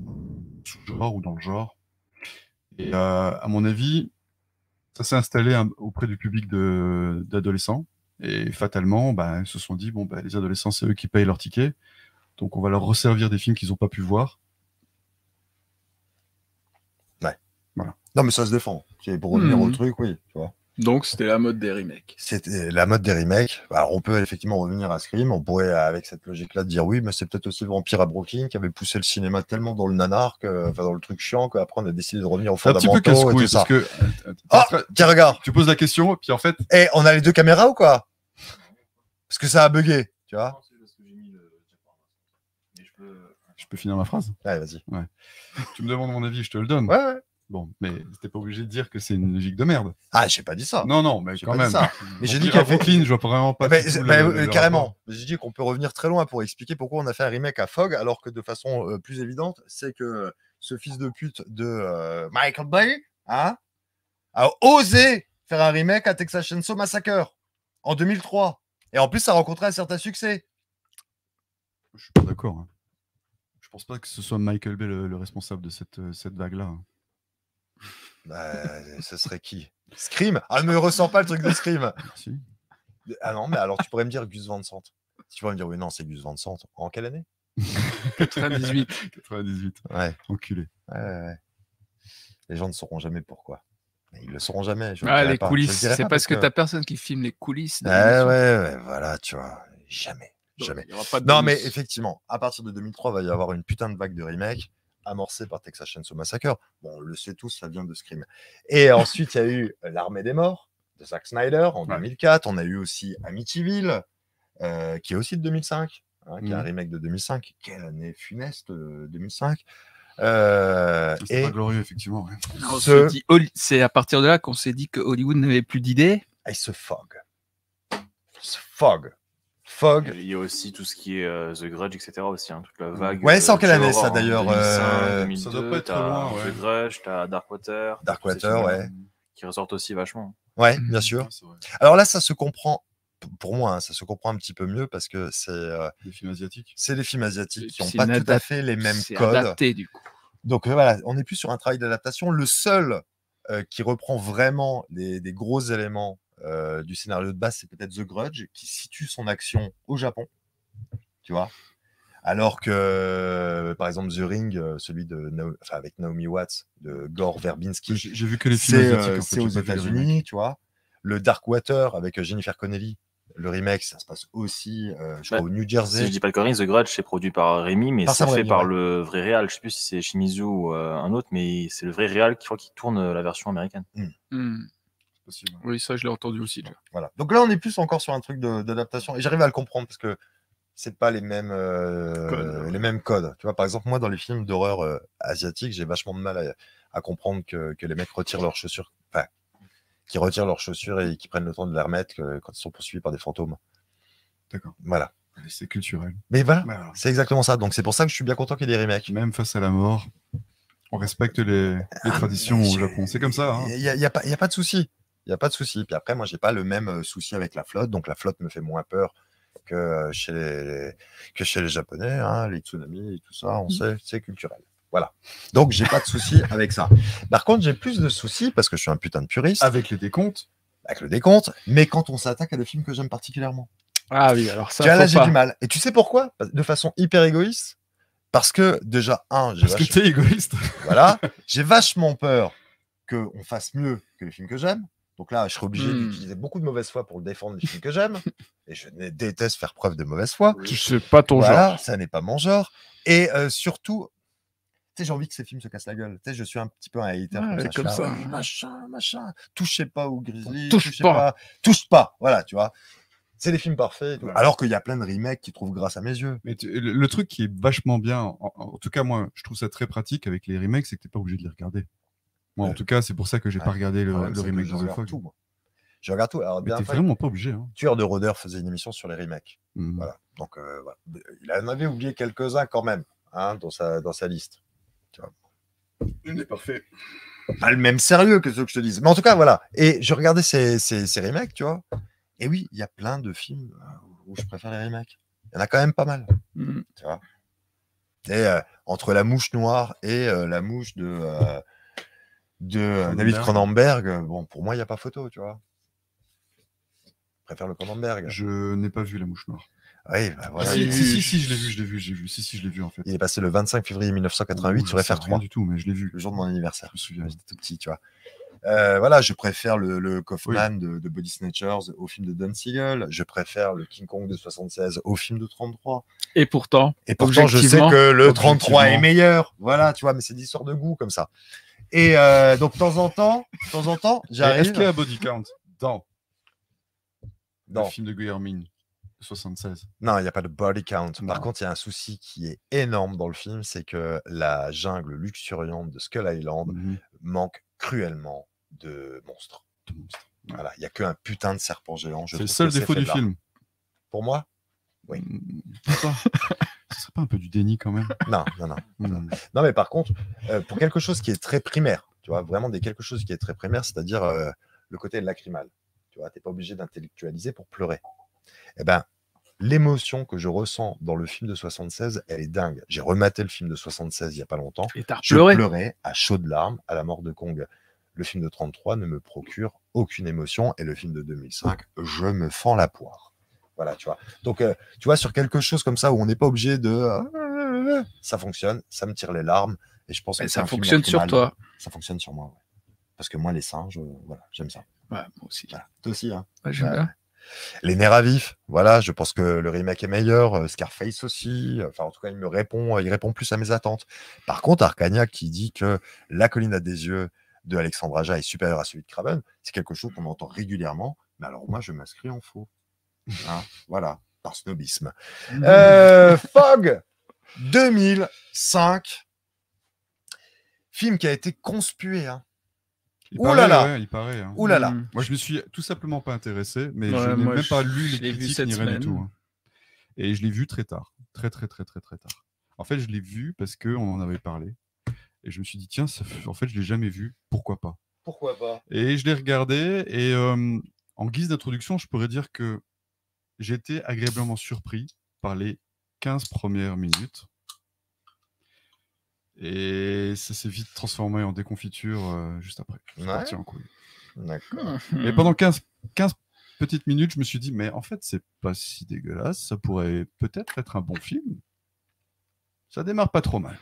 ce genre ou dans le genre. Et euh, à mon avis, ça s'est installé un- auprès du public de- d'adolescents. Et fatalement, bah, ils se sont dit, bon, bah, les adolescents, c'est eux qui payent leur ticket. Donc on va leur resservir des films qu'ils n'ont pas pu voir. Non, mais ça se défend. Pour revenir Mhm. au truc, oui. Tu vois. Donc, c'était la mode des remakes. C'était la mode des remakes. Alors, on peut effectivement revenir à Scream. On pourrait, avec cette logique-là, dire oui, mais c'est peut-être aussi Vampire à Brooklyn qui avait poussé le cinéma tellement dans le nanar, que, enfin, dans le truc chiant, qu'après, on a décidé de revenir aux C'est un petit peu fondamentaux et casse-couille parce que Ah, tu- tiens, regarde. tu poses la question, puis en fait, Et on a les deux caméras ou quoi? Parce que ça a bugué, tu vois je peux. finir ma phrase? Ouais, vas-y. Tu me demandes mon avis, je te le donne. Ouais, ouais. Bon, mais t'es pas obligé de dire que c'est une logique de merde. Ah, j'ai pas dit ça. Non, non, mais quand pas dit même. ça. Mais j'ai dit Vampire qu'il y à avait- Brooklyn, je vois vraiment pas. Mais- le- euh, le carrément. J'ai dit qu'on peut revenir très loin pour expliquer pourquoi on a fait un remake à Fogg, alors que de façon euh, plus évidente, c'est que ce fils de pute de euh, Michael Bay hein, a osé faire un remake à Texas Chainsaw Massacre en 2003. Et en plus, ça a rencontré un certain succès. Je suis pas d'accord. hein. Je pense pas que ce soit Michael Bay le, le responsable de cette, euh, cette vague-là. Bah, ce serait qui? Scream? Ah, ne me ressens pas le truc de Scream. Si. Ah non, mais alors tu pourrais me dire Gus Van Sant. Tu pourrais me dire, oui, non, c'est Gus Van Sant. En quelle année? 98. 98. Ouais. Enculé. Ouais, ouais, ouais. Les gens ne sauront jamais pourquoi. Mais ils le sauront jamais. je Ah, les pas. Je le coulisses. C'est pas parce que t'as personne qui filme les coulisses. de Ouais, ouais, ouais, voilà, tu vois. Jamais. Jamais. Non, mais effectivement, à partir de 2003, il va y avoir une putain de vague de remake amorcée par Texas Chainsaw Massacre. Bon, on le sait tous, ça vient de Scream. Et ensuite, il y a eu L'Armée des Morts de Zack Snyder en Ouais. 2004. On a eu aussi Amityville, euh, qui est aussi de 2005, hein, qui est un Mhm. remake de 2005. Quelle année funeste, euh, 2005. Euh, C'est et pas glorieux, effectivement. ouais. On ce- s'est dit, C'est à partir de là qu'on s'est dit que Hollywood n'avait plus d'idées. et ce Fog. Ce Fog. Fog. Il y a aussi tout ce qui est euh, The Grudge, etc. aussi, hein, toute la vague. Ouais, c'est en euh, quelle année, ça, d'ailleurs, 2005, euh, 2002, ça doit pas être loin, ouais. The Grudge, t'as Darkwater. Darkwater, ouais. Qui ressortent aussi vachement. Ouais, Mhm. bien sûr. Alors là, ça se comprend, pour moi, hein, ça se comprend un petit peu mieux parce que c'est euh, Des films asiatiques. c'est les films asiatiques qui n'ont pas tout à fait les mêmes C'est codes. adapté, du coup. Donc euh, voilà, on n'est plus sur un travail d'adaptation. Le seul euh, qui reprend vraiment les, des gros éléments euh, du scénario de base, c'est peut-être The Grudge, qui situe son action au Japon, tu vois. Alors que, euh, par exemple, The Ring, euh, celui de enfin, avec Naomi Watts, de Gore Verbinski, J'ai vu que les films c'est euh, c'est aux. États-Unis, tu vois. Le Darkwater avec euh, Jennifer Connelly, le remake, ça se passe aussi, euh, je Bah, crois, au New Si Jersey. je dis pas de conneries, The Grudge, c'est produit par Rémi, mais c'est fait par ouais. le vrai réal. Je sais plus si c'est Shimizu ou euh, un autre, mais c'est le vrai réal qui, crois, qui tourne la version américaine. Hmm. C'est possible. Oui, ça, je l'ai entendu aussi. vois. Voilà. Donc là, on est plus encore sur un truc de- d'adaptation. Et j'arrive à le comprendre parce que c'est pas les mêmes, euh, Codes. les mêmes codes. Tu vois, par exemple, moi, dans les films d'horreur euh, asiatiques, j'ai vachement de mal à, à comprendre que, que les mecs retirent leurs chaussures. Enfin, qui retirent leurs chaussures et qui prennent le temps de les remettre que- quand ils sont poursuivis par des fantômes. D'accord. Voilà. C'est culturel. Mais voilà, Voilà. c'est exactement ça. Donc c'est pour ça que je suis bien content qu'il y ait des remakes. Même face à la mort, on respecte les, les traditions au Japon. C'est comme ça. hein. Il n'y a, y a pas- y a pas de souci. Il n'y a pas de souci. Puis après, moi, j'ai pas le même souci avec la flotte. Donc la flotte me fait moins peur que chez les, que chez les Japonais. hein, les tsunamis et tout ça, on sait, c'est culturel. Voilà. Donc j'ai pas de souci avec ça. Par contre, j'ai plus de soucis parce que je suis un putain de puriste Avec les décomptes, avec le décompte. Mais quand on s'attaque à des films que j'aime particulièrement, Ah oui, alors ça, tu vois, là, j'ai du mal. Et tu sais pourquoi? De façon hyper égoïste. Parce que déjà, un, j'ai parce que vach- t'es égoïste. voilà. J'ai vachement peur qu'on fasse mieux que les films que j'aime. Donc là, je serais obligé Hmm. d'utiliser beaucoup de mauvaise foi pour défendre les films que j'aime. Et je ne- déteste faire preuve de mauvaise foi. C'est pas ton voilà, genre. ça n'est pas mon genre. Et euh, surtout, tu sais, j'ai envie que ces films se cassent la gueule. Tu sais, je suis un petit peu un hater. Ouais, comme ça. c'est Je suis comme là, ça. ouais, machin, machin. Touchez pas au Grizzly. Touche touchez pas. Touche pas. Voilà, tu vois. C'est des films parfaits. Alors qu'il y a plein de remakes qui trouvent grâce à mes yeux. Mais tu- le, le truc qui est vachement bien, en, en tout cas moi, je trouve ça très pratique avec les remakes, c'est que t'es pas obligé de les regarder. Moi, en tout cas, c'est pour ça que j'ai pas regardé le, remake je de The regarde Fog. tout, moi. Je regarde tout. Alors, Mais bien t'es vraiment pas obligé. Hein. Tueur de Rôdeur faisait une émission sur les remakes. Mm. Voilà. Donc, euh, voilà. il en avait oublié quelques-uns quand même hein, dans, sa, dans sa liste. Il est parfait. pas le même sérieux que ceux que je te dis. Mais en tout cas, voilà. Et je regardais ces, ces, ces remakes, tu vois. Et oui, il y a plein de films euh, où je préfère les remakes. Il y en a quand même pas mal. Mm. Tu vois. Et euh, entre la mouche noire et euh, la mouche de, euh, de euh, David Cronenberg. Euh, bon, pour moi, il n'y a pas photo, tu vois. Je préfère le Cronenberg. Je n'ai pas vu La Mouche Noire. Oui, bah voilà. si, si, si, si, je l'ai vu, je l'ai vu, je l'ai vu. Si, si, je l'ai vu en fait. il est passé le 25 février 1988 Ouh, sur j'en sais rien FR3, du tout, mais je l'ai vu. le jour de mon anniversaire. Je me souviens. J'étais tout petit, tu vois. Euh, voilà, je préfère le, le Kaufman de, de Body Snatchers au film de Don Siegel. Je préfère le King Kong de 76 au film de 33. Et pourtant, Et pourtant, je sais que le 33 est meilleur. Voilà, tu vois, mais c'est des histoires de goût comme ça. Et euh, donc, de temps en temps, de temps en temps, Et Est-ce j'arrive qu'il y a un body count dans dans le film de Guillermin 76 Non, il n'y a pas de body count. Par contre, il y a un souci qui est énorme dans le film, c'est que la jungle luxuriante de Skull Island Mhm. manque cruellement de monstres. De monstre. Ouais. Voilà, il n'y a qu'un putain de serpent géant. C'est le seul défaut du film. Pour moi Oui. Mm, Pourquoi Ce serait pas un peu du déni quand même Non, non, non. Mm. Non, mais par contre, euh, pour quelque chose qui est très primaire, tu vois, vraiment des quelque chose qui est très primaire, c'est-à-dire euh, le côté lacrymal. Tu vois, t'es pas obligé d'intellectualiser pour pleurer. Eh ben, l'émotion que je ressens dans le film de 76, elle est dingue. J'ai rematé le film de 76 il y a pas longtemps. et t'as Je pleuré. pleurais à chaudes larmes à la mort de Kong. Le film de 33 ne me procure aucune émotion et le film de 2005, je me fends la poire. Voilà, tu vois. Donc, euh, tu vois, sur quelque chose comme ça où on n'est pas obligé de. euh, ça fonctionne, ça me tire les larmes et je pense Mais que ça fonctionne sur toi. Ça fonctionne sur moi, ouais. Parce que moi, les singes, euh, voilà, j'aime ça. Ouais, moi aussi. Voilà. Toi aussi, hein. Ouais, j'aime Ouais. bien. Les nerfs à vif, voilà, je pense que le remake est meilleur, euh, Scarface aussi, euh, enfin en tout cas il me répond, il répond plus à mes attentes. Par contre, Arcania qui dit que La colline à des yeux de Alexandre Aja est supérieur à celui de Craven, c'est quelque chose qu'on entend régulièrement, mais alors moi je m'inscris en faux. Hein, voilà, par snobisme. Euh, Fog 2005, film qui a été conspué. Hein. Il Ouh paraît, là là. ouais, il paraît. hein. Ouh là là. Moi, je me suis tout simplement pas intéressé, mais Ouais, je n'ai même je- pas lu les critiques ni rien du tout. hein. Et je l'ai vu très tard, très très très très très tard. En fait, je l'ai vu parce que on en avait parlé, et je me suis dit tiens, ça en fait, je l'ai jamais vu, pourquoi pas? Pourquoi pas? Et je l'ai regardé, et euh, en guise d'introduction, je pourrais dire que j'ai été agréablement surpris par les 15 premières minutes. Et ça s'est vite transformé en déconfiture euh, juste après. C'est Ouais. parti en couille. D'accord. Et Hmm. pendant 15, 15 petites minutes, je me suis dit, mais en fait, c'est pas si dégueulasse. Ça pourrait peut-être être un bon film. Ça démarre pas trop mal.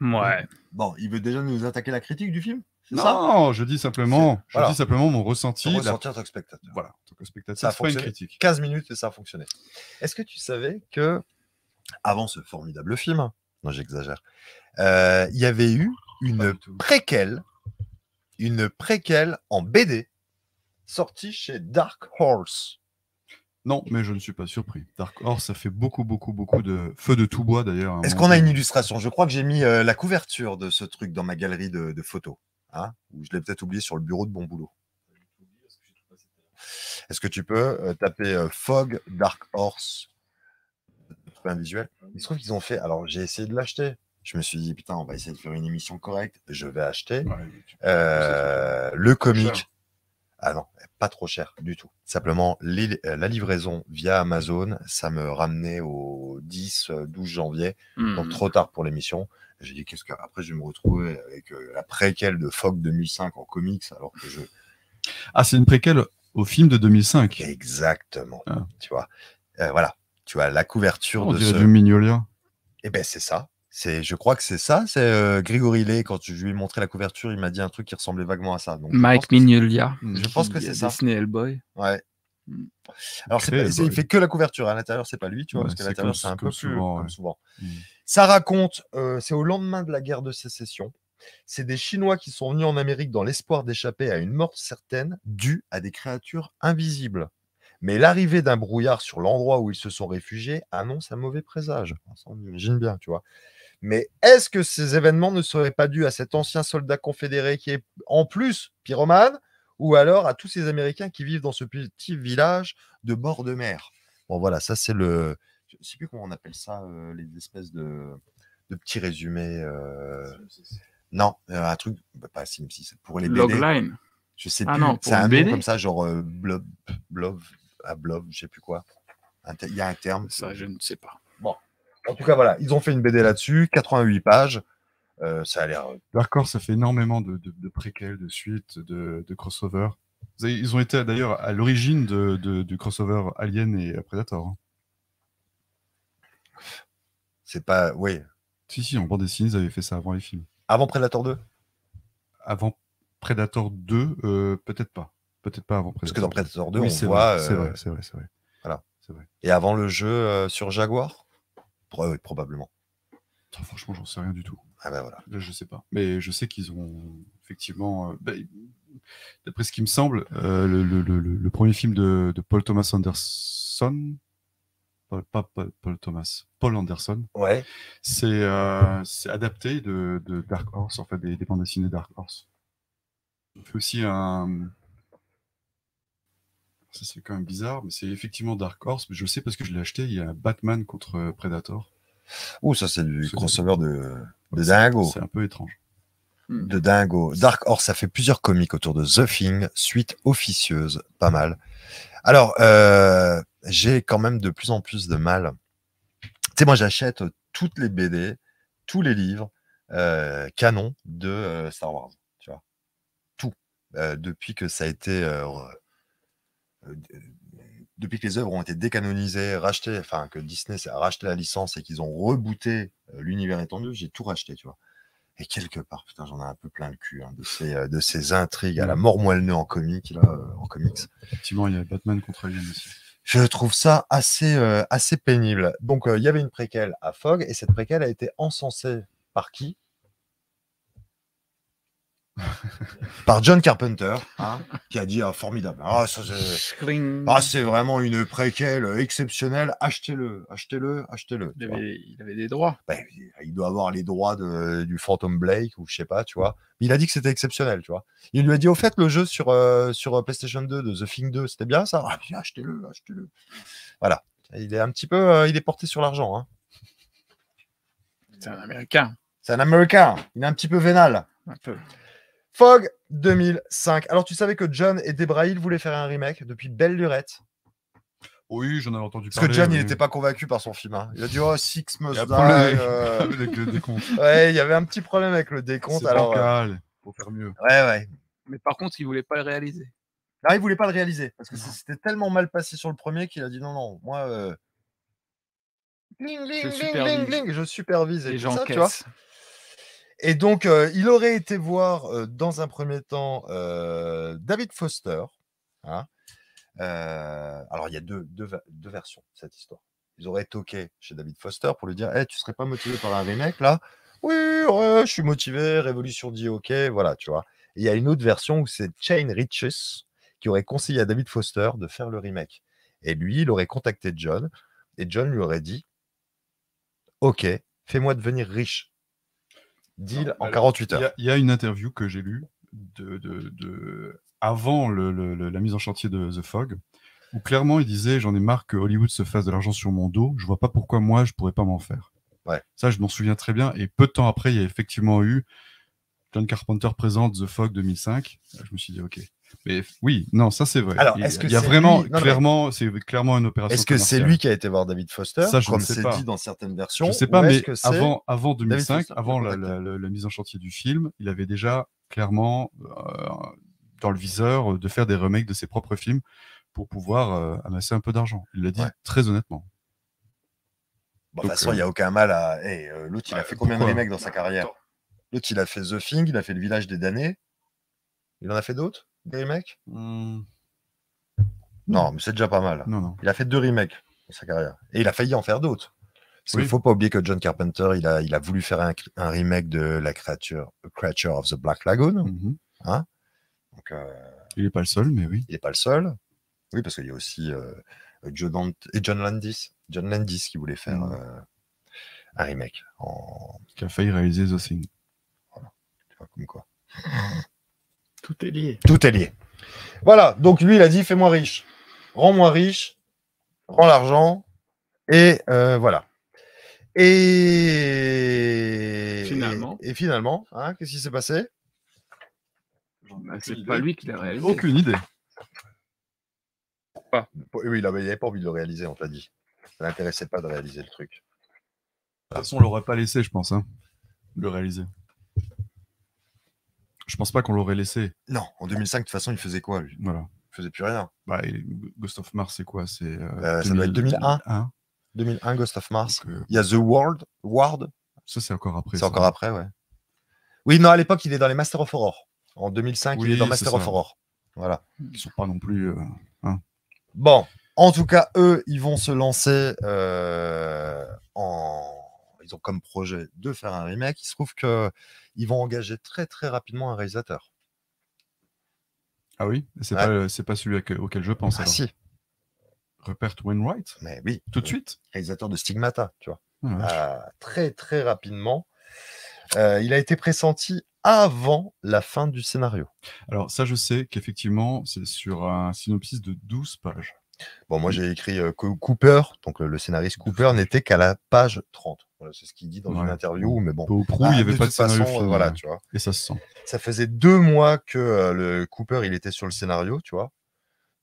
Ouais. Bon, il veut déjà nous attaquer la critique du film? Ça Non, je dis simplement, je Voilà. dis simplement mon ressenti. la- Ressentir en tant que spectateur. Voilà, en tant que spectateur. Ça a pas une critique. 15 minutes et ça a fonctionné. Est-ce que tu savais que, avant ce formidable film, non j'exagère, euh, il y avait eu une préquelle, une préquelle en BD sortie chez Dark Horse? Non, mais je ne suis pas surpris. Dark Horse, ça fait beaucoup, beaucoup, beaucoup de feu de tout bois d'ailleurs. Est-ce qu'on a une illustration? Je crois que j'ai mis euh, la couverture de ce truc dans ma galerie de, de photos. Hein ou je l'ai peut-être oublié sur le bureau de bon boulot. Est-ce que tu peux euh, taper euh, Fog Dark Horse un visuel? Il se trouve qu'ils ont fait. Alors j'ai essayé de l'acheter. Je me suis dit putain, on va essayer de faire une émission correcte. Je vais acheter euh, le comic. Ah non, pas trop cher du tout. Simplement euh, la livraison via Amazon, ça me ramenait au 10-12 janvier. donc Hmm. trop tard pour l'émission. J'ai dit qu'est-ce que après je vais me retrouver avec euh, la préquelle de Fog 2005 en comics alors que je Ah, c'est une préquelle au film de 2005. exactement, Ah. tu vois. Euh, voilà, tu vois la couverture On de ce du Mignolia. Eh ben c'est ça. C'est je crois que c'est ça, c'est euh, Grégory Lay quand je lui ai montré la couverture, il m'a dit un truc qui ressemblait vaguement à ça. Donc, Mike Mignolia. Je pense que c'est ça. Dessiné Hellboy. Ouais. Alors c'est pas- c'est- il boy. fait que la couverture à l'intérieur, c'est pas lui, tu vois, Ouais, parce qu'à l'intérieur comme- c'est un comme peu plus souvent, comme souvent. Mm. Ça raconte, euh, c'est au lendemain de la guerre de sécession. C'est des Chinois qui sont venus en Amérique dans l'espoir d'échapper à une mort certaine due à des créatures invisibles. Mais l'arrivée d'un brouillard sur l'endroit où ils se sont réfugiés annonce un mauvais présage. On imagine bien, tu vois. Mais est-ce que ces événements ne seraient pas dus à cet ancien soldat confédéré qui est en plus pyromane ou alors à tous ces Américains qui vivent dans ce petit village de bord de mer? Bon, voilà, ça c'est le. Je ne sais plus comment on appelle ça, euh, les espèces de, de petits résumés. euh, Non, euh, un truc, bah, pas SimCity, c'est pour les BD. Logline. Je sais Ah plus. non, pour c'est un une nom BD? comme ça, genre euh, blob, blob, à blob, je sais plus quoi. Un te- Il y a un terme. Ça, je ne sais pas. En tout cas, voilà, ils ont fait une BD là-dessus, 88 pages. Euh, ça a l'air. Dark Horse, ça fait énormément de, de, de préquels, de suites, de, de crossover. Vous avez- Ils ont été d'ailleurs à l'origine de, de- du crossover Alien et Predator. hein. C'est pas. Oui. Si, si, en bande dessinée, ils avaient fait ça avant les films. Avant Predator 2 Avant Predator 2, euh, peut-être pas. Peut-être pas avant Parce Predator. que dans Predator 2, Oui, on c'est voit. vrai, c'est euh, vrai, c'est vrai, c'est vrai. voilà. C'est vrai. Et avant le jeu euh, sur Jaguar? Pro- oui, Probablement. Franchement, j'en sais rien du tout. Ah ben voilà. Là, je sais pas. Mais je sais qu'ils ont effectivement. euh, bah, D'après ce qui me semble, euh, le, le- le- le- le premier film de, de Paul Thomas Anderson. Paul- pas Paul, Paul Thomas. Paul Anderson. Ouais. C'est euh, adapté de, de Dark Horse, en fait, des, des bandes dessinées Dark Horse. On fait aussi un. Ça, c'est quand même bizarre, mais c'est effectivement Dark Horse. Mais je le sais parce que je l'ai acheté. Il y a Batman contre Predator. Ouh, ça, c'est du crossover de, de dingo. C'est un peu étrange. De dingo. Dark Horse, ça fait plusieurs comics autour de The Thing, suite officieuse, pas mal. Alors, euh, j'ai quand même de plus en plus de mal. Tu sais, moi, j'achète toutes les BD, tous les livres euh, canon de euh, Star Wars, tu vois. Tout. Euh, depuis que ça a été. euh, euh, depuis que les œuvres ont été décanonisées, rachetées, enfin, que Disney a racheté la licence et qu'ils ont rebooté euh, l'univers étendu, j'ai tout racheté, tu vois. Et quelque part, putain, j'en ai un peu plein le cul hein, de, ces, euh, de ces intrigues à la mort moelle en comics, là, euh, en comics. Effectivement, il y a Batman contre Alien aussi. Je trouve ça assez, euh, assez pénible. Donc, euh, il y avait une préquelle à Fogg, et cette préquelle a été encensée par qui? Par John Carpenter, hein, qui a dit ah, formidable. Ah, ah, c'est vraiment une préquelle exceptionnelle. Achetez-le, achetez-le, achetez-le. il, avait, il avait des droits. Ben, il doit avoir les droits de- du Phantom Blake ou je sais pas, tu vois. Mais il a dit que c'était exceptionnel, tu vois. Il lui a dit au fait le jeu sur, euh, sur euh, PlayStation 2 de The Thing 2, c'était bien ça? Ah, achetez-le, achetez-le. Voilà. Il est un petit peu, euh, il est porté sur l'argent. Hein. C'est un américain. C'est un Américain. Il est un petit peu vénal. Un peu. Fog 2005. Alors tu savais que John et Debra Hill voulaient faire un remake depuis Belle Lurette? Oui, j'en avais entendu Parce parler. que John, il n'était pas convaincu par son film. hein. Il a dit oh Six Must Et Die. après, le- euh, Avec le décompte. Ouais, il y avait un petit problème avec le décompte. C'est Alors, euh, bancal. Faut faire mieux. ouais, ouais. Mais par contre, il voulait pas le réaliser. Non, il voulait pas le réaliser parce que c'était tellement mal passé sur le premier qu'il a dit non, non, moi, euh, Je supervise. je supervise et Les tout gens ça, tu vois. caissent. Et donc, euh, il aurait été voir euh, dans un premier temps euh, David Foster. hein. Alors, il y a deux, versions de cette histoire. Ils auraient toqué chez David Foster pour lui dire Eh, Tu serais pas motivé par un remake là? Oui, je suis motivé. Révolution dit OK. Voilà, tu vois. Et il y a une autre version où c'est Chain Riches qui aurait conseillé à David Foster de faire le remake. Et lui, il aurait contacté John et John lui aurait dit Ok, fais-moi devenir riche. Deal Non, en alors, 48 Il y, heures. a- il y a une interview que j'ai lue de, de- de- avant le- le- le- la mise en chantier de The Fog, où clairement il disait J'en ai marre que Hollywood se fasse de l'argent sur mon dos, je vois pas pourquoi moi je pourrais pas m'en faire. Ouais. Ça, je m'en souviens très bien. Et peu de temps après, il y a effectivement eu John Carpenter présente The Fog 2005. Je me suis dit Ok. Mais oui, non, ça c'est vrai. Alors, est-ce que il y a c'est vraiment, lui- non, non, mais- clairement, c'est clairement une opération. Est-ce que c'est lui qui a été voir David Foster, Ça, je comme ne sais c'est pas. dit dans certaines versions Je sais pas, mais avant, avant 2005, Foster qui avant l'a la, contacté la- la- la mise en chantier du film, il avait déjà clairement euh, dans le viseur euh, de faire des remakes de ses propres films pour pouvoir euh, amasser un peu d'argent. Il l'a dit Ouais. très honnêtement. Bon, de toute façon, il euh, n'y a aucun mal à. Hey, euh, L'autre, il a bah, fait combien de remakes dans sa carrière? L'autre, il a fait The Thing, il a fait Le Village des damnés. Il en a fait d'autres Des remakes? Hmm, Non, mais c'est déjà pas mal. non, non. Il a fait deux remakes dans sa carrière. Et il a failli en faire d'autres. Parce qu'il Oui. ne faut pas oublier que John Carpenter, il a, il a voulu faire un, un remake de La créature, A Creature of the Black Lagoon. Mhm. Donc, euh, Il n'est pas le seul, mais oui. il n'est pas le seul. Oui, parce qu'il y a aussi euh, Joe Dante et John Landis. John Landis qui voulait faire Mhm. euh, un remake. En... Qui a failli réaliser The Thing. Comme quoi. Tout est lié. Tout est lié. Voilà, donc lui, il a dit fais-moi riche. Rends-moi riche, rends l'argent, et euh, voilà. Et Finalement. Et, finalement, hein, qu'est-ce qui s'est passé? Bah, c'est pas lui qui l'a réalisé. Aucune idée. Oui, il n'avait pas envie de le réaliser, on t'a dit. Ça l'intéressait pas de réaliser le truc. De toute façon, on l'aurait pas laissé, je pense, hein, de le réaliser. Je pense pas qu'on l'aurait laissé. Non, en 2005, de toute façon, il faisait quoi? Lui Voilà. Il faisait plus rien. Bah, Ghost of Mars, c'est quoi? C'est euh, Euh, ça doit être 2001. 2001, Ghost of Mars. Donc, euh, Il y a The World. Ward, ça, c'est encore après. c'est encore après, ouais. Oui, non, à l'époque, il est dans les Master of Horror. En 2005, il est dans Master of. Horror. Voilà. Ils sont pas non plus. euh, Bon, en tout cas, eux, ils vont se lancer en. Ils ont comme projet de faire un remake. Il se trouve que ils vont engager très très rapidement un réalisateur. Ah oui? C'est Ouais. pas, c'est pas celui auquel- je pense. Ah alors? si, Rupert Wainwright? Mais oui, Tout de suite? Réalisateur de Stigmata, tu vois. Ah. Ah, très très rapidement. Euh, il a été pressenti avant la fin du scénario. Alors, ça, je sais qu'effectivement, c'est sur un synopsis de 12 pages. Bon, moi j'ai écrit euh, que Cooper, donc le, le scénariste Cooper n'était qu'à la page 30. Voilà, c'est ce qu'il dit dans une interview, mais bon. Au prou, Ah, il n'y avait pas de façon, voilà, ouais. tu vois. Et ça se sent. Ça faisait deux mois que euh, le Cooper il était sur le scénario, tu vois.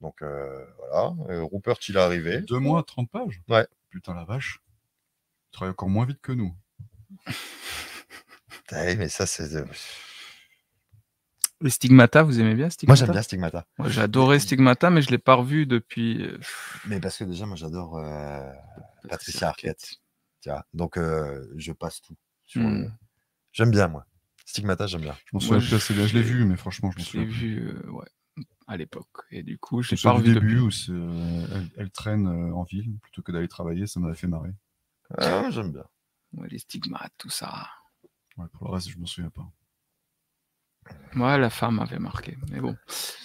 Donc euh, voilà, Rupert il est arrivé. Deux mois, 30 pages? Ouais. Putain, la vache. Il travaille encore moins vite que nous. Ouais, mais ça c'est. Les Stigmata, vous aimez bien Stigmata Moi j'aime bien Stigmata. Moi, j'ai adoré Stigmata, mais je l'ai pas revu depuis. euh, Mais parce que déjà moi j'adore euh, Patricia Arquette. Tu vois. Donc euh, je passe tout. sur Hmm. J'aime bien moi. Stigmata j'aime bien. Je m'en Moi, souviens je- plus assez bien. Je l'ai vu, mais franchement, je m'en Je l'ai souviens. plus. vu euh, ouais, à l'époque. Et du coup, je l'ai pas revu début depuis. où euh, elle, elle traîne euh, en ville plutôt que d'aller travailler, ça m'avait fait marrer. Ah, j'aime bien. Ouais, les stigmates, tout ça. Ouais, pour le reste, je m'en souviens pas. Moi, la femme m'avait marqué. Mais bon.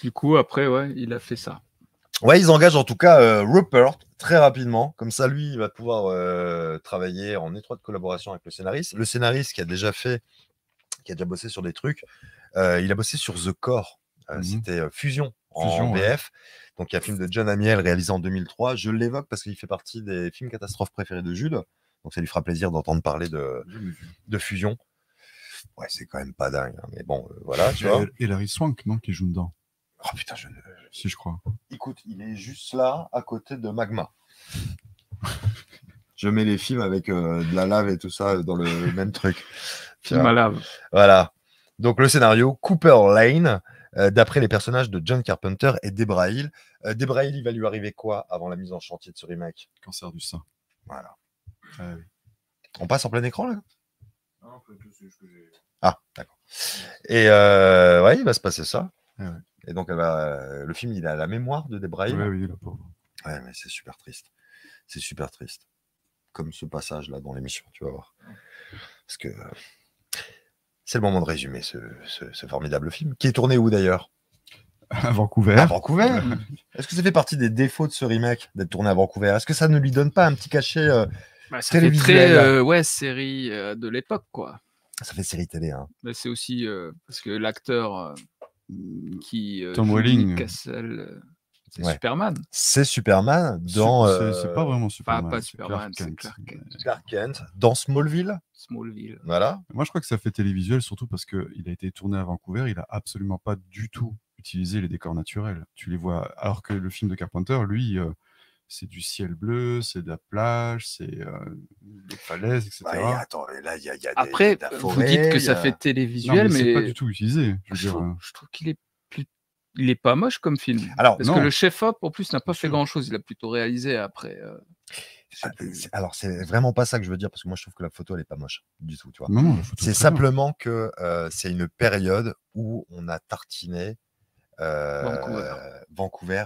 Du coup, après, ouais, il a fait ça. Ouais, ils engagent en tout cas euh, Rupert très rapidement. Comme ça, lui, il va pouvoir euh, travailler en étroite collaboration avec le scénariste. Le scénariste qui a déjà fait, qui a déjà bossé sur des trucs, euh, il a bossé sur The Core. Euh, Mhm. C'était euh, Fusion en Fusion, ouais. BF. Donc, il y a un film de John Amiel réalisé en 2003. Je l'évoque parce qu'il fait partie des films catastrophes préférés de Jules. Donc, ça lui fera plaisir d'entendre parler de, de Fusion. Ouais, c'est quand même pas dingue. hein, Mais bon, euh, voilà, tu vois. Et, Larry Swank, non, qui joue dedans, Oh putain, je... si je crois. Écoute, il est juste là, à côté de Magma. Je mets les films avec euh, de la lave et tout ça dans le même truc. Film à lave. Voilà. Donc le scénario, Cooper Lane, euh, d'après les personnages de John Carpenter et Debra Hill. Euh, Debra Hill, il va lui arriver quoi avant la mise en chantier de ce remake? Cancer du sein. Voilà. Ah oui. On passe en plein écran là? Ah, d'accord. Et euh, ouais, il va se passer ça. Ouais. Et donc elle va, euh, le film, il a la mémoire de Debra Hill. Ouais, oui, la pauvre. Ouais, mais c'est super triste. C'est super triste. Comme ce passage-là dans l'émission, tu vas voir. Parce que c'est le moment de résumer ce, ce- ce formidable film. Qui est tourné où d'ailleurs? À Vancouver. À Vancouver Est-ce que ça fait partie des défauts de ce remake d'être tourné à Vancouver? Est-ce que ça ne lui donne pas un petit cachet euh, Bah, ça fait très euh, ouais, série euh, de l'époque, quoi. Ça fait série télé, hein. Mais c'est aussi euh, parce que l'acteur euh, qui. euh, Tom Welling. Euh, c'est Ouais. Superman. C'est Superman dans C'est- euh, pas vraiment Pas, Superman. pas c'est Superman, Clark c'est Kent. Clark. Clark Kent, dans Smallville. Smallville. Voilà. Moi, je crois que ça fait télévisuel, surtout parce qu'il a été tourné à Vancouver. Il a absolument pas du tout utilisé les décors naturels. Tu les vois. Alors que le film de Carpenter, lui, euh, c'est du ciel bleu, c'est de la plage, c'est euh, des falaises, etc. Ouais, attends, là, il y a, y a des- Après, de la vous dites que ça fait Non, télévisuel, mais, mais, c'est pas du tout utilisé. Je veux je dire, trouve, euh, je trouve qu'il est plus... il est pas moche comme film. Alors, Parce non. que le chef-op, en plus, n'a pas Bien fait sûr. grand-chose. Il a plutôt réalisé après. euh, Ah, Alors, c'est vraiment pas ça que je veux dire, parce que moi, je trouve que la photo, elle est pas moche du tout, tu vois. Non, non, la photo C'est simplement que euh, c'est une période où on a tartiné euh, Vancouver. Vancouver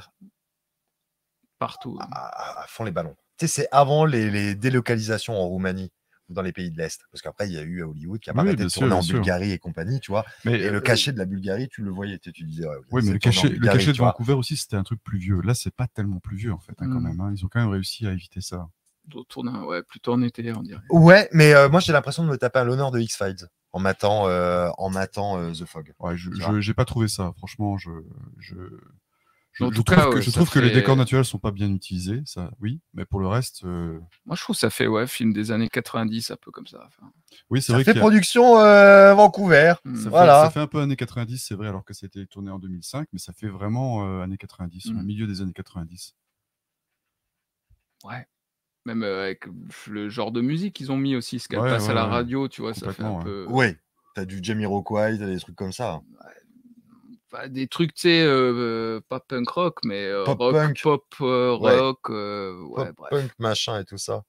partout. à, à- à fond les ballons. Tu sais, c'est avant les, les délocalisations en Roumanie ou dans les pays de l'Est. Parce qu'après, il y a eu Hollywood qui a Oui, arrêté de tourner en sûr. Bulgarie et compagnie, tu vois. Mais Et le euh, cachet de la Bulgarie, tu le voyais, tu, tu disais. ouais, Oui, mais le cachet, le Bulgarie, cachet de. Vancouver aussi, c'était un truc plus vieux. Là, c'est pas tellement plus vieux, en fait, hein, quand Mm. même. hein. Ils ont quand même réussi à éviter ça. D'autres tournent, ouais, plutôt en été, on dirait. Ouais, mais euh, moi, j'ai l'impression de me taper à l'honneur de X-Files en matant, euh, en matant euh, The Fog. Ouais, je pas trouvé ça. Franchement, je, je, Je, trouve, cas, que, ouais, je ça trouve que les fait- décors naturels sont pas bien utilisés, ça, oui, mais pour le reste, euh, Moi, je trouve que ça fait ouais, film des années 90, un peu comme ça. Enfin, oui, c'est Ça vrai fait a- production euh, Vancouver. hmm. ça, fait, Voilà. ça fait un peu années 90, c'est vrai, alors que c'était tourné en 2005, mais ça fait vraiment euh, années 90, au Mm. milieu des années 90. Ouais. Même euh, avec le genre de musique qu'ils ont mis aussi, ce qu'elle Ouais, passe à la ouais. radio, tu vois, ça fait un ouais. peu. Oui. T'as du Jamie Rockway, t'as des trucs comme ça. Enfin, des trucs, tu sais, euh, euh, pas punk rock, mais euh, Pop rock, punk. pop euh, Ouais. rock, euh, ouais, Pop bref. punk, machin et tout ça.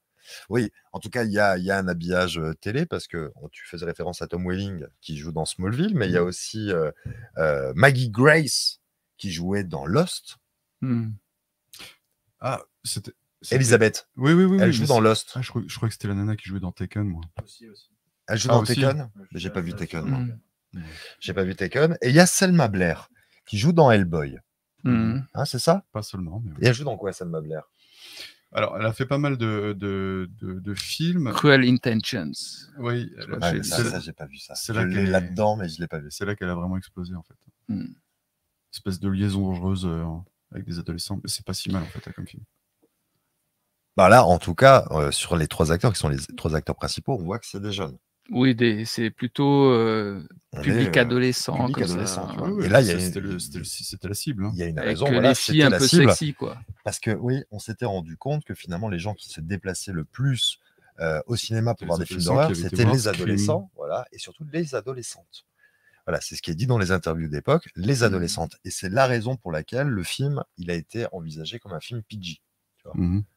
Oui, en tout cas, il y a, il y a un habillage télé parce que tu faisais référence à Tom Welling qui joue dans Smallville, mais il y a Mm. aussi euh, euh, Maggie Grace qui jouait dans Lost. Hmm. Ah, c'était. Elisabeth, Oui, oui, oui. elle oui, joue dans Lost. Ah, je, crois, je crois que c'était la nana qui jouait dans Taken, moi. Aussi, aussi. Elle joue Ah, dans aussi. Mais j'ai pas vu je- J'ai pas vu Taken. Et il y a Selma Blair qui joue dans Hellboy. Hmm. Hein, c'est ça? Pas seulement, mais oui. Et elle joue dans quoi, Selma Blair? Alors, elle a fait pas mal de, de, de, de films. Cruel Intentions. Oui, elle a- mais ça, c'est ça, j'ai pas vu ça. c'est Je là l'ai qu'elle est- là-dedans, mais je l'ai pas vu. c'est là qu'elle a vraiment explosé, en fait. Hmm. Espèce de liaison dangereuse euh, avec des adolescents. Mais c'est pas si mal, en fait, comme film. Bah là, en tout cas, euh, sur les trois acteurs qui sont les trois acteurs principaux, on voit que c'est des jeunes. Oui, c'est plutôt euh, public est, euh, adolescent. public comme ça. adolescent, tu vois. Oui, oui, Et là, une- c'était la cible. hein. Il y a une Avec raison, voilà, les filles un la peu cible. sexy, quoi. Parce que oui, on s'était rendu compte que finalement, les gens qui se déplaçaient le plus euh, au cinéma pour voir des films d'horreur, c'était les adolescents, voilà, et surtout les adolescentes. Voilà, c'est ce qui est dit dans les interviews d'époque, les Mmh. adolescentes. Et c'est la raison pour laquelle le film, il a été envisagé comme un film PG.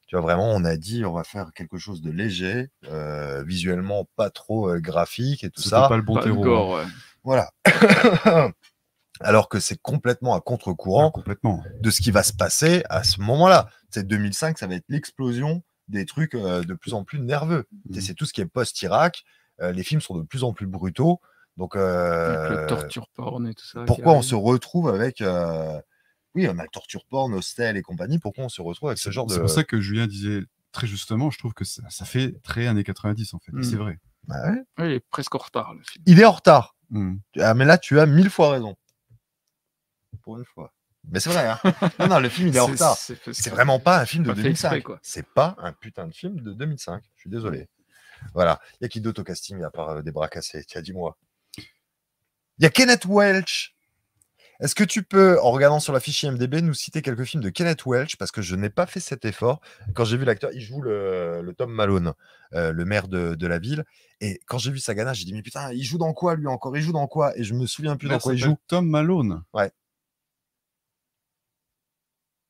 Tu vois, vraiment, on a dit, on va faire quelque chose de léger, euh, visuellement pas trop euh, graphique et tout C'était ça. pas le bon terreau. hein. ouais. Voilà. Alors que c'est complètement à Ah, contre-courant complètement. de ce qui va se passer à ce moment-là. C'est 2005, ça va être l'explosion des trucs euh, de plus en plus nerveux. Mhm. C'est- tout ce qui est post-Irak. euh, les films sont de plus en plus brutaux. Donc, Avec euh, le torture porn et tout ça. pourquoi on se retrouve avec. Oui, on a torture porn, hostel et compagnie. Pourquoi on se retrouve avec ce genre de. c'est pour ça que Julien disait très justement, je trouve que ça, ça fait très années 90, en fait. C'est vrai. Bah ouais. Ouais, il est presque en retard, le film. Il est en retard. Mhm. Ah, mais là, tu as mille fois raison. Pour une fois. Mais c'est vrai. Hein non, non, le film, il est en retard. c'est- vraiment pas un film de Pas fait exprès, 2005. quoi. C'est pas un putain de film de 2005. Je suis désolé. Voilà. Il y a qui d'autre au casting à part euh, des bras cassés Tiens, dis-moi. Il y a Kenneth Welch. Est-ce que tu peux, en regardant sur la fiche IMDB, nous citer quelques films de Kenneth Welch? Parce que je n'ai pas fait cet effort. Quand j'ai vu l'acteur, il joue le, le Tom Malone, euh, le maire de, de la ville. Et quand j'ai vu sa ganache, j'ai dit, mais putain, il joue dans quoi lui encore? Il joue dans quoi? Et je me souviens plus dans Merde, quoi il joue. Tom Malone. Ouais.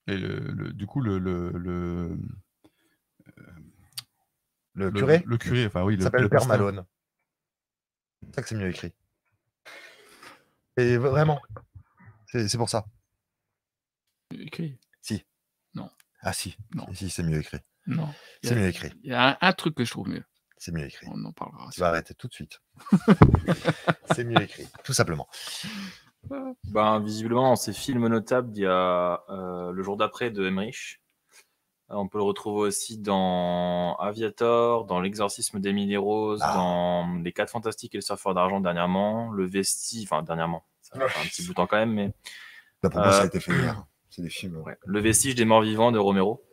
Et le, le- du coup, le, le, le, Le le- curé? Le curé, enfin oui. Il le- s'appelle le Père. Malone. C'est ça que c'est mieux écrit. Et vraiment. C'est pour ça. Écrit? Ah si. Non. Si, si, c'est mieux écrit. Non. C'est mieux écrit. Il y a un, un truc que je trouve mieux. C'est mieux écrit. On en parlera. Tu vas arrêter tout de suite. c'est mieux écrit. Tout simplement. Ben, visiblement, dans ses films notables, il y a euh, Le jour d'après de Emmerich. Euh, On peut le retrouver aussi dans Aviator, dans L'exorcisme d'Emily Rose, Ah. dans Les Quatre Fantastiques et le Surfeur d'Argent dernièrement, Le Vestige, enfin dernièrement, ça fait un petit bout de temps quand même, mais Bah, pour moi, ça a Euh, été fait hier. C'est des films. ouais. Le Vestige des morts vivants de Romero,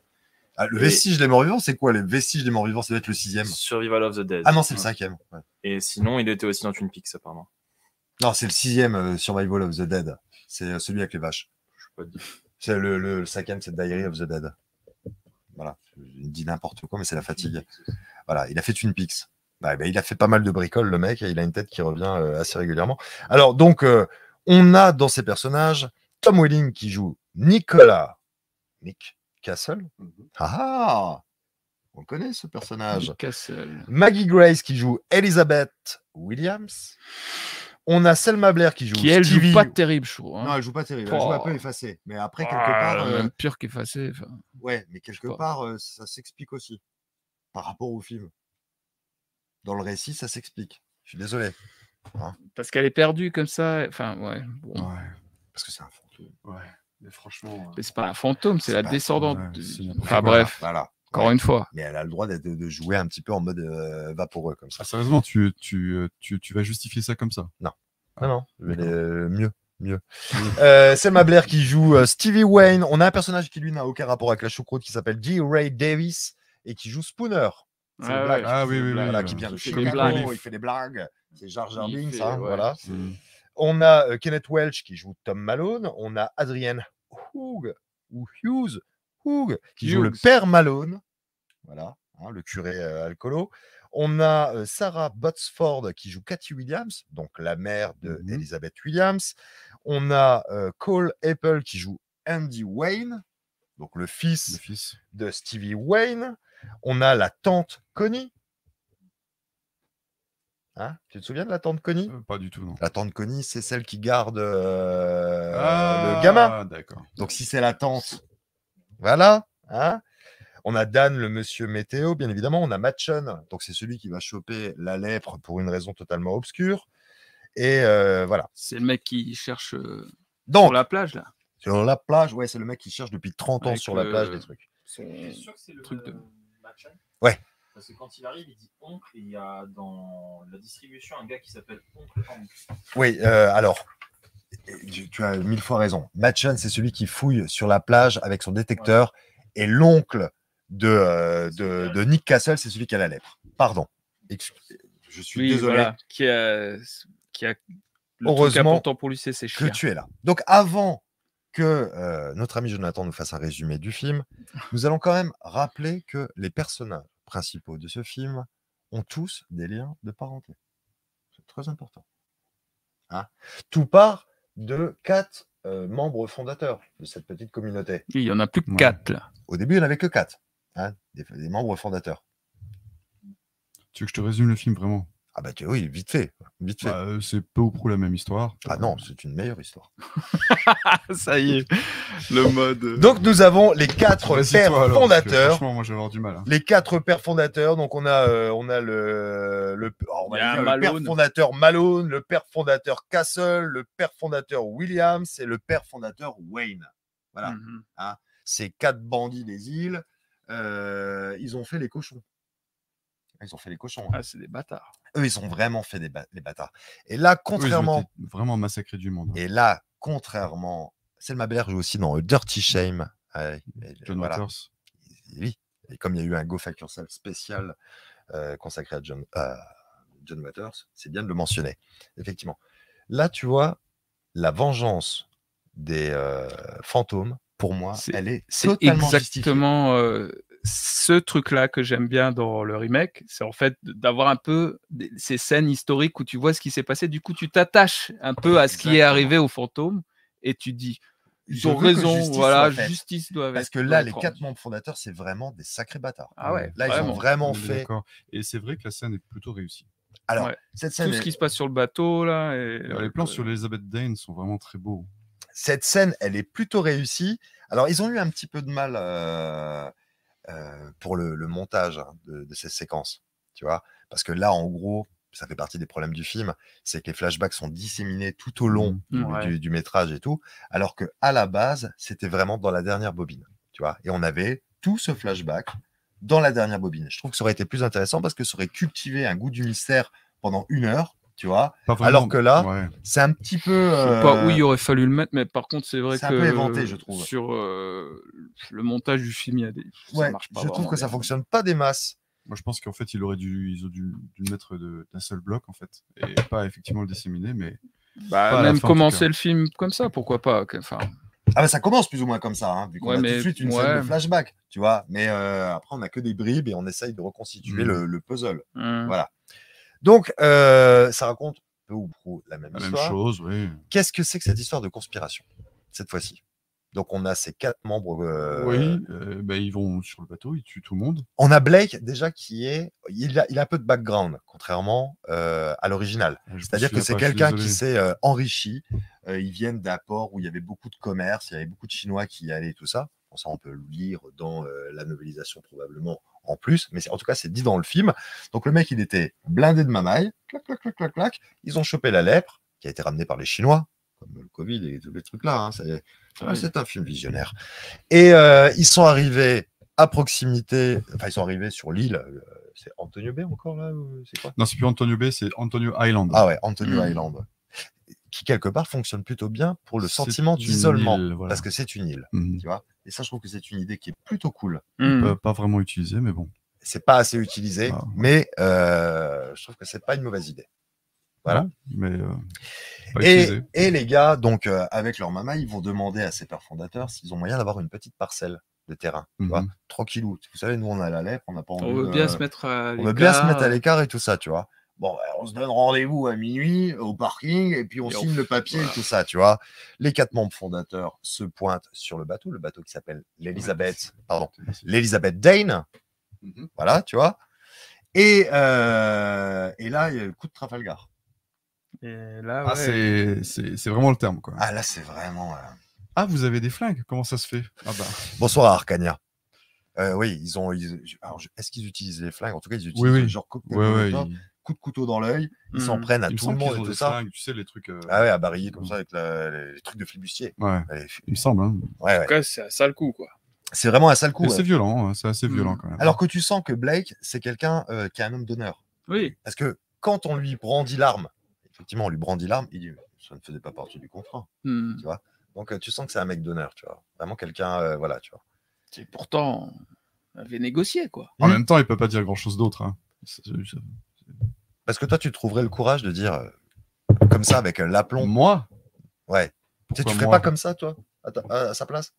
Ah, le Et- vestige des morts vivants, c'est quoi Les vestiges des morts vivants, ça doit être le sixième. Survival of the Dead. Ah non, c'est le cinquième. Ouais. Et sinon, il était aussi dans Twin Peaks, apparemment. Non, c'est le sixième euh, Survival of the Dead. C'est euh, celui avec les vaches. Je sais pas dire. C'est le, le- le cinquième, c'est Diary of the Dead. Voilà. Je dis n'importe quoi, mais c'est la fatigue. Voilà, il a fait Twin Peaks. Ouais, ben, il a fait pas mal de bricoles, le mec, et il a une tête qui revient euh, assez régulièrement. Alors, donc, euh, on a dans ces personnages Tom Welling qui joue Nicolas Nick Castle. Ah ah On le connaît ce personnage. Castle. Maggie Grace qui joue Elizabeth Williams. On a Selma Blair qui joue Qui, elle, Stevie- joue pas terrible, je trouve. hein. Non, elle joue pas terrible. Elle joue un Oh. peu effacée. Mais après, quelque Ah, part. euh, Même pire qu'effacé. enfin. Ouais, mais quelque part, euh, ça s'explique aussi. Par rapport au film. Dans le récit, ça s'explique. Je suis désolé. Parce qu'elle est perdue comme ça. Enfin, ouais. bon. Ouais, Parce que c'est un fantôme. ouais. Mais franchement. euh, Mais c'est pas un fantôme, c'est la descendante. de- Enfin, bref. Voilà. Encore Ouais. une fois. Mais elle a le droit d'être- de, de jouer un petit peu en mode euh, vaporeux comme ça. Ah, sérieusement, tu, tu, euh, tu, tu vas justifier ça comme ça? Non, non, aller, euh, mieux. mieux. Euh, Selma Blair qui joue euh, Stevie Wayne. On a un personnage qui lui n'a aucun rapport avec la choucroute qui s'appelle G. Ray Davis et qui joue Spooner. Ah ouais. Ah oui, oui, oui. voilà, oui, qui vient de Chicago, il fait des blagues. C'est Jar Jar Binks, fait, hein, ouais. voilà. Mm. On a euh, Kenneth Welch qui joue Tom Malone. On a Adrienne Hoog, ou Hughes, Hoog, qui joue le père Malone. Voilà, hein, le curé euh, alcoolo. On a euh, Sarah Botsford qui joue Cathy Williams, donc la mère de Mhm. Elizabeth Williams. On a euh, Cole Apple qui joue Andy Wayne, donc le fils Le fils. de Stevie Wayne. On a la tante Connie. Hein? Tu te souviens de la tante Connie? Euh, Pas du tout, non. La tante Connie, c'est celle qui garde euh, ah, le gamin. D'accord. Donc si c'est la tante, voilà. Hein on a Dan, le monsieur météo, bien évidemment. On a Matchon, donc c'est celui qui va choper la lèpre pour une raison totalement obscure. Et euh, voilà. C'est le mec qui cherche Donc, sur la plage, là. sur la plage, ouais, c'est le mec qui cherche depuis 30 ans Avec sur la plage des trucs. Suis sûr que c'est le truc de- Matchan. Ouais. Parce que quand il arrive, il dit oncle et il y a dans la distribution un gars qui s'appelle oncle Hank. Oui, euh, alors, tu tu as mille fois raison. Matchon, c'est celui qui fouille sur la plage avec son détecteur. Et l'oncle de, euh, de, de Nick Castle, c'est celui qui a la lèpre. Pardon. Je suis Oui, désolé voilà, qui a, qui a le truc Heureusement important pour lui, c'est ses que tu es là. Donc, avant que euh, notre ami Jonathan nous fasse un résumé du film, nous allons quand même rappeler que les personnages principaux de ce film ont tous des liens de parenté. C'est très important. Hein? Tout part de quatre euh, membres fondateurs de cette petite communauté. Il y en a plus que Ouais. quatre, là. Au début, il n'y en avait que quatre, hein, des, des membres fondateurs. Tu veux que je te résume le film vraiment? Ah bah tu- oui, vite fait, vite fait. Bah, euh, C'est peu ou prou la même histoire. ah non, c'est une meilleure histoire. Ça y est, le mode. euh, Donc nous avons les quatre pères toi, alors, fondateurs. Franchement, moi, je vais avoir du mal. hein. les quatre pères fondateurs. Donc, on a, euh, on a le, on a le père fondateur Malone, le père fondateur Castle, le père fondateur Williams et le père fondateur Wayne. Voilà. mhm. Ces quatre bandits des îles, euh, ils ont fait les cochons. Ils ont fait les cochons. hein. Ah, c'est des bâtards. Eux, ils ont vraiment fait des ba- les bâtards. Et là, contrairement, vraiment massacré du monde. hein. et là, contrairement, Selma Blair joue aussi dans Dirty Shame. Ouais, et John voilà. Waters. Oui. Et comme il y a eu un Go Fuck Yourself spécial euh, consacré à John, John Waters, c'est bien de le mentionner. Effectivement. Là, tu vois, la vengeance des euh, fantômes, pour moi, elle est C'est totalement justifiée. exactement euh, ce truc-là que j'aime bien dans le remake. C'est en fait d'avoir un peu ces scènes historiques où tu vois ce qui s'est passé. Du coup, tu t'attaches un peu à ce qui est arrivé aux fantômes et tu dis ils ont que raison, justice voilà, justice doit Parce être. que doit là, les quatre membres fondateurs, c'est vraiment des sacrés bâtards. Ah ouais, Là, ils vraiment. ont vraiment fait. Et c'est vrai que la scène est plutôt réussie. Alors, Ouais. cette scène, Tout ce est- qui se passe sur le bateau là. Et, Euh, les plans sur Elizabeth Dane sont vraiment très beaux. cette scène, elle est plutôt réussie. Alors, ils ont eu un petit peu de mal euh, euh, pour le, le montage hein, de, de ces séquences, tu vois, parce que là, en gros, ça fait partie des problèmes du film, c'est que les flashbacks sont disséminés tout au long Ouais. du- du métrage et tout, alors que à la base, c'était vraiment dans la dernière bobine, tu vois, et on avait tout ce flashback dans la dernière bobine. Je trouve que ça aurait été plus intéressant parce que ça aurait cultivé un goût du mystère pendant une heure, tu vois. Pas vraiment- Alors que là, ouais. C'est un petit peu. Je sais euh, pas où il aurait fallu le mettre, mais par contre, c'est vrai c'est un que peu éventé, je trouve. sur euh, le montage du film, il y a des. ça ouais, marche pas je trouve que ça fonctionne pas des masses. Moi, je pense qu'en fait, il aurait dû, ils ont dû, dû le mettre de- d'un seul bloc, en fait, et pas effectivement le disséminer, mais Bah, même fin, commencer le film comme ça, pourquoi pas que- Enfin, Ah bah ça commence plus ou moins comme ça, hein, vu qu'on Ouais, a tout de suite une scène de flashback, tu vois. Mais euh, après, on a que des bribes et on essaye de reconstituer Mm. le, le puzzle. hum. Voilà. Donc, euh, ça raconte peu ou prou la même la même histoire. chose, oui. Qu'est-ce que c'est que cette histoire de conspiration, cette fois-ci? Donc, on a ces quatre membres. euh, Oui, euh, bah, ils vont sur le bateau, ils tuent tout le monde. On a Blake, déjà, qui est. Il a, il a un peu de background, contrairement euh, à l'original. Me C'est-à-dire que c'est quelqu'un qui s'est enrichi. Ils viennent d'un port où il y avait beaucoup de commerce, il y avait beaucoup de Chinois qui y allaient et tout ça. Bon, ça, on peut le lire dans la novélisation probablement en plus, mais c'est- en tout cas, c'est dit dans le film. Donc le mec, il était blindé de mamaille. Clac, clac, clac, clac, clac. Ils ont chopé la lèpre, qui a été ramenée par les Chinois, comme le Covid et tous les trucs là. hein. C'est ah, Oui. un film visionnaire. Et euh, ils sont arrivés à proximité, enfin, ils sont arrivés sur l'île. euh, c'est Antonio Bay encore là ou C'est quoi? Non, c'est plus Antonio Bay, c'est Antonio Island. ah ouais, Antonio Mm. Island. Qui quelque part fonctionne plutôt bien pour le sentiment d'isolement, voilà. parce que c'est une île, tu vois? Et ça, je trouve que c'est une idée qui est plutôt cool. Hmm. Euh, pas vraiment utilisé, mais bon. C'est pas assez utilisé, Ah. mais euh, je trouve que c'est pas une mauvaise idée. Voilà. Non, mais euh, Et, les gars, donc euh, avec leur maman, ils vont demander à ces pères fondateurs s'ils ont moyen d'avoir une petite parcelle de terrain, tu vois, tranquillou. Vous savez, nous on a la lèpre, on n'a pas envie. On veut de- bien se mettre à on veut bien se l'écart. mettre à l'écart et tout ça, tu vois? Bon, bah, on se donne rendez-vous à minuit au parking et puis on Et on signe le papier voilà. et tout ça, tu vois. Les quatre membres fondateurs se pointent sur le bateau, le bateau qui s'appelle l'Elizabeth, pardon, l'Elizabeth Dane, Mhm. voilà, tu vois. Et, euh, et là, il y a le coup de Trafalgar. Et là, Ah, ouais, c'est- c'est c'est vraiment le terme, quoi. Ah là, c'est vraiment. euh, Ah, vous avez des flingues? Comment ça se fait? Ah bah. Bonsoir Arcania. Euh, oui, ils ont. ils- Est-ce qu'ils utilisent les flingues? En tout cas, ils utilisent Oui, oui. genre cocktail ouais. Molotov, il- coup de couteau dans l'œil, ils s'en prennent à tout le monde et tout ça. tu sais, les trucs. euh, Ah ouais, à barillet comme ça avec la- les, trucs de flibustier. Ouais, Allez, il me semble. Hein. ouais, En ouais. tout cas, c'est un sale coup, quoi. C'est vraiment un sale coup. C'est violent, hein, c'est assez Mhm. violent quand même. Alors que tu sens que Blake, c'est quelqu'un euh, qui est un homme d'honneur. Oui. Parce que quand on lui brandit l'arme, effectivement, on lui brandit l'arme, il dit ça ne faisait pas partie du contrat. Hmm. Donc euh, tu sens que c'est un mec d'honneur, tu vois. Vraiment quelqu'un, euh, voilà, tu vois. Et pourtant, avait négocié, quoi. En même temps, il peut pas dire grand chose d'autre. Hein. Parce que toi, tu trouverais le courage de dire euh, comme ça avec l'aplomb. Moi Ouais. Tu sais, tu ferais moi pas comme ça, toi, à, ta- à- à sa place?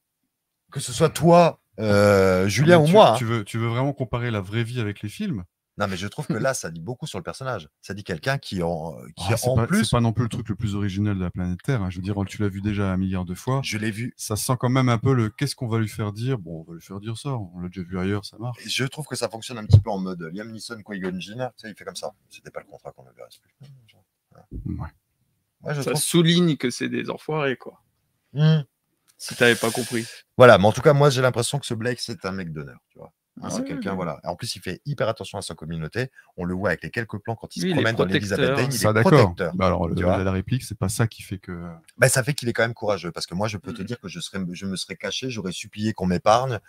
Que ce soit toi, euh, Julien Mais ou tu, moi. hein. Tu veux, tu veux vraiment comparer la vraie vie avec les films? Non, mais je trouve que là, ça dit beaucoup sur le personnage. Ça dit quelqu'un qui, en, qui Ah, en pas, plus, c'est pas non plus le truc le plus originel de la planète Terre. hein. Je veux dire, tu l'as vu déjà un milliard de fois. je l'ai vu. Ça sent quand même un peu le qu'est-ce qu'on va lui faire dire. Bon, on va lui faire dire ça. On l'a déjà vu ailleurs, ça marche. Et Je trouve que ça fonctionne un petit peu en mode Liam Neeson, Qui-Gon Jinn. Tu sais, il fait comme ça. C'était pas le contrat qu'on avait respecté. Ouais. Ouais, je Ça trouve. souligne que c'est des enfoirés, quoi. Hmm. Si t'avais pas compris. Voilà, mais en tout cas, moi, j'ai l'impression que ce Blake, c'est un mec d'honneur. Tu vois. Hein, c'est Ouais, quelqu'un, ouais. voilà. En plus, il fait hyper attention à sa communauté. On le voit avec les quelques plans quand il se promène dans l'Elizabeth. Dane. Il Ça, est d'accord. protecteur. Bah alors, le- la, la réplique, c'est pas ça qui fait que. Bah, ça fait qu'il est quand même courageux parce que moi, je peux te Mm. dire que je, serais, je me serais caché, j'aurais supplié qu'on m'épargne.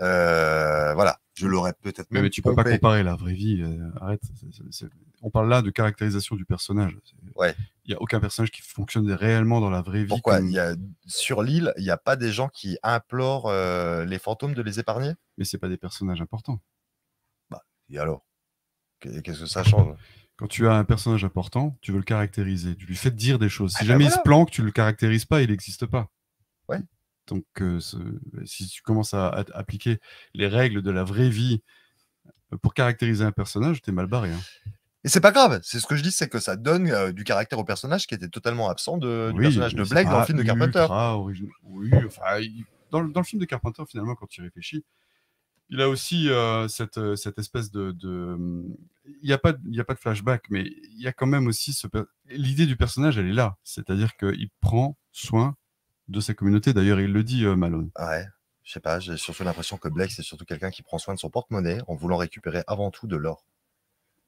Euh, voilà, je l'aurais peut-être Mais, même mais tu peux pas comparer la vraie vie. euh, arrête. c'est- c'est- c'est- On parle là de caractérisation du personnage. Ouais. Il y a aucun personnage qui fonctionne réellement dans la vraie vie. Pourquoi comme- il y a, Sur l'île, il n'y a pas des gens qui implorent euh, les fantômes de les épargner? Mais c'est pas des personnages importants. Et alors? Qu'est- Qu'est-ce que ça change? Quand tu as un personnage important, tu veux le caractériser. Tu lui fais dire des choses. Si Ah bah jamais il se planque, tu le caractérises pas, il n'existe pas. Donc, euh, ce- si tu commences à, à appliquer les règles de la vraie vie pour caractériser un personnage, t'es mal barré. hein. Et c'est pas grave, c'est ce que je dis, c'est que ça donne euh, du caractère au personnage qui était totalement absent de, du personnage de Blake dans le film de Carpenter. Oui, enfin, il- dans, le- dans le film de Carpenter, finalement, quand tu réfléchis, il a aussi euh, cette, cette espèce de. Il n'y a, pas de- il y a pas de flashback, mais il y a quand même aussi ce. L'idée du personnage, elle est là. C'est-à-dire qu'il prend soin de sa communauté. D'ailleurs, il le dit, euh, Malone. Ouais, je sais pas, j'ai surtout l'impression que Blake, c'est surtout quelqu'un qui prend soin de son porte-monnaie en voulant récupérer avant tout de l'or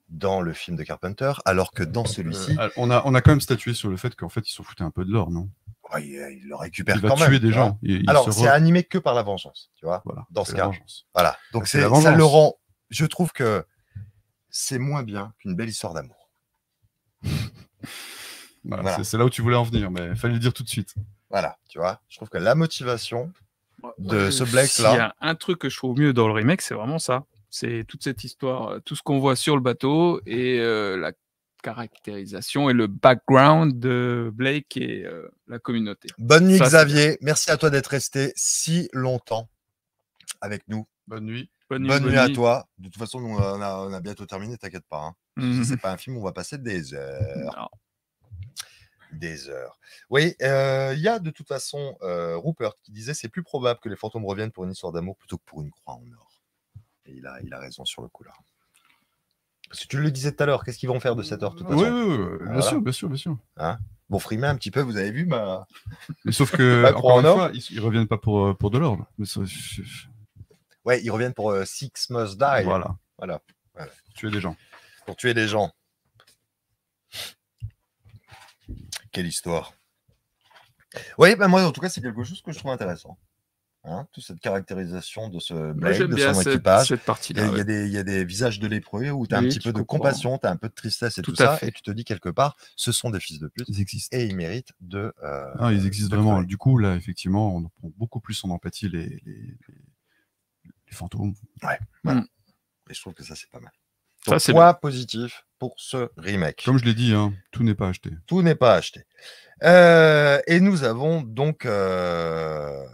dans le film de Carpenter, alors que dans celui-ci, Euh, on, a, on a quand même statué sur le fait qu'en fait, ils s'en foutaient un peu de l'or, non? Ouais, il, il le récupère Il va quand tuer même. des gens. Il- il Alors, c'est animé que par la vengeance, tu vois. Voilà, dans ce cas. vengeance. Voilà. Donc, C'est ça le rend. Je trouve que c'est moins bien qu'une belle histoire d'amour. Voilà, Voilà. C'est, c'est là où tu voulais en venir, mais il fallait le dire tout de suite. Voilà, tu vois. Je trouve que la motivation, De Ouais, ce Blake s'il là. y a un truc que je trouve mieux dans le remake, c'est vraiment ça. C'est toute cette histoire, euh, tout ce qu'on voit sur le bateau et euh, la caractérisation et le background de Blake et euh, la communauté. bonne nuit Ça, Xavier. Merci à toi d'être resté si longtemps avec nous. Bonne nuit. Bonne Bonne nuit à toi. De toute façon, on a, on a bientôt terminé, t'inquiète pas. hein. Mhm. C'est pas un film où on va passer des heures. Non. Des heures. Oui, euh, il y a de toute façon euh, Rupert qui disait c'est plus probable que les fantômes reviennent pour une histoire d'amour plutôt que pour une croix en or. Et il a, il a raison sur le coup là. Parce que tu le disais tout à l'heure, qu'est-ce qu'ils vont faire de cette heure de toute Oui, façon oui, oui, oui, bien Voilà. sûr, bien sûr, bien sûr. Bon, frimer un petit peu, vous avez vu ma... Mais sauf que, croix encore en une or. fois, ils, ils reviennent pas pour, euh, pour de l'or. Mais ça, je- je- Ouais, ils reviennent pour euh, Six Must Die, Voilà. Voilà. Voilà. Tuer des gens. pour tuer des gens. Quelle histoire. Oui, ben moi, en tout cas, c'est quelque chose que je trouve intéressant. hein, toute cette caractérisation de ce j'aime de son cette, équipage. cette Il y, partie-là. a, il y ouais. a des, il y a des visages de lépreux où tu as un petit peu de compassion, tu as un peu de tristesse et tout, ça, fait. et tu te dis quelque part, ce sont des fils de pute Ils existent. et ils méritent de. euh, Ah, ils existent de vraiment. Du coup, là, effectivement, on prend beaucoup plus en empathie les, les, les- les fantômes. Et je trouve que ça, c'est pas mal. Ça, Donc, c'est point positif pour ce remake. Comme je l'ai dit, hein, tout n'est pas acheté. Tout n'est pas acheté. Euh, et nous avons donc. euh,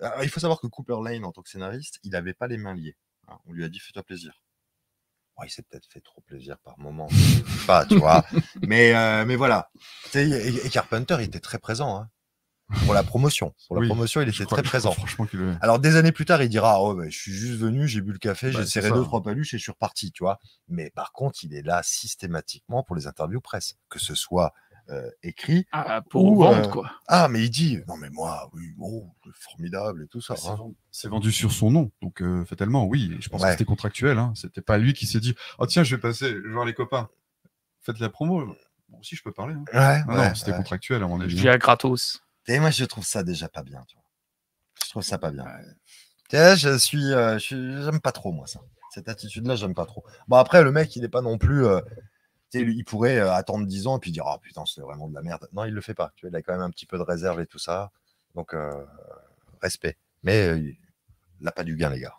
alors, il faut savoir que Cooper Lane, en tant que scénariste, il n'avait pas les mains liées. hein. On lui a dit fais-toi plaisir. Bon, il s'est peut-être fait trop plaisir par moment. pas, tu vois. Mais, euh, mais voilà. Et, et Carpenter, il était très présent. hein, pour la promotion. Pour la Oui, promotion, il était crois- très présent. Franchement, le- Alors des années plus tard, il dira oh, bah, je suis juste venu, j'ai bu le café, Bah, j'ai serré ça. deux trois paluches et je suis reparti, tu vois. Mais par contre, il est là systématiquement pour les interviews presse, que ce soit euh, écrit. Ah, pour Ou, vendre, euh, quoi. Ah, mais il dit non mais moi, oui, oh, c'est formidable et tout ça. C'est hein. vendu- C'est vendu sur son nom, donc euh, fatalement, oui. Je pense Ouais. que c'était contractuel. Hein. C'était pas lui qui s'est dit Oh, tiens, je vais passer, je vais voir les copains. Faites la promo. Bon, si je peux parler. hein. Ouais, Ah ouais, non, c'était ouais. contractuel, à mon Je avis. viens gratos. Et moi, je trouve ça déjà pas bien. Tu vois. Je trouve ça pas bien. Tu sais, je suis, euh, j'aime pas trop moi ça. Cette attitude-là, j'aime pas trop. Bon après, le mec, il est pas non plus. euh, il pourrait euh, attendre 10 ans et puis dire ah putain, c'est vraiment de la merde. Non, il le fait pas. Tu vois, il a quand même un petit peu de réserve et tout ça. Donc euh, respect. Mais il n'a pas du gain, les gars.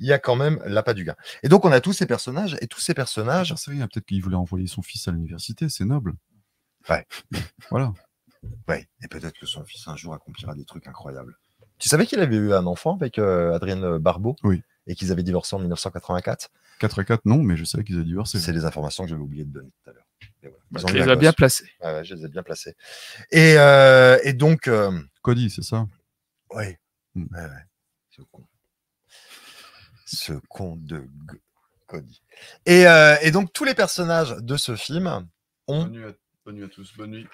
Il y a quand même l'appât du gain. Et donc, on a tous ces personnages et tous ces personnages. Sais rien, peut-être qu'il voulait envoyer son fils à l'université, c'est noble. Ouais. Voilà. Ouais, et peut-être que son fils un jour accomplira des trucs incroyables. Tu savais qu'il avait eu un enfant avec euh, Adrienne Barbeau? Oui. Et qu'ils avaient divorcé en 1984 4 à 4, non, mais je savais qu'ils avaient divorcé. C'est les informations que j'avais oublié de donner tout à l'heure. Voilà. Ils Bah, eu les as bien placés. Ouais, ouais, je les ai bien placés. Et, euh, et donc, euh, Cody, c'est ça? Ouais. Hmm. ouais, ouais. Ce con. Ce con de G- Cody. Et, euh, et donc, tous les personnages de ce film ont bonne nuit, à, bonne nuit à tous, bonne nuit.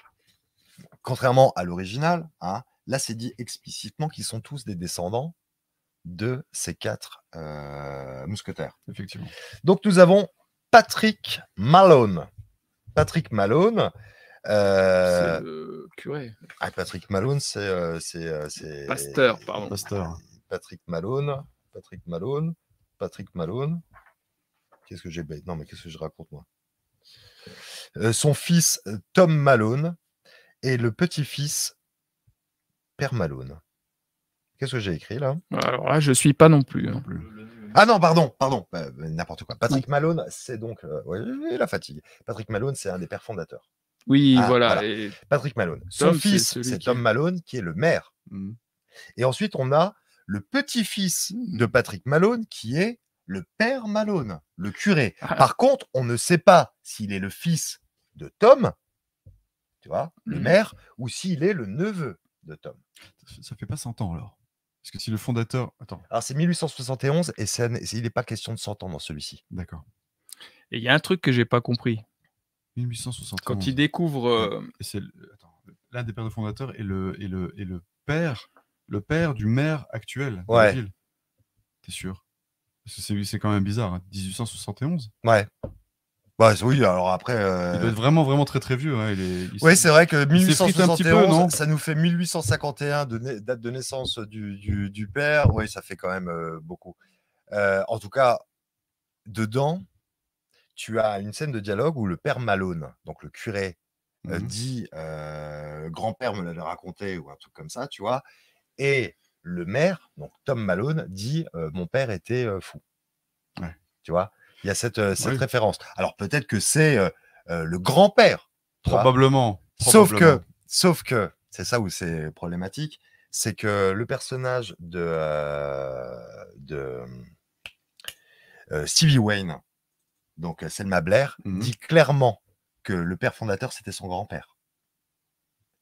Contrairement à l'original, hein, là c'est dit explicitement qu'ils sont tous des descendants de ces quatre euh, mousquetaires. Effectivement. Donc nous avons Patrick Malone. Patrick Malone. euh, C'est le curé. ah, Patrick Malone, c'est euh, c'est euh, c'est- Pasteur, pardon. Pasteur. Patrick Malone. Patrick Malone. Patrick Malone. Qu'est-ce que j'ai bête? Non, mais qu'est-ce que je raconte moi? Euh, Son fils Tom Malone et le petit-fils Père Malone. Qu'est-ce que j'ai écrit là? Alors là, je suis pas non plus. Non hein. plus. Ah non, pardon, pardon, euh, n'importe quoi. Patrick Malone, c'est donc euh, ouais, la fatigue. Patrick Malone, c'est un des pères fondateurs. Oui, Ah, voilà. voilà. Et Patrick Malone. Son Tom, fils, c'est qui- Tom Malone, qui est le maire. Mhm. Et ensuite, on a le petit-fils de Patrick Malone, qui est le père Malone, le curé. Ah. Par contre, on ne sait pas s'il est le fils de Tom, tu vois, le Mhm. maire, ou s'il est le neveu de Tom. Ça fait- pas 100 ans alors. Parce que si le fondateur. Attends, Alors, c'est 1871 et il n'est pas question de 100 ans dans celui-ci. d'accord. et il y a un truc que j'ai pas compris. 1871. Quand il découvre. euh, Et c'est l'un des pères de fondateurs et le, et le, et le père, le père du maire actuel de la ville. T'es sûr? Parce que c'est, c'est quand même bizarre. hein. 1871 Ouais. Bah, oui, alors après. Il euh, doit être vraiment, vraiment très, très vieux. hein. Il est, il Oui, c'est vrai que il s'effrite un petit peu, 1871, non? ça nous fait 1851 de date de naissance du, du- du père. Oui, ça fait quand même euh, beaucoup. Euh, en tout cas, dedans, tu as une scène de dialogue où le père Malone, donc le curé, Mhm. dit grand-père me l'avait raconté ou un truc comme ça, tu vois. Et le maire, donc Tom Malone, dit mon père était fou. Ouais. Tu vois, il y a cette, euh, cette Oui. référence. Alors peut-être que c'est euh, euh, le grand-père. Probablement. Sauf que, probablement. sauf que, c'est ça où c'est problématique, c'est que le personnage de, euh, de euh, Stevie Wayne, donc Selma Blair, Mhm. dit clairement que le père fondateur, c'était son grand-père.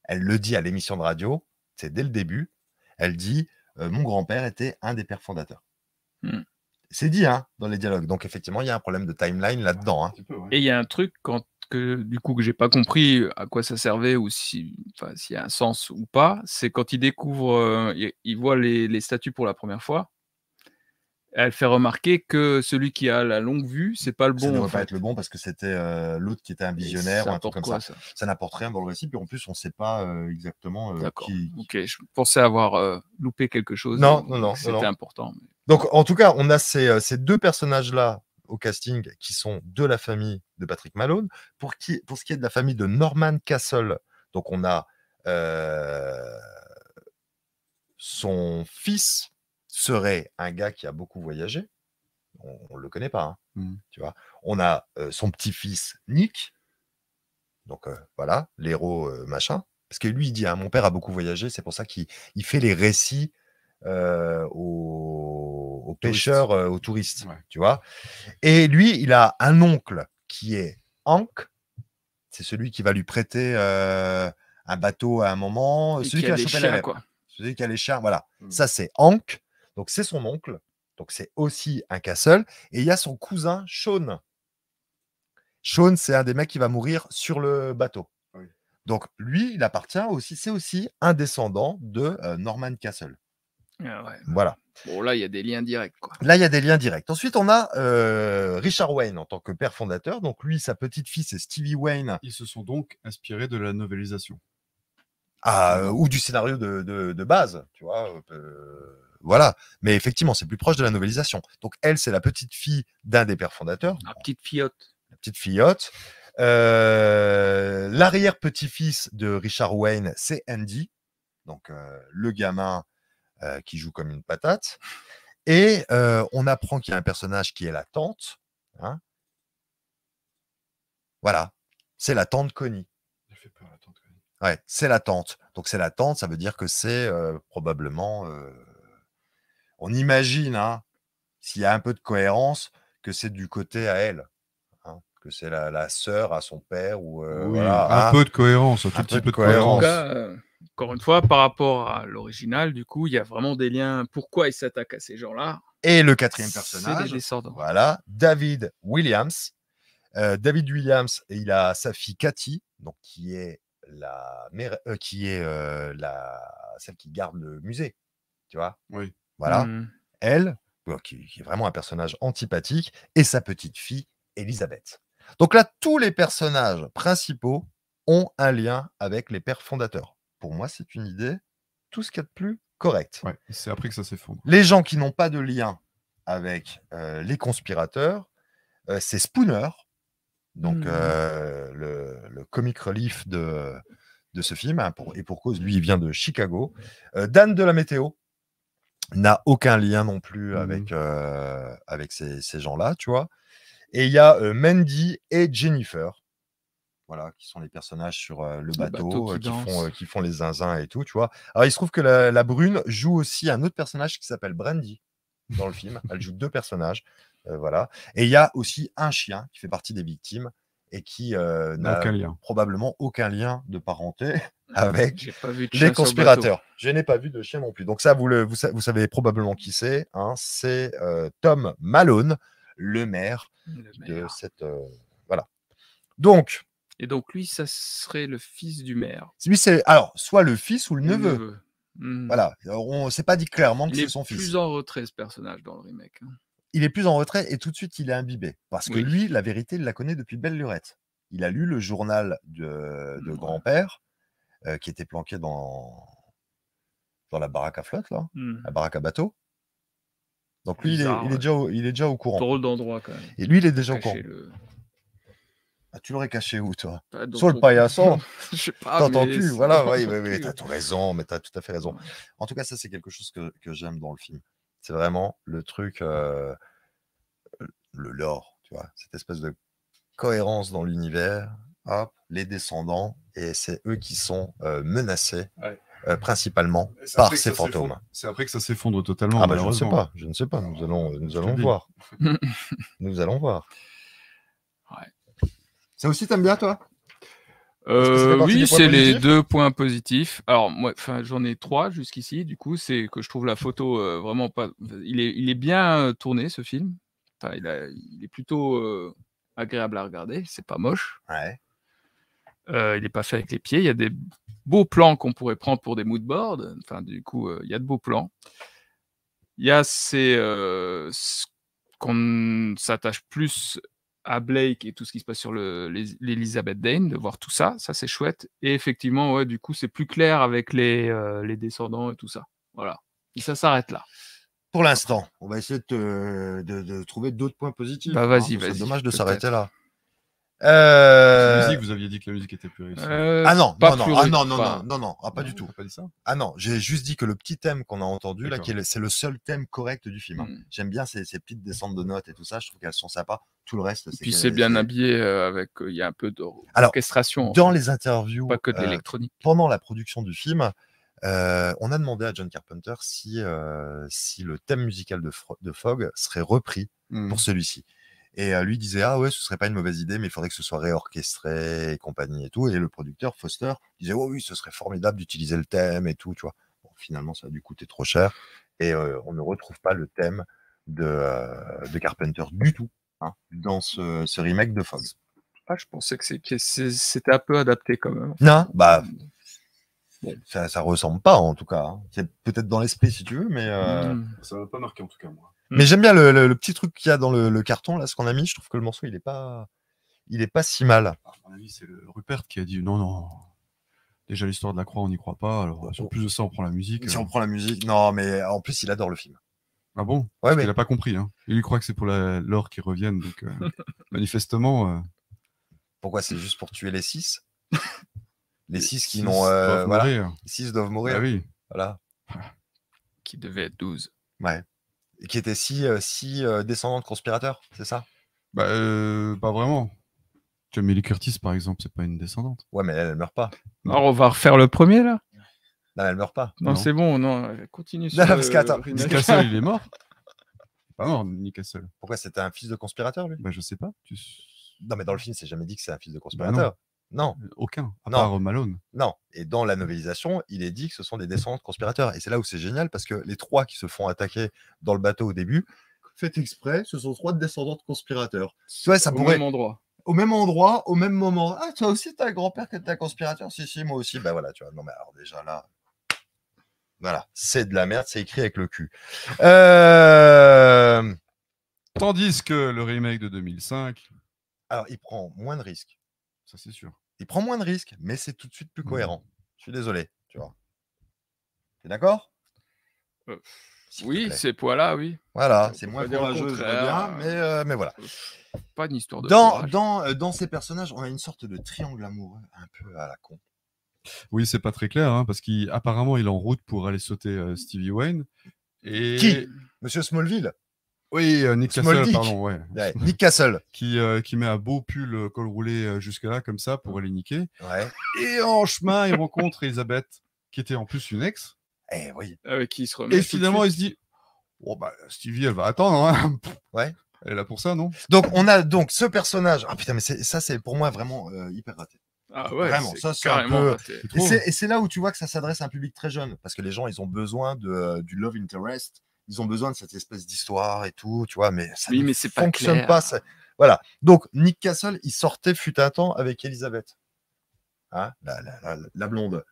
Elle le dit à l'émission de radio, c'est dès le début, elle dit euh, Mon grand-père était un des pères fondateurs. Mhm. C'est dit hein, dans les dialogues. Donc effectivement, il y a un problème de timeline là-dedans. hein. Ouais. Et il y a un truc quand, que, du coup que j'ai pas compris à quoi ça servait ou si, s'il y a un sens ou pas, c'est quand il découvre, euh, il, il voit les, les statues pour la première fois. Elle fait remarquer que celui qui a la longue vue, c'est pas le ça bon. ne en devrait pas fait. être le bon parce que c'était euh, l'autre qui était un visionnaire ou ça un truc comme quoi, ça. ça Ça n'apporte rien dans le récit, puis en plus, on ne sait pas euh, exactement euh, D'accord. qui. Ok, je pensais avoir loupé quelque chose. Non, non, non, C'était important. mais- Donc, en tout cas, on a ces, ces deux personnages-là au casting qui sont de la famille de Patrick Malone. Pour, qui, pour ce qui est de la famille de Norman Castle, donc on a son fils serait un gars qui a beaucoup voyagé. On ne le connaît pas, hein, Mhm. tu vois. On a euh, son petit-fils Nick, donc euh, voilà, l'héros euh, machin. Parce que lui, il dit, hein, mon père a beaucoup voyagé, c'est pour ça qu'il il fait les récits aux, aux pêcheurs, aux touristes, Ouais. tu vois. Et lui, il a un oncle qui est Hank, c'est celui qui va lui prêter un bateau à un moment, Et celui qui qui a la chiens, quoi. Celui qui a les chiens, voilà. Mm. Ça, c'est Hank. Donc, c'est son oncle. Donc, c'est aussi un Castle. Et il y a son cousin, Sean. Sean, c'est un des mecs qui va mourir sur le bateau. Oui. Donc, lui, il appartient aussi, c'est aussi un descendant de euh, Norman Castle. Ah ouais. Voilà. Bon, là, il y a des liens directs. Quoi. Là, il y a des liens directs. Ensuite, on a euh, Richard Wayne en tant que père fondateur. Donc, lui, sa petite fille, c'est Stevie Wayne, Ils se sont donc inspirés de la novélisation. à- euh, ou du scénario de, de- de base, tu vois. euh, voilà. Mais effectivement, c'est plus proche de la novélisation. Donc, elle, c'est la petite fille d'un des pères fondateurs. La petite fillette. la petite fillotte. Euh, L'arrière-petit-fils de Richard Wayne, c'est Andy, donc euh, le gamin euh, qui joue comme une patate. Et euh, on apprend qu'il y a un personnage qui est la tante. hein. Voilà, c'est la tante Connie. Elle fait peur, la tante Connie. Ouais, c'est la tante. Donc c'est la tante, ça veut dire que c'est euh, probablement. On imagine, hein, s'il y a un peu de cohérence, que c'est du côté à elle. hein, que c'est la, la sœur à son père ou euh, Oui, voilà, un hein. peu de cohérence, un tout petit peu de peu de En cohérence. tout cohérence. cas, euh, encore une fois, par rapport à l'original, du coup, il y a vraiment des liens. Pourquoi ils s'attaquent à ces gens-là Et le quatrième C'est personnage, les descendants. voilà, David Williams. Euh, David Williams, il a sa fille Cathy, donc qui est la mère, euh, qui est euh, la celle qui garde le musée, tu vois. Oui. Voilà. Mhm. elle, qui, qui est vraiment un personnage antipathique, et sa petite fille, Elisabeth. Donc là, tous les personnages principaux ont un lien avec les pères fondateurs. Pour moi, c'est une idée, tout ce qu'il y a de plus correct. Ouais, c'est après que ça s'effondre. Les gens qui n'ont pas de lien avec euh, les conspirateurs, euh, c'est Spooner, donc Mhm. euh, le, le comic relief de, de ce film, hein, pour- et pour cause, lui, il vient de Chicago. Dan de la météo n'a aucun lien non plus Mhm. avec, euh, avec ces, ces gens-là, tu vois. Et il y a euh, Mandy et Jennifer, voilà, qui sont les personnages sur euh, le bateau, bateau qui qui, font, danse. qui font les zinzins et tout, tu vois. Alors, il se trouve que la, la brune joue aussi un autre personnage qui s'appelle Brandy dans le film. Elle joue deux personnages, voilà. Et il y a aussi un chien qui fait partie des victimes et qui euh, n'a Aucun lien. probablement aucun lien de parenté avec J'ai pas vu de chien les conspirateurs. Je n'ai pas vu de chien non plus. Donc ça, vous, le, vous, sa- vous savez probablement qui c'est. hein, c'est euh, Tom Malone, le maire Le de cette... euh, voilà. Donc, Et donc, lui, ça serait le fils du maire. lui, c'est... Alors, soit le fils ou le Le neveu. Mhm. Voilà. Alors, On ne s'est pas dit clairement que Il c'est est son fils. plus en retrait, ce personnage, dans le remake. hein. Il est plus en retrait et tout de suite il est imbibé. Parce que Oui. lui, la vérité, il la connaît depuis belle lurette. Il a lu le journal de, grand-père euh, qui était planqué dans, dans la baraque à flotte, là, la baraque à bateau. Donc lui, il est, il, est déjà au, il est déjà au courant. Drôle d'endroit, quand même. Et lui, il est déjà au courant. Le... Ah, tu l'aurais caché où, toi? Sur le paillasson Je sais pas. Mais c'est voilà, oui, oui, oui, t'as tout raison, mais t'as tout à fait raison. En tout cas, ça, c'est quelque chose que, que j'aime dans le film. C'est vraiment le truc, euh, le lore, tu vois, cette espèce de cohérence dans l'univers. Hop, les descendants, et c'est eux qui sont euh, menacés, Ouais. euh, principalement par ces fantômes. C'est après que ça s'effondre totalement. Ah bah je ne sais pas, je ne sais pas, nous allons, nous allons voir. nous allons voir. Ouais. Ça aussi, t'aimes bien, toi? Euh, oui, c'est les deux points positifs. Alors moi, enfin, j'en ai trois jusqu'ici. Du coup, c'est que je trouve la photo euh, vraiment pas. Il est, il est bien euh, tourné ce film. Enfin, il, a- il est plutôt euh, agréable à regarder. C'est pas moche. Ouais. Il n'est pas fait avec les pieds. Il y a des beaux plans qu'on pourrait prendre pour des moodboards. Enfin, du coup, il y a de beaux plans. Il y a c'est euh, ce qu'on s'attache plus à Blake et tout ce qui se passe sur le- l'Elizabeth Dane, de voir tout ça, ça c'est chouette. Et effectivement, ouais, du coup, c'est plus clair avec les, euh, les descendants et tout ça. Voilà. Et ça s'arrête là. Pour l'instant, on va essayer de, te- de- de trouver d'autres points positifs. Bah, hein, vas-y, vas-y, C'est dommage de s'arrêter là. Euh, musique, vous aviez dit que la musique était plus réussie. Euh, Ah non, pas non, non, ah non, non, enfin, non, non, non, ah, pas du tout. pas dit ça? Ah non, j'ai juste dit que le petit thème qu'on a entendu là, c'est le seul thème correct du film. hein. Mm. J'aime bien ces, ces petites descentes de notes et tout ça. Je trouve qu'elles sont sympas. Tout le reste, Puis que- c'est bien habillé euh, avec, euh, il y a un peu d'orchestration. en Dans fait, les interviews, pas que de euh, l'électronique. pendant la production du film, euh, on a demandé à John Carpenter si, euh, si le thème musical de, Fro- de Fogg serait repris Hmm. pour celui-ci. Et euh, lui disait ah ouais ce serait pas une mauvaise idée mais il faudrait que ce soit réorchestré et compagnie et tout et le producteur Foster disait oh oui ce serait formidable d'utiliser le thème et tout tu vois bon, finalement ça a dû coûter trop cher et euh, on ne retrouve pas le thème de, euh, de Carpenter du tout hein, dans ce, ce remake de Fogg Ah, je pensais que c'est- que c'est- c'était un peu adapté quand même. non bah ça, ça ressemble pas en tout cas hein. c'est peut-être dans l'esprit si tu veux mais euh. Ça m'a pas marqué en tout cas, moi. Mais j'aime bien le, le- le petit truc qu'il y a dans le, le carton, là, ce qu'on a mis. Je trouve que le morceau, il est pas, il est pas si mal. À mon avis, c'est le Rupert qui a dit non, non. Déjà, l'histoire de la croix, on n'y croit pas. Alors, en plus de ça, on prend la musique. Si euh. on prend la musique, non, mais en plus, il adore le film. Ah bon? Ouais, Parce mais qu'il a pas compris. Hein. Il croit que c'est pour la- l'or qui revienne. Donc, euh, manifestement, euh, pourquoi c'est juste pour tuer les six? Les six qui n'ont, euh, voilà, les six doivent mourir. Ah oui. Voilà, Qui devait être 12. ouais. Qui étaient six, euh, six euh, descendants de conspirateurs, c'est ça? Bah, euh, pas vraiment. Jamie Lee Curtis, par exemple, c'est pas une descendante. Ouais, mais elle, elle meurt pas. Alors, on va refaire le premier là? Non, elle meurt pas. Non, Non. c'est bon, non, continue. Non, parce qu'attends. Nick Castle, il est mort Pas mort, Nick Castle. Pourquoi c'était un fils de conspirateur, lui? Bah, je sais pas. Tu... Non, mais dans le film, c'est jamais dit que c'est un Bah fils de conspirateur. Non. Aucun. À Non. part euh, Malone. Non, et dans la novélisation, il est dit que ce sont des descendants de conspirateurs. Et c'est là où c'est génial parce que les trois qui se font attaquer dans le bateau au début, fait exprès, ce sont trois descendants de conspirateurs. Tu vois, ça Au pourrait même endroit. au même endroit, au même moment. Ah, toi aussi, t'as un grand-père qui était un conspirateur? Si, si, moi aussi. Ben voilà, tu vois. Non, mais alors déjà là, voilà, c'est de la merde, c'est écrit avec le cul. Euh, Tandis que le remake de 2005, Alors, il prend moins de risques. Ça c'est sûr. Il prend moins de risques, mais c'est tout de suite plus Mhm. cohérent. Je suis désolé, tu vois. T'es d'accord? Euh, Oui, ces poids-là, oui. Voilà, on c'est moins courageux, je bien, mais, euh, mais voilà. Pas une histoire de. Dans, courage. dans, euh, dans ces personnages, on a une sorte de triangle amoureux un peu à la con. Oui, c'est pas très clair, hein, parce qu'apparemment, il est en route pour aller sauter euh, Stevie Wayne. Et... Qui Monsieur Smallville? Oui, euh, Nick Small Castle, Dick. pardon, ouais. Ouais, Nick Castle. Qui, euh, qui met un beau pull euh, col roulé euh, jusque-là, comme ça, pour aller niquer. Ouais. Et en chemin, il rencontre Elisabeth, qui était en plus une ex. Eh oui. Avec qui il se remet. Et tout de finalement, il se dit Oh, bah, Stevie, elle va attendre. Hein. Ouais. Elle est là pour ça, non? Donc, on a donc ce personnage. Ah putain, mais c'est- ça, c'est pour moi vraiment euh, hyper raté. Ah ouais, Vraiment, ça, c'est un carrément peu- raté. Et c'est, et c'est là où tu vois que ça s'adresse à un public très jeune, parce que les gens, ils ont besoin de, euh, du love interest, ils ont besoin de cette espèce d'histoire et tout, tu vois, mais ça Oui, ne mais pas fonctionne clair. pas. ça- Voilà. Donc, Nick Castle, il sortait fut un temps avec Elisabeth, hein, la, la- la- la blonde.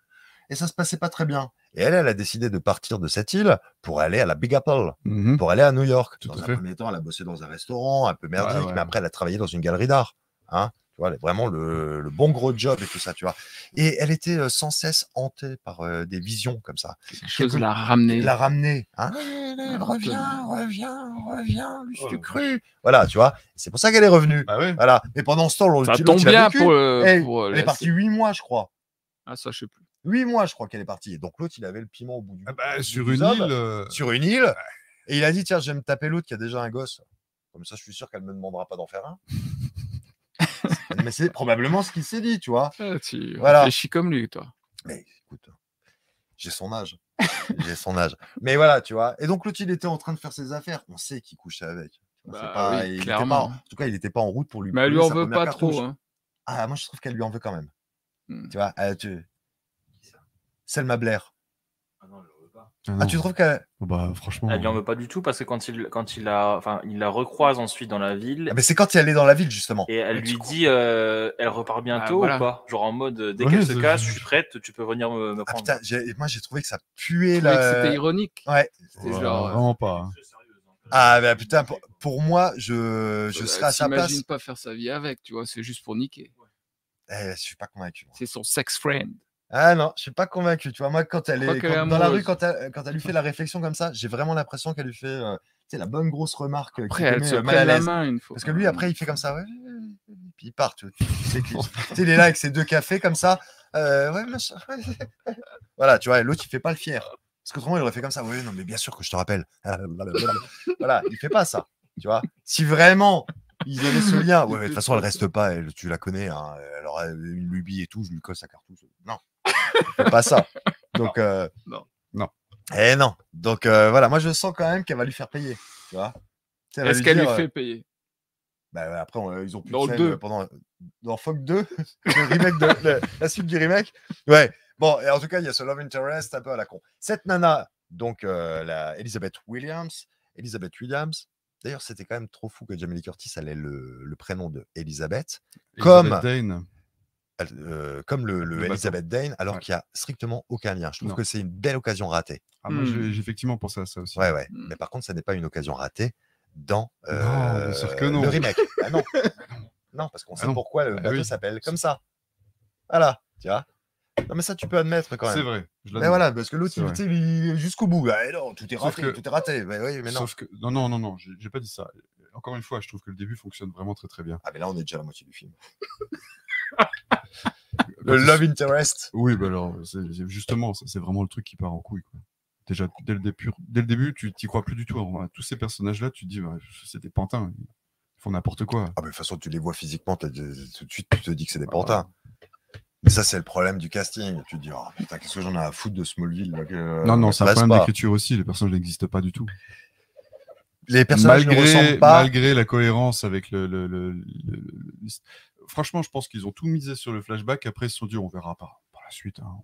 Et ça se passait pas très bien. Et elle, elle a décidé de partir de cette île pour aller à la Big Apple, Mhm. pour aller à New York. Tout dans un fait. premier temps, elle a bossé dans un restaurant un peu merdique, Ouais, ouais. mais après, elle a travaillé dans une galerie d'art. Hein, tu vois, vraiment le, le bon gros job et tout ça, tu vois. Et elle était euh, sans cesse hantée par euh, des visions comme ça. Quelque chose l'a ramené. La ramener. Hein Reviens, reviens, reviens, lui, Oh, cru. Voilà, tu vois. C'est pour ça qu'elle est revenue. Bah ouais. Voilà. Mais pendant ce temps, l'autre, Ça tombe bien vécu. pour. euh, Eh, pour, euh, Elle est partie huit mois, je crois. Ah, ça, je sais plus. Huit mois, je crois qu'elle est partie. Et donc l'autre, il avait le piment au bout du Ah bah, du sur une île. euh, Sur une île. Et il a dit tiens, je vais me taper l'autre qui a déjà un gosse. Comme ça, je suis sûr qu'elle me demandera pas d'en faire un. Mais c'est probablement ce qu'il s'est dit, tu vois. Ah, tu Voilà. réfléchis comme lui, toi. Mais écoute, j'ai son âge. j'ai son âge. Mais voilà, tu vois. Et donc l'autre, il était en train de faire ses affaires. On sait qu'il couchait avec. Bah pas- oui, il était clairement. pas en- tout cas, il n'était pas en route pour lui. Mais elle lui en veut pas trop. hein. Ah, moi, je trouve qu'elle lui en veut quand même. Hmm. Tu vois, euh, tu... Selma Blair. Ah. Ah, Ah, tu trouves qu'elle. Bah, franchement. Elle lui en veut pas du tout parce que quand il, quand il la, enfin, il la recroise ensuite dans la ville Ah, mais c'est quand elle est dans la ville, justement. et elle Mais lui dit, euh, elle repart bientôt voilà. ou pas? Genre en mode, euh, dès Ouais, qu'elle se casse, je suis prête, tu peux venir me, me Ah, prendre. putain, j'ai- moi, j'ai trouvé que ça puait trouvais que C'était la. ironique. Ouais. C'était Ouais, genre. euh, Vraiment pas. hein. Hein. Ah, bah putain, pour, pour moi, je, je euh, serais à sa place. pas faire sa vie avec, tu vois, c'est juste pour niquer. Eh, je suis pas convaincu. C'est son sex friend. Ah non, je suis pas convaincu. Tu vois, moi, quand elle est, dans la rue, quand elle, quand elle lui fait la réflexion comme ça, j'ai vraiment l'impression qu'elle lui fait euh, la bonne grosse remarque euh, Après, elle met se euh, mal à la main une fois. Parce que lui, après, il fait comme ça. Ouais, puis il part. Tu, tu- sais qu'il il est là avec ses deux cafés comme ça. euh, ouais, machin, ouais. voilà, tu vois, et l'autre, il fait pas le fier. Parce qu'autrement, il aurait fait comme ça. Oui, non, mais bien sûr que je te rappelle. voilà, il fait pas ça. Tu vois, si vraiment ils avaient ce lien, ouais, mais de toute façon, elle reste pas. Elle, tu la connais. Hein, elle aura une lubie et tout. Je lui colle sa cartouche. Non, pas ça. Donc, euh, Non. Non. Eh non. Donc, euh, voilà, moi, je sens quand même qu'elle va lui faire payer. Tu vois. Est-ce qu'elle lui euh, fait payer? Bah, après, on- ils ont plus Dans de scène, euh, pendant dans Fuck 2, le remake de le- la suite du remake. Ouais. Bon, et en tout cas, il y a ce love interest un peu à la con. Cette nana, donc euh, la Elizabeth Williams, Elizabeth Williams. D'ailleurs, c'était quand même trop fou que Jamie Lee Curtis elle ait le, le prénom de Elizabeth, Comme- Dane. Euh, comme le, le Le bateau. Elizabeth Dane, alors Ouais. qu'il n'y a strictement aucun lien. Je trouve Non. que c'est une belle occasion ratée. Ah, moi, Hmm. j'ai effectivement pensé à ça aussi. Ouais, ouais. Mm. Mais par contre, ça n'est pas une occasion ratée dans euh, bien sûr que non. le remake. Ah non. non, parce qu'on Ah sait non. pourquoi le Ah bateau oui. s'appelle comme ça. Voilà, tu vois. Non, mais ça, tu peux admettre quand C'est même. vrai. je Mais voilà, parce que l'autre, C'est il vrai. tu sais, il est jusqu'au bout. Ah, non, tout est raté, que- tout est raté. Mais oui, mais non. Sauf que non, non, non, non, j'ai j'ai pas dit ça. Encore une fois, je trouve que le début fonctionne vraiment très très bien. Ah, mais là, on est déjà à la moitié du film. Le il- love interest. Oui, bah alors, c'est justement, c'est vraiment le truc qui part en couille. Quoi. Déjà, dès le début, dès le début tu t'y crois plus du tout. tous ces personnages-là, tu te dis, bah, c'est des pantins. Ils font n'importe quoi. Ah, mais de toute façon, tu les vois physiquement, tout de suite, tu te dis que c'est des pantins. Mais ça, c'est le problème du casting. Tu te dis, oh putain, qu'est-ce que j'en ai à foutre de Smallville là, que- non, non, m'intéresse c'est un problème pas. d'écriture aussi. Les personnages n'existent pas du tout. Les personnages ne malgré, ressemblent pas. malgré la cohérence avec le. le- le- le- le- Franchement, je pense qu'ils ont tout misé sur le flashback. Après, ils se sont dit, on verra par, par la suite. hein.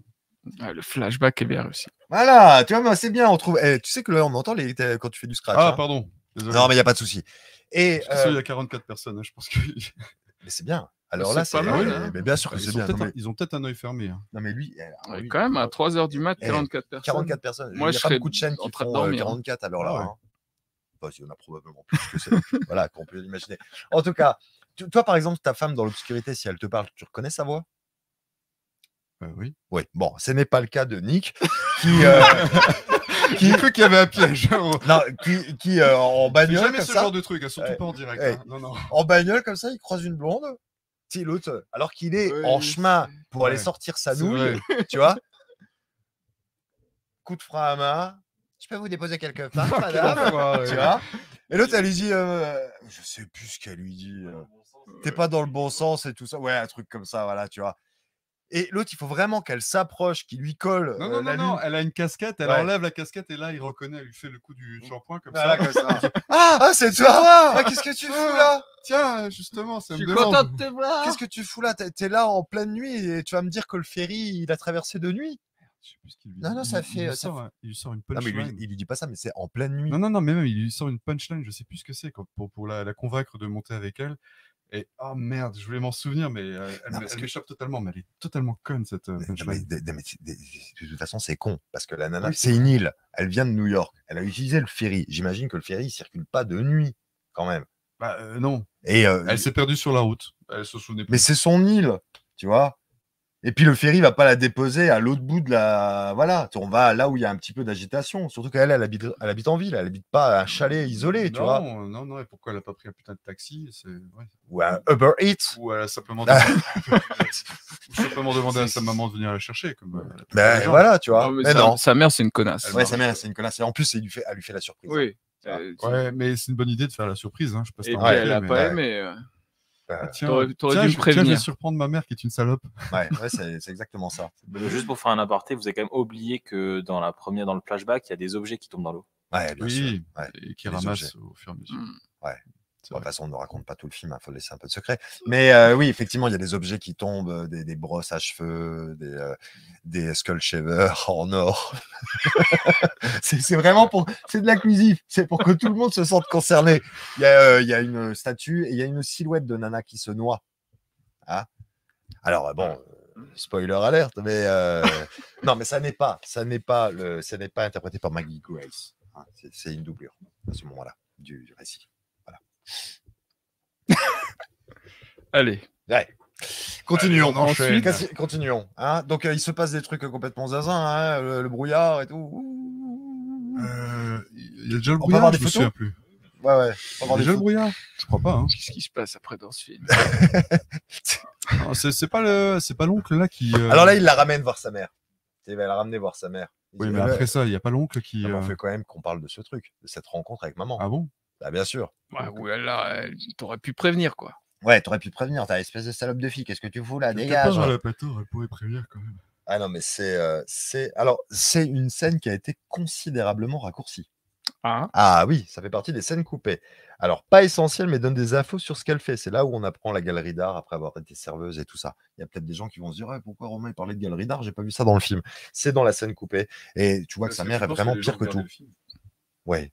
Ah, Le flashback est bien réussi. Voilà, tu vois, c'est bien, on trouve. eh, tu sais que là, on entend les... quand tu fais du scratch. Ah, hein. pardon. Désolé. Non, mais il n'y a pas de souci. Et Parce qu'il euh, y a 44 personnes. hein, Je pense que. mais c'est bien. Alors C'est là, pas c'est mal, hein. mais bien sûr que Ils, c'est ont. Non peut-être un- mais, ils ont peut-être un œil fermé. hein. non, mais lui, eh, Ouais, oui, quand même, à 3h du mat, Eh, 44 personnes. 44 personnes. Moi, il n'y je a pas serais beaucoup de chaînes en qui font euh, dormir. 44 à l'heure là. Ah ouais. hein. Enfin, il y en a probablement plus que c'est. voilà, qu'on peut l'imaginer. En tout cas, toi, par exemple, ta femme dans l'obscurité, si elle te parle, tu reconnais sa voix? Euh, oui. Oui. Bon, ce n'est pas le cas de Nick, qui, euh, J'ai cru qu'il y avait un piège. non, qui, qui euh, en bagnole jamais comme ce ça, genre de truc, hein, surtout pas en direct. Hein. Non, non. en bagnole comme ça, il croise une blonde. L'autre, alors qu'il est Oui, en chemin pour aller sortir sa nouille, tu vois? Coup de frein à main. Je peux vous déposer quelque part, madame? Tu vois? Et l'autre, elle lui dit, euh, je sais plus ce qu'elle lui dit. Euh, T'es pas dans le bon sens et tout ça. Ouais, un truc comme ça, voilà, tu vois. Et l'autre, il faut vraiment qu'elle s'approche, qu'il lui colle Non, euh, non, la non, non, elle a une casquette, elle Ouais. enlève la casquette et là, il reconnaît, elle lui fait le coup du shampoing comme Voilà, ça. comme ça. Ah, ah, c'est toi Ah, Qu'est-ce que tu fous là? Tiens, justement, ça Je me suis demande. content de te voir. Qu'est-ce que tu fous là? T'es là en pleine nuit et tu vas me dire que le ferry, il a traversé de nuit Je sais plus ce qu'il lui Non, dit. non, Il- ça il fait, lui euh, ça sort un- Il lui sort une Non, mais punchline. lui, il lui dit pas ça, mais c'est en pleine nuit. Non, non, non, mais même, il lui sort une punchline, je sais plus ce que c'est, pour, pour la, la convaincre de monter avec elle. Et, oh merde, je voulais m'en souvenir, mais euh, elle, Non, que- m'échappe totalement, mais elle est totalement conne, cette euh, Mais- mais de, mais toute façon, c'est con. Parce que la nana, Oui, c'est une île. Elle vient de New York. Elle a utilisé le ferry. J'imagine que le ferry, il circule pas de nuit, quand même. Bah, euh, non, Et, elle s'est perdue sur la route. Elle se souvenait plus. Mais c'est son île, tu vois. Et puis le ferry va pas la déposer à l'autre bout de la. Voilà, on va là où il y a un petit peu d'agitation. Surtout qu'elle, elle habite, elle habite en ville, elle habite pas à un chalet isolé, tu vois. non, non, non, et pourquoi elle a pas pris un putain de taxi? Ouais. Ou un Uber Eats. Ou elle a simplement demandé, ou simplement demandé à sa maman de venir la chercher. Comme, euh, Ben voilà, tu vois. Non, mais mais sa, non. sa mère, c'est une connasse. Ouais, sa mère, c'est une connasse. Et en plus, elle lui fait, elle lui fait la surprise. Oui. Ah, Euh, Ouais, mais c'est une bonne idée de faire la surprise. Hein. Je sais pas si Et puis, elle a mais- pas ouais. aimé. euh. Euh, Tiens, T'aurais- dû me je- tiens, je vais prévenir. surprendre ma mère qui est une salope. ouais, ouais, c'est exactement ça. Juste pour faire un aparté, vous avez quand même oublié que dans la première, dans le flashback, il y a des objets qui tombent dans l'eau. Ouais, bien sûr. Oui, Ouais. et qui Les ramasse objets. au fur et à mesure. Hmm. Bon, de toute façon, on ne raconte pas tout le film, il faut laisser un peu de secret. Mais euh, oui, effectivement, il y a des objets qui tombent, euh, des, des brosses à cheveux, des, euh, des skull shavers en or. c'est vraiment pour. C'est de l'inclusif. C'est pour que tout le monde se sente concerné. Il y a, euh, il y a une statue et il y a une silhouette de Nana qui se noie. Hein Alors, bon. Spoiler alerte, mais non, mais ça n'est pas, ça n'est pas le, ça n'est pas interprété par Maggie Grace. hein. C'est- C'est une doublure à ce moment-là du, du récit. Allez. Ouais. Continuons. Allez, on enchaîne. Cassi- Continuons. hein. Donc, euh, il se passe des trucs complètement zinzin, hein, le, le brouillard et tout. Euh, Il y a déjà le peut brouillard, avoir je me photos souviens plus. Ouais, ouais. Il y On a déjà le brouillard? Je crois pas. Hein. Qu'est-ce qui se passe après dans ce film? Non, C'est pas le, c'est pas l'oncle là qui. euh, Alors là, il la ramène voir sa mère. Il va la ramener voir sa mère. Il Oui, dit, mais Ouais, après ça, il y a pas l'oncle qui. mais on euh, fait quand même qu'on parle de ce truc, de cette rencontre avec maman. Ah bon? Bah, bien sûr. ouais, ouais, là, elle- t'aurais pu prévenir, quoi. Ouais, t'aurais pu prévenir, t'as espèce de salope de fille, qu'est-ce que tu fous là? Dégage part, la Pator, elle pourrait prévenir quand même. Ah non, mais c'est. euh, c'est Alors, c'est une scène qui a été considérablement raccourcie. Ah, Ah oui, ça fait partie des scènes coupées. Alors, pas essentiel, mais donne des infos sur ce qu'elle fait. C'est là où on apprend la galerie d'art après avoir été serveuse et tout ça. Il y a peut-être des gens qui vont se dire Ouais, pourquoi Romain il parlait de galerie d'art? J'ai pas vu ça dans le film. C'est dans la scène coupée. Et tu vois que sa mère est vraiment pire que tout. Ouais.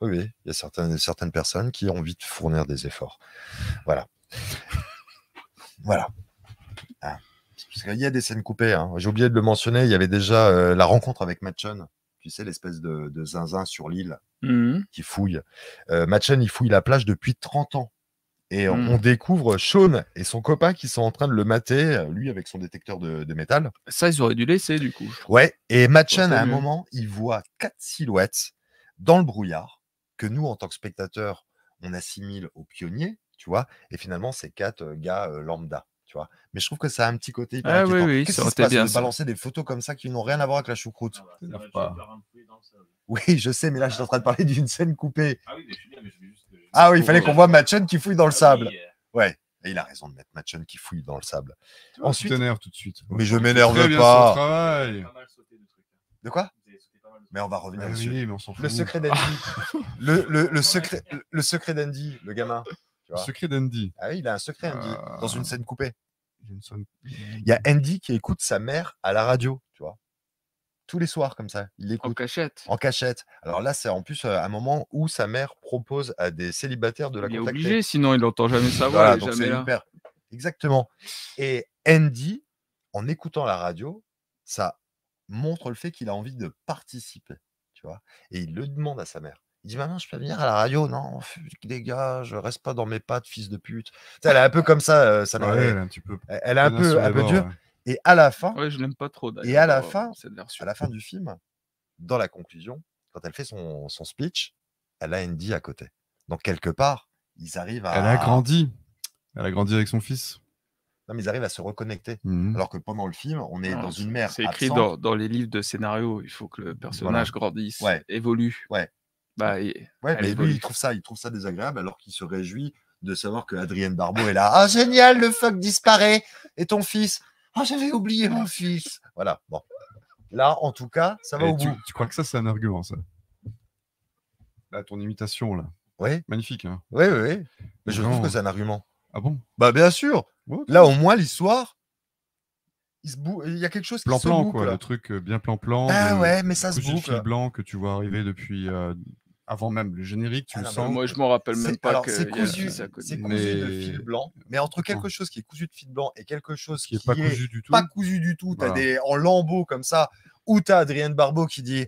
Oui, oui. Il y a certaines, certaines personnes qui ont envie de fournir des efforts. Voilà. voilà. Ah. Parce qu'il y a des scènes coupées. hein. J'ai oublié de le mentionner. Il y avait déjà euh, la rencontre avec Matchon. Tu sais, l'espèce de, de zinzin sur l'île mhm. qui fouille. Euh, Machen, il fouille la plage depuis 30 ans. Et on, on découvre Sean et son copain qui sont en train de le mater, lui avec son détecteur de, de métal. ça, ils auraient dû laisser, du coup. Ouais, et c'est à un moment, il voit quatre silhouettes dans le brouillard que nous, en tant que spectateurs, on assimile aux pionniers, tu vois, et finalement, c'est quatre euh, gars euh, lambda, tu vois. Mais je trouve que ça a un petit côté hyper Ah oui, oui, Qu'est-ce qui se passe bien, de balancer des photos comme ça qui n'ont rien à voir avec la choucroute? Ah bah, pas. Oui, je sais, mais là, je suis en train de parler d'une scène coupée. Ah oui, mais je suis bien, mais je vais juste. Ah oui, il fallait qu'on voit Machen qui fouille dans le Ah sable. euh, Ouais, et il a raison de mettre Machen qui fouille dans le sable. Ensuite- tu t'énerves tout de suite. Mais je m'énerve bien pas. son travail. De quoi? Mais on va Bah revenir oui, dessus. mais on s'en fout. Le secret d'Andy. le, le, le secret, le secret d'Andy, le gamin. Tu Le secret d'Andy. Ah oui, il a un secret, Andy, dans une Ah. scène coupée. Il y a une sonne- Il y a Andy qui écoute sa mère à la radio, tu vois. Tous les soirs, comme ça. Il En l'écoute cachette. en cachette. Alors là, c'est en plus euh, un moment où sa mère propose à des célibataires de la Il est contacter. obligé, sinon il n'entend jamais sa voix. Voilà, il est donc jamais c'est là. hyper. Exactement. Et Andy, en écoutant la radio, ça montre le fait qu'il a envie de participer, tu vois? Et il le demande à sa mère. Il dit Maman, je peux venir à la radio? Non, f- dégage, reste pas dans mes pattes, fils de pute. Elle est un peu comme ça, euh, sa mère. Ouais, elle, elle est un petit peu. elle est un peu, un les dure. ouais. Et à la fin, Ouais, je l'aime pas trop. Et à la d'ailleurs, fin- cette version. à la fin du film, dans la conclusion, quand elle fait son, son speech, elle a Andy à côté. Donc quelque part, ils arrivent à. Elle a grandi. Elle a grandi avec son fils. Non, mais ils arrivent à se reconnecter. Mhm. Alors que pendant le film, on est Non, dans une mer. C'est écrit dans, dans les livres de scénario. Il faut que le personnage grandisse, Ouais. évolue. Ouais. Bah, et- Ouais, mais lui, il trouve ça, il trouve ça désagréable alors qu'il se réjouit de savoir que Adrienne Barbeau est là. Ah, génial, le fuck disparaît. Et ton fils? Ah, j'avais oublié mon fils. Voilà, bon. Là, en tout cas, ça va Et au tu, bout. tu crois que ça, c'est un argument, ça? Là, ton imitation, là. Oui, Magnifique, hein oui, oui. oui. Mais je trouve que c'est un argument. Ah bon? Bah, bien sûr. Ouais, Là, au moins, l'histoire, il, se bou- il y a quelque chose qui se Plan-plan, boucle. quoi. Le truc euh, bien plan-plan. Ah ouais, mais ça se cousu boucle. blanc que tu vois arriver depuis euh, avant même le générique, tu Ah le non, mais sens. moi, je m'en rappelle même pas alors, que c'est y a cousu, cousu de Mais- fil blanc, mais entre quelque chose qui est cousu de fil blanc et quelque chose qui est pas cousu du tout. pas cousu du tout, tu as Voilà. des en lambeaux comme ça, ou tu as Adrienne Barbeau qui dit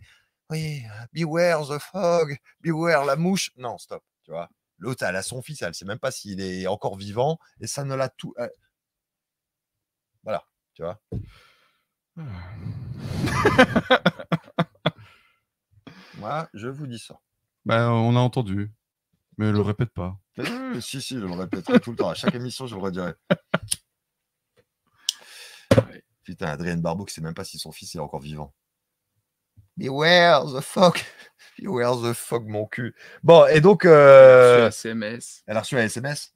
Oui, beware the fog, beware la mouche. Non, stop, tu vois. L'autre, elle a son fils, elle sait même pas s'il est encore vivant, et ça ne l'a tout. Voilà, tu vois? Moi, je vous dis ça. Bah, on a entendu, mais le répète pas. Si, si, je le répéterai tout le temps. À chaque émission, je le redirai. Putain, Adrienne Barbeau qui sait même pas si son fils est encore vivant. Beware the fuck? Beware the fuck, mon cul? Bon, et donc. euh, Sur SMS. Elle a reçu un SMS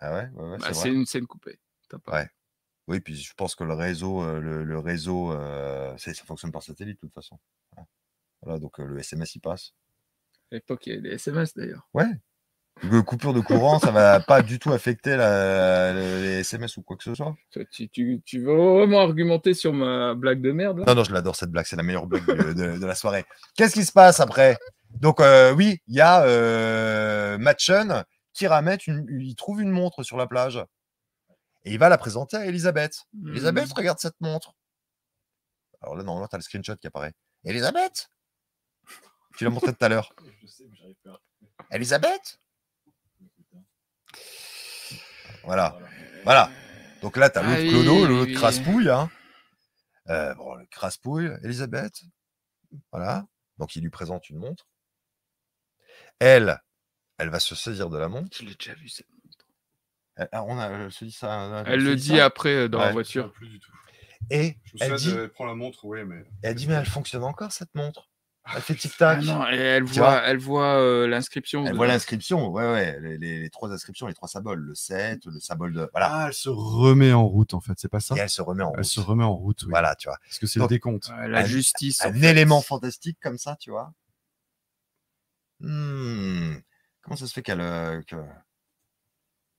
Ah ouais, ouais, ouais, Bah, c'est une scène coupée. T'as pas- Ouais. Oui, puis je pense que le réseau, euh, le, le réseau, euh, ça fonctionne par satellite de toute façon. Voilà, donc euh, le SMS il passe. À l'époque, il y avait des SMS d'ailleurs. Ouais. Le coupure de courant, ça va pas du tout affecter la- les SMS ou quoi que ce soit. Tu, tu- tu veux vraiment argumenter sur ma blague de merde là? Non, non, je l'adore cette blague, c'est la meilleure blague de, de- de la soirée. Qu'est-ce qui se passe après? Donc, euh, oui, il y a euh, Matchun qui ramène une, il trouve une montre sur la plage et il va la présenter à Elisabeth. Hmm. Elisabeth, regarde cette montre. Alors là, normalement, tu as le screenshot qui apparaît. Elisabeth? Tu l'as montré tout à l'heure. Je sais, mais j'arrive pas. Elisabeth? Voilà. Voilà. Donc là, tu as Ah l'autre oui, clodo, oui, l'autre oui. craspouille. Hein. Euh, bon, le craspouille, Elisabeth. Voilà. Donc il lui présente une montre. Elle, elle va se saisir de la montre. Je l'ai déjà vu cette montre. Elle, ah, on a, elle se dit ça. Elle se le dit après euh, dans Ouais. la Je voiture. sais plus du tout. Et Je me elle souviens dit, de prendre la montre, oui, mais. elle dit, mais elle fonctionne encore cette montre? Elle fait Ah tic-tac. non, et elle voit, elle euh, l'inscription. elle de- voit l'inscription. Ouais, ouais. Les, les- les trois inscriptions, les trois symboles. Le 7, le symbole de. Voilà. Ah, elle se remet en route, en fait, c'est pas ça? Et elle se remet en Elle route. se remet en route, oui. Voilà, tu vois. Parce que c'est le décompte. Ouais, la Un- justice. en un fait. élément fantastique comme ça, tu vois. Hmm, Comment ça se fait qu'elle euh, que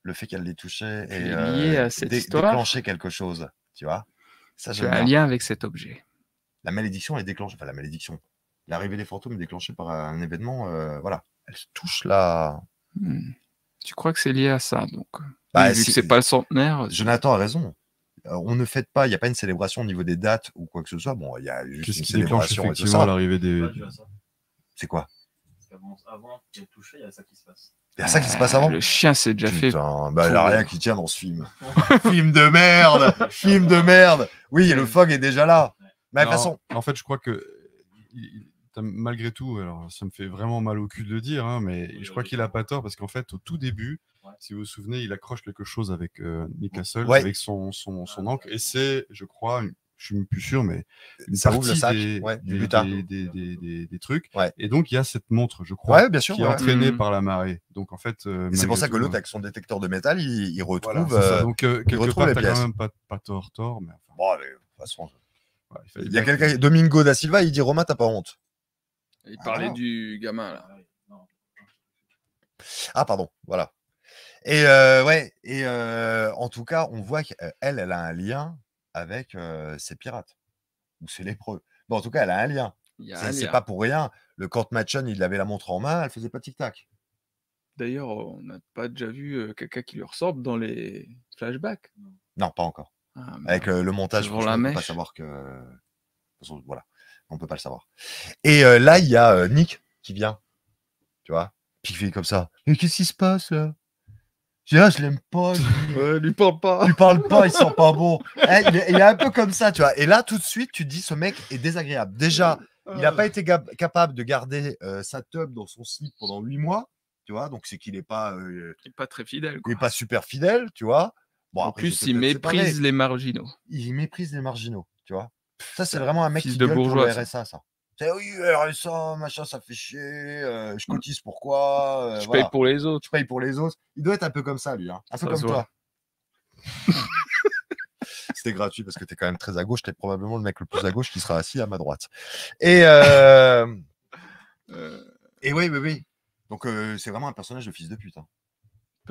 le fait qu'elle l'ait touché Tu et es lié euh, à cette dé- histoire déclenché quelque chose, tu vois? Ça, as un lien avec cet objet. La malédiction est déclenchée, enfin la malédiction, l'arrivée des fantômes est déclenchée par un événement, euh, voilà. Elle se touche là. Hmm. Tu crois que c'est lié à ça donc euh, Bah, vu si- que c'est pas le centenaire. Jonathan a raison. Euh, On ne fête pas, il n'y a pas une célébration au niveau des dates ou quoi que ce soit. Bon, il y a juste Qu'est-ce une qui déclenche célébration effectivement l'arrivée des. C'est quoi? Parce qu'avant avant qu'il ait touché, il y a ça qui se passe. Il y a ça qui se passe Ah, avant Le chien s'est déjà fait. Putain, bah, il n'y a rien qui tient dans ce film. film de merde Film de merde Oui, le fog est déjà là. Mais de toute façon, En fait, je crois que il- malgré tout, alors ça me fait vraiment mal au cul de le dire, hein, mais Oui, je crois oui. qu'il a pas tort parce qu'en fait, au tout début, Ouais. si vous vous souvenez, il accroche quelque chose avec euh, Nick Castle, Ouais. avec son, son, son Ah, encre, et c'est, je crois, une- je suis plus sûr, mais une ça ouvre le partie sac des, ouais, du des, butin. des, des, des- des- des trucs. Ouais. Et donc, il y a cette montre, je crois, Ouais, bien sûr. qui est entraînée Mhm. par la marée. Donc, en fait, euh, C'est pour ça que tout, l'autre, hein, avec son détecteur de métal, il, il retrouve. euh, Donc, euh, quelque retrouve part, quand même pas, pas tort, tort, mais enfin, Bon, de toute façon, il y a quelqu'un. Domingo da Silva, il dit Romain, t'as pas honte. Il Ah, parlait du gamin là. Ah. Ah, pardon, voilà. Et euh, ouais, et euh, en tout cas, on voit qu'elle, elle a un lien avec euh, ces pirates. Ou c'est lépreux. Bon, en tout cas, elle a un lien. C'est pas pour rien. Le quand Matchon, il avait la montre en main, elle faisait pas tic-tac. D'ailleurs, on n'a pas déjà vu euh, quelqu'un qui lui ressorte dans les flashbacks. Non, pas encore. Ah, Avec euh, le montage, on peut pas savoir que. de toute façon, Voilà, on peut pas le savoir. Et euh, là, il y a euh, Nick qui vient, tu vois, puis qui fait comme ça. Mais qu'est-ce qui se passe là? Je dis, ah, je l'aime pas. lui. Ouais, lui parle pas. Il parle pas, il sent pas bon. Eh, il, est, il est un peu comme ça, tu vois. Et là, tout de suite, tu te dis, ce mec est désagréable. Déjà, il n'a pas été capable de garder euh, sa tub dans son slip pendant huit mois, tu vois. Donc, c'est qu'il n'est pas, euh, Il est pas très fidèle. il Quoi. est pas super fidèle, tu vois. Bon, en après, plus, il séparé. méprise les marginaux. il méprise les marginaux, tu vois. Ça, c'est vraiment un mec Fils qui de gueule pour le bourgeois, ça. RSA, ça. C'est oui, RSA, machin, ça fait chier, euh, je cotise pourquoi, euh, Je voilà. paye pour les autres. je paye pour les autres. Il doit être un peu comme ça, lui, hein. un peu Ça comme toi. C'était gratuit parce que tu es quand même très à gauche, tu es probablement le mec le plus à gauche qui sera assis à ma droite. Et, euh, Euh, et oui, oui, oui. Donc, euh, c'est vraiment un personnage de fils de pute. hein.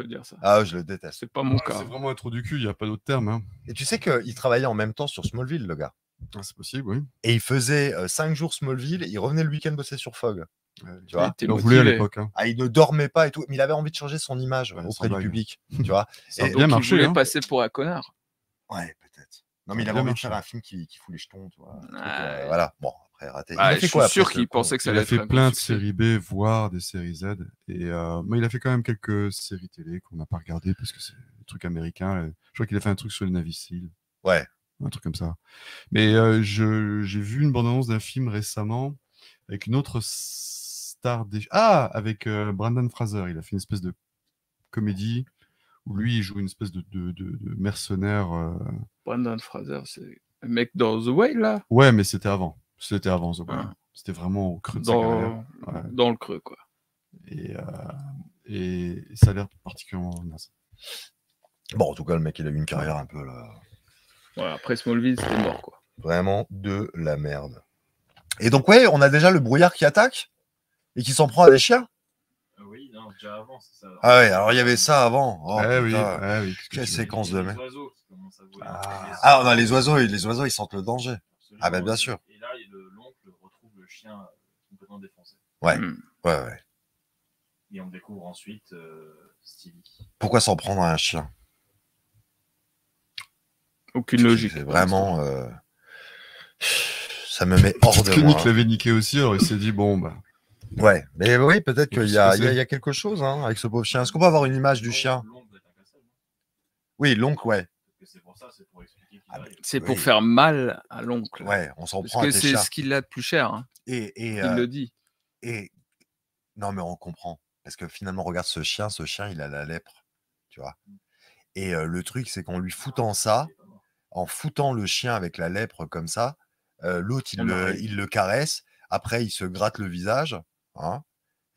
dire ça. Ah, je le déteste. C'est pas mon Ouais, cas. C'est vraiment un trou du cul, il n'y a pas d'autre terme. Hein. Et tu sais qu'il travaillait en même temps sur Smallville, le gars. Ah, c'est possible, oui. Et il faisait 5 jours Smallville, il revenait le week-end bosser sur Fog. Tu vois? était il en voulait à l'époque. Hein. Ah, il ne dormait pas et tout, mais il avait envie de changer son image Ouais, auprès du blague. public. Tu vois? Ça a Et bien Donc, marché. il voulait hein. passer pour un connard. Ouais, peut-être. Non, mais il a avait bien envie de faire marché. un film qui, qui fout les jetons, tu vois. euh, voilà, bon, après raté. Ah, a je fait suis quoi sûr qu'il pensait que ça Il allait a être fait plein de séries B, voire des séries Z. Et euh, mais il a fait quand même quelques séries télé qu'on n'a pas regardées parce que c'est des trucs américains. Je crois qu'il a fait un truc sur le Navy Seal. Ouais. Un truc comme ça. Mais euh, je- j'ai vu une bande-annonce d'un film récemment avec une autre star. Des... Ah Avec euh, Brandon Fraser. Il a fait une espèce de comédie où lui, il joue une espèce de, de, de- de mercenaire. euh, Brandon Fraser, c'est le mec dans The Whale, là? Ouais, mais c'était avant. C'était avant The Whale. Ah. C'était vraiment au creux de sa carrière. Dans... Ouais. dans le creux, quoi. Et, euh, et ça a l'air particulièrement naze. Bon, en tout cas, le mec, il a eu une carrière un peu là. Ouais, après Smallville, c'était mort, quoi. Vraiment de la merde. Et donc, ouais, on a déjà le brouillard qui attaque et qui s'en prend à des chiens. Euh, oui, non, déjà avant, c'est ça. Ah ouais, alors il y avait ça avant. Oh, Eh oui, eh oui, Quelle séquence de les merde. Ah, ah, non, les oiseaux, les oiseaux, ils sentent le danger. Absolument. Ah bah, bien sûr. Et là, il- le- l'oncle retrouve le chien euh, complètement défoncé. Ouais. Hmm. Ouais, ouais. Et on découvre ensuite euh, Stevie. Pourquoi s'en prendre à un chien? Aucune logique. C'est vraiment. euh, Ça me met hors de Que moi. Nick l'avait niqué aussi, alors il s'est dit, bon, bah. Ouais, mais oui, peut-être qu'il y, y a- quelque chose hein, avec ce pauvre chien. Est-ce qu'on peut avoir une image du chien? Oui, l'oncle, ouais. Parce c'est pour Ah. C'est Oui. faire mal à l'oncle. Ouais, on s'en Parce prend à que c'est ce qu'il a de plus cher. hein. Et, et, Il euh, le dit. et non, mais on comprend. Parce que finalement, regarde ce chien, ce chien, il a la lèpre. Tu vois. Et euh, le truc, c'est qu'en lui foutant ça, en foutant le chien avec la lèpre comme ça, euh, l'autre, il, le- aurait- il le caresse. Après, il se gratte le visage. Hein,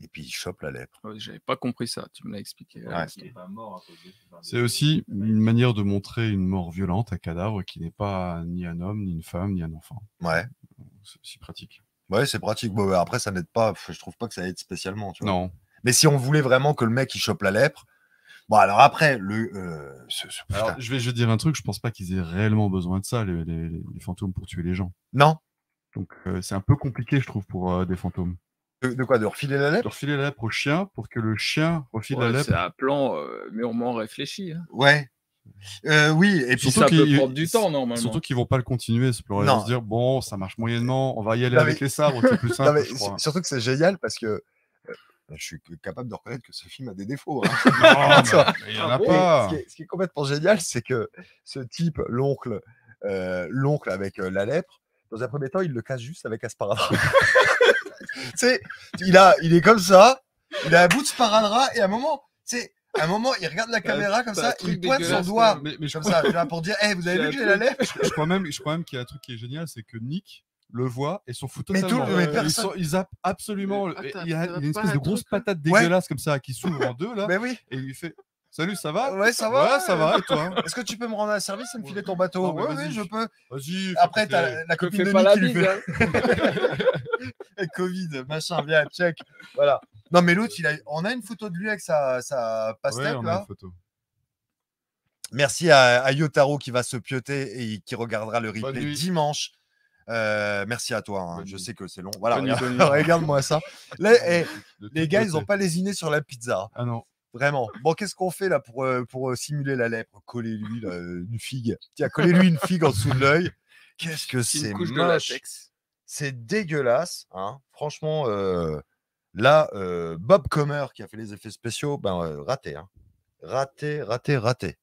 et puis, il chope la lèpre. Ouais, J'avais pas compris ça. Tu me l'as expliqué. Ouais. C'est aussi une manière de montrer une mort violente, un cadavre qui n'est pas ni un homme, ni une femme, ni un enfant. Ouais, C'est aussi pratique. ouais c'est pratique. Bon, bah, après, ça n'aide pas. Je trouve pas que ça aide spécialement. Tu vois. Non. Mais si on voulait vraiment que le mec, il chope la lèpre. Bon, alors après, le. euh, ce- ce- putain. Alors, je vais, je vais dire un truc, je pense pas qu'ils aient réellement besoin de ça, les, les- les fantômes, pour tuer les gens. Non Donc, euh, c'est un peu compliqué, je trouve, pour euh, des fantômes. de, de quoi De refiler la De lèpre refiler la lèpre au chien pour que le chien refile Ouais, la c'est lèpre. un plan euh, mûrement réfléchi. hein. Ouais. Euh, oui, et puis Surtout ça peut prendre du temps normalement. Surtout qu'ils vont pas le continuer, ce plan. Ils vont se dire, bon, ça marche moyennement, on va y aller Non, avec mais- les sabres, c'est plus Non, simple, mais je crois. s- surtout que c'est génial parce que euh, je suis capable de reconnaître que ce film a des défauts. hein. Non, Tu vois? mais il y en a Et pas. Ce qui, est, ce qui est complètement génial, c'est que ce type, l'oncle, euh, l'oncle avec euh, la lèpre, dans un premier temps, il le casse juste avec un sparadrap. il, a, il est comme ça, il a un bout de sparadrap et à un moment, sais, à un moment, il regarde la caméra comme ça, il pointe son doigt Mais, mais je, comme crois, ça, là, pour dire, hey, vous avez C'est vu que j'ai la lèpre je crois même, je crois même qu'il y a un truc qui est génial, c'est que Nick le voit et s'en fout Mais tout- totalement. mais ils, sont, ils zappent absolument. Mais et attends, il y a, une espèce de grosse patate Ouais. dégueulasse comme ça qui s'ouvre en deux là, Mais oui, et il lui fait Salut, ça va? Ouais, ça va. Ouais, ça va, et toi Est-ce que tu peux me rendre un service et me filer ton bateau? Ah vas-y. oui, je peux. Vas-y. Après, t'as la, la copine de pas la bise. hein. Covid, machin, viens, check. Voilà. Non, mais l'autre, il a... on a une photo de lui avec sa, sa pastèque, là. une photo. Merci à, à Yotaro qui va se pioter et qui regardera le replay dimanche. Euh, merci à toi. hein. Je sais que c'est long. Voilà, regarde-moi ça. Là, eh, les gars, ils n'ont pas lésiné sur la pizza. Ah non. Vraiment. Bon, qu'est-ce qu'on fait là pour, euh, pour euh, simuler la lèpre? Euh, une figue. Tiens, collez-lui une figue en dessous de l'œil. Qu'est-ce que C'est c'est moche. dégueulasse. Hein. Franchement, euh, là, euh, Bob Comer qui a fait les effets spéciaux, ben, raté. Hein. Raté, raté, raté.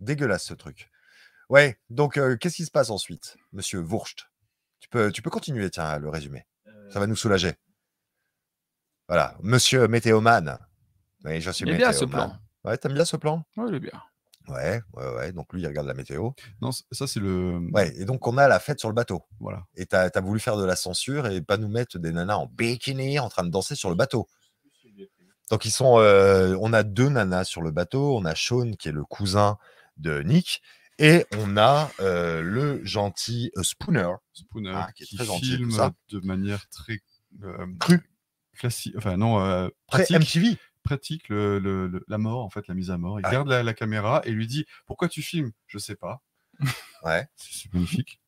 Dégueulasse ce truc. Ouais, donc euh, qu'est-ce qui se passe ensuite, monsieur Wurst? Peux, tu peux continuer, tiens, le résumé. Euh, Ça va nous soulager. Voilà, monsieur Météoman. Oui, je suis Il est bien ce plan. Ouais, t'aimes bien ce plan? Ouais, il est bien. Ouais, ouais, ouais. Donc lui, il regarde la météo. Non, ça c'est le. Ouais, et donc on a la fête sur le bateau. Voilà. Et t'as as voulu faire de la censure et pas nous mettre des nanas en bikini en train de danser sur le bateau. Donc ils sont, euh, on a deux nanas sur le bateau. On a Sean qui est le cousin de Nick et on a euh, le gentil euh, Spooner. Spooner Ah, qui est qui, très gentil, tout filme ça. de manière très euh, Cru. classique. Enfin non, euh, pratique. MTV. pratique le, le- le- la mort, en fait, la mise à mort. Il Ah. regarde la, la caméra et lui dit Pourquoi tu filmes? Je sais pas. Ouais. C'est magnifique.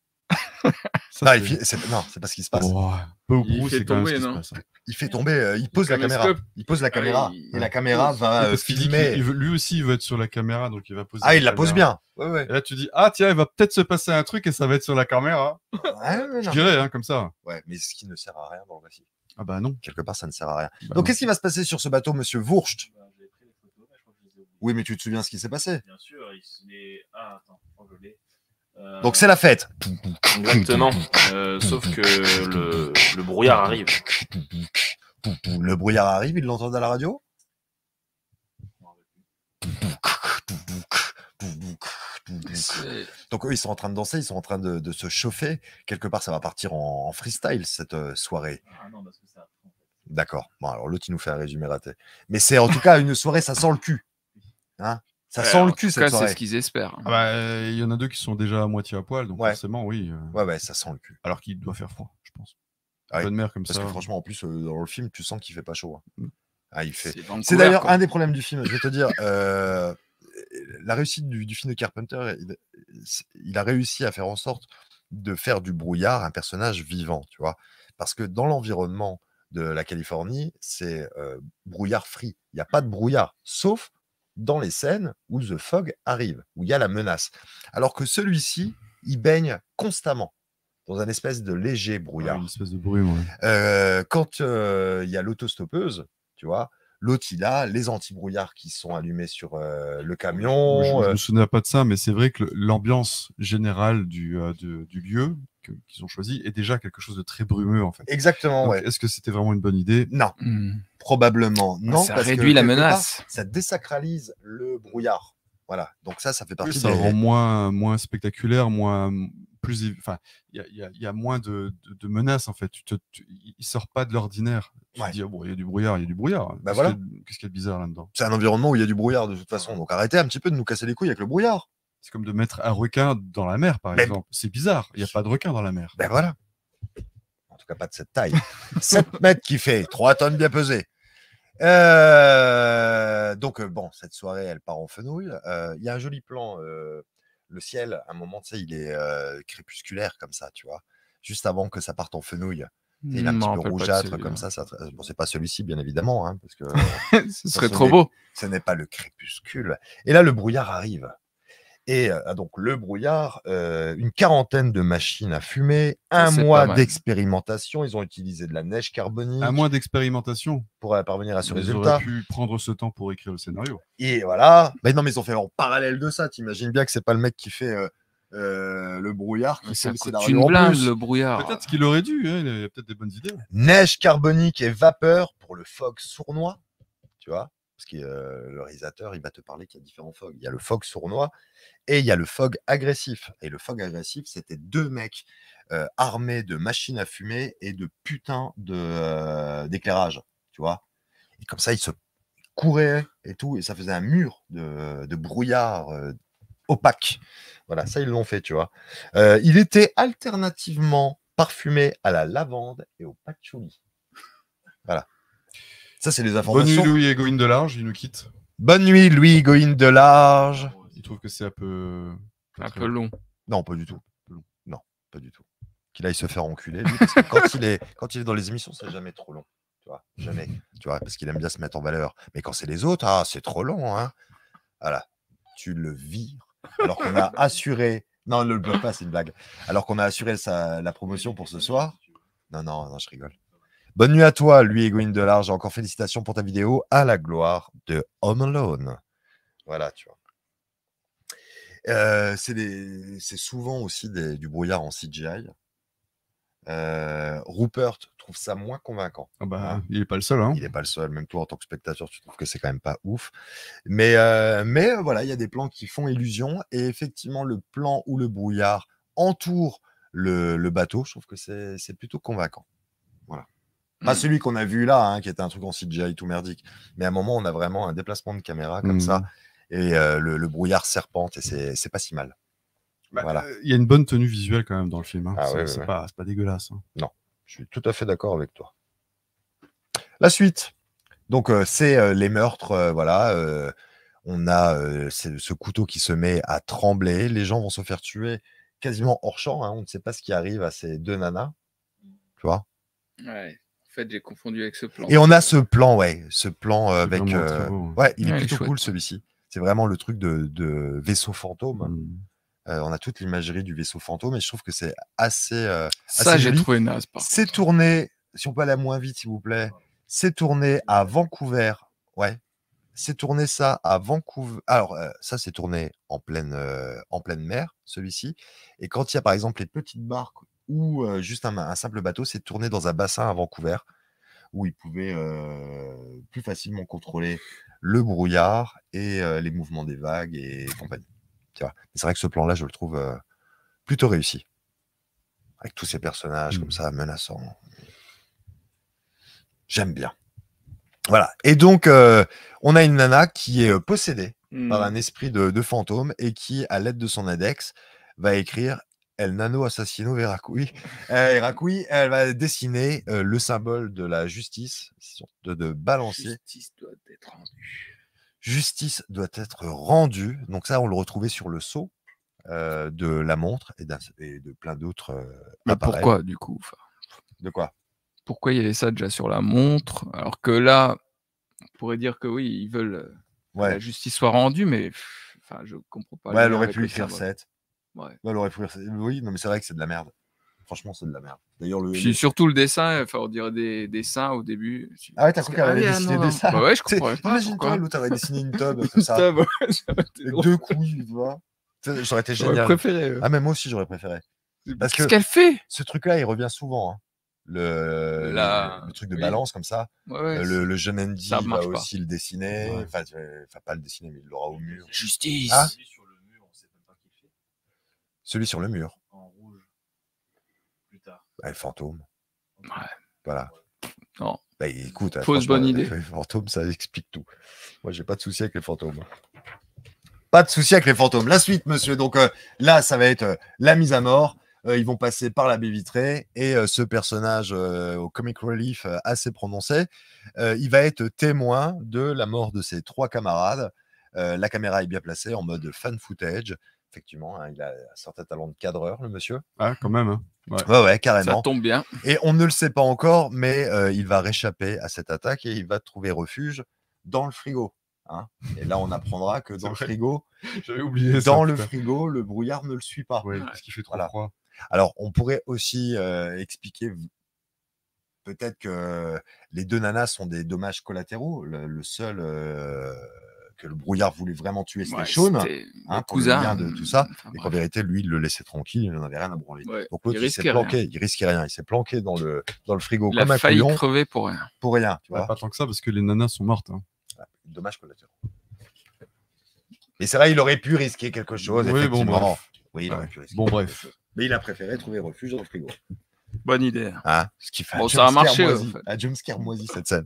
Ça, Non, c'est- non, pas ce qui se passe. Oh, peu ou Il prou, fait c'est tomber, ce qui se non? passe. Il fait tomber, euh, il pose la caméra. caméscope. Il pose la caméra. et la caméra va euh, filmer. qu'il- il veut- lui aussi, il veut être sur la caméra, donc il va poser. Ah, il la pose caméra. bien. Ouais, ouais. Et là, tu dis Ah, tiens, il va peut-être se passer un truc et ça va être sur la caméra. Ouais, mais Je dirais, hein, comme ça. Ouais, mais ce qui ne sert à rien dans le récit. Ah, bah non. Quelque part, ça ne sert à rien. Bah Donc, qu'est-ce qui va se passer sur ce bateau, monsieur Wurst? J'avais pris les photos, mais je crois que je les ai oubliées. Oui, mais tu te souviens ce qui s'est passé? Bien sûr, il se les. Ah, attends, je l'ai. Euh, Donc, c'est la fête. Exactement. Euh, sauf que le, le brouillard arrive. Le brouillard arrive, ils l'entendent à la radio? C'est- Donc eux, ils sont en train de danser, ils sont en train de, de se chauffer. Quelque part, ça va partir en, en freestyle cette euh, soirée. Ah non, parce que. D'accord. Bon, alors l'autre, il nous fait un résumé raté. Mais c'est en tout cas une soirée, ça sent le cul. Hein? Ça Ouais, sent en le tout cul, cas, C'est ce qu'ils espèrent. Ah bah, euh, il y en a deux qui sont déjà à moitié à poil, donc Ouais. forcément, oui. euh, Ouais, ouais, ça sent le cul. Alors qu'il doit faire froid, je pense. Ah oui, Bonne mer comme Parce ça. que franchement, en plus, euh, dans le film, tu sens qu'il fait pas chaud. hein. Mm. Ah, il fait. C'est d'ailleurs un des problèmes du film. Je vais te dire, euh, la réussite du, du film de Carpenter, il, il a réussi à faire en sorte de faire du brouillard un personnage vivant, tu vois. Parce que dans l'environnement de la Californie, c'est euh, brouillard free. Il n'y a pas de brouillard, sauf dans les scènes où The Fog arrive, où il y a la menace. Alors que celui-ci, il baigne constamment dans un espèce de léger Ouais, brouillard. une espèce de bruit, ouais. Euh, quand euh, il y a l'autostoppeuse, tu vois, l'autre, il a les anti-brouillards qui sont allumés sur euh, le camion. je, euh, me souviens pas de ça, mais c'est vrai que l'ambiance générale du, de- du lieu qu'ils ont choisi est déjà quelque chose de très brumeux en fait. exactement, Donc, ouais. Est-ce que c'était vraiment une bonne idée? Non, Hmm. probablement non. ça parce que réduit la part, menace. ça désacralise le brouillard. Voilà, donc ça, ça fait partie Ça des... rend moins, moins spectaculaire, moins plus. Enfin, il y a, y y moins de, de, de menaces en fait. Tu te, tu- il sort pas de l'ordinaire. Tu Ouais. te dis, ah bon, il y a du brouillard, il y a du brouillard. Bah Qu'est-ce voilà. qu'il y a de- Qu'est-ce qu'il y a de bizarre là-dedans? C'est un environnement où il y a du brouillard de toute façon. Donc arrêtez un petit peu de nous casser les couilles avec le brouillard. C'est comme de mettre un requin dans la mer, par Mais- exemple. C'est bizarre. Il n'y a pas de requin dans la mer. Ben voilà. En tout cas, pas de cette taille. 7 mètres qui fait, 3 tonnes bien pesées. Euh, donc, euh, bon, cette soirée, elle part en fenouil. Euh, Il y a un joli plan. euh, le ciel, à un moment, tu sais, il est euh, crépusculaire comme ça, tu vois. Juste avant que ça parte en fenouil. Tu sais, Il est un petit peu rougeâtre comme ça. ça bon, c'est pas celui-ci, bien évidemment, hein, parce que Ce serait trop beau. ce n'est pas le crépuscule. Et là, le brouillard arrive. Et euh, donc, le brouillard, euh, une quarantaine de machines à fumer, un mois d'expérimentation. Ils ont utilisé de la neige carbonique À moins d'expérimentation? pour euh, parvenir à ce Ils résultat. auraient pu prendre ce temps pour écrire le scénario. Et voilà. Mais non, mais ils ont fait en parallèle de ça. T'imagines bien que c'est pas le mec qui fait euh, euh, le brouillard qui fait une en blinde, plus. le brouillard. Peut-être qu'il aurait dû. hein, il y a peut-être des bonnes idées. Neige carbonique et vapeur pour le fog sournois. Tu vois Parce que le réalisateur, il va te parler qu'il y a différents fogs. Il y a le fog sournois et il y a le fog agressif. Et le fog agressif, c'était deux mecs armés de machines à fumer et de putain de, euh, d'éclairage. Tu vois? Et comme ça, ils se couraient et tout. Et ça faisait un mur de, de brouillard opaque. Voilà, ça, ils l'ont fait, tu vois? Il était alternativement parfumé à la lavande et au patchouli. Voilà. Ça, c'est les Bonne informations. nuit, Louis Egoïne de Large. Il nous quitte. Bonne nuit, Louis Goïne de Large. Il trouve que c'est un peu. Un très- peu long. Non, pas du tout. Non, pas du tout. Qu'il aille se faire enculer, lui, parce que quand il est, quand il est dans les émissions, c'est jamais trop long. Tu vois, jamais. Tu vois, parce qu'il aime bien se mettre en valeur. Mais quand c'est les autres, ah, c'est trop long, hein. Voilà. Tu le vires. Alors qu'on a assuré. Non, ne le bloque pas, c'est une blague. Alors qu'on a assuré sa, la promotion pour ce soir. Non, non, non, je rigole. Bonne nuit à toi, lui, Egoïne de Large. Encore félicitations pour ta vidéo à la gloire de Home Alone. Voilà, tu vois. Euh, c'est souvent aussi des- du brouillard en CGI. Euh, Rupert trouve ça moins convaincant. Ah bah, Hein? il est pas le seul. Hein. Il n'est pas le seul, même toi en tant que spectateur, tu trouves que c'est quand même pas ouf. Mais, euh, mais voilà, il y a des plans qui font illusion. Et effectivement, le plan où le brouillard entoure le, le bateau, je trouve que c'est plutôt convaincant. Pas Mm. celui qu'on a vu là, hein, qui était un truc en CGI tout merdique. Mais à un moment, on a vraiment un déplacement de caméra comme Mm. ça. Et euh, le, le brouillard serpente, et c'est c'est pas si mal. Bah, Voilà. euh, Il y a une bonne tenue visuelle quand même dans le film. hein. Ah c'est ouais, ouais, pas, c'est pas dégueulasse. hein. Je suis tout à fait d'accord avec toi. La suite. Donc, euh, c'est euh, les meurtres. euh, voilà. euh, on a euh, ce couteau qui se met à trembler. Les gens vont se faire tuer quasiment hors champ. hein, On ne sait pas ce qui arrive à ces deux nanas. Tu vois? Ouais. Fait, j'ai confondu avec ce plan. Et on a ce plan, ouais. Ce plan euh, avec. euh, ouais, il est Ouais, il est plutôt cool celui-ci. C'est vraiment le truc de, de vaisseau fantôme. Mm. Euh, on a toute l'imagerie du vaisseau fantôme et je trouve que c'est assez. euh, Ça, assez j'ai trouvé naze. C'est tourné, si on peut aller moins vite, s'il vous plaît. C'est tourné à Vancouver. Ouais. C'est tourné ça à Vancouver. Alors, euh, ça, c'est tourné en pleine, euh, en pleine mer, celui-ci. Et quand il y a, par exemple, les petites barques ou euh, juste un, un simple bateau, c'est tourné dans un bassin à Vancouver où ils pouvaient euh, plus facilement contrôler le brouillard et euh, les mouvements des vagues et compagnie. C'est vrai que ce plan-là, je le trouve plutôt réussi. Avec tous ces personnages comme Mm. ça, menaçants. J'aime bien. Voilà. Et donc, on a une nana qui est possédée par un esprit de, de fantôme et qui, à l'aide de son index, va écrire El Nano Assassino Veracruz. Euh, elle va dessiner euh, le symbole de la justice, sorte de, de balancier. Justice doit être rendue. Justice doit être rendue. Donc ça, on le retrouvait sur le sceau euh, de la montre et, de plein d'autres euh, Mais pourquoi, du coup De quoi? Pourquoi il y avait ça déjà sur la montre? Alors que là, on pourrait dire que oui, ils veulent que Ouais, la justice soit rendue, mais enfin, je comprends pas. ouais elle aurait pu le écrire symbole. 7. Ouais. Ouais, elle aurait pu écrire 7. Oui, non, mais c'est vrai que c'est de la merde. Franchement, c'est de la merde. D'ailleurs, le. Puis surtout le dessin, enfin, on dirait des dessins au début. Ah ouais, t'as cru que- qu'elle avait ah dessiné non, des dessins Bah ouais, je C'est- comprenais pas. Imagine-toi, pourquoi. l'autre aurait dessiné une tub comme ça. Ouais, deux couilles, tu vois. Aurait été J'aurais génial. préféré. euh. Ah, mais moi aussi, j'aurais préféré. parce Qu'est-ce que- qu'elle fait? Ce truc-là, il revient souvent. hein. Le, La- le truc de oui. balance comme ça. Ouais, ouais, le, le jeune Andy va pas. aussi le dessiner. Ouais. Enfin, enfin, pas le dessiner, mais il l'aura au mur. Justice. Ah. Celui sur le mur, on sait même pas qui le fait. Celui sur le mur. En rouge. Plus tard. Bah, le fantôme. Ouais. Voilà. Non. Bah, écoute, Fausse bonne idée. Les fantômes, ça explique tout. Moi, j'ai pas de souci avec les fantômes. Pas de souci avec les fantômes. La suite, monsieur. Donc euh, là, ça va être euh, la mise à mort. Euh, ils vont passer par la baie vitrée et euh, ce personnage euh, au comic relief euh, assez prononcé, euh, il va être témoin de la mort de ses trois camarades. Euh, la caméra est bien placée en mode fan footage. Effectivement, hein, il a un certain talent de cadreur, le monsieur. Ah, quand même. hein. Ouais, ouais, Ça carrément. tombe bien. Et on ne le sait pas encore, mais euh, il va réchapper à cette attaque et il va trouver refuge dans le frigo. hein. Et là, on apprendra que dans le vrai. frigo, J'avais oublié ça. dans le putain. frigo, le brouillard ne le suit pas. Ouais, parce qu'il fait trop Voilà. froid. Alors, on pourrait aussi euh, expliquer peut-être que les deux nanas sont des dommages collatéraux. Le, le seul euh, que le brouillard voulait vraiment tuer, c'était Ouais, hein, cousin de tout ça. Enfin, Et qu'en vérité, lui, il le laissait tranquille, il n'en avait rien à branler. Ouais, Donc il l'autre, il, s'est risquait planqué, il risquait rien. Il s'est planqué dans le, dans le frigo Il a comme un failli couillon crever pour rien. pour rien. Tu Ouais, vois pas tant que ça, parce que les nanas sont mortes. hein. Dommage collatéraux. Mais c'est vrai, il aurait pu risquer quelque chose. Oui, bon, bref. Oui, il aurait pu risquer Bon, bref. chose. Mais il a préféré trouver refuge dans le frigo. Bonne idée. Hein Ce qui fait Bon, un ça a marché, moisi. en fait. Un jumpscare moisi, cette scène.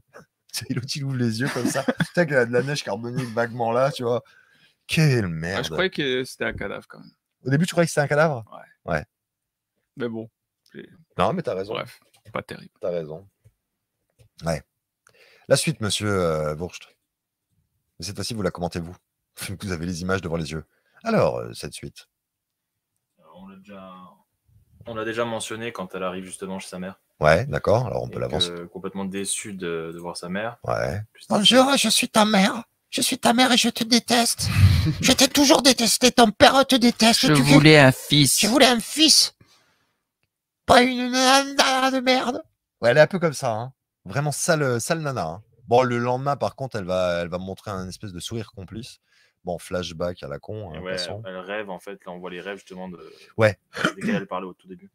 C'est l'autre, il ouvre les yeux comme ça. Tu sais, avec la- de la neige carbonique vaguement là, tu vois. Quelle Ah, merde. je croyais que c'était un cadavre quand même. Au début, tu croyais que c'était un cadavre? Mais bon, Non, mais t'as raison. bref, pas terrible. T'as raison. Ouais. La suite, monsieur euh, cette fois-ci, vous la commentez vous. Vous avez les images devant les yeux. Alors, euh, cette suite. Alors, on l'a déjà. On l'a déjà mentionné quand elle arrive justement chez sa mère. Ouais, d'accord. Alors, on peut l'avancer. complètement déçue de, de voir sa mère. Ouais. Bonjour, je suis ta mère. Je suis ta mère et je te déteste. je t'ai toujours détesté. Ton père te déteste. Je Tu- voulais un fils. Je voulais un fils. Pas une nana de merde. Ouais, elle est un peu comme ça. hein. Vraiment sale, sale nana. hein. Bon, le lendemain, par contre, elle va, elle va montrer un espèce de sourire complice. Bon, flashback à la con, hein, ouais, façon. elle rêve en fait, là on voit les rêves justement de Ouais. desquels elle parlait au tout début.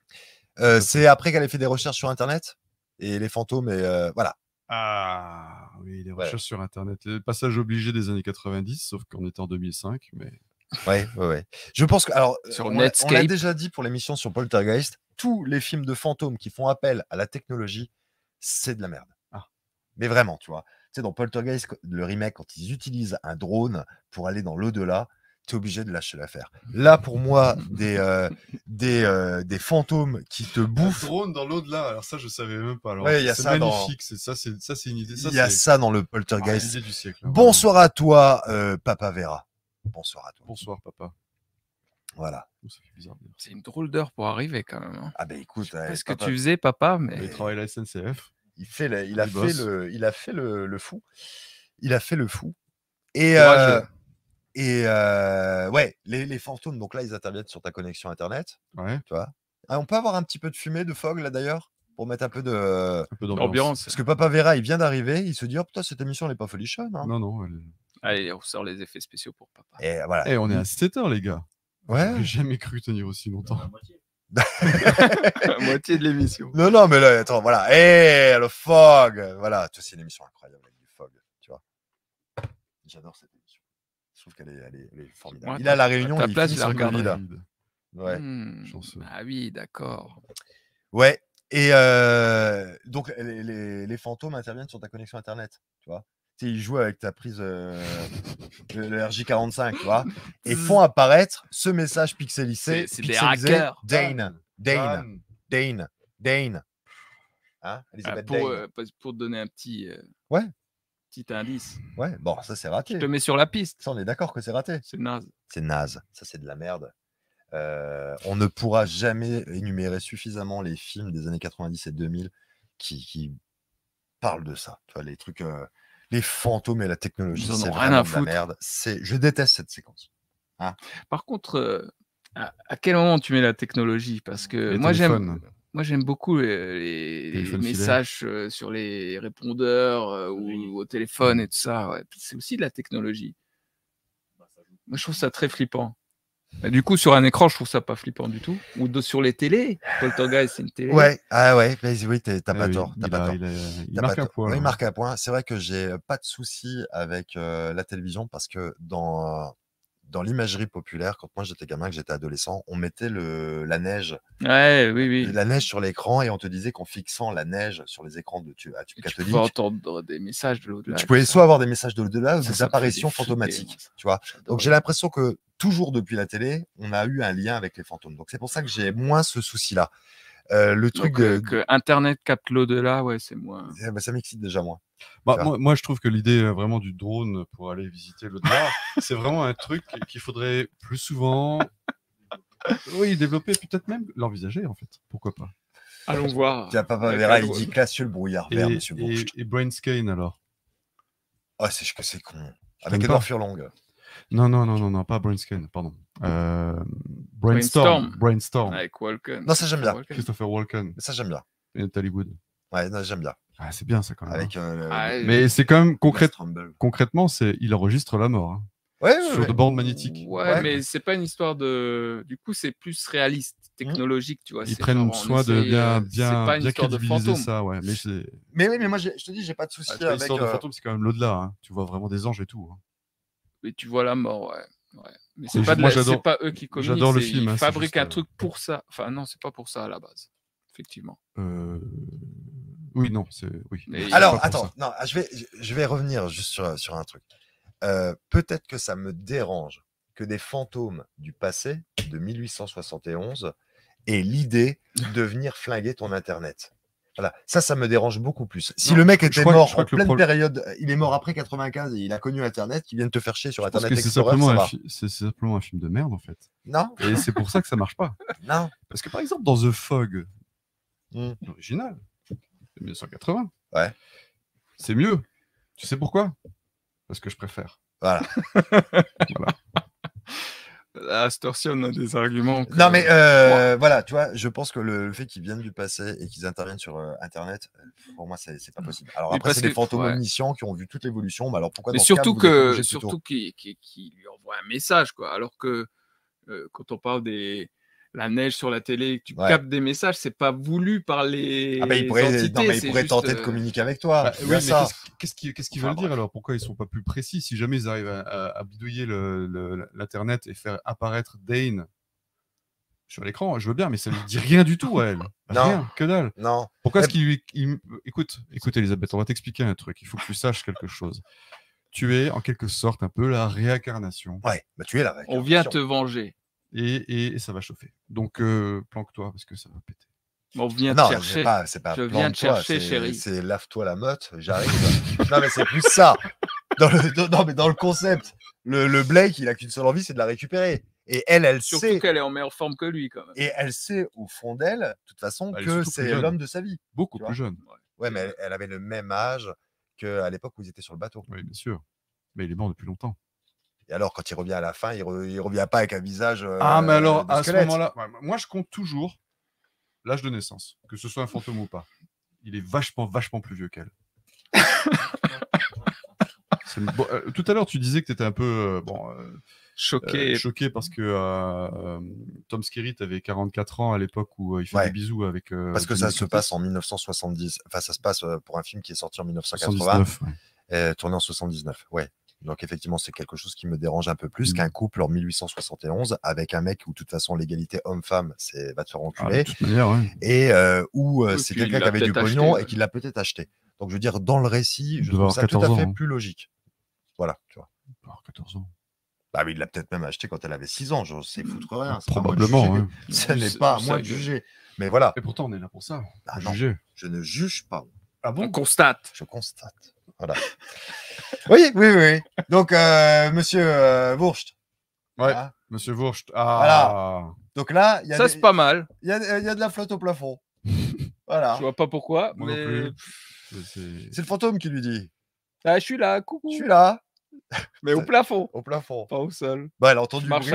Euh, c'est après qu'elle ait fait des recherches sur Internet et les fantômes et euh, voilà. Ah, oui, les Ouais. recherches sur Internet. Le passage obligé des années 90, sauf qu'on était en 2005. Mais Ouais, ouais, ouais. Je pense que alors Sur on l'a- on l'a Netscape. déjà dit pour l'émission sur Poltergeist, tous les films de fantômes qui font appel à la technologie, c'est de la merde. Ah. Mais vraiment, tu vois. Tu sais, dans Poltergeist, le remake, quand ils utilisent un drone pour aller dans l'au-delà, tu es obligé de lâcher l'affaire. Là, pour moi, des, euh, des, euh, des fantômes qui te Un bouffent, drone dans l'au-delà, alors ça, je savais même pas. Alors, Ouais, il y a c'est ça dans- magnifique. C'est ça, c'est ça, c'est une idée. Ça, il y a ça dans le Ah, Poltergeist. du siècle. hein, Bonsoir à toi, euh, Papa Vera. Bonsoir à toi. Bonsoir, papa. Voilà. C'est une drôle d'heure pour arriver quand même. hein. Ah ben écoute, Je sais pas ce que papa- tu faisais, papa, mais. Il travaille à la SNCF. il fait le- il a fait le il a fait le, le fou il a fait le fou et Courageux. Et euh, ouais les, les fantômes donc là ils interviennent sur ta connexion internet Ouais, tu vois Ah, on peut avoir un petit peu de fumée de fog là d'ailleurs pour mettre un peu de un peu d'ambiance. Ambiance. parce que Papa Vera il vient d'arriver il se dit oh putain cette émission elle est pas folichonne hein. Non, non. elle- Allez, on sort les effets spéciaux pour papa. et voilà Eh, on est à 7 heures, les gars. ouais J'ai jamais cru tenir aussi longtemps. la moitié. La moitié de l'émission. non non mais là attends voilà et le fog voilà tu vois, c'est une émission incroyable avec du fog tu vois j'adore cette trouve qu'elle est, elle est, elle est formidable Ouais, il a la réunion ta il place, finit je la. Covid. ouais chanceux. Ah oui, d'accord. Ouais. Et euh, donc les, les- les fantômes interviennent sur ta connexion internet, tu vois. Tu sais, ils jouent avec ta prise euh, le, le RJ45, tu vois, et font apparaître ce message pixelisé. C'est- des pixelisé, hackers. Dane, Dane, Dane, Dane. Hein, Ah, pour, Dane. euh, pour- donner un petit, euh, Ouais. Petit indice. Ouais, bon, ça c'est raté. Je te mets sur la piste. Ça, on est d'accord que c'est raté. C'est naze. C'est naze, ça c'est de la merde. Euh, on ne pourra jamais énumérer suffisamment les films des années 90 et 2000 qui, qui parlent de ça. Tu vois, les trucs, euh, les fantômes et la technologie, c'est rien vraiment de la merde. C'est, je déteste cette séquence. Par contre, euh, à, à quel moment tu mets la technologie? Parce que Les moi j'aime. Moi j'aime beaucoup les, les- les Téléphone filaire. messages sur les répondeurs euh, ou au téléphone et tout ça. ouais. C'est aussi de la technologie. Bah. Moi je trouve ça très flippant. Bah, du coup, sur un écran, je trouve ça pas flippant du tout. Ou de- sur les télés. Poltergeist, c'est une télé. Ouais, ah ouais, mais oui, t'as Ah pas oui, tort. Pas a- tort. il a- il T'as marque pas un point. Il marque un point. C'est vrai que j'ai pas de souci avec euh, la télévision parce que dans, dans l'imagerie populaire, quand moi j'étais gamin, que j'étais adolescent, on mettait le, la neige Ouais, oui, oui. la neige sur l'écran et on te disait qu'en fixant la neige sur les écrans de tu, à tube Et tu catholique, pouvais entendre des messages de l'au-delà. tu pouvais soit avoir des messages de l'au-delà ou Ça, des ça apparitions fantomatiques. ça. Tu vois? Donc j'ai l'impression que toujours depuis la télé, on a eu un lien avec les fantômes. Donc c'est pour ça que j'ai moins ce souci-là. Euh, le truc Donc, euh, de, que Internet capte l'au-delà, ouais, c'est moins. Eh ben, ça m'excite déjà moins. Bah, moi, moi, je trouve que l'idée euh, vraiment du drone pour aller visiter l'au-delà, c'est vraiment un truc qu'il faudrait plus souvent, oui, développer, peut-être même l'envisager en fait. Pourquoi pas? Allons voir. Tu vois, Papa Vera, il dit classieux le brouillard et, vert, monsieur et, Bourges. et Brainscane alors? Oh, c'est que c'est con. Avec Edouard Furlong. Non, non, non, non, non, pas Brainscane, pardon. Euh, Brainstorm. Brainstorm. Brainstorm. Avec Walken. Non, ça, j'aime bien. Christopher Walken ça, j'aime bien. et Nathalie Wood. Ouais, non, j'aime bien. Ah, c'est bien ça quand même. Avec euh, le- Ah, ouais. Mais c'est quand même concrète, concrètement, c'est il enregistre la mort hein, Ouais, ouais, sur ouais. de bandes magnétiques. Ouais, Ouais. mais c'est pas une histoire de. Du coup, c'est plus réaliste, technologique, tu vois. Ils c'est prennent soin de bien, euh, bien, C'est pas une bien histoire de fantôme. ça, ouais. Mais c'est Mais oui, mais moi, je te dis, j'ai pas de souci ah, de euh, fantôme, c'est quand même l'au-delà. hein. Tu vois vraiment des anges et tout. hein. Mais tu vois la mort, ouais. ouais. Mais c'est pas, de la- c'est pas eux qui communiquent. j'adore le film, hein, Ils fabriquent juste, un euh, truc pour ça. Enfin, non, c'est pas pour ça à la base. Effectivement. Euh, Oui, non, c'est oui. Mais- c'est Alors, attends, non, je vais, je- vais revenir juste sur, sur un truc. Euh, Peut-être que ça me dérange que des fantômes du passé, de 1871, aient l'idée de venir flinguer ton Internet. Voilà, ça, ça me dérange beaucoup plus. Si Non, le mec était mort crois en pleine problème- période, il est mort après 95 et il a connu Internet, qui viennent te faire chier sur Internet que c'est simplement, un va. fi- c'est simplement un film de merde en fait. Non, Et c'est pour ça que ça marche pas. non. Parce que par exemple, dans The Fog, Hmm. l'original, de 1980, Ouais. c'est mieux. Tu sais pourquoi? Parce que je préfère. Voilà. À cette heure-ci, on a des arguments. que- Non, mais euh, voilà, tu vois, je pense que le, le fait qu'ils viennent du passé et qu'ils interviennent sur euh, Internet, pour moi, c'est pas possible. Alors Mais après, c'est des fantômes ouais. omniscients qui ont vu toute l'évolution, mais alors pourquoi Mais dans surtout tôt surtout qu'il lui envoie un message quoi. Alors que euh, quand on parle des la neige sur la télé, que tu Ouais. captes des messages, c'est pas voulu par les Ah bah, il pourrait, entités, non, mais il c'est pourrait juste, tenter de euh, communiquer avec toi. Bah, oui, mais qu'est-ce- qu'ils veulent dire bref. alors? Pourquoi ils sont pas plus précis? Si jamais ils arrivent à, à- à bidouiller le- le- l'internet et faire apparaître Dane sur l'écran, je veux bien, mais ça lui dit rien du tout à elle. Non. Rien, que dalle. Non, Pourquoi est-ce qu'il lui. il- Écoute, écoute, Elisabeth, on va t'expliquer un truc. Il faut que tu saches quelque chose. Tu es en quelque sorte un peu la réincarnation ouais, bah tu es là. On vient te venger. Et, et- et ça va chauffer. Donc, euh, planque-toi parce que ça va péter. On vient Non, te c'est chercher. pas, c'est pas Je viens te chercher, c'est- chérie. C'est lave-toi la motte, j'arrive. non, mais c'est plus ça. Dans le, dans- non, mais dans le concept, le, le Blake, il a qu'une seule envie, c'est de la récupérer. Et elle, elle Surtout sait. qu'elle est en meilleure forme que lui quand même. Et elle sait au fond d'elle, de toute façon, que surtout c'est l'homme de sa vie. Beaucoup plus jeune. Ouais, mais elle, elle avait le même âge qu'à l'époque où ils étaient sur le bateau. Oui, bien sûr. Mais il est mort depuis longtemps. Et alors, quand il revient à la fin, il, re- il revient pas avec un visage. euh, Ah, mais alors, de à ce moment-là, ouais, moi, je compte toujours l'âge de naissance, que ce soit un fantôme ou pas. Il est vachement, vachement plus vieux qu'elle. Bon, euh, tout à l'heure, tu disais que tu étais un peu euh, bon, euh, Choqué. euh, choqué parce que euh, euh, Tom Skerritt avait 44 ans à l'époque où euh, il fait Ouais. des bisous avec. euh, Parce que ça se passe en 1970. Enfin, ça se passe euh, pour un film qui est sorti en 1980, 79, ouais. euh, tourné en 79. Ouais. Donc, effectivement, c'est quelque chose qui me dérange un peu plus Mhm. qu'un couple en 1871 avec un mec où, de toute façon, l'égalité homme-femme, c'est va te faire Ah, enculer. de toute manière, ouais. et euh, où euh, Oui, c'est quelqu'un qui avait du pognon acheté, et qui l'a peut-être acheté. Donc, je veux dire, dans le récit, je trouve ça tout 14 à fait ans, hein. plus logique. Voilà, tu vois. Alors, 14 ans. Bah oui, il l'a peut-être même acheté quand elle avait 6 ans, je sais foutre rien. Probablement. hein. Ce n'est pas à moi de juger. Mais voilà, Et pourtant, on est là pour ça. Ah non. juger. je ne juge pas. Ah On constate. Je constate. Voilà. oui, oui, oui. Donc, euh, monsieur euh, Wurst. Ouais. Hein Monsieur Wurst. Ah. Donc là, il y, a Ça, des- c'est pas mal. il y, a, il y a de la flotte au plafond. voilà. Je vois pas pourquoi, Moi non mais. plus. C'est- le fantôme qui lui dit Ah, je suis là, coucou. Je suis là, Mais au plafond, au plafond. pas au sol. Bah, elle entend Je du bruit.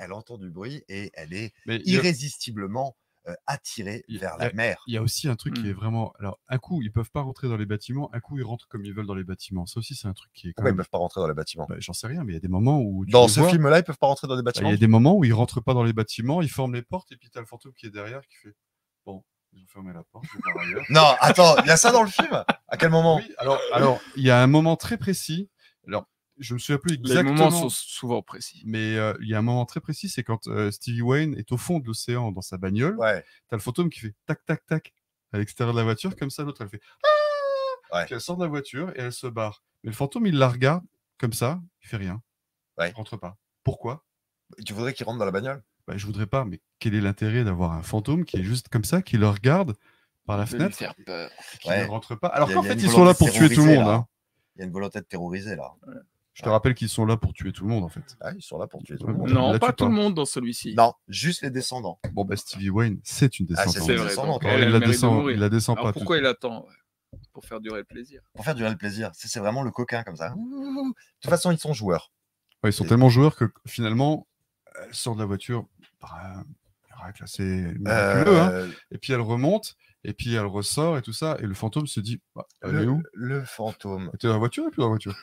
elle entend du bruit et elle est Mais irrésistiblement euh, attirée Il- vers la a- mer. il y a aussi un truc qui Hmm. est vraiment. Alors, un coup, ils peuvent pas rentrer dans les bâtiments. Un coup, ils rentrent comme ils veulent dans les bâtiments. Ça aussi, c'est un truc qui est quand Pourquoi ils même. peuvent pas rentrer dans les bâtiments? Bah, J'en sais rien, mais il y a des moments où. Dans les ce film-là, ils peuvent pas rentrer dans des bah, Il bâtiments y a des moments où ils rentrent pas dans les bâtiments, ils forment les portes et puis tu as le fantôme qui est derrière qui fait Bon, ils ont fermé la porte. Non, attends, il y a ça dans le film? À quel moment? Oui, alors, alors, il y a un moment très précis. Alors, je me souviens plus Les exactement. moments sont souvent précis. Mais euh, il y a un moment très précis, c'est quand euh, Stevie Wayne est au fond de l'océan dans sa bagnole. Ouais. T'as le fantôme qui fait tac tac tac à l'extérieur de la voiture, comme ça l'autre elle fait ah Ouais. Puis elle sort de la voiture et elle se barre. Mais le fantôme il la regarde comme ça, il fait rien. Ouais. Il rentre pas. Pourquoi? Tu voudrais qu'il rentre dans la bagnole? Bah, Je voudrais pas, mais quel est l'intérêt d'avoir un fantôme qui est juste comme ça, qui le regarde par la fenêtre, faire peur. qui Ouais. ne rentre pas Alors qu'en fait ils sont là pour tuer tout le monde. hein. Il y a une volonté de terroriser là. Je te rappelle qu'ils sont là pour tuer tout le monde en fait. Ah, ils sont là pour tuer tout Ouais, le monde. Non, Là, pas tout le monde dans celui-ci. Non, juste les descendants. Bon bah Stevie Wayne, c'est une Ah, descendante. c'est vrai. descendante, donc ouais. elle, il, elle la de descend, mourir. il la descend Alors pas. pourquoi tout- il attend ouais, Pour faire durer le plaisir? Pour faire durer le plaisir. C'est c'est vraiment le coquin comme ça. De toute façon, ils sont joueurs. Ouais, ils sont tellement joueurs que finalement, elle sort de la voiture par un miracle assez miraculeux. hein. Euh, Et puis elle remonte, et puis elle ressort et tout ça. Et le fantôme se dit bah, Elle est le, où? le fantôme. Elle était dans la voiture et puis dans la voiture.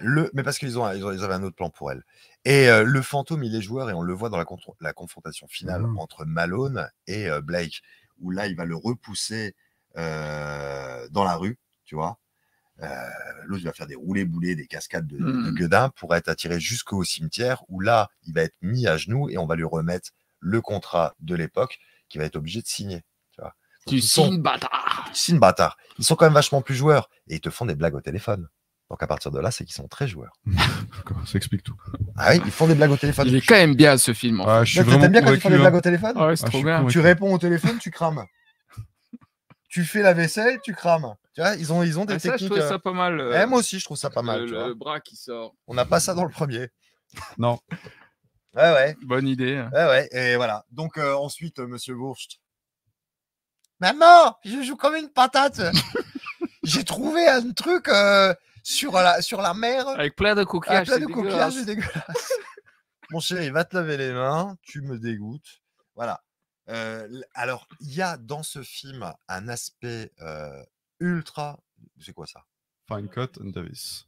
Le, mais parce qu'ils ont, ils ont- ils avaient un autre plan pour elle. Et euh, le fantôme, il est joueur et on le voit dans la, confrontation finale Mhm. entre Malone et euh, Blake, où là, il va le repousser euh, dans la rue, tu vois. L'autre, il va faire des roulés-boulés, des cascades de, de gueudin pour être attiré jusqu'au cimetière, où là, il va être mis à genoux et on va lui remettre le contrat de l'époque qu'il va être obligé de signer. Tu vois. Donc, Tu ils sont- signes, bâtard tu signes, bâtard. Ils sont quand même vachement plus joueurs et ils te font des blagues au téléphone. Donc à partir de là, c'est qu'ils sont très joueurs. Ça explique tout. Ah oui, ils font des blagues au téléphone. Il est quand même bien ce film. en fait. Ah, je suis vraiment bien quand ils font des hein. blagues au téléphone Ah ouais, c'est Ah, je trop suis bien. convaincu. Tu réponds au téléphone, tu crames. tu fais la vaisselle, tu crames. Tu vois, ils ont, ils ont des Ah, ça, je techniques. trouve euh, ça pas mal. euh, eh, moi aussi, je trouve ça pas mal. le, tu le vois. bras qui sort. On n'a pas ça dans le premier. Non, Ouais, ouais. Bonne idée. Ouais, ouais. Et voilà. Donc euh, ensuite, euh, Monsieur Wurst. Maman, je joue comme une patate. J'ai trouvé un truc euh, sur, la, sur la mer. Avec plein de coquillages. plein c'est de coquillages, c'est dégueulasse. Mon chéri, va te laver les mains, tu me dégoûtes. Voilà. Euh, alors, il y a dans ce film un aspect euh, ultra. C'est quoi ça? Fine Cut and Davis.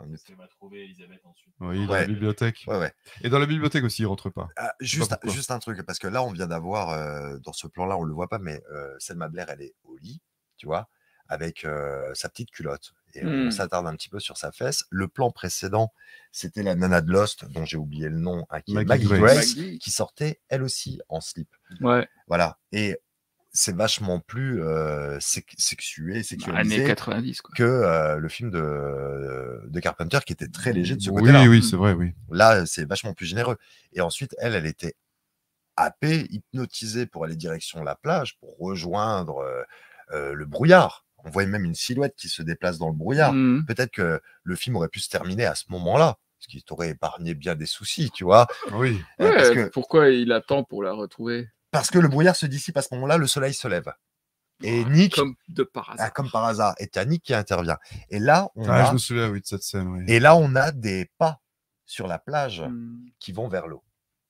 Est- C'est m'a trouvé Elisabeth ensuite. Oui, dans Ouais. la bibliothèque. Ouais, ouais. Et dans la bibliothèque aussi, il rentre pas. Ah, juste, juste un truc, parce que là, on vient d'avoir, euh, dans ce plan-là, on le voit pas, mais euh, Selma Blair, elle est au lit, tu vois, avec euh, sa petite culotte. Et on Hmm. s'attarde un petit peu sur sa fesse. Le plan précédent, c'était la nana de Lost, dont j'ai oublié le nom, hein, qui Maggie Maggie Grace. Grace, Maggie. qui sortait elle aussi en slip. Ouais. Voilà. Et c'est vachement plus euh, sexué, Années sexualisé 90, quoi. que euh, le film de, de Carpenter, qui était très léger de ce oui, côté-là. oui, c'est vrai, oui. Là, c'est vachement plus généreux. Et ensuite, elle, elle était happée, hypnotisée pour aller direction la plage, pour rejoindre euh, euh, le brouillard. On voyait même une silhouette qui se déplace dans le brouillard. Mhm. Peut-être que le film aurait pu se terminer à ce moment-là, ce qui t'aurait épargné bien des soucis, tu vois. Oui. Euh, parce, Ouais, que, Pourquoi il attend pour la retrouver? Parce que le brouillard se dissipe à ce moment-là, le soleil se lève. Et Nick, Comme de par hasard. ah, comme par hasard, et t'as Nick qui intervient. Et là, on Ah, a, je me souviens, oui, de cette scène, oui. et là, on a des pas sur la plage. Mhm. qui vont vers l'eau.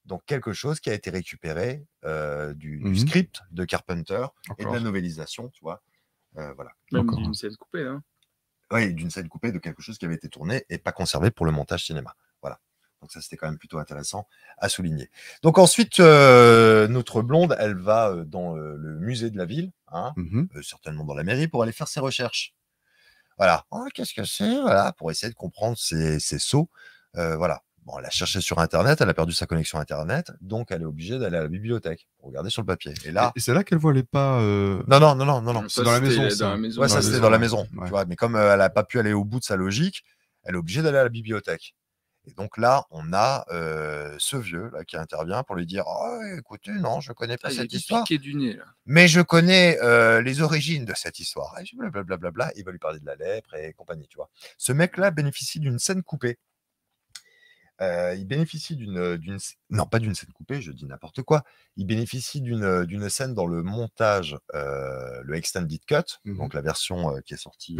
Donc quelque chose qui a été récupéré euh, du, du Mhm. script de Carpenter et de la novélisation, tu vois. Euh, voilà. Même d'une scène coupée. Hein. Oui, d'une scène coupée de quelque chose qui avait été tourné et pas conservé pour le montage cinéma. Voilà. Donc ça, c'était quand même plutôt intéressant à souligner. Donc ensuite, euh, notre blonde, elle va euh, dans euh, le musée de la ville, hein, Mhm. euh, certainement dans la mairie, pour aller faire ses recherches. Voilà. Oh, Qu'est-ce que c'est? Voilà, pour essayer de comprendre ces, ces sauts. Euh, voilà. Bon, elle a cherché sur Internet, elle a perdu sa connexion Internet, donc elle est obligée d'aller à la bibliothèque pour regarder sur le papier. Et là, Et c'est là qu'elle voit les pas. euh, non, non, non, non, non, non. C'est dans la c'était maison, Dans ça. la maison. Ouais, dans ça c'était dans la maison. Ouais. Tu vois, mais comme euh, elle n'a pas pu aller au bout de sa logique, elle est obligée d'aller à la bibliothèque. Et donc là, on a euh, ce vieux là qui intervient pour lui dire Oh, écoutez, non, je connais pas Ah, il a cette des histoire, du nez, là. mais je connais euh, les origines de cette histoire. Et blablabla, bla, bla, il va lui parler de la lèpre et compagnie, tu vois. Ce mec-là bénéficie d'une scène coupée. Euh, il bénéficie d'une, d'une, non pas d'une scène coupée, je dis n'importe quoi. Il bénéficie d'une, d'une scène dans le montage, euh, le extended cut, Mhm. donc la version euh, qui est sortie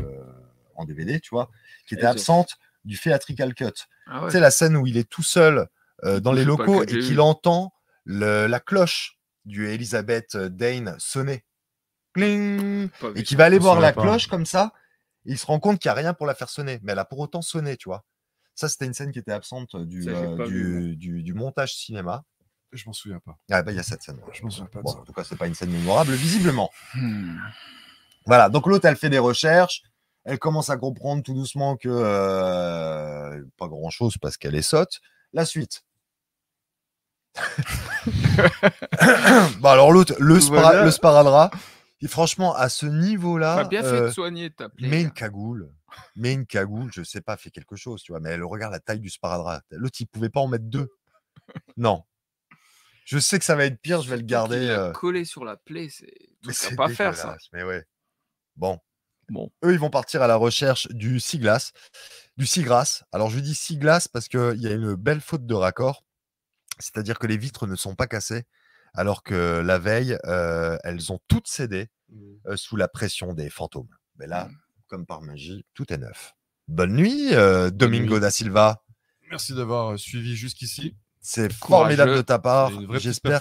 en DVD, tu vois, qui était Et absente du theatrical cut. Ah ouais. Tu sais, la scène où il est tout seul dans les C'est pas locaux et qu'il entend le- la cloche du Elizabeth Dane sonner. Cling Et qui va aller voir la pas. cloche comme ça. et il se rend compte qu'il n'y a rien pour la faire sonner. Mais elle a pour autant sonné, tu vois. Ça, c'était une scène qui était absente du, Ça, j'ai euh, pas du, vu, du- du montage cinéma. Je m'en souviens pas. Ah, bah, il y a cette scène. Je m'en souviens pas de Bon, ça. en tout cas, c'est pas une scène mémorable, visiblement. Hmm. Voilà, donc l'autre, elle fait des recherches. Elle commence à comprendre tout doucement que euh, pas grand-chose parce qu'elle est sotte. La suite. bon, alors l'autre, le, spara- le sparadrap, et franchement, à ce niveau-là, T'as bien fait euh, de soigner ta plaie. mets une cagoule. Mets une cagoule, je sais pas, fais quelque chose, tu vois. Mais elle regarde la taille du sparadrap. L'autre, il pouvait pas en mettre deux. Non. Je sais que ça va être pire, je vais le garder. euh, collé sur la plaie, c'est mais à pas faire ça. Mais ouais. Bon. Bon. Eux, ils vont partir à la recherche du Siglas, du Sigras. Alors, je dis Siglas parce qu'il y a une belle faute de raccord. C'est-à-dire que les vitres ne sont pas cassées, alors que la veille, euh, elles ont toutes cédé euh, sous la pression des fantômes. Mais là, Mm. Comme par magie, tout est neuf. Bonne nuit, euh, Domingo nuit. da Silva. Merci d'avoir euh, suivi jusqu'ici. C'est formidable de ta part. J'espère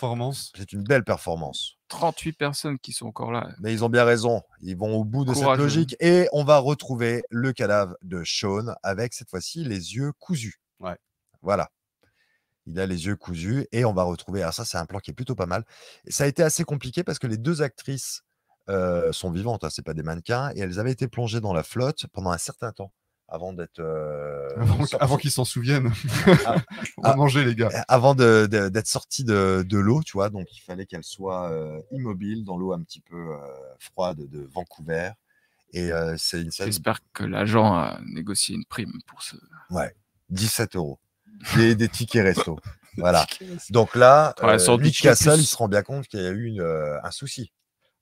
c'est une belle performance. 38 personnes qui sont encore là. Mais ils ont bien raison. Ils vont au bout de cette logique et on va retrouver le cadavre de Sean avec cette fois-ci les yeux cousus. Ouais. Voilà. Il a les yeux cousus et on va retrouver. Alors, ça, c'est un plan qui est plutôt pas mal. Et ça a été assez compliqué parce que les deux actrices euh, sont vivantes, hein, c'est pas des mannequins, et elles avaient été plongées dans la flotte pendant un certain temps avant d'être. euh, Avant, sorties- avant qu'ils s'en souviennent. Ah, On va ah. manger, les gars. euh, avant de- de- d'être sortie de, de l'eau, tu vois. Donc, il fallait qu'elle soit euh, immobile dans l'eau un petit peu euh, froide de Vancouver. Et euh, c'est une scène J'espère que l'agent a négocié une prime pour ce. 17 euros. Des, des tickets resto. voilà. Donc là, Ouais, euh, Nick 10 Castle, plus. il se rend bien compte qu'il y a eu une, euh, un souci.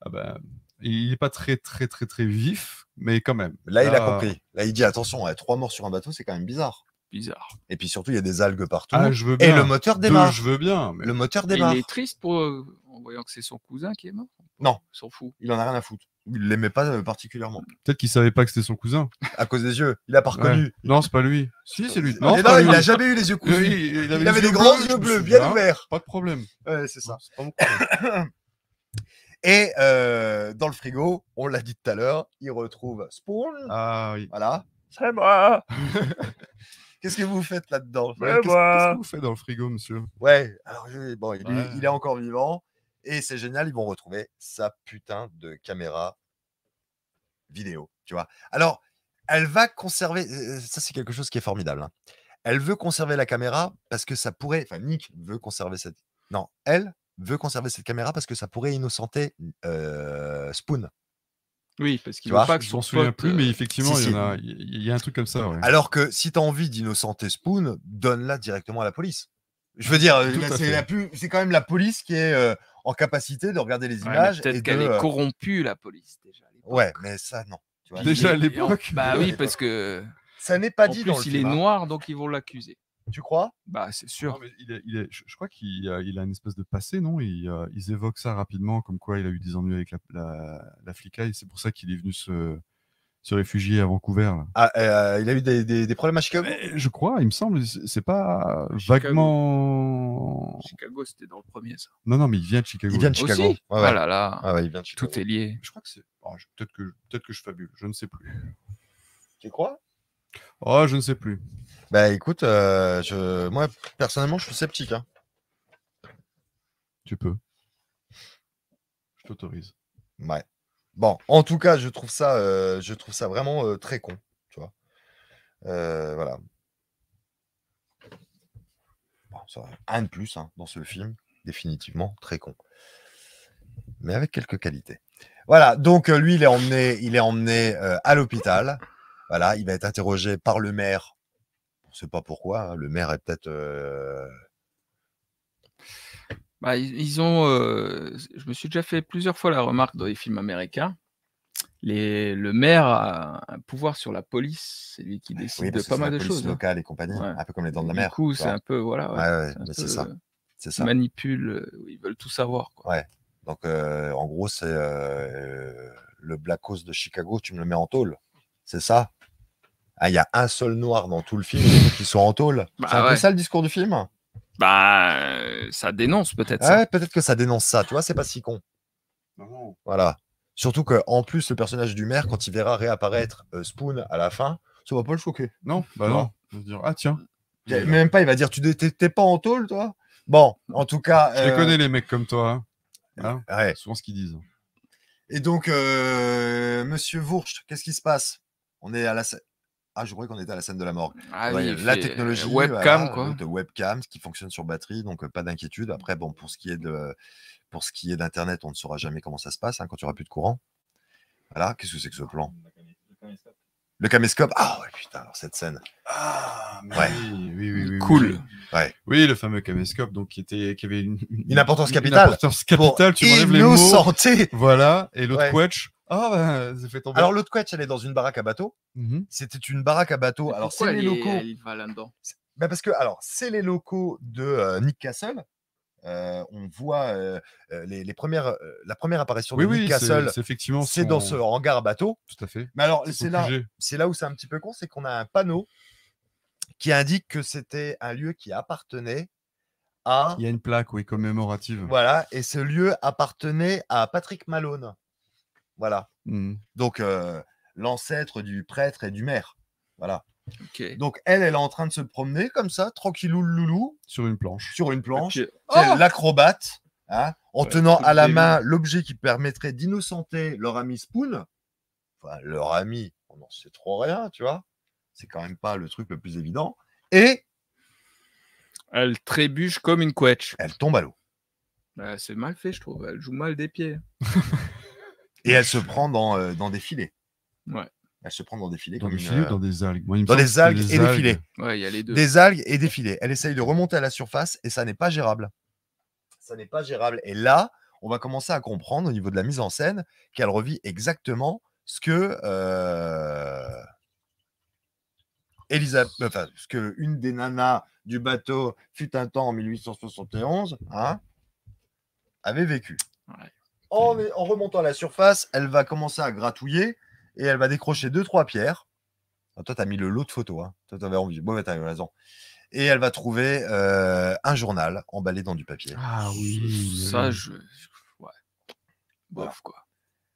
Ah bah, il n'est pas très, très, très, très vif, mais quand même. Là, il a compris. Là, il dit attention, ouais, trois morts sur un bateau, c'est quand même bizarre. Bizarre. Et puis surtout, il y a des algues partout. Ah, je veux et bien. le moteur Deux, démarre. je veux bien. Mais... Le moteur Et démarre. il est triste pour, euh, en voyant que c'est son cousin qui est mort. Non. Il s'en fout. Il en a rien à foutre. Il l'aimait pas euh, particulièrement. Peut-être qu'il savait pas que c'était son cousin. À cause des yeux. Il a pas reconnu. Ouais. Non, c'est pas lui. Si, c'est lui. Non, c'est pas il lui. a jamais eu les yeux cousus. Oui, il, il, avait, avait, les des grands yeux bleus, bien ouverts. Pas de problème. Ouais, c'est ça. C'est pas mon problème. Et euh, dans le frigo, on l'a dit tout à l'heure, il retrouve Spoon. Ah oui. Voilà. C'est moi. Qu'est-ce que vous faites là-dedans? Qu'est-ce qu'est-ce que vous faites dans le frigo, monsieur? Ouais, alors je- bon, il, est, Ouais. il est encore vivant. Et c'est génial, ils vont retrouver sa putain de caméra vidéo, tu vois? Alors, elle va conserver, euh, ça c'est quelque chose qui est formidable. hein. Elle veut conserver la caméra parce que ça pourrait, enfin Nick veut conserver cette, non, elle veut conserver cette caméra parce que ça pourrait innocenter euh, Spoon. Oui, parce qu'il vois, pas que Je son m'en souviens pote, plus, mais effectivement, si, il y, si. en a, il y a un truc comme ça. Ouais. Alors que si tu as envie d'innocenter Spoon, donne-la directement à la police. Je veux dire, c'est plus- quand même la police qui est euh, en capacité de regarder les ouais, images. Peut-être qu'elle est corrompue, la police, déjà. Ouais, mais ça, non. tu vois? Déjà à en- l'époque. Bah oui, parce que. Ça n'est pas En dit plus, dans le il film, est hein. noir, donc ils vont l'accuser. Tu crois? Bah, c'est Non, sûr. mais il est- il est- je, je crois qu'il a, il a une espèce de passé, non? Ils, euh, ils évoquent ça rapidement, comme quoi il a eu des ennuis avec la, la, la flicaille. C'est pour ça qu'il est venu se, se réfugier à Vancouver. là. ah, euh, Il a eu des, des- des problèmes à Chicago? Mais je crois, il me semble, c'est c'est pas Chicago. vaguement. Chicago, c'était dans le premier, ça. Non, non, mais il vient de Chicago. Il vient de Aussi Chicago. Ouais, Oh ouais. là là, Ah ouais, il vient de Chicago. tout est lié. Je crois que c'est. oh, je- Peut-être que, peut que je fabule, je ne sais plus. Tu crois? Oh, je ne sais plus. Bah écoute, euh, je... moi personnellement, je suis sceptique. hein. Tu peux. Je t'autorise. Ouais. Bon, en tout cas, je trouve ça, euh, je trouve ça vraiment euh, très con, tu vois. Voilà. Bon, ça, un de plus hein, dans ce film, définitivement très con. Mais avec quelques qualités. Voilà, donc lui, il est emmené, il est emmené à l'hôpital. Voilà, il va être interrogé par le maire. On ne sait pas pourquoi. hein, Le maire est peut-être. euh, Bah, ils, ils ont. euh, je me suis déjà fait plusieurs fois la remarque dans les films américains. Les, le maire a un pouvoir sur la police, c'est lui qui décide oui, de pas c'est mal de choses. hein. locale et compagnie, Ouais. un peu comme les dents de la Du mer. coup, tu c'est un peu. Voilà, ouais, Ouais, ouais, c'est ça. euh, C'est ça. Manipule, euh, ils veulent tout savoir. Quoi. Donc, euh, en gros, c'est euh, le Black de Chicago, tu me le mets en tôle. C'est ça? Ah, Il y a un seul noir dans tout le film qui sont en tôle. Bah c'est un peu ça le discours du film? Bah, euh, ça dénonce peut-être ça. ouais, Peut-être que ça dénonce ça, tu vois, c'est pas si con. Non. Voilà. Surtout qu'en plus, le personnage du maire, quand il verra réapparaître euh, Spoon à la fin, ça va pas le choquer. Non, bah non. Je veux dire, ah tiens. Mais Même pas, il va dire Tu t'es- pas en tôle, toi? Bon, en tout cas. Je les euh, connais, les mecs comme toi. Hein. Hein? Ouais. C'est souvent ce qu'ils disent. Et donc, euh, monsieur Wurst, qu'est-ce qui se passe? On est à la. Ah, je croyais qu'on était à la scène de la morgue. Ah Ouais, oui, la technologie, webcam voilà, quoi. de webcam, ce qui fonctionne sur batterie, donc euh, pas d'inquiétude. Après, bon, pour ce qui est de, pour ce qui est d'internet, on ne saura jamais comment ça se passe hein, quand il n'y aura plus de courant. Voilà, qu'est-ce que c'est que ce plan? Le caméscope. Ah ouais, putain, alors cette scène. Ah, mais Ouais. oui, oui, oui, oui, Cool. Oui, Oui, le fameux caméscope, donc qui était, qui avait une, Une importance une capitale. importance capitale. Tu Pour m'enlèves les mots. innocenter. Voilà. Et l'autre Ouais. quetch. Ah, bah, ça fait tomber. Alors l'autre quetch, elle est dans une baraque à bateau. Mhm. C'était une baraque à bateau. Mais Alors c'est les est- locaux. elle va là-dedans Bah, parce que alors c'est les locaux de euh, Nick Castle. Euh, on voit euh, les, les premières, euh, la première apparition Oui, de oui, Nick Castle. c'est effectivement. C'est dans ce hangar à bateau. Tout à fait. Mais alors C'est là, c'est là où c'est un petit peu con, c'est qu'on a un panneau qui indique que c'était un lieu qui appartenait à Il y a une plaque, oui, commémorative. voilà, et ce lieu appartenait à Patrick Malone. Voilà. Mhm. Donc euh, l'ancêtre du prêtre et du maire. Voilà. Ok. Donc elle, elle est en train de se promener comme ça, tranquillou le loulou, Sur une planche. sur une planche. Oh l'acrobate, hein, en Ouais, tenant à la main l'objet qui permettrait d'innocenter leur ami Spoon. Enfin, leur ami, on n'en sait trop rien, tu vois. C'est quand même pas le truc le plus évident. Et Elle trébuche comme une quetch. elle tombe à l'eau. Bah, c'est mal fait, je trouve. Elle joue mal des pieds. Et elle se prend dans, euh, dans des filets. Ouais. Elle se prend dans des filets. Dans comme des une, filets, euh, dans des algues? Moi, il me dans semble des que algues et des filets. Ouais, il y a les deux. Des algues et des filets. Elle essaye de remonter à la surface et ça n'est pas gérable. Ça n'est pas gérable. Et là, on va commencer à comprendre au niveau de la mise en scène qu'elle revit exactement ce que euh, Elisabeth, enfin, ce que une des nanas du bateau fut un temps en 1871 hein, avait vécu. Ouais. En, en remontant à la surface, elle va commencer à gratouiller et elle va décrocher deux trois pierres. Toi, tu as mis le lot de photos. Hein. Toi, tu avais envie. Bon, tu as raison. Et elle va trouver euh, un journal emballé dans du papier. Ah oui. Ça, je. Ouais. Bof, quoi.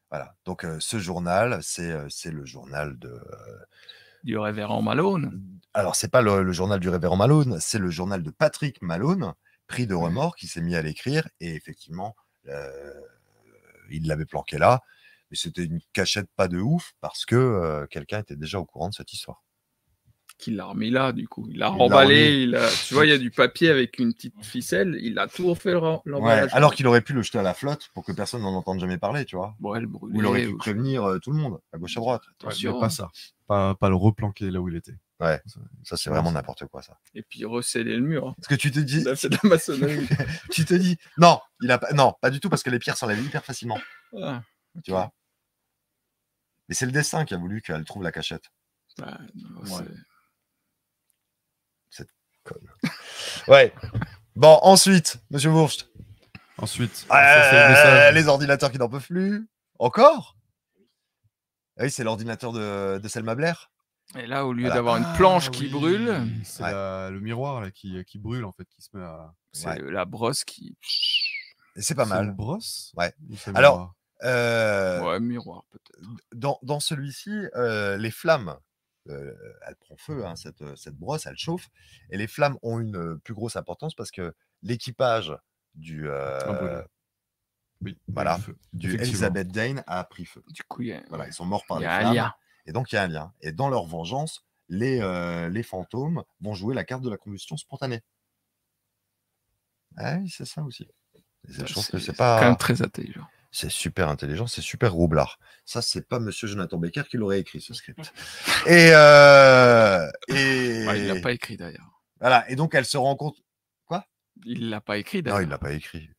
Voilà. Donc, euh, ce journal, c'est euh, c'est le journal de. Du révérend Malone. Alors, c'est pas le, le journal du révérend Malone, c'est le journal de Patrick Malone, pris de remords, qui s'est mis à l'écrire. Et effectivement, euh, il l'avait planqué là. Mais c'était une cachette pas de ouf parce que euh, quelqu'un était déjà au courant de cette histoire. Qu'il l'a remis là, du coup? Il l'a remballé. Il a... Tu vois, il y a du papier avec une petite ficelle. Il a tout refait Ouais, l'emballage. alors qu'il aurait pu le jeter à la flotte pour que personne n'en entende jamais parler, tu vois. Bon, elle Ou il aurait pu ou- prévenir euh, tout le monde, à gauche à droite. Attention. pas ça. Pas, pas le replanquer là où il était. Ça, c'est vraiment Ouais, n'importe quoi, ça. Et puis recéler le mur. hein. Parce que tu te dis, fait de la maçonnerie. tu te dis, non, il a pas, non, pas du tout, parce que les pierres s'enlèvent hyper facilement, Ah, tu vois. Mais c'est le destin qui a voulu qu'elle trouve la cachette. bah, non, Ouais. c'est- Ouais. Bon, ensuite, Monsieur Wurst. Ensuite, Euh, ça, c'est le message. les ordinateurs qui n'en peuvent plus. Encore? Ah Oui, c'est l'ordinateur de, de Selma Blair. Et là, au lieu Voilà. d'avoir une Ah, planche qui oui, brûle, C'est Ouais. la- le miroir là, qui, qui brûle en fait, qui se met à. c'est Ouais. le- la brosse qui. Et c'est pas C'est mal. une brosse? Ouais. Alors, Euh, Ouais, miroir peut-être. dans, dans celui-ci, euh, les flammes, euh, elle prend feu, hein, cette, cette brosse, elle chauffe, et les flammes ont une plus grosse importance parce que l'équipage du, euh, Ah. Oui, voilà. du. Elizabeth Dane a pris feu. Du coup, il y a, Voilà, ils sont morts par il y les a un flammes. Et donc, il y a un lien. Et dans leur vengeance, les, euh, les fantômes vont jouer la carte de la combustion spontanée. Ah oui, c'est ça aussi. Je que c'est quand même très intelligent. C'est super intelligent, c'est super roublard. Ça, c'est pas Monsieur Jonathan Becker qui l'aurait écrit ce script. Et, euh, et Ouais, il l'a pas écrit d'ailleurs. voilà. Et donc elle se rend compte. Il l'a pas écrit Non, d'ailleurs. il l'a pas écrit.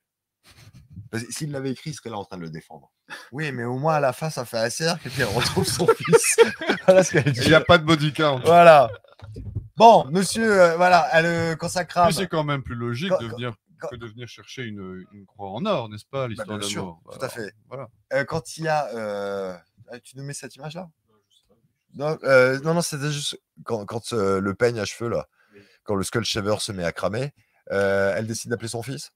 S'il l'avait écrit, il serait là en train de le défendre. Oui, mais au moins à la fin, ça fait assez et puis elle retrouve son fils. voilà ce qu'elle Il n'y a pas de body count. Voilà. Bon, monsieur, euh, voilà, elle, euh, quand ça crame. Puis c'est quand même plus logique Quand- de venir, quand- que de venir chercher une, une croix en or, n'est-ce pas, l'histoire bien de la sûr, mort tout à fait. Voilà. euh, quand il y a. euh, ah, Tu nous mets cette image-là? Non, euh, non, non, c'était juste quand, quand euh, le peigne à cheveux, là, Oui. quand le Skull Shaver se met à cramer, euh, elle décide d'appeler son fils?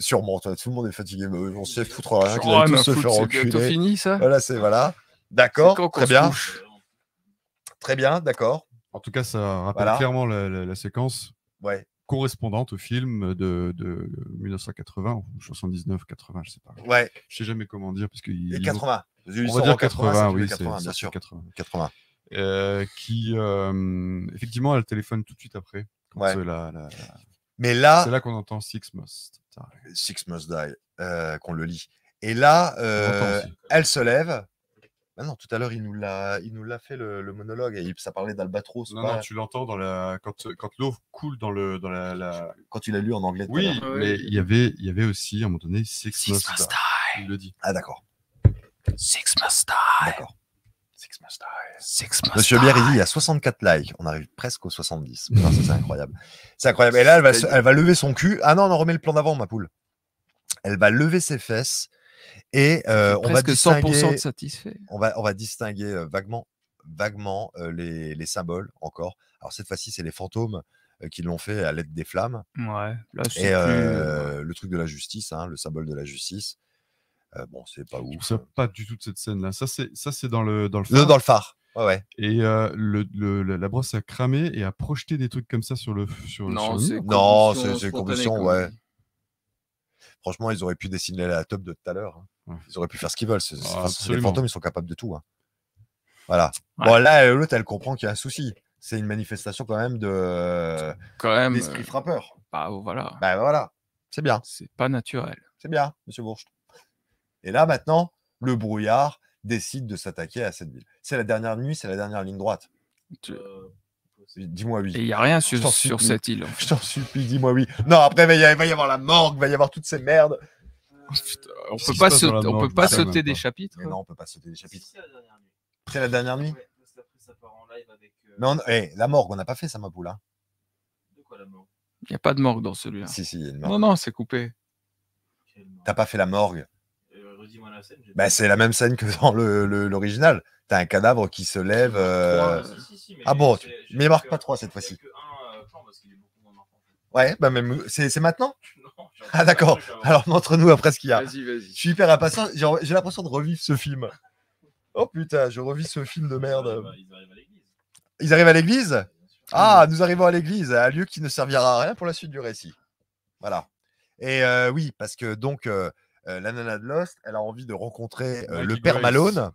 Sûrement. Tout le monde est fatigué, mais on sait foutre rien, qu'ils Oh, tous se foutre, faire enculer. fini ça Voilà, c'est voilà. D'accord, très bien, très bien, d'accord. En tout cas, ça rappelle Voilà. clairement la, la- la séquence Ouais, correspondante au film de, de 1980 ou 79, 80, je sais pas. ouais. Je sais jamais comment dire parce que il- Et il- 80. On va dire 80, oui, c'est 80, ça, bien c'est sûr. 80. 80. Euh, qui euh, effectivement, elle téléphone tout de suite après. quand, Ouais. la- la- la- Mais là, C'est là qu'on entend Six Must. die. Six Must Die, euh, qu'on le lit. Et là, euh, elle se lève. Ah non, tout à l'heure, il nous l'a, il nous l'a fait le, le monologue et il- ça parlait d'Albatros. Non, pas- non, tu l'entends dans la quand, quand l'eau coule dans le dans la, la- Quand tu l'as lu en anglais. à Oui, mais il y avait il y avait aussi à un moment donné Six, Six Must must die. die. Il le dit. Ah d'accord, Six must die. d'accord. Six Must Die. Six must Monsieur. Bière, il dit il y a 64 likes. On arrive presque aux 70. Putain, ça, c'est incroyable. C'est incroyable. Et là, elle va, se- elle va lever son cul. Ah non, on en remet le plan d'avant, ma poule. Elle va lever ses fesses et euh, on va Presque 100% distinguer. de satisfait. on va, on va distinguer euh, vaguement, vaguement euh, les, les symboles encore. Alors cette fois-ci, c'est les fantômes euh, qui l'ont fait à l'aide des flammes. Ouais, là Et plus. euh, le truc de la justice, hein, le symbole de la justice. Euh, bon, c'est pas Je ouf. ça pas du tout de cette scène là. Ça c'est ça c'est dans le dans le Le- phare. dans le phare. Ouais, ouais. Et euh, le, le- la la brosse a cramé et a projeté des trucs comme ça sur le sur, Non, sur le c'est. Non, combustion c'est- combustion, ouais. Franchement, ils auraient pu dessiner la top de tout à l'heure. hein. Ouais. Ils auraient pu faire ce qu'ils veulent. Ah, les absolument. fantômes, ils sont capables de tout. hein. Voilà. Ouais. Bon, là, euh, l'autre, elle comprend qu'il y a un souci. C'est une manifestation quand même de Quand même. d'esprit euh, frappeur. bah voilà. Bah voilà, c'est bien. C'est pas naturel. C'est bien, monsieur Bourges. Et là, maintenant, le brouillard décide de s'attaquer à cette ville. C'est la dernière nuit, c'est la dernière ligne droite. Tu- Euh, Dis-moi oui. Et il n'y a rien sur, cette île. en fait. Je t'en supplie, dis-moi oui. Non, après, il va y avoir la morgue, il va y avoir toutes ces merdes. Putain, on peut pas, on peut pas même sauter des chapitres. Mais non, on peut pas sauter des chapitres. C'est la dernière nuit? Euh, Mais on... eh, la morgue, on n'a pas fait ça, ma poule. hein. De quoi la mort Il n'y a pas de morgue dans celui-là. Si, si, il y a une morgue. Non, non, c'est coupé. T'as pas fait la morgue. La scène. Bah, c'est la même scène que dans le- le- l'original. T'as un cadavre qui se lève. euh, Ah, si, si, si, mais Ah bon, tu- mais vu marque que- pas trois cette il y a fois-ci. euh. Ouais, bah même. C'est c'est maintenant Non, Ah, d'accord. Alors, montre-nous après ce qu'il y a. Vas-y, vas-y. Je suis hyper impatient. J'ai j'ai l'impression de revivre ce film. Oh putain, je revis ce film de merde. Ils arrivent à- l'église. Ils arrivent à l'église Bien sûr. Ah, nous arrivons à l'église, à un lieu qui ne servira à rien pour la suite du récit. Voilà. Et euh, oui, parce que donc, euh, la nana de Lost, elle a envie de rencontrer euh, le père. Malone.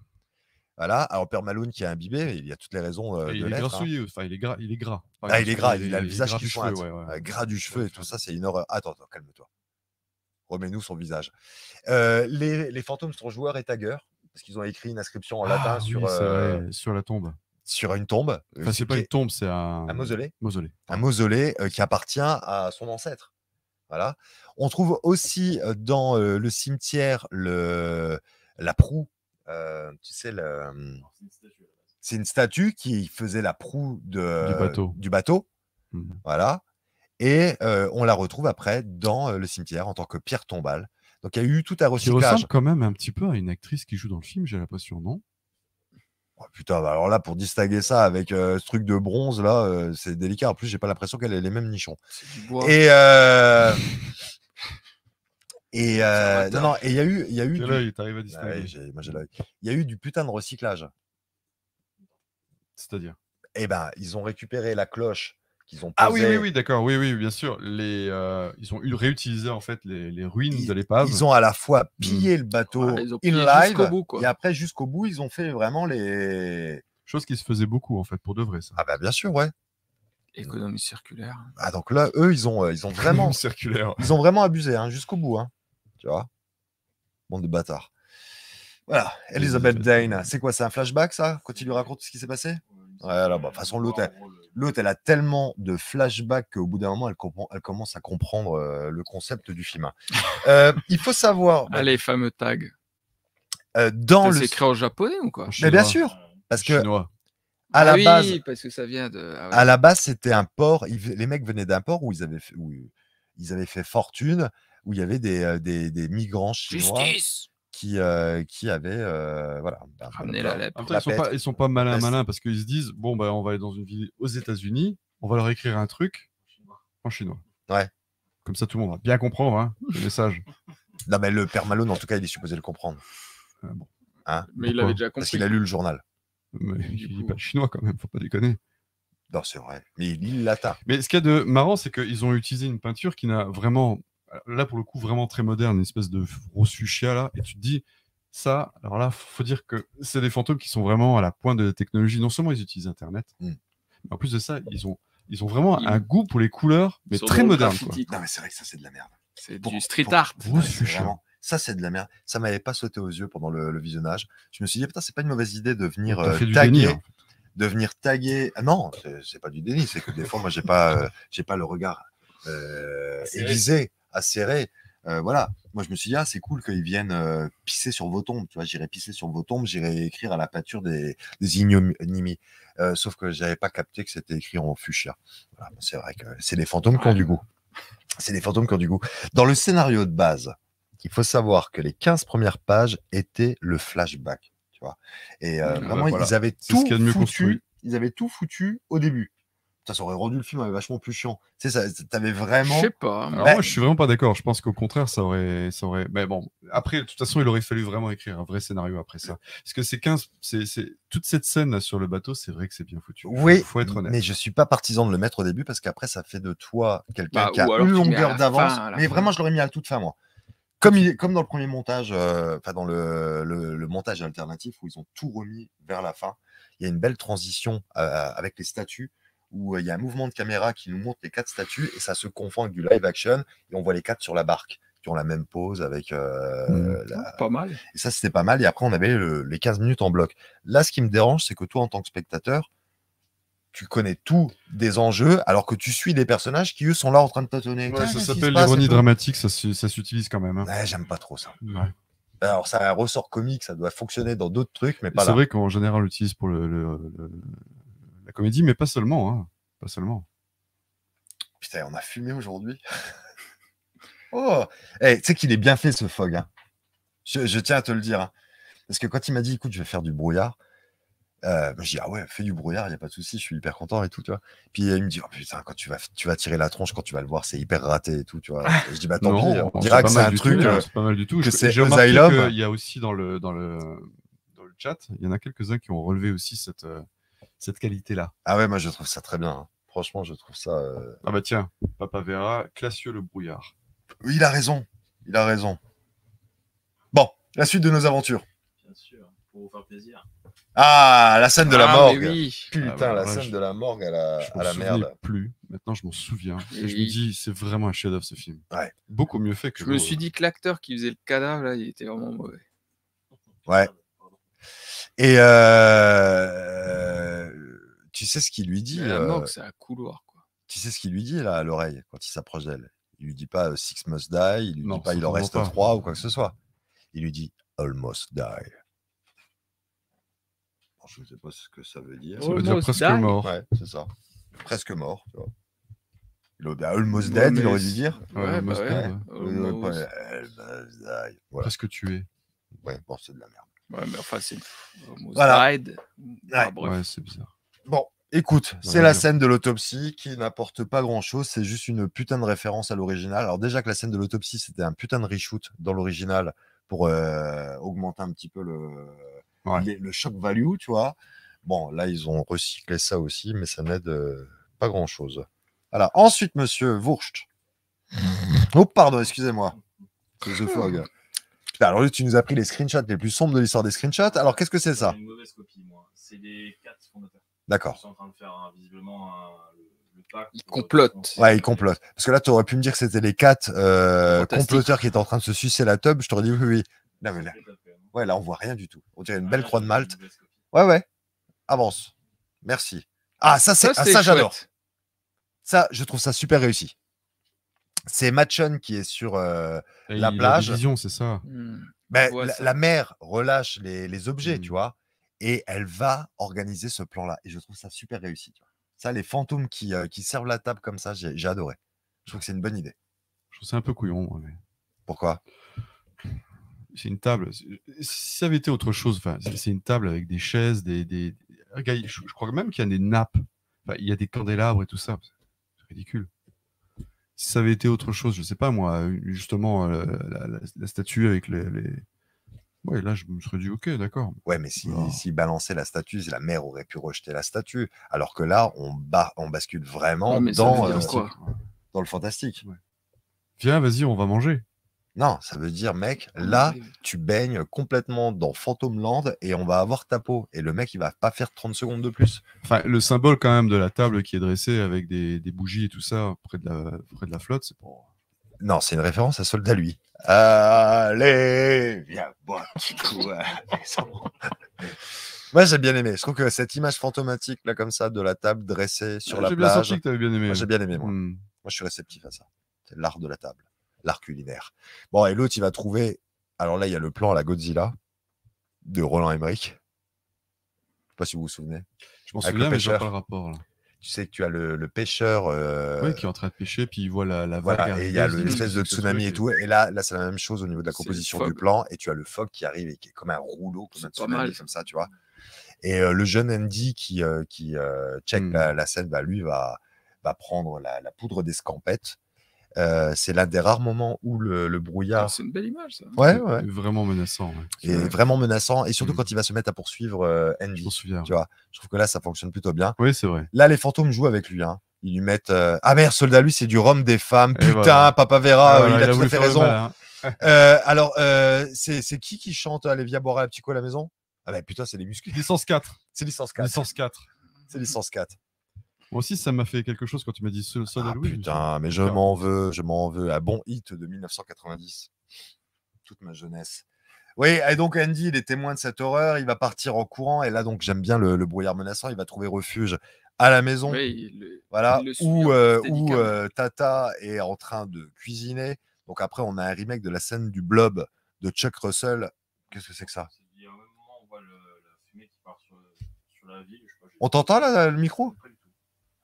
Voilà. Alors, père Malone qui est imbibé, il y a toutes les raisons euh, Et de il est l'être. hein. enfin il est gras, il est gras. Ah, il est gras, il, a le visage qui du pointe. cheveu, ouais, ouais. Euh, gras du cheveu et tout ça, c'est une horreur. Attends, attends, calme-toi. Remets-nous son visage. Euh, les, les fantômes sont joueurs et taggeurs, parce qu'ils ont écrit une inscription en latin Ah, sur, oui, euh, sur la tombe. sur une tombe. euh, Enfin, c'est pas une tombe, c'est un, un mausolée. mausolée. un mausolée euh, qui appartient à son ancêtre. Voilà. On trouve aussi dans euh, le cimetière le, la proue. euh, tu sais, le, Alors, C'est une statue qui faisait la proue de, bateau. Du bateau. Mhm. Voilà. Et euh, on la retrouve après dans euh, le cimetière en tant que pierre tombale. Donc il y a eu tout un Qui recyclage. ressemble quand même un petit peu à une actrice qui joue dans le film, j'ai l'impression, non? Oh, putain, bah alors là, pour distinguer ça avec euh, ce truc de bronze, là, euh, c'est délicat. En plus, j'ai pas l'impression qu'elle ait les mêmes nichons. C'est du bois. Et euh, euh, non, non, et il y a eu, il y a eu, du... œil t'arrives à Ah distinguer ouais, j'ai- moi, j'ai l'œil. il y a eu du putain de recyclage. C'est-à-dire? Eh ben, ils ont récupéré la cloche qu'ils ont Ah oui, oui, oui, d'accord, oui, oui, bien sûr. Les, euh, ils ont eu réutilisé en fait les, les ruines Ils, de l'épave. ils ont à la fois pillé le bateau Ouais, ils ont in pillé live jusqu'au bout, quoi. et après jusqu'au bout, ils ont fait vraiment les. Chose qui se faisait beaucoup en fait, pour de vrai ça. Ah bah bien sûr, ouais. Économie circulaire. Ah, donc là, eux, ils ont, euh, ils ont vraiment, circulaire. ils ont vraiment abusé hein, jusqu'au bout. Hein. Tu vois? Bande de bâtards. Voilà, Elizabeth Dane. C'est quoi C'est un flashback, ça? Quand il lui raconte ce qui s'est passé? Ouais, là, bah, de toute façon, l'autre, L'autre, elle a tellement de flashbacks qu'au bout d'un moment, elle, comprend- elle commence à comprendre euh, le concept du film. Euh, il faut savoir, bah, Ah, les fameux tags. euh, dans le. s'écrit en japonais ou quoi? Mais bien sûr, parce que Chinois. à Ah la oui, base, parce que ça vient de. ah ouais. à la base, c'était un port. ils- les mecs venaient d'un port où ils avaient fait, où ils avaient fait fortune, où il y avait des, des, des migrants chinois Justice qui, euh, qui avaient, euh, voilà, bah, voilà. la lèpre. En même temps, La ils sont pas, ils sont pas malins malins parce qu'ils se disent bon bah on va aller dans une ville aux États-Unis, on va leur écrire un truc en chinois. Ouais. Comme ça tout le monde va bien comprendre hein, le message. Non, mais le père Malone, en tout cas, il est supposé le comprendre Euh, bon, Mais il Pourquoi avait déjà parce compris. qu'il a lu le journal. mais il lit coup. pas le chinois quand même, faut pas déconner. Non, c'est vrai. Mais il lit latin. Mais ce qu'il y a de marrant, c'est qu'ils ont utilisé une peinture qui n'a vraiment, là pour le coup, vraiment très moderne, une espèce de rose fuchsia là, et tu te dis, ça, alors là, faut dire que c'est des fantômes qui sont vraiment à la pointe de la technologie. Non seulement ils utilisent Internet, Mm. mais en plus de ça, ils ont, ils ont vraiment Ils- un goût pour les couleurs, mais très moderne. Quoi. Non, mais c'est vrai que ça, c'est de la merde. C'est du street pour- art. Fuchsia. Ça, c'est de la merde. Ça m'avait pas sauté aux yeux pendant le, le visionnage. Je me suis dit, putain, c'est pas une mauvaise idée de venir euh, taguer, déni, hein. de venir taguer. Ah non, c'est- pas du déni, c'est que des fois, moi, j'ai pas, euh, j'ai pas le regard euh, Serré. Acéré. Euh, voilà. Moi, je me suis dit, ah, c'est cool qu'ils viennent euh, pisser sur vos tombes. Tu vois, j'irai pisser sur vos tombes, j'irai écrire à la peinture des, des ignominies. Euh, sauf que j'avais pas capté que c'était écrit en fuchsia. Voilà, c'est vrai que c'est les fantômes qui ont du goût. C'est les fantômes qui ont du goût. Dans le scénario de base, il faut savoir que les 15 premières pages étaient le flashback. Tu vois. Et Ah, bah, vraiment, voilà. ils avaient ce tout foutu. construit. Ils avaient tout foutu au début. Ça, ça aurait rendu le film euh, vachement plus chiant. Tu sais, ça- t'avais Je vraiment. sais pas. Alors Bah- moi, je suis vraiment pas d'accord. Je pense qu'au contraire, ça aurait, ça aurait. Mais bon, après, de toute façon, il aurait fallu vraiment écrire un vrai scénario après ça. Parce que ces 15, c'est, c'est toute cette scène là sur le bateau, c'est vrai que c'est bien foutu. Oui, faut être honnête. mais je suis pas partisan de le mettre au début parce qu'après, ça fait de toi quelqu'un Bah, qui a une longueur d'avance. Mais fin. vraiment, je l'aurais mis à la toute fin, moi. Comme, il est- comme dans le premier montage, euh, enfin dans le, le- le montage alternatif où ils ont tout remis vers la fin, il y a une belle transition euh, avec les statues où euh, il y a un mouvement de caméra qui nous montre les quatre statues et ça se confond avec du live action et on voit les quatre sur la barque qui ont la même pose avec euh, Mhm. la- Pas mal. et ça, c'était pas mal. Et après, on avait le- les 15 minutes en bloc. Là, ce qui me dérange, c'est que toi, en tant que spectateur, tu connais tout des enjeux, alors que tu suis des personnages qui, eux, sont là en train de tâtonner. Ouais, ça s'appelle l'ironie dramatique, ça, se- ça s'utilise quand même. hein. Ouais, j'aime pas trop ça. Ouais. Alors, ça a un ressort comique, ça doit fonctionner dans d'autres trucs, mais pas C'est vrai qu'en général, on l'utilise pour le, le- le- la comédie, mais pas seulement. hein. Pas seulement. Putain, on a fumé aujourd'hui. oh Eh, Tu sais qu'il est bien fait, ce fog. hein. Je, je tiens à te le dire. hein. Parce que quand il m'a dit, écoute, je vais faire du brouillard, euh, je dis, ah ouais, fais du brouillard, il n'y a pas de souci, je suis hyper content et tout, tu vois. Puis euh, il me dit, oh putain, quand tu vas, tu vas tirer la tronche, quand tu vas le voir, c'est hyper raté et tout, tu vois. Et je dis, bah tant pis, on dira que c'est un truc. euh, c'est pas mal du tout. J'ai remarqué qu'il y a aussi dans le, dans, le, dans le chat, il y en a quelques-uns qui ont relevé aussi cette, euh, cette qualité-là. Ah ouais, moi je trouve ça très bien. hein. Franchement, je trouve ça. euh, Ah bah tiens, Papa Vera, classieux le brouillard. Oui, il a raison. Il a raison. Bon, la suite de nos aventures. Bien sûr, pour vous faire plaisir. Ah, la scène de la Ah, morgue. mais oui. Putain, Ah, bah, la ouais, scène je- de la morgue à la, Je à la merde. plus. Maintenant, je m'en souviens. Et je me dis, c'est vraiment un chef-d'œuvre ce film. Ouais. Beaucoup mieux fait que. Je me le- suis dit que l'acteur qui faisait le cadavre, là, il était vraiment mauvais. Ouais. Et euh, tu sais ce qu'il lui dit la euh, c'est un couloir, quoi. Tu sais ce qu'il lui dit là à l'oreille quand il s'approche d'elle? Il lui dit pas euh, Six must die, il lui Non, dit pas il en reste pas. trois ou quoi que ce soit. Il lui dit almost die. Bon, je ne sais pas ce que ça veut dire. Ça veut dire Almost presque die? mort. Ouais, c'est ça. Presque mort. Tu vois. Il aurait almost Ouais, dead, il aurait dû dire. Ouais, Ouais, bah almost ouais. dead, Euh. Presque tué. Ouais, bon, c'est de la merde. Ouais, mais enfin, c'est Voilà. Ouais. Ah, bref. Ouais, c'est bizarre. Bon, écoute, c'est la scène de l'autopsie qui n'apporte pas grand-chose. C'est juste une putain de référence à l'original. Alors déjà que la scène de l'autopsie, c'était un putain de reshoot dans l'original pour euh, augmenter un petit peu le, les- le shock value, tu vois. Bon, là, ils ont recyclé ça aussi, mais ça n'aide euh, pas grand-chose. Voilà. Ensuite, monsieur Wurst. Oh, pardon, excusez-moi. C'est The Fog. Putain, alors lui, tu nous as pris les screenshots les plus sombres de l'histoire des screenshots. Alors, qu'est-ce que c'est ça Une mauvaise copie, moi. C'est les quatre fondateurs. Ils D'accord. sont en train de faire un- visiblement un- le, le pacte Il pour- complote. Ouais, ils complotent. Parce que là, tu aurais pu me dire que c'était les quatre euh, comploteurs qui étaient en train de se sucer la tub. Je t'aurais dit oui, oui. Là, mais là, hein. ouais, là, on voit rien du tout. On dirait une Ah, belle croix de Malte. Ouais, ouais. Avance. Merci. Ah, ça, c'est, ah, ça, j'adore. Ça, je trouve ça super réussi. C'est Matchon qui est sur. euh, La plage. visions, c'est ça. Ben, voit la, ça. la mère relâche les, les objets, tu Mm. vois, et elle va organiser ce plan-là. Et je trouve ça super réussi. tu vois. Ça, les fantômes qui, euh, qui servent la table comme ça, j'ai, adoré. Je trouve que c'est une bonne idée. Je trouve ça un peu couillon. moi, mais Pourquoi? C'est une table. c'est- Si ça avait été autre chose, enfin, c'est une table avec des chaises, des. des... Regarde, je, je crois même qu'il y a des nappes. Enfin, il y a des candélabres et tout ça. C'est ridicule. Si ça avait été autre chose, je sais pas moi, justement euh, la, la- la statue avec les, les- Ouais, là je me serais dit ok, d'accord. Ouais, mais si, s'il balançait la statue, la mère aurait pu rejeter la statue. Alors que là, on, ba- on bascule vraiment Ouais, dans, euh, dans le fantastique. Viens, vas-y, on va manger. Non, ça veut dire, mec, là, tu baignes complètement dans Phantom Land et on va avoir ta peau. Et le mec, il va pas faire 30 secondes de plus. Enfin, le symbole quand même de la table qui est dressée avec des, des bougies et tout ça près de la, près de la flotte, c'est pour. Non, c'est une référence à Soldat lui. Allez, viens boire un petit coup. euh. Moi, j'ai bien aimé. Je trouve que cette image fantomatique, là, comme ça, de la table dressée sur Ah, la J'ai bien plage, senti que t'avais bien aimé. moi, j'ai bien aimé, moi. Hmm. Moi, je suis réceptif à ça. C'est l'art de la table, l'art culinaire. Bon, et l'autre, il va trouver. Alors là, il y a le plan à la Godzilla de Roland Emmerich. Je sais pas si vous vous souvenez. Je m'en souviens, mais je pas le rapport. Là. Tu sais que tu as le, le pêcheur. euh, Oui, qui est en train de pêcher, puis il voit la, la vague. Voilà, et il y a l'espèce de tsunami et tout. Et là, là c'est la même chose au niveau de la composition du plan. Et tu as le fog qui arrive et qui est comme un rouleau, comme un tsunami, mal. comme ça, tu vois. Et euh, le jeune Andy qui, euh, qui euh, check Hmm. la, la scène, bah, lui va, va prendre la, la poudre d'escampette. Euh, c'est l'un des rares moments où le, le Ah, brouillard C'est une belle image, ça. ouais, ouais, Vraiment menaçant. ouais. est vraiment menaçant. Et surtout Hmm. quand il va se mettre à poursuivre euh, Je Andy. m'en souviens. Tu vois, je trouve que là, ça fonctionne plutôt bien. Oui, c'est vrai. Là, les fantômes jouent avec lui. Hein. Ils lui mettent. euh, Ah merde, soldat, lui, c'est du rhum des femmes. Et Putain, voilà. Papa Vera, Ah, voilà, il a tout à fait raison. Euh, alors, euh, c'est c'est qui qui chante boire un petit coup à la maison? Ah bah putain, c'est les muscles. Licence 4. C'est licence 4. Licence 4. C'est licence 4. Moi aussi, ça m'a fait quelque chose quand tu m'as dit Ah, Louis. putain, mais je m'en veux, je m'en veux. Un bon hit de 1990. Toute ma jeunesse. Oui, et donc Andy, il est témoin de cette horreur, il va partir en courant, et là, donc, j'aime bien le, le brouillard menaçant, il va trouver refuge à la maison. Oui, le- Voilà, le où, euh, où euh, Tata est en train de cuisiner. Donc après, on a un remake de la scène du Blob de Chuck Russell. Qu'est-ce que c'est que ça? À on voit le- la fumée qui part sur, sur la ville. Je sais pas, j'ai- On t'entend là, le micro?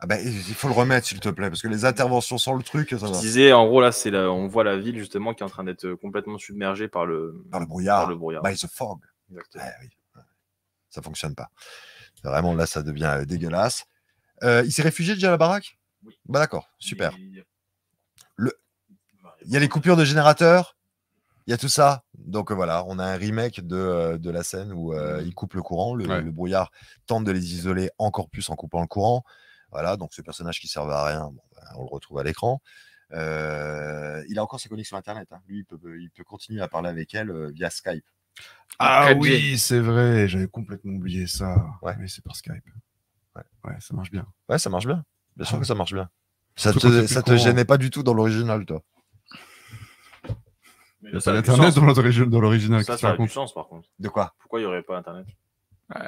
Ah ben, Il faut le remettre, s'il te plaît, parce que les interventions sans le truc, ça Je va. disais, en gros, là, c'est la- on voit la ville justement qui est en train d'être complètement submergée par le, Par le brouillard, par le brouillard. by the fog. Exactement. Oui. ouais. Ça fonctionne pas. Vraiment, là, ça devient euh, dégueulasse. Euh, il s'est réfugié déjà à la baraque Oui. Bah d'accord, super. Il y a- Le- Bah, Il y a les coupures de générateurs, il y a tout ça? Donc euh, voilà, on a un remake de, euh, de la scène où euh, il coupe le courant. Le, Ouais. le brouillard tente de les isoler encore plus en coupant le courant. Voilà, donc ce personnage qui servait à rien, bon, ben, on le retrouve à l'écran. Euh, il a encore sa connexion Internet. hein. Lui, il peut, il peut continuer à parler avec elle euh, via Skype. Ah 4G. oui, c'est vrai, j'avais complètement oublié ça. Ouais. Mais c'est par Skype. Ouais. Ouais, ça marche bien. Ouais, ça marche bien. Bien sûr Ah. que ça marche bien. Ça Surtout te, ça gênait pas du tout dans l'original, toi. mais Il n'y a ça pas d'internet dans l'origi- dans l'original. Ça, ça a du sens par contre. De quoi? Pourquoi il n'y aurait pas Internet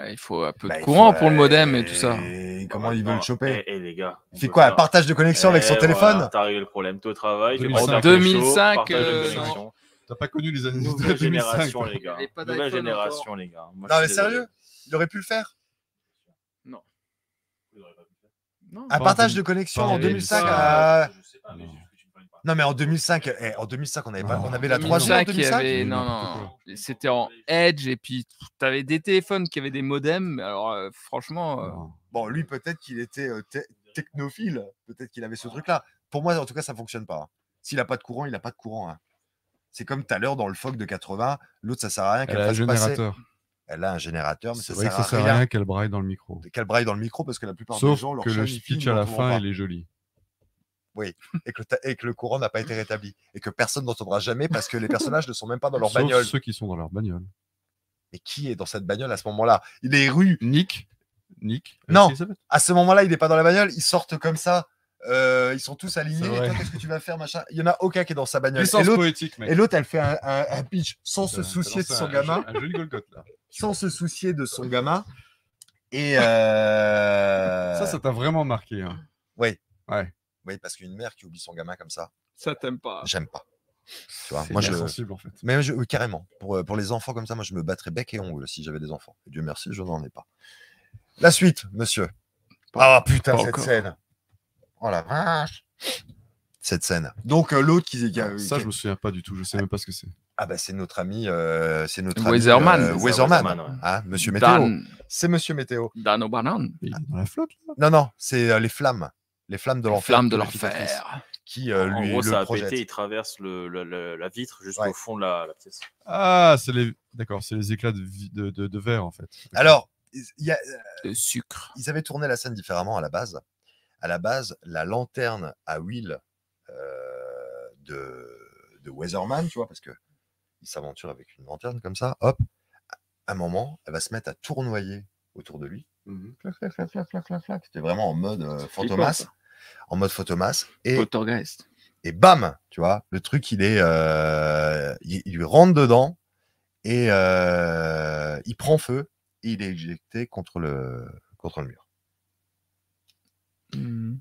il faut un peu Bah, de il courant faut- pour le modem et tout ça. Et comment ils veulent le choper? Eh, eh, les gars. Il fait quoi Un partage de connexion avec son Eh, téléphone? voilà, T'as réglé le problème. T'es au travail, tu 2005. prends ta pécho, 2005, partage de euh. T'as pas connu les années Nouvelle 2005 génération, les gars. Nouvelle génération, les gars. Moi, Non, mais sérieux Il aurait pu le faire? Il aurait pas pu le faire. Non. Un partage de connexion en en 2005 2005. à- Je sais pas, mais Non. mais en 2005, eh, en 2005 on avait, pas, Non. on avait la 2005, 3G en il y 2005 avait Oui, non non, c'était en Edge et puis tu avais des téléphones qui avaient des modems. mais Alors euh, franchement, euh, Non. Bon, lui, peut-être qu'il était euh, te- technophile. Peut-être qu'il avait ce truc-là. Pour moi, en tout cas, ça fonctionne pas. hein. S'il a pas de courant, il a pas de courant. hein. C'est comme tout à l'heure dans le FOC de 80. L'autre, ça sert à rien Elle qu'elle a un fasse passer. générateur. Elle a un générateur, mais ça C'est vrai sert, que ça à sert à rien, rien qu'elle braille dans le micro. qu'elle braille dans le micro parce que la plupart des gens, leur que le speech à la fin, il est joli. et que, le ta- et que le courant n'a pas été rétabli et que personne n'entendra jamais parce que les personnages ne sont même pas dans leur Sauf bagnole. ceux qui sont dans leur bagnole. Mais qui est dans cette bagnole à ce moment-là? Il est rue. Nick? Nick? Non. À ce moment-là, il n'est pas dans la bagnole. Ils sortent comme ça euh, ils sont tous alignés. Qu'est-ce que tu vas faire, machin? Il y en a aucun qui est dans sa bagnole. L'autre, poétique, mec. et l'autre, elle fait un, un- un pitch sans se soucier de son un- gamin, Un joli Golgoth, là. sans se soucier de son gamin. Et euh, Ça, ça t'a vraiment marqué. hein. Oui. Ouais. Oui, parce qu'une mère qui oublie son gamin comme ça, Ça t'aime pas. j'aime pas. Tu vois, C'est moi, je, sensible, en fait. mais je, oui, carrément. Pour, euh, pour les enfants comme ça, moi, je me battrais bec et ongle si j'avais des enfants. Et Dieu merci, je n'en ai pas. La suite, monsieur. Ah putain, pas cette encore. scène. Oh la vache. Cette scène. Donc euh, l'autre qui, qui a- Ça, qui- je me souviens pas du tout. Je sais même pas ce que c'est. ah bah c'est notre ami, euh, c'est notre ami, Weatherman. euh, Weatherman, Weatherman, ouais. hein, Monsieur Météo. Dan, C'est Monsieur Météo. Dan O'Bannon. Il est dans la flotte, là? Non non, c'est euh, les flammes, les flammes de l'enfer. Flamme de l'enfer. Qui euh, en lui gros, le ça a projette. pété, il traverse le, le- le- la vitre jusqu'au Ouais. fond de la, la pièce. Ah, c'est les. D'accord, c'est les éclats de, de, de, de verre, en fait. Alors, il y a, De sucre. ils avaient tourné la scène différemment à la base. À la base, la lanterne à huile euh, de, de Weatherman, tu vois, parce que il s'aventure avec une lanterne comme ça, hop, à un moment, elle va se mettre à tournoyer autour de lui. Mhm. Clac, clac, clac, clac, clac, clac, clac. C'était vraiment en mode euh, fantomas. En mode fantomas. Et, Poltergeist. et bam, tu vois, le truc, il est, euh, il, il lui rentre dedans et euh, il prend feu et il est éjecté contre le, contre le mur. Mhm.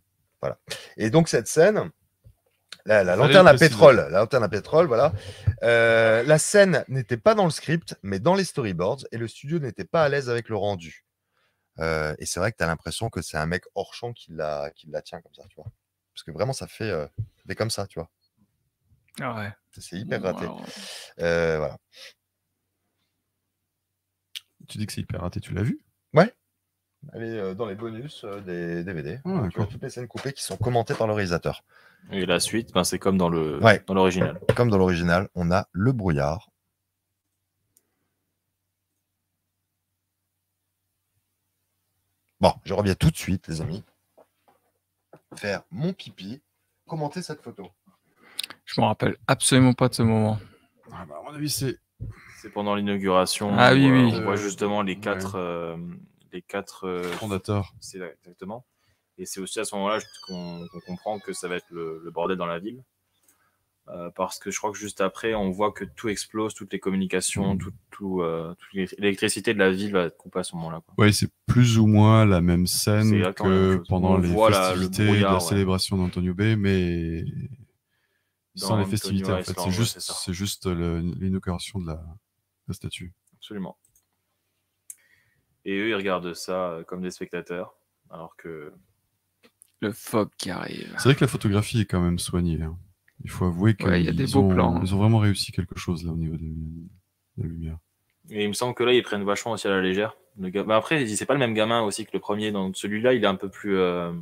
Et donc cette scène, la, lanterne à pétrole, la lanterne à pétrole, voilà. Euh, la scène n'était pas dans le script, mais dans les storyboards, et le studio n'était pas à l'aise avec le rendu. Euh, et c'est vrai que tu as l'impression que c'est un mec hors champ qui la, qui la tient comme ça, tu vois. Parce que vraiment, ça fait, euh, ça fait comme ça, tu vois. Ah ouais. C'est hyper raté. Euh, voilà. Tu dis que c'est hyper raté, tu l'as vu? Elle est euh, dans les bonus euh, des DVD. Ah, tu vois d'accord. toutes les scènes coupées qui sont commentées par le réalisateur. Et la suite, ben, c'est comme dans le Ouais. dans l'original. Comme dans l'original, on a le brouillard. Bon, je reviens tout de suite, les amis. Faire mon pipi, commenter cette photo. Je me rappelle absolument pas de ce moment. ah, bah, À mon avis, c'est. C'est pendant l'inauguration. Ah oui, euh, oui. On voit justement les Ouais. quatre, euh, les quatre euh, Fondateur. C'est là, exactement. Et c'est aussi à ce moment-là qu'on comprend que ça va être le, le bordel dans la ville. Euh, parce que je crois que juste après, on voit que tout explose, toutes les communications, tout, tout, euh, toute l'électricité de la ville va être coupée à ce moment-là. Ouais, c'est plus ou moins la même scène que pendant On les voit la- le festivités de la ouais. célébration d'Antonio Bay, mais Dans sans les Antonio festivités, en fait. C'est ouais, juste, le- l'inauguration de la, la statue. Absolument. Et eux, ils regardent ça euh, comme des spectateurs. Alors que Le fog qui arrive. C'est vrai que la photographie est quand même soignée. hein. Il faut avouer qu'ils Ouais, il y a des beaux ont, plans, hein. ils ont vraiment réussi quelque chose là au niveau de, de la lumière. Et il me semble que là, ils prennent vachement aussi à la légère. Le ga- bah après, c'est pas le même gamin aussi que le premier. Dans celui-là, il est un peu plus euh,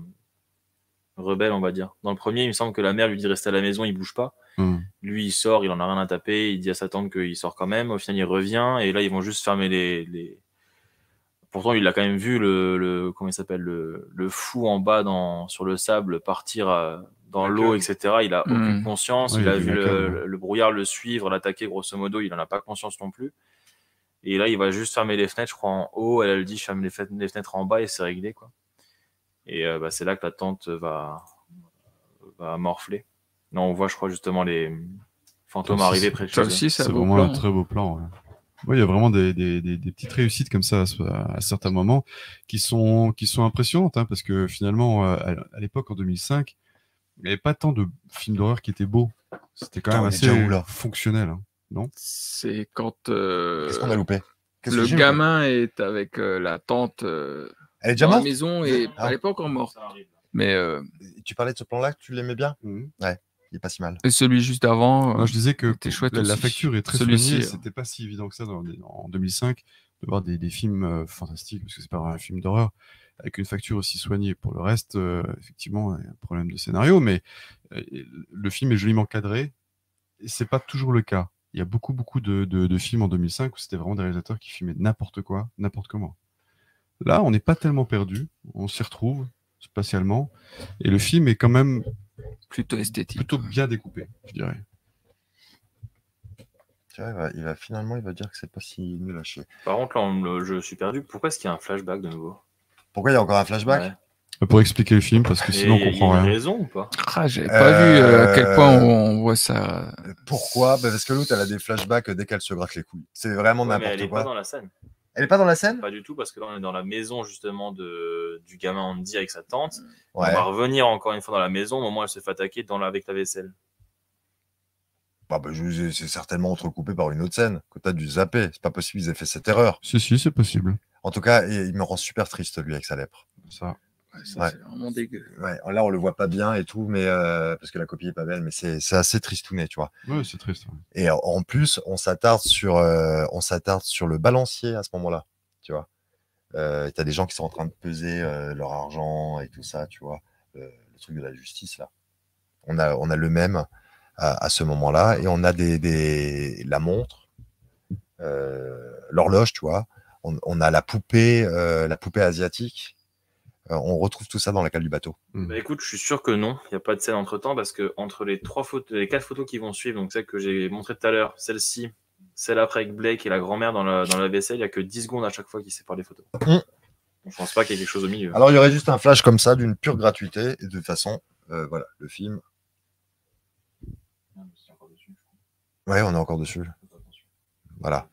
rebelle, on va dire. Dans le premier, il me semble que la mère lui dit de rester à la maison, il bouge pas. Hum. Lui, il sort, il en a rien à taper. Il dit à sa tante qu'il sort quand même. Au final, il revient. Et là, ils vont juste fermer les. les... Pourtant, il a quand même vu le, le comment il s'appelle le, le fou en bas dans sur le sable partir euh, dans l'eau, etc. Il a aucune Mm. conscience. Il a vu le, brouillard le suivre, l'attaquer. Grosso modo, il en a pas conscience non plus. Et là, il va juste fermer les fenêtres, je crois, en haut. Elle, elle dit, je ferme les fenêtres, les fenêtres en bas et c'est réglé, quoi. Et euh, bah, c'est là que la tante va, va morfler. Là, on voit, je crois, justement les fantômes arriver près de chez aussi, c'est vraiment plan. un très beau plan. ouais. Ouais, il y a vraiment des, des, des, des petites réussites comme ça à, à certains moments qui sont, qui sont impressionnantes hein, parce que finalement, euh, à, à l'époque, en 2005, il n'y avait pas tant de films d'horreur qui étaient beaux. C'était quand même assez fonctionnel. hein. C'est quand euh, Qu'est-ce qu'on a loupé? Qu'est-ce que le loupé? gamin est avec euh, la tante euh, Elle est déjà dans la morte? maison et Ah. elle n'est pas encore morte. Mais euh, Tu parlais de ce plan-là, tu l'aimais bien? Mhm. Il est pas si mal. et celui juste avant, Moi, je disais que chouette la, facture est très Celui-ci, soignée. C'était pas si évident que ça dans, en 2005 de voir des, des films euh, fantastiques, parce que c'est pas vraiment un film d'horreur, avec une facture aussi soignée. Pour le reste, euh, effectivement, il y a un problème de scénario, mais euh, le film est joliment cadré. Et c'est pas toujours le cas. Il y a beaucoup, beaucoup de, de- de films en 2005 où c'était vraiment des réalisateurs qui filmaient n'importe quoi, n'importe comment. Là, on n'est pas tellement perdu. On s'y retrouve spatialement. Et le film est quand même plutôt esthétique. plutôt bien découpé, je dirais. Tu vois, il va, il va- finalement, il va dire que c'est pas si nul à chier. Par contre, là, on je suis perdu. Pourquoi est-ce qu'il y a un flashback de nouveau? Pourquoi il y a encore un flashback Ouais. Pour expliquer le film, parce que sinon on Et il y a comprend une rien. raison ou pas Ah, j'avais pas vu euh, à quel point Euh, on, on voit ça. Pourquoi? Bah, Parce que l'autre, elle a des flashbacks dès qu'elle se gratte les couilles. C'est vraiment Ouais, mais elle n'importe est quoi. pas dans la scène. Elle est pas dans la scène? Pas du tout, parce que là, on est dans la maison justement de, du gamin Andy avec sa tante. Ouais. On va revenir encore une fois dans la maison au moment où elle se fait attaquer dans la, avec la vaisselle. Bah, bah, c'est certainement entrecoupé par une autre scène que tu as dû zapper. C'est pas possible, ils aient fait cette erreur. Si, si, c'est possible. En tout cas, il me rend super triste, lui, avec sa lèpre. Ça. Ouais, ça, Ouais. C'est vraiment dégueu. Ouais, là, on le voit pas bien et tout, mais euh, parce que la copie est pas belle, mais c'est c'est assez tristounet, tu vois. Ouais, c'est triste. ouais. Et en- plus, on s'attarde sur, euh, on s'attarde sur le balancier à ce moment-là, tu vois. Euh, T'as des gens qui sont en train de peser euh, leur argent et tout ça, tu vois. Le, le truc de la justice là. On a, on a le même à, à ce moment-là et on a des, des la montre, euh, l'horloge, tu vois. On, on a la poupée, euh, la poupée asiatique. Euh, on retrouve tout ça dans la cale du bateau. Bah écoute, je suis sûr que non, il n'y a pas de scène entre temps parce que entre les trois photos, les quatre photos qui vont suivre, donc celle que j'ai montrée tout à l'heure, celle-ci, celle après avec Blake et la grand-mère dans la, dans la vaisselle, il n'y a que 10 secondes à chaque fois qui séparent les photos. Mm. Donc, je pense pas qu'il y ait quelque chose au milieu. Alors il y aurait juste un flash comme ça d'une pure gratuité et de toute façon, euh, voilà, le film. Ouais, on est encore dessus. Voilà.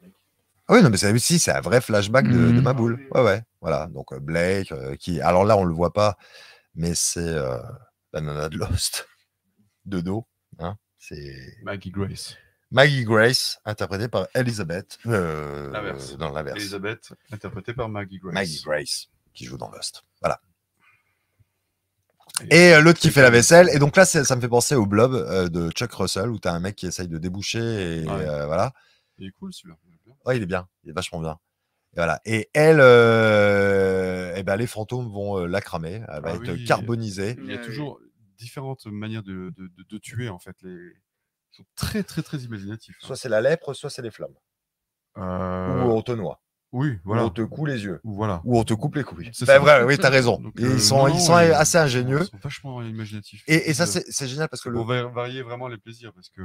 Ah oui, non, mais c'est aussi, c'est un vrai flashback de, de ma boule. Ouais, ouais. Voilà. Donc euh, Blake, euh, qui. Alors là, on le voit pas, mais c'est euh, la nana de Lost. De dos. Hein. C'est Maggie Grace. Maggie Grace, interprétée par Elizabeth. euh, L'inverse. dans l'inverse. Elizabeth, interprétée par Maggie Grace. Maggie Grace, qui joue dans Lost. Voilà. Et l'autre qui fait la vaisselle. Et donc là, ça me fait penser au blob de Chuck Russell, où tu as un mec qui essaye de déboucher. Et Ouais. voilà. Il est cool celui-là. Il est bien. Ouais, il est bien. Il est vachement bien. Et voilà. Et elle, euh, eh ben, les fantômes vont euh, la cramer. Elle va Ah être oui. carbonisée. Il y a Ouais, toujours différentes manières de, de, de- de tuer en fait. Les... Ils sont très très très imaginatifs. hein. Soit c'est la lèpre, soit c'est les flammes. Euh, Ou on te noie. Oui, Ou voilà. on te coud les yeux. Ou voilà. Ou on te coupe les couilles. C'est Ben, vrai, oui, t'as raison. Donc, Et euh, ils sont, non, ils sont assez ingénieux. Ils sont vachement imaginatifs. Et, et ça, c'est génial parce que le, Pour va- varier vraiment les plaisirs parce que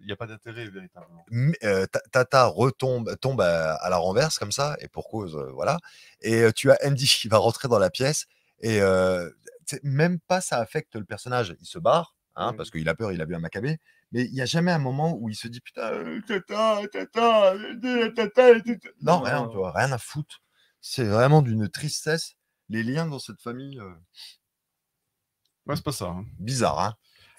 il n'y a pas d'intérêt véritablement. Euh, Ta- Tata retombe, tombe à, à la renverse comme ça, et pour cause, euh, voilà. Et euh, tu as Andy qui va rentrer dans la pièce, et euh, même pas ça affecte le personnage. Il se barre, hein, Mhm. parce qu'il a peur, il a vu un macabé, mais il n'y a jamais un moment où il se dit putain, euh, Tata, Tata, Tata, Tata. Non, Non. rien, tu vois, rien à foutre. C'est vraiment d'une tristesse. Les liens dans cette famille, euh, Ouais, c'est pas ça. hein. bizarre, hein.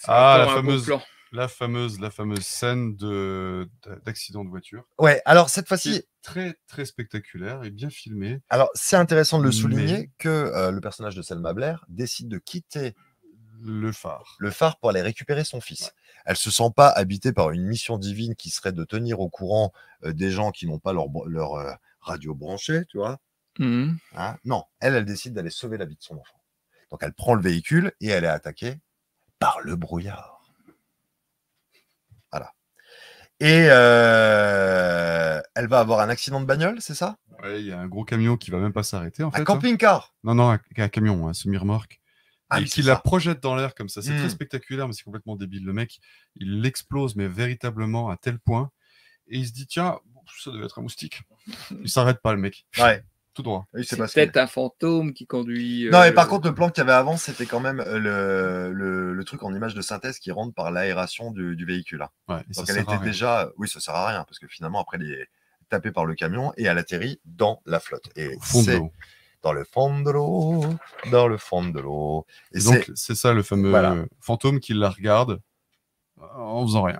Ah, la fameuse, plan. La fameuse, la fameuse scène de d'accident de voiture. Ouais, alors cette fois-ci, très très spectaculaire et bien filmé. alors c'est intéressant de le Mais- souligner que euh, le personnage de Selma Blair décide de quitter Le phare. le phare pour aller récupérer son fils. Elle se sent pas habitée par une mission divine qui serait de tenir au courant euh, des gens qui n'ont pas leur, euh, radio branchée, tu vois. Mhm. hein? non, elle, elle décide d'aller sauver la vie de son enfant. Donc elle prend le véhicule et elle est attaquée par le brouillard. Voilà. Et euh, elle va avoir un accident de bagnole, c'est ça? Ouais, il y a un gros camion qui va même pas s'arrêter en Un fait. hein. camping-car? Non, non, un, un camion, un semi-remorque. Ah et oui, qui la projette dans l'air comme ça. C'est Hmm. très spectaculaire, mais c'est complètement débile. Le mec, il l'explose, mais véritablement à tel point. Et il se dit, tiens, ça devait être un moustique. Il s'arrête pas, le mec. Ouais. Tout droit. Oui, C'est peut-être un fantôme qui conduit. Non, euh, et par contre, le plan qu'il y avait avant, c'était quand même euh, le, le, le truc en image de synthèse qui rentre par l'aération du, du véhicule. hein. Ouais, Donc elle sert à était rien. déjà. Oui, ça sert à rien, parce que finalement, après, elle est tapée par le camion et elle atterrit dans la flotte. Et Au fond de c'est l'eau. dans le fond de l'eau, dans le fond de l'eau. Et, donc, c'est ça le fameux Voilà. euh, fantôme qui la regarde euh, en faisant rien.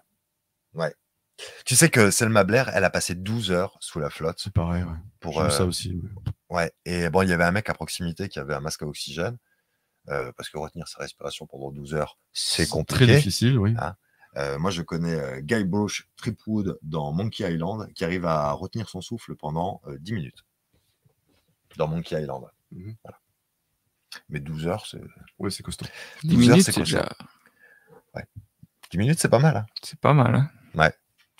Tu sais que Selma Blair, elle a passé 12 heures sous la flotte C'est pareil, ouais. pour. Vu euh, ça aussi. mais- Ouais. Et bon, il y avait un mec à proximité qui avait un masque à oxygène. euh, parce que retenir sa respiration pendant 12 heures, c'est Très compliqué. difficile, oui. Euh, moi, je connais euh, Guy Bruce Tripwood dans Monkey Island qui arrive à retenir son souffle pendant euh, 10 minutes. Dans Monkey Island. Mhm. Voilà. Mais 12 heures, c'est. Ouais, c'est costaud. 10 12 heures, minutes, c'est costaud. déjà. 10 minutes, c'est pas mal. hein. C'est pas mal. Hein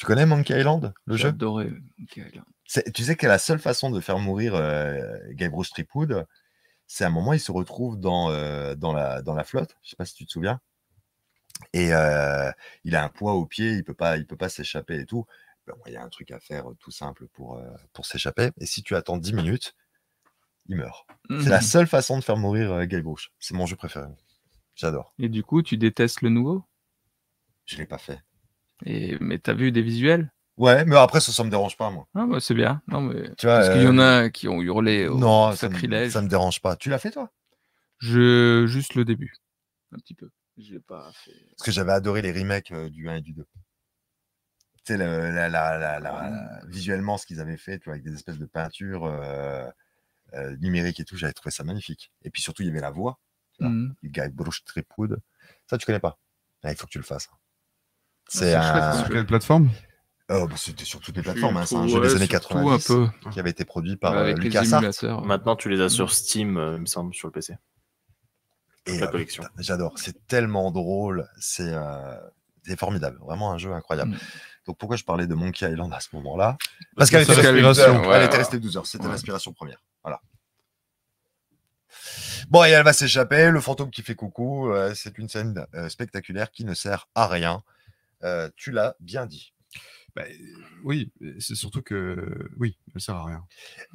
Tu connais Monkey Island, le jeu? Ok, là. C'est- Tu sais que la seule façon de faire mourir euh, Guy Bruce Tripwood, c'est à un moment, il se retrouve dans, euh, dans, la, dans la flotte. Je sais pas si tu te souviens. Et euh, il a un poids au pied, il peut pas, il peut pas s'échapper et tout. Ben, Il y a un truc à faire euh, tout simple pour, euh, pour s'échapper. Et si tu attends 10 minutes, il meurt. Mhm. C'est la seule façon de faire mourir Guy Bush. C'est mon jeu préféré. J'adore. Et du coup, tu détestes le nouveau? Je l'ai pas fait. Et... Mais t'as vu des visuels? Ouais, mais après, ça, ça me dérange pas, moi. Ah bah c'est bien. Non, mais... Tu vois, Parce qu'il y en euh, a qui ont hurlé au non, ça me, sacrilège. ça me dérange pas. Tu l'as fait, toi? Je... Juste le début. Un petit peu. Pas fait. Parce que j'avais adoré les remakes euh, du 1 et du 2. Tu sais, la, la- la- la- visuellement, ce qu'ils avaient fait, tu vois, avec des espèces de peintures euh, euh, numériques et tout, j'avais trouvé ça magnifique. Et puis surtout, il y avait la voix Ah. Mhm. du Guy Bruce Tripwood. Ça, tu connais pas Ah, Il faut que tu le fasses. C'est c'est chouette, un... Sur quelle plateforme? Oh, bah, C'était sur toutes les plateformes. hein, C'est un Ouais, jeu des années surtout 90 un peu. qui avait été produit par euh, avec les LucasArts. Maintenant, tu les as sur Steam, euh, il me semble, sur le PC. Et, la euh, collection. J'adore. C'est tellement drôle. C'est euh, c'est formidable. Vraiment un jeu incroyable. Mm. Donc pourquoi je parlais de Monkey Island à ce moment-là? Parce Parce que qu'elle c'est était, restée 12 l'inspiration. heures. Ouais, Elle était ouais. restée 12 heures. C'était Ouais. l'inspiration première. Voilà. Bon, et elle va s'échapper. Le fantôme qui fait coucou. euh, c'est une scène euh, spectaculaire qui ne sert à rien. Euh, tu l'as bien dit. Bah, Oui, c'est surtout que oui, elle sert à rien.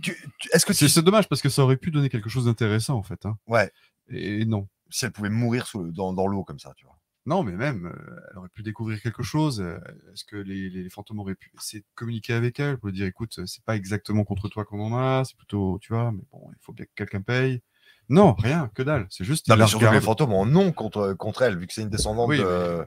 Tu- tu- Est-ce que C'est tu... c'est dommage parce que ça aurait pu donner quelque chose d'intéressant en fait. hein. Ouais. Et non. Si elle pouvait mourir sous le- dans, dans l'eau comme ça, tu vois. Non, mais même, euh, elle aurait pu découvrir quelque chose. euh, Est-ce que les, les fantômes auraient pu essayer de communiquer avec elle pour lui dire, écoute, c'est pas exactement contre toi qu'on en a, c'est plutôt, tu vois, mais bon, il faut bien que quelqu'un paye. Non, rien, que dalle. C'est juste, Non, mais surtout les fantômes en non contre, contre elle, vu que c'est une descendante Oui, de...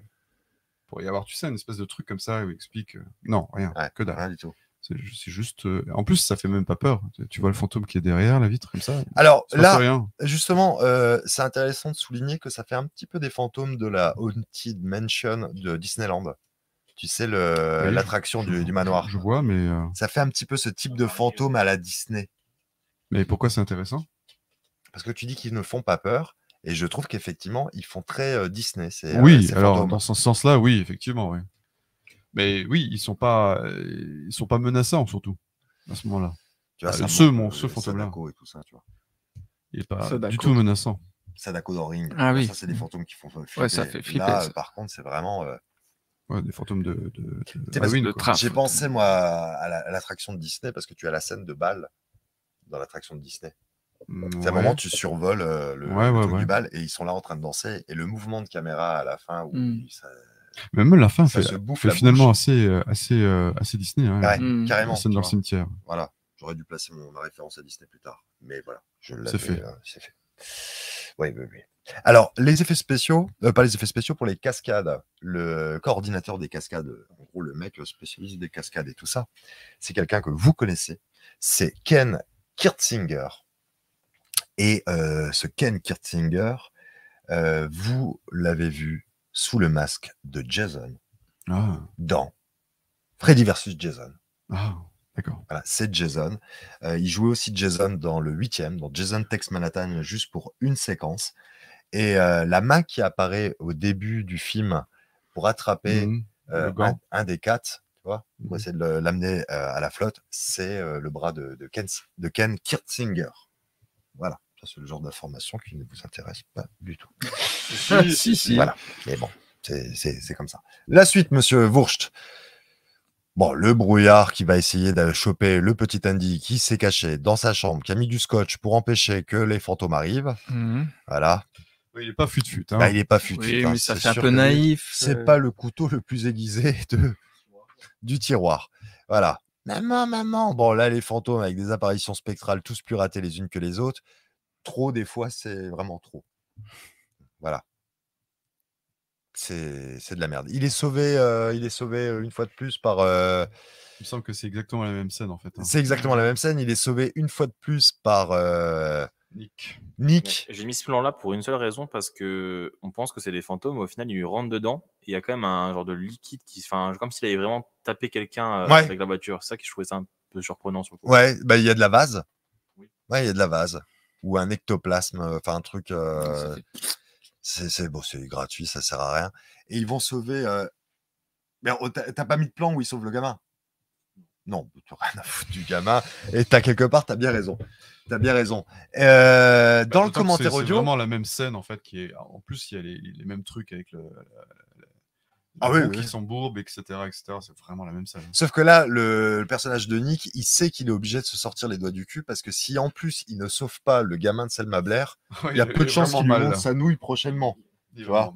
pour y avoir, tu sais, une espèce de truc comme ça où il explique. euh, Non, rien, Ouais, que dalle. rien du tout. C'est ju- c'est juste. euh, En plus, ça fait même pas peur. Tu- vois le fantôme qui est derrière la vitre comme ça. Alors Ça là, rien. Justement, euh, c'est intéressant de souligner que ça fait un petit peu des fantômes de la Haunted Mansion de Disneyland. Tu sais, Oui, l'attraction du, du manoir. Je vois, mais euh, Ça fait un petit peu ce type de fantôme à la Disney. mais pourquoi c'est intéressant? Parce que tu dis qu'ils ne font pas peur. Et je trouve qu'effectivement, ils font très euh, Disney. Euh, Oui, alors dans ce sens-là, oui, effectivement, oui. Mais oui, ils sont pas, euh, ils sont pas menaçants surtout à ce moment-là. Tu vois, ça ce mon- euh, ce fantôme-là. Sadako et tout ça, tu vois. Il est pas Sadako. du tout menaçant. Sadako dans Ring. Ah oui. Ça, c'est des fantômes qui font flipper. Ouais, ça fait flipper, Là, ça. par contre, c'est vraiment. euh, Ouais, des fantômes de, Halloween, J'ai pensé, moi, à la- à l'attraction de Disney parce que tu as la scène de bal dans l'attraction de Disney. C'est un ouais. moment, tu survoles euh, le, Ouais, le ouais, truc ouais. du bal et ils sont là en train de danser. Et le mouvement de caméra à la fin, où Mm. ça- Même la fin Ça fait, se bouffe fait la finalement bouche. assez, euh, assez, euh, assez Disney. Hein, Ouais, Mm. carrément. La scène dans le cimetière. Voilà. J'aurais dû placer mon, ma référence à Disney plus tard. Mais voilà, je l'avais, C'est fait. euh, c'est fait. Oui, oui, oui. Alors, les effets spéciaux, euh, pas les effets spéciaux, pour les cascades, le coordinateur des cascades, en gros, le mec spécialiste des cascades et tout ça, c'est quelqu'un que vous connaissez. C'est Ken Kirtzinger. Et euh, ce Ken Kirtzinger, euh, vous l'avez vu sous le masque de Jason Ah, dans Freddy vs. Jason. ah d'accord. Voilà, c'est Jason. Euh, il jouait aussi Jason dans le huitième, dans Jason Tex Manhattan, juste pour une séquence. Et euh, la main qui apparaît au début du film pour attraper Mhm. un, des quatre, tu vois, pour Mhm. essayer de l'amener à la flotte, c'est le bras de, de Ken, de Ken Kirtzinger. Voilà, c'est le genre d'information qui ne vous intéresse pas du tout. si, si. Voilà, mais bon, c'est- c'est c'est comme ça. La suite, monsieur Wurst. Bon, le brouillard qui va essayer de choper le petit Andy qui s'est caché dans sa chambre, qui a mis du scotch pour empêcher que les fantômes arrivent. Mhm. Voilà. Oui, il est pas fut-fut. Hein. Bah, il est pas fut Oui, mais ça fait un peu naïf. C'est euh, pas le couteau le plus aiguisé de... du tiroir. Voilà. Maman, maman. Bon, là, les fantômes avec des apparitions spectrales, tous plus ratés les unes que les autres. Trop, des fois, c'est vraiment trop. Voilà. C'est c'est de la merde. Il est sauvé, euh, il est sauvé euh, une fois de plus par. euh, Il me semble que c'est exactement la même scène en fait. hein. C'est exactement la même scène. Il est sauvé une fois de plus par euh, Nick. Nick. J'ai mis ce plan-là pour une seule raison, parce que on pense que c'est des fantômes, mais au final, il lui rentre dedans, et il y a quand même un genre de liquide qui, enfin, comme s'il avait vraiment tapé quelqu'un euh, Ouais. avec la voiture. C'est ça que je trouvais ça un peu surprenant sur le coup. Ouais, bah, il y a de la vase. Oui. Ouais, il y a de la vase. Ou un ectoplasme, euh, enfin un truc. euh, fait- C'est bon, c'est gratuit, ça sert à rien. Et ils vont sauver. euh, Mais oh, t'as t'as pas mis de plan où ils sauvent le gamin? Non, tu rien à foutre du gamin. Et t'as quelque part, t'as bien raison. T'as bien raison. Euh, dans le Bah, D'autant que commentaire c'est- C'est audio, vraiment la même scène en fait qui est. En plus, il y a les, les mêmes trucs avec le, Ah oui, qui s'embourbent, etc., etc. C'est vraiment la même scène. Sauf que là, le, le personnage de Nick, il sait qu'il est obligé de se sortir les doigts du cul parce que si en plus il ne sauve pas le gamin de Selma Blair, il y a peu de chances qu'il monte sa nouille prochainement. Tu vois.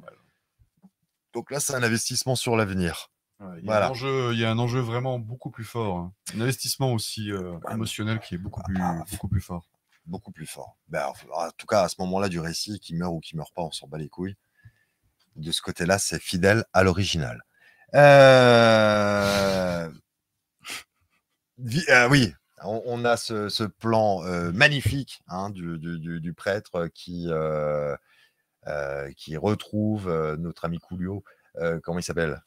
Donc là, c'est un investissement sur l'avenir. Ouais, il, y a Voilà. un enjeu, il y a un enjeu vraiment beaucoup plus fort. hein. Un investissement aussi euh, Ouais, émotionnel qui est beaucoup plus, Ah. beaucoup plus fort. Beaucoup plus fort. Ben, en tout cas, à ce moment-là du récit, qui meurt ou qui meurt pas, on s'en bat les couilles. De ce côté-là, c'est fidèle à l'original. Euh, euh, oui, on, on a ce, ce plan euh, magnifique hein, du, du- du- du prêtre qui, euh, euh, qui retrouve euh, notre ami Coolio. Euh, comment il s'appelle?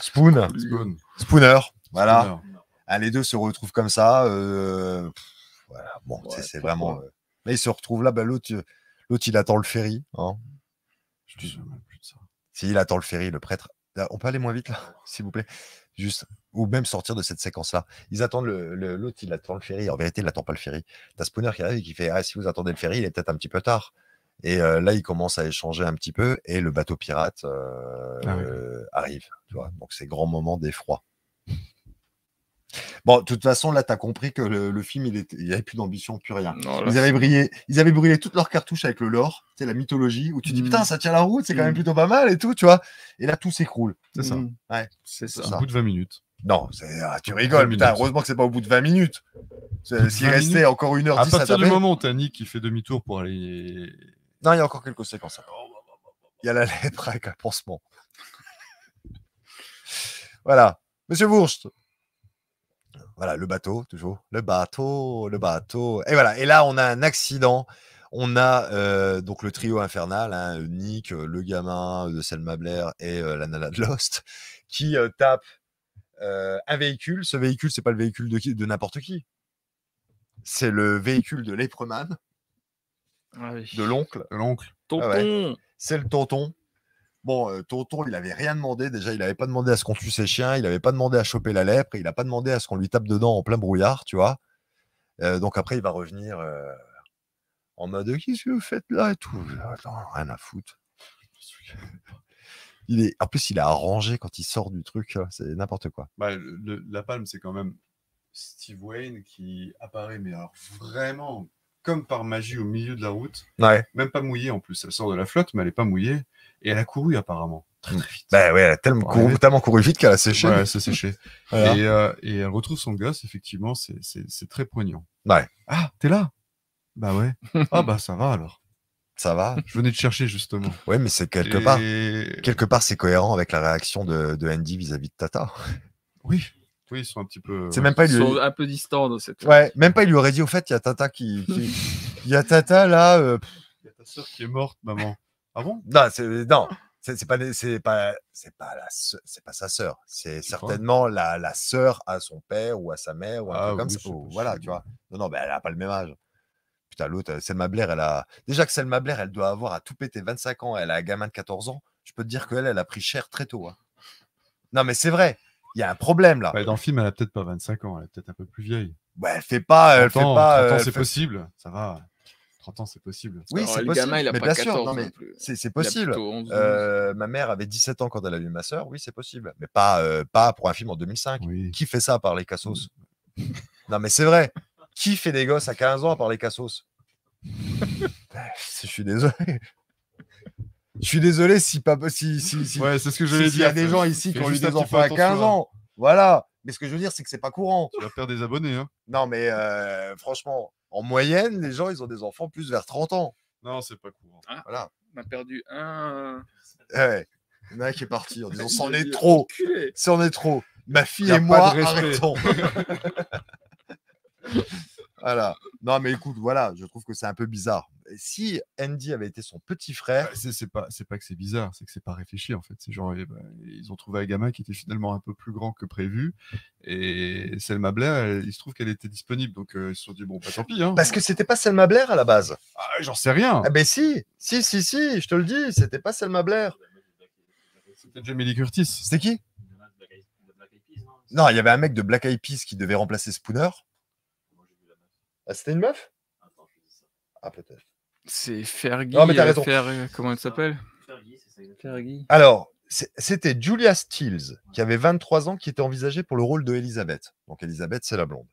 Spoon. Spoon. Spooner. Voilà. Spooner. Ah, les deux se retrouvent comme ça. euh, pff, voilà. Bon, Ouais, c'est- vraiment. euh, Mais ils se retrouvent là. bah, l'autre, l'autre, il attend le ferry. Hein. Je S'il attend le ferry, le prêtre. On peut aller moins vite là, s'il vous plaît? Juste. Ou même sortir de cette séquence-là. Ils attendent le, le- l'autre, il attend le ferry. En vérité, il n'attend pas le ferry. T'as Spooner qui arrive et qui fait Ah, si vous attendez le ferry, il est peut-être un petit peu tard. Et euh, là, ils commencent à échanger un petit peu et le bateau pirate euh, Ah oui. euh, arrive. Tu vois? Donc, c'est grand moment d'effroi. Bon, de toute façon, là, tu as compris que le, le film, il n'y avait plus d'ambition, plus rien. Non, là, Ils avaient, brillé, ils avaient brûlé toutes leurs cartouches avec le lore, c'est la mythologie, où tu dis Mm. putain, ça tient la route, c'est quand même Mm. plutôt pas mal et tout, tu vois. Et là, tout s'écroule. C'est ça. mm, Ouais. C'est ça. ça. Au bout de 20 minutes. Non, ah, tu rigoles, putain, heureusement que c'est pas au bout de 20 minutes. S'il 20 restait minutes encore une heure À 10 à partir du moment où t'as Nick qui fait demi-tour pour aller. Non, il y a encore quelques séquences. Il y a la lettre avec un pansement. voilà. Monsieur Bourst. Voilà, le bateau, toujours. Le bateau, le bateau. Et voilà. Et là, on a un accident. On a euh, donc le trio infernal, hein, Nick, euh, le gamin de Selma Blair et euh, la nana de Lost, qui euh, tape euh, un véhicule. Ce véhicule, c'est pas le véhicule de, qui- de n'importe qui. C'est le véhicule de Lepreman, Ah oui. de l'oncle. L'oncle. Tonton. Ah ouais. c'est le tonton. Bon, euh, tonton, il avait rien demandé. Déjà, il n'avait pas demandé à ce qu'on tue ses chiens. Il n'avait pas demandé à choper la lèpre. Il n'a pas demandé à ce qu'on lui tape dedans en plein brouillard, tu vois. Euh, donc après, il va revenir euh, en mode qu'est-ce que vous faites là et tout? Attends, rien à foutre. Il est, en plus, il est arrangé quand il sort du truc. C'est n'importe quoi. Bah, le- la palme, c'est quand même Steve Wayne qui apparaît, mais alors vraiment comme par magie au milieu de la route, Ouais. même pas mouillée en plus. Elle sort de la flotte, mais elle est pas mouillée. Et elle a couru apparemment très très vite. Ben ouais, elle a tellement, Ouais. couru, tellement couru vite qu'elle a séché. Ouais, c'est séché. Voilà. et, euh, et elle retrouve son gosse, effectivement, c'est- c'est c'est très poignant. Ouais. Ah, t'es là Bah ouais. ah bah ça va alors. Ça va. Je venais te chercher justement. Ouais, mais c'est quelque Et- part. Quelque part, c'est cohérent avec la réaction de, de Andy vis-à-vis de Tata. Oui. Oui, ils sont un petit peu. C'est même pas Ils lui. sont un peu distants dans cette. Ouais, même pas il lui aurait dit au fait, il y a Tata qui. qui- Il y a Tata là. euh, Il y a ta sœur qui est morte, maman. Ah bon? Non, c'est non. C'est pas c'est pas c'est pas la c'est pas sa sœur. C'est certainement la, la sœur à son père ou à sa mère ou un Ah truc comme oui, ça. Oh, voilà, tu vois. Non non, ben elle a pas le même âge. Putain, l'autre, euh, Selma Blair, elle a déjà que Selma Blair, elle doit avoir à tout péter 25 ans. Elle a un gamin de 14 ans. Je peux te dire qu'elle, elle a pris cher très tôt. hein. Non, mais c'est vrai. Il y a un problème là. Bah, Dans le film, elle a peut-être pas 25 ans, elle est peut-être un peu plus vieille. Ouais, elle fait pas, elle 30 fait pas. 30 ans, euh, elle c'est fait- possible. Ça va. 30 ans, c'est possible. Oui, c'est le possible. gamin, il a mais pas bien 14 sûr, non, mais plus. c'est Il possible. plutôt 11, 12. Euh, ma mère avait 17 ans quand elle a vu ma sœur. Oui, c'est possible. Mais pas, euh, pas pour un film en 2005. Oui. Qui fait ça à part les cassos? Non, mais c'est vrai. Qui fait des gosses à 15 ans à part les cassos? Je suis désolé. Je suis désolé si pas si si si, Ouais, c'est ce que si- j'allais s'il y a dire. des gens ici qui ont eu des enfants à 15 attention, hein. ans. Voilà. Mais ce que je veux dire, c'est que c'est pas courant. Tu vas perdre des abonnés, hein. Non, mais euh, franchement, en moyenne, les gens, ils ont des enfants plus vers 30 ans. Non, c'est pas courant. Voilà. On a perdu un. Ouais. Il y en a un qui est parti en disant c'en est trop, enculé. c'en est trop. Ma fille et moi, arrêtons. voilà. Non, mais écoute, voilà, je trouve que c'est un peu bizarre. Si Andy avait été son petit frère, Bah, c'est c'est pas, c'est pas que c'est bizarre, c'est que c'est pas réfléchi en fait. C'est genre, eh ben, ils ont trouvé un gamin qui était finalement un peu plus grand que prévu. Et Selma Blair, elle- il se trouve qu'elle était disponible. Donc euh, ils se sont dit, bon, bah tant pis. Hein. parce que c'était pas Selma Blair à la base. Ah, J'en sais rien. Ah ben si, si, si, si, je te le dis, c'était pas Selma Blair. C'était Jamie Lee Curtis. C'était qui? Non, il y avait un mec de Black Eyed Peas qui devait remplacer Spooner. Ah, c'était une meuf? Ah, peut-être. C'est Fergie. Non, mais t'as euh, raison. Fer- Comment elle s'appelle? Fergie, c'est ça exactement. Fergie. Alors, c'était Julia Stiles, qui avait 23 ans, qui était envisagée pour le rôle de Elisabeth. Donc Elisabeth, c'est la blonde.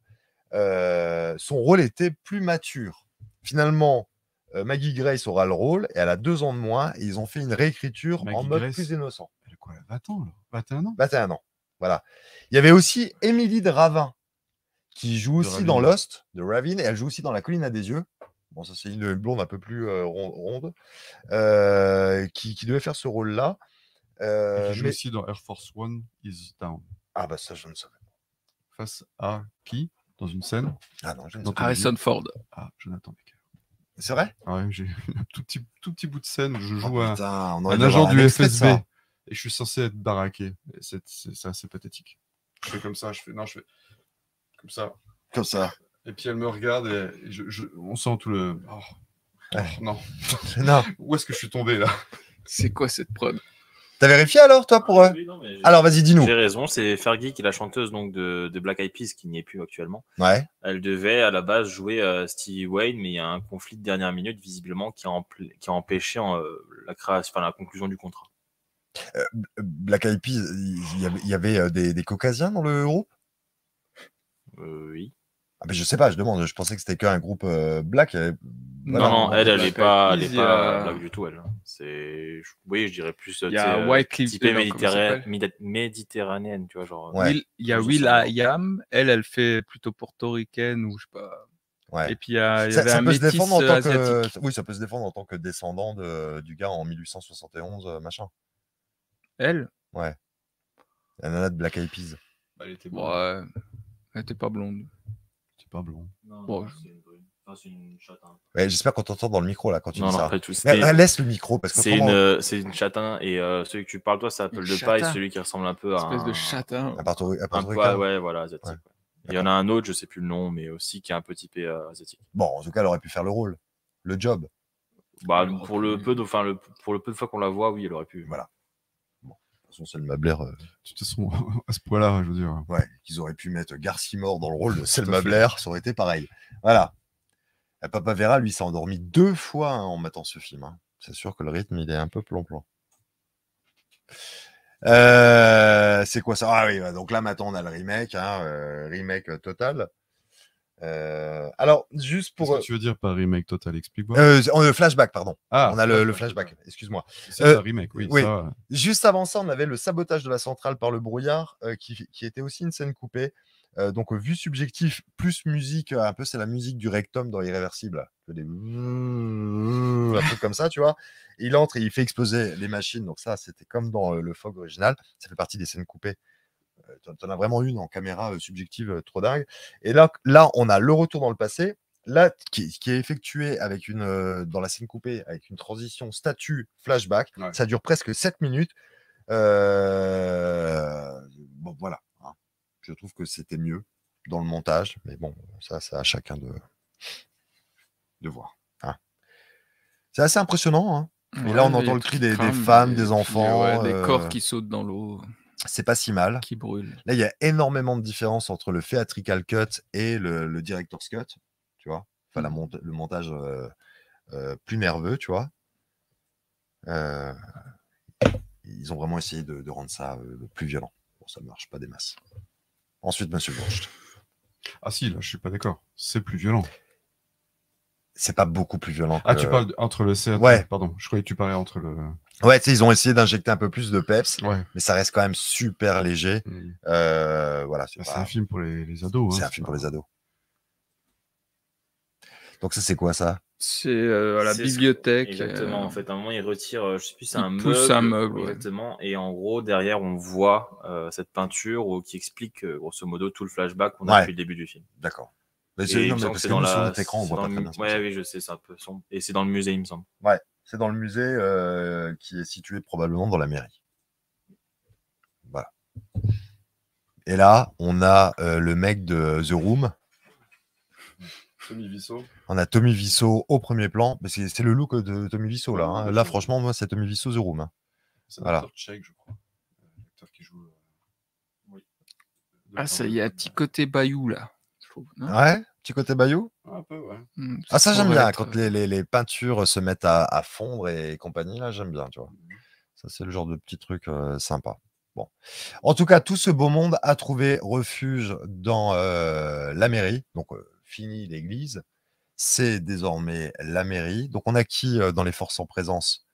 Euh, son rôle était plus mature. Finalement, euh, Maggie Grace aura le rôle et elle a deux ans de moins et ils ont fait une réécriture en mode Grace. plus innocent. Elle a quoi, elle a 20 ans, là 21 ans? 21 ans. Voilà. Il y avait aussi Émilie de Ravin qui joue aussi dans. Lost, de Ravin, et elle joue aussi dans La colline à des yeux. Bon, ça, c'est une blonde un peu plus euh, ron- ronde euh, qui, qui devait faire ce rôle-là. Euh, qui joue mais- aussi dans Air Force One is Down. Ah, bah ça, je ne savais pas. Face à qui? Dans une scène? Ah non, je ne sais pas. Harrison Ford. Ah, Jonathan Baker. C'est vrai? Ah ouais, j'ai un tout petit, tout petit bout de scène. Je Oh, joue un, putain, agent du FSB et je suis censé être baraqué. C'est assez pathétique. Je fais comme ça, je fais. Non, je fais. Comme ça. Comme ça. Et puis elle me regarde et, je, je- on sent tout le. Oh, oh, non. Non. Où est-ce que je suis tombé là? C'est quoi cette prod? T'as vérifié alors, toi, pour. euh, Oui, non, mais j'ai- Alors, vas-y, dis-nous. J'ai raison, c'est Fergie qui est la chanteuse donc de, de Black Eyed Peas qui n'y est plus actuellement. Ouais. Elle devait à la base jouer euh, Stevie Wayne, mais il y a un conflit de dernière minute visiblement qui a, empl- qui a empêché euh, la création, enfin la conclusion du contrat. Black Eyed Peas, il y avait, il y avait euh, des, des caucasiens dans le groupe? Euh, oui. ah, mais Je sais pas, je demande. Je pensais que c'était qu'un groupe euh, black. euh, voilà. non, non, elle, elle Black est pas, elle est pas black du tout, elle. C'est, je- oui, je dirais plus. Il y a euh, comment ça méditerra- méditerranéenne, tu vois, genre. Ouais. Il y a Will pas. Yam, elle, elle fait plutôt portoricaine ou je sais pas. Ouais. Et puis il y, a, il y Ça, avait ça un peut se défendre en euh, tant que oui, ça peut se défendre en tant que descendant de, du gars en 1871 euh, machin. Elle? La nana de Black Eyed Peas. Bah, Elle était Bon, euh, Elle était pas blonde. C'est pas blond. Non, Bon, non, je- c'est une brune. Enfin, c'est une châtain. Ouais, J'espère qu'on t'entend dans le micro là quand tu Non, dis non, ça. pas du tout. Mais, C'était- euh, laisse le micro parce que C'est une, euh, c'est une châtain et euh, celui que tu parles toi, c'est Apple Une de paille, châtain. celui qui ressemble un peu à Espèce un, de chatin. à Porto- à un Porto peu, Rico. ouais, voilà, asiatique. Ouais. ouais. Il y en a un autre, je sais plus le nom, mais aussi qui est un peu typé euh, asiatique. Bon, en tout cas, elle aurait pu faire le rôle, le job. Bah, Elle aurait pour le peu de, enfin, le, pour le peu de fois qu'on la voit, oui, elle aurait pu. Voilà. De toute façon, Selma Blair, euh, De toute façon, à ce point-là, je veux dire. ouais, qu'ils auraient pu mettre Garcimore dans le rôle de Selma. Blair, ça aurait été pareil. Voilà. Et Papa Vera, lui, s'est endormi deux fois hein, en mettant ce film. hein. C'est sûr que le rythme, il est un peu plomb-plomb. Euh, c'est quoi ça? Ah oui, ouais, donc là maintenant on a le remake, hein, euh, remake total. Euh, alors, juste Qu'est-ce pour. que tu veux dire par remake total Explique-moi. Euh, euh, flashback, pardon. ah, on a le, le flashback, excuse-moi. C'est Euh, un remake, oui. oui. Ça, Juste avant ça, on avait le sabotage de la centrale par le brouillard, euh, qui, qui était aussi une scène coupée. Euh, donc, euh, vue subjectif, plus musique, euh, un peu, c'est la musique du rectum dans Irréversible. des- Un truc comme ça, tu vois. Il entre et il fait exploser les machines. Donc, ça, c'était comme dans euh, le Fog original. Ça fait partie des scènes coupées. T'en- T'en as vraiment une en caméra euh, subjective euh, trop dingue. Et là, là, on a le retour dans le passé. Là, qui, qui est effectué avec une, euh, dans la scène coupée avec une transition statue flashback. Ouais. Ça dure presque 7 minutes. Euh, Bon, voilà. hein. Je trouve que c'était mieux dans le montage. Mais bon, ça, c'est à chacun de, de voir. hein. C'est assez impressionnant. hein. Et là, on entend le cri des- des femmes, des enfants, des euh, corps qui sautent dans l'eau, C'est pas si mal. qui brûlent. Là, il y a énormément de différence entre le theatrical cut et le, le director's cut, tu vois. Enfin, la monta- le montage euh, euh, plus nerveux, tu vois. Euh, ils ont vraiment essayé de, de rendre ça euh, plus violent. Bon, ça ne marche pas des masses. Ensuite, Monsieur Bourge. Ah si, là, je suis pas d'accord. C'est plus violent. C'est pas beaucoup plus violent. Ah, que- tu parles entre le CRT. Ouais. Pardon, je croyais que tu parlais entre le. Ouais, tu sais, ils ont essayé d'injecter un peu plus de peps, Ouais. mais ça reste quand même super léger. Mm. Euh, voilà, c'est C'est pas- un film pour les, les ados. c'est hein, un film pour les ados. Donc ça, c'est quoi ça? C'est euh, à la C'est ce- bibliothèque. Exactement. euh, En fait, à un moment, il retire, euh, je sais plus, c'est un pousse meuble. un meuble, ouais. Exactement. Et en gros, derrière, on voit euh, cette peinture qui explique, grosso modo, tout le flashback qu'on a Ouais. depuis le début du film. D'accord. Mais c'est c'est dans sur la- notre écran, on c'est voit pas très bien. Ouais, c'est. oui, je sais, c'est un peu sombre. Et c'est dans le musée, il me semble. C'est dans le musée euh, qui est situé probablement dans la mairie. Voilà. Et là, on a euh, le mec de The Room. Tommy Wiseau. On a Tommy Wiseau au premier plan. Mais c'est c'est le look de Tommy Wiseau là. hein. Là, franchement, moi, c'est Tommy Wiseau The Room. hein. C'est Voilà. un acteur tchèque, je crois. L'acteur qui joue. euh, Oui. Ah, ça, il y a un petit côté Bayou là. je trouve, non? Ouais, petit côté Bayou? Un peu, ouais. Hmm, Ah, ça, j'aime bien. être, Quand euh, les, les- les peintures se mettent à, à fondre et compagnie, là, j'aime bien, tu vois. Ça, c'est le genre de petit truc euh, sympa. Bon. En tout cas, tout ce beau monde a trouvé refuge dans euh, la mairie. Donc, euh, fini l'église. C'est désormais la mairie. Donc, on a qui euh, dans les forces en présence?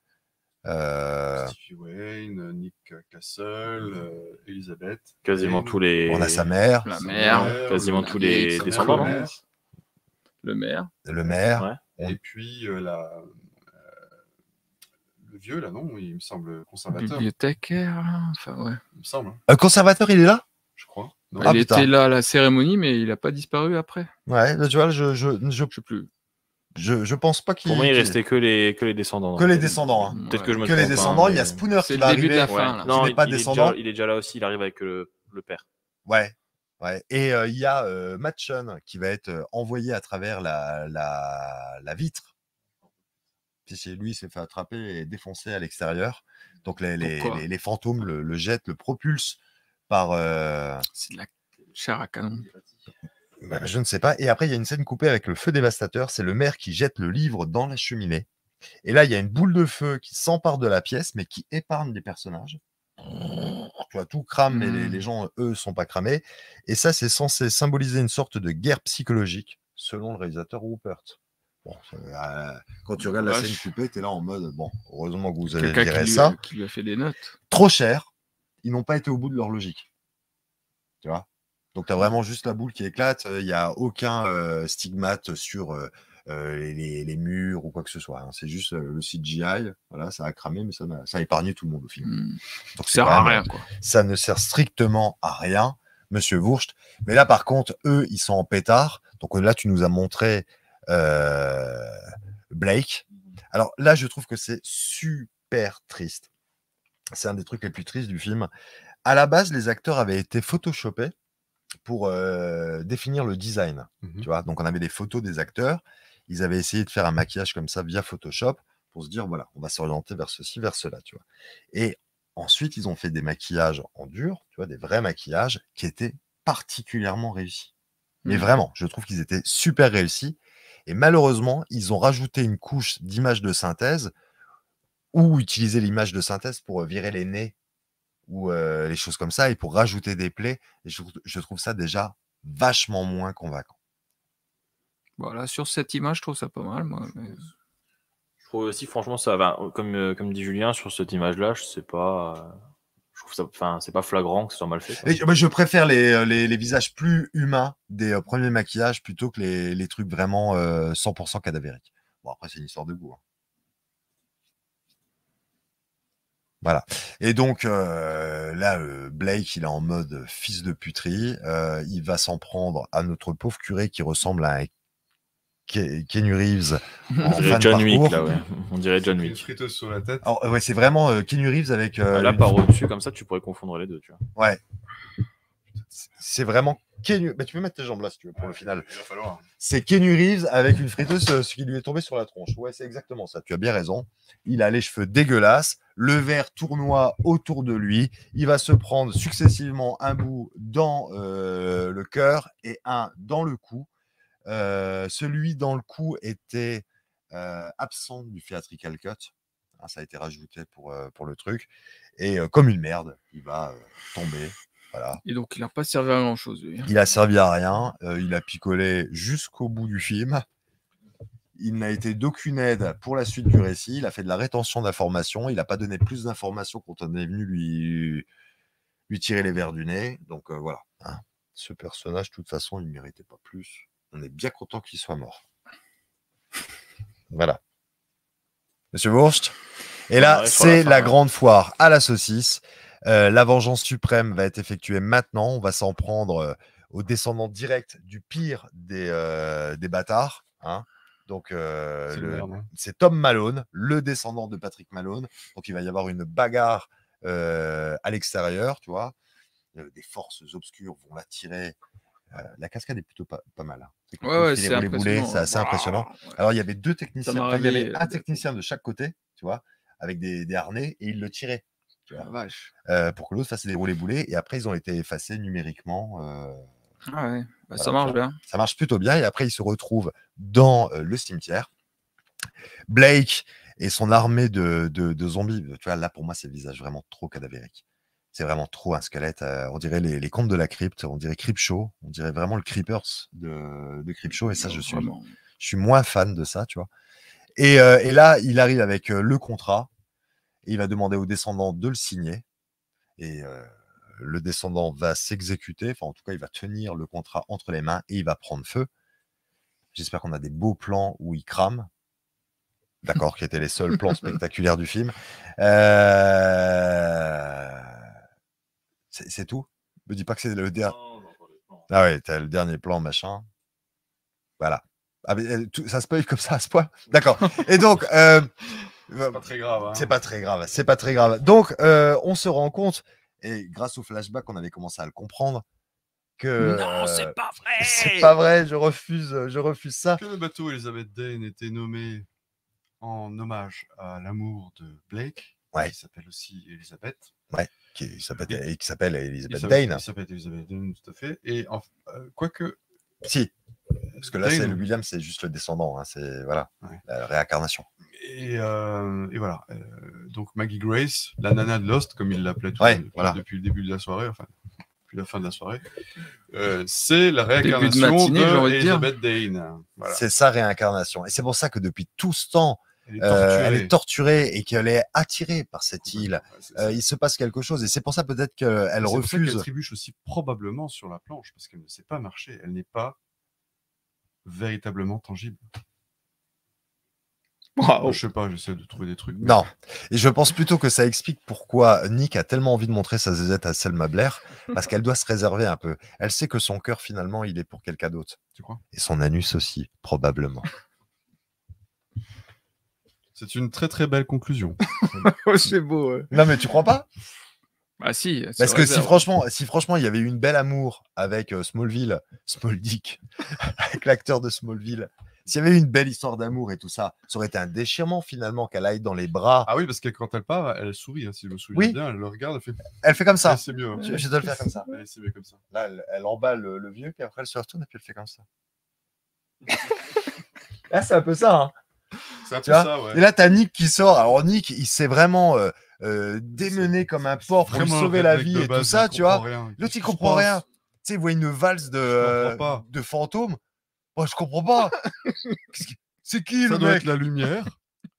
Euh, Stevie Wayne, Nick Castle, euh, Elizabeth. Quasiment Wayne, tous les. On a sa mère, La sa mère, mère, quasiment le- tous les descendants, le maire, le maire. le maire. Ouais. Et puis euh, la, euh, le vieux, là, non Il me semble conservateur. Bibliothécaire. hein, Enfin, ouais. Il me semble, hein, Un conservateur, il est là? Je crois. Non, Ah, il putain. était là à la cérémonie, mais il n'a pas disparu après. Ouais, tu vois, je, je, je, Je sais plus. Je, je pense pas qu'il. Pour moi, il restait que les, que les descendants. Que les descendants. hein. Peut-être que je me Que les trompe, hein, descendants. Il y a Spooner qui va arriver. Ouais. fin. Non, n'est il, pas il est descendant. déjà, il est déjà là aussi. Il arrive avec le, le père. Ouais. Ouais. Et euh, il y a euh, Matt Chun qui va être euh, envoyé à travers la, la, la vitre. Puis c'est- lui il s'est fait attraper et défoncer à l'extérieur. Donc les, les, les- les fantômes le, le jettent, le propulsent par. euh, C'est de la chair à canon. Bah, je ne sais pas. Et après, il y a une scène coupée avec le feu dévastateur. C'est le maire qui jette le livre dans la cheminée. Et là, il y a une boule de feu qui s'empare de la pièce, mais qui épargne les personnages. Tu vois, tout crame, mais les, Mm. les gens, eux, sont pas cramés. Et ça, c'est censé symboliser une sorte de guerre psychologique, selon le réalisateur Rupert. Bon, c'est, euh, quand tu regardes la scène coupée, tu es là en mode, bon, heureusement que vous avez viré lui- ça. qui lui a fait des notes. Trop cher, ils n'ont pas été au bout de leur logique. Tu vois? Donc, tu as vraiment juste la boule qui éclate. Il n'y a aucun euh, stigmate sur euh, les, les murs ou quoi que ce soit. hein. C'est juste le CGI. Voilà, ça a cramé, mais ça, a épargné tout le monde au film. Hmm. Donc, Ça sert à rien, quoi. ça ne sert strictement à rien, monsieur Wurst. Mais là, par contre, eux, ils sont en pétard. Donc là, tu nous as montré euh, Blake. Alors là, je trouve que c'est super triste. C'est un des trucs les plus tristes du film. À la base, les acteurs avaient été photoshopés pour euh, définir le design. Mhm. Tu vois? Donc, on avait des photos des acteurs. Ils avaient essayé de faire un maquillage comme ça via Photoshop pour se dire, voilà, on va s'orienter vers ceci, vers cela, tu vois? Et ensuite, ils ont fait des maquillages en dur, tu vois, des vrais maquillages qui étaient particulièrement réussis. Mais Mhm. vraiment, je trouve qu'ils étaient super réussis. Et malheureusement, ils ont rajouté une couche d'image de synthèse ou utiliser l'image de synthèse pour euh, virer les nez ou euh, les choses comme ça et pour rajouter des plaies. Je, trouve- je trouve ça déjà vachement moins convaincant. Voilà, sur cette image, je trouve ça pas mal. Moi, mais- Je trouve aussi, franchement, ça va. Comme, euh, comme dit Julien, sur cette image-là, je sais pas. euh, je trouve ça. Enfin, c'est pas flagrant que ce soit mal fait. Et je, préfère les, les, les visages plus humains des euh, premiers maquillages plutôt que les, les trucs vraiment euh, 100% cadavériques. Bon, après, c'est une histoire de goût. hein. Voilà. Et donc, euh, là, euh, Blake, il est en mode fils de puterie. Euh, il va s'en prendre à notre pauvre curé qui ressemble à un Ke- Keanu Reeves en On fin dirait de John Wick, là, ouais. On dirait John Une Wick. friteuse sur la tête. Alors, ouais, c'est vraiment euh, Keanu Reeves avec. euh, là, une- par au-dessus, comme ça, tu pourrais confondre les deux, tu vois. Ouais. C'est vraiment Keanu. Bah, tu peux mettre tes jambes là si tu veux pour le final. Il va falloir. C'est Keanu Reeves avec une friteuse, ce qui lui est tombé sur la tronche. Ouais, c'est exactement ça. Tu as bien raison. Il a les cheveux dégueulasses, le verre tournoie autour de lui. Il va se prendre successivement un bout dans euh, le cœur et un dans le cou. Euh, celui dans le cou était euh, absent du theatrical cut. Hein, ça a été rajouté pour, pour le truc. Et comme une merde, il va tomber. Voilà. Et donc, il n'a pas servi à grand chose, lui. hein. Il a servi à rien. il a picolé jusqu'au bout du film. Il n'a été d'aucune aide pour la suite du récit. Il a fait de la rétention d'informations. Il n'a pas donné plus d'informations quand on est venu lui, lui tirer les verres du nez. Donc euh, voilà. hein. Ce personnage, de toute façon, il ne méritait pas plus. On est bien content qu'il soit mort. Voilà. Monsieur Wurst? Et là, la c'est la grande foire à la saucisse. Euh, la vengeance suprême va être effectuée maintenant. On va s'en prendre euh, aux descendants directs du pire des, euh, des bâtards. hein. Donc, euh, C'est hein. c'est Tom Malone, le descendant de Patrick Malone. Donc, il va y avoir une bagarre euh, à l'extérieur, tu vois. Euh, des forces obscures vont l'attirer. La cascade est plutôt pas, pas mal. hein. C'est Ouais, il ouais, assez Waouh. impressionnant. Alors, il y avait deux techniciens. enfin, il y avait un technicien de chaque côté, tu vois, avec des, des harnais, et ils le tiraient tu vois, La vache. pour que l'autre fasse des roulés boulés. Et après, ils ont été effacés numériquement. Ah ouais, bah, ça marche bien. ça marche plutôt bien. Et après, ils se retrouvent dans euh, le cimetière. Blake et son armée de, de, de zombies. Tu vois, là, pour moi, c'est le visage vraiment trop cadavérique. C'est vraiment trop un squelette. euh, on dirait les, les contes de la crypte, on dirait Creepshow, on dirait vraiment le Creepers de, de Creepshow, et ça, je suis, je suis moins fan de ça, tu vois. Et, euh, et là, il arrive avec euh, le contrat, et il va demander au descendant de le signer, et le descendant va s'exécuter, enfin, en tout cas, il va tenir le contrat entre les mains, et il va prendre feu. J'espère qu'on a des beaux plans où il crame. D'accord, qui étaient les seuls plans spectaculaires du film. Euh, C'est tout? Me dis pas que c'est le dernier. Ah ouais, t'as le dernier plan, machin. Voilà. Ah, mais, euh, tout- ça spoil comme ça à ce point? D'accord. Et donc, euh, C'est pas très grave. hein. c'est pas très grave. C'est pas très grave. Donc, euh, on se rend compte, et grâce au flashback, on avait commencé à le comprendre, que Non, euh, c'est pas vrai. c'est pas vrai. Je refuse, je refuse ça. Que le bateau Elizabeth Dane était nommé en hommage à l'amour de Blake, Ouais. qui s'appelle aussi Elizabeth. Qui s'appelle, et qui s'appelle Elizabeth Dane. Il s'appelle Elizabeth Dane, tout à fait. Et en- euh, quoique. Si. Parce que là, c'est le William, c'est juste le descendant. hein, c'est voilà, Ouais. la réincarnation. Et, euh, et voilà. euh, donc Maggie Grace, la nana de Lost, comme il l'appelait tout- Ouais, depuis, voilà. depuis le début de la soirée, enfin depuis la fin de la soirée, euh, c'est la de réincarnation matinée, de dire. Elizabeth Dane. Voilà. C'est sa réincarnation. Et c'est pour ça que depuis tout ce temps, Elle est euh, torturée. elle est torturée et qu'elle est attirée par cette île. Ouais, Euh, il se passe quelque chose. Et c'est pour ça peut-être qu'elle c'est pour ça refuse. trébuche aussi probablement sur la planche parce qu'elle ne sait pas marcher. Elle n'est pas véritablement tangible. Waouh. Je sais pas, j'essaie de trouver des trucs. mais- Non. Et je pense plutôt que ça explique pourquoi Nick a tellement envie de montrer sa zézette à Selma Blair, parce qu'elle doit se réserver un peu. Elle sait que son cœur, finalement, il est pour quelqu'un d'autre. Tu crois? Et son anus aussi, probablement. C'est une très très belle conclusion. c'est beau. ouais. non, mais tu crois pas? Bah si. c'est Parce que si franchement, si franchement, il y avait eu une belle amour avec euh, Smallville, Small Dick, avec l'acteur de Smallville, s'il y avait eu une belle histoire d'amour et tout ça, ça aurait été un déchirement finalement qu'elle aille dans les bras. Ah oui, parce que quand elle part, elle sourit, hein, si je me souviens Oui. bien, elle le regarde, elle fait Elle fait comme ça. Ah, c'est mieux. hein. Je, je dois le faire comme ça. Ouais, c'est mieux comme ça. Là, elle, elle emballe le, le vieux, puis après elle se retourne et puis elle fait comme ça. là, c'est un peu ça. hein. C'est un Tu peu ça, ouais. Et là, t'as Nick qui sort. Alors, Nick, il s'est vraiment euh, euh, démené comme un porc pour lui sauver la vie et base, tout ça, tu vois? comprend rien. L'autre, il comprend rien. Tu sais, il voit une valse de, euh, de fantômes. Moi, je comprends pas. Qui- C'est qui Ça le doit mec être la lumière.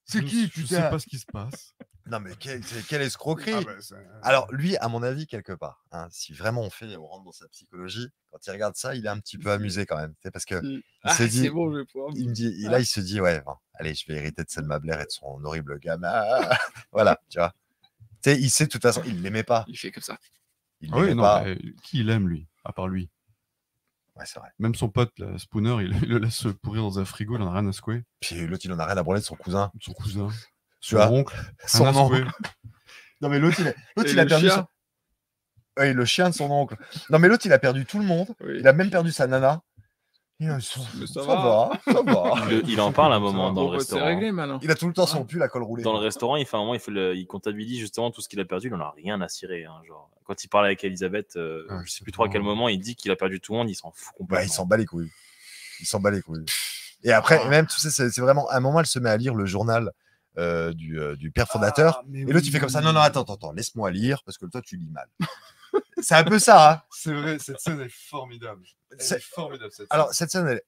C'est Je- qui, Je putain sais pas ce qui se passe. Non, mais quelle, c'est- quelle escroquerie. Ah bah, c'est- Alors, lui, à mon avis, quelque part, hein, si vraiment on fait, on rentre dans sa psychologie, quand il regarde ça, il est un petit peu amusé quand même. tu sais, Parce que il Ah, s'est dit, c'est bon, je vais pouvoir. il me dit, là, il se dit, ouais, bon, allez, je vais hériter de Selma Blair et de son horrible gamin. voilà, tu vois. Tu sais, il sait de toute façon, il l'aimait pas. Il fait comme ça. Il Ah oui, l'aimait non, pas. mais qui il aime, lui, à part lui? Ouais, c'est vrai. Même son pote, là, Spooner, il, il le laisse pourrir dans un frigo, il en a rien à secouer. Puis l'autre, il en a rien à branler de son cousin. Son cousin, son vois, oncle, son oncle. Non, mais l'autre, il a, l'autre, il a perdu chien son- Ouais, le chien de son oncle. Non, mais l'autre, il a perdu tout le monde. Oui. Il a même perdu sa nana. Et, ça, Mais ça ça va. va, ça va. Il, il en parle un moment Bon, dans le restaurant. réglé. Il a tout le temps son pull à col roulé. Dans le restaurant, il fait un moment, il, fait le- il comptabilise justement tout ce qu'il a perdu. Il en a rien à cirer. hein, genre, quand il parle avec Elisabeth, euh, Ah, je sais plus trop à quel moment, il dit qu'il a perdu tout le monde. Il s'en fout Bah, complètement. il s'en bat les couilles. Il s'en bat les couilles. Et après, même, tu sais, c'est vraiment, à un moment, elle se met à lire le journal euh, du, euh, du père fondateur. Ah, et l'autre, il fait oui. comme ça. Non, non, attends, attends, attends, laisse-moi lire, parce que toi, tu lis mal. C'est un peu ça, hein. C'est vrai, cette scène est formidable. Elle est formidable, cette Alors, scène. cette scène, elle-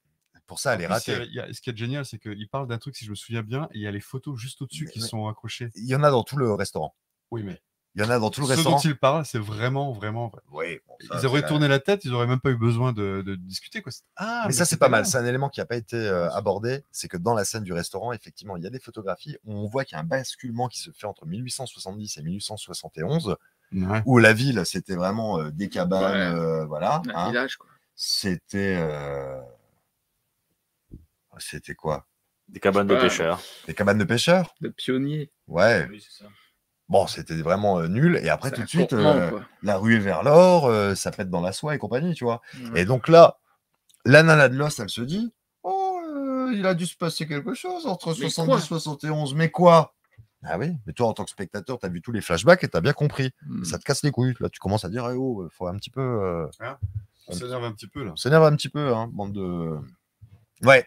pour ça, elle est ratée. il y a- ce qui est génial, c'est qu'il parle d'un truc, si je me souviens bien, et il y a les photos juste au-dessus qui mais- sont accrochées. Il y en a dans tout le restaurant. Oui, mais Il y en a dans tout le ce restaurant. dont il parle, c'est vraiment, vraiment vrai. Oui, bon, ça, Ils auraient tourné la tête, ils auraient même pas eu besoin de, de discuter. Quoi. Ah, Mais ça, c'est pas mal. C'est un élément qui n'a pas été euh, abordé. C'est que dans la scène du restaurant, effectivement, il y a des photographies. où On voit qu'il y a un basculement qui se fait entre 1870 et 1871, Ouais. où la ville, c'était vraiment euh, des cabanes, Ouais. euh, voilà. Un hein. village, quoi. C'était. euh, C'était quoi? Des cabanes de pêcheurs. Des cabanes de pêcheurs? De pionnier. Ouais. Oui, c'est ça. Bon, c'était vraiment euh, nul. Et après, tout de suite, euh, la ruée vers l'or, euh, ça pète dans la soie et compagnie, tu vois. Ouais. Et donc là, la nana de Lost, elle se dit Oh, il a dû se passer quelque chose entre Mais 70 quoi? et 71. Mais quoi? Ah oui, mais toi, en tant que spectateur, tu as vu tous les flashbacks et tu as bien compris. Hmm. Ça te casse les couilles. Là, tu commences à dire Eh Oh, faut un petit peu. euh, On s'énerve un petit peu là. on s'énerve un petit peu, hein, bande de. Ouais.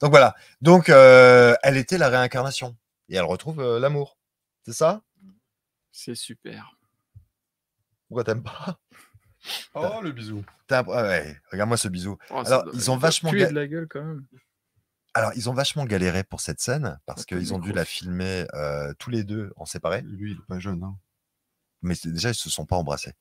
Donc voilà. Donc, euh, elle était la réincarnation. et elle retrouve euh, l'amour. C'est ça? C'est super. Pourquoi t'aimes pas? Oh, le bisou. Ah ouais, Regarde-moi ce bisou. Oh, Alors, ils ont vachement ga- de la gueule quand même. Alors, ils ont vachement galéré pour cette scène parce qu'ils ont dû la filmer euh, tous les deux en séparé. Lui, il est pas jeune. Hein. Mais déjà, ils se sont pas embrassés.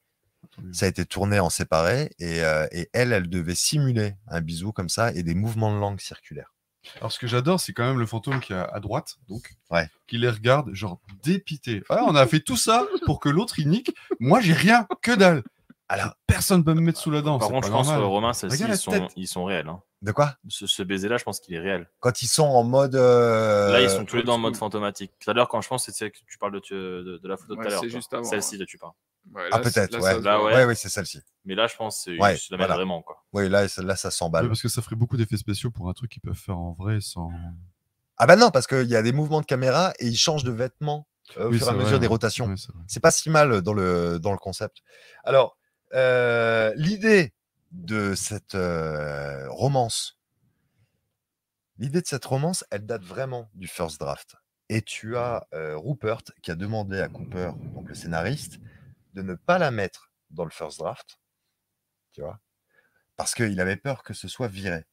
Attendez. Ça a été tourné en séparé et, euh, et elle, elle devait simuler un bisou comme ça et des mouvements de langue circulaires. Alors, ce que j'adore, c'est quand même le fantôme qui est à droite, donc, Ouais. qui les regarde, genre dépité. Ah, on a fait tout ça pour que l'autre il nique. Moi, j'ai rien, que dalle. Alors, personne peut me mettre sous la dent. Par contre, pas je pense, normal. euh, Romain, Regarde ils la sont, tête. ils sont réels. hein. De quoi? Ce, ce baiser-là, je pense qu'il est réel. Quand ils sont en mode. euh, Là, ils sont tous les deux en mode fantomatique. Tout à l'heure, quand je pense, c'est celle que tu parles de, de, de la photo de tout Ouais, à l'heure. c'est toi. juste avant, Celle-ci, là, tu parles. Ouais, Ah, là, peut-être, là, ouais. Là, ouais. Ouais, ouais, c'est celle-ci. Mais là, je pense que Ouais, c'est la mène voilà. vraiment. Quoi. Oui, là, là, ça Ouais, s'emballe. parce que ça ferait beaucoup d'effets spéciaux pour un truc qu'ils peuvent faire en vrai sans. Ah bah non, parce qu'il y a des mouvements de caméra et ils changent de vêtements euh, au Oui, fur et à mesure vrai, des ouais. rotations. Ouais. C'est pas si mal dans le, dans le concept. Alors, euh, l'idée de cette euh, romance, l'idée de cette romance, elle date vraiment du first draft. Et tu as euh, Rupert qui a demandé à Cooper, donc le scénariste, de ne pas la mettre dans le first draft, tu vois, parce qu'il avait peur que ce soit viré.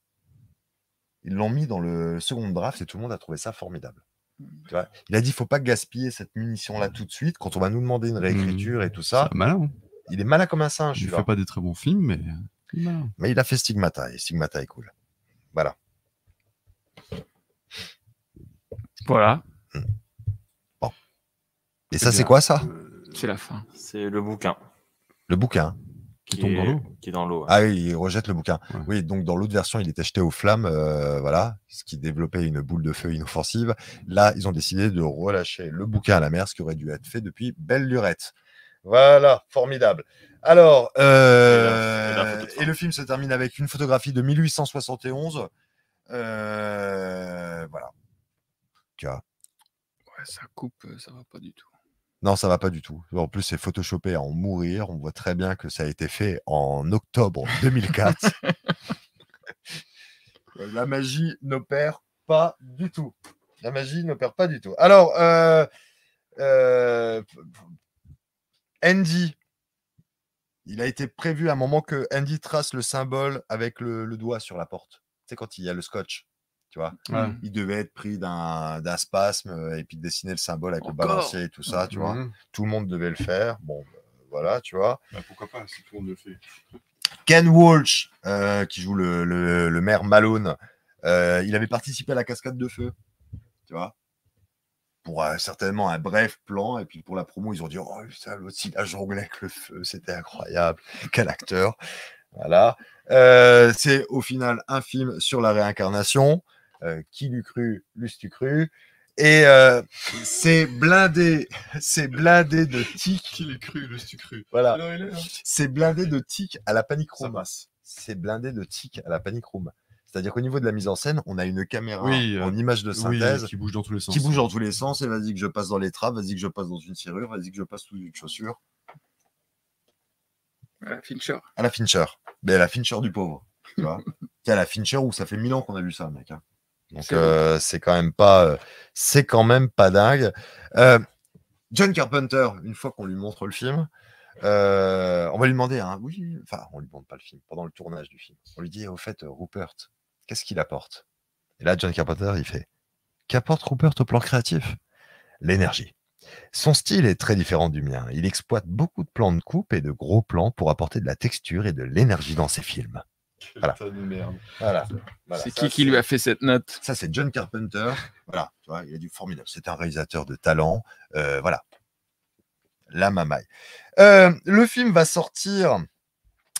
Ils l'ont mis dans le second draft et tout le monde a trouvé ça formidable. Tu vois il a dit, faut pas gaspiller cette munition-là tout de suite quand on va nous demander une réécriture et tout ça. C'est malin. Il est malin comme un singe, Il celui-là. fait pas des très bons films, mais. Mais il a fait Stigmata et Stigmata est cool. Voilà. Voilà, Et C'est ça, c'est quoi ça? C'est la fin. C'est le bouquin Le bouquin. Qui tombe dans l'eau. Qui est dans l'eau. ouais. Ah oui, il rejette le bouquin. Ouais. Oui, donc dans l'autre version, il était jeté aux flammes, euh, voilà, ce qui développait une boule de feu inoffensive. Là, ils ont décidé de relâcher le bouquin à la mer, ce qui aurait dû être fait depuis belle lurette. Voilà, formidable. Alors, euh, Et et le film se termine avec une photographie de 1871. Euh, voilà. Tu vois. Ouais, ça coupe, euh, ça va pas du tout. Non, ça va pas du tout. En plus, c'est photoshopé à en mourir. On voit très bien que ça a été fait en octobre 2004. La magie n'opère pas du tout. La magie n'opère pas du tout. Alors, euh, euh, Andy, il a été prévu à un moment que Andy trace le symbole avec le, le doigt sur la porte. Tu sais, quand il y a le scotch, tu vois Ouais. Il devait être pris d'un spasme euh, et puis dessiner le symbole avec Encore le balancier et tout ça, tu vois. Mhm. Tout le monde devait le faire. Bon, euh, voilà, tu vois. Bah, pourquoi pas, si tout le monde le fait. Ken Walsh, euh, qui joue le, le- le maire Malone, euh, il avait participé à la cascade de feu, tu vois. Pour euh, certainement un bref plan, et puis pour la promo, ils ont dit Oh, ça, l'autre, il a jonglé avec le feu, c'était incroyable, quel acteur. Voilà. Euh, c'est au final un film sur la réincarnation. Euh, qui l'eût cru, l'eût-tu cru? Et euh, c'est blindé, c'est blindé de tics. Qui l'est cru, le stu cru? Voilà. Là. C'est blindé de tics à la room. passe. C'est blindé de tics à la panic room. C'est-à-dire qu'au niveau de la mise en scène, on a une caméra Oui, euh, en image de Oui, synthèse qui bouge dans tous les sens. qui bouge dans tous les sens et vas-y que je passe dans les trappes, vas-y que je passe dans une serrure, vas-y que je passe sous une chaussure. Voilà, Fincher. À la Fincher. Mais à la Fincher du pauvre. Tu vois C'est à la Fincher où ça fait mille ans qu'on a vu ça, mec. hein. Donc C'est euh, c'est quand même pas, euh, c'est quand même pas dingue. Euh, John Carpenter, une fois qu'on lui montre le film, euh, on va lui demander, hein, oui, enfin, on lui demande pas le film pendant le tournage du film. On lui dit, au fait, euh, Rupert, qu'est-ce qu'il apporte? Et là, John Carpenter, il fait, qu'apporte Rupert au plan créatif? L'énergie. Son style est très différent du mien. Il exploite beaucoup de plans de coupe et de gros plans pour apporter de la texture et de l'énergie dans ses films. Voilà. C'est qui qui lui a fait cette note? Ça, c'est John Carpenter. Voilà, tu vois, il a du formidable. C'est un réalisateur de talent. Euh, voilà. La mamaille. Euh, le film va sortir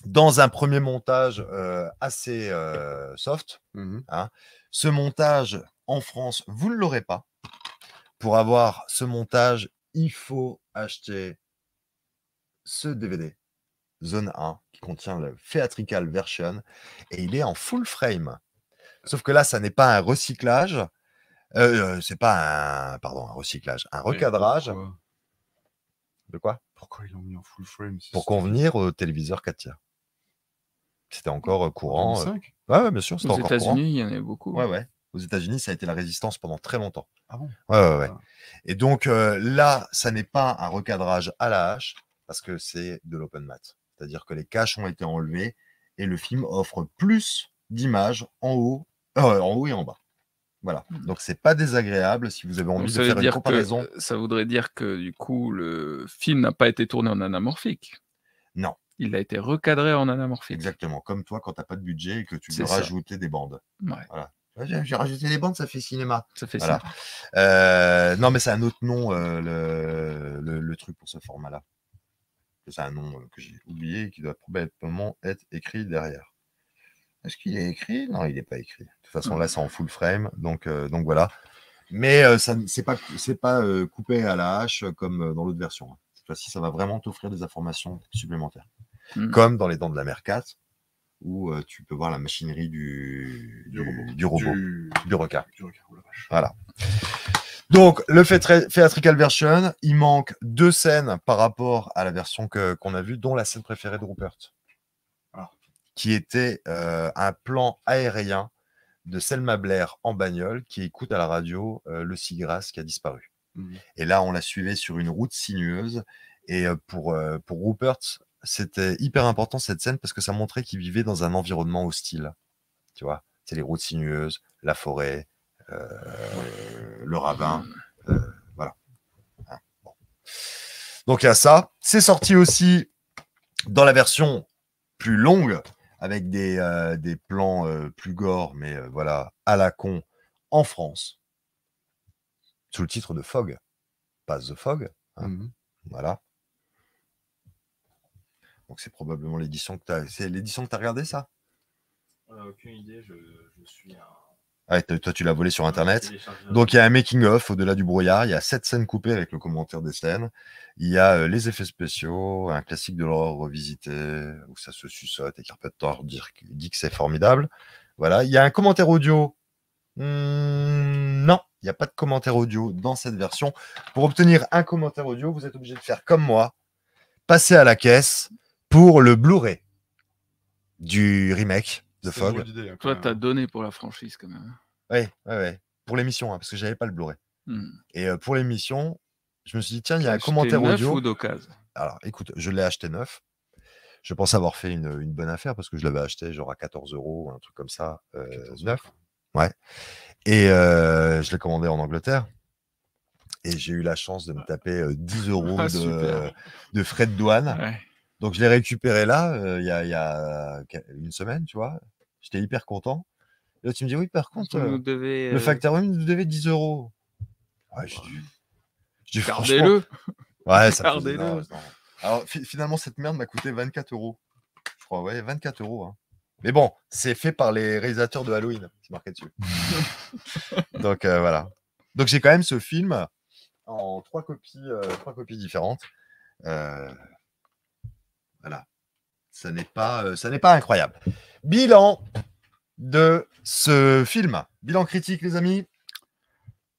dans un premier montage euh, assez euh, soft. Mhm. Ce montage en France, vous ne l'aurez pas. Pour avoir ce montage, il faut acheter ce DVD, Zone 1, qui contient le theatrical version, et il est en full frame. Sauf que là, ça n'est pas un recyclage. Euh, c'est pas un, pardon, un recyclage, un recadrage. Pourquoi, De quoi? Pourquoi ils l'ont mis en full frame? Pour convenir au téléviseur 4 tiers. C'était encore euh, courant. euh. 2005 Ouais, ouais, bien sûr, c'était Aux encore courant. États-Unis, il y en avait beaucoup. Ouais, ouais. Aux États-Unis, ça a été la résistance pendant très longtemps. Ah bon? Ouais, ouais, ouais. Ah. Et donc euh, là, ça n'est pas un recadrage à la hache parce que c'est de l'open mat. C'est-à-dire que les caches ont été enlevés et le film offre plus d'images en haut, euh, en haut et en bas. Voilà. Donc c'est pas désagréable si vous avez envie de faire une comparaison. que, ça voudrait dire que du coup, le film n'a pas été tourné en anamorphique? Non. Il a été recadré en anamorphique. Exactement. Comme toi, quand t'as pas de budget et que tu veux ça. rajouter des bandes. Ouais, Ouais, J'ai rajouté des bandes, ça fait cinéma. ça fait Voilà. ça. Euh, non, mais c'est un autre nom, euh, le, le, le truc pour ce format-là. C'est un nom euh, que j'ai oublié et qui doit probablement être écrit derrière. Est-ce qu'il est écrit? Non, il n'est pas écrit. De toute façon, là, c'est en full frame, donc, euh, donc voilà. Mais ça, c'est pas, c'est pas coupé à la hache comme dans l'autre version. Cette fois-ci, ça va vraiment t'offrir des informations supplémentaires. Mm. Comme dans Les Dents de la Mer 4, où euh, tu peux voir la machinerie du, Du robot. du, robot, Du, du requin. requin, oh la vache. Voilà. Donc, le fait theatrical version, il manque deux scènes par rapport à la version qu'on a vue, dont la scène préférée de Rupert, Ah. qui était euh, un plan aérien de Selma Blair en bagnole qui écoute à la radio euh, le Seagrass qui a disparu. Mhm. Et là, on la suivait sur une route sinueuse. Et pour, euh, pour Rupert, c'était hyper important cette scène parce que ça montrait qu'il vivait dans un environnement hostile. Tu vois, c'est les routes sinueuses, la forêt, euh, le ravin. euh, voilà. Hein, bon. Donc il y a ça. C'est sorti aussi dans la version plus longue avec des, euh, des plans plus gore, mais voilà, à la con en France, sous le titre de Fog, pas The Fog. Hein. Mhm. Voilà. Donc c'est probablement l'édition que tu as. C'est l'édition que tu as regardé ça? Euh, aucune idée, je, je suis un. T- toi tu l'as volé sur internet. Donc il y a un making of au-delà du brouillard, il y a sept scènes coupées avec le commentaire des scènes, il y a euh, les effets spéciaux, un classique de l'horreur revisité où ça se suçote et Carpenter dit, dit que c'est formidable. Voilà, il y a un commentaire audio. Hmm, non, il n'y a pas de commentaire audio dans cette version. Pour obtenir un commentaire audio, vous êtes obligé de faire comme moi, passer à la caisse pour le Blu-ray du remake de Fog. d'idée, hein, Toi, t'as donné pour la franchise quand même. Oui, ouais, ouais. Pour l'émission, hein, parce que j'avais pas le Blu-ray. Hmm. Et euh, pour l'émission, je me suis dit, tiens, il y a un commentaire neuf audio. ou d'occasion? Alors, écoute, je l'ai acheté neuf. Je pense avoir fait une, une bonne affaire parce que je l'avais acheté genre à 14 euros, un truc comme ça, euh, 14 neuf. Et euh, je l'ai commandé en Angleterre. Et j'ai eu la chance de me taper euh, 10 euros Ah, de, de frais de douane. Ouais. Donc, je l'ai récupéré là, euh, il y, a, y une semaine, tu vois. J'étais hyper content. Et là, tu me dis, oui, par contre, euh, devez, le euh, facteur oui, vous devez 10 euros. Ouais, je dis, franchement, Gardez-le. Ouais, ça non, non. Alors, fi- finalement, cette merde m'a coûté 24 euros. Je crois, ouais, 24 euros. hein. Mais bon, c'est fait par les réalisateurs de Halloween, c'est marqué dessus. Donc, euh, voilà. Donc, j'ai quand même ce film en trois copies, euh, trois copies différentes. Euh, voilà. Ça n'est pas, euh, ça n'est pas incroyable. Bilan de ce film. Bilan critique, les amis.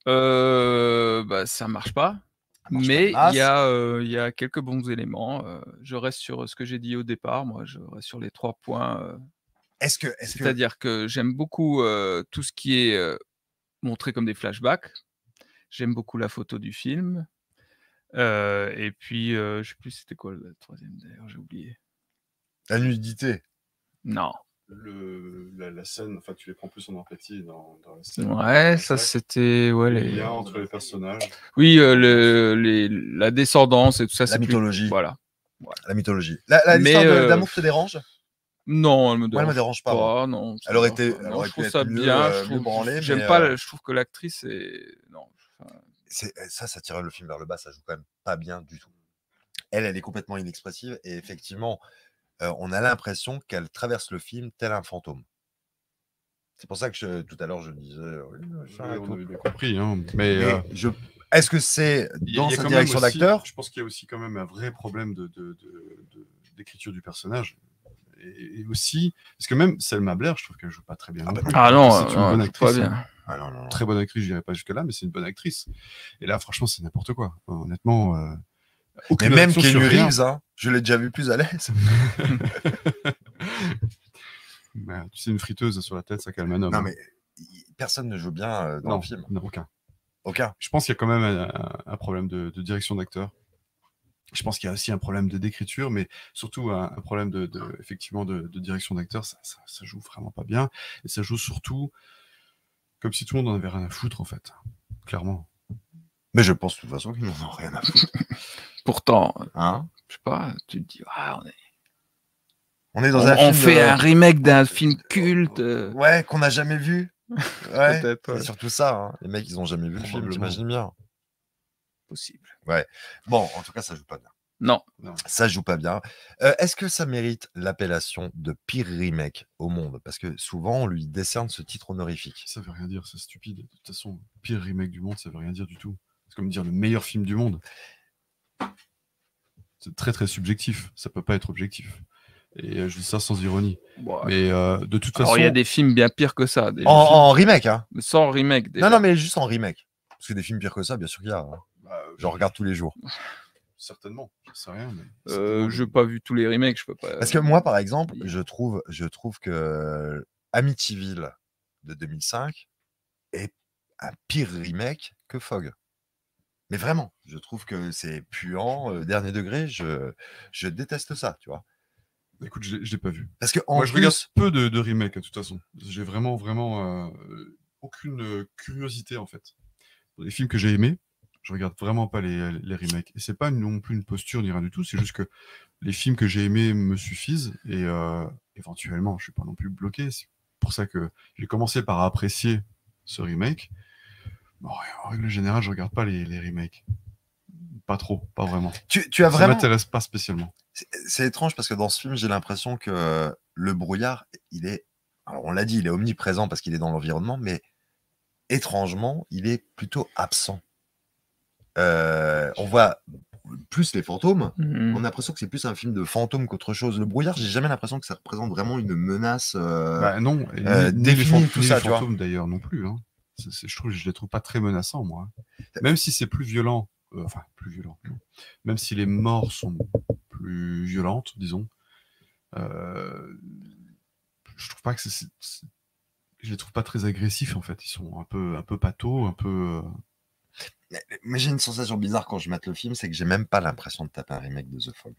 Euh, bah, ça marche pas. marche pas Mais de masse. il y, a, euh, il y a quelques bons éléments. euh, je reste sur ce que j'ai dit au départ. Moi, je reste sur les trois points. Est-ce que, est-ce que, C'est-à-dire que j'aime beaucoup tout ce qui est montré comme des flashbacks. J'aime beaucoup la photo du film. Euh, et puis, euh, je sais plus c'était quoi le troisième d'ailleurs, j'ai oublié. la nudité Non. Le, la, la scène, enfin, tu les prends plus en empathie dans, dans la scène. Ouais, ça Ouais. c'était. Ouais, Le les... lien entre les personnages. Oui, euh, le, les- la descendance et tout ça. La c'est plus- mythologie. Voilà. La mythologie. La, la Mais, de- euh, d'amour te dérange? Non, elle me Moi, elle me dérange dérange pas. pas. non, Elle aurait été- Non, elle aurait je trouve ça bien. euh, je mieux trouve- branlée, J'aime mais, pas. euh, Je trouve que l'actrice est. Non. C'est- Ça, ça tirait le film vers le bas. Ça joue quand même pas bien du tout. Elle, elle est complètement inexpressive. Et effectivement, euh, on a l'impression qu'elle traverse le film tel un fantôme. C'est pour ça que je- tout à l'heure, je disais. oui, et Oui, on avait bien compris. Hein. Mais, Mais euh, je... est-ce que c'est a- dans a sa direction d'acteur? Je pense qu'il y a aussi quand même un vrai problème de, de- de- de- d'écriture du personnage. Et, et aussi, parce que même Selma Blair, je trouve qu'elle joue pas très bien. Ah non bah. Ah non, c'est une bonne actrice. bien. Ah non, non, non. Très bonne actrice, je dirais pas jusque-là, mais c'est une bonne actrice. Et là, franchement, c'est n'importe quoi. Honnêtement. euh, Mais même Keanu. Reeves, hein, je l'ai déjà vu plus à l'aise. Bah, tu sais, une friteuse sur la tête, ça calme un homme. Non, hein. mais personne ne joue bien euh, dans non, le film. non, aucun. Aucun. Je pense qu'il y a quand même un problème de, de direction d'acteur. Je pense qu'il y a aussi un problème de d'écriture, mais surtout un, un problème de, de- effectivement de, de direction d'acteur. Ça, ça, ça joue vraiment pas bien, et ça joue surtout comme si tout le monde en avait rien à foutre en fait, clairement. Mais je pense de toute façon qu'ils n'en ont rien à foutre. Pourtant, Hein? je sais pas, tu te dis, ah, on, est- on est dans on- un on film fait de- un remake d'un film culte. euh, Ouais, qu'on n'a jamais vu. Ouais. Peut-être, ouais. Surtout ça. hein. Les mecs, ils ont jamais vu le film, j'imagine bien. possible. Bon, en tout cas, ça joue pas bien. Non, Ça joue pas bien. Euh, Est-ce que ça mérite l'appellation de pire remake au monde? Parce que souvent, on lui décerne ce titre honorifique. Ça veut rien dire, c'est stupide. De toute façon, pire remake du monde, ça veut rien dire du tout. C'est comme dire le meilleur film du monde. C'est très très subjectif, ça peut pas être objectif. Et euh, je dis ça sans ironie. bon, Mais euh, de toute alors façon, il y a des films bien pires que ça. Des En, films en remake, hein Sans remake. déjà. Non, non, mais juste en remake. Parce que des films pires que ça, bien sûr qu'il y a. hein. Bah, J'en regarde tous les jours. certainement, je sais rien. Mais Euh, je n'ai pas vu tous les remakes, je peux pas. Parce que moi, par exemple, je trouve, je trouve que Amityville de 2005 est un pire remake que Fog. Mais vraiment, je trouve que c'est puant, euh, dernier degré. Je, je déteste ça, tu vois. Écoute, je l'ai- je l'ai pas vu. Parce que en Moi, je plus, regarde peu de, de remakes, de toute façon. J'ai vraiment, vraiment euh, aucune euh, curiosité, en fait. Pour les films que j'ai aimés, je regarde vraiment pas les, les remakes. Et c'est pas non plus une posture ni rien du tout, c'est juste que les films que j'ai aimés me suffisent et euh, éventuellement, je suis pas non plus bloqué. C'est pour ça que j'ai commencé par apprécier ce remake. Bon, en règle générale, je regarde pas les, les remakes. Pas trop, pas vraiment. tu, tu as Ça m'intéresse pas spécialement. C'est- C'est étrange parce que dans ce film, j'ai l'impression que le brouillard, il est. Alors, on l'a dit, il est omniprésent parce qu'il est dans l'environnement, mais étrangement, il est plutôt absent. Euh, on voit plus les fantômes. Mhm. On a l'impression que c'est plus un film de fantômes qu'autre chose. Le brouillard, j'ai jamais l'impression que ça représente vraiment une menace. euh, Bah, non, et ni- euh, ni, les, définir fan- tout ni ça, les fantômes d'ailleurs non plus. Hein. Je trouve, je les trouve pas très menaçants, moi. Même si c'est plus violent, euh, enfin plus violent, non. même si les morts sont plus violentes, disons, euh, je trouve pas que c'est, je les trouve pas très agressifs en fait. Ils sont un peu, un peu pato, un peu. Mais j'ai une sensation bizarre quand je mate le film, c'est que j'ai même pas l'impression de taper un remake de The Fog.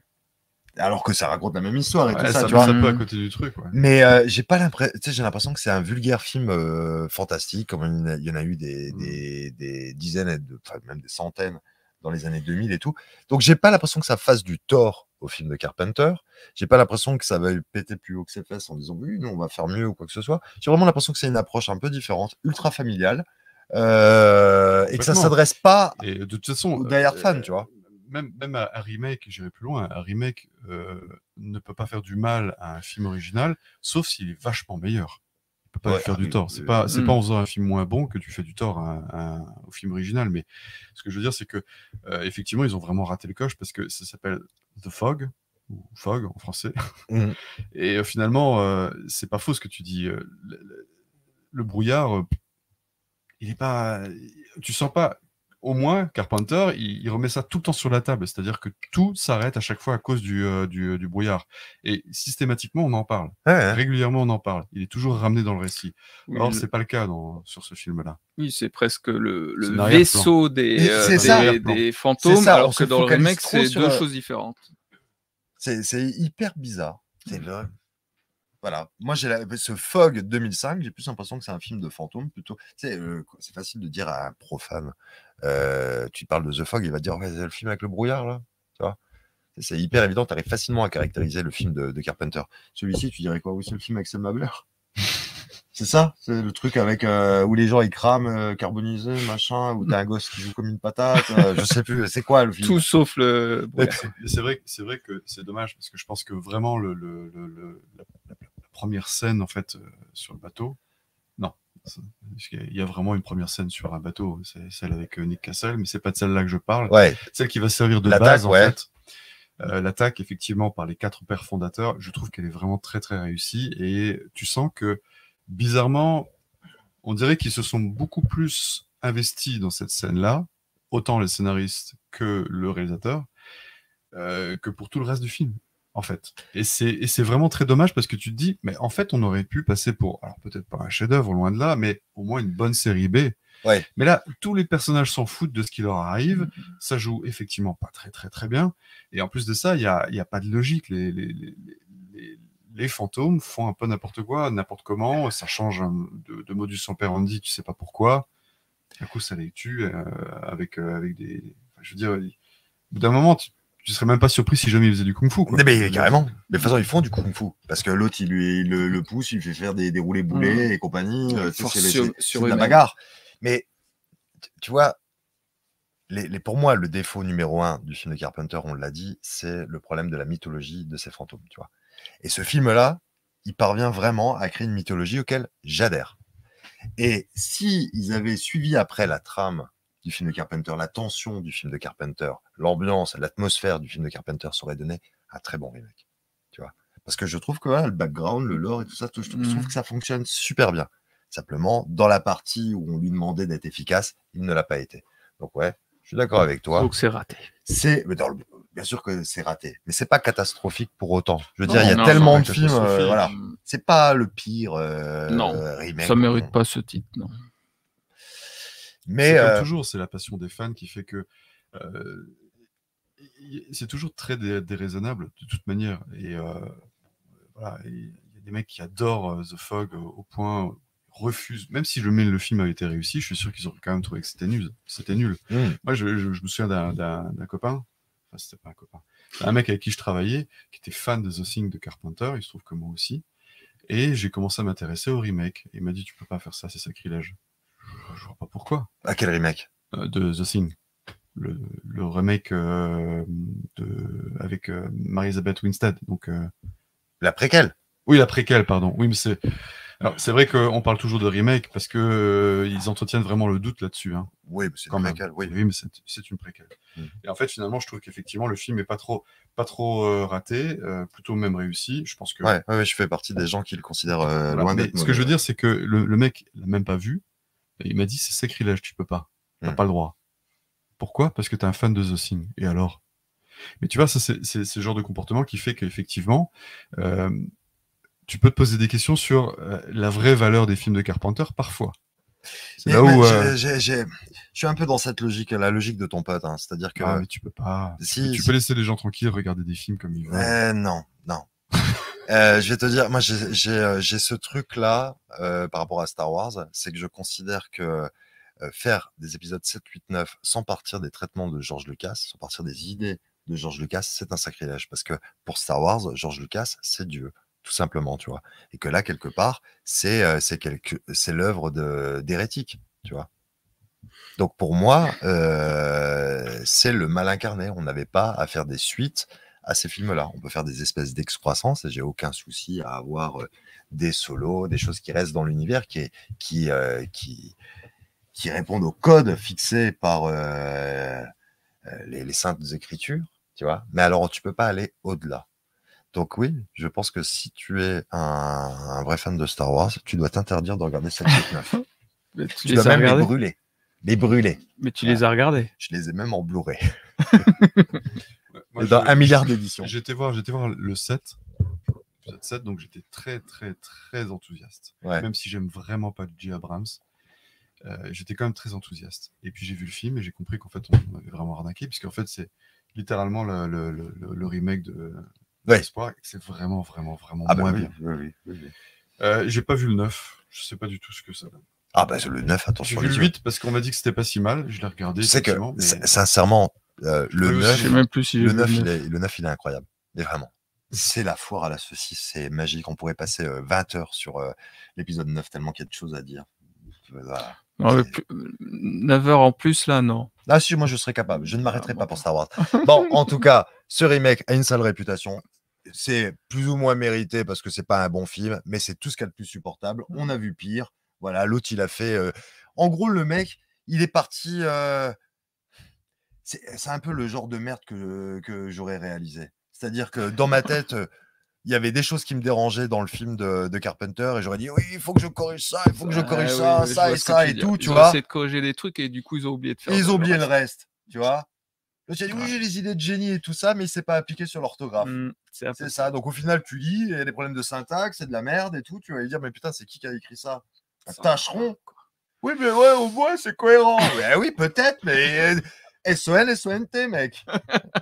Alors que ça raconte la même histoire et ouais, tout ça, ça, tu vois. ça peut à Mhm. côté du truc. Ouais. Mais euh, j'ai pas l'impression, tu sais, j'ai l'impression que c'est un vulgaire film euh, fantastique, comme il y en a- eu des, Mm. des, des dizaines, et de, enfin, même des centaines dans les années 2000 et tout. Donc j'ai pas l'impression que ça fasse du tort au film de Carpenter. J'ai pas l'impression que ça va péter plus haut que ses fesses en disant oui, nous on va faire mieux ou quoi que ce soit. J'ai vraiment l'impression que c'est une approche un peu différente, ultra familiale, euh, et que ça s'adresse pas Et de toute façon, aux euh, fans, tu vois. Même, même un remake, j'irai plus loin, un remake euh, ne peut pas faire du mal à un film original, sauf s'il est vachement meilleur. Il peut pas Ouais, lui faire ah du oui, tort. C'est pas, c'est pas en faisant un film moins bon que tu fais du tort à à au film original. Mais ce que je veux dire, c'est que euh, effectivement, ils ont vraiment raté le coche parce que ça s'appelle The Fog ou Fog en français. Mm. Et euh, finalement, euh, c'est pas faux ce que tu dis. euh, le, le- le brouillard, euh, il est pas. Tu sens pas. Au moins, Carpenter, il, il remet ça tout le temps sur la table. C'est-à-dire que tout s'arrête à chaque fois à cause du, euh, du, du brouillard. Et systématiquement, on en parle. Ouais. Régulièrement, on en parle. Il est toujours ramené dans le récit. Or, c'est pas le cas dans, sur ce film-là. oui, c'est presque le, le vaisseau des, euh, c'est des, ça. des fantômes, ça, on alors que dans le remake, c'est deux euh, choses différentes. C'est c'est hyper bizarre. C'est vrai. Voilà. Moi, j'ai ce Fog 2005, j'ai plus l'impression que c'est un film de fantôme plutôt. Tu sais, euh, c'est facile de dire à un profane. euh, tu parles de The Fog, il va dire ouais, c'est le film avec le brouillard là. Tu vois C'est hyper évident. Tu arrives facilement à caractériser le film de, de Carpenter. Celui-ci, tu dirais quoi? Oui, c'est le film avec Selma Blair. C'est ça, c'est le truc avec euh, où les gens ils crament euh, carbonisé, machin, où t'as un gosse qui joue comme une patate. je sais plus, c'est quoi le film? Tout sauf le. C'est- vrai, c'est vrai que c'est dommage parce que je pense que vraiment le, première scène en fait euh, sur le bateau, non, il y a vraiment une première scène sur un bateau, c'est celle avec euh, Nick Castle, mais c'est pas de celle-là que je parle. Ouais, Celle qui va servir de base en ouais. fait. Euh, L'attaque effectivement par les quatre pères fondateurs, je trouve qu'elle est vraiment très très réussie et tu sens que bizarrement, on dirait qu'ils se sont beaucoup plus investis dans cette scène-là, autant les scénaristes que le réalisateur, euh, que pour tout le reste du film. En fait. Et c'est et c'est vraiment très dommage parce que tu te dis, mais en fait, on aurait pu passer pour, alors peut-être pas un chef-d'œuvre, loin de là, mais au moins une bonne série B. Ouais. Mais là, tous les personnages s'en foutent de ce qui leur arrive. Ça joue effectivement pas très très très bien. Et en plus de ça, il y a, y a pas de logique. Les, les, les, les, les fantômes font un peu n'importe quoi, n'importe comment. Ça change de, de modus operandi, tu sais pas pourquoi. Du coup, ça les tue euh, avec, euh, avec des. enfin, je veux dire, au bout d'un moment, tu, tu serais même pas surpris si jamais ils faisaient du kung-fu. Quoi. Mais, mais carrément. Mais de toute façon, ils font du kung fu. Parce que l'autre, il lui il le, le pousse, il lui fait faire des, des roulés boulets et compagnie. euh, c'est sur- sur de la bagarre. Mais tu- tu vois, les, les- pour moi, le défaut numéro un du film de Carpenter, on l'a dit, c'est le problème de la mythologie de ces fantômes. Tu vois. Et ce film-là, il parvient vraiment à créer une mythologie auquel j'adhère. Et si ils avaient suivi après la trame du film de Carpenter, la tension du film de Carpenter, l'ambiance, l'atmosphère du film de Carpenter, ça aurait donné un très bon remake. Tu vois Parce que je trouve que voilà, le background, le lore et tout ça, je trouve, je trouve Mhm. que ça fonctionne super bien. Simplement, dans la partie où on lui demandait d'être efficace, il ne l'a pas été. Donc ouais, je suis d'accord avec toi. Donc c'est raté. C'est, mais dans le- bien sûr que c'est raté, mais c'est pas catastrophique pour autant. Je veux Non, dire, il y a non, tellement de films, euh, voilà, c'est pas le pire euh, Non, remake. Ça mérite pas ce titre, non. Mais comme euh, toujours, c'est la passion des fans qui fait que euh, c'est toujours très dé- déraisonnable de toute manière. Et euh, voilà, il y a des mecs qui adorent The Fog au point refusent, même si le, le film a été réussi, je suis sûr qu'ils auraient quand même trouvé que c'était nul. C'était nul. hmm, Moi, je, je- je me souviens d'un copain, enfin, c'était pas un copain, un mec avec qui je travaillais, qui était fan de The Thing de Carpenter, il se trouve que moi aussi. Et j'ai commencé à m'intéresser au remake. Et il m'a dit, tu peux pas faire ça, c'est sacrilège. Je, je vois pas pourquoi. à quel remake? Euh, de The Thing. Le, le remake euh, de, avec euh, Mary-Elizabeth Winstead. Donc, euh, La préquelle? Oui, la préquelle, pardon. Oui, mais c'est. Alors, c'est vrai qu'on parle toujours de remake parce que euh, ils entretiennent vraiment le doute là-dessus. Hein. Oui, mais c'est une préquelle, oui. mais c'est c'est une préquelle. Mm. Et en fait, finalement, je trouve qu'effectivement, le film est pas trop, pas trop euh, raté, euh, plutôt même réussi. Je pense que. Ouais, ouais, ouais, je fais partie des gens qui le considèrent euh, Voilà. loin d'être ce que je veux dire, c'est que le, le mec l'a même pas vu. Et il m'a dit c'est sacrilège, tu peux pas. T'as Mm. pas le droit. Pourquoi? Parce que t'es un fan de The Thing. Et alors? Mais tu vois, ça, c'est c'est ce genre de comportement qui fait qu'effectivement, euh, tu peux te poser des questions sur euh, la vraie valeur des films de Carpenter parfois. C'est là où. euh, j'ai- j'ai- Je suis un peu dans cette logique, la logique de ton pote. hein. C'est-à-dire que. ah, mais tu peux pas. Si, tu si. peux laisser les gens tranquilles regarder des films comme ils veulent. Euh, non, non. Euh, je vais te dire, moi j'ai j'ai, euh, ce truc-là euh, par rapport à Star Wars, c'est que je considère que euh, faire des épisodes 7, 8, 9 sans partir des traitements de George Lucas, sans partir des idées de George Lucas, c'est un sacrilège. Parce que pour Star Wars, George Lucas, c'est Dieu, tout simplement, tu vois. Et que là, quelque part, c'est euh, c'est quelque- c'est l'œuvre de- d'hérétique, tu vois. Donc pour moi, euh, c'est le mal incarné. On n'avait pas à faire des suites à ces films-là. On peut faire des espèces d'excroissance et j'ai aucun souci à avoir euh, des solos, des choses qui restent dans l'univers, qui, euh, qui, qui répondent aux codes fixés par euh, les, les saintes écritures, tu vois. Mais alors, tu peux pas aller au-delà. Donc oui, je pense que si tu es un, un vrai fan de Star Wars, tu dois t'interdire de regarder 7, 8, 9. Mais tu tu les dois as même les regardés brûler. Les brûler. Mais tu les as regardés. Je les ai même en Blu-ray. Moi, dans je- un milliard d'éditions. J'étais voir, j'étais voir le 7, épisode 7, donc j'étais très, très, très enthousiaste. Ouais. Même si j'aime vraiment pas J. Abrams, euh, j'étais quand même très enthousiaste. Et puis j'ai vu le film et j'ai compris qu'en fait, on m'avait vraiment arnaqué, puisqu'en fait, c'est littéralement le, le- le- le- le remake de Ouais. Espoir, et que c'est vraiment, vraiment, vraiment Ah bah moins oui, bien. oui, oui. Euh, j'ai pas vu le 9, je sais pas du tout ce que ça donne. Ah bah le 9, J'ai attention. vu les le yeux. 8 parce qu'on m'a dit que c'était pas si mal, je l'ai regardé. Que, mais- sin- sincèrement, euh, le Oui, oui, 9, Je sais même plus si j'ai le vu 9, le il est, le 9, il est incroyable. Mais vraiment. C'est la foire à la saucisse, c'est magique. On pourrait passer euh, 20 heures sur euh, l'épisode 9, tellement qu'il y a de choses à dire. Voilà. Non, mais c'est- plus- 9 heures en plus, là, non. Ah si, moi je serais capable. Je ne m'arrêterai Ah, pas bon. pour Star Wars. Bon, en tout cas, ce remake a une sale réputation. C'est plus ou moins mérité parce que c'est pas un bon film, mais c'est tout ce qu'il y a de plus supportable. On a vu pire. Voilà, l'autre il a fait. euh, En gros, le mec, il est parti. euh, C'est c'est un peu le genre de merde que, que j'aurais réalisé. C'est-à-dire que dans ma tête, il y avait des choses qui me dérangeaient dans le film de, de Carpenter et j'aurais dit oui, il faut que je corrige ça, il faut que je Ah corrige oui, ça, oui, ça vois et ça et tout, tu Ils ont vois? essayé de corriger des trucs et du coup, ils ont oublié de faire. Ils ont oublié le reste. tu vois? A dit oui, j'ai les idées de génie et tout ça, mais il s'est pas appliqué sur l'orthographe. Mm, c'est C'est ça. Donc au final, tu lis, il y a des problèmes de syntaxe, c'est de la merde et tout. Tu vas lui dire, mais putain, c'est qui qui a écrit ça? Un tâcheron? Oui, mais ouais, au moins, c'est cohérent. Ouais, oui, peut-être, mais SON, SONT, mec.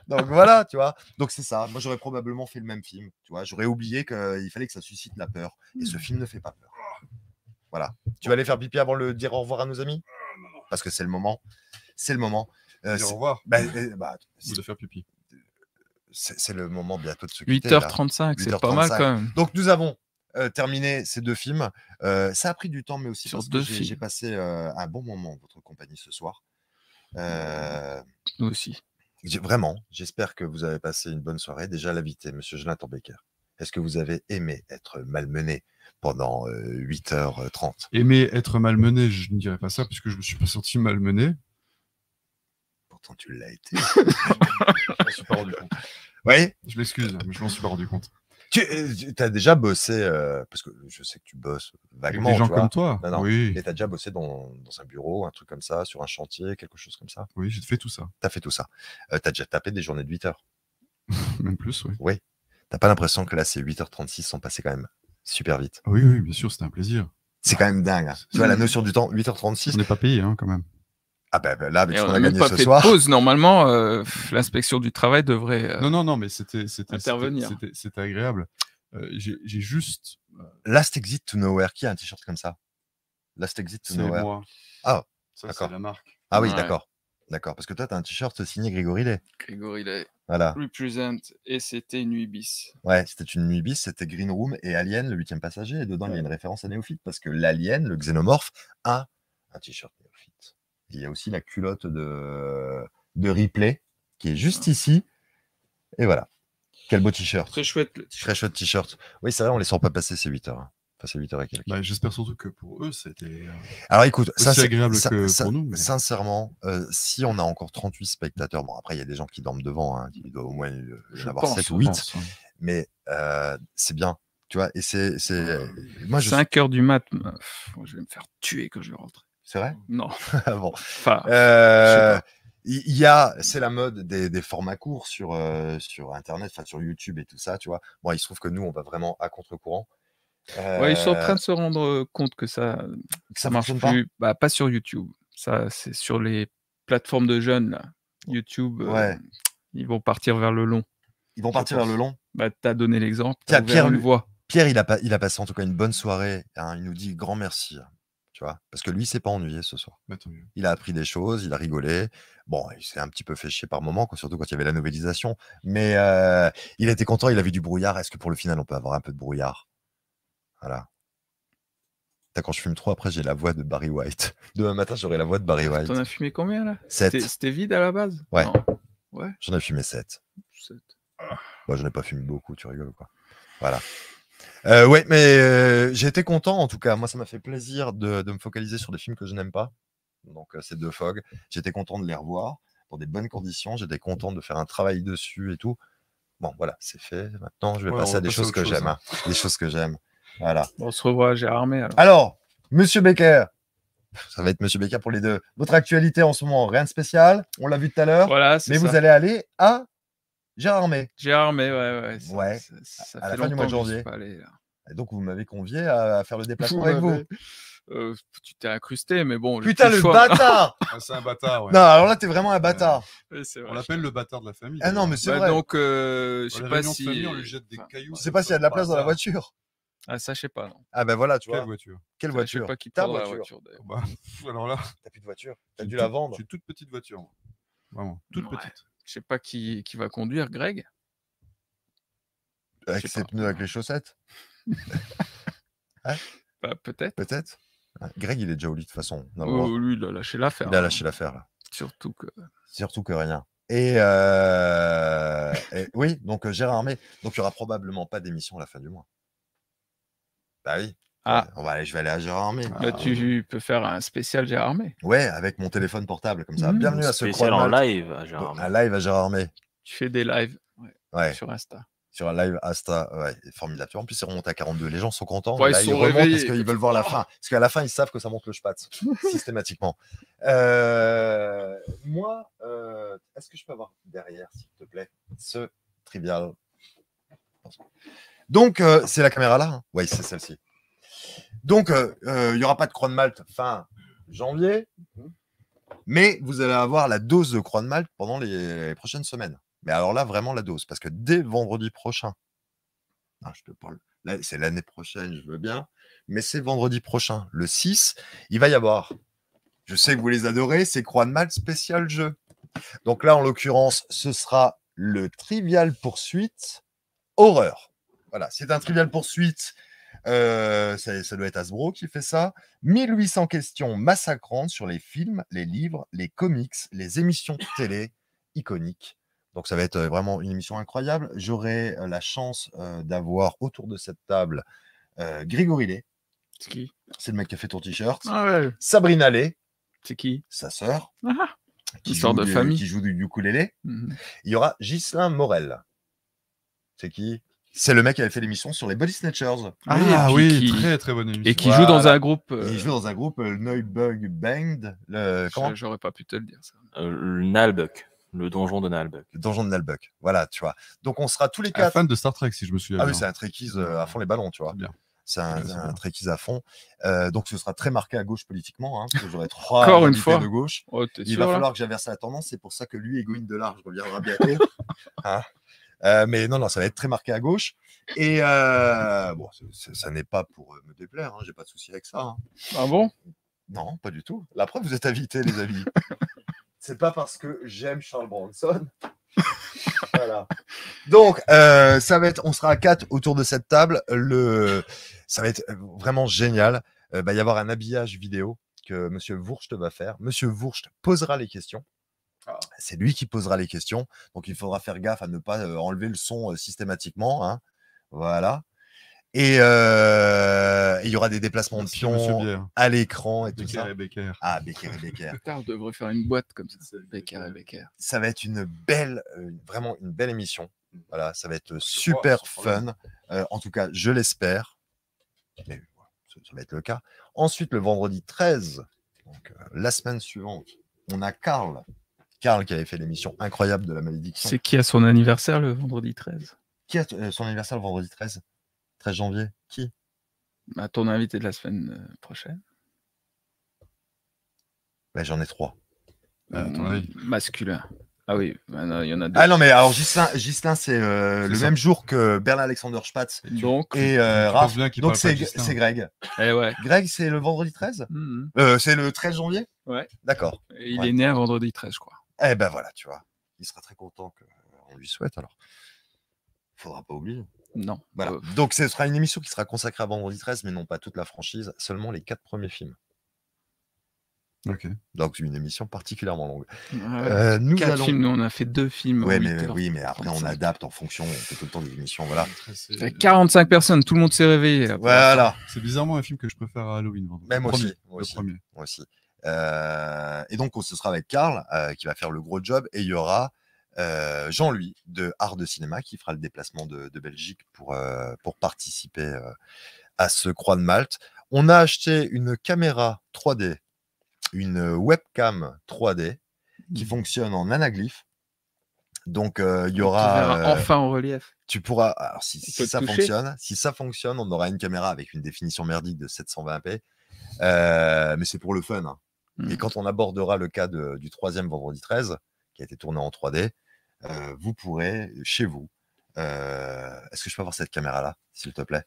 Donc voilà, tu vois. Donc c'est ça. Moi, j'aurais probablement fait le même film. Tu vois, j'aurais oublié qu'il fallait que ça suscite la peur. Et ce film ne fait pas peur. Voilà. Tu vas aller faire pipi avant de dire au revoir à nos amis? Parce que c'est le moment. C'est le moment. Euh, Dire au revoir bah, euh, bah, ou de faire pipi. c'est le moment bientôt de se quitter. là. 8h35, c'est pas mal 8h35. quand même. Donc nous avons euh, terminé ces deux films. Euh, ça a pris du temps, mais aussi Sur parce que deux j'ai passé euh, un bon moment en votre compagnie ce soir. Euh, Nous aussi. vraiment, j'espère que vous avez passé une bonne soirée. Déjà l'invité, Monsieur Jonathan Becker. Est-ce que vous avez aimé être malmené pendant euh, 8h30 Aimer être malmené, je ne dirais pas ça, puisque je me suis pas senti malmené. Pourtant tu l'as été. Je m'en suis pas rendu compte. oui Je m'excuse, mais je m'en suis pas rendu compte. Tu as déjà bossé, euh, parce que je sais que tu bosses Avec vaguement. des gens tu vois, comme toi. Non, non. Oui, Mais tu as déjà bossé dans, dans un bureau, un truc comme ça, sur un chantier, quelque chose comme ça? oui, j'ai fait tout ça. Tu as fait tout ça. Euh, tu as déjà tapé des journées de 8 heures. Même plus, oui. T'as pas l'impression que là, ces 8h36 sont passées quand même super vite? Oui, oui, bien sûr, c'était un plaisir. C'est quand même dingue. hein. Tu vois, la notion du temps, 8h36. On n'est pas payé, hein, quand même. Ah ben ben là, avec Et ce on qu'on n'a a gagné pas ce fait soir. de pause. Normalement, euh, l'inspection du travail devrait. euh, Non, non, non, mais c'était Intervenir. agréable. Euh, j'ai juste. euh, Last Exit to Nowhere. Qui a un t-shirt comme ça? Last Exit to C'est Nowhere. moi. Ah, ça, d'accord. c'est la marque. Ah oui, Ouais. d'accord. D'accord. Parce que toi, tu as un t-shirt signé Grégory Lay. Grégory Lay Voilà. represent et c'était Nuit bis. Ouais, c'était une nuit bis, c'était Green Room et Alien, le huitième passager. Et dedans, il y a une référence à Néophyte parce que l'Alien, le xénomorphe, a un t-shirt Néophyte. Il y a aussi la culotte de, de Ripley qui est juste ici. Et voilà. Quel beau t-shirt. Très chouette le. Très chouette t-shirt. Oui, c'est vrai, on les sent pas passer ces 8 heures. hein. Enfin, c'est 8 heures et quelques. Bah, J'espère surtout que pour eux, c'était. euh, Alors écoute, ça aussi c'est agréable ça- que ça- pour nous, mais- Sincèrement, euh, si on a encore 38 spectateurs, bon après il y a des gens qui dorment devant, hein, il doit au moins euh, y en avoir pense, 7 ou je 8, pense, ouais. mais euh, c'est bien, tu vois, et c'est... c'est- Moi je... 5 heures du mat, je vais me faire tuer quand je vais rentrer. C'est vrai? Non. Ah bon. Enfin, Euh, Il y a, c'est la mode des, des formats courts sur, euh, sur Internet, enfin sur YouTube et tout ça, tu vois. Bon, il se trouve que nous, on va vraiment à contre-courant. ouais, ils sont en Euh, train de se rendre compte que ça, que ça marche fonctionne pas? plus. Bah, pas sur YouTube. Ça, c'est sur les plateformes de jeunes là. YouTube. euh, Ouais. ils vont partir vers le long. Ils vont partir vers le long? Bah, t'as donné l'exemple. Pierre, une voie. Pierre, il a, pas, il a passé en tout cas une bonne soirée. hein, il nous dit grand merci. Tu vois, parce que lui, il s'est pas ennuyé ce soir. Bah. Il a appris des choses, il a rigolé. Bon, il s'est un petit peu fait chier par moment, quoi, surtout quand il y avait la novélisation. Mais euh, il était content, il a vu du brouillard. Est-ce que pour le final, on peut avoir un peu de brouillard? Voilà. Putain, Quand je fume trop, après, j'ai la voix de Barry White. Demain matin, j'aurai la voix de Barry White. T'en as fumé combien là? 7. C'était vide à la base? Ouais. Non. J'en ai fumé 7. Sept. Moi, j'en ai pas fumé beaucoup, tu rigoles ou quoi? Voilà. Euh, ouais, mais euh, j'ai été content en tout cas. Moi, ça m'a fait plaisir de, de me focaliser sur des films que je n'aime pas. Donc, euh, c'est deux Fog. J'étais content de les revoir dans des bonnes conditions. J'étais content de faire un travail dessus et tout. Bon, voilà, c'est fait. Maintenant, je vais Ouais, passer à des passer choses que j'aime. hein. hein. Des choses que j'aime. Voilà. On se revoit à Gérardmer alors. Alors, Monsieur Becker. Ça va être Monsieur Becker pour les deux. Votre actualité en ce moment, rien de spécial. On l'a vu tout à l'heure. Voilà, mais ça. vous allez aller à Gérardmer. Gérardmer, ouais, ouais. ça- Ouais. ça- ça À la fin du mois de janvier. allé. Et donc, vous m'avez convié à, faire le déplacement Vous avec vous. Euh, tu t'es incrusté, mais bon. Putain, le choix. bâtard Ah, c'est un bâtard, ouais. Non, alors là, t'es vraiment un bâtard. Ouais, c'est On l'appelle le bâtard de la famille. Ah non, mais c'est Bah, vrai. donc, euh, je sais pas si. famille, on lui jette des enfin, cailloux. Je sais pas s'il y a de la place dans la voiture. Ah, ça, je sais pas, non. Ah ben voilà, tu Quelle vois. voiture? Quelle Ça, Je voiture? sais pas qui Ta la voiture. voiture, d'ailleurs. Bah, Alors là, T'as plus de voiture? T'as dû la vendre? J'ai une toute petite voiture. Vraiment, toute Ouais. petite. Je sais pas qui, qui va conduire, Greg. Avec ses pneus avec les chaussettes, Bah, peut-être. peut-être. Ah, Greg, il est déjà au lit de toute façon. Non, Oh, bon, lui, il a lâché l'affaire. il a hein. lâché l'affaire là. Surtout que. Surtout que rien. Et, euh, et oui, donc euh, Gérard Armé. Donc il y aura probablement pas d'émission à la fin du mois. Bah oui. Ah. On va aller, je vais aller à Gérard Armé. Ah, Bah, tu peux faire un spécial Gérardmer. Ouais, avec mon téléphone portable comme ça. Mmh. Bienvenue à ce Spécial Croix en live à Gérard. Un live à Gérard Armé. Tu fais des lives ouais, Ouais. sur Insta. Sur un live Asta, ouais, formidable. En plus, c'est remonté à 42. Les gens sont contents. Ouais, Là, ils ils sont remontent réveillés, parce qu'ils veulent voir la fin. Parce qu'à la fin, ils savent que ça monte le spatz systématiquement. Euh, moi, euh, est-ce que je peux avoir derrière, s'il te plaît, ce trivial? Donc, euh, c'est la caméra là hein? Oui, c'est celle-ci. Donc, euh, euh, il n'y aura pas de croix de Malte fin janvier, mais vous allez avoir la dose de croix de Malte pendant les, prochaines semaines. Mais alors là, vraiment la dose, parce que dès vendredi prochain, ah, je te parle, c'est l'année prochaine, je veux bien, mais c'est vendredi prochain, le 6, il va y avoir, je sais que vous les adorez, c'est croix de Malte spécial jeu. Donc là, en l'occurrence, ce sera le Trivial Poursuite Horreur. Voilà, c'est un Trivial Poursuite. Euh, ça, ça doit être Hasbro qui fait ça. 1800 questions massacrantes sur les films, les livres, les comics, les émissions de télé iconiques. Donc ça va être euh, vraiment une émission incroyable. J'aurai euh, la chance euh, d'avoir autour de cette table euh, Grégory Lay, C'est qui? C'est le mec qui a fait ton t-shirt. Ah ouais, Sabrina Lay, c'est qui? Sa sœur, Ah, qui, Histoire joue de du- famille. qui joue du ukulélé. mhm. Il y aura Ghislain Morel. C'est qui? C'est le mec qui avait fait l'émission sur les Body Snatchers. Ah, oui, qui- très très bonne émission. Et qui joue dans un groupe. Euh, il joue dans un groupe, euh, Neubug Band, le, comment? je- J'aurais pas pu te le dire ça. Euh, le Nalbuck, le donjon de Nalbuck. le donjon de Nalbuck. Voilà, tu vois. Donc on sera tous les Un quatre. fan de Star Trek, si je me souviens Ah oui, c'est un trekkies euh, à fond les ballons, tu vois. C'est bien. C'est un, un bien. trekkies à fond. Euh, donc ce sera très marqué à gauche politiquement. Hein, parce que j'aurai trois Encore une fois. de gauche. Oh, Il sûr va là? falloir que j'inverse la tendance. C'est pour ça que lui et Gwyn Delard reviendra bientôt. Hein? Euh, mais non, non, ça va être très marqué à gauche. Et euh, bon, ça n'est pas pour euh, me déplaire. Hein, J'ai pas de souci avec ça. hein. Ah bon? Non, pas du tout. La preuve, vous êtes invités, les amis. C'est pas parce que j'aime Charles Bronson. voilà. Donc, euh, ça va être, on sera à quatre autour de cette table. Le, ça va être vraiment génial. Euh, va y avoir un habillage vidéo que Monsieur Wurst va faire. Monsieur Wurst posera les questions. C'est lui qui posera les questions. Donc, il faudra faire gaffe à ne pas euh, enlever le son euh, systématiquement. hein. Voilà. Et euh, il y aura des déplacements de Merci, pions à l'écran et tout Becker ça. et Becker. Ah, Becker et Becker. Putain, on devrait faire une boîte comme ça. Becker et Becker. Ça va être une belle, euh, vraiment une belle émission. Voilà, ça va être crois, super fun. Euh, en tout cas, je l'espère. Mais ça, ça va être le cas. Ensuite, le vendredi 13, donc euh, la semaine suivante, on a Karl. Karl qui avait fait l'émission incroyable de la malédiction. C'est qui a son anniversaire le vendredi 13 Qui a euh, son anniversaire le vendredi 13 13 janvier Qui? Bah, Ton invité de la semaine euh, prochaine. Ben, J'en ai trois. Euh, ton Masculin. Ah oui, bah non, il y en a deux. Ah non, mais alors Gislain, Gislain c'est euh, le ça. même jour que Bernard Alexander Spatz Donc, et euh, Raph. Donc c'est Greg. eh ouais. Greg, c'est le vendredi 13 Mhm. Euh, C'est le 13 janvier? Ouais. D'accord. Et il Ouais. est né un vendredi 13, je crois. Eh ben voilà, tu vois. Il sera très content qu'on lui souhaite alors. Faudra pas oublier. Non. Voilà. Euh, Donc ce sera une émission qui sera consacrée à vendredi 13, mais non pas toute la franchise, seulement les quatre premiers films. Ok. Donc une émission particulièrement longue. Euh, nous Quatre allons. films, nous on a fait deux films. Ouais, mais, oui, mais après on 35. adapte en fonction, on fait tout le temps des émissions, voilà. Il y a 45 personnes, tout le monde s'est réveillé. Voilà, C'est bizarrement un film que je préfère à Halloween. même Le aussi. premier, moi Le aussi. premier. moi aussi. Euh, et donc, on- ce sera avec Karl euh, qui va faire le gros job et il y aura euh, Jean-Louis de Art de Cinéma qui fera le déplacement de, de Belgique pour, euh, pour participer euh, à ce Croix de Malte. On a acheté une caméra 3D, une webcam 3D qui fonctionne en anaglyphe. Donc, il y Tu aura. verras enfin en relief. tu pourras, alors si, si ça toucher. fonctionne, si ça fonctionne, on aura une caméra avec une définition merdique de 720p, Euh, mais c'est pour le fun. hein. Et Mm. quand on abordera le cas de- du troisième vendredi 13, qui a été tourné en 3D, euh, vous pourrez chez vous. euh, Est-ce que je peux avoir cette caméra-là, s'il te plaît,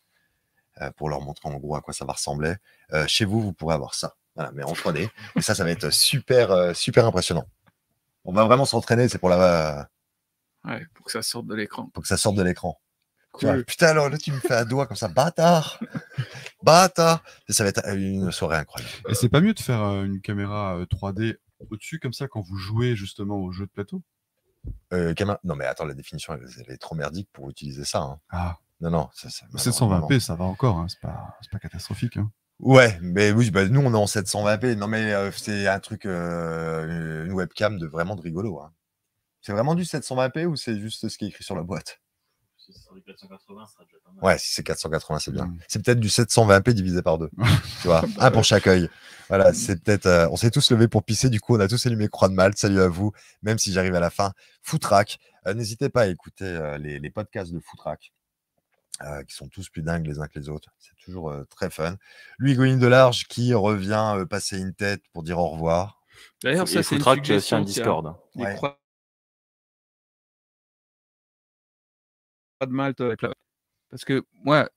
euh, pour leur montrer en gros à quoi ça va ressembler. Chez vous, vous pourrez avoir ça, voilà, mais en 3D. Et ça, ça va être super, super impressionnant. On va vraiment s'entraîner, c'est pour la, Ouais, pour que ça sorte de l'écran. pour que ça sorte de l'écran. Cool. Putain, alors là, tu me fais un doigt comme ça, bâtard Bâtard Et Ça va être une soirée incroyable. Et c'est pas mieux de faire euh, une caméra euh, 3D au-dessus comme ça quand vous jouez justement au jeu de plateau? Euh, caméra- Non, mais attends, la définition, elle, elle est trop merdique pour utiliser ça. hein. Ah, Non, non, ça, ça- non, non, 720p, non. ça va encore, hein, c'est pas, catastrophique. Hein. Ouais, mais oui, bah, nous, on est en 720p. Non, mais euh, c'est un truc, euh, une webcam de vraiment de rigolo. hein. C'est vraiment du 720p ou c'est juste ce qui est écrit sur la boîte? Sur du 480, ce sera déjà pas mal. Ouais, si c'est 480, c'est bien. Mm. C'est peut-être du 720p divisé par deux. tu vois, un pour chaque œil. Voilà, c'est peut-être. euh, on s'est tous levés pour pisser, du coup, on a tous allumé Croix de Malte. Salut à vous, même si j'arrive à la fin. Footrack. Euh, N'hésitez pas à écouter euh, les, les podcasts de Footrack. euh, qui sont tous plus dingues les uns que les autres. C'est toujours euh, très fun. Lui, Going de Large, qui revient euh, passer une tête pour dire au revoir. D'ailleurs, ça, c'est une suggestion. un. Discord. Les Ouais. Croix de Malte avec la- Parce que moi,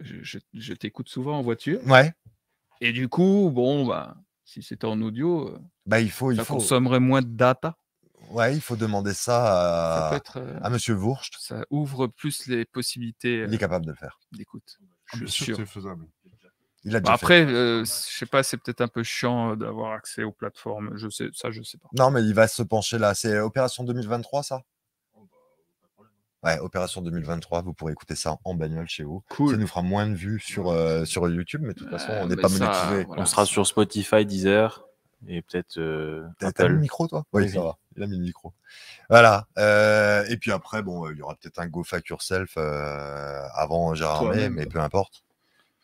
je, je- je t'écoute souvent en voiture. Ouais, Et du coup, bon, bah, si c'était en audio, euh, bah, il faut. Il ça faut consommerait moins de data. ouais, il faut demander ça Ça à, peut être. euh, à Monsieur Wurst. ça ouvre plus les possibilités euh, Il est capable de le faire. d'écoute. Ah, Je bien suis sûr, sûr. c'est faisable. Il a Bah déjà fait. après, euh, je sais pas, c'est peut-être un peu chiant euh, d'avoir accès aux plateformes. Je sais, ça, je sais pas. Non, mais il va se pencher là. C'est Opération 2023, ça Oh, bah, pas de problème. Ouais, Opération 2023. Vous pourrez écouter ça en bagnole chez vous. Ça Cool. nous fera moins de vues sur, euh, sur YouTube, mais de toute façon, on n'est bah pas ça, monétisé. voilà. On sera sur Spotify, Deezer et peut-être euh, T'as t'as mis le micro, toi? Oui, Oui, ça oui. va. Il a mis le micro. Voilà. euh, et puis après, bon, euh, il y aura peut-être un Go Fuck Yourself euh, avant Gérard May, mais peu importe.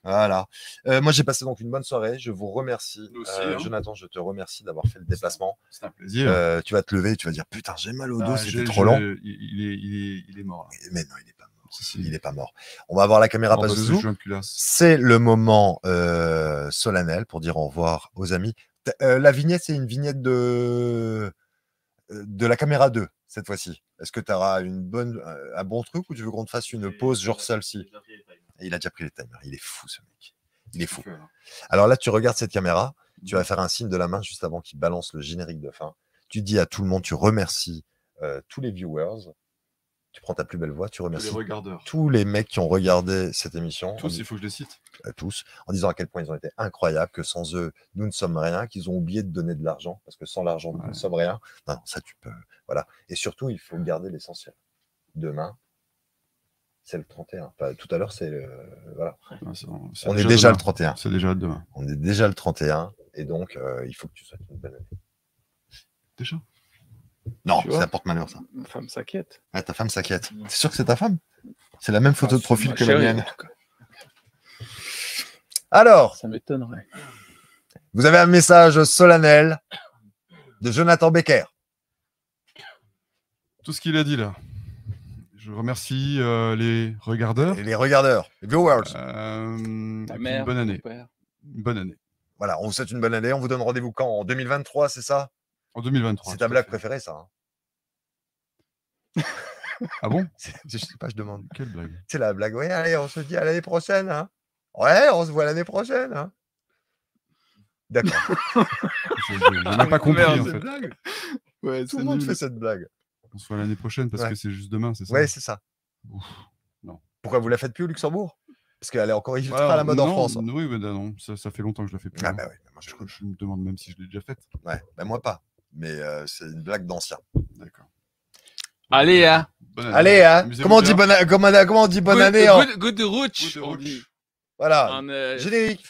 Voilà. Euh, moi, j'ai passé donc une bonne soirée. Je vous remercie. Aussi, Euh, hein. Jonathan, je te remercie d'avoir fait le déplacement. C'est un plaisir. Euh, tu vas te lever et tu vas dire Putain, j'ai mal au dos, Ah, c'était trop long. Il, il est, il, est, il est mort. là. Mais non, il n'est pas mort. Si, si. Il n'est pas mort. On va avoir la caméra Oh, bah, c'est le moment solennel pour dire au revoir aux amis. La vignette, c'est une vignette de, de la caméra 2 cette fois-ci. Est-ce que tu auras une bonne, un bon truc ou tu veux qu'on te fasse une pause genre celle-ci? Et Il a déjà pris les timers. Il est fou ce mec. Il est fou. Alors là, tu regardes cette caméra. Tu vas faire un signe de la main juste avant qu'il balance le générique de fin. Tu dis à tout le monde, tu remercies euh, tous les viewers. Tu prends ta plus belle voix, tu Tous les remercies regardeurs. tous les mecs qui ont regardé cette émission. Tous, il faut que je les cite. à tous, en disant à quel point ils ont été incroyables, que sans eux, nous ne sommes rien, qu'ils ont oublié de donner de l'argent, parce que sans l'argent, nous Ouais. ne sommes rien. Non, ça tu peux. Voilà. Et surtout, il faut garder l'essentiel. Demain, c'est le 31. Pas- tout à l'heure, c'est le. Voilà. Ah, c'est- c'est On est déjà demain. le 31. C'est déjà demain. On est déjà le 31. Et donc, euh, il faut que tu souhaites une bonne année. Déjà. Non, ça porte malheur, ça. Ma femme s'inquiète. Ah, ta femme s'inquiète. C'est sûr que c'est ta femme? C'est la même photo de profil Ma que la mienne. Alors, Ça m'étonnerait. vous avez un message solennel de Jonathan Becker. Tout ce qu'il a dit là. Je remercie euh, les regardeurs. Et les regardeurs, les viewers. Euh, mère, une bonne année. bonne année. Voilà, on vous souhaite une bonne année. On vous donne rendez-vous quand? En 2023, c'est ça? En 2023. C'est ta blague fait. préférée, ça. hein Ah bon? Je sais pas, je demande. Quelle blague? C'est la blague. Oui, allez, on se dit à l'année prochaine. Hein ouais, on se voit l'année prochaine. Hein D'accord. Je je- je n'ai pas compris en fait. blague. Ouais, Tout le monde nul. fait cette blague. On se voit l'année prochaine parce Ouais. que c'est juste demain, c'est ça Ouais, c'est ça. Ouf, non. Pourquoi vous la faites plus au Luxembourg? Parce qu'elle est encore ultra à la mode en France. hein. Oui, mais non, ça, ça fait longtemps que je la fais plus. Ah hein. bah oui, mais moi je je, je me demande même si je l'ai déjà faite. Ouais, bah moi pas. Mais euh, c'est une blague d'ancien. D'accord. Allez, hein. Bonne année. Allez, hein comment on, dit bonne, comment, comment on dit bonne Good- année Good, good, on dit. Voilà, On, euh, générique.